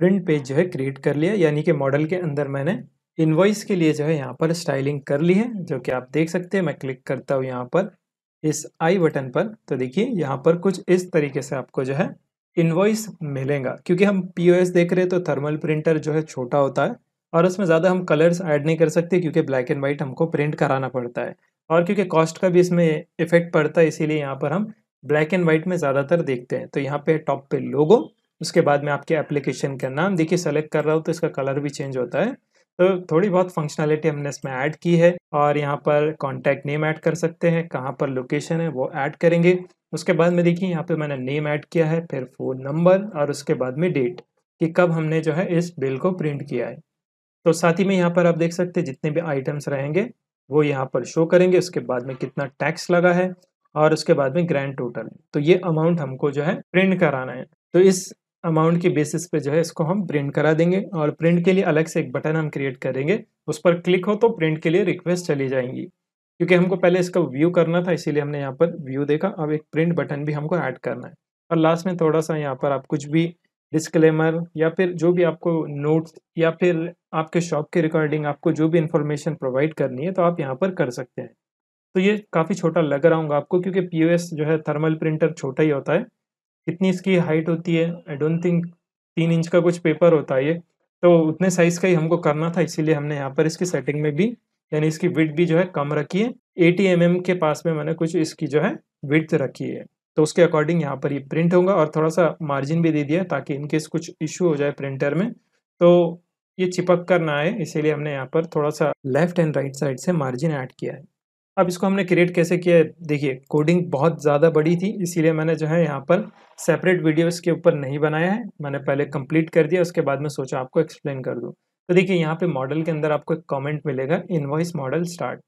प्रिंट पेज जो है क्रिएट कर लिया, यानी कि मॉडल के अंदर मैंने इन्वॉइस के लिए जो है यहाँ पर स्टाइलिंग कर ली है, जो कि आप देख सकते हैं, मैं क्लिक करता हूँ यहाँ पर। इस आई बटन पर तो देखिए यहाँ पर कुछ इस तरीके से आपको जो है इन्वॉइस मिलेगा। क्योंकि हम पीओएस देख रहे हैं तो थर्मल प्रिंटर जो है छोटा होता है और उसमें ज़्यादा हम कलर्स ऐड नहीं कर सकते क्योंकि ब्लैक एंड वाइट हमको प्रिंट कराना पड़ता है। और क्योंकि कॉस्ट का भी इसमें इफ़ेक्ट पड़ता है, इसीलिए यहाँ पर हम ब्लैक एंड वाइट में ज़्यादातर देखते हैं। तो यहाँ पे टॉप पे लोगो उसके बाद में आपके एप्लीकेशन का नाम, देखिए सेलेक्ट कर रहा हूँ तो इसका कलर भी चेंज होता है। तो थोड़ी बहुत फंक्शनैलिटी हमने इसमें ऐड की है और यहाँ पर कॉन्टैक्ट नेम ऐड कर सकते हैं, कहाँ पर लोकेशन है वो ऐड करेंगे। उसके बाद में देखिए यहाँ पे मैंने नेम ऐड किया है, फिर फ़ोन नंबर और उसके बाद में डेट कि कब हमने जो है इस बिल को प्रिंट किया है। तो साथ ही में यहाँ पर आप देख सकते हैं जितने भी आइटम्स रहेंगे, वो यहाँ पर शो करेंगे। उसके बाद में कितना टैक्स लगा है और उसके बाद में ग्रैंड टोटल तो ये अमाउंट हमको जो है प्रिंट कराना है। तो इस अमाउंट की बेसिस पे जो है इसको हम प्रिंट करा देंगे और प्रिंट के लिए अलग से एक बटन हम क्रिएट करेंगे। उस पर क्लिक हो तो प्रिंट के लिए रिक्वेस्ट चली जाएँगी। क्योंकि हमको पहले इसका व्यू करना था, इसीलिए हमने यहाँ पर व्यू देखा। अब एक प्रिंट बटन भी हमको ऐड करना है। और लास्ट में थोड़ा सा यहाँ पर आप कुछ भी डिस्क्लेमर या फिर जो भी आपको नोट्स या फिर आपके शॉप के रिकॉर्डिंग आपको जो भी इंफॉर्मेशन प्रोवाइड करनी है तो आप यहाँ पर कर सकते हैं। तो ये काफ़ी छोटा लग रहा होगा आपको, क्योंकि पीओएस जो है थर्मल प्रिंटर छोटा ही होता है। कितनी इसकी हाइट होती है? आई डोंट थिंक तीन इंच का कुछ पेपर होता है ये। तो उतने साइज़ का ही हमको करना था, इसीलिए हमने यहाँ पर इसकी सेटिंग में भी, यानी इसकी विथ भी जो है कम रखी है। एटी एम के पास में मैंने कुछ इसकी जो है विथ रखी है। तो उसके अकॉर्डिंग यहाँ पर ये प्रिंट होगा और थोड़ा सा मार्जिन भी दे दिया ताकि इनकेस कुछ इशू हो जाए प्रिंटर में। तो ये चिपक कर ना आए, इसीलिए हमने यहाँ पर थोड़ा सा लेफ़्ट एंड राइट साइड से मार्जिन ऐड किया है। अब इसको हमने क्रिएट कैसे किया देखिए कोडिंग बहुत ज़्यादा बड़ी थी, इसीलिए मैंने जो है यहाँ पर सेपरेट वीडियो इसके ऊपर नहीं बनाया है। मैंने पहले कंप्लीट कर दिया, उसके बाद में सोचा आपको एक्सप्लेन कर दूँ। तो देखिए, यहाँ पे मॉडल के अंदर आपको एक कमेंट मिलेगा इनवॉइस मॉडल स्टार्ट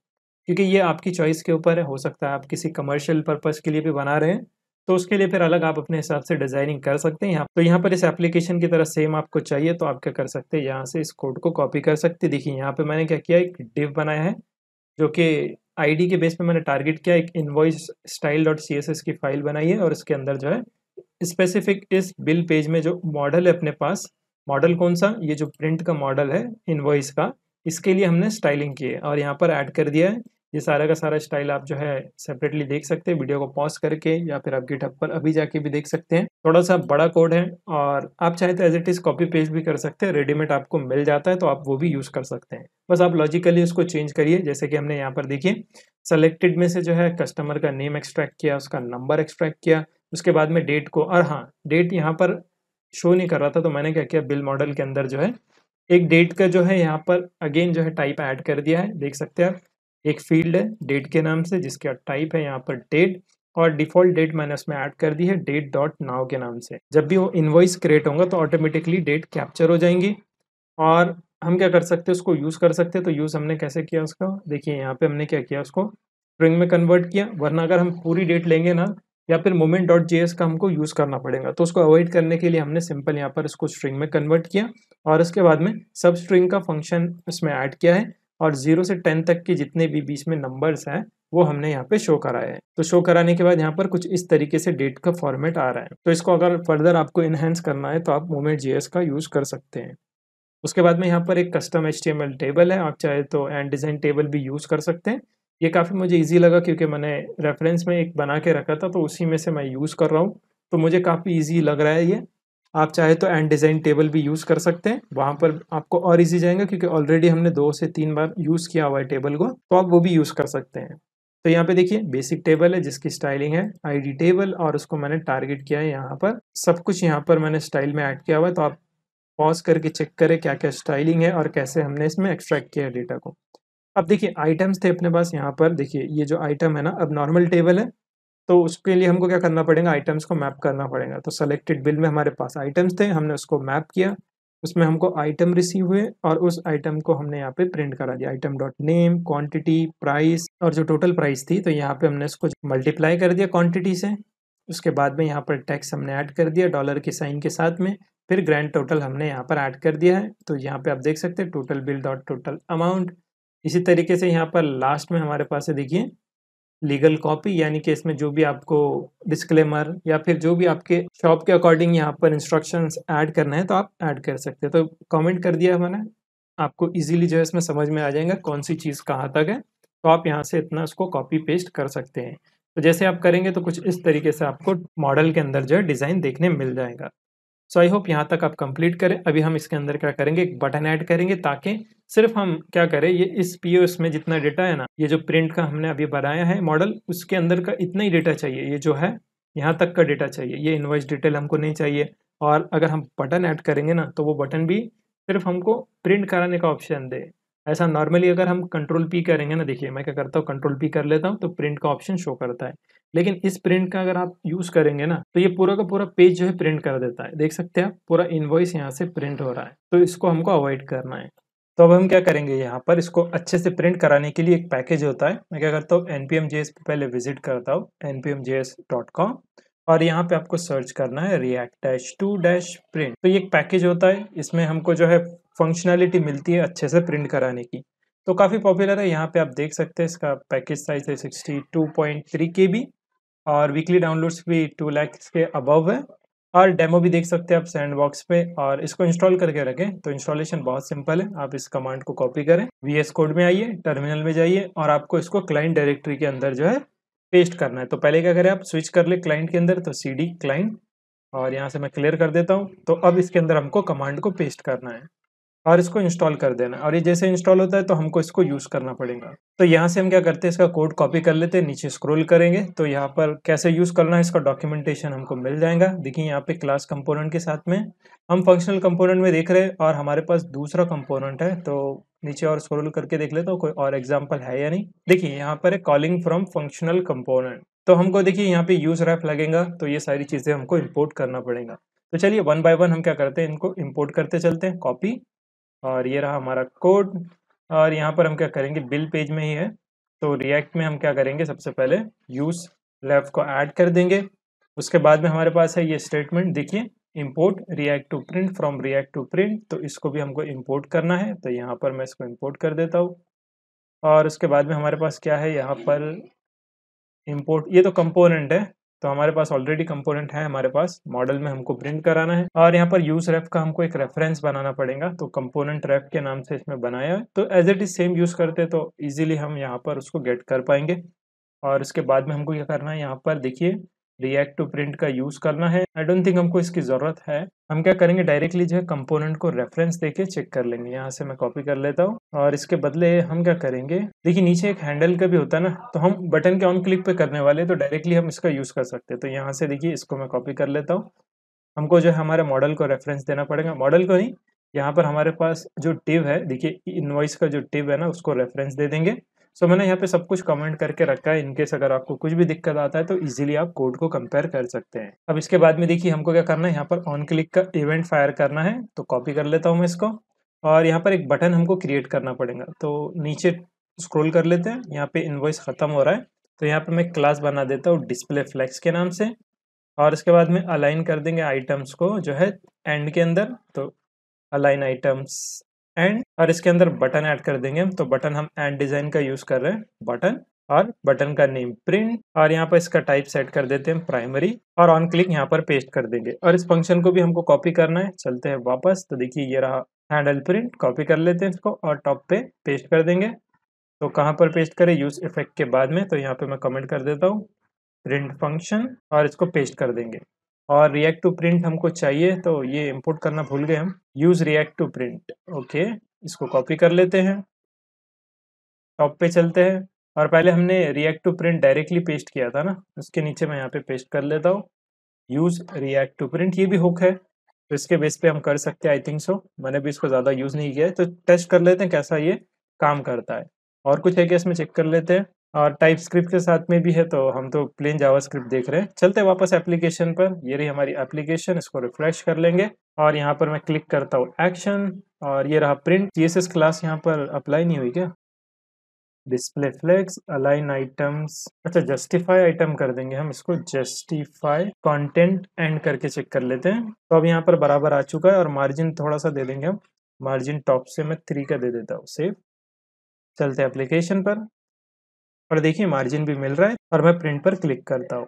क्योंकि ये आपकी चॉइस के ऊपर है, हो सकता है आप किसी कमर्शियल पर्पज़ के लिए भी बना रहे हैं। तो उसके लिए फिर अलग आप अपने हिसाब से डिज़ाइनिंग कर सकते हैं यहाँ। तो यहाँ पर इस एप्लीकेशन की तरह सेम आपको चाहिए तो आप क्या कर सकते हैं? यहाँ से इस कोड को कॉपी कर सकते देखिए, यहाँ पे मैंने क्या किया एक डिव बनाया है, जो कि आईडी के बेस पे मैंने टारगेट किया, एक invoice style dot C S S की फ़ाइल बनाई है और इसके अंदर जो है स्पेसिफिक इस बिल पेज में जो मॉडल है अपने पास मॉडल कौन सा? ये जो प्रिंट का मॉडल है इनवॉइस का, इसके लिए हमने स्टाइलिंग की है और यहाँ पर ऐड कर दिया है। ये सारा का सारा स्टाइल आप जो है सेपरेटली देख सकते हैं, वीडियो को पॉज करके या फिर आप गिटअप पर अभी जाके भी देख सकते हैं। थोड़ा सा बड़ा कोड है और आप चाहे तो as it is copy paste भी कर सकते हैं रेडीमेड आपको मिल जाता है तो आप वो भी यूज़ कर सकते हैं। बस आप लॉजिकली उसको चेंज करिए, जैसे कि हमने यहाँ पर देखिए सेलेक्टेड में से जो है कस्टमर का नेम एक्सट्रैक्ट किया, उसका नंबर एक्सट्रैक्ट किया, उसके बाद में डेट को, और हाँ डेट यहाँ पर शो नहीं कर रहा था तो मैंने क्या किया बिल मॉडल के अंदर जो है, एक डेट का जो है यहाँ पर अगेन जो है टाइप ऐड कर दिया है, देख सकते हैं आप। एक फ़ील्ड है डेट के नाम से, जिसका टाइप है यहाँ पर डेट और डिफ़ॉल्ट डेट मैंने उसमें ऐड कर दी है डेट डॉट नाव के नाम से। जब भी वो इन्वॉइस क्रिएट होगा तो ऑटोमेटिकली डेट कैप्चर हो जाएँगी, और हम क्या कर सकते हैं, उसको यूज़ कर सकते हैं तो यूज़ हमने कैसे किया उसका? देखिए, यहाँ पे हमने क्या किया उसको? स्ट्रिंग में कन्वर्ट किया, वरना अगर हम पूरी डेट लेंगे ना, या फिर मोमेंट डॉट जे का हमको यूज़ करना पड़ेगा। तो उसको अवॉइड करने के लिए हमने सिंपल यहाँ पर इसको स्ट्रिंग में कन्वर्ट किया, और उसके बाद में सब स्ट्रिंग का फ़ंक्शन इसमें ऐड किया है। और ज़ीरो से टेन तक के जितने भी बीच में नंबर्स हैं, वो हमने यहाँ पे शो कराया है। तो शो कराने के बाद यहाँ पर कुछ इस तरीके से डेट का फॉर्मेट आ रहा है। तो इसको अगर फर्दर आपको इनहेंस करना है तो आप मोमेंट जी का यूज़ कर सकते हैं। उसके बाद में यहाँ पर एक कस्टम एचटीएमएल टेबल है, आप चाहे तो एंड डिज़ाइन टेबल भी यूज़ कर सकते हैं। ये काफ़ी मुझे ईजी लगा क्योंकि मैंने रेफरेंस में एक बना के रखा था तो उसी में से मैं यूज़ कर रहा हूँ। तो मुझे काफ़ी ईजी लग रहा है ये। आप चाहे तो एंड डिज़ाइन टेबल भी यूज़ कर सकते हैं। वहाँ पर आपको और इजी जाएगा क्योंकि ऑलरेडी हमने दो से तीन बार यूज़ किया हुआ है टेबल को तो आप वो भी यूज़ कर सकते हैं। तो यहाँ पे देखिए बेसिक टेबल है जिसकी स्टाइलिंग है आईडी टेबल और उसको मैंने टारगेट किया है यहाँ पर। सब कुछ यहाँ पर मैंने स्टाइल में ऐड किया हुआ है तो आप पॉज करके चेक करें क्या क्या स्टाइलिंग है और कैसे हमने इसमें एक्सट्रैक्ट किया है डेटा को। अब देखिए आइटम्स थे अपने पास यहाँ पर। देखिए, ये जो आइटम है ना, अब नॉर्मल टेबल है। तो उसके लिए हमको क्या करना पड़ेगा? आइटम्स को मैप करना पड़ेगा। तो सेलेक्टेड बिल में हमारे पास आइटम्स थे, हमने उसको मैप किया। उसमें हमको आइटम रिसीव हुए और उस आइटम को हमने यहाँ पे प्रिंट करा दिया। Item dot name quantity price और जो टोटल प्राइस थी तो यहाँ पे हमने उसको मल्टीप्लाई कर दिया क्वांटिटी से। उसके बाद में यहाँ पर टैक्स हमने ऐड कर दिया डॉलर के साइन के साथ में। फिर ग्रैंड टोटल हमने यहाँ पर ऐड कर दिया है। तो यहाँ पे आप देख सकते हैं total bill dot total amount इसी तरीके से यहाँ पर लास्ट में हमारे पास है, देखिए। लीगल कॉपी, यानी कि इसमें जो भी आपको डिस्क्लेमर या फिर जो भी आपके शॉप के अकॉर्डिंग यहाँ पर इंस्ट्रक्शंस ऐड करना है तो आप ऐड कर सकते हैं। तो कमेंट कर दिया मैंने, आपको इजीली जो है इसमें समझ में आ जाएगा कौन सी चीज़ कहाँ तक है तो आप यहाँ से इतना उसको कॉपी पेस्ट कर सकते हैं। तो जैसे आप करेंगे तो कुछ इस तरीके से आपको मॉडल के अंदर जो है डिज़ाइन देखने मिल जाएगा। सो आई होप यहाँ तक आप कंप्लीट करें। अभी हम इसके अंदर क्या करेंगे? एक बटन ऐड करेंगे ताकि सिर्फ़ हम क्या करें? ये इस पी में जितना डेटा है ना, ये जो प्रिंट का हमने अभी बनाया है मॉडल उसके अंदर का इतना ही डेटा चाहिए। ये जो है, यहाँ तक का डेटा चाहिए। ये इन्वाइस डिटेल हमको नहीं चाहिए। और अगर हम बटन ऐड करेंगे ना तो वो बटन भी सिर्फ़ हमको प्रिंट कराने का ऑप्शन दे। ऐसा नॉर्मली अगर हम कंट्रोल पी करेंगे ना, देखिए मैं क्या करता हूँ कंट्रोल पी कर लेता हूँ तो प्रिंट का ऑप्शन शो करता है। लेकिन इस प्रिंट का अगर आप यूज़ करेंगे ना तो ये पूरा का पूरा पेज जो है प्रिंट कर देता है। देख सकते हैं आप, पूरा इन्वॉइस यहाँ से प्रिंट हो रहा है। तो इसको हमको अवॉइड करना है। तो अब हम क्या करेंगे यहाँ पर? इसको अच्छे से प्रिंट कराने के लिए एक पैकेज होता है। मैं क्या करता हूँ? N P M J S पहले विज़िट करता हूँ N P M J S dot com और यहाँ पे आपको सर्च करना है React dash to dash print तो ये एक पैकेज होता है। इसमें हमको जो है फंक्शनैलिटी मिलती है अच्छे से प्रिंट कराने की। तो काफ़ी पॉपुलर है। यहाँ पे आप देख सकते हैं इसका पैकेज साइज़ है sixty two point three K B और वीकली डाउनलोड्स भी टू लैक्स के अबव है। और डेमो भी देख सकते हैं आप सैंड बॉक्स पे और इसको इंस्टॉल करके रखें। तो इंस्टॉलेशन बहुत सिंपल है। आप इस कमांड को कॉपी करें। वी एस कोड में आइए टर्मिनल में जाइए और आपको इसको क्लाइंट डायरेक्टरी के अंदर जो है पेस्ट करना है। तो पहले क्या करें आप? स्विच कर ले क्लाइंट के अंदर तो सी डी क्लाइंट और यहाँ से मैं क्लियर कर देता हूँ। तो अब इसके अंदर हमको कमांड को पेस्ट करना है। और इसको इंस्टॉल कर देना। और ये जैसे इंस्टॉल होता है तो हमको इसको यूज़ करना पड़ेगा। तो यहाँ से हम क्या करते हैं, इसका कोड कॉपी कर लेते हैं, नीचे स्क्रॉल करेंगे। तो यहाँ पर कैसे यूज़ करना है, इसका डॉक्यूमेंटेशन हमको मिल जाएगा। देखिए यहाँ पे क्लास कंपोनेंट के साथ में हम फंक्शनल कंपोनेंट में देख रहे हैं और हमारे पास दूसरा कंपोनेंट है। तो नीचे और स्क्रॉल करके देख लेते हो, कोई और एग्ज़ाम्पल है या नहीं? देखिए यहाँ पर है कॉलिंग फ्रॉम फंक्शनल कंपोनेंट तो हमको देखिए यहाँ पे यूज़ रैप लगेगा तो ये सारी चीज़ें हमको इम्पोर्ट करना पड़ेगा। तो चलिए वन बाय वन हम क्या करते हैं, इनको इम्पोर्ट करते चलते हैं कॉपी और ये रहा हमारा कोड। और यहाँ पर हम क्या करेंगे? बिल पेज में ही है। तो रिएक्ट में हम क्या करेंगे? सबसे पहले यूज़ लेफ़्ट को ऐड कर देंगे। उसके बाद में हमारे पास है ये स्टेटमेंट देखिए import React to print from React to print तो इसको भी हमको इंपोर्ट करना है। तो यहाँ पर मैं इसको इंपोर्ट कर देता हूँ। और उसके बाद में हमारे पास क्या है? यहाँ पर इंपोर्ट ये तो कंपोनेंट है। तो हमारे पास ऑलरेडी कंपोनेंट है हमारे पास मॉडल में हमको प्रिंट कराना है और यहाँ पर यूज़ रेफ का हमको एक रेफरेंस बनाना पड़ेगा तो कंपोनेंट रेफ के नाम से इसमें बनाया है। तो as it is same use करते तो इजीली हम यहाँ पर उसको गेट कर पाएँगे। और उसके बाद में हमको क्या करना है, यहाँ पर देखिए रिएक्ट टू प्रिंट का यूज़ करना है। आई डोंट थिंक हमको इसकी ज़रूरत है। हम क्या करेंगे? डायरेक्टली जो है कंपोनेंट को रेफरेंस देके चेक कर लेंगे। यहाँ से मैं कॉपी कर लेता हूँ और इसके बदले हम क्या करेंगे? देखिए, नीचे एक हैंडल का भी होता है ना तो हम बटन के ऑन क्लिक पे करने वाले तो डायरेक्टली हम इसका यूज़ कर सकते हैं। तो यहाँ से देखिए, इसको मैं कॉपी कर लेता हूँ। हमको जो है हमारे मॉडल को रेफरेंस देना पड़ेगा। मॉडल को नहीं, यहाँ पर हमारे पास जो टिव है, देखिए इनवॉइस का जो टिव है ना, उसको रेफरेंस दे देंगे। सो so, मैंने यहाँ पे सब कुछ कमेंट करके रखा है इनकेस अगर आपको कुछ भी दिक्कत आता है तो इजीली आप कोड को कंपेयर कर सकते हैं। अब इसके बाद में देखिए हमको क्या करना है यहाँ पर ऑन क्लिक का इवेंट फायर करना है तो कॉपी कर लेता हूँ मैं इसको। और यहाँ पर एक बटन हमको क्रिएट करना पड़ेगा। तो नीचे स्क्रोल कर लेते हैं यहाँ पे इन्वॉइस खत्म हो रहा है। तो यहाँ पर मैं क्लास बना देता हूँ डिस्प्ले फ्लैक्स के नाम से। और इसके बाद में अलाइन कर देंगे आइटम्स को जो है एंड के अंदर। तो अलाइन आइटम्स एंड और इसके अंदर बटन ऐड कर देंगे तो बटन हम एंड डिज़ाइन का यूज़ कर रहे हैं। बटन और बटन का नेम प्रिंट। और यहाँ पर इसका टाइप सेट कर देते हैं प्राइमरी। और ऑन क्लिक यहाँ पर पेस्ट कर देंगे। और इस फ़ंक्शन को भी हमको कॉपी करना है। चलते हैं वापस। तो देखिए ये रहा हैंडल प्रिंट। कॉपी कर लेते हैं इसको और टॉप पे पेस्ट कर देंगे। तो कहाँ पर पेस्ट करें? यूज़ इफ़ेक्ट के बाद में। तो यहाँ पे मैं कमेंट कर देता हूँ। प्रिंट फ़ंक्शन और इसको पेस्ट कर देंगे। और रिएक्ट टू प्रिंट हमको चाहिए तो ये इंपोर्ट करना भूल गए हम। Use React to print okay इसको कॉपी कर लेते हैं। टॉप पे चलते हैं। और पहले हमने React to print directly paste किया था ना, उसके नीचे मैं यहाँ पे पेस्ट कर लेता हूँ। यूज़ रिएक्ट टू प्रिंट ये भी हुक है। तो इसके बेस पे हम कर सकते हैं आई थिंक सो मैंने भी इसको ज़्यादा यूज़ नहीं किया है। तो टेस्ट कर लेते हैं कैसा ये काम करता है। और कुछ है कि इसमें? चेक कर लेते हैं। और टाइप स्क्रिप्ट के साथ में भी है तो हम तो प्लेन जावा स्क्रिप्ट देख रहे हैं। चलते हैं वापस एप्लीकेशन पर। ये रही हमारी एप्लीकेशन इसको रिफ्रेश कर लेंगे। और यहाँ पर मैं क्लिक करता हूँ एक्शन और ये रहा प्रिंट सी क्लास यहाँ पर अप्लाई नहीं हुई क्या? डिस्प्ले फ्लेक्स अलाइन आइटम्स अच्छा जस्टिफाई आइटम कर देंगे हम इसको। जस्टिफाई कंटेंट एंड करके चेक कर लेते हैं। तो अब यहाँ पर बराबर आ चुका है और मार्जिन थोड़ा सा दे देंगे हम। मार्जिन टॉप से मैं थ्री का दे देता हूँ। सेव चलते एप्लीकेशन पर। और देखिए मार्जिन भी मिल रहा है और मैं प्रिंट पर क्लिक करता हूँ।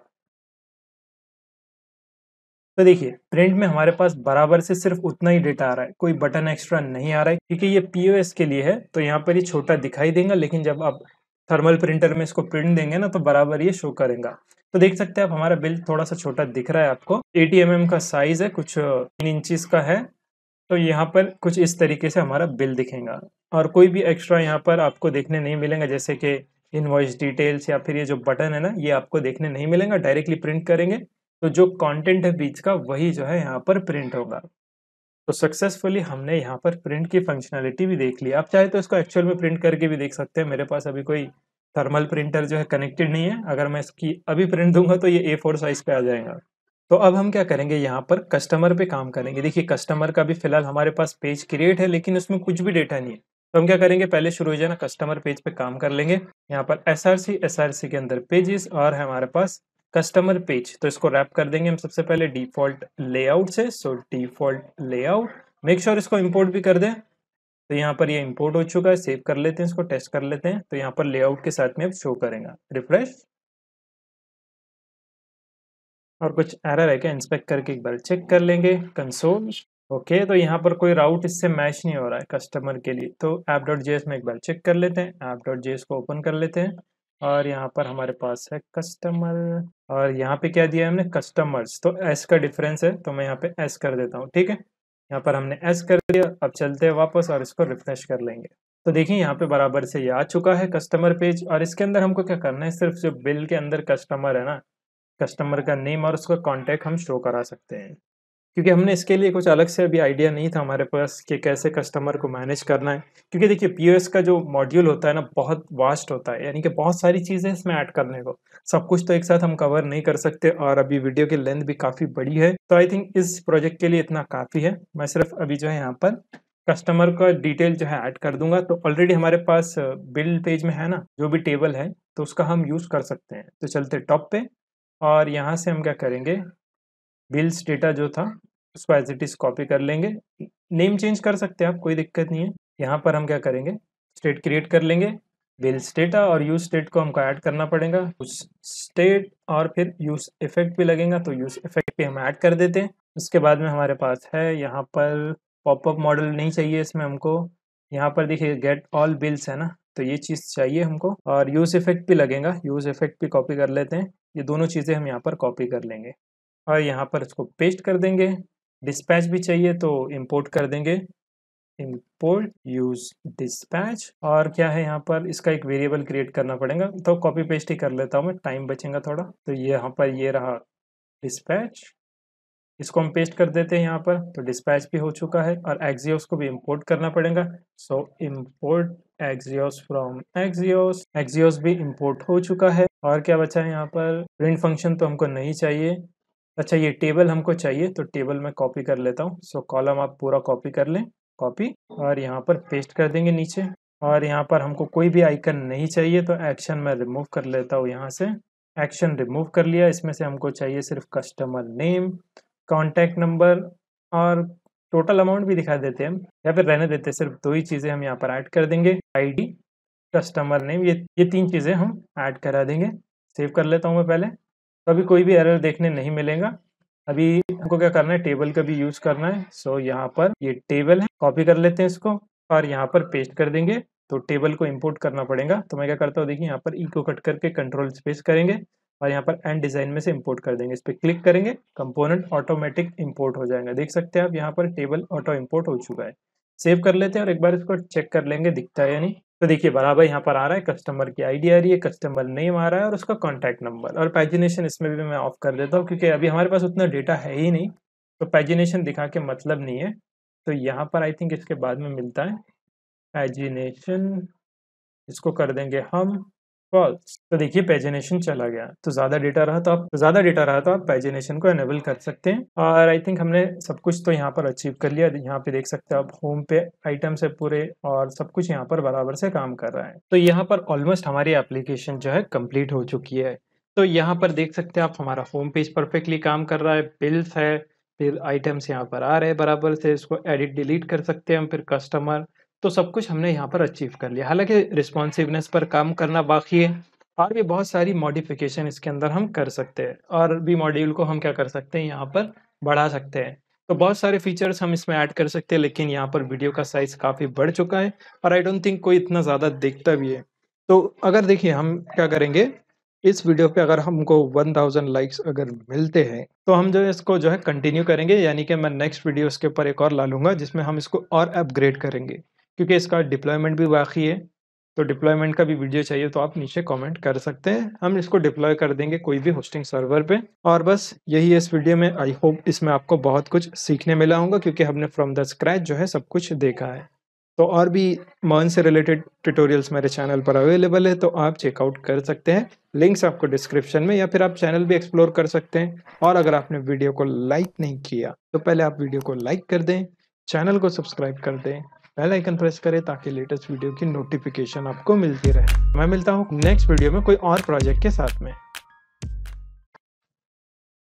तो देखिए प्रिंट में हमारे पास बराबर से सिर्फ़ उतना ही डेटा आ रहा है। कोई बटन एक्स्ट्रा नहीं आ रहा है, क्योंकि ये पीओएस के लिए है तो यहाँ पर ये छोटा दिखाई देगा, लेकिन जब आप थर्मल प्रिंटर में इसको प्रिंट देंगे ना तो बराबर ये शो करेगा। तो देख सकते हैं आप, हमारा बिल थोड़ा सा छोटा दिख रहा है आपको। एटी एम का साइज़ है, कुछ तीन इंचज का है तो यहाँ पर कुछ इस तरीके से हमारा बिल दिखेगा। और कोई भी एक्स्ट्रा यहाँ पर आपको देखने नहीं मिलेगा, जैसे कि इनवॉइस डिटेल्स या फिर ये जो बटन है ना, ये आपको देखने नहीं मिलेगा डायरेक्टली प्रिंट करेंगे। तो जो कंटेंट है बीच का, वही जो है यहाँ पर प्रिंट होगा। तो सक्सेसफुली हमने यहाँ पर प्रिंट की फंक्शनैलिटी भी देख ली। आप चाहे तो इसको एक्चुअल में प्रिंट करके भी देख सकते हैं। मेरे पास अभी कोई थर्मल प्रिंटर जो है कनेक्टेड नहीं है। अगर मैं इसकी अभी प्रिंट दूँगा तो ये ए फोर साइज़ पे आ जाएगा। तो अब हम क्या करेंगे? यहाँ पर कस्टमर पे काम करेंगे। देखिए कस्टमर का भी फ़िलहाल हमारे पास पेज क्रिएट है, लेकिन उसमें कुछ भी डेटा नहीं है। तो हम क्या करेंगे? पहले शुरू हो जाए ना कस्टमर पेज पे काम कर लेंगे। यहाँ पर एस आर के अंदर पेजेस और हमारे पास कस्टमर पेज तो इसको रैप कर देंगे हम सबसे पहले डिफ़ॉल्ट लेआउट से। So default layout make sure इसको इंपोर्ट भी कर दें। तो यहाँ पर ये इंपोर्ट हो चुका है सेव कर लेते हैं इसको टेस्ट कर लेते हैं। तो यहाँ पर लेआउट के साथ में अब शो करेगा। रिफ्रेश और कुछ एरर है क्या? इंस्पेक्ट करके एक बार चेक कर लेंगे। कंसोल ओके तो यहाँ पर कोई राउट इससे मैच नहीं हो रहा है कस्टमर के लिए। तो ऐप डॉट जे में एक बार चेक कर लेते हैं। ऐप डॉट जे को ओपन कर लेते हैं और यहाँ पर हमारे पास है कस्टमर और यहाँ पे क्या दिया है हमने? कस्टमर्स तो एस का डिफरेंस है तो मैं यहाँ पे एस कर देता हूँ, ठीक है? यहाँ पर हमने एस कर दिया, अब चलते हैं वापस और इसको रिफ्रेश कर लेंगे। तो देखिए, यहाँ पे बराबर से ये आ चुका है कस्टमर पेज और इसके अंदर हमको क्या करना है? सिर्फ़ जो बिल के अंदर कस्टमर है ना कस्टमर का नेम और उसका कॉन्टैक्ट हम शो करा सकते हैं। क्योंकि हमने इसके लिए कुछ अलग से अभी आइडिया नहीं था हमारे पास कि कैसे कस्टमर को मैनेज करना है। क्योंकि देखिए पीओएस का जो मॉड्यूल होता है ना, बहुत वास्ट होता है। यानी कि बहुत सारी चीज़ें इसमें ऐड करने को। सब कुछ तो एक साथ हम कवर नहीं कर सकते और अभी वीडियो की लेंथ भी काफ़ी बड़ी है। तो आई थिंक इस प्रोजेक्ट के लिए इतना काफ़ी है। मैं सिर्फ़ अभी जो है यहाँ पर कस्टमर का डिटेल जो है ऐड कर दूँगा। तो ऑलरेडी हमारे पास बिल पेज में है ना, जो भी टेबल है तो उसका हम यूज़ कर सकते हैं। तो चलते टॉप पे और यहाँ से हम क्या करेंगे? बिल्स डेटा जो था उसको एज इट इज़ कॉपी कर लेंगे। नेम चेंज कर सकते हैं आप, कोई दिक्कत नहीं है। यहाँ पर हम क्या करेंगे? स्टेट क्रिएट कर लेंगे। बिल स्टेटा और यूज़ स्टेट को हमको ऐड करना पड़ेगा। उस स्टेट और फिर यूज़ इफ़ेक्ट भी लगेगा तो यूज़ इफ़ेक्ट भी हम ऐड कर देते हैं। उसके बाद में हमारे पास है, यहाँ पर पॉपअप मॉडल नहीं चाहिए इसमें हमको। यहाँ पर देखिए गेट ऑल बिल्स है ना? तो ये चीज़ चाहिए हमको। और यूज़ इफ़ेक्ट भी लगेगा। यूज़ इफ़ेक्ट भी कॉपी कर लेते हैं। ये दोनों चीज़ें हम यहाँ पर कॉपी कर लेंगे। और यहाँ पर इसको पेस्ट कर देंगे। डिस्पैच भी चाहिए तो इंपोर्ट कर देंगे। इंपोर्ट यूज़ डिस्पैच और क्या है यहाँ पर? इसका एक वेरिएबल क्रिएट करना पड़ेगा। तो कॉपी पेस्ट ही कर लेता हूँ मैं। टाइम बचेगा थोड़ा। तो ये यहाँ पर ये रहा डिस्पैच इसको हम पेस्ट कर देते हैं यहाँ पर। तो डिस्पैच भी हो चुका है और एक्जियोस को भी इंपोर्ट करना पड़ेगा। So import axios from axios axios भी इंपोर्ट हो चुका है। और क्या बचा है यहाँ पर? प्रिंट फ़ंक्शन तो हमको नहीं चाहिए। अच्छा ये टेबल हमको चाहिए तो टेबल में कॉपी कर लेता हूँ। सो, कॉलम आप पूरा कॉपी कर लें, कॉपी, और यहाँ पर पेस्ट कर देंगे नीचे। और यहाँ पर हमको कोई भी आइकन नहीं चाहिए तो एक्शन मैं रिमूव कर लेता हूँ यहाँ से। एक्शन रिमूव कर लिया, इसमें से हमको चाहिए सिर्फ़ कस्टमर नेम, कॉन्टैक्ट नंबर और टोटल अमाउंट भी दिखा देते हैं या फिर रहने देते हैं। सिर्फ़ दो ही चीज़ें हम यहाँ पर ऐड कर देंगे, आईडी, कस्टमर नेम, ये ये तीन चीज़ें हम ऐड करा देंगे। सेव कर लेता हूँ मैं पहले। तो अभी कोई भी एरर देखने नहीं मिलेगा। अभी हमको क्या करना है टेबल का भी यूज़ करना है। सो यहाँ पर ये टेबल है कॉपी कर लेते हैं इसको और यहाँ पर पेस्ट कर देंगे। तो टेबल को इंपोर्ट करना पड़ेगा। तो मैं क्या करता हूँ, देखिए यहाँ पर ई को कट करके कंट्रोल स्पेस करेंगे और यहाँ पर एंड डिज़ाइन में से इंपोर्ट कर देंगे। इस पर क्लिक करेंगे कंपोनेंट ऑटोमेटिक इंपोर्ट हो जाएगा। देख सकते हैं आप, यहाँ पर टेबल ऑटो इंपोर्ट हो चुका है। सेव कर लेते हैं और एक बार इसको चेक कर लेंगे, दिखता है या नहीं। तो देखिए, बराबर यहाँ पर आ रहा है, कस्टमर की आईडी आ रही है, कस्टमर नेम आ रहा है और उसका कॉन्टैक्ट नंबर। और पैजिनेशन इसमें भी मैं ऑफ़ कर देता हूँ क्योंकि अभी हमारे पास उतना डेटा है ही नहीं तो पैजिनेशन दिखा के मतलब नहीं है। तो यहाँ पर आई थिंक इसके बाद में मिलता है। पैजिनेशन, इसको कर देंगे हम। फॉल्स तो देखिए पेजिनेशन चला गया। तो ज़्यादा डेटा रहा तो आप तो ज़्यादा डेटा रहा तो आप पेजिनेशन को एनेबल कर सकते हैं। और आई थिंक हमने सब कुछ तो यहाँ पर अचीव कर लिया। यहाँ पे देख सकते हैं आप होम पे आइटम्स है पूरे और सब कुछ यहाँ पर बराबर से काम कर रहा है। तो यहाँ पर ऑलमोस्ट हमारी एप्लीकेशन जो है कंप्लीट हो चुकी है। तो यहाँ पर देख सकते हैं आप, हमारा होम पेज परफेक्टली काम कर रहा है। बिल्स है, फिर आइटम्स यहाँ पर आ रहे हैं बराबर से। इसको एडिट डिलीट कर सकते हैं हम, फिर कस्टमर तो सब कुछ हमने यहाँ पर अचीव कर लिया। हालाँकि रिस्पॉन्सिवनेस पर काम करना बाकी है और भी बहुत सारी मॉडिफिकेशन इसके अंदर हम कर सकते हैं और भी मॉड्यूल को हम क्या कर सकते हैं? यहाँ पर बढ़ा सकते हैं। तो बहुत सारे फीचर्स हम इसमें ऐड कर सकते हैं, लेकिन यहाँ पर वीडियो का साइज़ काफ़ी बढ़ चुका है और आई डोंट थिंक कोई इतना ज़्यादा देखता भी है। तो अगर देखिए, हम क्या करेंगे? इस वीडियो पे अगर हमको 1000 लाइक्स अगर मिलते हैं तो हम जो इसको जो है कंटिन्यू करेंगे, यानी कि मैं नेक्स्ट वीडियो इसके ऊपर एक और ला लूँगा, जिसमें हम इसको और अपग्रेड करेंगे। क्योंकि इसका डिप्लॉयमेंट भी बाकी है तो डिप्लॉयमेंट का भी वीडियो चाहिए तो आप नीचे कमेंट कर सकते हैं। हम इसको डिप्लॉय कर देंगे कोई भी होस्टिंग सर्वर पे। और बस यही इस वीडियो में। आई होप इसमें आपको बहुत कुछ सीखने मिला होगा क्योंकि हमने फ्रॉम द स्क्रैच जो है सब कुछ देखा है। तो और भी मर्न से रिलेटेड ट्यूटोरियल्स मेरे चैनल पर अवेलेबल है तो आप चेकआउट कर सकते हैं। लिंक्स आपको डिस्क्रिप्शन में या फिर आप चैनल भी एक्सप्लोर कर सकते हैं। और अगर आपने वीडियो को लाइक नहीं किया तो पहले आप वीडियो को लाइक कर दें चैनल को सब्सक्राइब कर दें। बेल आइकन प्रेस करें ताकि लेटेस्ट वीडियो की नोटिफिकेशन आपको मिलती रहे। मैं मिलता हूँ नेक्स्ट वीडियो में कोई और प्रोजेक्ट के साथ में।